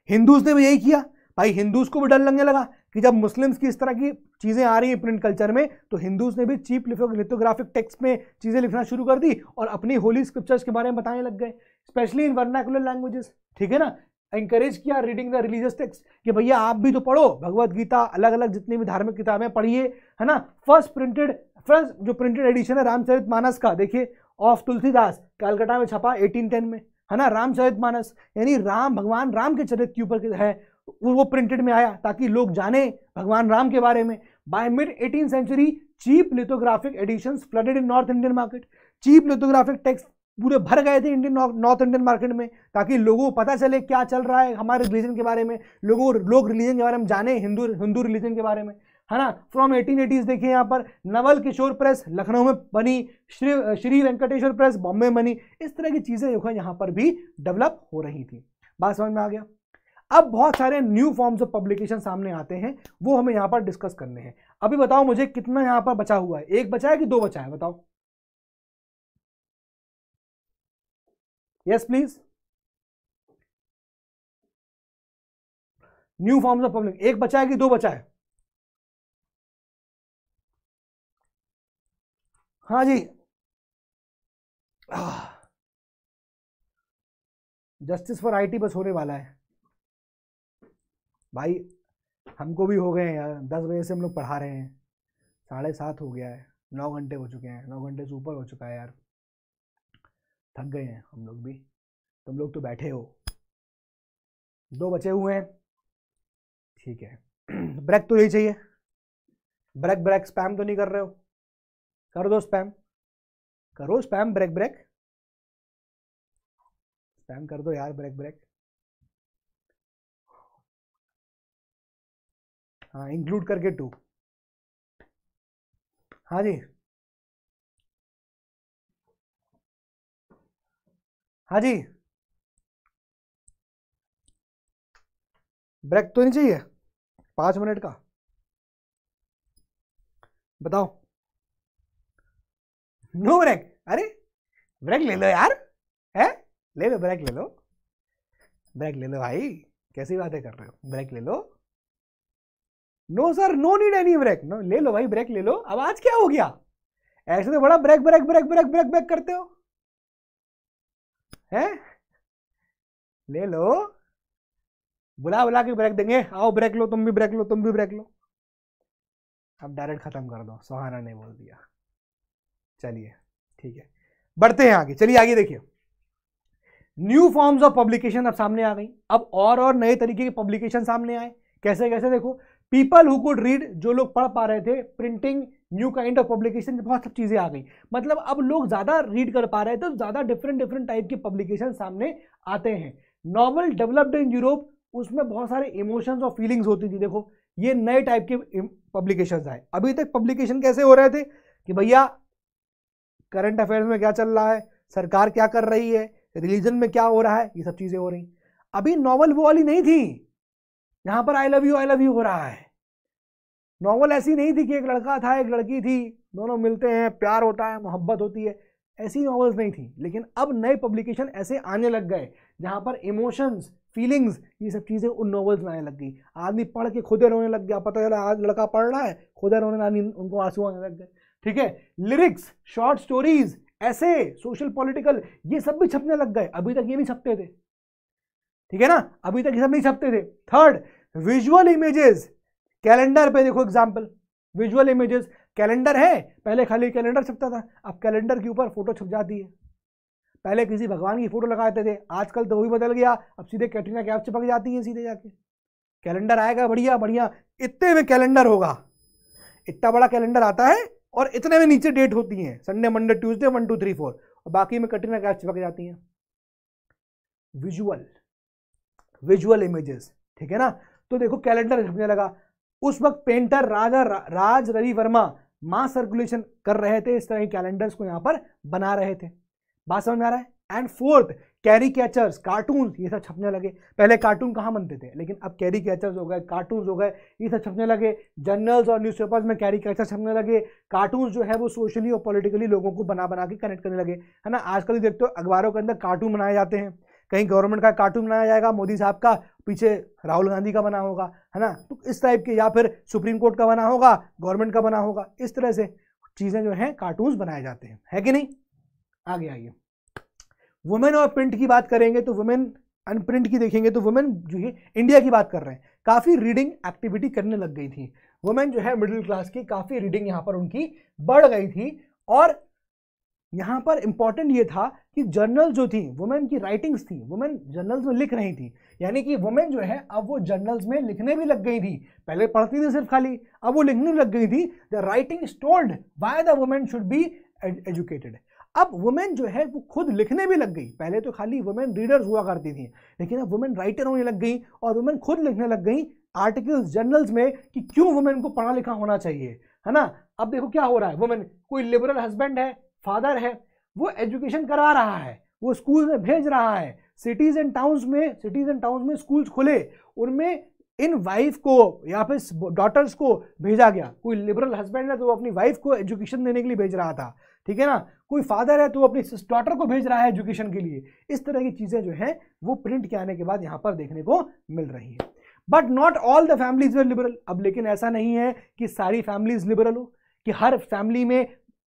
हिंदूज ने भी यही किया। भाई हिंदूज को भी डर लगने लगा कि जब मुस्लिम्स की इस तरह की चीज़ें आ रही हैं प्रिंट कल्चर में तो हिंदूज ने भी चीप लिथोग्राफिक टेक्स्ट में चीज़ें लिखना शुरू कर दी और अपनी होली स्क्रिप्चर्स के बारे में बताने लग गए स्पेशली इन वर्नाकुलर लैंग्वेजेस ठीक है ना? इंकरेज किया रीडिंग द रिलीजियस टेक्स्ट कि भैया आप भी तो पढ़ो। भगवत गीता अलग अलग जितनी भी धार्मिक किताबें पढ़िए, है ना? फ़र्स्ट प्रिंटेड फ़र्स्ट जो प्रिंटेड एडिशन है रामचरित मानस का, देखिए ऑफ़ तुलसीदास कलकत्ता में छपा 1810 में, है ना? रामचरित मानस यानी राम, भगवान राम के चरित्र के ऊपर है, वो प्रिंटेड में आया, ताकि लोग जाने भगवान राम के बारे में। By mid eighteen century cheap lithographic editions flooded in north Indian market cheap lithographic text पूरे भर गए थे इंडियन नॉर्थ इंडियन मार्केट में, ताकि लोगों को पता चले क्या चल रहा है हमारे रिलीजन के बारे में, लोगों, लोग रिलीजन के बारे में जाने, हिंदू हिंदू रिलीजन के बारे में। है ना? फ्रॉम एटीन एटीज देखिए यहाँ पर, नवल किशोर प्रेस लखनऊ में बनी, श्री श्री वेंकटेश्वर प्रेस बॉम्बे में बनी, इस तरह की चीज़ें जो है यहाँ पर भी डेवलप हो रही थी। बात समझ में आ गया? अब बहुत सारे न्यू फॉर्म्स ऑफ़ पब्लिकेशन सामने आते हैं, वो हमें यहाँ पर डिस्कस करने हैं। अभी बताओ मुझे कितना यहाँ पर बचा हुआ है? एक बचा है कि दो बचा है? बताओ। Yes please new forms of public एक बचा है कि दो बचा है? हाँ जी। जस्टिस फॉर आईटी बस होने वाला है। भाई, हमको भी हो गए हैं यार। दस बजे से हम लोग पढ़ा रहे हैं। साढ़े सात हो गया है। नौ घंटे हो चुके हैं। नौ घंटे से ऊपर हो चुका है यार। थक गए हैं हम लोग भी। तुम लोग तो बैठे हो। दो बचे हुए हैं। ठीक है। ब्रेक तो नहीं चाहिए। ब्रेक ब्रेक स्पैम तो नहीं कर रहे हो। कर दो स्पैम करो स्पैम ब्रेक ब्रेक स्पैम कर दो यार ब्रेक ब्रेक हाँ इंक्लूड करके टू हाँ जी। हाँ जी। ब्रेक तो नहीं चाहिए? पाँच मिनट का। बताओ। No break? अरे, ब्रेक ले लो यार। है? ले लो, ब्रेक ले लो। ब्रेक ले लो भाई। कैसी बातें कर रहे हो? ब्रेक ले लो। No sir, no need any break. No, ले लो भाई, ब्रेक ले लो। अब आज क्या हो गया? ऐसे तो बड़ा break break break break break break करते हो। है? ले लो। बुला बुला के ब्रेक देंगे। आओ ब्रेक लो, तुम भी ब्रेक लो, तुम भी ब्रेक लो। अब डायरेक्ट खत्म कर दो। सोहाना ने बोल दिया। चलिए, ठीक है। बढ़ते हैं आगे। चलिए, आगे देखिए। न्यू फॉर्म्स ऑफ़ पब्लिकेशन अब सामने आ गई। अब और और नए तरीके के पब्लिकेशन सामने आए। कैसे कैसे देखो? पीपल हु कुड रीड जो लोग पढ़ पा रहे थे printing new kind of publication बहुत सब चीज़ें आ गई। मतलब अब लोग ज़्यादा रीड कर पा रहे थे तो ज़्यादा डिफरेंट डिफरेंट टाइप के पब्लिकेशन सामने आते हैं। नॉवल डेवलप्ड इन यूरोप उसमें बहुत सारे इमोशंस और फीलिंग्स होती थी। देखो, ये नए टाइप के पब्लिकेशन आए। अभी तक पब्लिकेशन कैसे हो रहे थे? कि भैया करंट अफेयर्स में क्या चल रहा है? सरकार क्या कर रही है? रिलीजन में क्या हो रहा है? ये सब चीज़ें हो रही। अभी नॉवल वो वाली नहीं थी। यहाँ पर I love you I love you हो रहा है। नॉवल ऐसी नहीं थी कि एक लड़का था, एक लड़की थी। दोनों मिलते हैं, प्यार होता है, मोहब्बत होती है। ऐसी नॉवल्स नहीं थी। लेकिन अब नए पब्लिकेशन ऐसे आने लग गए, जहाँ पर इमोशंस फीलिंग्स ये सब चीज़ें उन नॉवल्स में आने लग गई। आदमी पढ़ के खुदे रोने लग गया। पता चला आज लड़का पढ़ रहा है, खुदे रोने आदमी उनको आँसू आने लग गए। ठीक है? लिरिक्स शॉर्ट स्टोरीज ऐसे सोशल पॉलिटिकल ये सब भी छपने लग गए। अभी तक ये नहीं छपते थे। ठीक है ना? अभी तक ये सब नहीं छपते थे। थर्ड विजुअल इमेजेस कैलेंडर पे देखो एग्ज़ाम्पल विजुअल इमेजेस कैलेंडर है, पहले खाली कैलेंडर छपता था, अब कैलेंडर के ऊपर फ़ोटो छप जाती है। पहले किसी भगवान की फ़ोटो लगाते थे, आजकल तो वही बदल गया, अब सीधे कैटरीना कैप चिपक जाती है सीधे जाके। कैलेंडर आएगा, बढ़िया बढ़िया, इतने में कैलेंडर होगा। इतना बड़ा कैलेंडर आता है और इतने में नीचे डेट होती है Sunday Monday Tuesday one two three four और बाकी में कटरीना कैप चिपक जाती हैं। विजुअल विजुअल इमेजेस ठीक है ना? तो देखो कैलेंडर छपने लगा उस वक्त पेंटर राजा रा, राज रवि वर्मा मास सर्कुलेशन कर रहे थे इस तरह के कैलेंडर्स को यहाँ पर बना रहे थे। बात समझ में आ रहा है? And fourth caricatures cartoon ये सब छपने लगे। पहले कार्टून कहाँ बनते थे? लेकिन अब कैरी कैचर्स हो गए कार्टून हो गए ये सब छपने लगे। जर्नल्स और न्यूज़पेपर्स में कैरी कैचर छपने लगे। कार्टून जो है वो सोशली और पॉलिटिकली लोगों को बना बना के कनेक्ट करने लगे। है ना? आजकल देखते हो अखबारों के अंदर कार्टून बनाए जाते हैं। कहीं गवर्नमेंट का कार्टून बनाया जाएगा मोदी साहब का पीछे राहुल गांधी का बना होगा, है ना? तो इस टाइप के, या फिर सुप्रीम कोर्ट का बना होगा गवर्नमेंट का बना होगा, इस तरह से चीज़ें जो हैं कार्टून्स बनाए जाते हैं। है कि नहीं? आगे आइए वुमेन और प्रिंट की बात करेंगे तो वुमेन अनप्रिंट की देखेंगे तो वुमेन जो है इंडिया की बात कर रहे हैं। काफ़ी रीडिंग एक्टिविटी करने लग गई थी। वुमेन जो है मिडिल क्लास की काफ़ी रीडिंग यहाँ पर उनकी बढ़ गई थी और यहाँ पर इंपॉर्टेंट ये था कि जर्नल जो थी वुमेन की राइटिंग्स थी वुमेन जर्नल्स में लिख रही थी। यानी कि वुमेन जो है, अब वो जर्नल्स में लिखने भी लग गई थी। पहले पढ़ती थी सिर्फ़ खाली, अब वो लिखने लग गई थी। The writing told why the women should be educated अब वुमेन जो है, वो खुद लिखने भी लग गई। पहले तो खाली वुमेन रीडर्स हुआ करती थी, लेकिन अब वुमेन राइटर होने लग गई और वुमेन खुद लिखने लग गई आर्टिकल्स जर्नल्स में कि क्यों वुमेन को पढ़ा लिखा होना चाहिए, है ना? अब देखो क्या हो रहा है वुमेन कोई लिबरल हस्बैंड है फादर है, वो एजुकेशन करा रहा है, वो स्कूल में भेज रहा है। सिटीज़ एंड टाउन्स में सिटीज़ एंड टाउन्स में स्कूल्स खुले, उनमें इन वाइफ को या फिर डॉटर्स को भेजा गया। कोई लिबरल हस्बैंड है तो वो अपनी वाइफ को एजुकेशन देने के लिए भेज रहा था, ठीक है ना? कोई फादर है तो वो अपनी डॉटर को भेज रहा है एजुकेशन के लिए। इस तरह की चीज़ें जो है, वो प्रिंट के आने के बाद यहाँ पर देखने को मिल रही है। But not all the families liberal अब लेकिन ऐसा नहीं है कि सारी फैमिलीज़ लिबरल हो, कि हर फैमिली में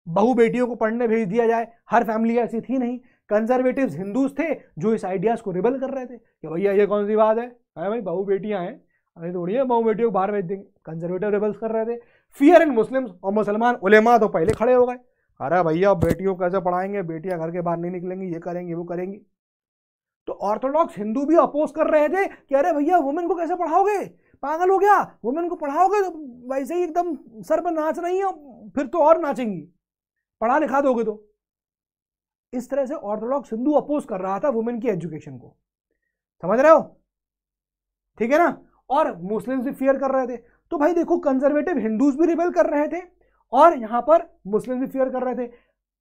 बहु बेटियों को पढ़ने भेज दिया जाए। हर फैमिली ऐसी थी नहीं। कंजर्वेटिव हिंदूज थे जो इस आइडियाज़ को रिबल कर रहे थे कि भैया ये कौन सी बात है? अरे भाई, बहु बेटियाँ हैं। अरे थोड़ी है, बहु बेटियों को बाहर भेज देंगे। कंजर्वेटिव रिबल्स कर रहे थे। फियर इन मुस्लिम्स और मुसलमान उलेमा तो पहले खड़े हो गए। अरे भैया, बेटियों कैसे पढ़ाएँगे? बेटियाँ घर के बाहर नहीं निकलेंगी, ये करेंगे, वो करेंगी। तो ऑर्थोडॉक्स हिंदू भी अपोज कर रहे थे कि अरे भैया वुमेन को कैसे पढ़ाओगे? पागल हो गया? वुमेन को पढ़ाओगे तो वैसे ही एकदम सर पर नाच रही है, फिर तो और नाचेंगी। पढ़ा लिखा दोगे तो। इस तरह से ऑर्थोडॉक्स हिंदू अपोज कर रहा था वुमेन की एजुकेशन को। समझ रहे हो? ठीक है ना? और मुस्लिम भी फियर कर रहे थे। तो भाई देखो कंजर्वेटिव हिंदूज भी रिबेल कर रहे थे और यहाँ पर मुस्लिम भी फियर कर रहे थे।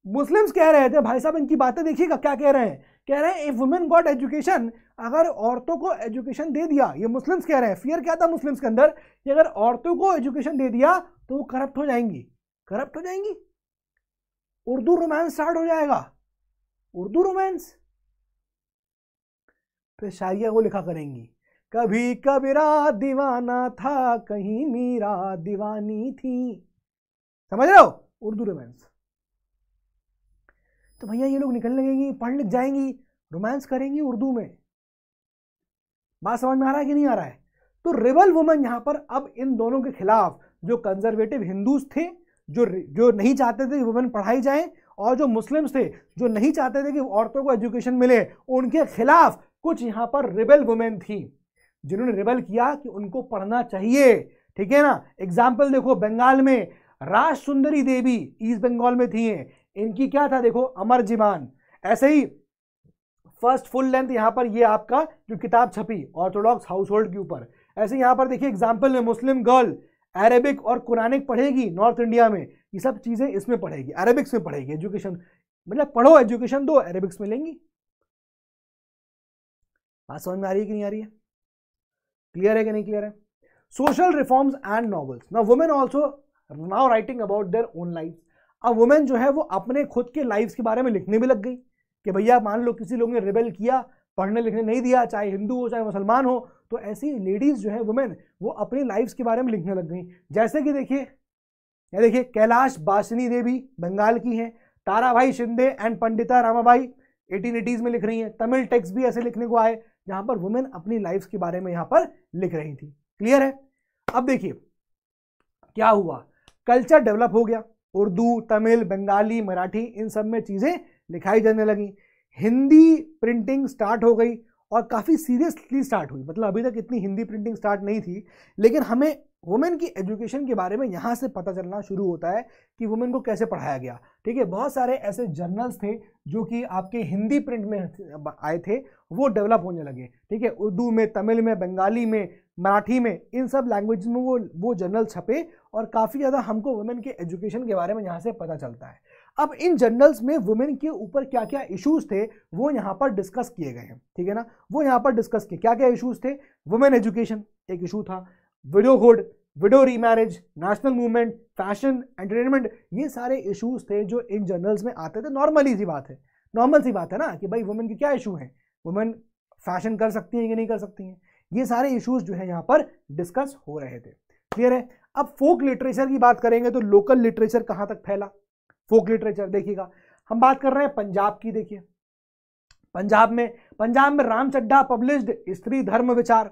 मुस्लिम्स कह रहे थे, भाई साहब, इनकी बातें देखिएगा, क्या कह रहे हैं? कह रहे हैं इफ़ वुमेन गॉट एजुकेशन अगर औरतों को एजुकेशन दे दिया, ये मुस्लिम्स कह रहे हैं। फियर क्या था मुस्लिम्स के अंदर? कि अगर औरतों को एजुकेशन दे दिया तो वो करप्ट हो जाएँगी। करप्ट हो जाएँगी। उर्दू रोमांस स्टार्ट हो जाएगा। उर्दू रोमांस फिर शायरिया वो लिखा करेंगी। कभी कबीरा दीवाना था, कहीं मीरा दीवानी थी। समझ रहे हो? उर्दू रोमांस तो भैया ये लोग निकलने लगेंगी पढ़ लिख जाएँगी रोमांस करेंगी उर्दू में। बात समझ में आ रहा है कि नहीं आ रहा है? तो रिबल वुमेन यहाँ पर अब इन दोनों के खिलाफ, जो कंजर्वेटिव हिंदूज थे जो जो नहीं चाहते थे कि वुमेन पढ़ाई जाए और जो मुस्लिम्स थे, जो नहीं चाहते थे कि औरतों को एजुकेशन मिले, उनके खिलाफ कुछ यहाँ पर रिबल वुमेन थी, जिन्होंने रिबल किया कि उनको पढ़ना चाहिए। ठीक है ना? एग्ज़ाम्पल देखो बंगाल में राज सुंदरी देवी ईस्ट बंगाल में थी इनकी क्या था देखो, अमर जीवान। ऐसे ही फ़र्स्ट फुल लेंथ यहाँ पर ये आपका जो किताब छपी ऑर्थोडॉक्स हाउस होल्ड के ऊपर। ऐसे यहाँ पर देखिए एग्ज़ाम्पल में मुस्लिम गर्ल अरेबिक और कुरानिक पढ़ेगी नॉर्थ इंडिया में, ये सब चीज़ें इसमें पढ़ेगी, अरेबिक्स में पढ़ेगी, एजुकेशन मतलब पढ़ो, एजुकेशन दो, अरेबिक्स में लेंगी। बात समझ में आ रही है कि नहीं आ रही है? क्लियर है कि नहीं क्लियर है? सोशल रिफॉर्म्स एंड नॉवल्स ना women also now writing about their own life अब वुमेन जो है, वो अपने खुद के लाइफ के बारे में लिखने भी लग गई कि भैया मान लो किसी लोग ने रिबेल किया पढ़ने लिखने नहीं दिया, चाहे हिंदू हो, चाहे मुसलमान हो तो ऐसी लेडीज़ जो है वुमेन वो अपनी लाइफ के बारे में लिखने लग गई। जैसे कि देखिए, ये देखिए, कैलाश बासनी देवी बंगाल की हैं, ताराभाई Shinde and Pandita Ramabai eighteen eighties में लिख रही हैं, तमिल टेक्स्ट भी ऐसे लिखने को आए, जहाँ पर वुमेन अपनी लाइफ के बारे में यहाँ पर लिख रही थी। क्लियर है? अब देखिए, क्या हुआ? कल्चर डेवलप हो गया। उर्दू, तमिल, बंगाली, मराठी, इन सब में चीज़ें लिखाई जाने लगी। हिंदी प्रिंटिंग स्टार्ट हो गई और काफ़ी सीरियसली स्टार्ट हुई। मतलब अभी तक इतनी हिंदी प्रिंटिंग स्टार्ट नहीं थी, लेकिन हमें वुमेन की एजुकेशन के बारे में यहाँ से पता चलना शुरू होता है कि वुमेन को कैसे पढ़ाया गया। ठीक है, बहुत सारे ऐसे जर्नल्स थे जो कि आपके हिंदी प्रिंट में आए थे, वो डेवलप होने लगे। ठीक है, उर्दू में, तमिल में, बंगाली में, मराठी में, इन सब लैंग्वेज में वो वो जर्नल छपे और काफ़ी ज़्यादा हमको वुमेन के एजुकेशन के बारे में यहाँ से पता चलता है। अब इन जर्नल्स में वुमेन के ऊपर क्या क्या इश्यूज़ थे, वो यहाँ पर डिस्कस किए गए हैं, ठीक है ना? वो यहाँ पर डिस्कस किए। क्या क्या इश्यूज़ थे? वुमेन एजुकेशन एक इशू था। Widowhood widow remarriage national movement fashion entertainment ये सारे इशूज थे जो इन जर्नल्स में आते थे। नॉर्मली सी बात है। नॉर्मल सी बात है ना कि भाई वुमेन के क्या इशू हैं? वुमेन फ़ैशन कर सकती हैं कि नहीं कर सकती हैं? ये सारे इशूज जो है यहाँ पर डिस्कस हो रहे थे। क्लियर है? अब फोक लिटरेचर की बात करेंगे तो लोकल लिटरेचर कहाँ तक फैला? फोक लिटरेचर देखिएगा। हम बात कर रहे हैं पंजाब की, देखिए। पंजाब में पंजाब में राम चड्ढा पब्लिश्ड स्त्री धर्म विचार,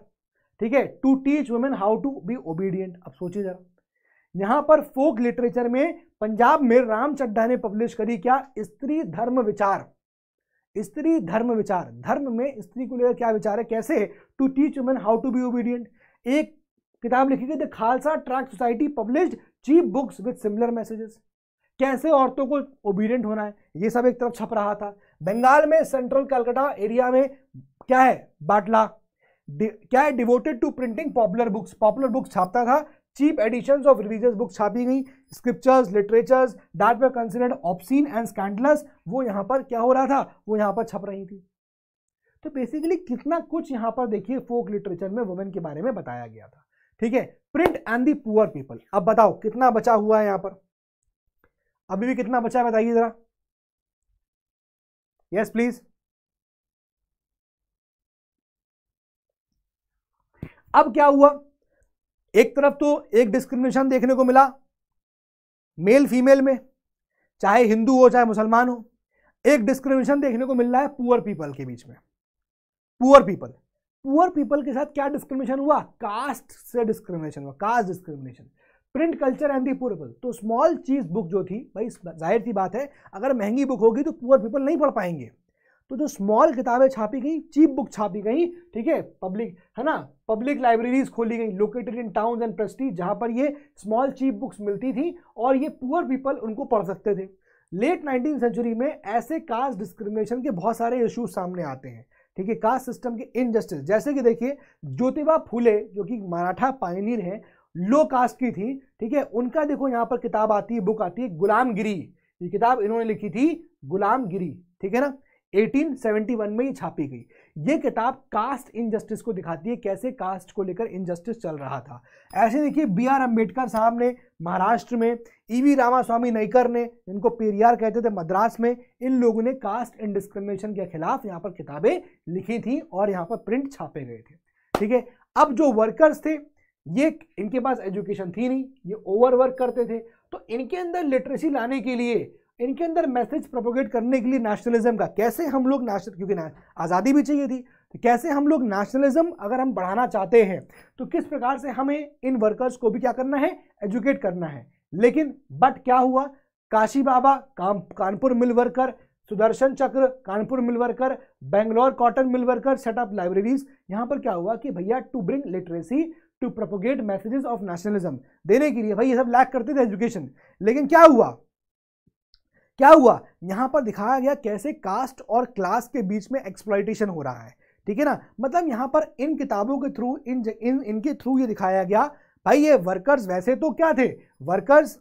ठीक है? To teach women how to be obedient अब सोचिए जरा। यहाँ पर फोक लिटरेचर में पंजाब में राम चड्ढा ने पब्लिश करी क्या? स्त्री धर्म विचार। स्त्री धर्म विचार। धर्म में स्त्री को लेकर क्या विचार है? कैसे? To teach women how to be obedient एक किताब लिखी गई the Khalsa tract society published cheap books with similar messages कैसे औरतों को ओबीडियंट होना है? ये सब एक तरफ़ छप रहा था। बंगाल में सेंट्रल कलकत्ता एरिया में क्या है? बाटला। क्या है? Devoted to printing popular books popular books छापता था। Cheap editions of religious books छापी गई। Scriptures literatures that were considered obscene and scandalous वो यहाँ पर क्या हो रहा था? वो यहाँ पर छप रही थी। तो बेसिकली कितना कुछ यहाँ पर देखिए फोक लिटरेचर में वुमेन के बारे में बताया गया था। ठीक है? Print and the poor people अब बताओ, कितना बचा हुआ है यहाँ पर? अभी भी कितना बचा है बताइए जरा। यस प्लीज़ अब क्या हुआ? एक तरफ़ तो एक डिस्क्रिमिनेशन देखने को मिला मेल फीमेल में, चाहे हिंदू हो, चाहे मुसलमान हो, एक डिस्क्रिमिनेशन देखने को मिल रहा है पुअर पीपल के बीच में। पुअर पीपल पुअर पीपल के साथ क्या डिस्क्रिमिनेशन हुआ? कास्ट से डिस्क्रिमिनेशन हुआ caste discrimination print culture and the poor people. तो स्मॉल चीज़ बुक जो थी, भाई ज़ाहिर सी बात है, अगर महँगी बुक होगी तो पुअर पीपल नहीं पढ़ पाएँगे। तो जो स्मॉल किताबें छापी गई, चीप बुक छापी गई, ठीक है, पब्लिक, है ना, पब्लिक लाइब्रेरीज खोली गई, located in town and prestige, जहाँ पर ये स्मॉल चीप बुक्स मिलती थी और ये पुअर पीपल उनको पढ़ सकते थे। लेट नाइनटीन सेंचुरी में ऐसे कास्ट डिस्क्रिमिनेशन के बहुत सारे इश्यूज़ सामने आते हैं, ठीक है, कास्ट सिस्टम के इनजस्टिस। जैसे कि देखिए, ज्योतिबा फूले, जो कि मराठा पायनीर हैं लो कास्ट की थी, ठीक है? उनका देखो यहाँ पर किताब आती है, बुक आती है, गुलामगिरी। ये किताब इन्होंने लिखी थी, गुलामगिरी, ठीक है ना? 1871 में ये छापी गई। ये किताब कास्ट इनजस्टिस को दिखाती है, कैसे कास्ट को लेकर इनजस्टिस चल रहा था। ऐसे देखिए, बी आर अंबेडकर साहब ने महाराष्ट्र में, ई वी रामास्वामी नईकर ने, इनको पेरियार कहते थे, मद्रास में, इन लोगों ने कास्ट इन डिस्क्रिमिनेशन के खिलाफ यहाँ पर किताबें लिखी थी और यहाँ पर प्रिंट छापे गए थे, ठीक है? अब जो वर्कर्स थे ये इनके पास एजुकेशन थी नहीं, ये ओवर वर्क करते थे। तो इनके अंदर लिटरेसी लाने के लिए, इनके अंदर मैसेज प्रोपोगेट करने के लिए नेशनलिज्म का, कैसे हम लोग नेशनल क्योंकि आज़ादी भी चाहिए थी तो कैसे हम लोग नेशनलिज्म अगर हम बढ़ाना चाहते हैं तो किस प्रकार से हमें इन वर्कर्स को भी क्या करना है एजुकेट करना है। लेकिन बट क्या हुआ? काशी बाबा, काम, Kanpur mill worker Sudarshan Chakra, Kanpur mill worker Bangalore cotton mill worker set up libraries यहाँ पर क्या हुआ कि भैया to bring literacy to propagate messages of nationalism देने के लिए भाई ये सब लैक करते थे एजुकेशन लेकिन क्या हुआ? क्या हुआ? यहाँ पर दिखाया गया कैसे कास्ट और क्लास के बीच में एक्सप्लॉइटेशन हो रहा है। ठीक है ना? मतलब यहाँ पर इन किताबों के थ्रू इन इन, इनके थ्रू ये दिखाया गया, भाई ये वर्कर्स वैसे तो क्या थे? वर्कर्स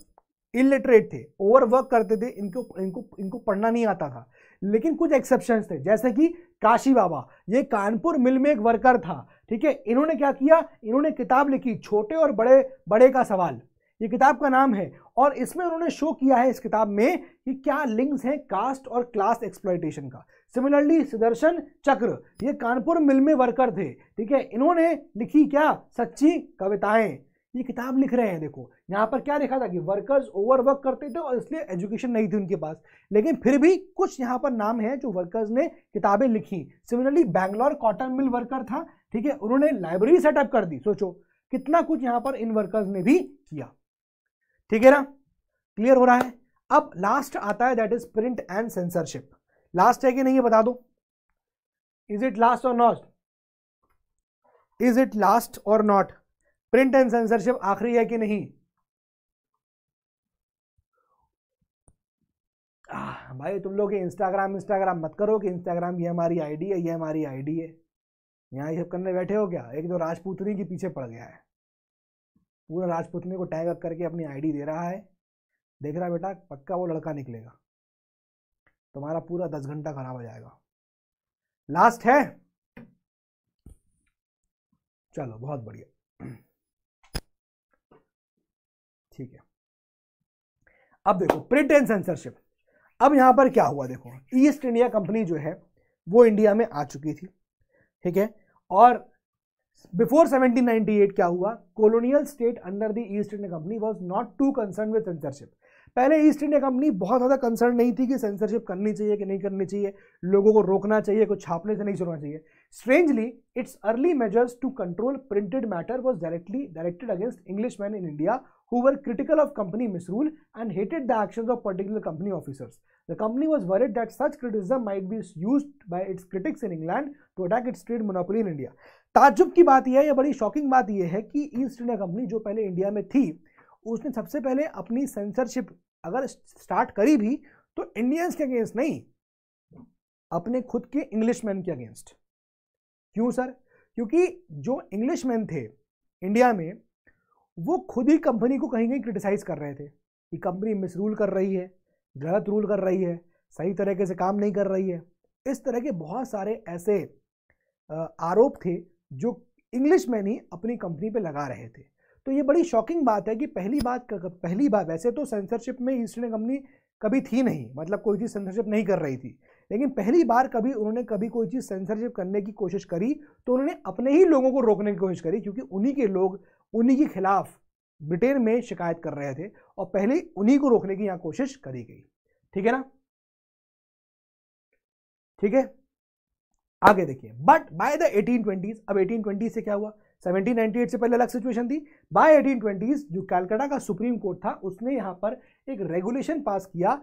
इलिटरेट थे ओवर वर्क करते थे, इनको इनको इनको पढ़ना नहीं आता था। लेकिन कुछ एक्सेप्शंस थे, जैसे कि काशी बाबा। ये कानपुर मिल में एक वर्कर था, ठीक है? इन्होंने क्या किया? इन्होंने किताब लिखी, छोटे और बड़े बड़े का सवाल। ये किताब का नाम है, और इसमें उन्होंने शो किया है इस किताब में कि क्या लिंक्स हैं कास्ट और क्लास एक्सप्लॉइटेशन का। सिमिलरली सुदर्शन चक्र, ये कानपुर मिल में वर्कर थे, ठीक है? इन्होंने लिखी क्या? सच्ची कविताएँ। ये किताब लिख रहे हैं, देखो। यहाँ पर क्या लिखा था कि वर्कर्स ओवर वर्क करते थे और इसलिए एजुकेशन नहीं थी उनके पास। लेकिन फिर भी कुछ यहाँ पर नाम है जो वर्कर्स ने किताबें लिखी। Similarly Bangalore cotton mill worker था, ठीक है? उन्होंने लाइब्रेरी सेटअप कर दी, सोचो। कितना कुछ यहाँ पर इन वर्कर्स ने भी किया। ठीक है ना? क्लियर हो रहा है? अब लास्ट आता है that is print and censorship last है कि नहीं, ये बता दो। Is it last or not is it last or not print and censorship आखिरी है कि नहीं? आ, भाई तुम लोग इंस्टाग्राम इंस्टाग्राम मत करो कि इंस्टाग्राम ये हमारी आईडी है ये हमारी आईडी है। यहाँ ये सब करने बैठे हो क्या? एक तो राजपूतनी के पीछे पड़ गया है। पूरा राजपूतनी को टैग करके अपनी आईडी दे रहा है। देख रहा बेटा पक्का वो लड़का निकलेगा। तुम्हारा पूरा दस घंटा खराब हो जाएगा। लास्ट है? चलो बहुत बढ़िया। ठीक है। अब देखो प्रिंट एंड सेंसरशिप अब यहाँ पर क्या हुआ देखो ईस्ट इंडिया कंपनी जो है, वो इंडिया में आ चुकी थी, ठीक है? और बिफोर 1798 क्या हुआ? Colonial state under the East India Company was not too concern with censorship पहले ईस्ट इंडिया कंपनी बहुत ज़्यादा कंसर्न नहीं थी कि सेंसरशिप करनी चाहिए कि नहीं करनी चाहिए, लोगों को रोकना चाहिए, कुछ छापने से नहीं छोड़ना चाहिए। Strangely its early measures to control printed matter was directly directed against English man in India who were critical of company misrule and hated the action of particular company officers the company was worried that such criticism might be use by its critics in England to attack its trade monopoly in India ताजुब की बात यह है, या बड़ी शॉकिंग बात यह है कि ईस्ट इंडिया कंपनी जो पहले इंडिया में थी उसने सबसे पहले अपनी सेंसरशिप अगर स्टार्ट करी भी तो इंडियंस के अगेंस्ट नहीं, अपने खुद के इंग्लिशमैन के अगेंस्ट क्यों सर क्योंकि जो इंग्लिशमैन थे इंडिया में, वो खुद ही कंपनी को कहीं कहीं क्रिटिसाइज कर रहे थे कि कंपनी मिस रूल कर रही है, गलत रूल कर रही है, सही तरीके से काम नहीं कर रही है। इस तरह के बहुत सारे ऐसे आरोप थे जो इंग्लिश मैन ही अपनी कंपनी पे लगा रहे थे। तो ये बड़ी शॉकिंग बात है कि पहली बात पहली बात, वैसे तो सेंसरशिप में ईस्ट इंडिया कंपनी कभी थी नहीं मतलब कोई चीज़ सेंसरशिप नहीं कर रही थी। लेकिन पहली बार कभी उन्होंने कभी कोई चीज़ सेंसरशिप करने की कोशिश करी तो उन्होंने अपने ही लोगों को रोकने की कोशिश करी, क्योंकि उन्हीं के लोग, उन्हीं के खिलाफ ब्रिटेन में शिकायत कर रहे थे और पहले उन्हीं को रोकने की यहाँ कोशिश करी गई। ठीक है ना? ठीक है? आगे देखिए बट बाय द 1820s अब 1820 से क्या हुआ? 1798 से पहले अलग सिचुएशन थी। बाय 1820s जो कैलकाटा का सुप्रीम कोर्ट था, उसने यहाँ पर एक रेगुलेशन पास किया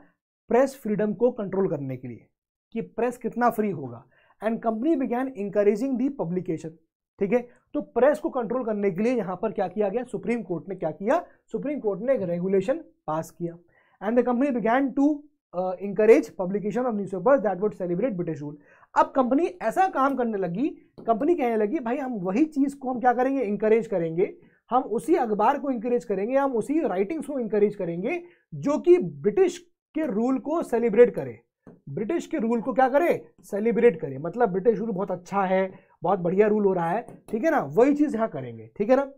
प्रेस फ्रीडम को कंट्रोल करने के लिए, कि प्रेस कितना फ्री होगा। And company began encouraging the publication ठीक है? तो प्रेस को कंट्रोल करने के लिए यहाँ पर क्या किया गया? सुप्रीम कोर्ट ने क्या किया? सुप्रीम कोर्ट ने एक रेगुलेशन पास किया। And the company began to encourage publication of newspaper that would celebrate British rule अब कंपनी ऐसा काम करने लगी कंपनी कहने लगी, भाई, हम वही चीज़ को हम क्या करेंगे? इंकरेज करेंगे। हम उसी अखबार को इंकरेज करेंगे, हम उसी राइटिंग्स को इंकरेज करेंगे, जो कि ब्रिटिश के रूल को सेलिब्रेट करे। ब्रिटिश के रूल को क्या करे? सेलिब्रेट करे। मतलब ब्रिटिश रूल बहुत अच्छा है, बहुत बढ़िया रूल हो रहा है। ठीक है ना? वही चीज़ यहाँ करेंगे। ठीक है ना?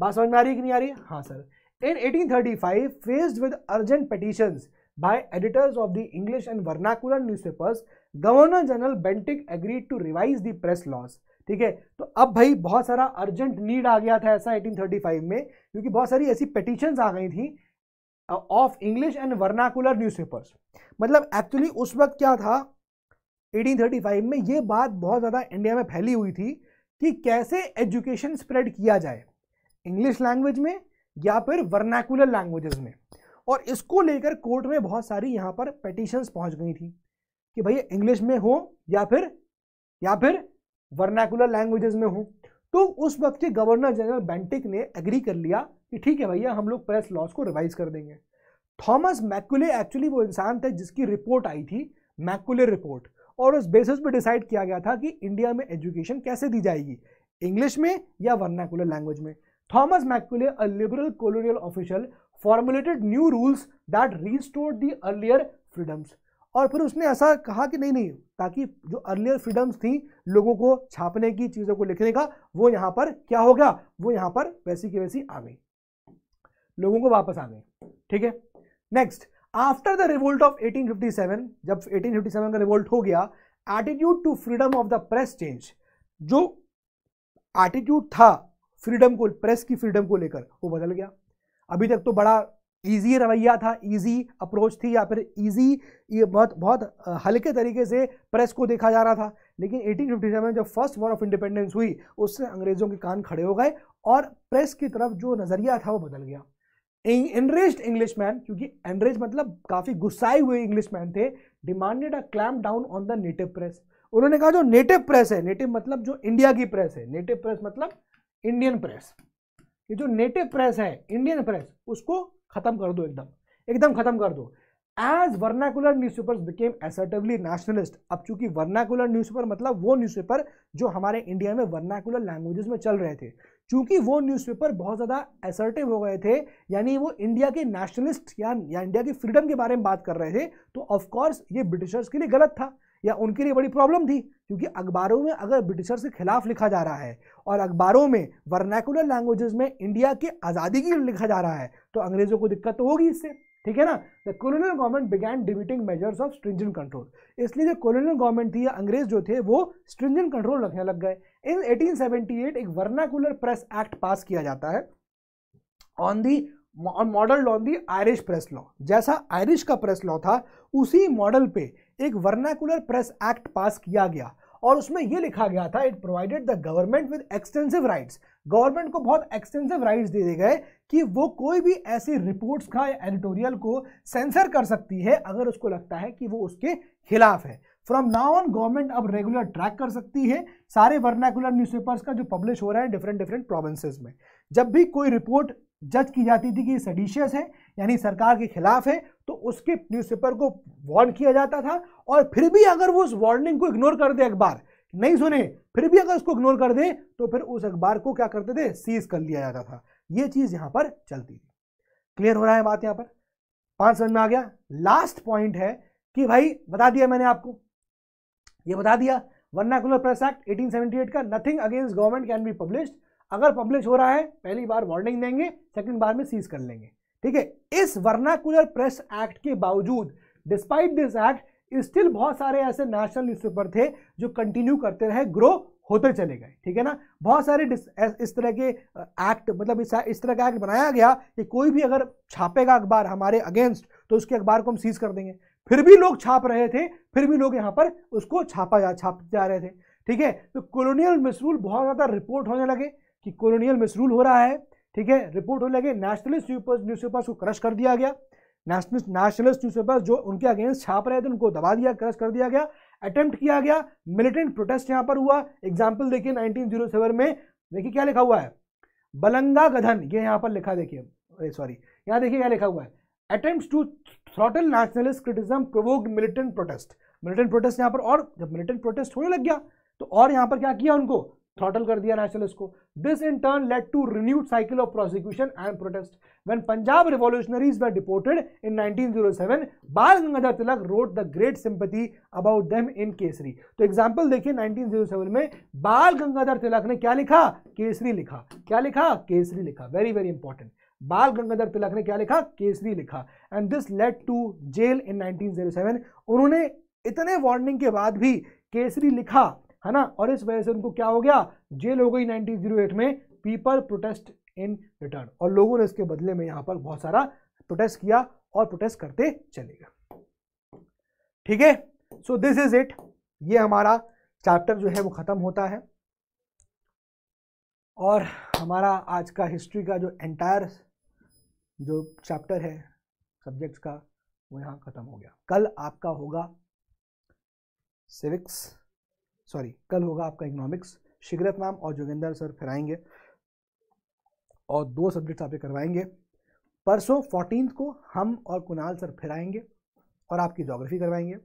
बात समझ में आ रही है कि नहीं आ रही है? हाँ sir in 1835 faced with urgent petitions by editors of the English and vernacular newspapers, Governor General Bentinck agreed to revise the press laws. ठीक है? तो अब भाई बहुत सारा अर्जेंट नीड आ गया था ऐसा 1835 में क्योंकि बहुत सारी ऐसी पिटिशंस आ गई थी of English and vernacular newspapers मतलब एक्चुअली उस वक्त क्या था? 1835 में ये बात बहुत ज़्यादा इंडिया में फैली हुई थी कि कैसे एजुकेशन स्प्रेड किया जाए इंग्लिश लैंग्वेज में या फिर वर्नाकुलर लैंग्वेजेस में। और इसको लेकर कोर्ट में बहुत सारी यहाँ पर पेटिशंस पहुँच गई थी कि भैया इंग्लिश में हो या फिर या फिर वर्नाकुलर लैंग्वेजेस में हो। तो उस वक्त के गवर्नर जनरल बेंटिक ने एग्री कर लिया कि ठीक है भैया, हम लोग प्रेस लॉस को रिवाइज कर देंगे। थॉमस मैकुले एक्चुअली वो इंसान थे जिसकी रिपोर्ट आई थी मैकुले रिपोर्ट और उस बेसिस पे डिसाइड किया गया था कि इंडिया में एजुकेशन कैसे दी जाएगी इंग्लिश में या वर्नाकुलर लैंग्वेज में। Thomas Macaulay a liberal colonial official formulated new rules that restored the earlier freedoms और फिर उसने ऐसा कहा कि नहीं नहीं, ताकि जो अर्लियर फ्रीडम्स थी, लोगों को छापने की, चीज़ों को लिखने का, वो यहाँ पर क्या हो गया? वो यहाँ पर वैसी की वैसी आ गई। लोगों को वापस आ गई ठीक है? Next after the revolt of 1857 जब 1857 का रिवोल्ट हो गया attitude to freedom of the press change जो एटीट्यूड था फ्रीडम को प्रेस की फ्रीडम को लेकर, वो बदल गया। अभी तक तो बड़ा इजी रवैया था इजी अप्रोच थी या फिर इजी ये बहुत बहुत हल्के तरीके से प्रेस को देखा जा रहा था। लेकिन 1857 जब फ़र्स्ट वॉर ऑफ़ इंडिपेंडेंस हुई, उससे अंग्रेज़ों के कान खड़े हो गए और प्रेस की तरफ़ जो नज़रिया था वो बदल गया। एनरेज्ड इंग्लिश मैन क्योंकि एनरेज मतलब काफ़ी गुस्साए हुए इंग्लिश मैन थे demanded a clamp down on the native press उन्होंने कहा, जो नेटिव प्रेस है नेटिव मतलब जो इंडिया की प्रेस है नेटिव प्रेस मतलब इंडियन प्रेस ये जो नेटिव प्रेस है इंडियन प्रेस उसको खत्म कर दो एकदम। एकदम खत्म कर दो। As vernacular newspaper became assertively nationalist अब चूँकि वर्नाकुलर न्यूज़ पेपर मतलब वो न्यूज़ पेपर जो हमारे इंडिया में वर्नाकुलर लैंग्वेजेस में चल रहे थे चूँकि वो न्यूज़पेपर बहुत ज़्यादा एसर्टिव हो गए थे यानी वो इंडिया के नेशनलिस्ट या, या इंडिया की फ्रीडम के बारे में बात कर रहे थे तो ऑफकोर्स ये ब्रिटिशर्स के लिए गलत था। या उनके लिए बड़ी प्रॉब्लम थी, क्योंकि अखबारों में अगर ब्रिटिशर्स के खिलाफ लिखा जा रहा है और अखबारों में वर्नैकुलर लैंग्वेजेस में इंडिया की आज़ादी की लिखा जा रहा है तो अंग्रेज़ों को दिक्कत तो होगी इससे, ठीक है ना? The colonial government began debating measures of stringent control इसलिए जो कोलोनियल गवर्नमेंट थी या अंग्रेज़ जो थे, वो स्ट्रिंजेंट कंट्रोल रखने लग गए। इन 1878 एक वर्नाकुलर प्रेस एक्ट पास किया जाता है on the model on the Irish press law जैसा आयरिश का प्रेस लॉ था, उसी मॉडल पे एक वर्नाकुलर प्रेस एक्ट पास किया गया और उसमें यह लिखा गया था it provided the government with extensive rights government को बहुत एक्सटेंसिव राइट्स दे दिए गए कि वो कोई भी ऐसी रिपोर्ट्स का या एडिटोरियल को सेंसर कर सकती है अगर उसको लगता है कि वो उसके खिलाफ है। फ्रॉम नाउ ऑन गवर्नमेंट अब रेगुलर ट्रैक कर सकती है सारे वर्नाकुलर न्यूज़पेपर्स का जो पब्लिश हो रहा है डिफरेंट डिफरेंट प्रोविंसेस में। जब भी कोई रिपोर्ट जज की जाती थी कि सडिशियस है, यानी सरकार के खिलाफ है तो उसके न्यूज़पेपर को वार्न किया जाता था और फिर भी अगर वो उस वार्निंग को इग्नोर कर दे अखबार, नहीं सुने, फिर भी अगर उसको इग्नोर कर दे तो फिर उस अखबार को क्या करते थे? सीज कर लिया जाता था। ये चीज़ यहाँ पर चलती थी। क्लियर हो रहा है बात यहाँ पर? पाँच समझ में आ गया? लास्ट पॉइंट है कि भाई, बता दिया मैंने आपको। ये बता दिया। वर्नाकुलर प्रेस एक्ट 1878 का nothing against government can be published अगर पब्लिश हो रहा है पहली बार वार्निंग देंगे सेकंड बार में सीज कर लेंगे। ठीक है? इस वर्नाकुलर प्रेस एक्ट के बावजूद डिस्पाइट दिस एक्ट स्टिल बहुत सारे ऐसे नेशनल न्यूज़पेपर थे जो कंटिन्यू करते रहे ग्रो होते चले गए। ठीक है ना? बहुत सारे इस तरह के एक्ट मतलब इस, इस तरह का एक्ट बनाया गया कि कोई भी अगर छापेगा अखबार हमारे अगेंस्ट तो उसके अखबार को हम सीज कर देंगे। फिर भी लोग छाप रहे थे फिर भी लोग यहाँ पर उसको छापा जा छाप जा रहे थे। ठीक है? तो कॉलोनियल मिसरूल बहुत ज़्यादा रिपोर्ट होने लगे। कि कॉलोनियल मिसरूल हो रहा है, ठीक है? रिपोर्ट होने लगे नेशनलिस्ट न्यूज़ न्यूज़पेपर्स को क्रश कर दिया गया। नेशनलिस्ट नेशनलिस्ट न्यूज़पेपर्स जो उनके अगेंस्ट छाप रहे थे, उनको दबा दिया क्रश कर दिया गया। अटेम्प्ट किया गया मिलिटेंट प्रोटेस्ट यहाँ पर हुआ। एग्ज़ाम्पल देखिए 1907 में, देखिए क्या लिखा हुआ है? बलंगा गधन, ये यहाँ पर लिखा देखिए सॉरी यहाँ देखिए क्या लिखा हुआ है? Attempt to throttle nationalist criticism provoked militant protest militant protest यहाँ पर और, जब मिलिटेंट प्रोटेस्ट होने लग गया तो और यहाँ पर क्या किया उनको? थ्रॉटल कर दिया नेशनलिस्ट को। This in turn led to renewed cycle of prosecution and protest when Punjab revolutionaries were deported in 1907 Bal Gangadhar Tilak wrote the great sympathy about them in Kesari तो एग्जांपल देखिए 1907 में बाल गंगाधर तिलक ने क्या लिखा? केसरी लिखा। क्या लिखा? केसरी लिखा। वेरी वेरी इंपॉर्टेंट बाल गंगाधर तिलक ने क्या लिखा? केसरी लिखा। And this led to jail in 1907 उन्होंने इतने वार्निंग के बाद भी केसरी लिखा। है ना? और इस वजह से उनको क्या हो गया? जेल हो गई 1908 में पीपल प्रोटेस्ट इन रिटर्न और लोगों ने इसके बदले में यहाँ पर बहुत सारा प्रोटेस्ट किया और प्रोटेस्ट करते चले गए। ठीक है? सो दिस इज़ इट ये हमारा चैप्टर जो है वो खत्म होता है। और हमारा आज का हिस्ट्री का जो एंटायर जो चैप्टर है सब्जेक्ट्स का, वो यहाँ खत्म हो गया। कल आपका होगा सिविक्स सॉरी, कल होगा आपका इकोनॉमिक्स शिगरत मैम और जोगिंदर सर फिर आएँगे और दो सब्जेक्ट्स आपके करवाएँगे। परसों फोर्टीन को हम और कुणाल सर फिर आएँगे और आपकी जोग्राफी करवाएँगे।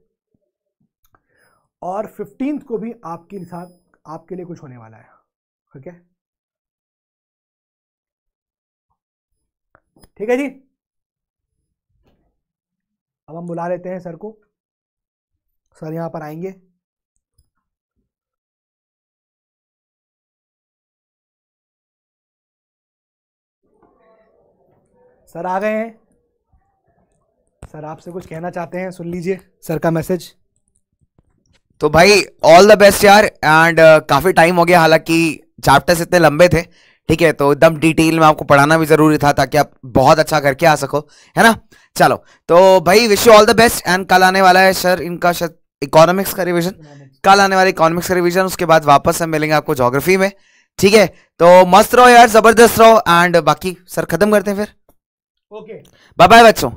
और फिफ्टींथ को भी आपके साथ आपके लिए कुछ होने वाला है। ठीक है? ठीक है जी? अब हम बुला लेते हैं सर को। सर यहाँ पर आएँगे। सर आ गए हैं। सर आपसे कुछ कहना चाहते हैं सुन लीजिए सर का मैसेज। तो भाई ऑल द बेस्ट यार एंड uh, काफ़ी टाइम हो गया हालाँकि चैप्टर्स इतने लंबे थे ठीक है तो एकदम डिटेल में आपको पढ़ाना भी ज़रूरी था ताकि आप बहुत अच्छा करके आ सको है ना? चलो तो भाई wish you all the best and कल आने वाला है सर इनका शायद इकोनॉमिक्स का रिविजन कल आने वाला इकोनॉमिक्स का रिविजन उसके बाद वापस हम मिलेंगे आपको जोग्राफी में ठीक है? तो मस्त रहो यार ज़बरदस्त रहो एंड बाकी सर खत्म करते हैं फिर। ओके बाय बाय बच्चों